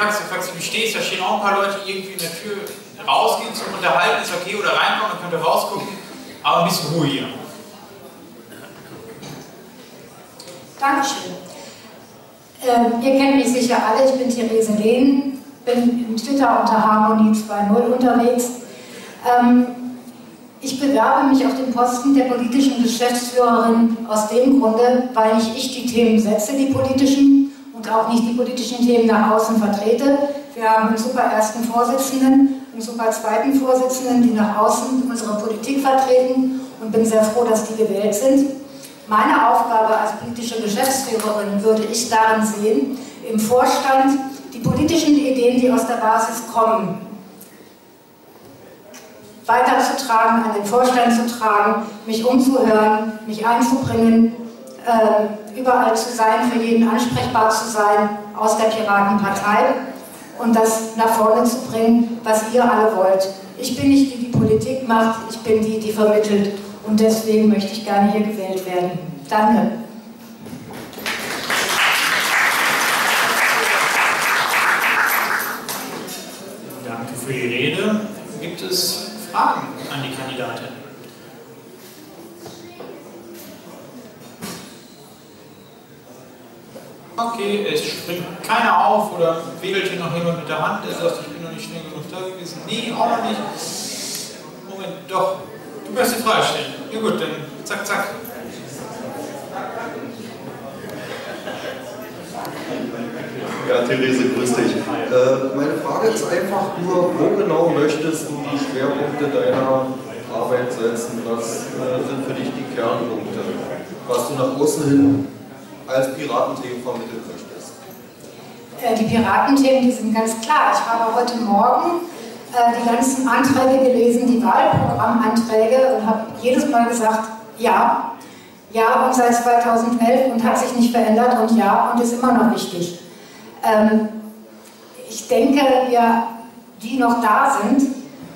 [SPEAKER 24] fragst, fragst, wie stehst,
[SPEAKER 2] da stehen auch ein paar Leute irgendwie in der Tür, rausgehen zum Unterhalten, ist okay, oder reinkommen, dann könnt ihr rausgucken, aber ein bisschen Ruhe hier.
[SPEAKER 24] Dankeschön. Ähm, ihr kennt mich sicher alle, ich bin Therese Lehn, bin im Twitter unter Harmonie 2.0 unterwegs. Ähm, ich bewerbe mich auf den Posten der politischen Geschäftsführerin aus dem Grunde, weil nicht ich die Themen setze, die politischen, und auch nicht die politischen Themen nach außen vertrete. Wir haben einen super ersten Vorsitzenden, einen super zweiten Vorsitzenden, die nach außen unsere Politik vertreten und bin sehr froh, dass die gewählt sind. Meine Aufgabe als politische Geschäftsführerin würde ich darin sehen, im Vorstand die politischen Ideen, die aus der Basis kommen, weiterzutragen, an den Vorstand zu tragen, mich umzuhören, mich einzubringen ähm, überall zu sein, für jeden ansprechbar zu sein aus der Piratenpartei und das nach vorne zu bringen, was ihr alle wollt. Ich bin nicht die, die Politik macht, ich bin die, die vermittelt und deswegen möchte ich gerne hier gewählt werden. Danke.
[SPEAKER 2] Danke für die Rede. Gibt es Fragen an die Kandidatin?
[SPEAKER 4] okay, es springt keiner
[SPEAKER 2] auf oder wedelt hier noch jemand mit der Hand, der also, sagt, ich bin noch nicht schnell genug da gewesen. Nee, auch noch nicht. Moment, doch. Du wirst die Frage stellen. Ja gut, dann zack, zack.
[SPEAKER 22] Ja, Therese, grüß dich. Äh, meine Frage ist einfach nur, wo
[SPEAKER 15] genau möchtest du die Schwerpunkte deiner Arbeit setzen? Was äh, sind für dich die Kernpunkte? Was du nach außen hin als Piratenthemen vermitteln möchtest?
[SPEAKER 24] Äh, die Piratenthemen, die sind ganz klar. Ich habe heute Morgen äh, die ganzen Anträge gelesen, die Wahlprogrammanträge und habe jedes Mal gesagt, ja, ja und seit 2011 und hat sich nicht verändert und ja und ist immer noch wichtig. Ähm, ich denke, wir, die noch da sind,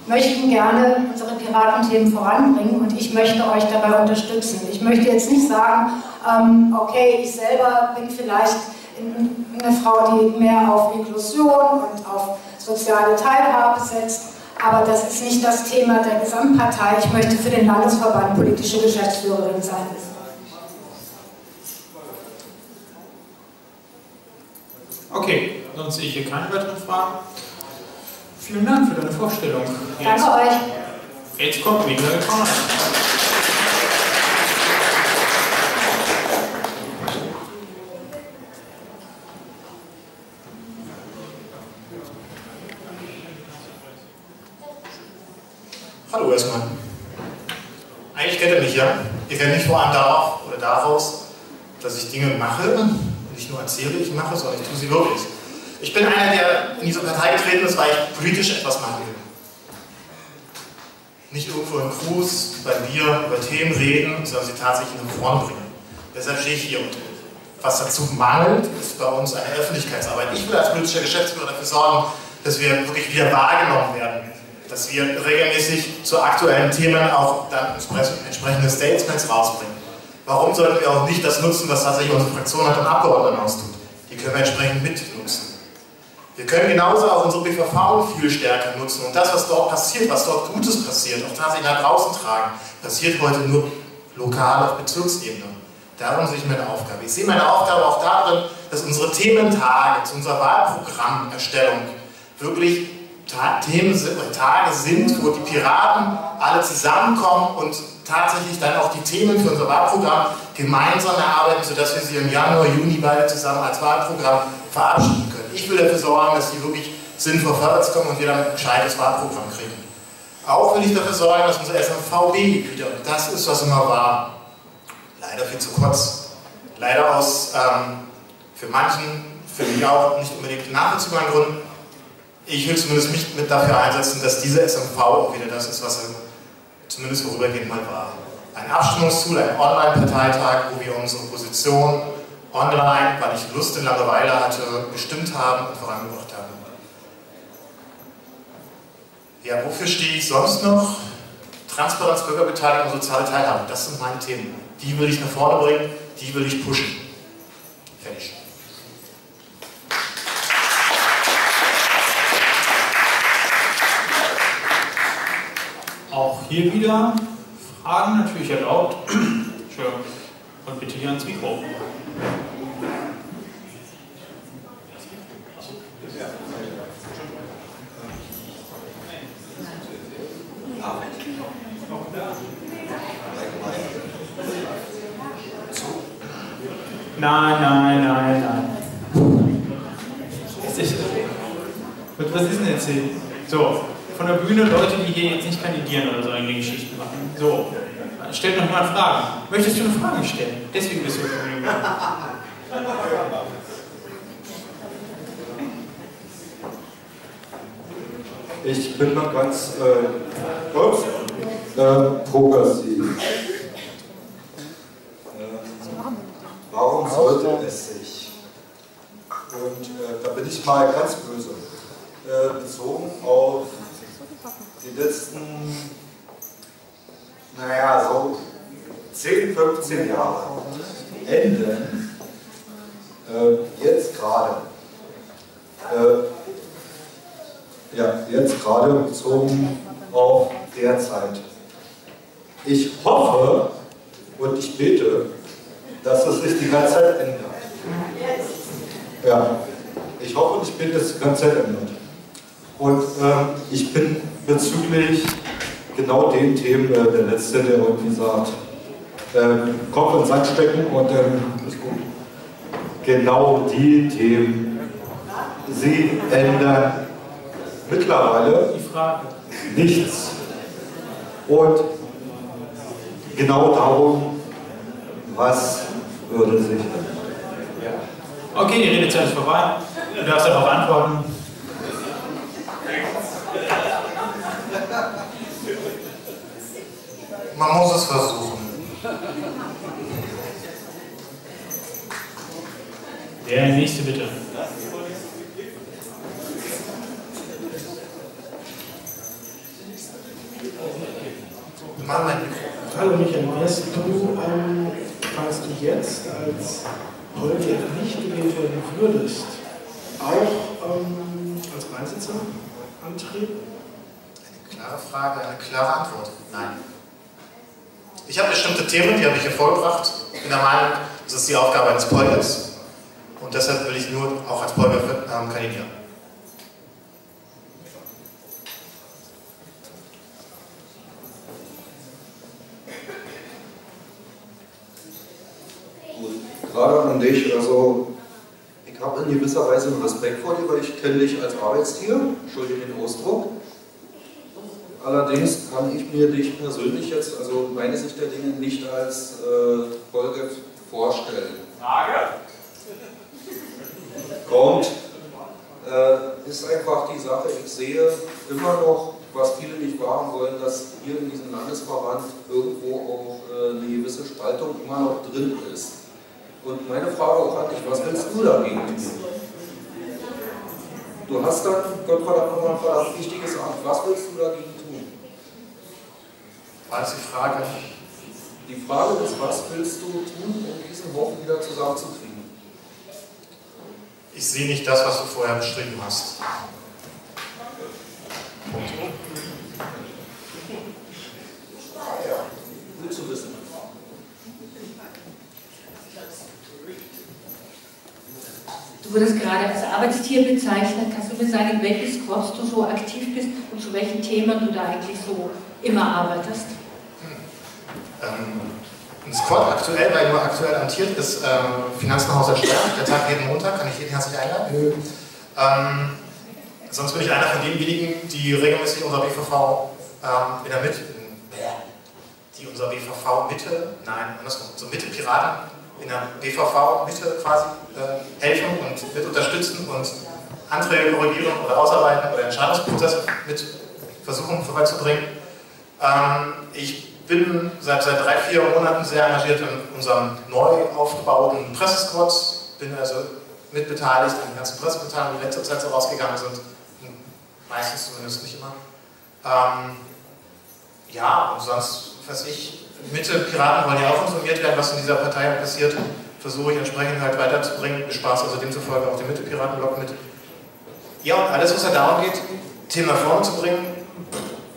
[SPEAKER 24] möchten gerne unsere privaten Themen voranbringen und ich möchte euch dabei unterstützen. Ich möchte jetzt nicht sagen, ähm, okay, ich selber bin vielleicht eine Frau, die mehr auf Inklusion und auf soziale Teilhabe setzt, aber das ist nicht das Thema der Gesamtpartei. Ich möchte für den Landesverband politische Geschäftsführerin sein.
[SPEAKER 2] Okay, sonst sehe ich hier keine weiteren Fragen. Vielen Dank für deine Vorstellung. Danke euch. Jetzt kommt Michael Kahn.
[SPEAKER 6] Hallo erstmal. Eigentlich kennt ihr mich, ja? Ihr kennt mich vor allem darauf oder daraus, dass ich Dinge mache, und nicht nur erzähle, ich mache, sondern ich tue sie wirklich. Ich bin einer, der in diese Partei getreten ist, weil ich politisch etwas machen will nicht irgendwo im Gruß bei Bier über Themen reden, sondern sie tatsächlich in den Front bringen. Deshalb stehe ich hier. Und was dazu mangelt, ist bei uns eine Öffentlichkeitsarbeit. Ich will als politischer Geschäftsführer dafür sorgen, dass wir wirklich wieder wahrgenommen werden, dass wir regelmäßig zu aktuellen Themen auch dann entsprechende Statements rausbringen. Warum sollten wir auch nicht das nutzen, was tatsächlich unsere Fraktion hat im Abgeordnetenhaus tut? Die können wir entsprechend mitnutzen. Wir können genauso auch unsere BVV viel stärker nutzen und das, was dort passiert, was dort Gutes passiert, auch tatsächlich nach draußen tragen, passiert heute nur lokal auf Bezirksebene. Darum sehe ich meine Aufgabe. Ich sehe meine Aufgabe auch darin, dass unsere Thementage zu unserer Wahlprogrammerstellung wirklich Themen, äh, Tage sind, wo die Piraten alle zusammenkommen und tatsächlich dann auch die Themen für unser Wahlprogramm gemeinsam erarbeiten, sodass wir sie im Januar, Juni beide zusammen als Wahlprogramm verabschieden können ich will dafür sorgen, dass die wirklich sinnvoll vorwärts kommen und wir dann ein gescheites Wahlprogramm kriegen. Auch will ich dafür sorgen, dass unser SMVB wieder, und das ist, was immer war, leider viel zu kurz, leider aus ähm, für manchen, für mich auch nicht unbedingt nachvollziehbaren Gründen, ich will zumindest mich mit dafür einsetzen, dass dieser SMV auch wieder das ist, was er zumindest vorübergehend mal war. Ein Abstimmungstool, ein Online-Parteitag, wo wir unsere Position online, weil ich Lust in Langeweile hatte, gestimmt haben und vorangebracht haben. Ja, wofür stehe ich sonst noch? Transparenz, Bürgerbeteiligung und soziale Teilhabe, das sind meine Themen. Die will ich nach vorne bringen, die will ich
[SPEAKER 7] pushen. Fertig. Auch hier
[SPEAKER 2] wieder Fragen natürlich erlaubt. Entschuldigung. Und bitte hier ans Mikro. Nein, nein, nein, nein. Was ist denn jetzt hier? So, von der Bühne Leute, die hier jetzt nicht kandidieren oder so eine Geschichte machen. So, stell noch mal Fragen. Möchtest du eine Frage stellen? Deswegen bist du
[SPEAKER 7] hier.
[SPEAKER 15] Ich bin noch ganz äh, ups, äh, progressiv. Ähm, warum sollte es sich? Und äh, da bin ich mal ganz böse. Äh, bezogen auf die letzten naja, so 10, 15 Jahre Ende, äh, jetzt gerade, äh, ja, jetzt gerade bezogen auf derzeit. Ich hoffe und ich bete, dass es sich die ganze Zeit ändert. Ja, ich hoffe und ich bete, dass es die ganze Zeit ändert. Und äh, ich bin bezüglich genau den Themen äh, der Letzte, der irgendwie sagt, äh, Kopf in Sand stecken und dann äh, ist gut. Genau die Themen. Sie ändern mittlerweile die Frage. nichts. Und genau darum, was würde sich ändern. Ja.
[SPEAKER 2] Okay, die Redezeit ist vorbei. Du darfst darauf antworten.
[SPEAKER 6] Man muss es versuchen.
[SPEAKER 7] Der nächste bitte. Hallo Michael, wärst du, ähm, falls du
[SPEAKER 6] jetzt als heute nicht gewählt werden würdest, auch ähm, als Beisitzer antreten? Klare Frage, eine klare Antwort. Nein. Ich habe bestimmte Themen, die habe ich hier vorgebracht. Ich bin der Meinung, das ist die Aufgabe eines Polgers. Und deshalb will ich nur auch als Polger ähm, kandidieren.
[SPEAKER 15] Gerade an dich, also ich habe in gewisser Weise einen Respekt vor dir, weil ich kenne dich als Arbeitstier, entschuldige den Ausdruck. Allerdings kann ich mir dich persönlich jetzt, also meine Sicht der Dinge, nicht als äh, Folge vorstellen.
[SPEAKER 2] Frage!
[SPEAKER 15] Kommt. Äh, ist einfach die Sache, ich sehe immer noch, was viele nicht wahren wollen, dass hier in diesem Landesverband irgendwo auch äh, eine gewisse Spaltung immer noch drin ist. Und meine Frage auch an dich, was willst du dagegen tun? Du hast dann, Gott verdammt nochmal ein verdammt wichtiges Amt. Was willst du dagegen
[SPEAKER 6] als die Frage. Die Frage ist, was willst du tun, um diesen Wochen wieder zusammenzukriegen? Ich sehe nicht das, was du vorher beschrieben hast. Punkt.
[SPEAKER 14] Gut zu wissen. Du wurdest gerade als Arbeitstier bezeichnet. Kannst du mir sagen,
[SPEAKER 28] in welches Kurs du so aktiv bist und zu welchen Themen du da eigentlich so immer arbeitest?
[SPEAKER 6] Ähm, ein Squad aktuell, weil nur aktuell amtiert, ist ähm, Finanzenhaus der Der Tag jeden Montag, kann ich jeden herzlich einladen. Ähm, sonst bin ich einer von denjenigen, die regelmäßig unser BVV ähm, in der Mitte, die unser BVV Mitte, nein, andersrum, so Mitte Piraten in der BVV Mitte quasi äh, helfen und mit unterstützen und
[SPEAKER 16] Anträge korrigieren
[SPEAKER 6] oder ausarbeiten oder Entscheidungsprozesse mit versuchen vorbeizubringen. Ähm, ich bin seit, seit drei, vier Monaten sehr engagiert in unserem neu aufgebauten Pressesquad, bin also mitbeteiligt an den ganzen Pressemitteilungen, die in letzter Zeit so rausgegangen sind, meistens zumindest nicht immer. Ähm, ja, und sonst, was ich, Mitte Piraten wollen ja auch informiert werden, was in dieser Partei passiert, versuche ich entsprechend halt weiterzubringen, bespaß also demzufolge auch den Mitte-Piraten-Blog mit. Ja, und alles, was da darum geht, Thema vorne zu bringen,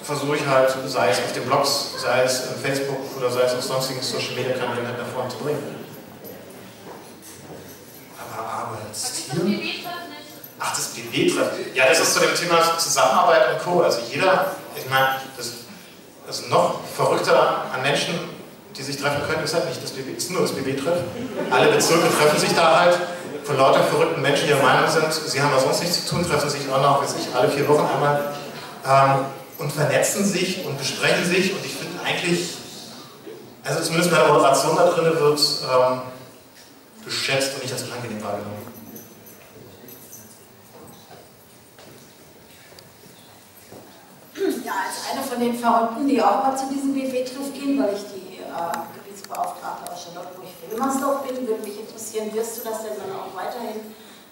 [SPEAKER 6] versuche ich halt, sei es auf den Blogs, sei es auf äh, Facebook oder sei es auf sonstigen Social Media Kanälen halt nach vorne zu bringen. Aber Arbeitstier. Ach, das BW-Treffen. Ja, das ist zu dem Thema Zusammenarbeit und Co. Also jeder, ich meine, das, das noch verrückter an Menschen, die sich treffen können, ist halt nicht das BW, ist nur das BW-Treff. Alle Bezirke treffen sich da halt von lauter verrückten Menschen, die der Meinung sind, sie haben da sonst nichts zu tun, treffen sich auch noch, weiß ich, alle vier Wochen einmal. Ähm, und vernetzen sich und besprechen sich und ich finde eigentlich, also zumindest meine Moderation da drin wird ähm, geschätzt und nicht als unangenehm wahrgenommen.
[SPEAKER 17] Ja, als eine von den Verrückten, die auch mal zu diesem BW-Treff gehen, weil ich die äh, Gebietsbeauftragte aus Charlottenburg für Immersdorf bin, würde mich interessieren, wirst du das denn dann auch weiterhin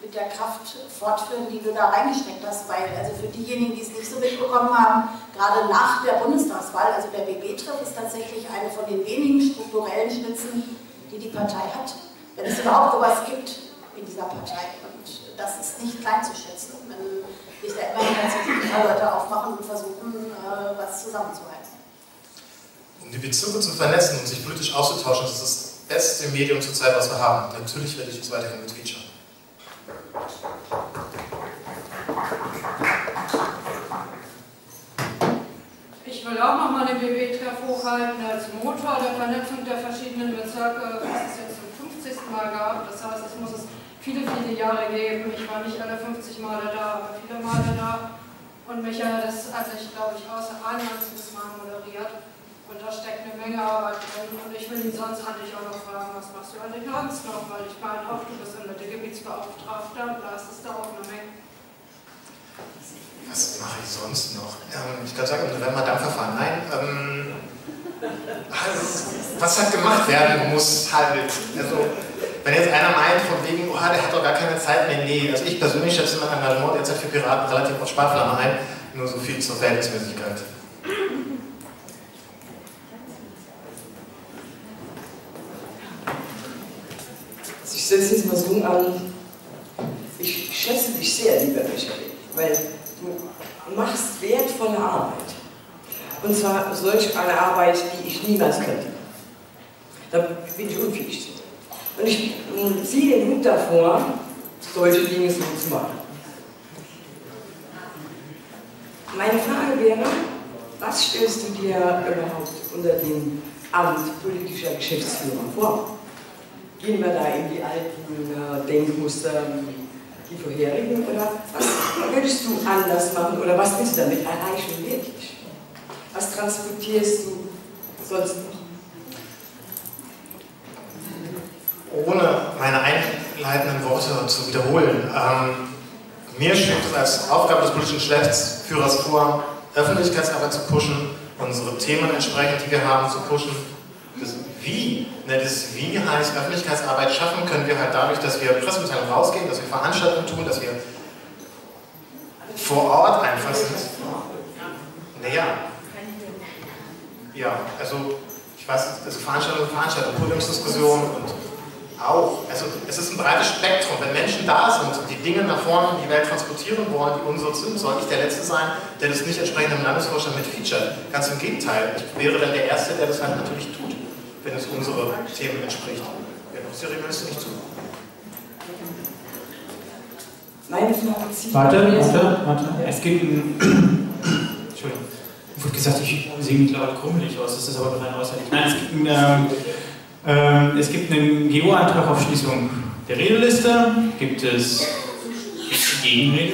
[SPEAKER 17] mit der Kraft fortführen, die du da reingesteckt hast, weil also für diejenigen, die es nicht so mitbekommen haben, gerade nach der Bundestagswahl, also der BB-Treff ist tatsächlich eine von den wenigen strukturellen Schnitzen, die die Partei hat, wenn es überhaupt sowas gibt in dieser Partei. Und das ist nicht klein zu schätzen, wenn sich
[SPEAKER 6] da immerhin ganz viele Leute aufmachen und versuchen, äh, was zusammenzuhalten. Um die Bezirke zu vernetzen und sich politisch auszutauschen, das ist das beste Medium zurzeit, was wir haben. Natürlich werde ich uns weiterhin mit Feature.
[SPEAKER 34] Ich will auch nochmal den BB hochhalten als Motor der Vernetzung der verschiedenen Bezirke, was es jetzt zum 50. Mal gab. Das heißt, es muss es viele, viele Jahre geben. Ich war nicht alle 50 Male da, aber viele Male da. Und Michael, das also hatte ich, glaube ich, außer einmal Mal moderiert. Und da steckt eine Menge Arbeit drin. Und ich will ihn sonst eigentlich auch noch fragen, was machst du eigentlich also sonst noch? Weil ich
[SPEAKER 6] meine auch, du bist immer der Gebietsbeauftragte und da ist es da auch eine Menge. Was mache ich sonst noch? Ähm, ich kann sagen, im November Dampferfahren. Nein, ähm, also, was halt gemacht werden muss, halt. Also, wenn jetzt einer meint, von wegen, oh, der hat doch gar keine Zeit mehr, nee. Also, ich persönlich schätze mein Engagement derzeit für Piraten relativ auf Sparflamme ein, nur so viel zur Verhältnismäßigkeit.
[SPEAKER 32] ich setze jetzt mal so an, ich schätze dich sehr, lieber Michael, weil du machst wertvolle Arbeit. Und zwar solch eine Arbeit, die ich niemals könnte. Da bin ich unfähig Und ich ähm, ziehe den Hut davor, solche Dinge so zu machen. Meine Frage wäre, was stellst du dir überhaupt unter dem Amt politischer Geschäftsführer vor? gehen wir da in die alten äh, Denkmuster die vorherigen oder was würdest du anders machen oder was bist du damit erreichen wirklich? Was transportierst du sonst noch?
[SPEAKER 6] Ohne meine einleitenden Worte zu wiederholen, ähm, mir schwebt es als Aufgabe des politischen Geschäftsführers vor, Öffentlichkeitsarbeit zu pushen, unsere Themen entsprechend, die wir haben, zu pushen wie? Ne, das Wie heißt, Öffentlichkeitsarbeit schaffen können wir halt dadurch, dass wir Pressemitteilungen rausgehen, dass wir Veranstaltungen tun, dass wir vor Ort einfach sind. Naja. Ja, also ich weiß, das also Veranstaltungen, Veranstaltungen, Podiumsdiskussionen und auch, also es ist ein breites Spektrum. Wenn Menschen da sind und die Dinge nach vorne in die Welt transportieren wollen, die unsere sind, soll ich der Letzte sein, der das nicht entsprechend im Landesvorstand mit featured. Ganz im Gegenteil, ich wäre dann der Erste, der das halt natürlich tut wenn es unsere Themen entspricht. Wir haben uns die Regelmäßig nicht zu. Meine
[SPEAKER 2] Frage zieht. Warte, warte, warte. Es gibt um. Entschuldigung. Ich wurde gesagt, ich sehe mich gerade krummelig aus.
[SPEAKER 16] Das ist aber rein äußerlich.
[SPEAKER 2] Nein, es gibt einen, äh, äh es gibt einen GO-Antrag auf Schließung der Redeliste. Gibt es Gegenrede?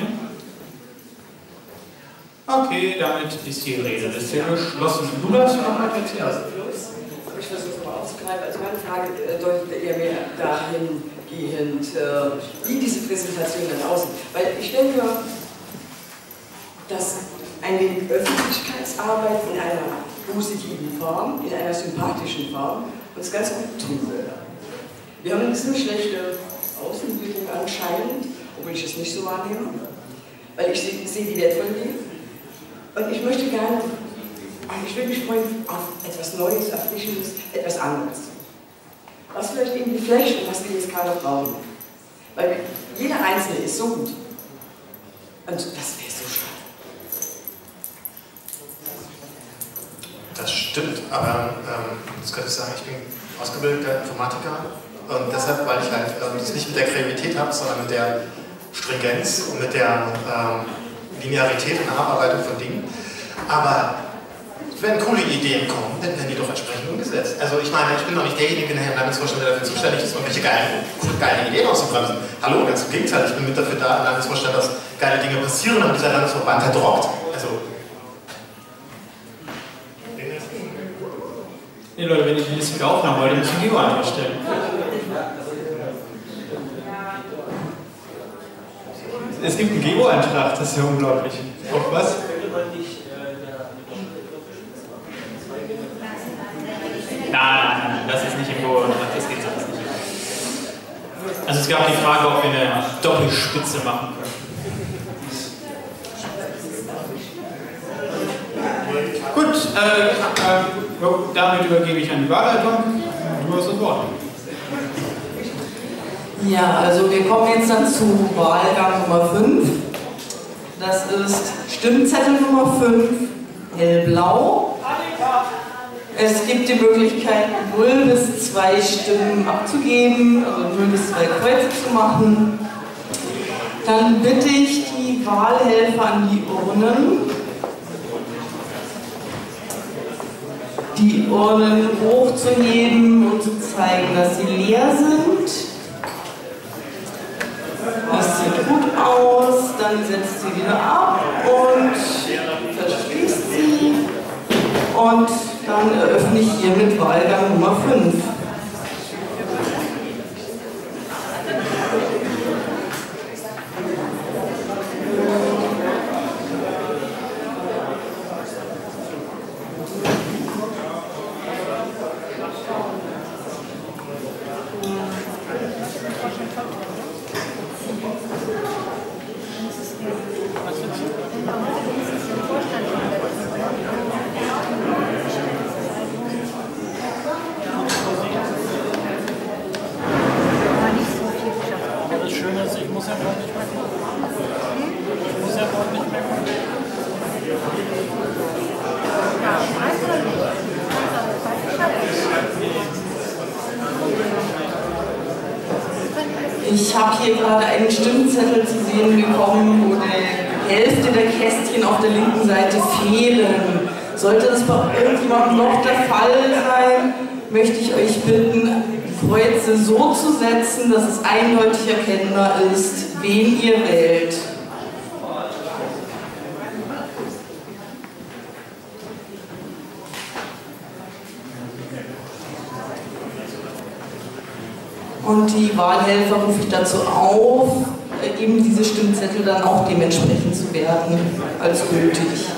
[SPEAKER 2] Okay, damit ist die Redeliste geschlossen. Du darfst noch mal
[SPEAKER 32] erzählen. Also deshalb also meine Frage äh, deutet eher mehr dahingehend äh, wie diese Präsentation dann aussieht. Weil ich denke, dass ein wenig Öffentlichkeitsarbeit in einer positiven Form, in einer sympathischen Form uns ganz gut tun würde. Wir haben eine ziemlich schlechte Außenwirkung anscheinend, obwohl ich es nicht so wahrnehme, weil ich sehe die Welt von dir. Und ich möchte gerne ich würde mich freuen auf etwas Neues, Erfrischendes, etwas anderes. Was vielleicht irgendwie flasht und was wir jetzt gerade brauchen. Weil jeder Einzelne ist so gut. Und das wäre so schade.
[SPEAKER 6] Das stimmt, aber ähm, das könnte ich sagen, ich bin ausgebildeter Informatiker
[SPEAKER 4] und deshalb, weil ich
[SPEAKER 6] halt ähm, das nicht mit der Kreativität habe, sondern mit der Stringenz und mit der ähm, Linearität und Abarbeitung von Dingen. Aber wenn coole Ideen kommen, dann werden die doch entsprechend umgesetzt. Also ich meine, ich bin doch nicht derjenige, der im Landesvorstand der dafür zuständig ist, irgendwelche geilen, geile Ideen auszubremsen. Hallo, ganz im Gegenteil, ich bin mit dafür da, im Landesvorstand, dass geile Dinge passieren und dieser Landesverband hat rockt.
[SPEAKER 2] Also Nee, Leute, wenn ich die Liste wieder aufnehmen wollt, müssen wir die Uhr anders stellen.
[SPEAKER 20] Es gibt einen Geo-Antrag, das ist ja unglaublich. Auf was?
[SPEAKER 2] Nein, das ist nicht im Vorhinein. Das geht sonst nicht. Also es gab die Frage, ob wir eine Doppelspitze machen können. Gut, äh, äh, damit übergebe ich an die Wahlleitung. Du hast das Wort.
[SPEAKER 27] Ja, also wir kommen jetzt dann zu
[SPEAKER 2] Wahlgang Nummer 5. Das
[SPEAKER 27] ist Stimmzettel Nummer 5, hellblau. Annika. Es gibt die Möglichkeit, 0 bis 2 Stimmen abzugeben, also 0 bis 2 Kreuze zu machen. Dann bitte ich die Wahlhelfer an die Urnen, die Urnen hochzuheben und zu zeigen, dass sie leer sind. Das sieht gut aus, dann setzt sie wieder ab und verschließt sie und Fahrplan eröffne äh, ich hiermit Wahlgang Nummer 5. Texte so zu setzen, dass es eindeutig erkennbar ist, wen ihr wählt. Und die Wahlhelfer rufe ich dazu auf, eben diese Stimmzettel dann auch dementsprechend zu werden als gültig.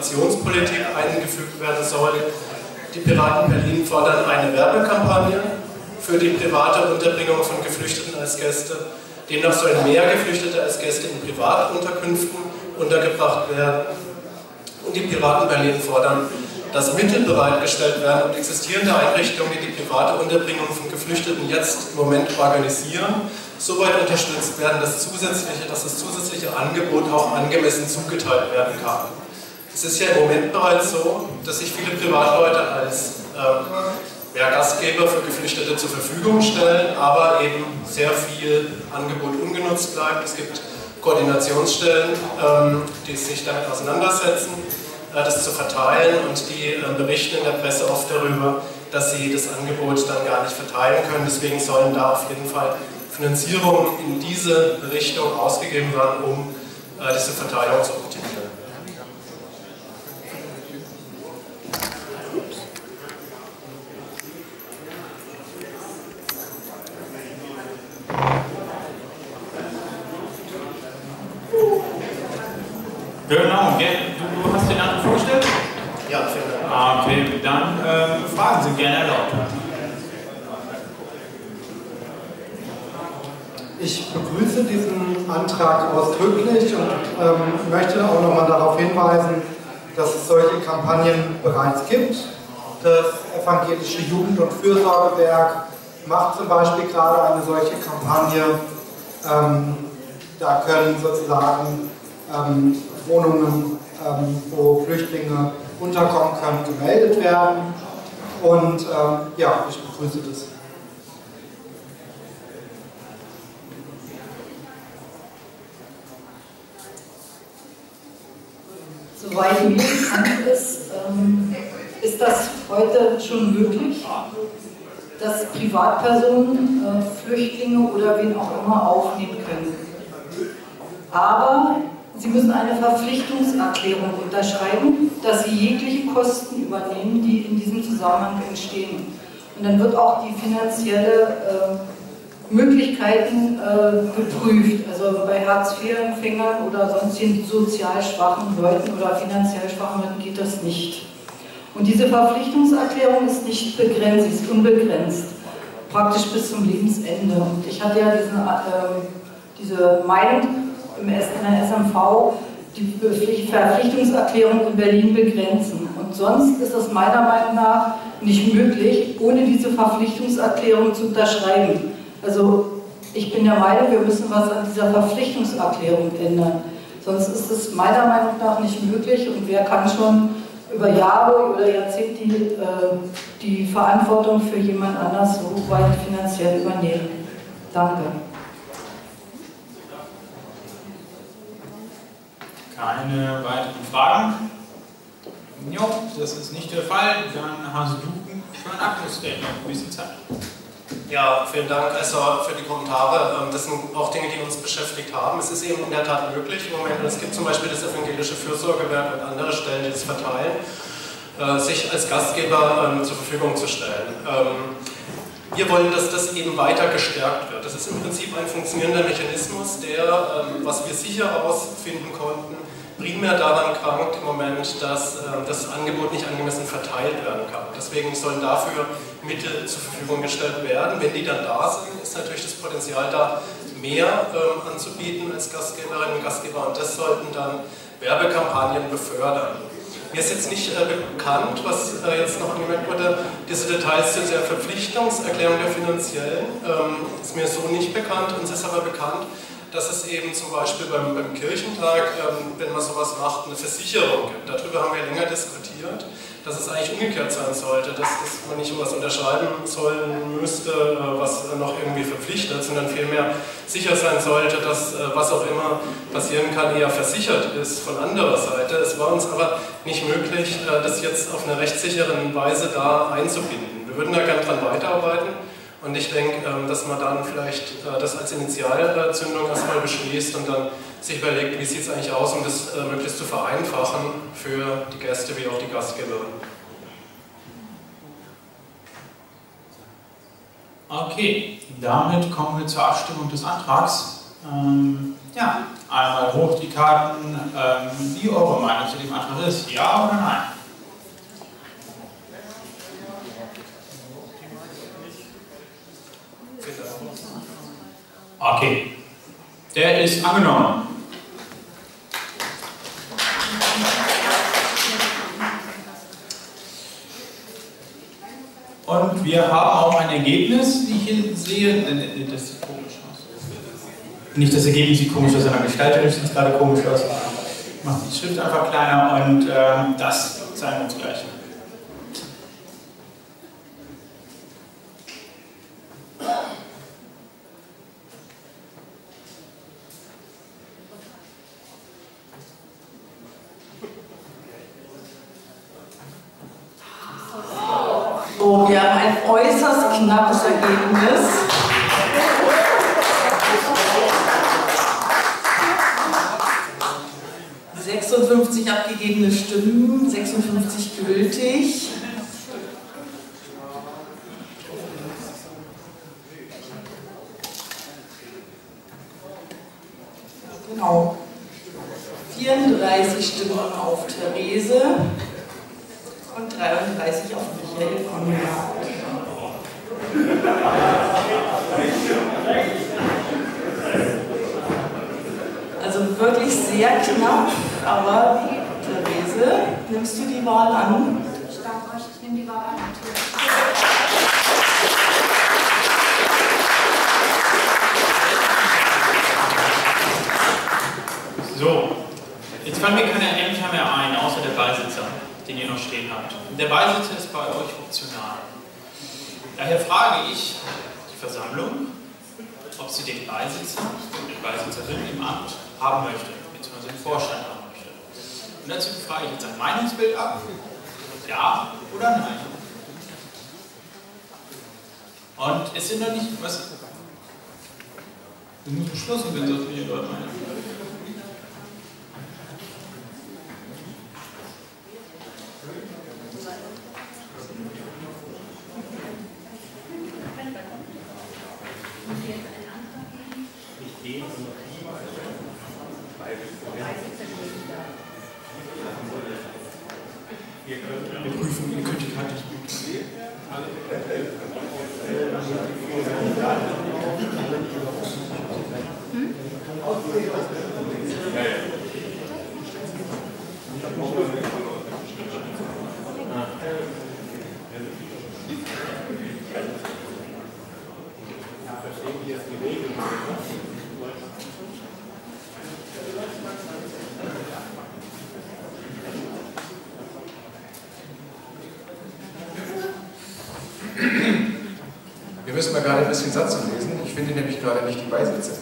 [SPEAKER 26] Migrationspolitik eingefügt werden soll. Die Piraten Berlin fordern eine Werbekampagne für die private Unterbringung von Geflüchteten als Gäste. Demnach sollen mehr Geflüchtete als Gäste in Privatunterkünften untergebracht werden. Und die Piraten Berlin fordern, dass Mittel bereitgestellt werden und existierende Einrichtungen, die die private Unterbringung von Geflüchteten jetzt im Moment organisieren, soweit unterstützt werden, dass, zusätzliche, dass das zusätzliche Angebot auch angemessen zugeteilt werden kann. Es ist ja im Moment bereits halt so, dass sich viele Privatleute als ähm, ja, Gastgeber für Geflüchtete zur Verfügung stellen, aber eben sehr viel Angebot ungenutzt bleibt. Es gibt Koordinationsstellen, ähm, die sich damit auseinandersetzen, äh, das zu verteilen und die äh, berichten in der Presse oft darüber, dass sie das Angebot dann gar nicht verteilen können. Deswegen sollen da auf jeden Fall Finanzierungen in diese Richtung ausgegeben werden, um äh, diese Verteilung zu bekommen.
[SPEAKER 2] Genau, du hast den anderen vorgestellt? Ja, vielen Dank. Ah, okay, dann ähm, Fragen sind gerne erlaubt.
[SPEAKER 3] Ich begrüße diesen Antrag ausdrücklich und ähm, möchte auch nochmal darauf hinweisen, dass es solche Kampagnen bereits gibt. Das Evangelische Jugend- und Fürsorgewerk macht zum Beispiel gerade eine solche Kampagne. Ähm, da können sozusagen ähm, Wohnungen, ähm, wo Flüchtlinge unterkommen können, gemeldet werden. Und ähm, ja,
[SPEAKER 15] ich begrüße das.
[SPEAKER 25] Soweit mir bekannt ist, ähm, ist das heute schon möglich? dass Privatpersonen äh, Flüchtlinge oder wen auch immer aufnehmen können. Aber sie müssen eine Verpflichtungserklärung unterschreiben, dass sie jegliche Kosten übernehmen, die in diesem Zusammenhang entstehen. Und dann wird auch die finanzielle äh, Möglichkeiten äh, geprüft. Also bei Hartz-IV-Empfängern oder sonstigen sozial schwachen Leuten oder finanziell schwachen Leuten geht das nicht. Und diese Verpflichtungserklärung ist nicht begrenzt, sie ist unbegrenzt, praktisch bis zum Lebensende. Und ich hatte ja diesen, äh, diese Meinung im SMV, die Verpflichtungserklärung in Berlin begrenzen. Und sonst ist das meiner Meinung nach nicht möglich, ohne diese Verpflichtungserklärung zu unterschreiben. Also ich bin der Meinung, wir müssen was an dieser Verpflichtungserklärung ändern. Sonst ist es meiner Meinung nach nicht möglich und wer kann schon über Jahre oder Jahrzehnte die, äh, die Verantwortung für
[SPEAKER 2] jemand anders so weit finanziell übernehmen. Danke. Keine weiteren Fragen? Jo, das ist nicht der Fall. Dann hast du für einen Abschlussredner ein
[SPEAKER 26] bisschen Zeit. Ja, vielen Dank Esther für die Kommentare. Ähm, das sind auch Dinge, die uns beschäftigt haben. Es ist eben in der Tat möglich im Moment, es gibt zum Beispiel das Evangelische Fürsorgewerk und andere Stellen, die es verteilen, äh, sich als Gastgeber ähm, zur Verfügung zu stellen. Ähm, wir wollen, dass das eben weiter gestärkt wird. Das ist im Prinzip ein funktionierender Mechanismus, der, was wir sicher herausfinden konnten, primär daran krankt im Moment, dass das Angebot nicht angemessen verteilt werden kann. Deswegen sollen dafür Mittel zur Verfügung gestellt werden. Wenn die dann da sind, ist natürlich das Potenzial da, mehr ähm, anzubieten als Gastgeberinnen und Gastgeber und das sollten dann Werbekampagnen befördern. Mir ist jetzt nicht äh, bekannt, was äh, jetzt noch angemerkt wurde, diese Details zu der Verpflichtungserklärung der Finanziellen ähm, ist mir so nicht bekannt. Uns ist aber bekannt, dass es eben zum Beispiel beim, beim Kirchentag, ähm, wenn man sowas macht, eine Versicherung gibt. Darüber haben wir länger diskutiert dass es eigentlich umgekehrt sein sollte, dass, dass man nicht was unterschreiben sollen müsste, äh, was noch irgendwie verpflichtet, sondern vielmehr sicher sein sollte, dass äh, was auch immer passieren kann, eher versichert ist von anderer Seite. Es war uns aber nicht möglich, äh, das jetzt auf einer rechtssicheren Weise da einzubinden. Wir würden da gerne dran weiterarbeiten und ich denke, ähm, dass man dann vielleicht das als Initialzündung erstmal beschließt und dann sich überlegt, wie sieht es eigentlich aus, um das äh, möglichst zu vereinfachen für
[SPEAKER 2] die Gäste wie auch die Gastgeber. Okay, damit kommen wir zur Abstimmung des Antrags. Ähm, ja, einmal hoch die Karten, ähm, wie eure Meinung zu dem Antrag ist, ja oder nein? Okay, der ist angenommen. wir haben auch ein Ergebnis, wie ich hier sehe. Das sieht komisch aus. Nicht das Ergebnis sieht komisch aus, sondern gestalterisch sieht es gerade komisch aus. Ich mache die Schrift einfach kleiner und äh, das zeigen wir uns gleich.
[SPEAKER 10] ein bisschen Satz zu lesen. Ich finde nämlich gerade nicht die Beisitzer.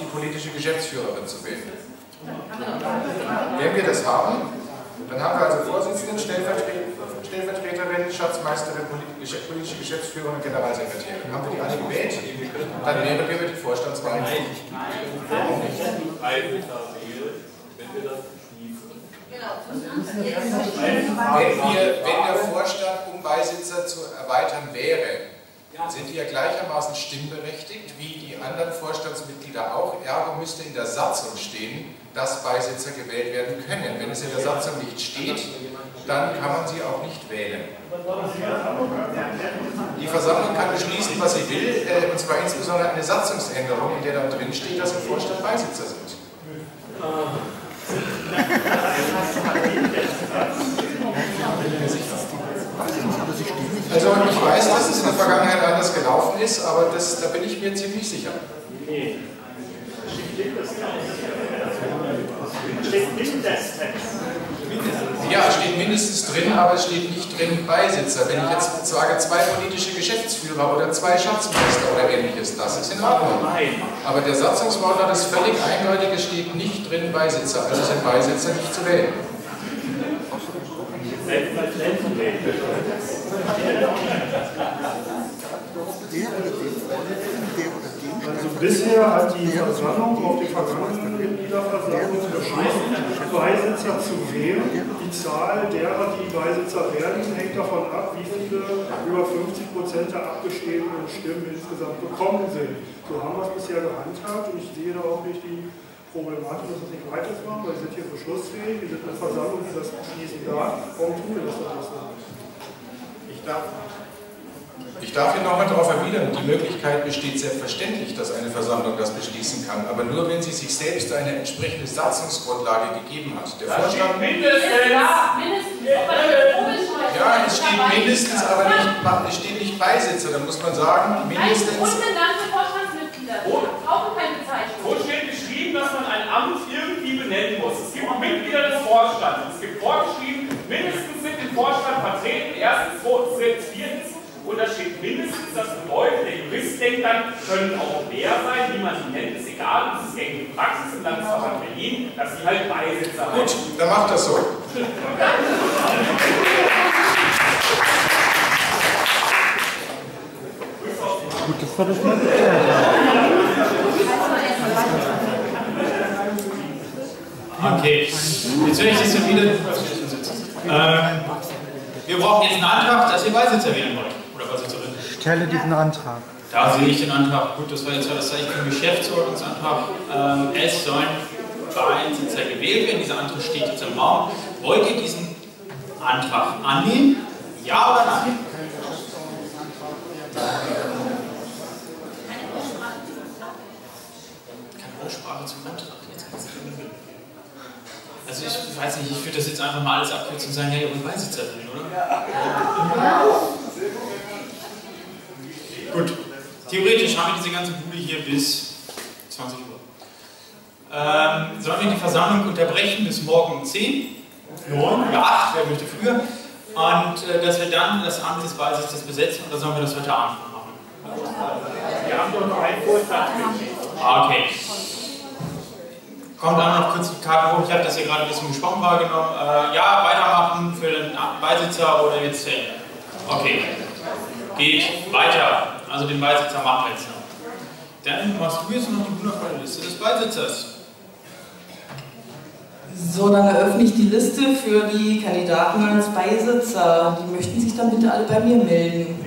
[SPEAKER 10] die politische Geschäftsführerin zu wählen. Wenn wir das haben, dann haben wir also Vorsitzenden, Stellvertreterin, Schatzmeisterin, politische Geschäftsführerin und Generalsekretärin. Haben wir die alle gewählt? Dann wären wir mit die Vorstandswahl. Nein, warum nicht? wenn, wir, wenn der Vorstand um Beisitzer zu erweitern wäre, sind die ja gleichermaßen stimmberechtigt wie die anderen Vorstandsmitglieder auch. Ergo müsste in der Satzung stehen, dass Beisitzer gewählt werden können. Wenn es in der Satzung nicht steht, dann kann man sie auch nicht wählen.
[SPEAKER 2] Die Versammlung kann
[SPEAKER 4] beschließen, was sie will,
[SPEAKER 10] äh, und zwar insbesondere eine Satzungsänderung, in der dann drin steht, dass im Vorstand Beisitzer sind. Äh.
[SPEAKER 3] Wer sich also ich weiß, dass es in der Vergangenheit anders gelaufen ist,
[SPEAKER 10] aber das, da bin ich mir ziemlich sicher. Nee. Steht Ja, steht mindestens drin, aber es steht nicht drin Beisitzer. Wenn ich jetzt sage, zwei politische Geschäftsführer oder zwei Schatzmeister oder ähnliches, das ist in Ordnung. Aber der Satzungsordner das völlig eindeutig, es steht nicht drin Beisitzer, also sind Beisitzer nicht zu wählen.
[SPEAKER 9] Also bisher hat die Versammlung auf die vergangenen Mitgliederversammlung beschlossen, Beisitzer zu wählen. Die Zahl derer, die Beisitzer werden, hängt davon ab, wie viele über 50 Prozent der abgegebenen Stimmen insgesamt bekommen sind. So haben wir es bisher gehandhabt und ich sehe da auch nicht die problematisch dass dass nicht weitermachen, weil wir sind hier beschlussfähig, wir sind eine Versammlung, die das beschließen darf. Warum tun wir das dann nicht? Ich darf Ich darf Ihnen nochmal darauf erwidern, die
[SPEAKER 10] Möglichkeit besteht selbstverständlich, dass eine Versammlung das beschließen kann, aber nur wenn sie sich selbst eine entsprechende Satzungsgrundlage gegeben hat. Der das Vorstand steht mindestens. Ja,
[SPEAKER 18] mindestens. ja, es steht
[SPEAKER 10] mindestens, aber nicht, es steht nicht Beisitzer, da muss man sagen, mindestens. und
[SPEAKER 18] dann Vorstandsmitglieder. Wo? Brauchen keine Bezeichnung. Wo steht geschrieben? dass man ein Amt
[SPEAKER 16] irgendwie benennen muss. Es gibt Mitglieder des Vorstands. Es gibt vorgeschrieben, mindestens sind im
[SPEAKER 13] Vorstand vertreten, erstens, zweitens, viertens. Und
[SPEAKER 2] da steht mindestens, das bedeutet, der Jurist denkt dann, können auch mehr sein, wie man sie nennt, ist egal. Das ist gängige Praxis im Landesverband Berlin, dass sie halt Beisitzer haben. Gut,
[SPEAKER 10] dann macht das so. Gut,
[SPEAKER 30] das war
[SPEAKER 2] das mal.
[SPEAKER 15] Okay, jetzt höre ich das ja wieder.
[SPEAKER 2] Ähm, wir brauchen jetzt einen Antrag, dass ihr Beisitzer wählen wollt. Oder Beisitzerin.
[SPEAKER 15] Stelle diesen Antrag.
[SPEAKER 2] Da sehe ich den Antrag. Gut, das war jetzt das Zeichen für den Geschäftsordnungsantrag. Ähm, es sollen Beisitzer gewählt werden. Dieser Antrag steht jetzt im Raum. Wollt ihr diesen Antrag annehmen? Ja oder nein? Keine Aussprache zum Antrag. Also ich weiß nicht, ich würde das jetzt einfach mal alles abkürzen und sagen, hey, und weiß jetzt da drin, oder? Ja. Gut. Theoretisch haben wir diese ganze Bude hier bis 20 Uhr. Ähm, sollen wir die Versammlung unterbrechen bis morgen um 10? Neun oder 8, wer möchte früher? Und äh, dass wir dann das Amt des Wahlsitzes besetzen oder sollen wir das heute Abend machen? Wir haben doch noch einen Vortrag. Ah, okay kommt auch noch kurz die Karte hoch. Ich habe das hier gerade ein bisschen gesprochen wahrgenommen. Äh, ja, weitermachen für den Beisitzer oder jetzt zählen. Okay. Geht weiter. Also den Beisitzer machen wir jetzt noch. Dann machst du jetzt noch die wundervolle Liste des Beisitzers.
[SPEAKER 27] So, dann eröffne ich die Liste für die Kandidaten als Beisitzer. Die möchten sich dann bitte alle bei mir melden.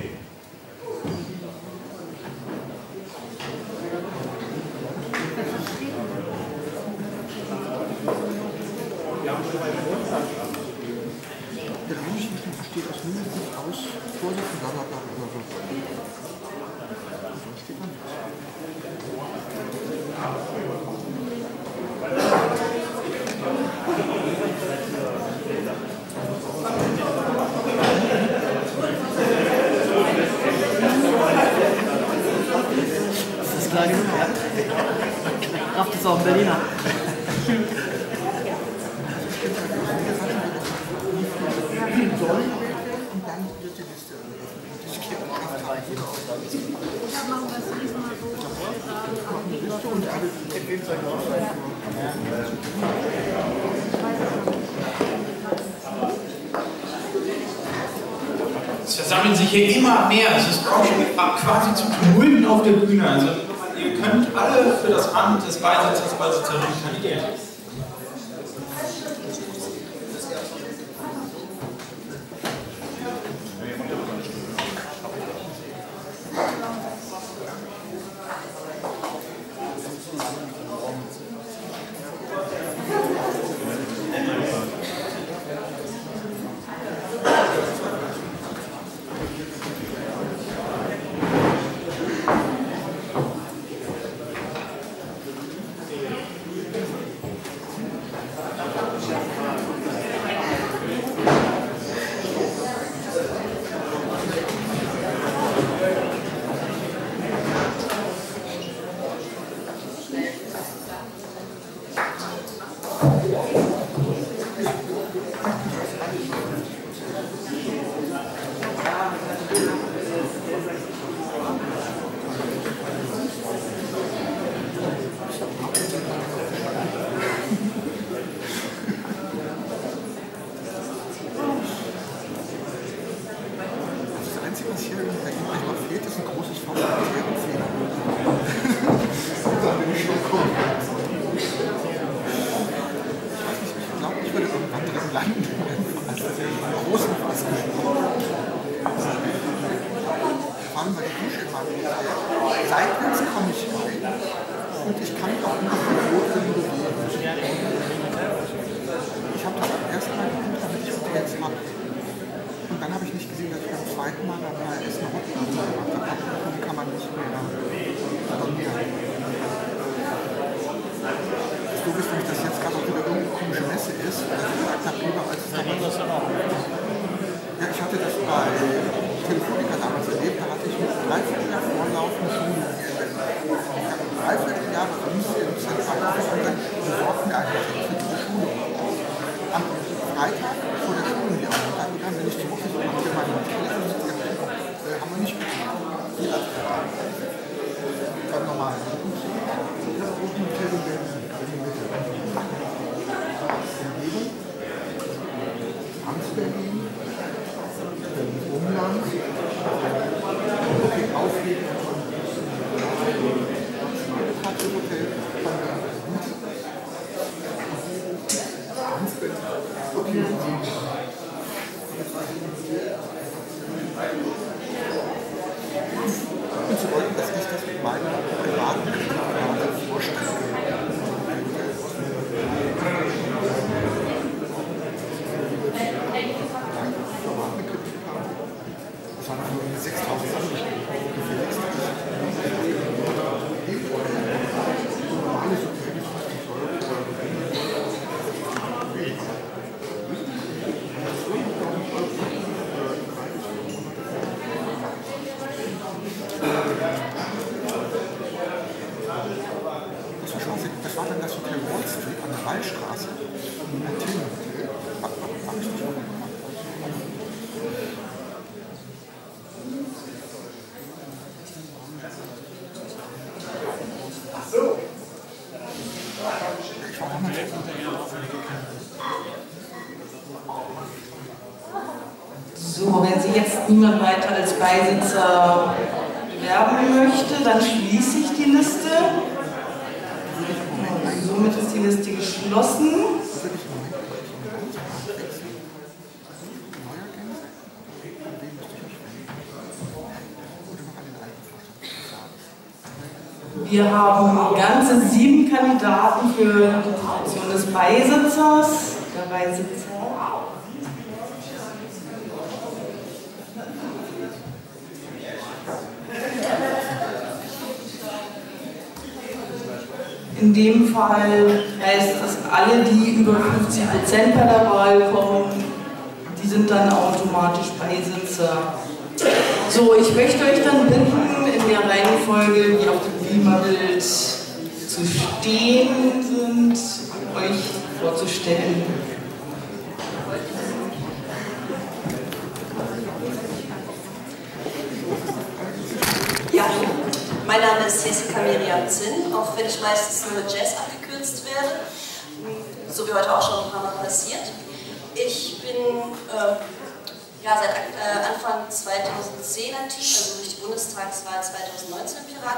[SPEAKER 27] Niemand weiter als Beisitzer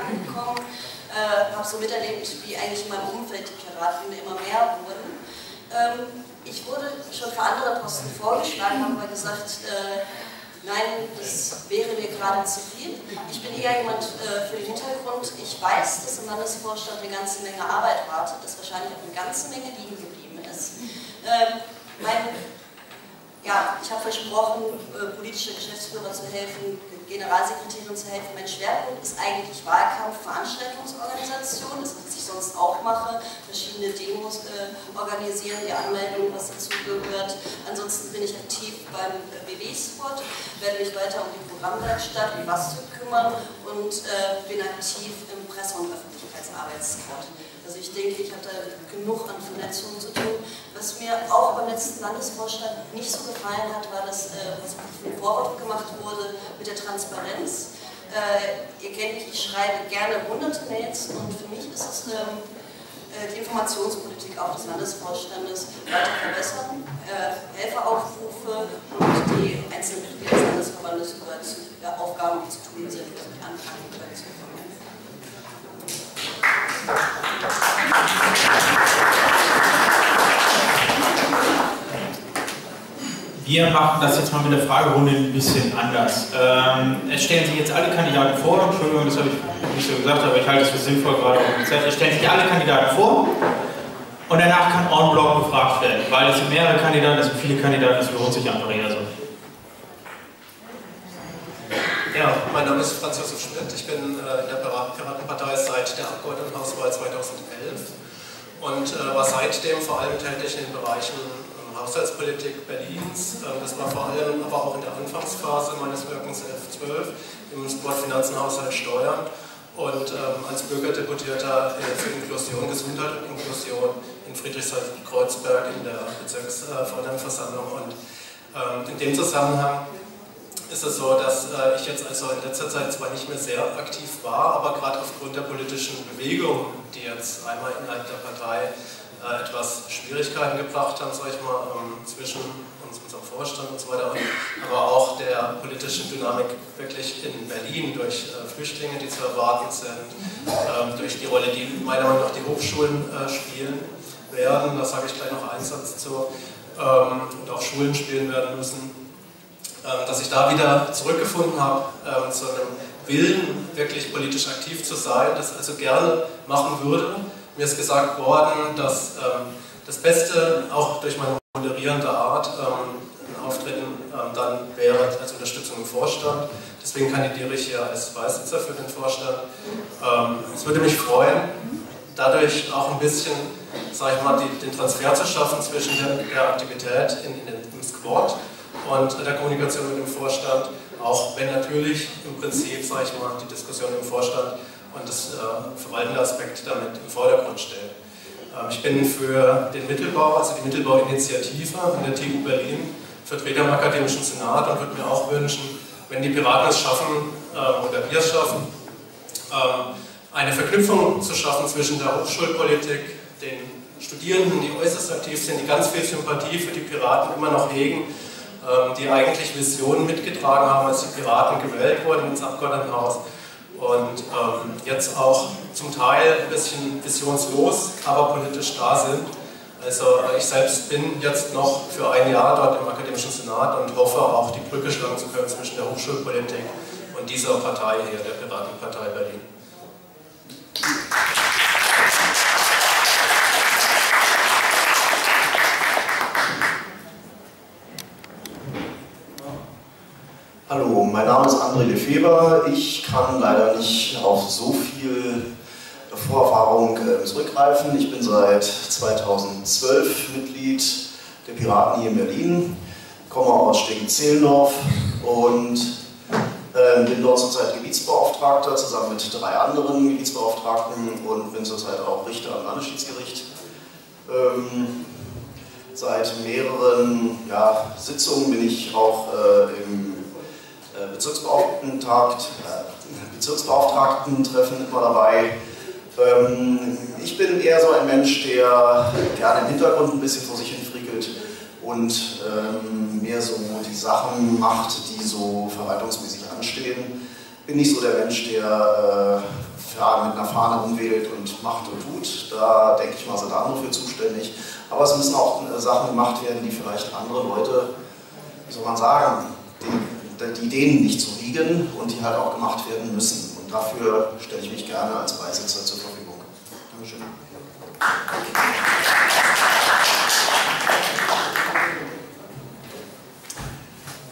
[SPEAKER 19] angekommen, äh, habe so miterlebt, wie eigentlich in meinem Umfeld die Piraten immer mehr wurden. Ähm, ich wurde schon für andere Posten vorgeschlagen, habe aber gesagt, äh, nein, das wäre mir gerade zu viel. Ich bin eher jemand äh, für den Hintergrund. Ich weiß, dass im Landesvorstand eine ganze Menge Arbeit wartet, dass wahrscheinlich auch eine ganze Menge liegen geblieben ist. Ähm, mein, ja, ich habe versprochen, äh, politische Geschäftsführer zu helfen, Generalsekretärin zu helfen. Mein Schwerpunkt ist eigentlich Wahlkampf-Veranstaltungsorganisation, das, was ich sonst auch mache, verschiedene Demos äh, organisieren, die Anmeldung, was dazu gehört. Ansonsten bin ich aktiv beim äh, BW-Sport, werde mich weiter um die Programmwerkstatt und was zu kümmern und äh, bin aktiv im Presse- und Öffentlichkeitsarbeitsrat. Also ich denke, ich hatte genug an Vernetzungen zu tun. Was mir auch beim letzten Landesvorstand nicht so gefallen hat, war, dass äh, was im Vorwort gemacht wurde mit der Transparenz. Äh, ihr kennt mich, ich schreibe gerne hunderte Mails und für mich ist es ähm, äh, die Informationspolitik auch des Landesvorstandes weiter verbessern, äh, Helferaufrufe und die einzelnen Mitglieder des Landesverbandes
[SPEAKER 2] über Aufgaben, die zu tun sind, die anfangen können zu kommen. Wir machen das jetzt mal mit der Fragerunde ein bisschen anders. Ähm, es stellen sich jetzt alle Kandidaten vor, Entschuldigung, das habe ich nicht so gesagt, aber ich halte es für sinnvoll gerade um die Zeit. Es stellen sich alle Kandidaten vor und danach kann on-block befragt werden, weil es sind mehrere Kandidaten, es sind viele Kandidaten, es lohnt sich einfach eher so.
[SPEAKER 26] Ja. Mein Name ist Franz Josef Schmidt, ich bin äh, in der Piratenpartei seit der Abgeordnetenhauswahl 2011 und äh, war seitdem vor allem tätig in den Bereichen ähm, Haushaltspolitik Berlins. Ähm, das war vor allem aber auch in der Anfangsphase meines Wirkens 11-12 im Sport, Finanzen, Haushalt, Steuern und ähm, als Bürgerdeputierter für Inklusion, Gesundheit und Inklusion in friedrichshafen kreuzberg in der Bezirksversammlung äh, und in dem Zusammenhang ist es so, dass äh, ich jetzt also in letzter Zeit zwar nicht mehr sehr aktiv war, aber gerade aufgrund der politischen Bewegung, die jetzt einmal innerhalb der Partei äh, etwas Schwierigkeiten gebracht haben, sag ich mal, ähm, zwischen uns, unserem Vorstand und so weiter, aber auch der politischen Dynamik wirklich in Berlin durch äh, Flüchtlinge, die zu erwarten sind, ähm, durch die Rolle, die meiner Meinung nach die Hochschulen äh, spielen werden, da sage ich gleich noch einen Satz zu, ähm, und auch Schulen spielen werden müssen äh, dass ich da wieder zurückgefunden habe äh, zu einem Willen, wirklich politisch aktiv zu sein, das also gerne machen würde. Mir ist gesagt worden, dass ähm, das Beste, auch durch meine moderierende Art, ähm, ein Auftreten ähm, dann wäre als Unterstützung im Vorstand. Deswegen kandidiere ich hier als Beisitzer für den Vorstand. Es würde mich freuen, dadurch auch ein bisschen, sage ich mal, die, den Transfer zu schaffen zwischen der, der Aktivität in, in, im Squad und der Kommunikation mit dem Vorstand, auch wenn natürlich im Prinzip, sage ich mal, die Diskussion im Vorstand und das äh, verwaltende Aspekt damit im Vordergrund stehen. Ähm, ich bin für den Mittelbau, also die Mittelbauinitiative in der TU Berlin, Vertreter im Akademischen Senat und würde mir auch wünschen, wenn die Piraten es schaffen äh, oder wir es schaffen, äh, eine Verknüpfung zu schaffen zwischen der Hochschulpolitik, den Studierenden, die äußerst aktiv sind, die ganz viel Sympathie für die Piraten immer noch hegen, ähm, die eigentlich Visionen mitgetragen haben, als die Piraten gewählt wurden ins Abgeordnetenhaus und ähm, jetzt auch zum Teil ein bisschen visionslos, aber politisch da sind. Also äh, ich selbst bin jetzt noch für ein Jahr dort im Akademischen Senat und hoffe auch die Brücke schlagen zu können zwischen der Hochschulpolitik und dieser Partei hier, der Piratenpartei Berlin.
[SPEAKER 14] Hallo, mein Name ist André Lefeber. Ich kann leider nicht auf so viel Vorerfahrung ähm, zurückgreifen. Ich bin seit 2012 Mitglied der Piraten hier in Berlin, komme aus Stegen-Zehlendorf und ähm, bin dort zurzeit Gebietsbeauftragter zusammen mit drei anderen Gebietsbeauftragten und bin zurzeit auch Richter am Landesschiedsgericht. Ähm, seit mehreren ja, Sitzungen bin ich auch äh, im äh, Bezirksbeauftragten äh, treffen immer dabei. Ähm, ich bin eher so ein Mensch, der gerne im Hintergrund ein bisschen vor sich hin frickelt und ähm, mehr so die Sachen macht, die so verwaltungsmäßig anstehen. Bin nicht so der Mensch, der Fragen äh, mit einer Fahne umwählt und macht und tut. Da denke ich mal, sind andere für zuständig. Aber es müssen auch Sachen gemacht werden, die vielleicht andere Leute, wie soll man sagen, den äh, die Ideen nicht zu wiegen und die halt auch gemacht werden müssen. Und dafür stelle ich mich gerne als Beisitzer zur Verfügung. Dankeschön.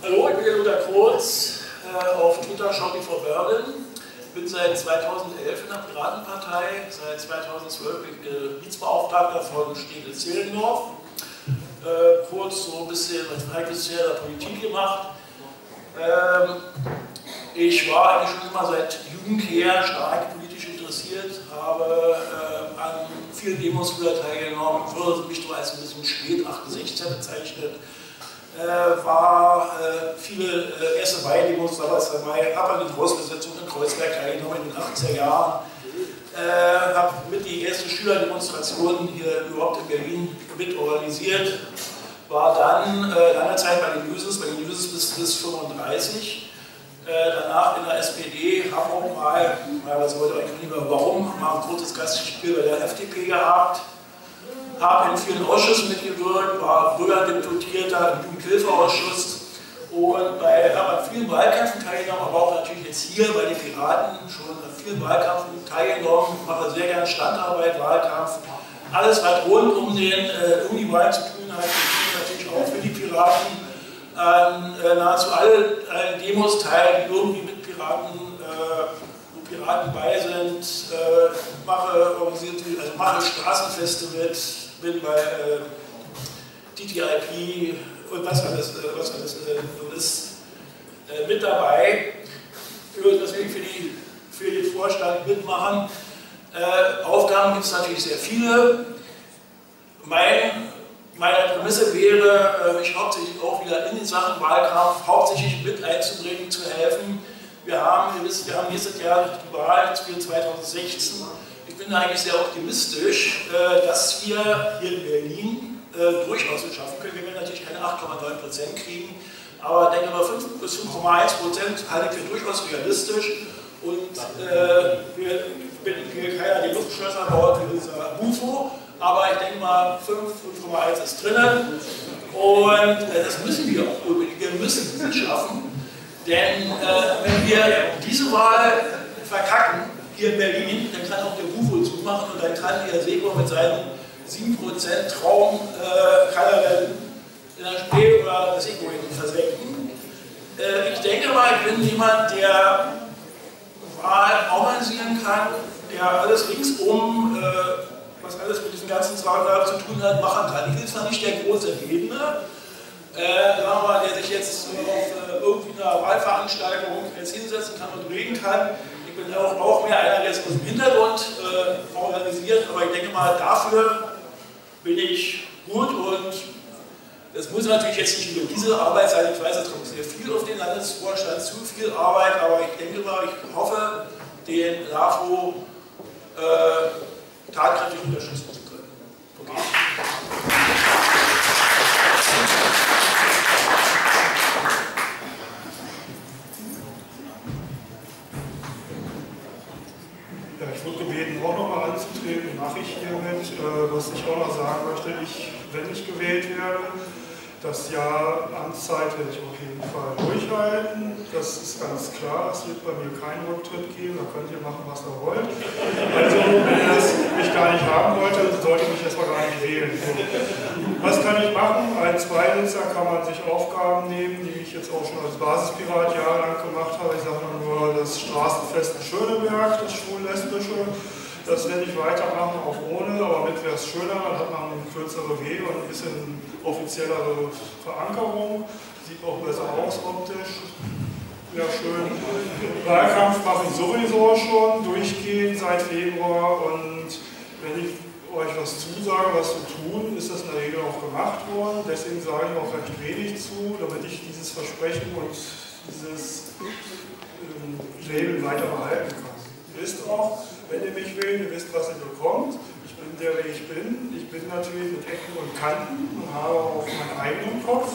[SPEAKER 13] Hallo, ich bin Luther Kurz, äh, auf Twitter Schaubi vor Bergen. Ich bin seit 2011 in der Piratenpartei, seit 2012 bin ich Gebietsbeauftragter von Stiegel-Zehlendorf. Äh, kurz so ein bisschen als Heikes der Politik gemacht ähm, ich war eigentlich schon immer seit Jugend her stark politisch interessiert, habe ähm, an vielen Demos früher teilgenommen, wurde mich doch als ein bisschen spät, 68 bezeichnet, äh, war äh, viele äh, erste Mai-Demos, damals dabei, habe an den Großbesetzungen in Kreuzberg teilgenommen in den 80er Jahren, habe mit die erste Schülerdemonstration hier überhaupt in Berlin mit organisiert, war dann äh, lange Zeit bei den Jusos, bei den Jusos bis, bis 35. Äh, danach in der SPD, haben auch mal, teilweise wollte ich lieber warum, mal ein kurzes Gastspiel bei der FDP gehabt, habe in vielen Ausschüssen mitgewirkt, war Bürgerdeputierter im Jugendhilfeausschuss und bei, an vielen Wahlkämpfen teilgenommen, aber auch natürlich jetzt hier bei den Piraten schon an vielen Wahlkämpfen teilgenommen, mache sehr gerne Standarbeit, Wahlkampf, alles was rund um den äh, um die Wahl zu tun hat, auch für die Piraten, an ähm, äh, nahezu alle, alle Demos teil, die irgendwie mit Piraten, äh, wo Piraten bei sind, äh, mache, organisierte, also mache Straßenfeste mit, bin bei äh, TTIP und was alles, äh, was alles äh, ist äh, mit dabei, für, deswegen für, die, für den Vorstand mitmachen. Äh, Aufgaben gibt es natürlich sehr viele. Mein meine Prämisse wäre, mich ähm, hauptsächlich auch wieder in den Sachen Wahlkampf hauptsächlich mit einzubringen, zu helfen. Wir haben, wir wissen, wir haben nächstes Jahr die Wahl für 2016. Ich bin eigentlich sehr optimistisch, äh, dass wir hier in Berlin äh, durchaus schaffen können. Wir werden natürlich keine 8,9 Prozent kriegen, aber denke mal 5 bis 5,1 Prozent halte ich für durchaus
[SPEAKER 7] realistisch. Und äh, wir, ich bin hier keiner, der Luftschlösser baut wie unser UFO aber ich denke mal 5,
[SPEAKER 13] 5,1 ist drinnen. Und äh, das müssen wir auch unbedingt, wir müssen es schaffen. Denn äh, wenn wir diese Wahl verkacken, hier in Berlin, dann kann auch der Bufo zumachen und dann kann der Sebo mit seinem 7% Traum, äh, kann er dann in der Spree oder das hin versenken. Äh, ich denke mal, ich bin jemand, der Wahl organisieren kann, der alles ringsum äh, was alles mit diesen ganzen Zauberei zu tun hat, machen kann. Ich bin zwar nicht der große Redner, äh, aber der sich jetzt auf äh, irgendwie Wahlveranstaltung jetzt hinsetzen kann und reden kann. Ich bin auch, auch mehr einer, der es aus dem Hintergrund äh, organisiert, aber ich denke mal, dafür bin ich gut und das muss natürlich jetzt nicht nur diese Arbeit sein, ich weiß, es kommt sehr viel auf den Landesvorstand, zu viel Arbeit, aber ich denke mal, ich hoffe, den LAFO äh, tatkräftig unterstützen zu können. Okay.
[SPEAKER 9] Ja, ich wurde gebeten, auch nochmal anzutreten, mache ich hiermit. Äh, was ich auch noch sagen möchte, ich, wenn ich gewählt werde, das Jahr Amtszeit werde ich auf jeden Fall durchhalten. Das ist ganz klar. Es wird bei mir keinen Rücktritt geben. Da könnt ihr machen, was ihr wollt. Also, wenn ihr das mich gar nicht haben wollt, dann sollte ich mich erstmal gar nicht wählen. Was kann ich machen? Als zweitens, kann man sich Aufgaben nehmen, die ich jetzt auch schon als Basispirat jahrelang gemacht habe. Ich sage nur das Straßenfest in Schöneberg, das schwul-lesbische das werde ich weitermachen, auch ohne, aber mit wäre es schöner, dann hat man kürzere Wege und ein bisschen offiziellere Verankerung, sieht auch besser aus optisch. Ja, schön. Wahlkampf mache ich sowieso schon, durchgehend seit Februar und wenn ich euch was zusage, was zu tun, ist das in der Regel auch gemacht worden. Deswegen sage ich auch recht wenig zu, damit ich dieses Versprechen und dieses ähm, Label weiter behalten kann. Ihr wisst auch, wenn ihr mich wählt, ihr wisst, was ihr bekommt. Ich bin der, wer ich bin. Ich bin natürlich mit Ecken und Kanten und habe auch meinen eigenen Kopf.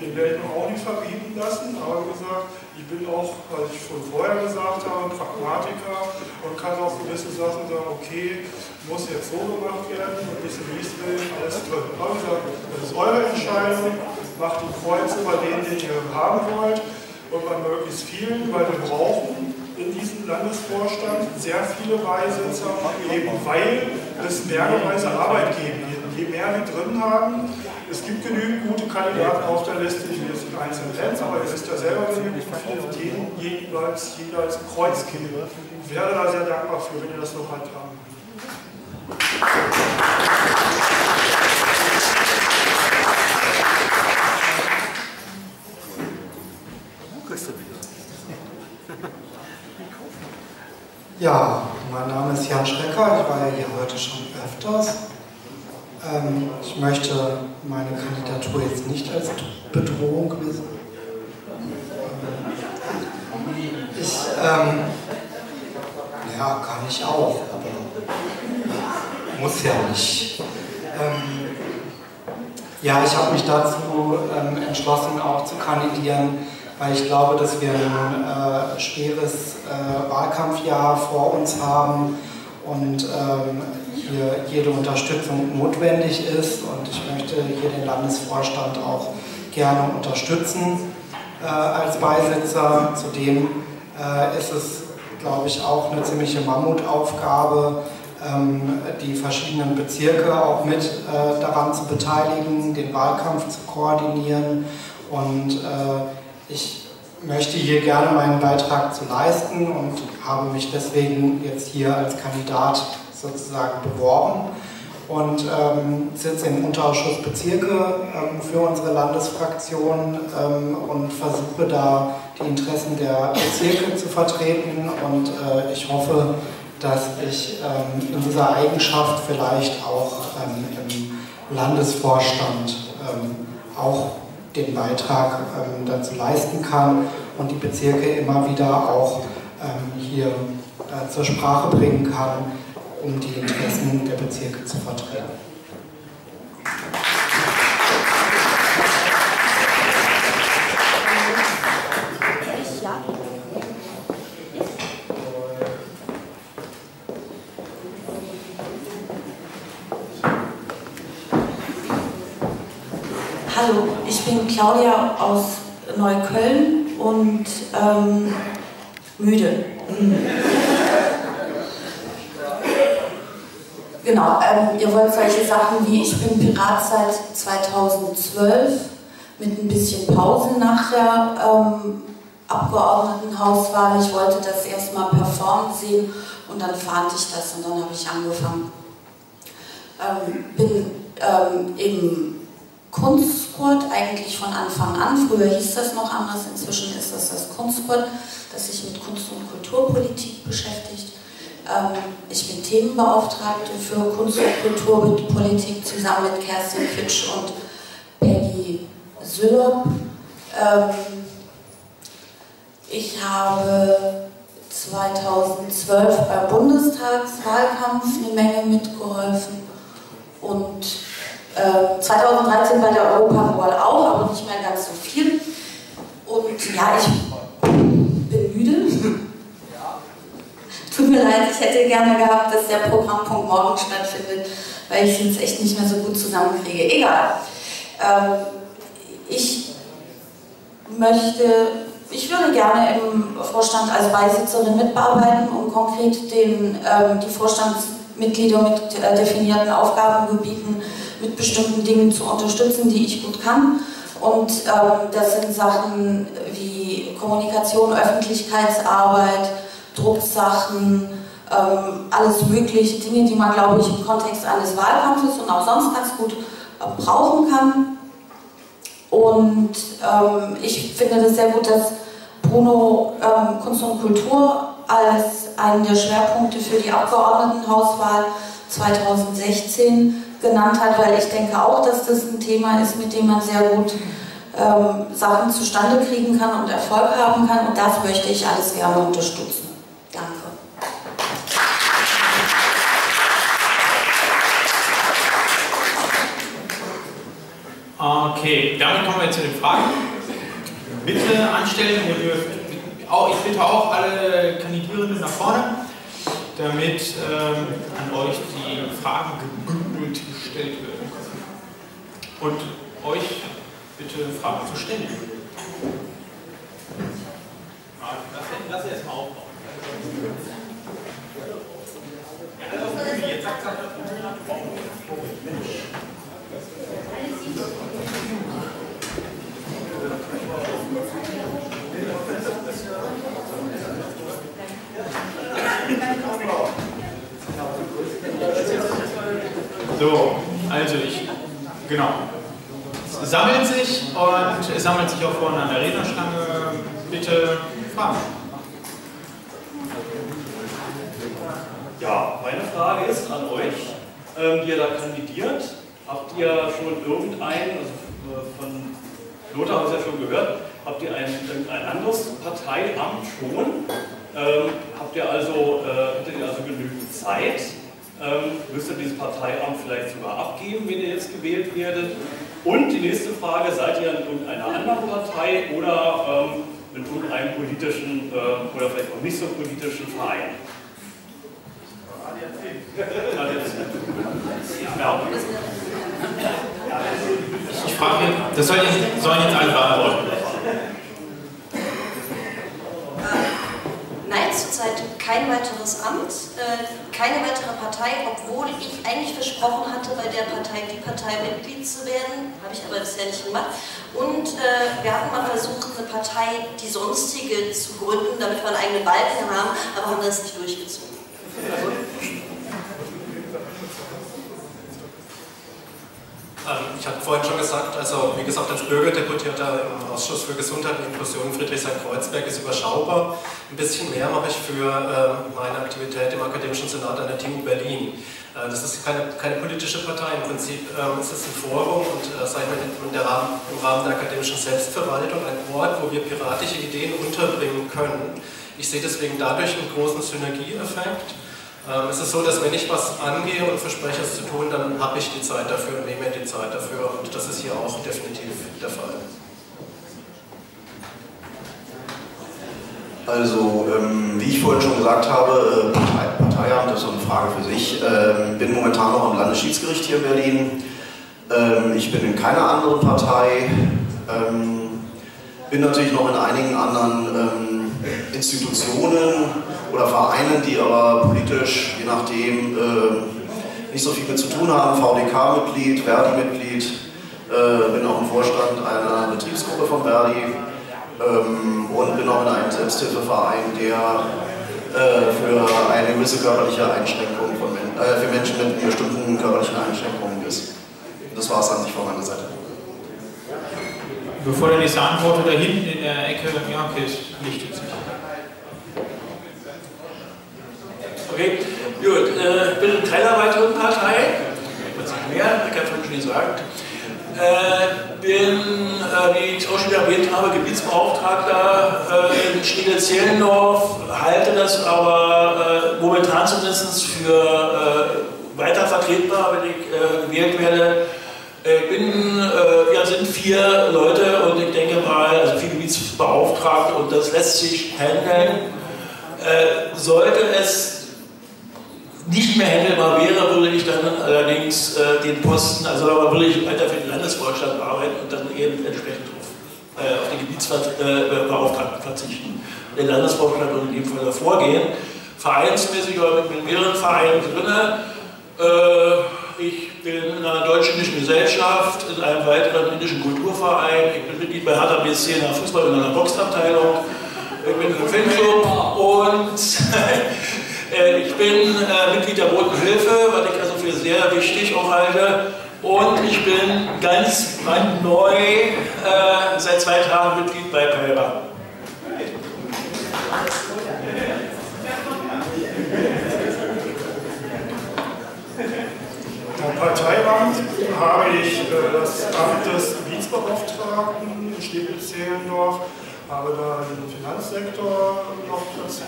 [SPEAKER 9] Den werde ich mir auch nicht verbieten lassen. Aber wie gesagt, ich bin auch, was ich schon vorher gesagt habe, ein Pragmatiker und kann auch gewisse Sachen sagen, okay, muss jetzt so gemacht werden und bis zum nächsten will, alles toll. Aber wie gesagt, das ist eure Entscheidung. Macht die Kreuze bei denen, die ihr haben wollt und bei möglichst vielen, weil wir brauchen in diesem Landesvorstand sehr viele Beisitzer, eben weil es mehrere Arbeit geben wird. Je mehr wir drin haben, es gibt genügend gute Kandidaten auf der Liste, ich will jetzt nicht einzeln nennen, aber es ist ja selber, genügend, ihr auf jeden jeweils, jeweils Kreuz Ich wäre da sehr dankbar für, wenn ihr
[SPEAKER 3] das noch handhaben würdet. Ja, mein Name ist Jan Schrecker, ich war ja hier heute schon öfters. Ähm, ich möchte meine Kandidatur jetzt nicht als Bedrohung wissen. Ähm, ich, ähm, ja, kann ich auch, aber muss ja nicht.
[SPEAKER 15] Ähm,
[SPEAKER 3] ja, ich habe mich dazu ähm, entschlossen, auch zu kandidieren, weil ich glaube, dass wir ein äh, schweres äh, Wahlkampfjahr vor uns haben und ähm, hier jede Unterstützung notwendig ist. Und ich möchte hier den Landesvorstand auch gerne unterstützen äh, als Beisitzer. Zudem äh, ist es, glaube ich, auch eine ziemliche Mammutaufgabe, ähm, die verschiedenen Bezirke auch mit äh, daran zu beteiligen, den Wahlkampf zu koordinieren und äh, ich möchte hier gerne meinen Beitrag zu leisten und habe mich deswegen jetzt hier als Kandidat sozusagen beworben und ähm, sitze im Unterausschuss Bezirke ähm, für unsere Landesfraktion ähm, und versuche da die Interessen der Bezirke zu vertreten und äh, ich hoffe, dass ich ähm, in dieser Eigenschaft vielleicht auch ähm, im Landesvorstand ähm, auch den Beitrag ähm, dazu leisten kann und die Bezirke immer wieder auch ähm, hier äh, zur Sprache bringen kann, um die Interessen der Bezirke zu vertreten.
[SPEAKER 17] bin Claudia aus Neukölln und ähm, müde. Mhm. genau, ähm, ihr wollt solche Sachen wie ich bin Pirat seit 2012 mit ein bisschen Pause nachher. Ähm, Abgeordnetenhauswahl, ich wollte das erstmal performen sehen und dann fand ich das und dann habe ich angefangen. Ähm, bin ähm, eben Kunstgurt eigentlich von Anfang an. Früher hieß das noch anders, inzwischen ist das das Kunstgurt, das sich mit Kunst- und Kulturpolitik beschäftigt. Ähm, ich bin Themenbeauftragte für Kunst- und Kulturpolitik zusammen mit Kerstin Fitsch und Peggy Sörb. Ähm, ich habe 2012 beim Bundestagswahlkampf eine Menge mitgeholfen und 2013 äh, bei der Europawahl auch, aber nicht mehr ganz so viel. Und ja, ich bin müde. Tut mir leid, ich hätte gerne gehabt, dass der Programmpunkt morgen stattfindet, weil ich es echt nicht mehr so gut zusammenkriege. Egal. Ähm, ich möchte ich würde gerne im Vorstand als Beisitzerin mitbearbeiten, und konkret den, ähm, die Vorstandsmitglieder mit äh, definierten Aufgabengebieten mit bestimmten Dingen zu unterstützen, die ich gut kann. Und ähm, das sind Sachen wie Kommunikation, Öffentlichkeitsarbeit, Drucksachen, ähm, alles mögliche, Dinge, die man, glaube ich, im Kontext eines Wahlkampfes und auch sonst ganz gut äh, brauchen kann. Und ähm, ich finde das sehr gut, dass Bruno ähm, Kunst und Kultur als einen der Schwerpunkte für die Abgeordnetenhauswahl 2016 genannt hat, weil ich denke auch, dass das ein Thema ist, mit dem man sehr gut ähm, Sachen zustande kriegen kann und Erfolg haben kann. Und das möchte ich alles gerne unterstützen. Danke.
[SPEAKER 2] Okay, damit kommen wir zu den Fragen. Bitte anstellen, auch, ich bitte auch alle Kandidierenden nach vorne damit ähm, an euch die Fragen gebündelt gestellt werden können. Und euch bitte Fragen zu stellen. Lass, lass mal aufbauen. Thank you. So, also ich, genau. Es sammelt sich und es sammelt sich auch vorne an der Rednerstange.
[SPEAKER 7] Bitte Fragen. Ja, meine Frage ist an euch, ähm, die ihr da kandidiert. Habt ihr schon irgendein, also äh, von Lothar haben Sie ja schon gehört, habt ihr ein, ein anderes Parteiamt schon? Ähm, habt ihr also, äh, also genügend Zeit? ähm, ihr dieses Parteiamt vielleicht sogar abgeben, wenn ihr jetzt gewählt werdet. Und die nächste Frage, seid ihr in irgendeiner anderen Partei oder ähm, in irgendeinem politischen äh, oder vielleicht auch nicht so politischen Verein? Ja. Ich frage, das sollen jetzt, sollen jetzt alle beantworten.
[SPEAKER 19] Nein, zurzeit kein weiteres Amt, äh, keine weitere Partei, obwohl ich eigentlich versprochen hatte, bei der Partei die Partei Mitglied zu werden, habe ich aber bisher nicht gemacht. Und äh, wir hatten mal versucht, eine Partei, die sonstige zu gründen, damit wir einen eigenen Balken haben, aber haben das nicht durchgezogen.
[SPEAKER 26] Ähm, ich habe vorhin schon gesagt, also wie gesagt, als Bürgerdeputierter im Ausschuss für Gesundheit und Inklusion Friedrichshain-Kreuzberg ist überschaubar. Ein bisschen mehr mache ich für ähm, meine Aktivität im Akademischen Senat an der TU Berlin. Äh, das ist keine, keine politische Partei, im Prinzip ähm, ist es ein Forum und äh, seit im Rahmen der akademischen Selbstverwaltung ein Ort, wo wir piratische Ideen unterbringen können. Ich sehe deswegen dadurch einen großen Synergieeffekt ähm, es ist so, dass wenn ich was angehe und verspreche es zu tun, dann habe ich die Zeit dafür und nehme mir die Zeit dafür und das ist hier auch definitiv der Fall. Also, ähm, wie ich vorhin schon gesagt habe, äh, Parteiamt ist so eine Frage für sich. Ähm, bin momentan noch am Landesschiedsgericht hier in Berlin. Ähm, ich bin
[SPEAKER 14] in keiner anderen Partei. Ähm, bin natürlich noch in einigen anderen ähm, Institutionen oder Vereinen, die aber politisch, je nachdem, äh, nicht so viel mit zu tun haben. VDK-Mitglied, Verdi-Mitglied, äh, bin auch im Vorstand einer Betriebsgruppe von Verdi ähm, und bin auch in einem Selbsthilfeverein, der äh, für eine gewisse körperliche Einschränkung von Men äh, für Menschen mit bestimmten körperlichen Einschränkungen ist. Das war es an sich von meiner
[SPEAKER 2] Seite. Bevor der nächste Antwort da hinten in der Ecke, ja, okay,
[SPEAKER 7] es lichtet sich. Okay, gut. Äh, ich bin ein Teil der weiteren Partei. Was ich mehr, ich habe schon gesagt. Äh, bin, äh, wie ich auch schon erwähnt habe,
[SPEAKER 13] Gebietsbeauftragter äh, in Schniedel-Zehlendorf, halte das aber äh, momentan zumindest für äh, weiter vertretbar, wenn ich äh, gewählt werde. Ich äh, bin, äh, ja, sind vier Leute und ich denke mal, also vier Gebietsbeauftragte und das lässt sich handeln. Äh, sollte es nicht mehr händelbar wäre, würde ich dann allerdings äh, den Posten, also da würde ich weiter für den Landesvorstand arbeiten und dann eben entsprechend auf, äh, auf den Gebietsbeauftragten äh, äh verzichten. Der Landesvorstand würde in dem Fall davor gehen. Vereinsmäßig oder mit, mit mehreren Vereinen drin. Äh, ich bin in einer deutsch-indischen Gesellschaft, in einem weiteren indischen Kulturverein. Ich bin Mitglied bei Hertha BSC in der Fußball- und einer Boxabteilung. Ich bin im Fanclub und Äh, ich bin äh, Mitglied der Roten Hilfe, was ich also für sehr wichtig auch halte. Und ich bin ganz brandneu äh, seit zwei Tagen Mitglied bei Pelber.
[SPEAKER 9] Parteiband habe ich das Amt des Gebietsbeauftragten in Stäbel-Zehlendorf, habe da den Finanzsektor noch dazu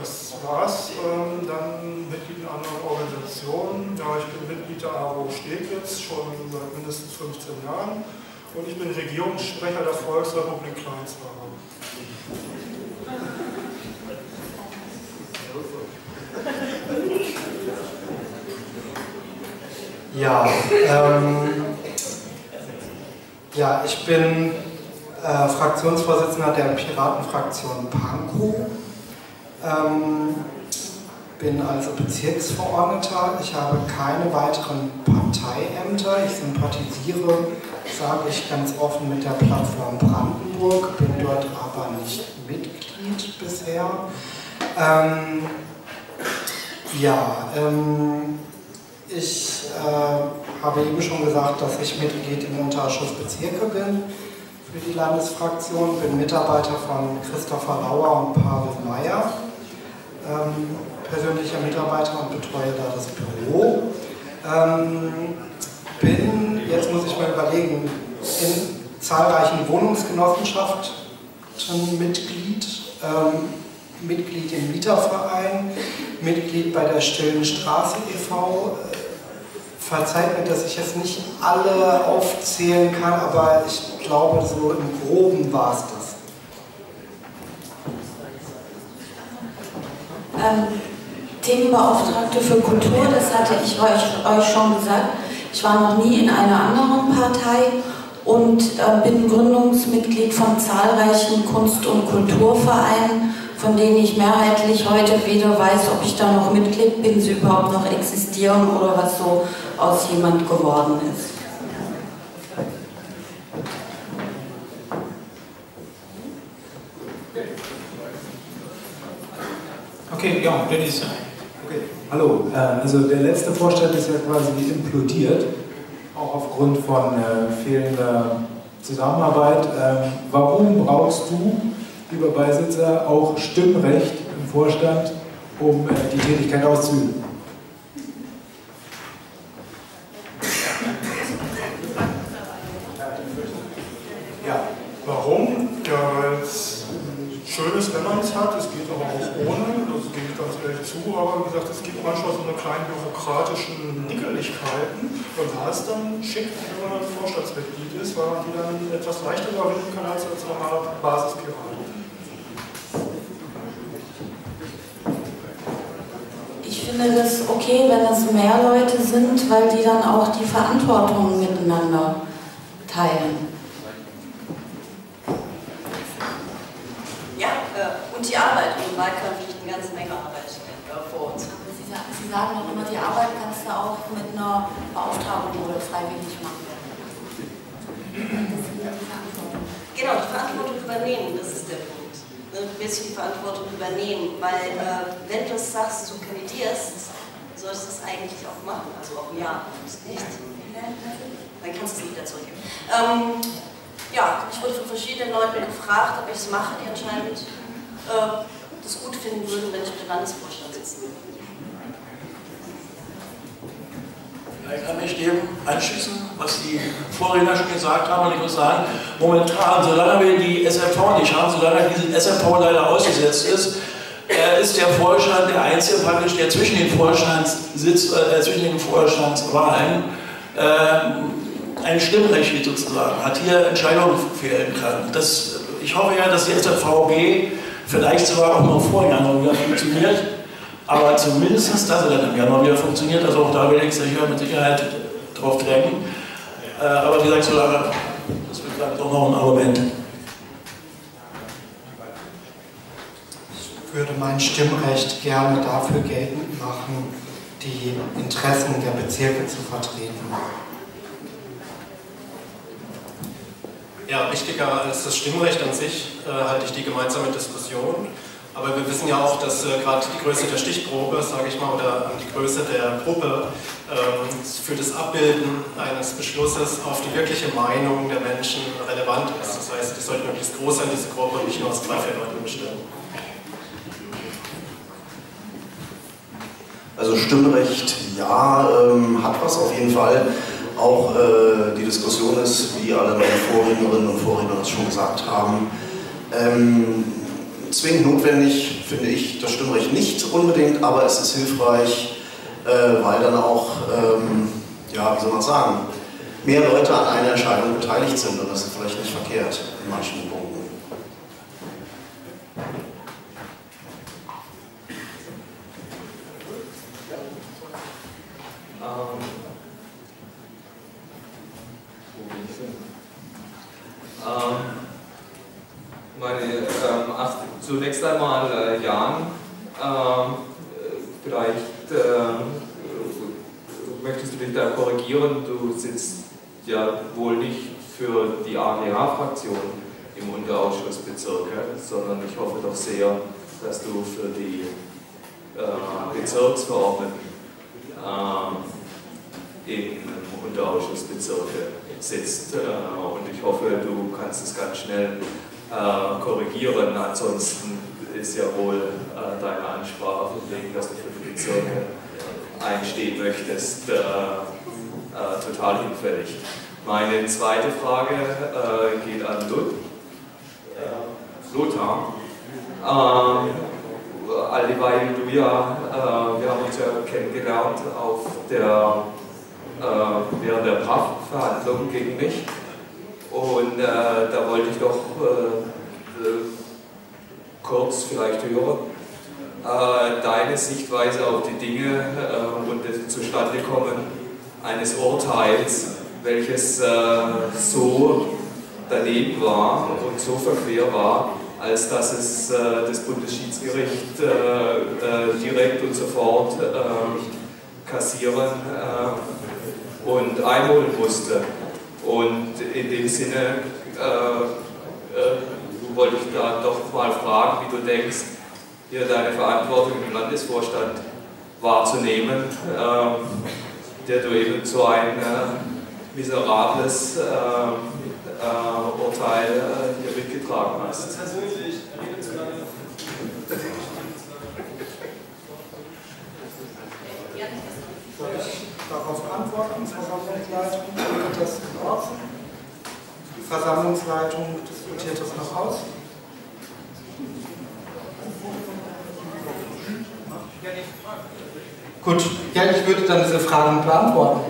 [SPEAKER 9] das war's. Ähm, dann Mitglied in anderen Organisationen. Ja, ich bin Mitglied der AWO Steglitz schon seit mindestens 15 Jahren und ich bin Regierungssprecher der Volksrepublik Kleinslager.
[SPEAKER 3] Ja, ähm, ja, ich bin äh, Fraktionsvorsitzender der Piratenfraktion Pankow ähm, bin also Bezirksverordneter. Ich habe keine weiteren Parteiämter. Ich sympathisiere, sage ich ganz offen, mit der Plattform Brandenburg, bin dort aber nicht Mitglied bisher. Ähm, ja, ähm, ich äh, habe eben schon gesagt, dass ich Mitglied im Unterausschuss Bezirke bin für die Landesfraktion, bin Mitarbeiter von Christopher Lauer und Pavel Meyer ähm, persönlicher Mitarbeiter und betreue da das Büro. Ähm, bin, jetzt muss ich mal überlegen, in zahlreichen Wohnungsgenossenschaften Mitglied, ähm, Mitglied im Mieterverein, Mitglied bei der Stillen Straße e.V. Äh, verzeiht mir, dass ich jetzt nicht alle aufzählen kann, aber ich glaube, so im Groben war es das.
[SPEAKER 17] ähm, Themenbeauftragte für Kultur, das hatte ich euch, euch, schon gesagt. Ich war noch nie in einer anderen Partei und äh, bin Gründungsmitglied von zahlreichen Kunst- und Kulturvereinen, von denen ich mehrheitlich heute weder weiß, ob ich da noch Mitglied bin, sie überhaupt noch existieren oder was so aus jemand geworden ist.
[SPEAKER 1] Okay, ja, Dennis. Okay. Hallo, ähm, also der letzte Vorstand ist ja quasi implodiert, auch aufgrund von äh, fehlender Zusammenarbeit. Ähm, warum brauchst du, lieber Beisitzer, auch Stimmrecht im Vorstand, um äh, die Tätigkeit
[SPEAKER 8] auszuüben?
[SPEAKER 9] Ja, warum? Ja, weil es schön ist, wenn man es hat. Es geht aber auch ohne. Zuhörern gesagt, es gibt manchmal so eine kleine bürokratischen Nickeligkeiten. Und da es dann schick, wenn man ein Vorstandsmitglied ist, weil man die dann etwas leichter überwinden kann als als normaler Basispirat?
[SPEAKER 17] Ich finde das okay, wenn es mehr Leute sind, weil die dann auch die Verantwortung miteinander teilen. Ja, äh, und die Arbeit im Wahlkampf liegt eine ganze Menge an
[SPEAKER 19] gerade noch immer die Arbeit
[SPEAKER 17] kannst du auch mit einer Beauftragung oder freiwillig machen. Genau, die Verantwortung übernehmen, das ist der
[SPEAKER 19] Punkt. Ne, du bisschen die Verantwortung übernehmen, weil äh, wenn du sagst, du kandidierst, solltest du es eigentlich auch machen, also auch ja, nicht. Dann kannst du es wieder zurückgeben. Ähm, ja, ich wurde von verschiedenen Leuten gefragt, ob ich es mache, die anscheinend äh, das gut finden würden, wenn ich mit dem Landesvorstand sitzen würde. Ich kann mich dem anschließen, was die Vorredner schon gesagt haben, und ich muss sagen,
[SPEAKER 13] momentan, solange wir die SRV nicht haben, solange diese SRV leider ausgesetzt ist, äh, ist der Vorstand der Einzige praktisch, der zwischen den Vorstandssitz, äh, zwischen den Vorstandswahlen äh, ein Stimmrecht sozusagen hat, hier Entscheidungen fehlen kann. Das, ich hoffe ja, dass die SRVB vielleicht sogar auch noch vorher noch wieder funktioniert aber zumindest das hat dann im Januar wieder funktioniert, also auch da will ich sicher mit Sicherheit drauf drängen. Äh, aber wie gesagt, solange, das wird dann doch noch ein Argument.
[SPEAKER 3] Ich würde mein Stimmrecht gerne dafür geltend machen, die Interessen der Bezirke zu vertreten.
[SPEAKER 26] Ja, wichtiger als das Stimmrecht an sich äh, halte ich die gemeinsame Diskussion. Aber wir wissen ja auch, dass äh, gerade die Größe der Stichprobe, sage ich mal, oder ähm, die Größe der Gruppe äh, für das Abbilden eines Beschlusses auf die wirkliche Meinung der Menschen relevant ist. Das heißt, es sollte möglichst groß sein, diese Gruppe, und nicht nur aus drei, vier Leuten bestehen.
[SPEAKER 14] Also Stimmrecht, ja, ähm, hat was auf jeden Fall. Auch äh, die Diskussion ist, wie alle meine Vorrednerinnen und Vorredner es schon gesagt haben, ähm, zwingend notwendig, finde ich das Stimmrecht nicht unbedingt, aber es ist hilfreich, äh, weil dann auch, ähm, ja, wie soll man sagen, mehr Leute an einer Entscheidung beteiligt sind und das ist vielleicht nicht verkehrt in manchen Punkten.
[SPEAKER 29] Ähm, ähm meine, ähm, erst, zunächst einmal äh, Jan, äh, vielleicht äh, möchtest du dich da korrigieren, du sitzt ja wohl nicht für die AGH-Fraktion e im Unterausschussbezirk, sondern ich hoffe doch sehr, dass du für die äh, Bezirksverordneten ähm, im Unterausschussbezirk sitzt. Äh, und ich hoffe, du kannst es ganz schnell ähm, korrigieren. Ansonsten ist ja wohl äh, deine Ansprache von wegen, dass du für die Bezirke einstehen möchtest, äh, äh, total hinfällig. Meine zweite Frage äh, geht an Lut. Lothar. Ähm, alle weil du ja, äh, wir haben uns ja kennengelernt auf der, äh, während der paf gegen mich. Und äh, da wollte ich doch äh, äh kurz vielleicht hören, äh, deine Sichtweise auf die Dinge äh, und das Zustandekommen eines Urteils, welches so daneben war und so verquer war, als dass es äh, das Bundesschiedsgericht äh, äh, direkt und sofort kassieren und einholen musste. Und in dem Sinne äh, äh, wollte ich da doch mal fragen, wie du denkst, hier deine Verantwortung im Landesvorstand wahrzunehmen, äh, der du eben so ein äh, miserables äh, äh, Urteil hier mitgetragen hast. Persönlich, rede zu lange. Ja, ich
[SPEAKER 3] darauf antworten, Versammlungsleitung, wird das in Ordnung? Die Versammlungsleitung diskutiert das noch aus. Gut, ja, ich würde dann diese Fragen beantworten,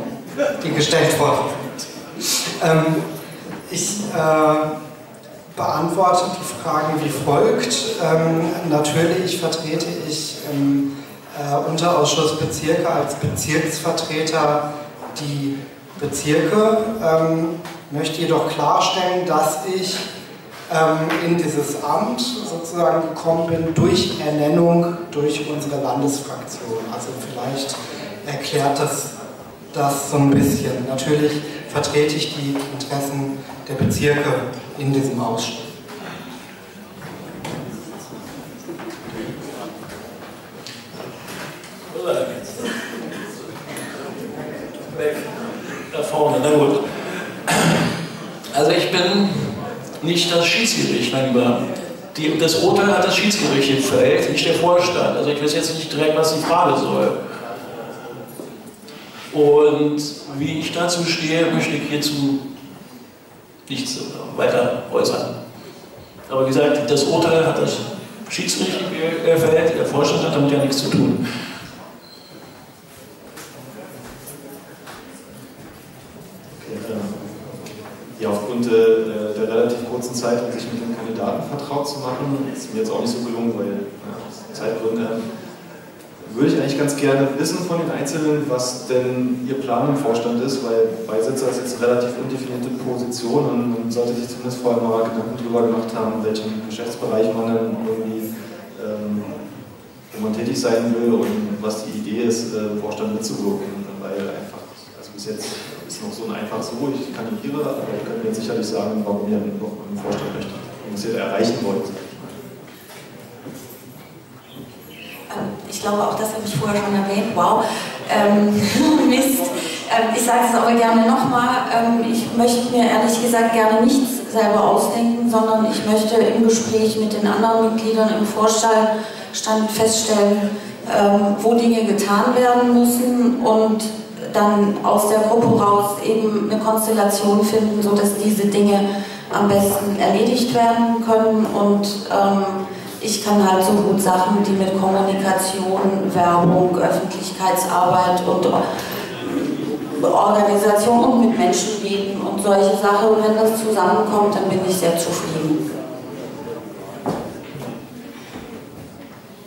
[SPEAKER 3] die gestellt worden sind. Ähm, ich äh, beantworte die Fragen wie folgt. Ähm, natürlich vertrete ich ähm, äh, Bezirke als Bezirksvertreter die Bezirke. Ähm, möchte jedoch klarstellen, dass ich ähm, in dieses Amt sozusagen gekommen bin durch Ernennung durch unsere Landesfraktion. Also vielleicht erklärt das das so ein bisschen. Natürlich vertrete ich die Interessen der Bezirke in diesem Ausschuss.
[SPEAKER 4] da vorne, na gut.
[SPEAKER 13] Also ich bin nicht das Schiedsgericht, mein Lieber. Die, das Urteil hat das Schiedsgericht im Feld, nicht der Vorstand. Also ich weiß jetzt nicht direkt, was die Frage soll. Und wie ich dazu stehe, möchte ich hierzu nichts weiter äußern. Aber wie gesagt, das Urteil hat das Schiedsgericht im gefällt, der Vorstand hat damit ja nichts zu tun.
[SPEAKER 35] aufgrund äh, der, der relativ kurzen Zeit, um sich mit den Kandidaten vertraut zu machen, ist mir jetzt auch nicht so gelungen, weil ja, aus Zeitgründen ähm, würde ich eigentlich ganz gerne wissen von den Einzelnen, was denn ihr Plan im Vorstand ist, weil Beisitzer ist jetzt eine relativ undefinierte Position und man sollte sich zumindest vorher mal Gedanken darüber gemacht haben, welchen Geschäftsbereich man dann irgendwie, ähm, wo man tätig sein will und was die Idee ist, äh, Vorstand mitzuwirken, weil einfach, also bis jetzt noch so ein einfaches, so, ich kandidiere, aber ihr könnt mir jetzt sicherlich sagen, warum ihr noch im Vorstand möchtet und was ihr erreichen wollt.
[SPEAKER 17] Ähm, ich glaube, auch das habe ich vorher schon erwähnt. Wow, ähm, Mist. Ähm, ich sage es aber gerne nochmal. Ähm, ich möchte mir ehrlich gesagt gerne nichts selber ausdenken, sondern ich möchte im Gespräch mit den anderen Mitgliedern im Vorstand feststellen, ähm, wo Dinge getan werden müssen und dann aus der Gruppe raus eben eine Konstellation finden, sodass diese Dinge am besten erledigt werden können. Und ähm, ich kann halt so gut Sachen, die mit Kommunikation, Werbung, Öffentlichkeitsarbeit und äh, Organisation und mit Menschen reden und solche Sachen. Und wenn das zusammenkommt, dann bin ich sehr zufrieden.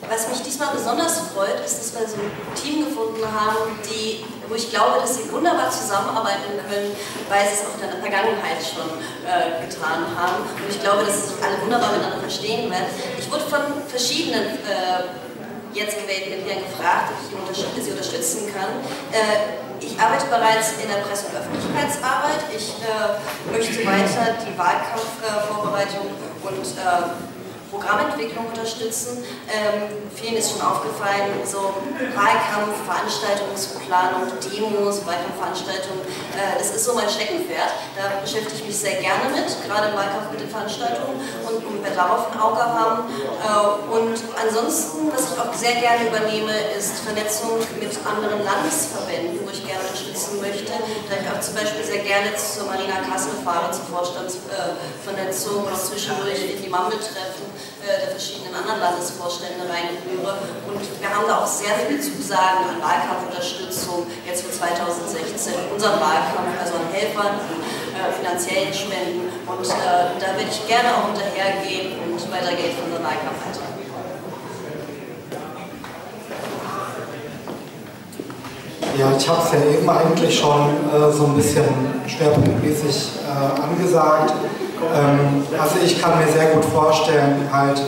[SPEAKER 19] Was mich diesmal besonders freut, ist, dass wir so ein Team gefunden haben, die wo ich glaube, dass sie wunderbar zusammenarbeiten können, weil sie es auch in der Vergangenheit schon äh, getan haben. Und ich glaube, dass sie sich alle wunderbar miteinander verstehen werden. Ich wurde von verschiedenen äh, jetzt gewählten Mitgliedern gefragt, ob ich unterstützen, sie unterstützen kann. Äh, ich arbeite bereits in der Presse- und Öffentlichkeitsarbeit. Ich äh, möchte weiter die Wahlkampfvorbereitung äh, und äh, Programmentwicklung unterstützen. Ähm, vielen ist schon aufgefallen, so Wahlkampf, Veranstaltungsplanung, Demos, Wahlkampfveranstaltungen, äh, das ist so mein Steckenpferd. Da beschäftige ich mich sehr gerne mit, gerade im Wahlkampf mit den Veranstaltungen und um wir darauf ein Auge haben. Äh, und ansonsten, was ich auch sehr gerne übernehme, ist Vernetzung mit anderen Landesverbänden, wo ich gerne unterstützen möchte. Da ich auch zum Beispiel sehr gerne zur Marina Kassel fahre, zur Vorstandsvernetzung äh, oder zwischendurch in die Mammel treffen äh, der verschiedenen anderen Landesvorstände reinführe. Und wir haben da auch sehr viel Zusagen an Wahlkampfunterstützung jetzt für 2016, unseren Wahlkampf, also an Helfern, an äh, finanziellen Spenden. Und äh, da würde ich gerne auch hinterhergehen und weiter Geld für unseren Wahlkampf eintragen.
[SPEAKER 3] Ja, ich habe es ja eben eigentlich schon äh, so ein bisschen schwerpunktmäßig äh, angesagt. Ähm, also ich kann mir sehr gut vorstellen, halt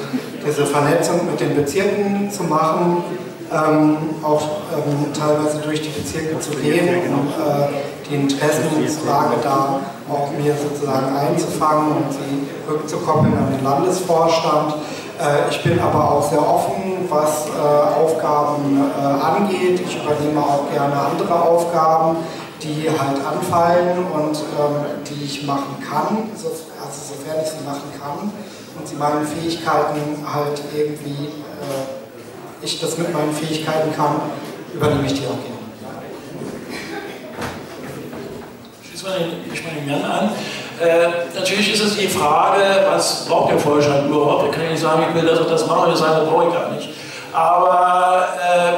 [SPEAKER 3] diese Vernetzung mit den Bezirken zu machen, ähm, auch ähm, teilweise durch die Bezirke zu gehen und äh, die Interessenfrage da auch mir sozusagen einzufangen und sie rückzukoppeln an den Landesvorstand. Äh, ich bin aber auch sehr offen, was äh, Aufgaben äh, angeht. Ich übernehme auch gerne andere Aufgaben, die halt anfallen und ähm, die ich machen kann, sozusagen Ärzte, sofern ich sie machen kann und sie meinen Fähigkeiten halt irgendwie, äh, ich das mit meinen Fähigkeiten kann, übernehme ich die auch
[SPEAKER 13] gerne. Ich den ihn an. Äh, natürlich ist es die Frage, was braucht der Vorstand überhaupt? Er kann nicht sagen, ich will das und das machen, das andere brauche ich gar nicht. Aber äh,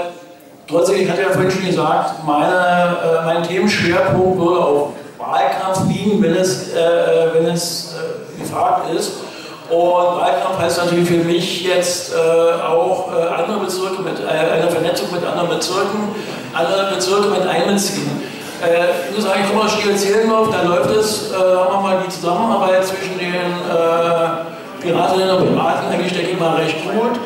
[SPEAKER 13] Trotzdem, ich hatte ja vorhin schon gesagt, meine, äh, mein Themenschwerpunkt würde auf Wahlkampf liegen, wenn es, äh, äh wenn es gefragt ist. Und Wahlkampf heißt natürlich für mich jetzt äh, auch äh, andere Bezirke mit äh, eine Vernetzung mit anderen Bezirken, andere Bezirke mit einbeziehen. Äh, ich sage ich immer Stiel-Zehlendorf, da läuft es, äh, haben wir mal die Zusammenarbeit zwischen den äh, Piratinnen und Piraten eigentlich, denke ich mal, recht gut.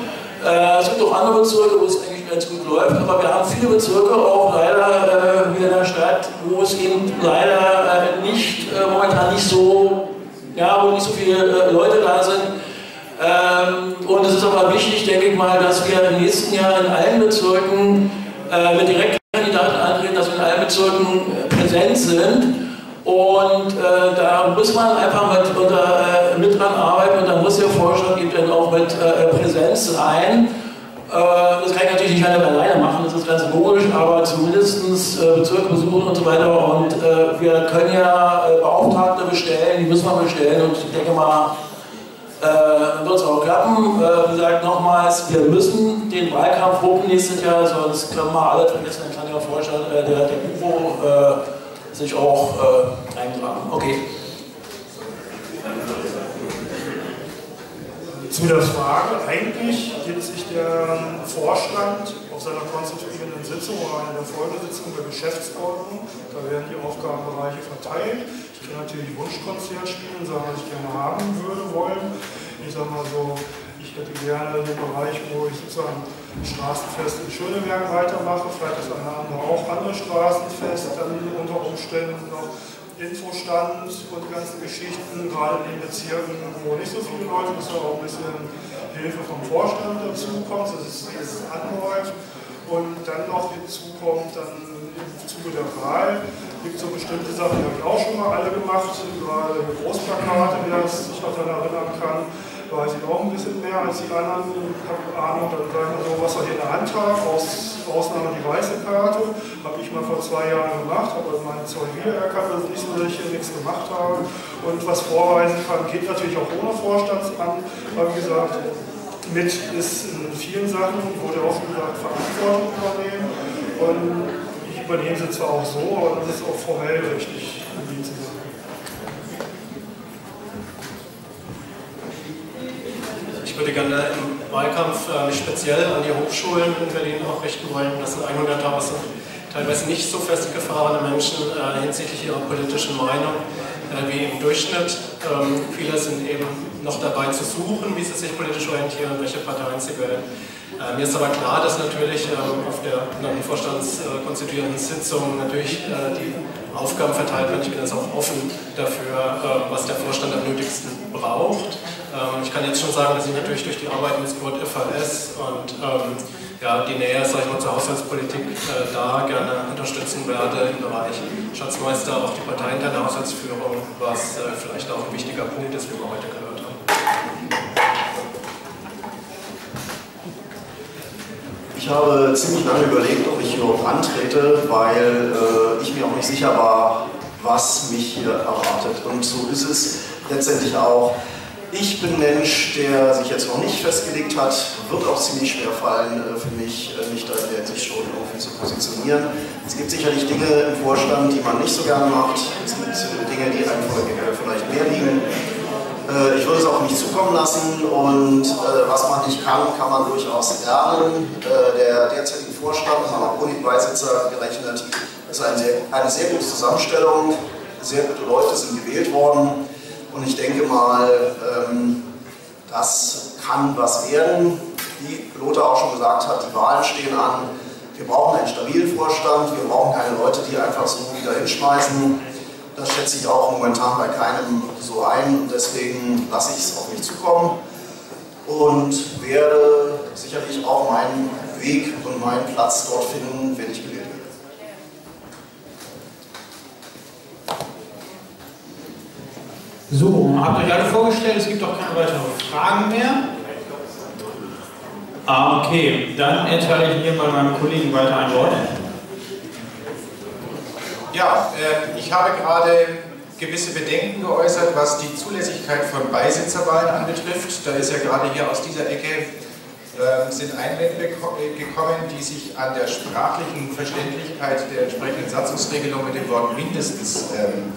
[SPEAKER 13] Äh, es gibt auch andere Bezirke, wo es eigentlich ganz gut läuft, aber wir haben viele Bezirke auch leider äh, hier in der Stadt, wo es eben leider äh, nicht momentan nicht so ja, wo nicht so viele äh, Leute da sind. Ähm, und es ist aber wichtig, denke ich mal, dass wir im nächsten Jahr in allen Bezirken äh, mit Direktkandidaten antreten, dass wir in allen Bezirken äh, präsent sind. Und äh, da muss man einfach mit, unter, äh, mit dran arbeiten und da muss der Vorstand eben auch mit äh, Präsenz sein. Äh, das kann ich natürlich nicht alleine machen, das ist ganz logisch, aber zumindest äh, Bezirke besuchen und so weiter. Und äh, wir können ja Beauftragte bestellen, die müssen wir bestellen und ich denke mal, äh, wird es auch klappen. Äh, wie gesagt, nochmals, wir müssen den Wahlkampf hoch nächstes Jahr, sonst können wir alle vergessen, dann kann ja Vorstand, äh, der, der UFO äh, sich auch äh, eintragen. Okay
[SPEAKER 9] zu der Frage, eigentlich gibt sich der Vorstand auf seiner konstituierenden Sitzung oder einer der Folgesitzung der Geschäftsordnung, da werden die Aufgabenbereiche verteilt. Ich kann natürlich Wunschkonzert spielen, sagen, was ich gerne haben würde, wollen. Ich sage mal so, ich hätte gerne den Bereich, wo ich sozusagen Straßenfest in Schöneberg weitermache, vielleicht ist eine andere auch andere Straßenfest, dann unter Umständen noch Infostand und die ganzen Geschichten, gerade in den Bezirken, wo nicht so viele Leute, muss da auch ein bisschen Hilfe vom Vorstand dazukommt, das ist, das ist angeräumt. Und dann noch hinzukommt, dann im Zuge der Wahl gibt es so bestimmte Sachen, die habe ich auch schon mal alle gemacht, gerade Großplakate, wer sich noch daran erinnern kann weiß ich auch ein bisschen mehr als die anderen. Ich habe Ahnung dann gleich mal so, was er in der Hand hat, aus, Ausnahme die weiße Karte. Habe ich mal vor zwei Jahren gemacht, habe meine Zeug wiedererkannt, dass ich hier nichts gemacht habe. Und was vorweisen kann, geht natürlich auch ohne Vorstandsamt. Aber wie gesagt, mit ist in vielen Sachen, wurde auch gesagt, Verantwortung übernehmen. Und ich übernehme sie zwar auch so, aber das ist auch formell richtig.
[SPEAKER 26] Ich würde gerne im Wahlkampf äh, mich speziell an die Hochschulen in Berlin auch richten wollen. Das sind 100.000 teilweise nicht so festgefahrene Menschen äh, hinsichtlich ihrer politischen Meinung äh, wie im Durchschnitt. Ähm, viele sind eben noch dabei zu suchen, wie sie sich politisch orientieren, welche Parteien sie wählen. Äh, mir ist aber klar, dass natürlich ähm, auf der Vorstandskonstituierenden äh, Sitzung natürlich äh, die Aufgaben verteilt werden. Ich bin jetzt auch offen dafür, äh, was der Vorstand am nötigsten braucht. Ähm, ich kann jetzt schon sagen, dass ich natürlich durch die Arbeit mit Squad FHS und ähm, ja, die Nähe sag ich mal, zur Haushaltspolitik äh, da gerne unterstützen werde im Bereich Schatzmeister, auch die parteiinterne Haushaltsführung, was äh, vielleicht auch ein wichtiger Punkt ist, wie wir heute gehört haben.
[SPEAKER 14] Ich habe ziemlich lange überlegt, ob ich hier überhaupt antrete, weil äh, ich mir auch nicht sicher war, was mich hier erwartet. Und so ist es letztendlich auch. Ich bin Mensch, der sich jetzt noch nicht festgelegt hat, wird auch ziemlich schwer fallen äh, für mich, äh, mich da in der Hinsicht schon irgendwie zu positionieren. Es gibt sicherlich Dinge im Vorstand, die man nicht so gerne macht. Es gibt äh, Dinge, die einem vielleicht mehr liegen. Ich würde es auch nicht zukommen lassen und was man nicht kann, kann man durchaus lernen. Der derzeitige Vorstand, also nach Polit-Beisitzer gerechnet, ist eine sehr, eine sehr gute Zusammenstellung. Sehr gute Leute sind gewählt worden. Und ich denke mal, ähm, das kann was werden. Wie Lothar auch schon gesagt hat, die Wahlen stehen an. Wir brauchen einen stabilen Vorstand, wir brauchen keine Leute, die einfach so wieder hinschmeißen. Das schätze ich auch momentan bei keinem so ein und deswegen lasse ich es auf mich zukommen und werde sicherlich auch meinen Weg und meinen Platz dort finden,
[SPEAKER 2] So, habt ihr alle vorgestellt, es gibt auch keine weiteren Fragen mehr. Ah, okay, dann erteile ich mir mal meinem Kollegen weiter ein Wort.
[SPEAKER 10] Ja, äh, ich habe gerade gewisse Bedenken geäußert, was die Zulässigkeit von Beisitzerwahlen anbetrifft. Da ist ja gerade hier aus dieser Ecke äh, sind Einwände äh, gekommen, die sich an der sprachlichen Verständlichkeit der entsprechenden Satzungsregelung mit dem Wort mindestens ähm,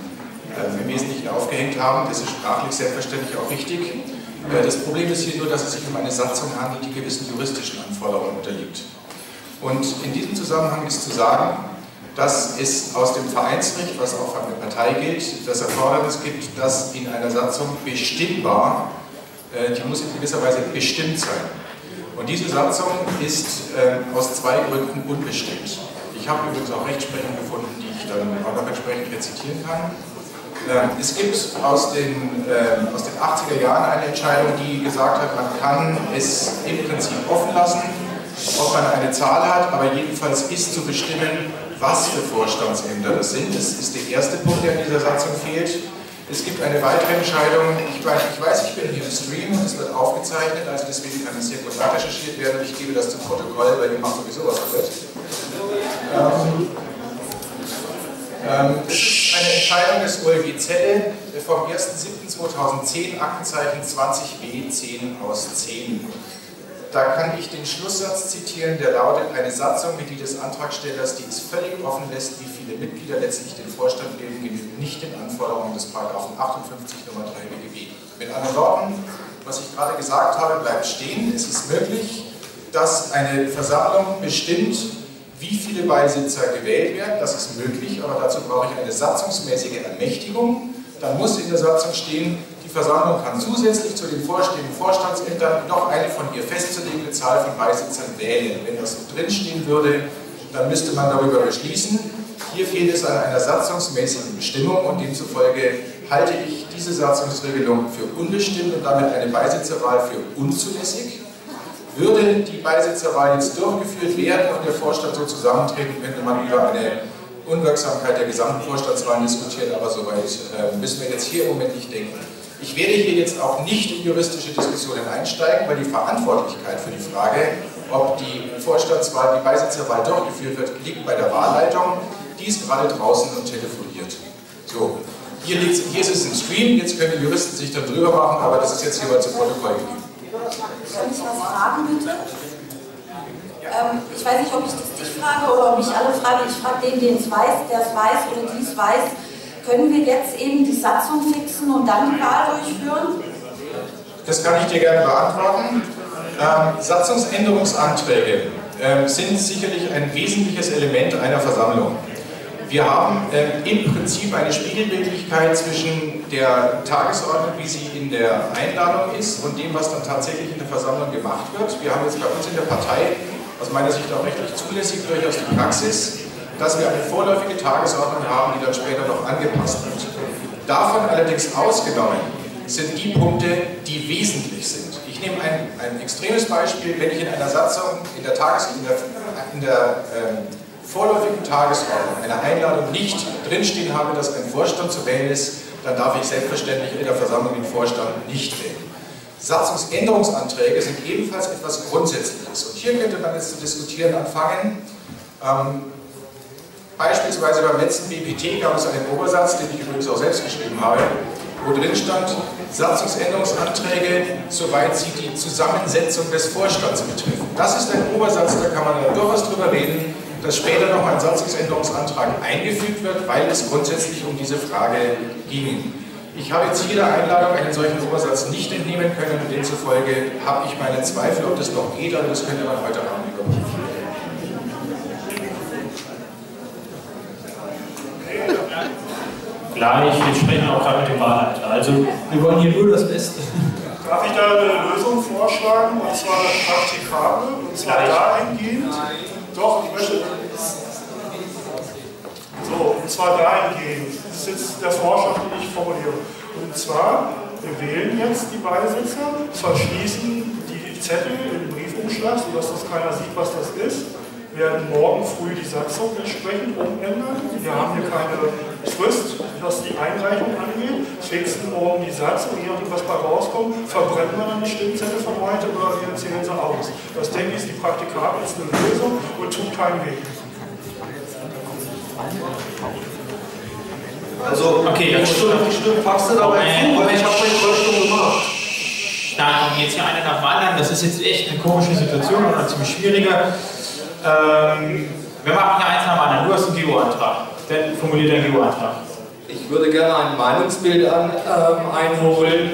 [SPEAKER 10] im ähm, Wesentlichen aufgehängt haben. Das ist sprachlich selbstverständlich auch richtig. Äh, das Problem ist hier nur, dass es sich um eine Satzung handelt, die gewissen juristischen Anforderungen unterliegt. Und in diesem Zusammenhang ist zu sagen, dass es aus dem Vereinsrecht, was auch von der Partei gilt, das Erfordernis gibt, dass in einer Satzung bestimmbar, äh, die muss in gewisser Weise bestimmt sein. Und diese Satzung ist ähm, aus zwei Gründen unbestimmt. Ich habe übrigens auch Rechtsprechung gefunden, die ich dann auch noch entsprechend rezitieren kann. Ähm, es gibt aus den, ähm, aus den 80er Jahren eine Entscheidung, die gesagt hat, man kann es im Prinzip offen lassen, ob man eine Zahl hat, aber jedenfalls ist zu bestimmen, was für Vorstandsämter das sind. Das ist der erste Punkt, der in dieser Satzung fehlt. Es gibt eine weitere Entscheidung, ich weiß, ich, weiß, ich bin hier im Stream es wird aufgezeichnet, also deswegen kann es sehr gut recherchiert werden. Ich gebe das zum Protokoll, weil ihr macht sowieso was damit. Ähm, ähm, es ist eine Entscheidung des OLG Zelle äh, vom 1.7.2010, Aktenzeichen 20b10 aus 10. Da kann ich den Schlusssatz zitieren, der lautet, eine Satzung wie die des Antragstellers, die es völlig offen lässt, wie viele Mitglieder letztlich den Vorstand bilden, genügt nicht den Anforderungen des Paragraphen 58 Nummer 3 BGB. Mit anderen Worten, was ich gerade gesagt habe, bleibt stehen. Es ist möglich, dass eine Versammlung bestimmt, wie viele Beisitzer gewählt werden. Das ist möglich, aber dazu brauche ich eine satzungsmäßige Ermächtigung. Dann muss in der Satzung stehen, die Versammlung kann zusätzlich zu den vorstehenden Vorstandsämtern noch eine von ihr festzulegende Zahl von Beisitzern wählen. Wenn das so drinstehen würde, dann müsste man darüber beschließen. Hier fehlt es an einer satzungsmäßigen Bestimmung und demzufolge halte ich diese Satzungsregelung für unbestimmt und damit eine Beisitzerwahl für unzulässig. Würde die Beisitzerwahl jetzt durchgeführt werden und der Vorstand so zusammentreten, könnte man über eine Unwirksamkeit der gesamten Vorstandswahl diskutieren, aber soweit äh, müssen wir jetzt hier im Moment nicht denken. Ich werde hier jetzt auch nicht in juristische Diskussionen einsteigen, weil die Verantwortlichkeit für die Frage, ob die Vorstandswahl, die Beisitzerwahl durchgeführt wird, liegt bei der Wahlleitung. Die ist gerade draußen und telefoniert. So, hier, hier ist es im Stream, jetzt können die Juristen sich dann drüber machen, aber das ist jetzt hier mal zu Protokoll gegeben. Kann ich
[SPEAKER 17] was fragen, bitte? Ähm, ich weiß nicht, ob ich das dich frage oder ob ich alle frage. Ich frage den, den es weiß, der es weiß oder die es weiß. Können wir jetzt eben die Satzung fixen und dann die Wahl durchführen?
[SPEAKER 10] Das kann ich dir gerne beantworten. Ähm, Satzungsänderungsanträge ähm, sind sicherlich ein wesentliches Element einer Versammlung wir haben äh, im Prinzip eine Spiegelbildlichkeit zwischen der Tagesordnung, wie sie in der Einladung ist, und dem, was dann tatsächlich in der Versammlung gemacht wird. Wir haben jetzt bei uns in der Partei aus meiner Sicht auch rechtlich zulässig durchaus die Praxis, dass wir eine vorläufige Tagesordnung haben, die dann später noch angepasst wird. Davon allerdings ausgenommen sind die Punkte, die wesentlich sind. Ich nehme ein, ein extremes Beispiel, wenn ich in einer Satzung, in der Tages-, in der, in der äh, vorläufigen Tagesordnung eine Einladung nicht drinstehen habe, dass ein Vorstand zu wählen ist, dann darf ich selbstverständlich in der Versammlung den Vorstand nicht wählen. Satzungsänderungsanträge sind ebenfalls etwas Grundsätzliches. Und hier könnte man jetzt zu diskutieren anfangen. Ähm, beispielsweise beim letzten BPT gab es einen Obersatz, den ich übrigens auch selbst geschrieben habe, wo drin stand, Satzungsänderungsanträge, soweit sie die Zusammensetzung des Vorstands betreffen. Das ist ein Obersatz, da kann man durchaus drüber reden, dass später noch ein Satzungsänderungsantrag eingefügt wird, weil es grundsätzlich um diese Frage ging. Ich habe
[SPEAKER 4] jetzt jeder Einladung
[SPEAKER 10] einen solchen Obersatz nicht entnehmen können und demzufolge habe ich meine Zweifel, ob das noch geht, aber das könnte man heute Abend überprüfen. Gleich, wir sprechen auch gerade mit dem Wahlleiter. Also, wir wollen hier nur das Beste. Darf ich da eine Lösung vorschlagen, und
[SPEAKER 9] zwar praktikabel, und zwar Gleich. dahingehend? Nein doch, ich möchte. So, und zwar dahingehend. Das ist jetzt der Vorschlag, den ich formuliere. Und zwar, wir wählen jetzt die Beisitzer, verschließen die Zettel im Briefumschlag, sodass das keiner sieht, was das ist werden morgen früh die Satzung entsprechend umändern. Wir haben hier keine Frist, was die Einreichung angeht. Fixen morgen die Satzung, je nachdem, was bei rauskommt, verbrennen wir dann die Stimmzettel von heute oder wir zählen sie aus. Das denke ich ist die praktikabelste Lösung und tut keinen Weg.
[SPEAKER 15] Also, okay, dann stimmt, die Stimme packst du dabei zu, weil ich habe meine Vollstunde
[SPEAKER 2] gemacht. Da kommt jetzt hier einer nach dem anderen. Das ist jetzt echt eine komische Situation oder ziemlich schwieriger. Ähm, wir machen hier eins nach
[SPEAKER 29] anderen. Du hast einen GEO-Antrag. Dann formuliert einen GEO-Antrag. Ich würde gerne ein Meinungsbild an, ähm, einholen,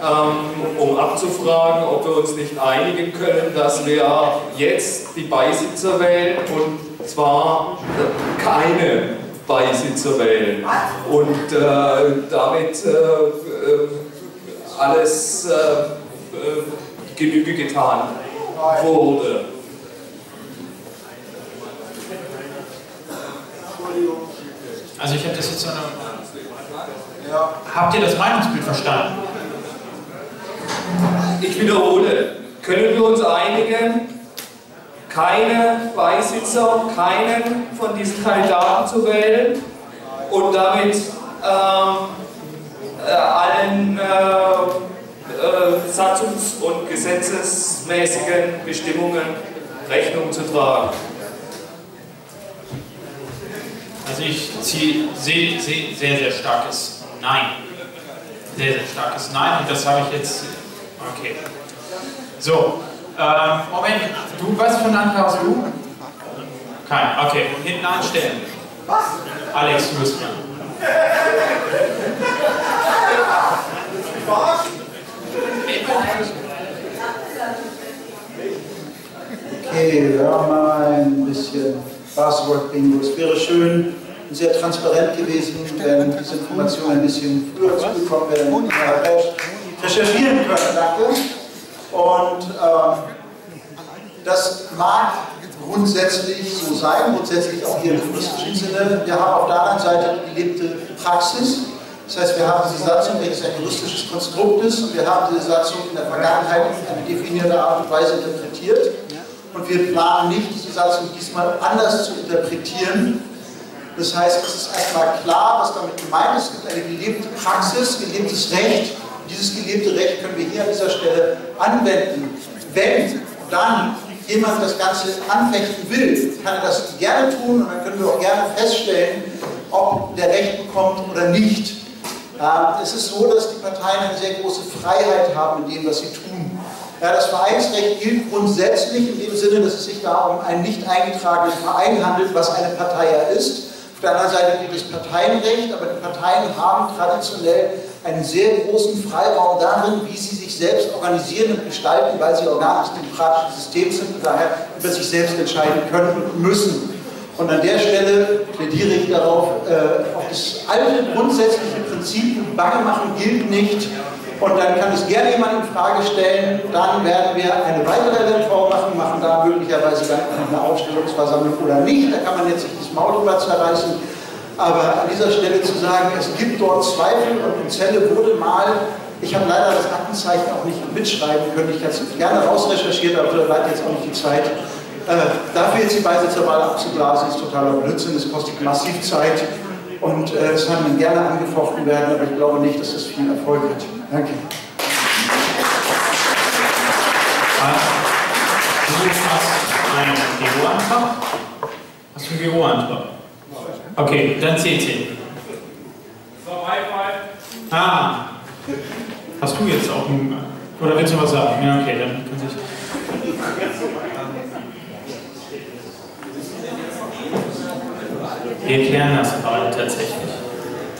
[SPEAKER 29] ähm, um abzufragen, ob wir uns nicht einigen können, dass wir jetzt die Beisitzer wählen und zwar keine Beisitzer wählen. Und äh, damit äh, äh alles äh, äh, Genüge getan wurde.
[SPEAKER 2] Also ich habe das jetzt so eine... Habt ihr das Meinungsbild verstanden? Ich wiederhole, können wir
[SPEAKER 29] uns einigen, keine Beisitzer, keinen von diesen Kandidaten zu wählen und damit ähm, äh, allen äh, äh, satzungs- und gesetzesmäßigen Bestimmungen Rechnung zu tragen.
[SPEAKER 2] Also ich sehe seh, sehr, sehr starkes Nein. Sehr, sehr starkes Nein und das habe ich jetzt. Okay. So. Ähm, Moment, du, was von Land hast du? Kein, okay. Und hinten anstellen. Was? Alex, du bist dran.
[SPEAKER 20] Was?
[SPEAKER 23] Okay, wir haben mal ein bisschen. Buzzword Bingo. wäre schön und sehr transparent gewesen, wenn diese Information ein bisschen früher zu zugekommen wäre, dann recherchieren können. Danke. Und ähm, das mag grundsätzlich so sein, grundsätzlich auch hier im juristischen Sinne. Wir haben auf der anderen Seite die gelebte Praxis. Das heißt, wir haben die Satzung, welches ein juristisches Konstrukt ist, und wir haben diese Satzung in der Vergangenheit in eine definierte Art und Weise interpretiert und wir planen nicht, diese Satzung diesmal anders zu interpretieren. Das heißt, es ist erstmal klar, was damit gemeint ist. Es gibt eine gelebte Praxis, gelebtes Recht. Und dieses gelebte Recht können wir hier an dieser Stelle anwenden. Wenn dann jemand das Ganze anfechten will, kann er das gerne tun und dann können wir auch gerne feststellen, ob der Recht bekommt oder nicht. Ähm, es ist so, dass die Parteien eine sehr große Freiheit haben in dem, was sie tun. Ja, das Vereinsrecht gilt grundsätzlich in dem Sinne, dass es
[SPEAKER 16] sich da um einen nicht eingetragenen Verein handelt, was eine Partei ja ist. Auf der anderen
[SPEAKER 23] Seite gibt es Parteienrecht, aber die Parteien haben traditionell einen sehr großen Freiraum darin, wie sie sich selbst organisieren und gestalten, weil sie Organe des demokratischen Systems sind und daher über sich selbst entscheiden können und müssen. Und an der Stelle plädiere ich darauf, äh, auf das
[SPEAKER 10] alte grundsätzliche
[SPEAKER 23] Prinzip, Bange machen gilt nicht, und dann kann es gerne jemand in Frage stellen. Dann werden wir eine weitere Reform machen, machen da möglicherweise dann eine Aufstellungsversammlung oder nicht. Da kann man jetzt nicht das Maul drüber zerreißen. Aber an dieser Stelle zu sagen, es gibt dort Zweifel und die Zelle wurde mal ich habe leider das Aktenzeichen auch nicht mitschreiben können. Ich hätte es gerne rausrecherchiert, aber da bleibt jetzt auch nicht die Zeit. Äh, dafür jetzt die Beisitzerwahl abzublasen, ist totaler Blödsinn. Es kostet massiv Zeit und äh, es äh, kann gerne angefochten werden, aber ich glaube nicht, dass das
[SPEAKER 2] viel Erfolg hat. Danke. Ah, du hast einen Büroantrag? Hast du einen Büroantrag? Okay, dann zählt sie. Ah, hast du jetzt auch einen. Oder willst du was sagen? Ja, okay, dann kannst
[SPEAKER 20] du.
[SPEAKER 2] Wir klären das gerade tatsächlich.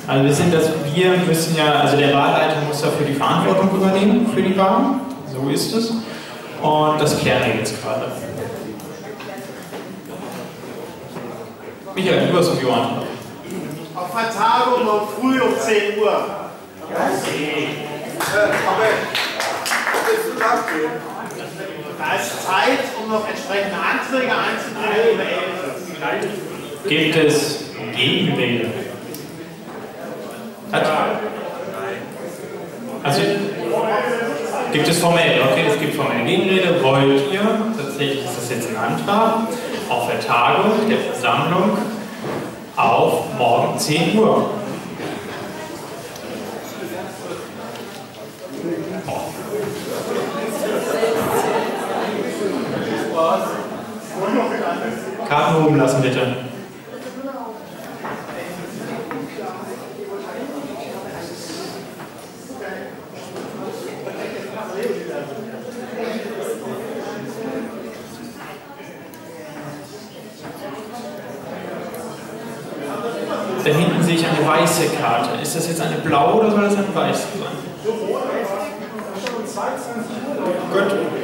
[SPEAKER 2] Also wir sind das, wir müssen ja, also der Barleiter muss dafür die Verantwortung übernehmen für die Waren, so ist es. Und das klären wir jetzt gerade. Michael, du hast um Johann. Auf Vertagung noch früh um 10 Uhr. Ja. Äh, Was? Da ist Zeit, um noch entsprechende Anträge einzubringen. Gibt es Gegenrede? Hat, also gibt es formell, okay, es gibt formell Gegenrede. Wollt ihr, tatsächlich ist das jetzt ein Antrag, auf der Tagung der Versammlung
[SPEAKER 1] auf morgen 10 Uhr. Karten oben lassen bitte.
[SPEAKER 16] weiße Karte. Ist das jetzt eine blaue oder soll das eine weiße sein? Gut.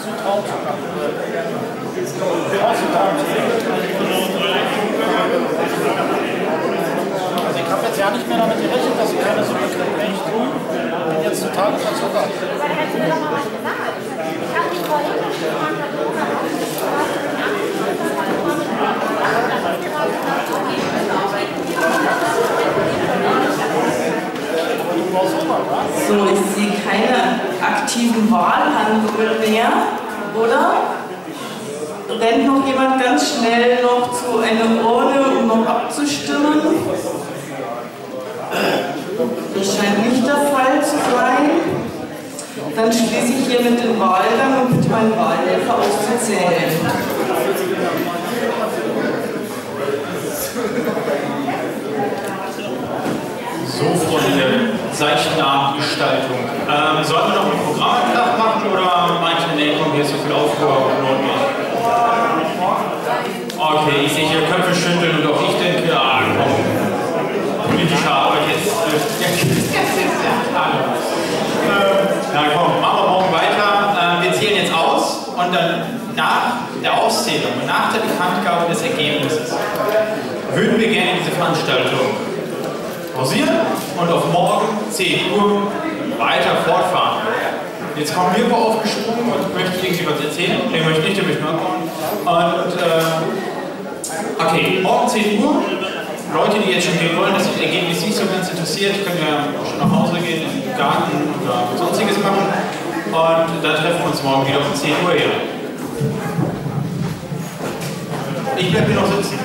[SPEAKER 8] Sultan
[SPEAKER 27] hier mit den Wahlgang und mit meinem Wahlhelfer auszuzählen.
[SPEAKER 2] pausieren und auf morgen 10 Uhr weiter fortfahren. Jetzt kommen wir aufgesprungen und möchten irgendwie was erzählen. Nee, möchte nicht, der möchte nur kommen. Und, äh, okay, morgen 10 Uhr. Leute, die jetzt schon gehen wollen, das Ergebnis nicht so ganz interessiert, können ja auch schon nach Hause gehen, in den Garten oder sonstiges machen. Und dann treffen wir uns morgen wieder um 10 Uhr hier.
[SPEAKER 20] Ich bleibe hier noch sitzen.